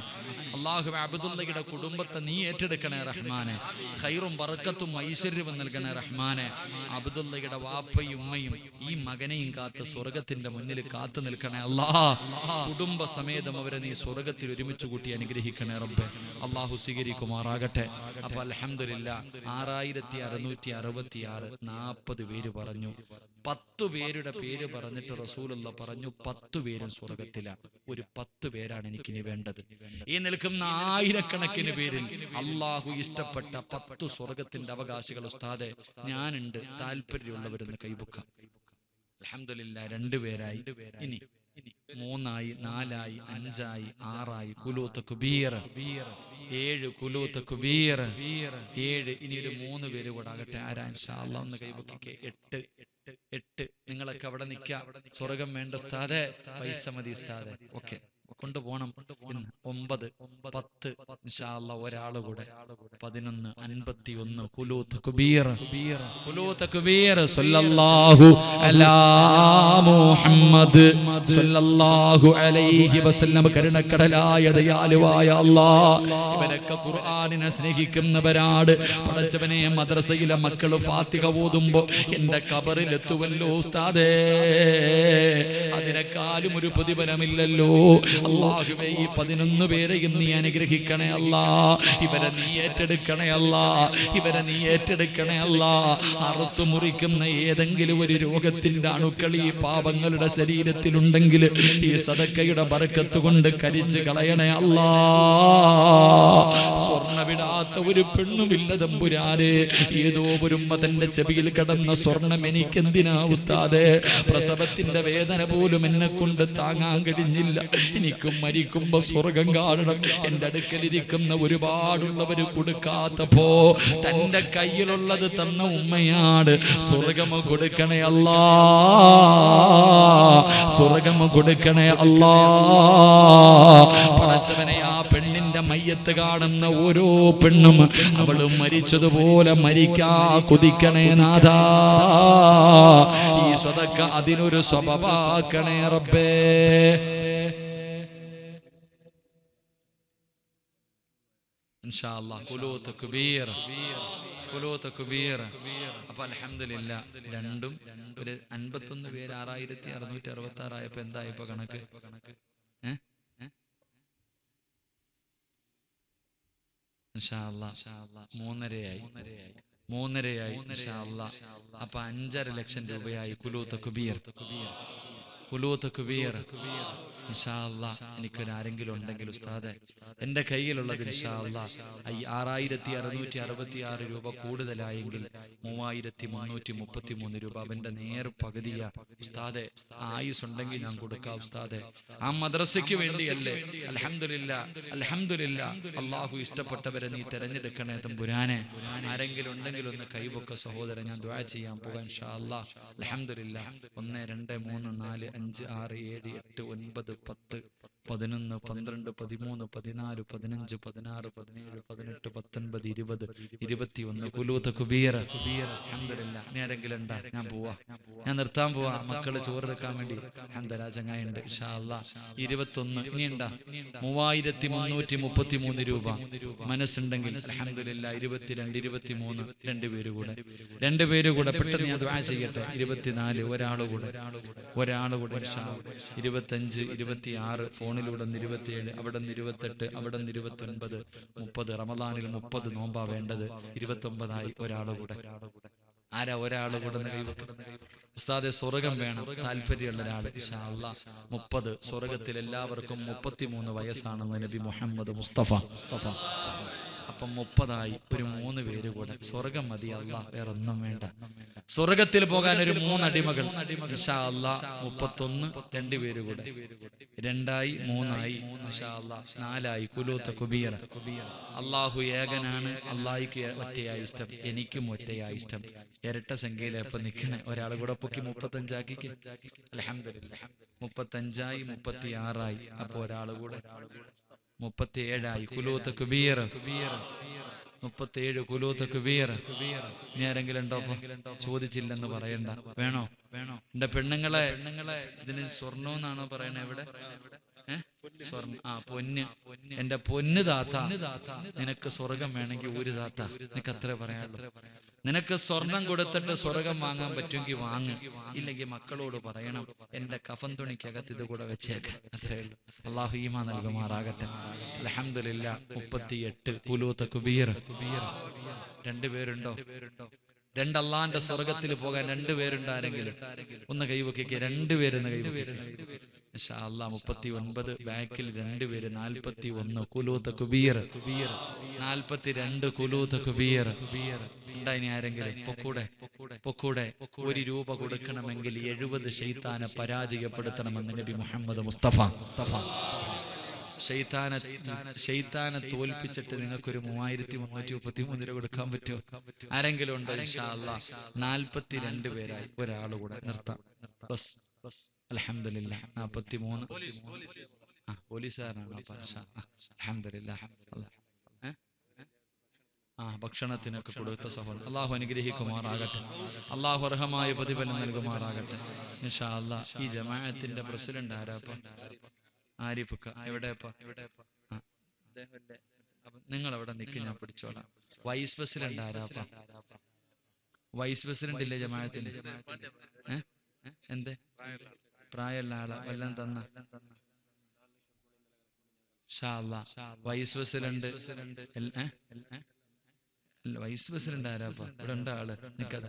അള്ളാഹുവെ അബദുല്ലയുടെ കുടുംബത്തെ നീ ഏറ്റെടുക്കണേ റഹ്മാനെ. ഖൈറും പറക്കത്തും ഐശ്വര്യവും നൽകണേ റഹ്മാനെ. അബ്ദുല്ലയുടെ വാപ്പയും ഉമ്മയും ഈ മകനെയും കാത്ത് സ്വർഗത്തിന്റെ മുന്നിൽ കാത്തു നിൽക്കണേ അല്ലാ കുടുംബ സമേതം അവരെ നീ സ്വർഗത്തിൽ ഒരുമിച്ച് കൂട്ടി അനുഗ്രഹിക്കണേ റബ്ബെ. അള്ളാഹു സ്വീകരിക്കുമാറാകട്ടെ. അപ്പൊ അൽഹംദുലില്ല ആറായിരത്തി അറുന്നൂറ്റി അറുപത്തി ആറ് നാൽപ്പത് പേര് പറഞ്ഞു. പത്തു പേരുടെ പേര് പറഞ്ഞിട്ട് റസൂലുള്ള പറഞ്ഞു പത്തു പേരും സ്വർഗത്തില ഒരു പത്ത് പേരാണ് എനിക്കിനി വേണ്ടത്. ഈ നിൽക്കുന്ന ആയിരക്കണക്കിന് പേരിൽ അള്ളാഹു ഇഷ്ടപ്പെട്ട പത്തു സ്വർഗത്തിന്റെ അവകാശികൾ ഉസ്താദെ ഞാനുണ്ട്. താല്പര്യമുള്ളവരൊന്ന് കൈബുക്കാം അലഹമില്ല രണ്ടുപേരായി ഇനി മൂന്നായി നാലായി അഞ്ചായി ആറായി കുലൂത്ത് കുബീർ. ഏഴ് കുലൂത്ത് കുബീർ. ഏഴ് ഇനി ഒരു മൂന്ന് പേര് കൂടെ ആകട്ടെ. ആരാ? ഇൻഷാ അല്ലാഹ് ഒന്ന് കൈപൊക്കിക്കെ. എട്ട് എട്ട് നിങ്ങളൊക്കെ അവിടെ നിൽക്കാം സ്വർഗം വേണ്ട സ്ഥാതെ പൈസ മതി സ്ഥാതെ ഓക്കെ. കൊണ്ടുപോകണം. പോണം ഒമ്പത് പത്ത് ഇൻഷാ അല്ലാഹ് ഒരാൾ കൂടെ പതിനൊന്ന് അൻപത്തി ഒന്ന് കുലൂത്ത് കുബീർ. കുലൂത്ത് കുബീർ സല്ലല്ലാഹു അലാ മുഹമ്മദ് സല്ലല്ലാഹു അലൈഹി വസല്ലം. കരുണക്കടലായ ദയാലുവായ അല്ലാ ഇവരൊക്കെ ഖുർആനിനെ സ്നേഹിക്കുന്നവരാണ്. പടച്ചവനെ മദ്രസയിലെ മക്കൾ ഫാത്തിഹ ഓതുമ്പോ എന്റെ കബറിൽ എത്തുവല്ലോ ഉസ്താദേ. അതിനെക്കാളും ഒരു പ്രതിഫലമില്ലല്ലോ. അള്ളാഹുവേ ഈ പതിനൊന്ന് പേരെയും നീ അനുഗ്രഹിക്കണേ അല്ലാ. ഇവരെ നീ ഏറ്റെടുക്കണേ അല്ലാ. ഇവരെ നീ ഏറ്റെടുക്കണേ അല്ലാ. അറുത്തു മുറിക്കുന്ന ഏതെങ്കിലും ഒരു രോഗത്തിന്റെ അണുക്കൾ ഈ പാപങ്ങളുടെ ശരീരത്തിലുണ്ടെങ്കിൽ ഈ സദക്കയുടെ ബറക്കത്ത് കൊണ്ട് കരിച്ച് കളയണേ അല്ലാ. സ്വർണവിടാത്ത ഒരു പെണ്ണുമില്ല തമ്പുരാരെ ഏതോ ഒരു ഉമ്മ തന്റെ ചെവിയിൽ കിടന്ന സ്വർണം എനിക്കെന്തിനാ ഉസ്താദെ? പ്രസവത്തിന്റെ വേദന പോലും എന്നെ കൊണ്ട് താങ്ങാൻ കഴിഞ്ഞില്ല. എനിക്കും മരിക്കുമ്പോ സ്വർഗം കാണണം. എന്റെ അടുക്കലിരിക്കുന്ന ഒരുപാടുള്ളവര് കൊടുക്കാത്തപ്പോ തന്റെ കയ്യിലുള്ളത് തന്ന ഉമ്മയാണ്. സ്വർഗം കൊടുക്കണേ അല്ലാ. സ്വർഗം കൊടുക്കണേ അല്ലാ. പടച്ചവനെ ആ പെണ്ണിന്റെ മയ്യത്ത് കാണുന്ന ഓരോ പെണ്ണും അവൾ മരിച്ചതുപോലെ മരിക്കാ കൊതിക്കണേ നാഥാ. ഈ സ്വതക്ക അതിനൊരു സ്വഭാവാക്കണേ റബ്ബേ. ഇൻഷാ الله കുലൂത്ത് കുബീർ കുലൂത്ത് കുബീർ അപ്പൊ അൽഹംദുലില്ലാ രണ്ടും ഒരു അൻപത്തൊന്ന് പേര് ആറായിരത്തി അറുന്നൂറ്റി അറുപത്തി ആറായപ്പോ എന്താ ഇപ്പൊ കണക്ക് മൂന്നരയായി. മൂന്നരയായി. അപ്പൊ അഞ്ചര ലക്ഷം രൂപയായി കുലൂത്ത് കുബീർ കുലൂത്ത് കുബീർ ഇൻഷാ അല്ലാഹ് എനിക്കൊരു ആരെങ്കിലും ഉണ്ടെങ്കിൽ ഉസ്താദെ. എന്റെ കയ്യിലുള്ളത് ഇൻഷാ അല്ലാഹ് ഈ ആറായിരത്തി അറുന്നൂറ്റി അറുപത്തി ആറ് രൂപ കൂടുതലായെങ്കിൽ മൂവായിരത്തി മുന്നൂറ്റി മുപ്പത്തി മൂന്ന് രൂപ അവന്റെ നേർ പകുതിയ ഉസ്താദെ ആയുസ് ഉണ്ടെങ്കിൽ ഞാൻ കൊടുക്കാം ഉസ്താദെ. ആ മദ്രസയ്ക്ക് വേണ്ടിയല്ലേ? അലഹമില്ല അലഹമില്ല അള്ളാഹു ഇഷ്ടപ്പെട്ടവരെ നീ തെരഞ്ഞെടുക്കണേ തമ്പുരാനെ. ആരെങ്കിലും ഉണ്ടെങ്കിൽ ഒന്ന് കൈവൊക്കെ സഹോദരൻ ഞാൻ ദ്വാ ചെയ്യാൻ പോകാൻ ഇൻഷാ അല്ലാ. അൽഹംദുലില്ല. ഒന്ന് രണ്ട് മൂന്ന് നാല് അഞ്ച് ആറ് ഏഴ് എട്ട് ഒൻപത് പത്ത്. പതിനൊന്ന് പന്ത്രണ്ട് പതിമൂന്ന് പതിനാല് പതിനഞ്ച് പതിനാറ് പതിനേഴ് പതിനെട്ട് പത്തൊൻപത് ഇരുപത് ഇരുപത്തിയൊന്ന്. കുലൂത്ത് കുബീറ അൽഹംദുലില്ലാ. ഇനി ആരെങ്കിലും ഞാൻ പോവാ. ഞാൻ നിർത്താൻ പോവാ. മക്കൾ ചോറെടുക്കാൻ വേണ്ടി. അഹമ്മദരാ ചങ്ങായുണ്ട് ഇൻഷാ അല്ലാ ഇരുപത്തൊന്ന്. ഇനി ഉണ്ടാ മൂവായിരത്തി മുന്നൂറ്റി മുപ്പത്തി മൂന്ന് രൂപ. മനസ്സുണ്ടെങ്കിൽ അൽഹംദുലില്ലാ ഇരുപത്തിരണ്ട് ഇരുപത്തി മൂന്ന് രണ്ടുപേര് കൂടെ. രണ്ടുപേര് കൂടെ പെട്ടെന്ന് ഞാൻ ദ്വാ ചെയ്യട്ടെ. ഇരുപത്തിനാല് ഒരാൾ കൂടെ. ഒരാൾ കൂടെ. ഇൻഷാ അല്ലാ. ഇരുപത്തഞ്ച് ഇരുപത്തി ആറ് ഒന്ന് ഇരുപത്തിയേഴ് അവിടെ നിന്ന് ഇരുപത്തെട്ട് അവിടെ നിന്ന് ഇരുപത്തൊൻപത് മുപ്പത്. റമദാനിൽ മുപ്പത് നോമ്പാ വേണ്ടത് ഇരുപത്തൊമ്പതായി ഒരാളെ കൂടെ. ആരാ ഒരാൾ കൂടെ ഉസ്താദെ സ്വർഗം വേണം. താല്പര്യമുള്ള ഒരാൾ മുപ്പത്. സ്വർഗത്തിൽ എല്ലാവർക്കും മുപ്പത്തിമൂന്ന് വയസ്സാണെന്ന് നബി മുഹമ്മദ് മുസ്തഫ മുസ്തഫ. അപ്പം മുപ്പതായി. ഒരു മൂന്ന് പേര് കൂടെ. സ്വർഗം മതി അല്ല വേറെ ഒന്നും വേണ്ട. സ്വർഗത്തിൽ പോകാൻ ഒരു മൂന്നടിമകൾ. മുപ്പത്തൊന്ന് രണ്ട് പേര് കൂടെ. രണ്ടായി മൂന്നായി നാലായി. കുലൂത്ത കുബിയർ അള്ളാഹു ഏകനാണ് അള്ളാഹിക്ക് ഒറ്റയായി ഇഷ്ടം എനിക്കും ഒറ്റയായി ഇഷ്ടം. ഇരട്ട സംഖ്യയിലെപ്പം നിൽക്കണേ ഒരാൾ കൂടെ പൊക്കി മുപ്പത്തഞ്ചാക്കിക്ക്. അലഹമില്ല മുപ്പത്തഞ്ചായി മുപ്പത്തി ആറായി അപ്പൊ ഒരാൾ കൂടെ. മുപ്പത്തി കുലൂത്ത് കുബീർ. മുപ്പത്തിയേഴ് കുലൂത്ത് കുബീർ. ഇനി ആരെങ്കിലും ഉണ്ടോ ചോദിച്ചില്ലെന്ന് പറയണ്ട. വേണോ? വേണോ? എന്റെ പെണ്ണുങ്ങളെ പെണ്ണുങ്ങളെ ഇതിന് സ്വർണം എന്നാണോ പറയണേ ഇവിടെ? സ്വർണ. സ്വർണം. ആ പൊന്ന്. എന്റെ പൊന്ന് താത്ത. നിനക്ക് സ്വർഗം വേണമെങ്കിൽ ഒരു താത്ത. നിനക്ക് അത്ര പറയാനുള്ളൂ. നിനക്ക് സ്വർണം കൊടുത്തിട്ട് സ്വർഗം വാങ്ങാൻ പറ്റുമെങ്കിൽ വാങ്ങ്. ഇല്ലെങ്കിൽ മക്കളോട് പറയണം എന്റെ കഫൻ തുണിക്കകത്ത് ഇത് കൂടെ വെച്ചേക്ക്. അത്രേ ഉള്ളൂ. അള്ളാഹു ഈമാ നൽകുമാറാകട്ടെ. അലഹമില്ല മുപ്പത്തിയെട്ട് കുലൂത്ത കുബീർ. രണ്ടുപേരുണ്ടോ? രണ്ട് അള്ളാന്റെ സ്വർഗത്തിൽ പോകാൻ രണ്ടുപേരുണ്ട് ആരെങ്കിലും ഒന്ന് കൈവക്കിക്ക് രണ്ടുപേരെന്ന് കൈവക്കിക്ക്. മുപ്പത്തി ഒൻപത് ബാക്കിൽ രണ്ടുപേര് നാൽപ്പത്തി ഒന്ന് കുലൂത്ത കുബീർ. നാൽപ്പത്തി രണ്ട് കുലൂത്ത കുബീർ. ആരെങ്കിലും? ഒരു രൂപ കൊടുക്കണമെങ്കിൽ എഴുപത് ശൈത്താനെ പരാജയപ്പെടുത്തണമെന്ന് നബി മുഹമ്മദ് മുസ്തഫ മുസ്തഫ. ഷെയ്ത്താനെ ഷെയ്ത്താനെ തോൽപ്പിച്ചിട്ട് നിങ്ങൾക്കൊരു മൂവായിരത്തി മുന്നൂറ്റി മുപ്പത്തി മൂന്ന് രൂപ കൊടുക്കാൻ പറ്റുമോ? ആരെങ്കിലും ഉണ്ടോ? നാൽപ്പത്തി രണ്ട് പേരായി ഒരാൾ കൂടെ നിർത്താം. ബസ്. അലഹമില്ല നാൽപ്പത്തി മൂന്ന് ആ പോലീസുകാരനാണ് ആ ഭക്ഷണത്തിനൊക്കെ കൊടുത്ത സഹോദരൻ. അള്ളാഹു അനുഗ്രഹിക്കുമാറാകട്ടെ. അള്ളാഹു അർഹമായ പ്രതിഫലം നൽകുമാറാകട്ടെ. ഈ ജമാഅത്തിന്റെ പ്രസിഡന്റ് ആരാപ്പ? ആരിഫുക്ക എവിടെയപ്പാ നിങ്ങൾ അവിടെ നിൽക്കും ഞാൻ പിടിച്ചോളാം. വൈസ് പ്രസിഡന്റ് ആരാപ്പ വൈസ് പ്രസിഡന്റ്. ഇല്ലേ ജമാഅത്തിന്റെ? ഏ? എന്തേ? പ്രായമുള്ള ആളാ. വല്ലം തന്ന. Vice president. Vice president. ആരാപ്പ ഇവിടെ ഉണ്ട് ആൾ? നിക്കത.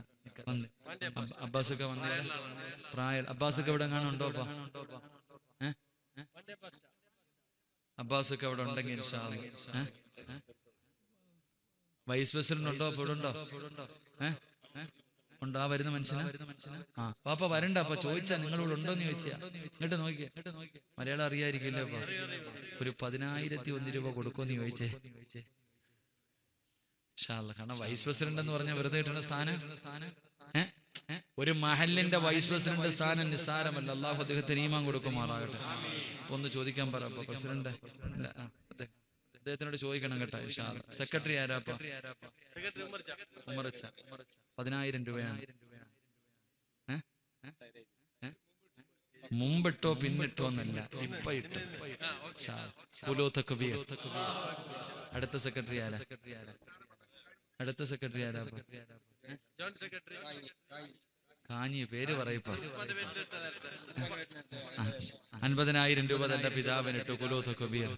വന്ന്. അബ്ബാസ് അബ്ബാസൊക്കെ വന്നില്ല? പ്രായ അബ്ബാസൊക്കെ ഇവിടെ എങ്ങാനും ഉണ്ടോ അപ്പ ഒക്കെ? അവിടെ ഉണ്ടെങ്കിൽ? വൈസ് പ്രസിഡന്റ് ഉണ്ടോ? അപ്പൊ ഇവിടെ ഉണ്ടോ? ഉണ്ടോ? ആ വരുന്ന മനുഷ്യനാ? ആ. പാപ്പ വരണ്ട അപ്പൊ ചോദിച്ചാ നിങ്ങളിവിടെ ഉണ്ടോന്ന് ചോദിച്ചാ. എന്നിട്ട് നോക്കിയേ മലയാളം അറിയായിരിക്കില്ലേ അപ്പൊ? ഒരു പതിനായിരത്തി ഒന്ന് രൂപ കൊടുക്കുമെന്ന് ചോദിച്ചേ. കാരണം വൈസ് പ്രസിഡന്റ് എന്ന് പറഞ്ഞ വെറുതെ ഇട്ടുള്ള സ്ഥാനം. ഏ? ഒരു മഹലിന്റെ വൈസ് പ്രസിഡന്റ് സ്ഥാനം നിസ്സാരമല്ല. അള്ളാഹു അദ്ദേഹത്തിന് ഈമാൻ കൊടുക്കുമാറാകട്ടെ. അപ്പൊ ഒന്ന് ചോദിക്കാൻ പറ. പ്രസിഡന്റ് അതെ. അദ്ദേഹത്തിനോട് ചോദിക്കണം കേട്ടോ. സെക്രട്ടറി ആരാപ്പ ഉമറച്ച പതിനായിരം രൂപയാണ്? മുമ്പിട്ടോ പിന്നിട്ടോ എന്നല്ല. ഇപ്പൊ ഇട്ടു. അടുത്ത സെക്രട്ടറി ആരാ? അടുത്ത സെക്രട്ടറി ആരാ? കാഞ്ഞി പേര് പറയപ്പ അൻപതിനായിരം രൂപ തന്റെ പിതാവിനിട്ടു കുലൂത്ത കബീർ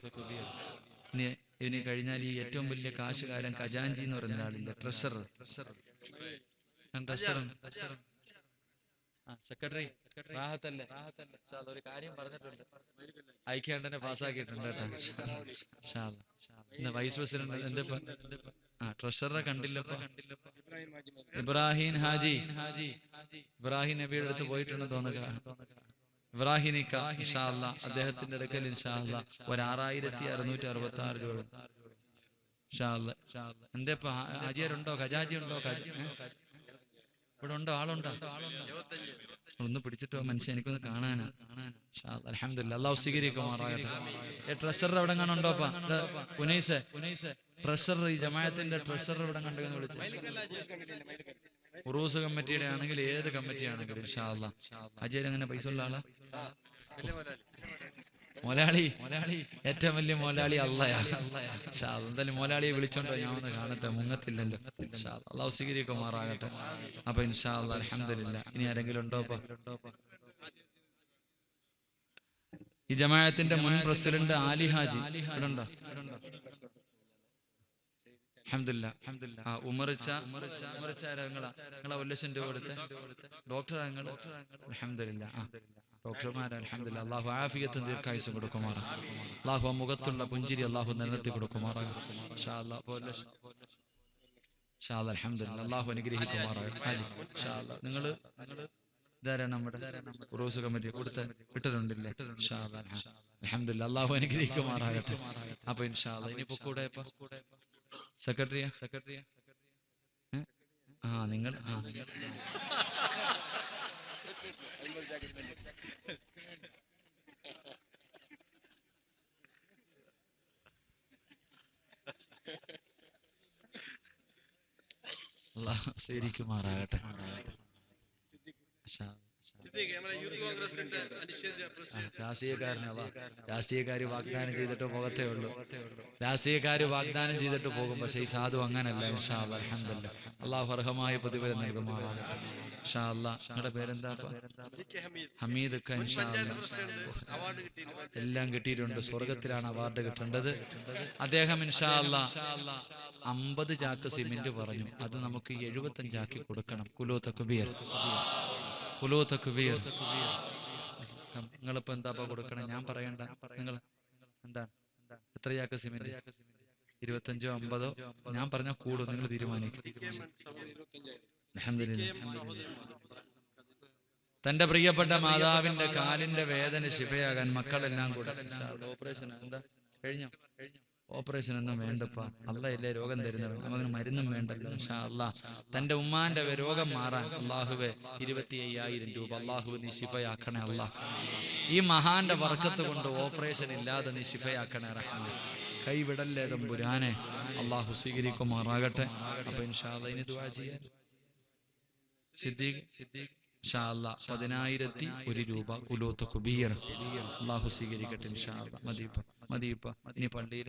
ഇനി ഇനി കഴിഞ്ഞാൽ ഈ ഏറ്റവും വലിയ കാശുകാരൻ ഖജാൻജി എന്ന് പറഞ്ഞ ഒരാളില്ല ട്രഷറർ ട്രഷറർ സെക്രട്ടറി റാഹത്തല്ലേ? ഒരു കാര്യം പറഞ്ഞിട്ടുണ്ട്. ഐക്യാണ്ടനെ പാസ്സാക്കിയിട്ടുണ്ട് വൈസ് പ്രസിഡന്റ് എന്റെ ആ ട്രഷററെ കണ്ടില്ലപ്പോ? ഇബ്രാഹിം ഹാജി. ഹാജി ഇബ്രാഹിം നബിയുടെ അടുത്ത് പോയിട്ടുണ്ടെന്ന് തോന്നുക. ഇബ്രാഹിനിക്ക ഇൻഷാ അല്ലാ, അദ്ദേഹത്തിന്റെ അടുക്കൽ ഇൻഷാ അല്ലാ, ഒരു ആറായിരത്തി അറുന്നൂറ്റി അറുപത്തി ആറ് രൂപ. ഇൻഷാ അല്ലാ. എന്താ ഇപ്പൊ? ഹാജിയാരുണ്ടോ ഖജാജി ഉണ്ടോ ഖജ-? ഇവിടെ ഉണ്ടോ? ആളുണ്ടോ? ഒന്ന് പിടിച്ചിട്ടോ മനുഷ്യൻ എനിക്കൊന്ന് കാണാനാ. അലഹമില്ല ഏ ട്രഷറർ എവിടെ കാണുണ്ടോ പുനൈസ് ട്രഷറർ ഈ ജമാഅത്തിന്റെ ട്രഷറർ ഇവിടെ കണ്ടെന്ന് വിളിച്ചു. ഉറൂസ് കമ്മിറ്റിയുടെ ആണെങ്കിൽ ഏത് കമ്മിറ്റി ആണെങ്കിലും അല്ലാ. അജയൻ അങ്ങനെ പൈസ ഉള്ള ആളാ? മൊലാളി ഏറ്റവും വലിയ മൊലാളി അള്ളയാ ഇൻഷാ അല്ലാ. എന്തായാലും മൊലാളിയെ വിളിച്ചോണ്ടോ ഞാൻ ഒന്ന് കാണട്ടെ മുങ്ങത്തില്ലല്ലോ. അള്ളാഹു അല്ലാ. മാറാകട്ടെ. അപ്പൊ ഇൻഷാ അള്ളാഹ് അൽഹംദുലില്ല. ഇനി ആരെങ്കിലും ഉണ്ടോ അപ്പൊ? ഈ ജമാഅത്തിന്റെ മുൻ പ്രസിഡന്റ് ആലി ഹാജി. ഇവിടെ ഉണ്ടോ? ആ ഉമറിച്ച ഉമറിച്ച ആരാ നിങ്ങളാ നിങ്ങളാ ഒരു ലക്ഷം രൂപ ഡോക്ടർമാർ അലഹമില്ല അള്ളാഹു ആഫിയത്തും ദീർഘായുസും കൊടുക്കുമാറാ. അള്ളാഹു ആ മുഖത്തുള്ള പുഞ്ചിരി അള്ളാഹു നിലനിർത്തി കൊടുക്കുമാറാകും അള്ളാഹു ഷാ നിങ്ങൾ ഇതാരാ നമ്മുടെ കമ്മിറ്റി കൊടുത്ത അള്ളാഹു അനുഗ്രഹിക്കുമാറാകട്ടെ. അപ്പൊ ഇൻഷാ ഇനിയിപ്പോ കൂടെ സെക്രട്ടറിയാ? സെക്രട്ടറിയാ? ആ നിങ്ങൾ ആ. നിങ്ങൾ അള്ളാഹു മാറാകട്ടെ. ഷാ രാഷ്ട്രീയക്കാരനവാ രാഷ്ട്രീയക്കാര് വാഗ്ദാനം ചെയ്തിട്ട് പോകത്തേ ഉള്ളൂ. രാഷ്ട്രീയക്കാര് വാഗ്ദാനം ചെയ്തിട്ട് പോകും പക്ഷെ ഈ സാധു അങ്ങനല്ല. ഇൻഷാ അല്ലാ അൽഹംദുലില്ലാ അള്ളാഹു അർഹമായ പ്രതിഫലം നൽകുമാറാകട്ടെ. ഇൻഷാ അല്ലാ നിങ്ങളുടെ പേരെന്താ ഹമീദ്. എല്ലാം കിട്ടിയിട്ടുണ്ട്. സ്വർഗത്തിലാണ് അവാർഡ് കിട്ടേണ്ടത്. അദ്ദേഹം ഇൻഷാ അല്ലാ അമ്പത് ചാക്ക് സിമെന്റ് പറഞ്ഞു. അത് നമുക്ക് എഴുപത്തഞ്ചാക്കി കൊടുക്കണം. കുലോ തക്കുബിയർ തക്കുബിയർ നിങ്ങളിപ്പോ എന്താ കൊടുക്കണം? ഞാൻ പറയണ്ട. നിങ്ങൾ എന്താണ് എത്ര ചാക്ക് സിമെന്റ്? ഇരുപത്തഞ്ചോ അമ്പതോ? ഞാൻ പറഞ്ഞ കൂടും. നിങ്ങൾ തീരുമാനിക്കും. തന്റെ പ്രിയപ്പെട്ട മാതാവിന്റെ കാലിന്റെ വേദന ശിവയാകാൻ മക്കളെല്ലാം കൂടെ. ഓപ്പറേഷൻ എന്താ? കഴിഞ്ഞോ? ഓപ്പറേഷൻ ഒന്നും വേണ്ടപ്പ. അല്ലയല്ലേ രോഗം തരുന്നത് അവന് മരുന്നും വേണ്ടല്ലോ ഇൻഷാ അള്ളാ. തന്റെ ഉമ്മാന്റെ രോഗം മാറാൻ അള്ളാഹുവെ ഇരുപത്തി അയ്യായിരം രൂപ അള്ളാഹു നീ ശിഫയാക്കണേ അല്ലാ ഈ മഹാന്റെ വർക്കത്ത് കൊണ്ട് ഓപ്പറേഷൻ ഇല്ലാതെ നീ ശിഫയാക്കണേ റഹ്മാൻ കൈവിടല്ലേ തമ്പുരാനെ. അള്ളാഹു സ്വീകരിക്കുമാറാകട്ടെ. അപ്പൊ ഇൻഷാ അള്ളാ ഇനി ചെയ്യാൻ. സിദ്ദീഖ് പതിനായിരത്തി ഒരു രൂപ കുലൂത്ത് കുബീർ അള്ളാഹു സ്വീകരിക്കട്ടെ ഇൻഷാ അല്ലാ മതിയിപ്പ ഇനി പള്ളിയിൽ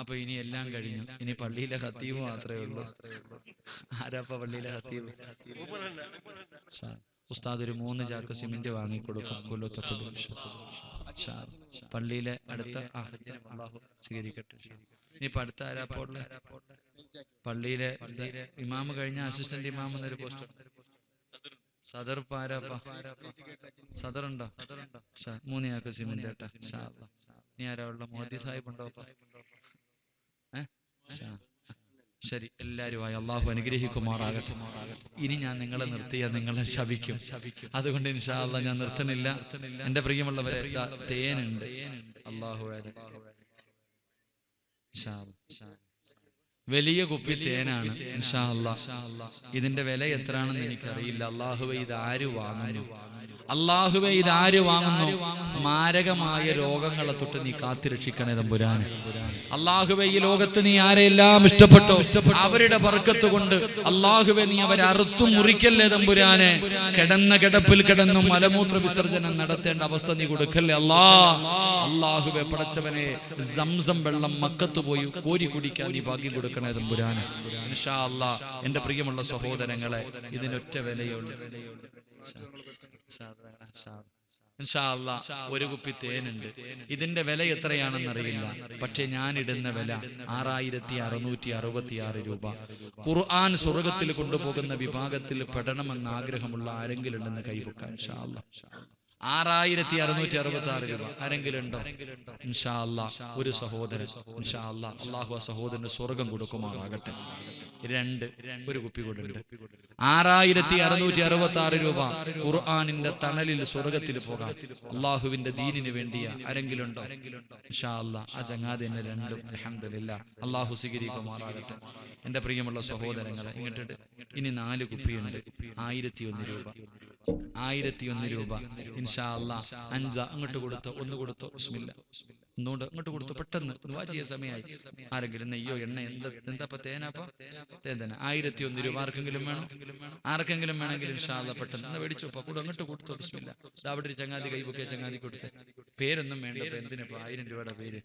അപ്പൊ ഇനി എല്ലാം കഴിഞ്ഞു. ഇനി പള്ളിയിലെ ഹത്തീവ് മാത്രമേ ഉള്ളൂ. ആരാപ്പ പള്ളിയിലെ ഹത്തീവ് ഉസ്താദ് ഒരു മൂന്ന് ചാക്ക് സിമെന്റ് വാങ്ങിക്കൊടുക്കും. പള്ളിയിലെ അടുത്ത സ്വീകരിക്കട്ടെ ഇനിയിപ്പോ അടുത്ത ആരാപ്പോ ഉള്ളെ? പള്ളിയിലെ ഇമാമ് കഴിഞ്ഞ അസിസ്റ്റന്റ് ഇമാം എന്നൊരു പോസ്റ്റ് സദർ പാരാപ്പ ഷാ- മൂന്ന് ചാക്ക് സിമെന്റ് കേട്ടാ. ഇനി ആരാ ഉള്ള? മോദി സാഹിബ് ഉണ്ടോ. ശരി എല്ലാരുമായി അള്ളാഹു അനുഗ്രഹിക്കുമാറാകട്ടെ. ഇനി ഞാൻ നിങ്ങളെ നിർത്തിയാൽ നിങ്ങളെ ശപിക്കും. അതുകൊണ്ട് ഇൻഷാ അല്ലാ ഞാൻ നിർത്തണില്ല എന്റെ പ്രിയമുള്ളവരെ തേനുണ്ട്. അള്ളാഹു വലിയ കുപ്പി തേനാണ് ഇൻഷാ. ഇതിന്റെ വില എത്രയാണെന്ന് എനിക്കറിയില്ല. അള്ളാഹുവെ ഇത് ആര് വാങ്ങുന്നു? അള്ളാഹുവെ ഇത് ആര് വാങ്ങുന്നു? മാരകമായ രോഗങ്ങളെ തൊട്ട് നീ കാത്തിരക്ഷിക്കണേ തമ്പുരാന്. അള്ളാഹുവെ ഈ ലോകത്ത് നീ ആരെയെല്ലാം ഇഷ്ടപ്പെട്ടോ? അവരുടെ ബർക്കത്ത് കൊണ്ട് അള്ളാഹുവെ നീ അവരെ അറുത്തു മുറിക്കല്ലേ തമ്പുരാനെ? കിടന്ന കിടപ്പിൽ കിടന്നും മലമൂത്ര വിസർജനം നടത്തേണ്ട അവസ്ഥ നീ കൊടുക്കല്ലേ? അല്ലാ അള്ളാഹുവെ പടച്ചവനെ സംസം വെള്ളം മക്കത്ത് പോയി കോരി കുടിക്കാൻ നീ ഭാഗ്യം കൊടുക്കണേ തമ്പുരാനെ. ഇൻഷാ അല്ലാ എന്റെ പ്രിയമുള്ള സഹോദരങ്ങളെ ഇതിനൊറ്റ വിലയുള്ളൂ. ഒരു കുപ്പി തേനുണ്ട്. ഇതിന്റെ വില എത്രയാണെന്ന് അറിയില്ല പക്ഷെ ഞാൻ ഇടുന്ന വില ആറായിരത്തി അറുന്നൂറ്റി അറുപത്തി ആറ് രൂപ. ഖുർആൻ സ്വർഗത്തിൽ കൊണ്ടുപോകുന്ന വിഭാഗത്തിൽ പെടണമെന്ന് ആഗ്രഹമുള്ള ആരെങ്കിലും ഉണ്ടെന്ന് കൈവക്കാൻ ഇൻഷാ അല്ലാ. ആറായിരത്തി അറുന്നൂറ്റി അറുപത്തി ആറ് രൂപ. ആരെങ്കിലും ഉണ്ടോ ഒരു സഹോദരൻ. അള്ളാഹു ആ സഹോദരന് സ്വർഗം കൊടുക്കുമാറാകട്ടെ. രണ്ട് ഒരു കുപ്പി കൂടെ ഉണ്ട് ആറായിരത്തി അറുന്നൂറ്റി അറുപത്തി ആറ് രൂപ ഖുർആാനിന്റെ തണലിൽ സ്വർഗത്തിൽ പോകാം. അള്ളാഹുവിന്റെ ദീനിന് വേണ്ടിയ. ആരെങ്കിലും ഉണ്ടോ ആ ചങ്ങാതി രണ്ടും അലഹമില്ല അള്ളാഹു സ്വീകരിക്കുമാറാകട്ടെ. എന്റെ പ്രിയമുള്ള സഹോദരങ്ങളെ ഇങ്ങോട്ട് ഇനി നാല് കുപ്പിയുണ്ട്. ആയിരത്തി ഒന്ന് രൂപ. ആയിരത്തി ഒന്ന് രൂപ. ഇൻഷാ അല്ലാ അഞ്ച. അങ്ങോട്ട് കൊടുത്തോ ഒന്ന് കൊടുത്തോ. ബിസ്മില്ല. ഒന്നുകൊണ്ട് അങ്ങോട്ട് കൊടുത്തു. പെട്ടെന്ന് വാചിയ സമയമായി. ആരെങ്കിലും നെയ്യോ എണ്ണ എന്താ എന്താ തേനാപ്പ തേൻ തന്നെ ആയിരത്തി ഒന്ന് രൂപ ആർക്കെങ്കിലും വേണം? ആർക്കെങ്കിലും വേണമെങ്കിൽ ഇൻഷാ അല്ലാ പെട്ടെന്ന് എന്നാ മേടിച്ചോ കൂടെ അങ്ങോട്ട് കൊടുത്തോ ബിസ്മില്ല. ദാ അവിടെ ഒരു ചങ്ങാതി കൈബുക്കെ ചങ്ങാതി കൊടുത്തു. പേരൊന്നും വേണ്ട എന്തിനാ ആയിരം രൂപയുടെ പേര്.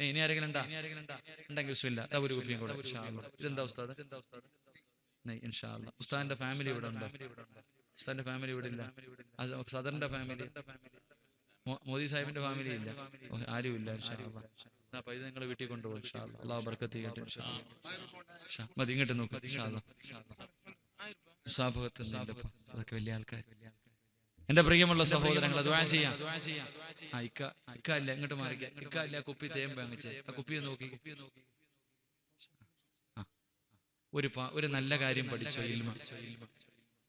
ഇനി ആരെങ്കിലും ഉണ്ടാ? ഉണ്ടെങ്കിൽ ഒരു കുപ്പിയും കൂടെ. ഇതെന്താ ഉസ്താദ്? നെയ് ഇൻഷാ അല്ലാ. ഉസ്താദിന്റെ ഫാമിലി ഇവിടെ ഉണ്ടോ ഉസ്താദിന്റെ ഫാമിലി ഇവിടെ ഇല്ല. സദറിന്റെ ഫാമിലി മോദി സാഹിബിന്റെ ഫാമിലി ഇല്ല. ആരും ഇല്ല അപ്പൊ ഇത് നിങ്ങൾ വീട്ടിൽ കൊണ്ടുപോകും. അള്ളാഹു ബർക്കത്ത് ചെയ്യട്ടെ. മതി ഇങ്ങോട്ട് നോക്ക്. മുസാഫകത്തുന്നില്ലപ്പ അതൊക്കെ വലിയ ആൾക്കാർ എന്റെ പ്രിയമുള്ള സഹോദരങ്ങൾ ദ്വാ ചെയ്യാം. ഇക്ക ഇക്ക ഇല്ല ഇങ്ങോട്ട് മാറിക്കാം ഇക്ക ഇല്ല കുപ്പി തേം വാങ്ങിച്ചേ. ആ കുപ്പി ഒന്ന് നോക്കി. ആ. ഒരു ഒരു നല്ല കാര്യം പഠിച്ചോ ഇൽമ?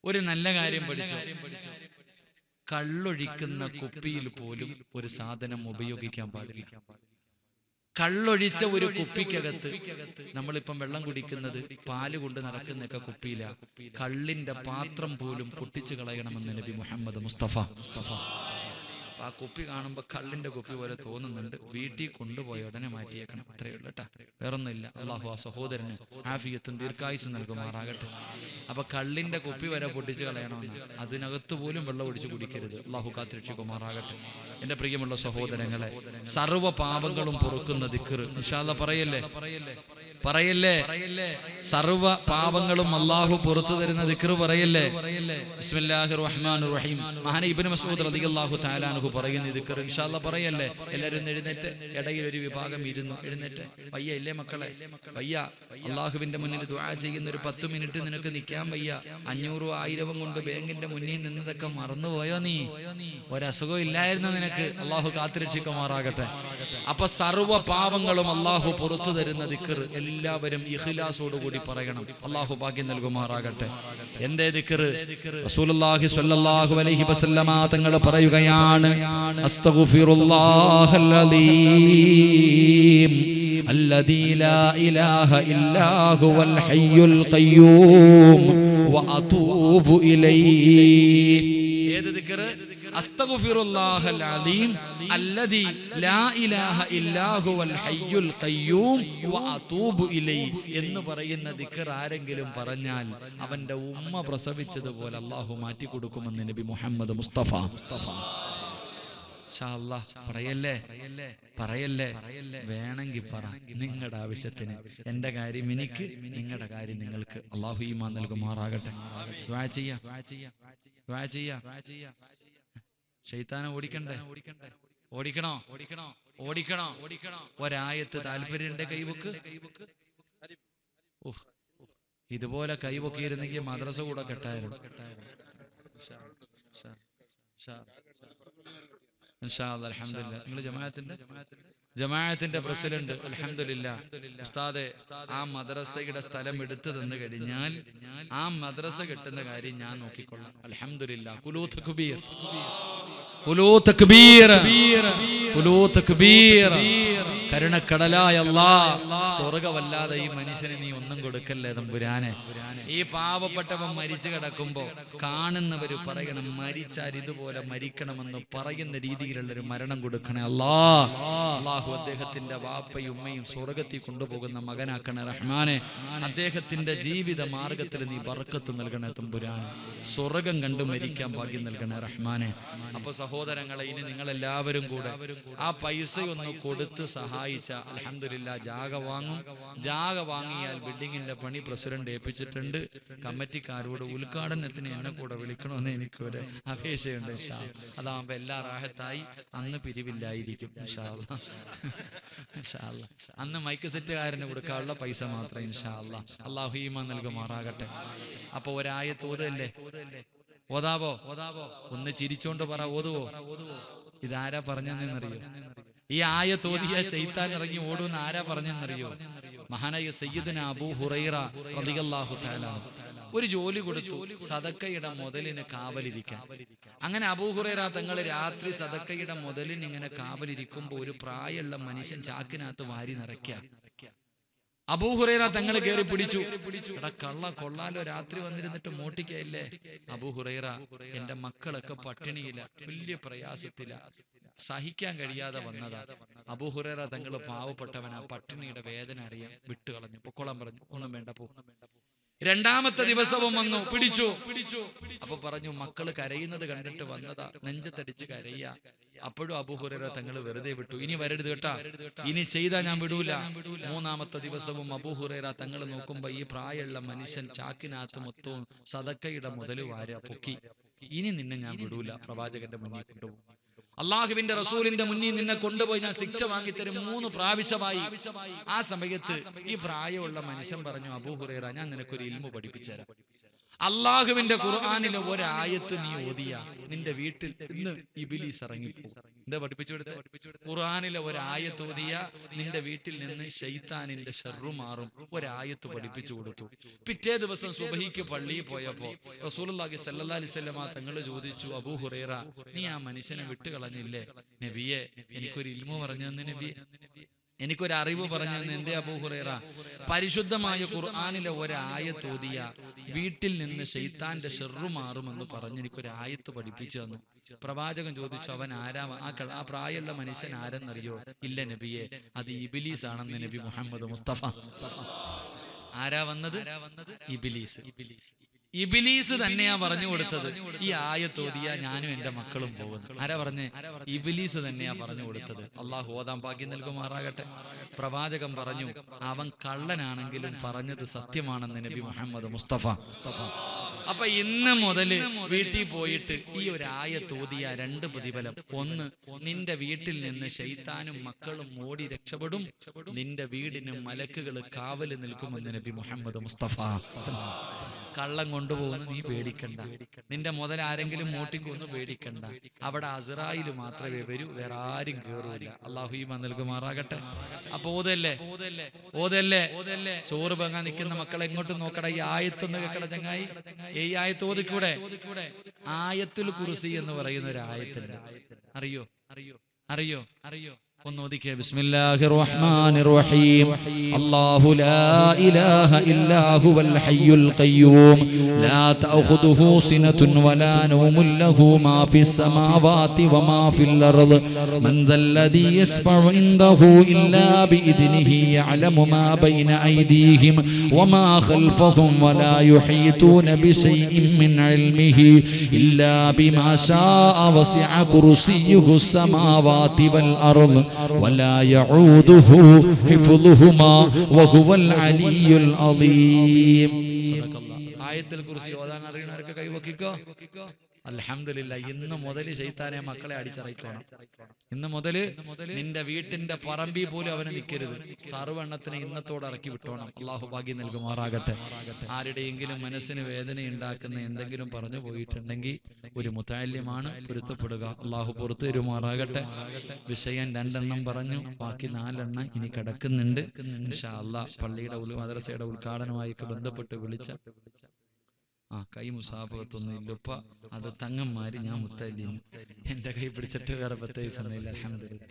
ഒരു നല്ല കാര്യം പഠിച്ചോ? കള്ളൊഴിക്കുന്ന കുപ്പിയിൽ പോലും ഒരു സാധനം ഉപയോഗിക്കാൻ പാടില്ല. കള്ളൊഴിച്ച ഒരു കുപ്പിക്കകത്ത് നമ്മളിപ്പം വെള്ളം കുടിക്കുന്നത് പാൽ കൊണ്ട് നടക്കുന്നൊക്കെ കുപ്പിയില. കള്ളിന്റെ പാത്രം പോലും പൊട്ടിച്ചു കളയണമെന്ന് നബി മുഹമ്മദ് മുസ്തഫ മുസ്തഫ. ആ കുപ്പി കാണുമ്പോൾ കള്ളിന്റെ കുപ്പി പോലെ തോന്നുന്നുണ്ട്. വീട്ടിൽ കൊണ്ടുപോയ ഉടനെ മാറ്റിയേക്കണം. അത്രയേ ഉള്ളൂ കേട്ടാ വേറൊന്നുമില്ല. അള്ളാഹു ആ സഹോദരന് ആഫിയത്തും ദീർഘായുസ് നൽകുമാറാകട്ടെ. അപ്പൊ കള്ളിന്റെ കുപ്പി വരെ പൊട്ടിച്ച് കളയണമെന്ന് അതിനകത്ത് പോലും വെള്ളം ഒടിച്ചു കുടിക്കരുത്. അള്ളാഹു കാത്തിരക്ഷിക്കുമാറാകട്ടെ. എന്റെ പ്രിയമുള്ള സഹോദരങ്ങളെ സർവ പാപങ്ങളും പൊറുക്കുന്ന ദിക്കറ് നിഷാദ പറയല്ലേ? പറയല്ലേ? സർവ പാപങ്ങളും അള്ളാഹു പുറത്തു തരുന്ന ദിക്റ് പറയല്ലേ? ബിസ്മില്ലാഹിർ റഹീം മഹാന റളിയല്ലാഹു പറയുന്ന ദിക്ർ പറയല്ലേ? എല്ലാവരും എഴുന്നേറ്റ്. ഇടയിൽ ഒരു വിഭാഗം ഇരുന്നു. എഴുന്നേറ്റ്. വയ്യ ഇല്ലേ മക്കളെ? വയ്യ അള്ളാഹുവിന്റെ മുന്നിൽ ദുആ ചെയ്യുന്ന ഒരു പത്ത് മിനിറ്റ് നിനക്ക് നിൽക്കാൻ വയ്യ. അഞ്ഞൂറും ആയിരവും കൊണ്ട് ബാങ്കിന്റെ മുന്നിൽ നിന്നതൊക്കെ മറന്നുപോയോ നീ? ഒരസുഖം ഇല്ലായിരുന്നു നിനക്ക്. അള്ളാഹു കാത്തിരക്ഷിക്കുമാറാകട്ടെ. അപ്പൊ സർവ പാപങ്ങളും അള്ളാഹു പുറത്തു തരുന്ന ദിക്കറ് എല്ലാവരും ഇഖ്ലാസോട് കൂടി പറയണം അള്ളാഹു ഭാഗ്യം നൽകുമാറാകട്ടെ എന്തേ ദിക്കറ് റസൂലുള്ളാഹി സ്വല്ലല്ലാഹു അലൈഹി വസല്ലമ തങ്ങൾ പറയുകയാണ് അസ്തഗ്ഫിറുല്ലാഹൽ അലീം الذي لا إله إلا هو الحي القيوم وأتوب إليه ഏത് ദിക്റ് അസ്തഗ്ഫിറുല്ലാഹൽ അലീം ലാ ഇലാഹ ഹയ്യുൽ ഖയ്യൂം എന്ന് പറയുന്ന ദിക്ർ ആരെങ്കിലും പറഞ്ഞാൽ അവന്റെ ഉമ്മ പ്രസവിച്ചതുപോലെ അള്ളാഹു മാറ്റി കൊടുക്കുമെന്ന് നബി മുഹമ്മദ് മുസ്തഫ. മുസ്തഫ പറയല്ലേ? പറയല്ലേ? വേണമെങ്കിൽ പറ. നിങ്ങളുടെ ആവശ്യത്തിന്. എന്റെ കാര്യം എനിക്ക് നിങ്ങളുടെ കാര്യം നിങ്ങൾക്ക്. അള്ളാഹു ഈമാൻ നൽകുമാറാകട്ടെ. ചെയ്യാ. ദുആ ചെയ്യാ. ഷെയ്ത്താനെ ഓടിക്കണ്ടേ? ഓടിക്കണോ? ഓടിക്കണോ? ഓടിക്കണോ? ഓടിക്കണോ? ഒരായത്ത് താല്പര്യമുണ്ട് കൈവക്ക്. ഇതുപോലെ കൈവക്കിയിരുന്നെങ്കിൽ മദ്രസ കൂടെ കെട്ടായിരുന്നു. കെട്ടായിരുന്നു. അലഹമില്ല. നിങ്ങൾ ജമാഅത്തിന്റെ? ജമാഅത്തിന്റെ പ്രസിഡന്റ് അലഹമില്ല ഉസ്താദെ ആ മദ്രസയുടെ സ്ഥലം എടുത്തു തന്നു കഴിഞ്ഞാൽ ആ മദ്രസ കിട്ടുന്ന കാര്യം ഞാൻ നോക്കിക്കൊള്ളാം. തക്ബീർ കരുണക്കടലായ അല്ലാ സ്വർഗമല്ലാതെ ഈ മനുഷ്യന് നീ ഒന്നും കൊടുക്കല്ലേ തമ്പുരാനെ? ഈ പാവപ്പെട്ടവൻ മരിച്ചു കിടക്കുമ്പോ കാണുന്നവര് പറയണം മരിച്ചാൽ ഇതുപോലെ മരിക്കണമെന്ന് പറയുന്ന രീതിയിലുള്ള ഒരു മരണം കൊടുക്കണേ അല്ലാ അള്ളാഹു അദ്ദേഹത്തിന്റെ വാപ്പയും ഉമ്മയും സ്വർഗത്തിൽ കൊണ്ടുപോകുന്ന മകനാക്കണ റഹ്മാനെ അദ്ദേഹത്തിന്റെ ജീവിത മാർഗത്തിൽ നീ ബർക്കത്ത് നൽകണ തുമ്പുരാൻ സ്വർഗം കണ്ടു മരിക്കാൻ ഭാഗ്യം നൽകണ റഹ്മാനെ. അപ്പൊ സഹോദരങ്ങളെ ഇനി നിങ്ങൾ എല്ലാവരും കൂടെ ആ പൈസ ഒന്ന് കൊടുത്ത് സഹായിച്ച അലഹമില്ല ജാഗ വാങ്ങും. ജാഗ വാങ്ങിയാൽ ബിൽഡിങ്ങിന്റെ പണി പ്രസിഡന്റ് ഏൽപ്പിച്ചിട്ടുണ്ട്. കമ്മിറ്റിക്കാരോട് ഉദ്ഘാടനത്തിന് എന്നെ കൂടെ വിളിക്കണമെന്ന് എനിക്കൊരു അപേക്ഷയുണ്ട് അല്ലാ. അതാകുമ്പോ എല്ലാ റാഹത്തായി അന്ന് പിരിവില്ലായിരിക്കും അന്ന് മൈക്ക് സെറ്റുകാരന് കൊടുക്കാനുള്ള പൈസ മാത്രം ഇൻഷാ അല്ലാ. അള്ളാഹു ഈമാൻ നൽകുമാറാകട്ടെ അപ്പൊ ഒരായ തോതല്ലേ ഓതാവോ? ഓതാവോ? ഒന്ന് ചിരിച്ചോണ്ട് പറ ഓതുവോ? ഇതാരാ പറഞ്ഞെന്നറിയോ? ഈ ആയ തോതിയ ചൈത്താൻ ഇറങ്ങി ഓടുന്ന ആരാ പറഞ്ഞെന്നറിയോ? മഹാനായ സയ്യിദിന അബൂ ഹുറൈറ റളിയല്ലാഹു തആല. ഒരു ജോലി കൊടുത്തു. സതക്കയുടെ മുതലിന് കാവലിരിക്കാൻ. അങ്ങനെ അബൂഹുറേറ തങ്ങൾ രാത്രി സതക്കയുടെ മുതലിന് ഇങ്ങനെ കാവലിരിക്കുമ്പോ ഒരു പ്രായമുള്ള മനുഷ്യൻ ചാക്കിനകത്ത് വാരി നിറയ്ക്കുക. അബൂഹുറേറ തങ്ങൾ കയറി പിടിച്ചു. എടാ കള്ള കൊള്ളാലോ രാത്രി വന്നിരുന്നിട്ട് മോട്ടിക്കയില്ലേ? അബൂഹുറേറ എന്റെ മക്കളൊക്കെ പട്ടിണിയില്ല വലിയ പ്രയാസത്തില. സഹിക്കാൻ കഴിയാതെ വന്നതാ. അബൂഹുറേറ തങ്ങൾ പാവപ്പെട്ടവനാ പട്ടിണിയുടെ വേദന അറിയാൻ വിട്ടുകളഞ്ഞു. പൊക്കോളം പറഞ്ഞു. ഒന്നും വേണ്ട പോ. രണ്ടാമത്തെ ദിവസവും വന്നു പിടിച്ചു. അപ്പൊ പറഞ്ഞു മക്കൾ കരയുന്നത് കണ്ടിട്ട് വന്നതാ. നെഞ്ചത്തടിച്ച് കരയ്യ അപ്പോഴും അബൂഹുറൈറ തങ്ങൾ വെറുതെ വിട്ടു. ഇനി വരരുത് കേട്ടാ. ഇനി ചെയ്താ ഞാൻ വിടൂല. മൂന്നാമത്തെ ദിവസവും അബൂഹുറൈറ തങ്ങൾ നോക്കുമ്പോ ഈ പ്രായമുള്ള മനുഷ്യൻ ചാക്കിനകത്ത് മൊത്തവും സതക്കയുടെ മുതൽ വാര പൊക്കി. ഇനി നിന്നെ ഞാൻ വിടൂല. പ്രവാചകന്റെ മുന്നിൽ കൊണ്ടുപോകും. അള്ളാഹുവിന്റെ റസൂലിന്റെ മുന്നിൽ നിന്നെ കൊണ്ടുപോയി ഞാൻ ശിക്ഷ വാങ്ങിത്തരും മൂന്ന് പ്രാവശ്യമായി. ആ സമയത്ത് ഈ പ്രായമുള്ള മനുഷ്യൻ പറഞ്ഞു അബൂഹുറേറ ഞാൻ നിനക്കൊരു ഇൽമു പഠിപ്പിച്ചുതരാം. അള്ളാഹുവിന്റെ ഖുർആാനിലെ ഒരായത്ത് നീ ഓതിയ. നിന്റെ വീട്ടിൽ ഇന്ന് ഇബിലീസ് ഇറങ്ങി എന്താ പഠിപ്പിച്ചു കൊടുത്തേ? ഖുർആാനിലെ ഒരായത്ത് ഓതിയ നിന്റെ വീട്ടിൽ നിന്ന് ഷെയ്ത്താനിന്റെ ഷെറു മാറും. ഒരായത്ത് പഠിപ്പിച്ചു കൊടുത്തു. പിറ്റേ ദിവസം സുബഹിക്ക് പള്ളിയിൽ പോയപ്പോ റസൂലുള്ളാഹി സല്ലല്ലാഹി അലൈഹി വസല്ലമ തങ്ങൾ ചോദിച്ചു അബൂ ഹുറേറ നീ ആ മനുഷ്യനെ വിട്ടുകളഞ്ഞില്ലേ? നബിയെ എനിക്കൊരു ഇൽമു പറഞ്ഞു നബിയെ. എനിക്കൊരു അറിവ് പറഞ്ഞു തന്ന എന്തേ അബൂ ഹുറൈറ? പരിശുദ്ധമായ ഖുർആാനിലെ ഒരായത്തോതിയ വീട്ടിൽ നിന്ന് ഷെയ്ത്താന്റെ ഷെറു മാറുമെന്ന് പറഞ്ഞ് എനിക്കൊരു ആയത്ത് പഠിപ്പിച്ചു തന്നു. പ്രവാചകൻ ചോദിച്ചു അവൻ ആരാ? ആ ആ പ്രായമുള്ള മനുഷ്യൻ ആരെന്നറിയോ ഇല്ല നബിയെ അത് ഇബിലീസ് ആണെന്ന് നബി മുഹമ്മദ് മുസ്തഫ. ആരാ വന്നത്? ഇബിലീസ്. ഇബിലീസ്. തന്നെയാ പറഞ്ഞു കൊടുത്തത്. ഈ ആയത്തോതിയ ഞാനും എന്റെ മക്കളും പോകുന്നു ആരാ പറഞ്ഞേ ഇബിലീസ് തന്നെയാ പറഞ്ഞു കൊടുത്തത്. അള്ളാഹു ഓതാം ഭാഗ്യം നൽകുമാറാകട്ടെ. പ്രവാചകൻ പറഞ്ഞു അവൻ കള്ളനാണെങ്കിലും പറഞ്ഞത് സത്യമാണെന്ന് നബി മുഹമ്മദ് മുസ്തഫ. അപ്പൊ ഇന്ന് മുതൽ വീട്ടിൽ പോയിട്ട് ഈ ഒരു ആയത്തോതിയ രണ്ട് പ്രതിഫലം. ഒന്ന് നിന്റെ വീട്ടിൽ നിന്ന് ശൈത്താനും മക്കളും ഓടി രക്ഷപ്പെടും. നിന്റെ വീടിന് മലക്കുകൾ കാവൽ നിൽക്കുമെന്ന് നബി മുഹമ്മദ് മുസ്തഫ. കള്ളം കൊണ്ടുപോകുന്നു നീ പേടിക്കണ്ട. നിന്റെ മുതൽ ആരെങ്കിലും മോട്ടിക്കൊന്നു പേടിക്കണ്ട. അവിടെ അസറായിൽ മാത്രമേ വരൂ. വേറെ ആരും കേറൂല. അള്ളാഹു ഈമ നൽകുമാറാകട്ടെ. അപ്പൊ ഓതല്ലേ? ഓതല്ലേ? ചോറ് പങ്ങാൻ നിൽക്കുന്ന മക്കളെ എങ്ങോട്ട് നോക്കട. ഈ ആയത്തൊന്ന് കേക്കട ചങ്ങായി. ഈ ആയത്ത് ഓതിക്കൂടെ? ആയത്തുൽ കുറിസി എന്ന് പറയുന്ന ഒരു ആയത്തുണ്ട്. അറിയോ അറിയോ? അറിയോ? അറിയോ? ഒന്ന് ഓദിക്കേ ബിസ്മില്ലാഹിർ റഹ്മാനിർ റഹീം അല്ലാഹു ലാ ഇലാഹ ഇല്ലാ ഹുവൽ ഹയ്യുൽ ഖയ്യൂം ലാ തഅഖുദുഹു സിനതുൻ വലാ നൗമുൻ ലഹു മാ ഫിസ് സമാവാതി വമാ ഫിൽ അർദ് മൻ ദല്ലദീ യസ്ഫഉ ഇൻദഹു ഇല്ലാ ബിഇദ്നിഹി യഅലമു മാ ബൈന അയ്ദീഹിം വമാ ഖൽഫഹും വലാ യുഹീതൂന ബിശൈഇൻ മിൻ ഇൽമിഹി ഇല്ലാ ബിമാ ശാഅ വസിഅ കുർസിയ്യുഹു السماوات والأرض ولا يعوده حفظهما وهو العلي العظيم صدق الله ആയത്തിൽ കുറിച്ച് ഓതാൻ അറിയണവരൊക്കെ കൈവക്കിക്കോ അൽഹംദുലില്ല ഇന്ന് മുതൽ ചെയ്താനെ മക്കളെ അടിച്ചറിയിക്കണം ഇന്ന് മുതൽ നിന്റെ വീട്ടിന്റെ പറമ്പി പോലും അവന് നിൽക്കരുത്. സർവെണ്ണത്തിന് ഇന്നത്തോടെ ഇറക്കി വിട്ടോണം. അള്ളാഹു ഭാഗ്യം നൽകുമാറാകട്ടെ. ആരുടെയെങ്കിലും മനസ്സിന് വേദന ഉണ്ടാക്കുന്ന എന്തെങ്കിലും പറഞ്ഞു പോയിട്ടുണ്ടെങ്കിൽ ഒരു മുത്താല്യമാണ് പൊരുത്തപ്പെടുക. അള്ളാഹു പുറത്തു തരുമാറാകട്ടെ. വിഷയം രണ്ടെണ്ണം പറഞ്ഞു. ബാക്കി നാലെണ്ണം ഇനി കിടക്കുന്നുണ്ട്. ഇൻഷാ അള്ളാഹ് പള്ളിയുടെ മദ്രസയുടെ ഉദ്ഘാടനമായി ബന്ധപ്പെട്ട് വിളിച്ച ആ കൈ മുസാഫകത്തൊന്നും ഇല്ലപ്പ അത് തങ്ങന്മാര് ഞാൻ മുത്തല്ലിന് എന്റെ കൈ പിടിച്ചിട്ട് വേറെ പ്രത്യേകിച്ച് ഒന്നുമില്ല. അൽഹംദുലില്ലാ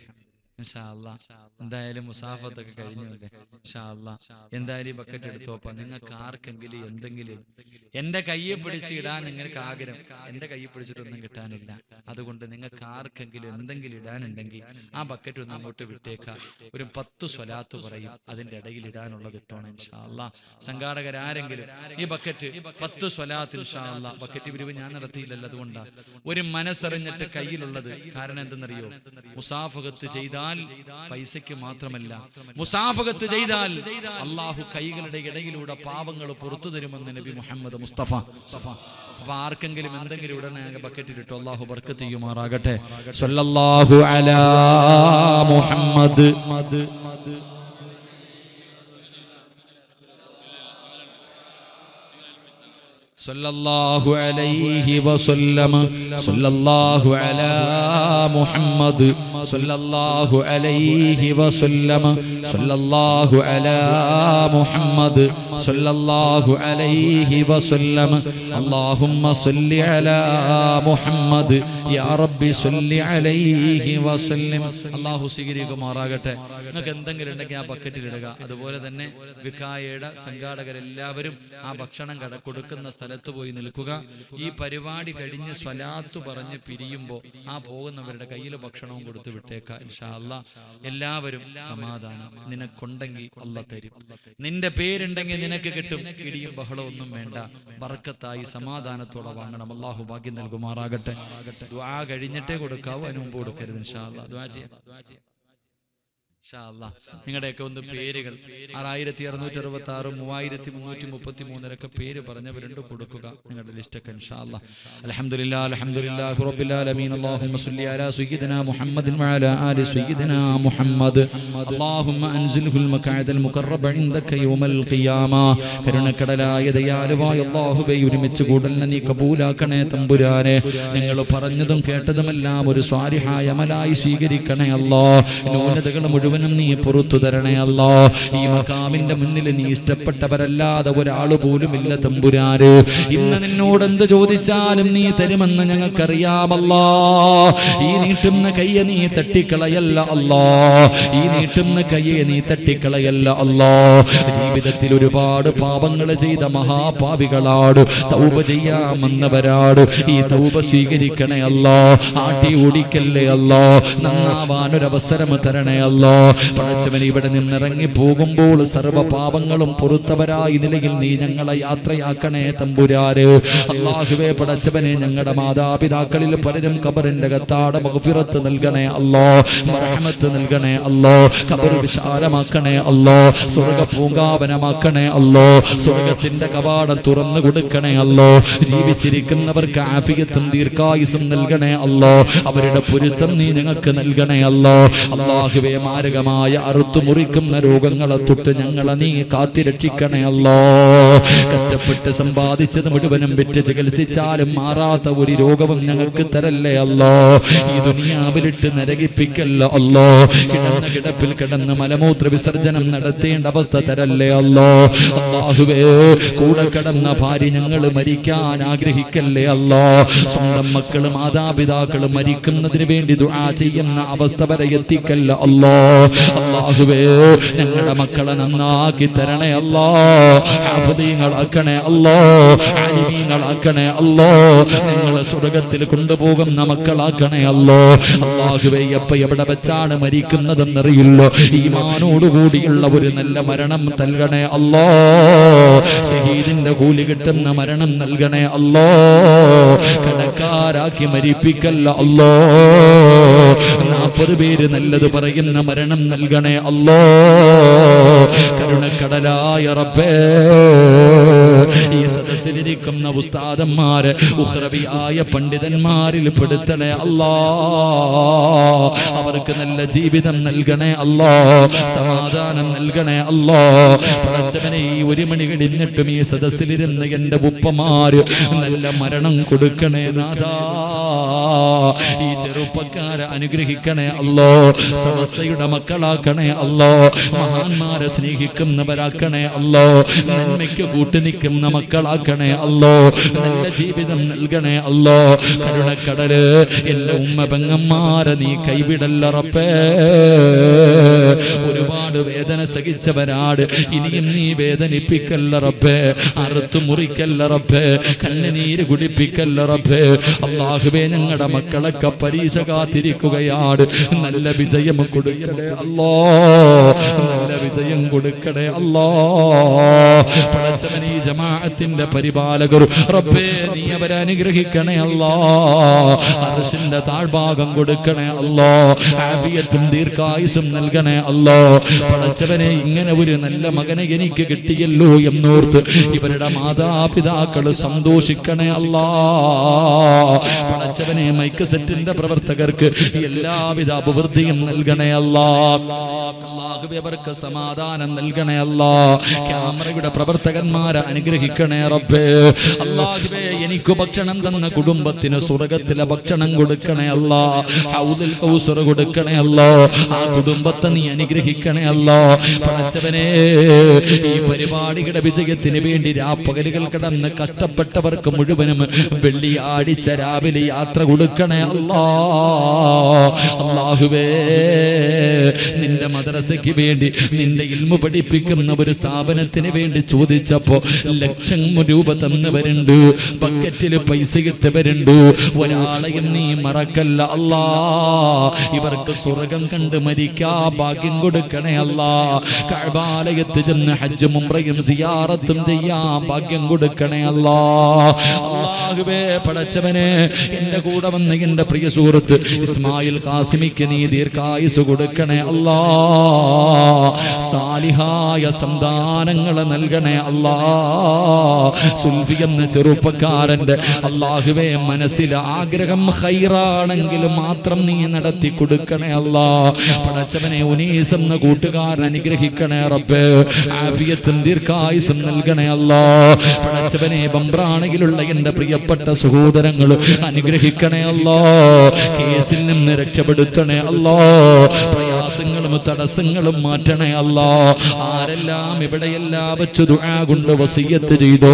എന്തായാലും മുസാഫത്തൊക്കെ കഴിഞ്ഞല്ലേ ഇൻഷാ അല്ലാ. എന്തായാലും ഈ ബക്കറ്റ് എടുത്തോപ്പ? നിങ്ങൾക്ക് ആർക്കെങ്കിലും എന്തെങ്കിലും എന്റെ കയ്യെ പിടിച്ച് ഇടാൻ നിങ്ങൾക്ക് ആഗ്രഹം. എന്റെ കയ്യെ പിടിച്ചിട്ടൊന്നും കിട്ടാനില്ല. അതുകൊണ്ട് നിങ്ങൾക്ക് ആർക്കെങ്കിലും എന്തെങ്കിലും ഇടാനുണ്ടെങ്കിൽ ആ ബക്കറ്റ് ഒന്ന് അങ്ങോട്ട് വിട്ടേക്കാം. ഒരു പത്ത് സ്വലാത്ത് പറയും അതിന്റെ ഇടയിൽ ഇടാനുള്ളത് ഇട്ടോണം ഇൻഷാല്ല. സംഘാടകരാരെങ്കിലും ഈ ബക്കറ്റ് പത്ത് സ്വലാത്ത് ഇൻഷാല്ല. ബക്കറ്റ് പിരിവ് ഞാൻ നടത്തിയില്ലല്ലോ അതുകൊണ്ടാണ് ഒരു മനസ്സറിഞ്ഞിട്ട് കയ്യിലുള്ളത് കാരണം എന്തെന്നറിയോ? മുസാഫകത്ത് ചെയ്താൽ പൈസയ്ക്ക് മാത്രമല്ല. മുസാഫകത്ത് ചെയ്താൽ അള്ളാഹു കൈകളുടെ ഇടയിലൂടെ പാവങ്ങൾ പുറത്തു തരുമെന്ന് നബി മുഹമ്മദ് മുസ്തഫ. മുസ്തഫ. അപ്പൊ ആർക്കെങ്കിലും എന്തെങ്കിലും ഉടനെ ബക്കറ്റിൽ ഇട്ടു അള്ളാഹു ബർക്കത്ത് ചെയ്യുമാറാകട്ടെ. സല്ലല്ലാഹു അലാ മുഹമ്മദ്. സല്ലല്ലാഹു അലൈഹി വസല്ലമ സല്ലല്ലാഹു അലാ മുഹമ്മദ് സല്ലല്ലാഹു അലൈഹി വസല്ലമ സല്ലല്ലാഹു അലാ മുഹമ്മദ് സല്ലല്ലാഹു അലൈഹി വസല്ലമ. അല്ലാഹുമ്മ സല്ലി അലാ മുഹമ്മദ് യാ റബ്ബി സല്ലി അലൈഹി വസല്ലം. അല്ലാഹു സ്വീകരിക്കുമാറാകട്ടെ. നിങ്ങൾക്ക് എന്തെങ്കിലും ഉണ്ടെങ്കിൽ ആ ബക്കറ്റിൽ ഇടുക. അതുപോലെ തന്നെ വിക്കായയുടെ സംഘാടകരെല്ലാവരും ആ ഭക്ഷണം കൊടുക്കുന്ന സ്ഥലം സ്ഥലത്ത് പോയി നിൽക്കുക. ഈ പരിപാടി കഴിഞ്ഞ് സ്വലാത്ത് പറഞ്ഞ് പിരിയുമ്പോൾ ആ പോകുന്നവരുടെ കയ്യിൽ ഭക്ഷണവും കൊടുത്തു വിട്ടേക്ക. ഇൻഷാല്ല എല്ലാവരും സമാധാനം. നിനക്കുണ്ടെങ്കിൽ അല്ല തരും. നിന്റെ പേരുണ്ടെങ്കിൽ നിനക്ക് കിട്ടും. ഇടിയും ബഹളവും ഒന്നും വേണ്ട. ബർക്കത്തായി സമാധാനത്തോടെ വാങ്ങണം. അള്ളാഹു ഭാഗ്യം നൽകുമാറാകട്ടെ. ദ്വാ കഴിഞ്ഞിട്ടേ കൊടുക്കാവൂ. അതിന് മുമ്പ് കൊടുക്കരുത് ഇൻഷാ അല്ലാ ദ്വാ ചെയ്യാം. നിങ്ങളുടെയൊക്കെ ഒന്ന് പേരുകൾ ആറായിരത്തി അറുന്നൂറ്റി അറുപത്തി ആറ് മൂവായിരത്തി മുന്നൂറ്റി മുപ്പത്തി മൂന്നിലൊക്കെ പേര് പറഞ്ഞവരുണ്ട് കൊടുക്കുക. നിങ്ങളുടെ ലിസ്റ്റൊക്കെ ഇൻഷാ അല്ലാ. അൽഹംദുലില്ലാ അൽഹംദുലില്ലാഹി റബ്ബിൽ ആലമീൻ അല്ലാഹുമ്മ സ്വല്ലി അലാ സയ്യിദിനാ മുഹമ്മദിൻ വഅലാ ആലി സയ്യിദിനാ മുഹമ്മദ്. അൻസിൽഹുൽ മഖഅദൽ മുഖറബ ഇൻദക യൗമൽ ഖിയാമ. കരുണക്കടലായ ദയാലുവായ അല്ലാഹുവേ ഒരുമിച്ച് കൂടലിനെ നീ കബൂലാക്കണേ തമ്പുരാനെ. നിങ്ങൾ പറഞ്ഞതും കേട്ടതുമെല്ലാം ഒരു സ്വാരിഹായ അമലായി സ്വീകരിക്കണേ അല്ലാ ന്യൂനതകൾ മുഴുവനും നീ പുറത്തു തരണേ അല്ലോ. ഈ മകാമിന്റെ മുന്നിൽ നീ ഇഷ്ടപ്പെട്ടവരല്ലാതെ ഒരാൾ പോലും ഇല്ല തമ്പുരാര് ഇന്ന് നിന്നോട് എന്ത് ചോദിച്ചാലും നീ തരുമെന്ന് ഞങ്ങൾക്കറിയാമല്ലോ. ഈ നീട്ടുന്ന കയ്യെ നീ തട്ടിക്കളയല്ല അല്ലോ. ഈ നീട്ടുന്ന കയ്യെ നീ തട്ടിക്കളയല്ല അല്ലോ. ജീവിതത്തിൽ ഒരുപാട് പാപങ്ങൾ ചെയ്ത മഹാപാപികളാട് തൗപ ചെയ്യാമെന്നവരാട് ഈ തൗപ സ്വീകരിക്കണേ അല്ലോ. ആട്ടി ഓടിക്കല്ലേ അല്ലോ. നന്നാവാനൊരവസരം തരണേ അല്ലാ. പടച്ചവൻ ഇവിടെ നിന്നിറങ്ങി പോകുമ്പോൾ സർവ പാപങ്ങളും പൊറുത്തവരായി നിലയിൽ നീ ഞങ്ങളെ യാത്രയാക്കണേ തമ്പുരാര്. അള്ളാഹുവേ പടച്ചവനെ ഞങ്ങളുടെ മാതാപിതാക്കളിൽ പലരും കബറിന്റെ കത്താട മഗ്ഫിറത്ത് നൽകണേ അല്ലോ മറഹമത്ത് നൽകണേ അല്ലോ കബർ വിശാലമാക്കണേ അല്ലോ സ്വർഗ പൂങ്കാവനമാക്കണേ അല്ലോ സ്വർഗത്തിന്റെ കവാടം തുറന്നു കൊടുക്കണേ അല്ലോ ജീവിച്ചിരിക്കുന്നവർക്ക് ആഫിയത്തും ദീർഘായുസും നൽകണേ അല്ലോ അവരുടെ പൊരുത്തം നീ ഞങ്ങൾക്ക് നൽകണേ അല്ലോ. അള്ളാഹുവേ മാരകമായ അറുത്തു മുറിക്കുന്ന രോഗങ്ങളെ തൊട്ട് ഞങ്ങളെ നീ കാത്തിരക്ഷിക്കണേ അല്ലോ. കഷ്ടപ്പെട്ട് സമ്പാദിച്ചത് മുഴുവനും വിറ്റ് ചികിത്സിച്ചാലും മാറാത്ത ഒരു രോഗവും ഞങ്ങൾക്ക് തരല്ലേ അല്ലോ. ഈ ദുനിയാവിലിട്ട് നരകിപ്പിക്കല്ല അല്ലോ. കിടന്ന കിടപ്പിൽ കിടന്ന് മലമൂത്ര വിസർജനം നടത്തേണ്ട അവസ്ഥ തരല്ലേ അല്ലോ. അള്ളാഹുവേ കൂടെ കിടന്ന ഭാര്യ ഞങ്ങൾ മരിക്കാൻ ആഗ്രഹിക്കല്ലേ അല്ലോ. സ്വന്തം മക്കളും മാതാപിതാക്കളും മരിക്കുന്നതിന് വേണ്ടി ദുആ ചെയ്യുന്ന അവസ്ഥ വരെ എത്തിക്കല്ല അല്ലോ. അള്ളാഹുവേ ഞങ്ങളുടെ മക്കളെ നന്നാക്കി തരണേ അല്ലോ. ഹാഫദീങ്ങളാക്കണേ അല്ലോ. ആലിമീങ്ങളാക്കണേ അല്ലോ. നിങ്ങളെ സ്വർഗത്തിൽ കൊണ്ടുപോകുന്ന മക്കളാക്കണേ അല്ലോ. അള്ളാഹുവേ എപ്പ എവിടെ വെച്ചാണ് മരിക്കുന്നതെന്നറിയില്ലോ. ഈമാനോടുകൂടിയുള്ള ഒരു നല്ല മരണം നൽകണേ അല്ലോ. ഷഹീദിന്റെ കൂലി കിട്ടുന്ന മരണം നൽകണേ അല്ലോ. കടക്കാരാക്കി മരിപ്പിക്കല്ല അല്ലോ. നാൽപ്പത് പേര് നല്ലത് പറയുന്ന മരണം നൽകണേ അല്ലോ. കരുണക്കടലായ റബ്ബേ. ഈ സദസ്സിലിരിക്കുന്ന ഉസ്താദന്മാര് ഉഹ്രവിയായ പണ്ഡിതന്മാരിൽ പെടുത്തണേ അല്ലാ. അവർക്ക് നല്ല ജീവിതം നൽകണേ അല്ലോ. സമാധാനം നൽകണേ അല്ലോ. പടച്ചവനെ ഈ ഒരു മണി കഴിഞ്ഞിട്ടും ഈ സദസ്സിലിരുന്ന് എന്റെ ഉപ്പമാര് നല്ല മരണം കൊടുക്കണേ നാഥാ. ഈ ചെറുപ്പക്കാരെ അനുഗ്രഹിക്കണേ അല്ലോ സമസ്തയുടെ മക്കളാക്കണേ അല്ലോ മഹാന്മാരെ സ്നേഹിക്കുന്നവരാക്കണേ അല്ലോ നന്മയ്ക്ക് കൂട്ടുനിൽക്കുന്ന മക്കളാക്കണേ അല്ലോ നല്ല ജീവിതം നൽകണേ അല്ലോ കരുണക്കടൽ എന്റെ ഉമ്മ പെങ്ങന്മാരെ നീ കൈവിടല്ലറപ്പേ ഒരുപാട് വേദന സഹിച്ചവരാട് ഇനിയും നീ വേദനിപ്പിക്കല്ല റബ്ബേ. അറുത്തു മുറിക്കല്ല റബ്ബേ. കണ്ണുനീര് കുടിപ്പിക്കല്ല റബ്ബേ. അള്ളാഹുവേ ഞങ്ങളുടെ മക്കളൊക്കെ പരീക്ഷ കാത്തിരിക്കുകയാണ് നല്ല വിജയം കൊടുക്കണേ അല്ലോ നല്ല വിജയം കൊടുക്കണേ അല്ലോ പടച്ചവൻ ഈ ജമാഅത്തിന്റെ പരിപാലകർ റബ്ബേ നീ അവരെ അനുഗ്രഹിക്കണേ അല്ലോ അർഷിന്റെ താഴ്ഭാഗം കൊടുക്കണേ അല്ലോ ആഫിയത്തും ദീർഘായുസും നൽകണേ അല്ലോ പടച്ചവനെ ഇങ്ങനെ ഒരു നല്ല മകനെ എനിക്ക് കിട്ടിയല്ലോ എന്നോർത്ത് ഇവരുടെ മാതാപിതാക്കൾ സന്തോഷിക്കണേ അല്ലാ പടച്ചവനെ മൈക്ക് സെറ്റിന്റെ പ്രവർത്തകർക്ക് എല്ലാവിധ അഭിവൃദ്ധിയും നൽകണേ അല്ലാ. സമാധാനം നൽകണേ ക്യാമറയുടെ പ്രവർത്തകന്മാരെ അനുഗ്രഹിക്കണേ റബ്ബേ. അല്ലാഹുവേ എനിക്ക് ഭക്ഷണം തന്ന കുടുംബത്തിന് സ്വർഗത്തിലെ ഭക്ഷണം കൊടുക്കണേ ഹൗദുൽ കൗസർ കൊടുക്കണേ ആ കുടുംബത്തെ നീ അനുഗ്രഹിക്കണേ അല്ലോ. പടച്ചവനെ ഈ പരിപാടിയുടെ വിജയത്തിന് വേണ്ടി രാപ്പകലുകൾ കടന്ന് കഷ്ടപ്പെട്ടവർക്ക് മുഴുവനും വെള്ളിയാഴ്ച രാവിലെ യാത്ര കൊടുക്കണേ അല്ലാ. അള്ളാഹുവേ നിന്റെ മദ്രസയ്ക്ക് വേണ്ടി നിന്റെ ഇൽമു പഠിപ്പിക്കുന്ന ഒരു സ്ഥാപനത്തിന് വേണ്ടി ചോദിച്ചപ്പോ ലക്ഷം രൂപ തന്നവരുണ്ട് ബക്കറ്റിൽ പൈസ കിട്ടവരുണ്ട് ഒരാളെയും നീ മറക്കല്ല അല്ലാ ഇവർക്ക് സ്വർഗം കണ്ട് മരിക്കാ ഭാഗ്യം കൊടുക്കണേ അല്ലാ. കഴബാലയത്ത് ചെന്ന് ഹജ്ജും ഉംറയും സിയാറത്തും ചെയ്യാ ഭാഗ്യം കൊടുക്കണേ അല്ലാ. അല്ലാഹുവേ പടച്ചവനെ എന്റെ കൂടെ വന്ന എന്റെ പ്രിയ സുഹൃത്ത് ഇസ്മായിൽ കാസിമിക്ക് നീ ദീർഘായുസ് കൊടുക്കണേ അല്ലാ. സാലിഹായ സന്താനങ്ങളെ നൽകണേ അല്ലാ. സുൽഫി എന്ന ചെറുപ്പക്കാരന്റെ അള്ളാഹുവെ മനസ്സിൽ ആഗ്രഹം ഹൈറാണെങ്കിൽ മാത്രം നീ നടത്തി കൊടുക്കണേ അല്ലാ. പടച്ചവനെ ഉനീസ് എന്ന കൂട്ടുകാരൻ അനുഗ്രഹിക്കണേ റബ്ബേ. ആഫിയത്തും ദീർഘായുസും നൽകണേ അല്ലാ. പടച്ചവനെ ബംബ്രാണയിലുള്ള എന്റെ പ്രിയപ്പെട്ട സഹോദരങ്ങൾ അനുഗ്രഹിക്കണേ അല്ലാ. കേസിൽ നിന്ന് രക്ഷപ്പെടുത്തണേ അല്ലോ. പ്രയാസങ്ങളും തടസ്സങ്ങളും മാറ്റണേ അല്ലോ. ആരെല്ലാം ഇവിടെയെല്ലാം വെച്ച് ദുആ കൊണ്ട് വസീയത്ത് ചെയ്തോ?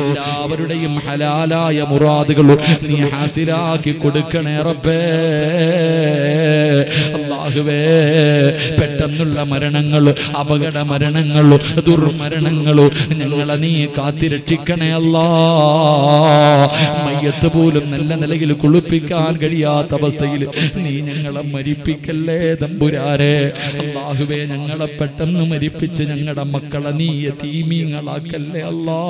എല്ലാവരുടെയും ഹലാലായ മുറാദുകൾ നീ ഹാസിലാക്കി കൊടുക്കണേ റബ്ബേ. അല്ലാഹുവേ പെട്ടെന്നുള്ള മരണങ്ങൾ അപകട മരണങ്ങൾ ദുർമരണങ്ങൾ ഞങ്ങളെ നീ കാത്തിരക്ഷിക്കണേ അല്ലാ. മയ്യത്ത് പോലും നല്ല നിലയിൽ കുളിപ്പിക്കാൻ കഴിയാത്ത അവസ്ഥയിൽ നീ ഞങ്ങളെ മരിപ്പിക്കല്ലേ തമ്പുരാരെ. അള്ളാഹുവേ ഞങ്ങളെ പെട്ടെന്ന് മരിപ്പിച്ച് ഞങ്ങളുടെ മക്കളെ നീ തീമീങ്ങളാക്കല്ലേ അല്ലാ.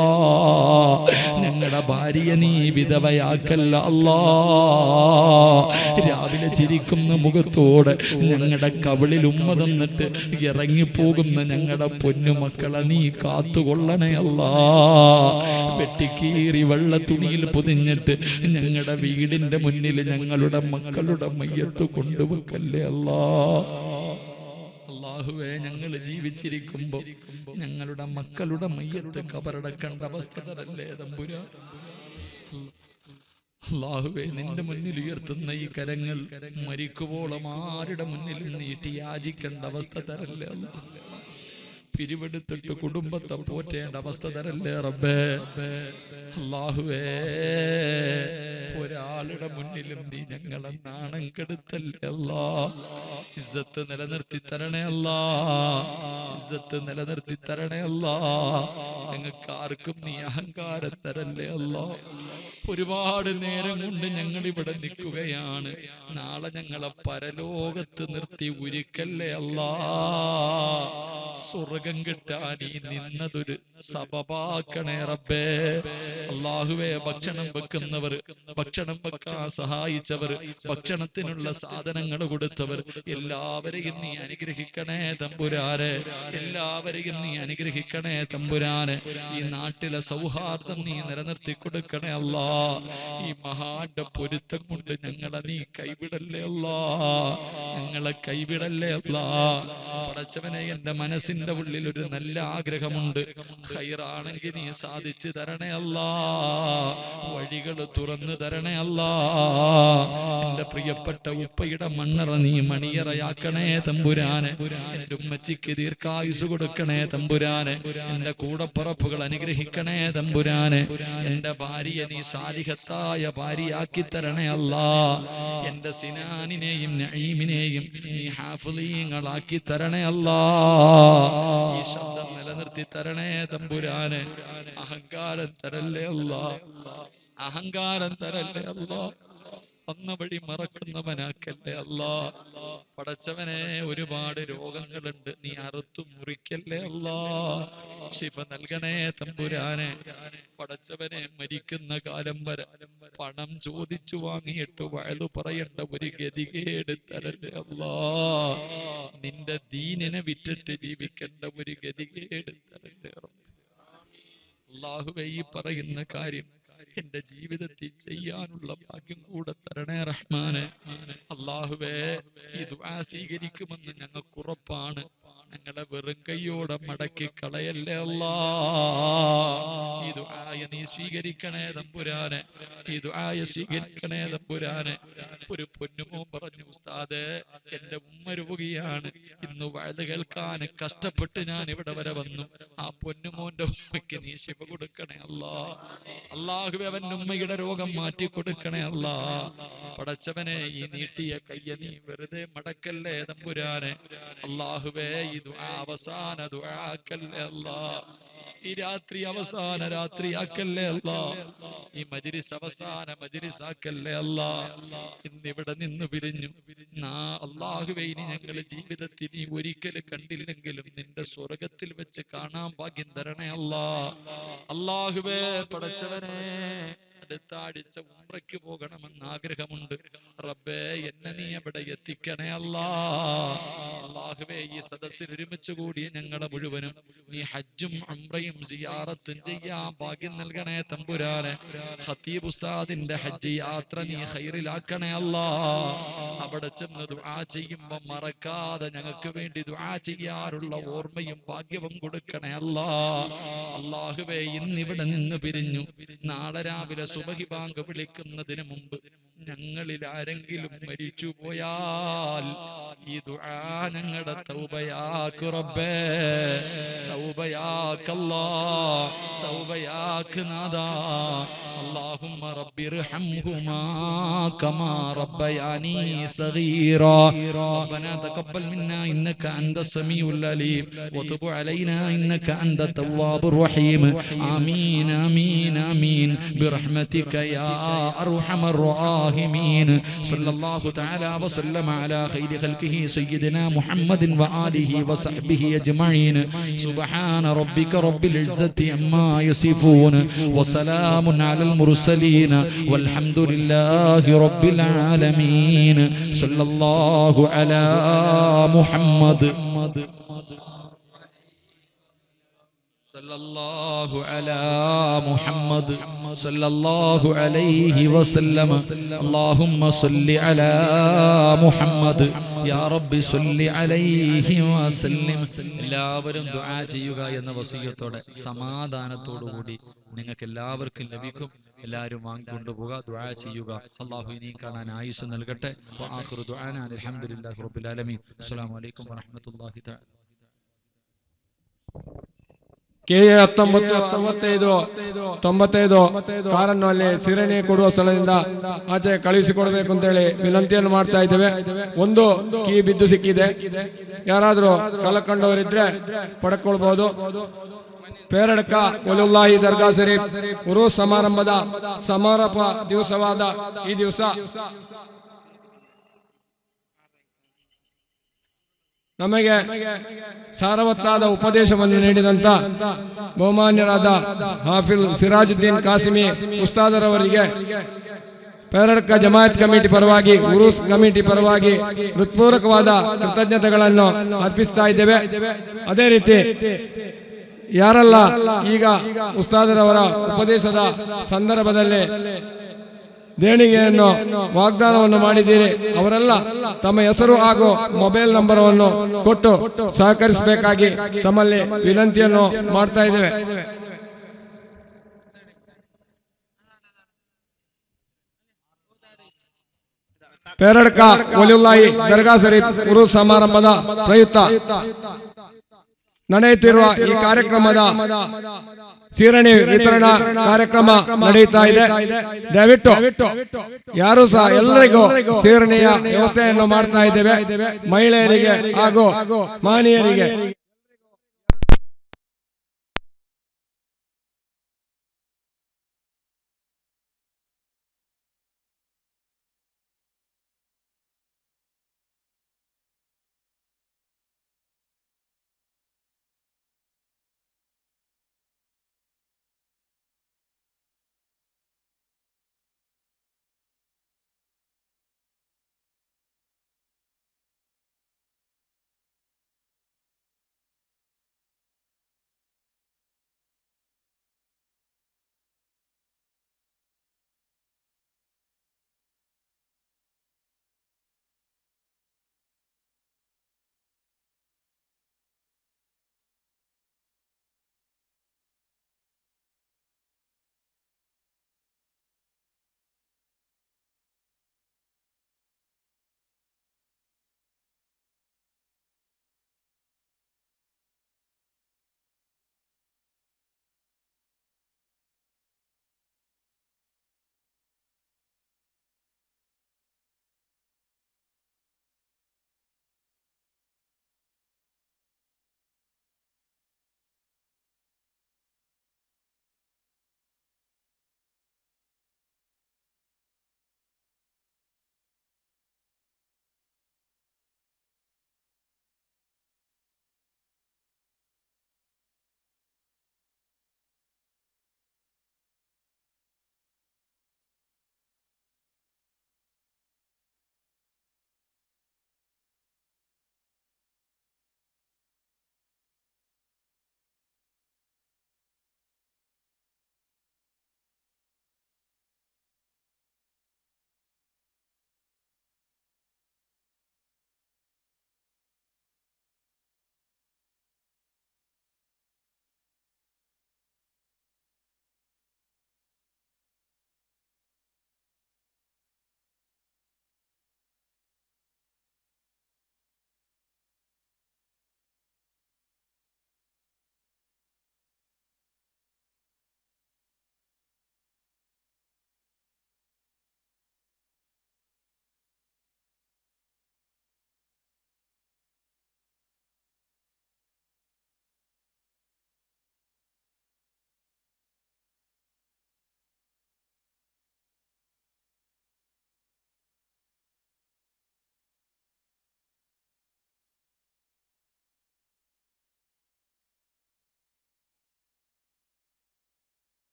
ഞങ്ങളുടെ ഭാര്യയെ നീ വിധവയാക്കല്ല അല്ലാ. രാവിലെ ചിരിക്കുന്ന മുഖത്തോടെ ഞങ്ങളുടെ കവിളിൽ ഉമ്മ തന്നിട്ട് ഇറങ്ങിപ്പോകുന്ന ഞങ്ങളുടെ പൊന്നുമക്കളെ നീ കാത്തുകൊള്ളണേ അല്ലാ. വെള്ള തുണിയിൽ പൊതിഞ്ഞിട്ട് ഞങ്ങളുടെ വീടിന്റെ മുന്നിൽ ഞങ്ങളുടെ മക്കളുടെ മയ്യത്ത് കൊണ്ടുവെക്കല്ലേ അല്ലാ. അള്ളാഹുവേ ഞങ്ങൾ ജീവിച്ചിരിക്കുമ്പോ ഞങ്ങളുടെ മക്കളുടെ മയ്യത്ത് കബറടക്കേണ്ട അവസ്ഥ തരല്ലേ തമ്പുരാ? അള്ളാഹുവേ നിന്റെ മുന്നിൽ ഉയർത്തുന്ന ഈ കരങ്ങൾ മരിക്കുവോളം ആരുടെ മുന്നിലും നീട്ടി യാചിക്കേണ്ട അവസ്ഥ തരല്ലേ അല്ലാ പിരിവെടുത്തിട്ട് കുടുംബത്തെ പോറ്റേണ്ട അവസ്ഥ തരല്ലേ റബ്ബേ? അള്ളാഹുവേ ഒരാളുടെ മുന്നിലും നീ ഞങ്ങളെ നാണം കെടുത്തല്ലേ അല്ലാ? ഇസ്സത്ത് നിലനിർത്തി തരണേ അല്ലാ? ഇസ്സത്ത് നിലനിർത്തി തരണേ അല്ലാ? ഞങ്ങൾക്ക് ആർക്കും നീ അഹങ്കാരം തരല്ലേ അല്ലാ? ഒരുപാട് നേരം കൊണ്ട് ഞങ്ങൾ ഇവിടെ നിൽക്കുകയാണ്. നാളെ ഞങ്ങളെ പരലോകത്ത് നിർത്തി ഉരുക്കല്ലേ അല്ലാ? സ്വർഗം കിട്ടാൻ ഈ നിന്നതൊരു സബബാക്കണേ റബ്ബേ. അള്ളാഹുവെ ഭക്ഷണം വെക്കുന്നവർ ഭക്ഷണം വെക്കാൻ സഹായിച്ചവർ ഭക്ഷണത്തിനുള്ള സാധനങ്ങൾ കൊടുത്തവർ എല്ലാവരെയും നീ അനുഗ്രഹിക്കണേ തമ്പുരാനെ. എല്ലാവരെയും നീ അനുഗ്രഹിക്കണേ തമ്പുരാനെ. ഈ നാട്ടിലെ സൗഹാർദ്ദം നീ നിലനിർത്തി കൊടുക്കണേ അല്ലാ. ഈ മഹാന്റെ പൊരുത്തം കൊണ്ട് ഞങ്ങളെ നീ കൈവിടല്ലേ അല്ലാ. ഞങ്ങളെ കൈവിടല്ലേ അല്ലാ. പടച്ചവനെ എന്റെ മനസ്സിന്റെ ഉള്ളിൽ ഒരു നല്ല ആഗ്രഹമുണ്ട്. ഹൈറാണെങ്കിൽ നീ സാധിച്ചു തരണേ അല്ല. വഴികൾ തുറന്നു തരണേ അല്ല. എന്റെ പ്രിയപ്പെട്ട ഉപ്പയുടെ മണ്ണറ നീ മണിയറയാക്കണേ തമ്പുരാനെ. എന്റെ ഉമ്മച്ചിക്ക് ദീർഘായുസ് കൊടുക്കണേ തമ്പുരാനെ. എന്റെ കൂടപ്പുറപ്പുകൾ അനുഗ്രഹിക്കണേ തമ്പുരാനെ. എന്റെ ഭാര്യയെ നീ സാലിഹത്തായ ഭാര്യയാക്കി തരണേ അല്ല. എന്റെ സിനാനിനെയും നഈമിനെയും നീ ഹാഫിളീങ്ങളാക്കി തരണേ അല്ലാ. ഈ ശബ്ദം നിലനിർത്തി തരണേ തമ്പുരാനെ. അഹങ്കാരം തരല്ലേ അല്ല അഹങ്കാരം തരല്ലേ അല്ലാ വന്ന വഴി മറക്കുന്നവനാക്കല്ലേ അല്ലാ. പടച്ചവനെ ഒരുപാട് രോഗങ്ങളുണ്ട്. നീ അറുത്തു മുറിക്കല്ലേ അല്ലാ. ശിവ നൽകണേ തമ്പുരാനെ. പടച്ചവനെ മരിക്കുന്ന കാലം വരെ പണം ചോദിച്ചു വാങ്ങിയിട്ട് വയലു പറയേണ്ട ഒരു ഗതികേട് തരല്ലേ അല്ലാ. നിന്റെ ദീനിനെ വിറ്റിട്ട് ജീവിക്കേണ്ട ഒരു ഗതികേട് തരല്ലേ. അള്ളാഹുവേ ഈ പറയുന്ന കാര്യം എന്റെ ജീവിതത്തിൽ ചെയ്യാനുള്ള ഭാഗ്യം കൂടെ തരണേ റഹ്മാനെ. അള്ളാഹുവേ ഈ ദുആ സ്വീകരിക്കുമെന്ന് ഞങ്ങൾക്ക് ഉറപ്പാണ്. ഞങ്ങളെ വെറും കൈയോടെ മടക്കി കളയല്ലേ അല്ലാ ഈ നീ സ്വീകരിക്കണേ തമ്പുരാനെ. ഈ ദുആയ സ്വീകരിക്കണേ തമ്പുരാനെ. ഒരു പൊന്നുമോ പറഞ്ഞു ഉസ്താദേ എന്റെ ഉമ്മ രോഗിയാണ്. ഇന്ന് വഴുത് കേൾക്കാൻ കഷ്ടപ്പെട്ട് ഞാൻ ഇവിടെ വരെ വന്നു. ആ പൊന്നുമോന്റെ ഉമ്മയ്ക്ക് നീ ശിവ കൊടുക്കണേ അല്ലാ അള്ളാഹുവെ അവന്റെ ഉമ്മയുടെ രോഗം മാറ്റി കൊടുക്കണേ അല്ല. പടച്ചവനെ ഈ നീട്ടിയ കയ്യ നീ വെറുതെ മടക്കല്ലേ തമ്പുരാനെ? അള്ളാഹുവേ ഇത് അവസാന ദുആക്കല്ലേ അല്ലാ. ഈ രാത്രി അവസാന രാത്രി ആക്കല്ലേ അല്ല. ഈ മജിരിസ് അവസാന മജിരിസ് ആക്കല്ലേ അല്ല. ഇന്നിവിടെ നിന്ന് പിരിഞ്ഞു നാ അല്ലാഹുവേ ഇനി ഞങ്ങൾ ജീവിതത്തിൽ നീ ഒരിക്കലും കണ്ടില്ലെങ്കിലും നിന്റെ സ്വർഗത്തിൽ വെച്ച് കാണാൻ ഭാഗ്യം തരണേ അല്ല. അള്ളാഹുവേ പടച്ചവനെ हैं അടുത്ത ആഴ്ച ഉമ്രയ്ക്ക് പോകണമെന്ന് ആഗ്രഹമുണ്ട്. റബ്ബേ എന്നെ നീ എവിടെ എത്തിക്കണേ അല്ലാ. അള്ളാഹുവേ ഈ സദസ്സിൽ ഒരുമിച്ച് കൂടിയ ഞങ്ങളെ മുഴുവനും നീ ഹജ്ജും ഉംറയും സിയാറത്തും ചെയ്യാൻ ഭാഗ്യം നൽകണേ തമ്പുരാനെ. ഹത്തീബ് ഉസ്താദിന്റെ ഹജ്ജ് യാത്ര നീ ഹൈറിലാക്കണേ അല്ലാ. അവിടെ ചെന്ന് ദുആ ചെയ്യുമ്പോൾ മറക്കാതെ ഞങ്ങൾക്ക് വേണ്ടി ദുആ ചെയ്യാറുള്ള ഓർമ്മയും ഭാഗ്യവും കൊടുക്കണേ അല്ലാ. അള്ളാഹുവേ ഇന്നിവിടെ നിന്ന് പിരിഞ്ഞു. നാളെ രാവിലെ ബാങ്ക് വിളിക്കുന്നതിന് മുമ്പ് ഞങ്ങളിൽ ആരെങ്കിലും മരിച്ചു പോയാൽ ഈ ദുആ ഞങ്ങളുടെ തൗബയാക്ക് റബ്ബേ തൗബയാക്കല്ലാ തൗബയാക്ക് നാദാ اللهم رب ارحمهما كما ربياني صغيرا ربنا تقبل منا انك انت السميع العليم وتب علينا انك انت التواب الرحيم امين امين امين برحمتك يا أرحم الراحمين. صلى الله تعالى وسلم على خير خلقه سيدنا محمد وآله وصحبه أجمعين. سبحان ربك رب العزة عما يصفون. وسلام على المرسلين. والحمد لله رب العالمين. صلى الله على محمد. സല്ലല്ലാഹു അലാ മുഹമ്മദ് സല്ലല്ലാഹു അലൈഹി വസല്ലമ. അല്ലാഹുമ്മ സല്ലി അലാ മുഹമ്മദ്. യാ റബ്ബി സല്ലി അലൈഹി വസല്ലം. എല്ലാവരും ദുആ ചെയ്യുക എന്ന വസീയത്തോടെ സമാധാനത്തോടു കൂടി നിങ്ങൾക്ക് എല്ലാവർക്കും ലഭിക്കും. എല്ലാവരും വാങ്ങിക്കൊണ്ടു പോവുക ദുആ ചെയ്യുക. അള്ളാഹു ഇനിയും കാണാൻ ആയുസ് നൽകട്ടെ. ആഖിറു ദുആനാ അൽഹംദുലില്ലാഹി റബ്ബിൽ ആലമീൻ. അസ്സലാമു അലൈക്കും വറഹ്മത്തുള്ളാഹി തആല. ಕೆ ಎ ಹತ್ತೊಂಬತ್ತು, ತೊಂಬತ್ತೈದು ತೊಂಬತ್ತೈದು ಕಾರನ್ನು ಅಲ್ಲಿ ಸಿರಣಿ ಕೊಡುವ ಸ್ಥಳದಿಂದ ಆಚೆ ಕಳುಹಿಸಿಕೊಡ್ಬೇಕು ಅಂತೇಳಿ ವಿನಂತಿಯನ್ನು ಮಾಡ್ತಾ ಇದ್ದೇವೆ. ಒಂದು ಕೀ ಬಿದ್ದು ಸಿಕ್ಕಿದೆ. ಯಾರಾದ್ರೂ ಕಲಕಂಡವರಿದ್ರೆ ಪಡ್ಕೊಳ್ಬಹುದು ಪೇರಡಕ ಒಲುಲ್ಲಾಹಿ ದರ್ಗಾ ಶರೀಫ್ ಗುರು ಸಮಾರಂಭದ ಸಮಾರೋಪ ದಿವಸವಾದ ಈ ದಿವಸ. ನಮಗೆ ಸಾರವತ್ತಾದ ಉಪದೇಶವನ್ನು ನೀಡಿದಂತ ಬಹುಮಾನ್ಯರಾದ ಹಾಫಿಲ್ ಸಿರಾಜುದ್ದೀನ್ ಕಾಸಿಮಿ ಉಸ್ತಾದರವರಿಗೆ ಪೇರಡ್ಕ ಜಮಾಯತ್ ಕಮಿಟಿ ಪರವಾಗಿ, ಉರೂಸ್ ಕಮಿಟಿ ಪರವಾಗಿ ಹೃತ್ಪೂರ್ವಕವಾದ ಕೃತಜ್ಞತೆಗಳನ್ನು ಅರ್ಪಿಸ್ತಾ ಇದ್ದೇವೆ. ಅದೇ ರೀತಿ ಯಾರಲ್ಲ ಈಗ ಉಸ್ತಾದರವರ ಉಪದೇಶದ ಸಂದರ್ಭದಲ್ಲಿ ದೇಣಿಗೆಯನ್ನು ವಾಗ್ದಾನವನ್ನು ಮಾಡಿದ್ದೀರಿ. ಅವರೆಲ್ಲ ತಮ್ಮ ಹೆಸರು ಹಾಗೂ ಮೊಬೈಲ್ ನಂಬರ್ ಅನ್ನು ಕೊಟ್ಟು ಸಹಕರಿಸಬೇಕಾಗಿ ತಮ್ಮಲ್ಲಿ ವಿನಂತಿಯನ್ನು ಮಾಡ್ತಾ ಇದ್ದೇವೆ. ಪೇರಡ್ಕ ಒಲಿಲ್ಲಾಯಿ ದರ್ಗಾ ಶರೀಫ್ ಗುರು ಸಮಾರಂಭದ ಪ್ರಯುಕ್ತ ನಡೆಯುತ್ತಿರುವ ಈ ಕಾರ್ಯಕ್ರಮದ ಸೀರಣಿ ವಿತರಣಾ ಕಾರ್ಯಕ್ರಮ ನಡೀತಾ ಇದೆ. ದಯವಿಟ್ಟು ಯಾರು ಸಹ ಎಲ್ಲರಿಗೂ ಸೀರಣಿಯ ವ್ಯವಸ್ಥೆಯನ್ನು ಮಾಡ್ತಾ ಇದ್ದೇವೆ. ಮಹಿಳೆಯರಿಗೆ ಹಾಗೂ ಮಾನಿಯರಿಗೆ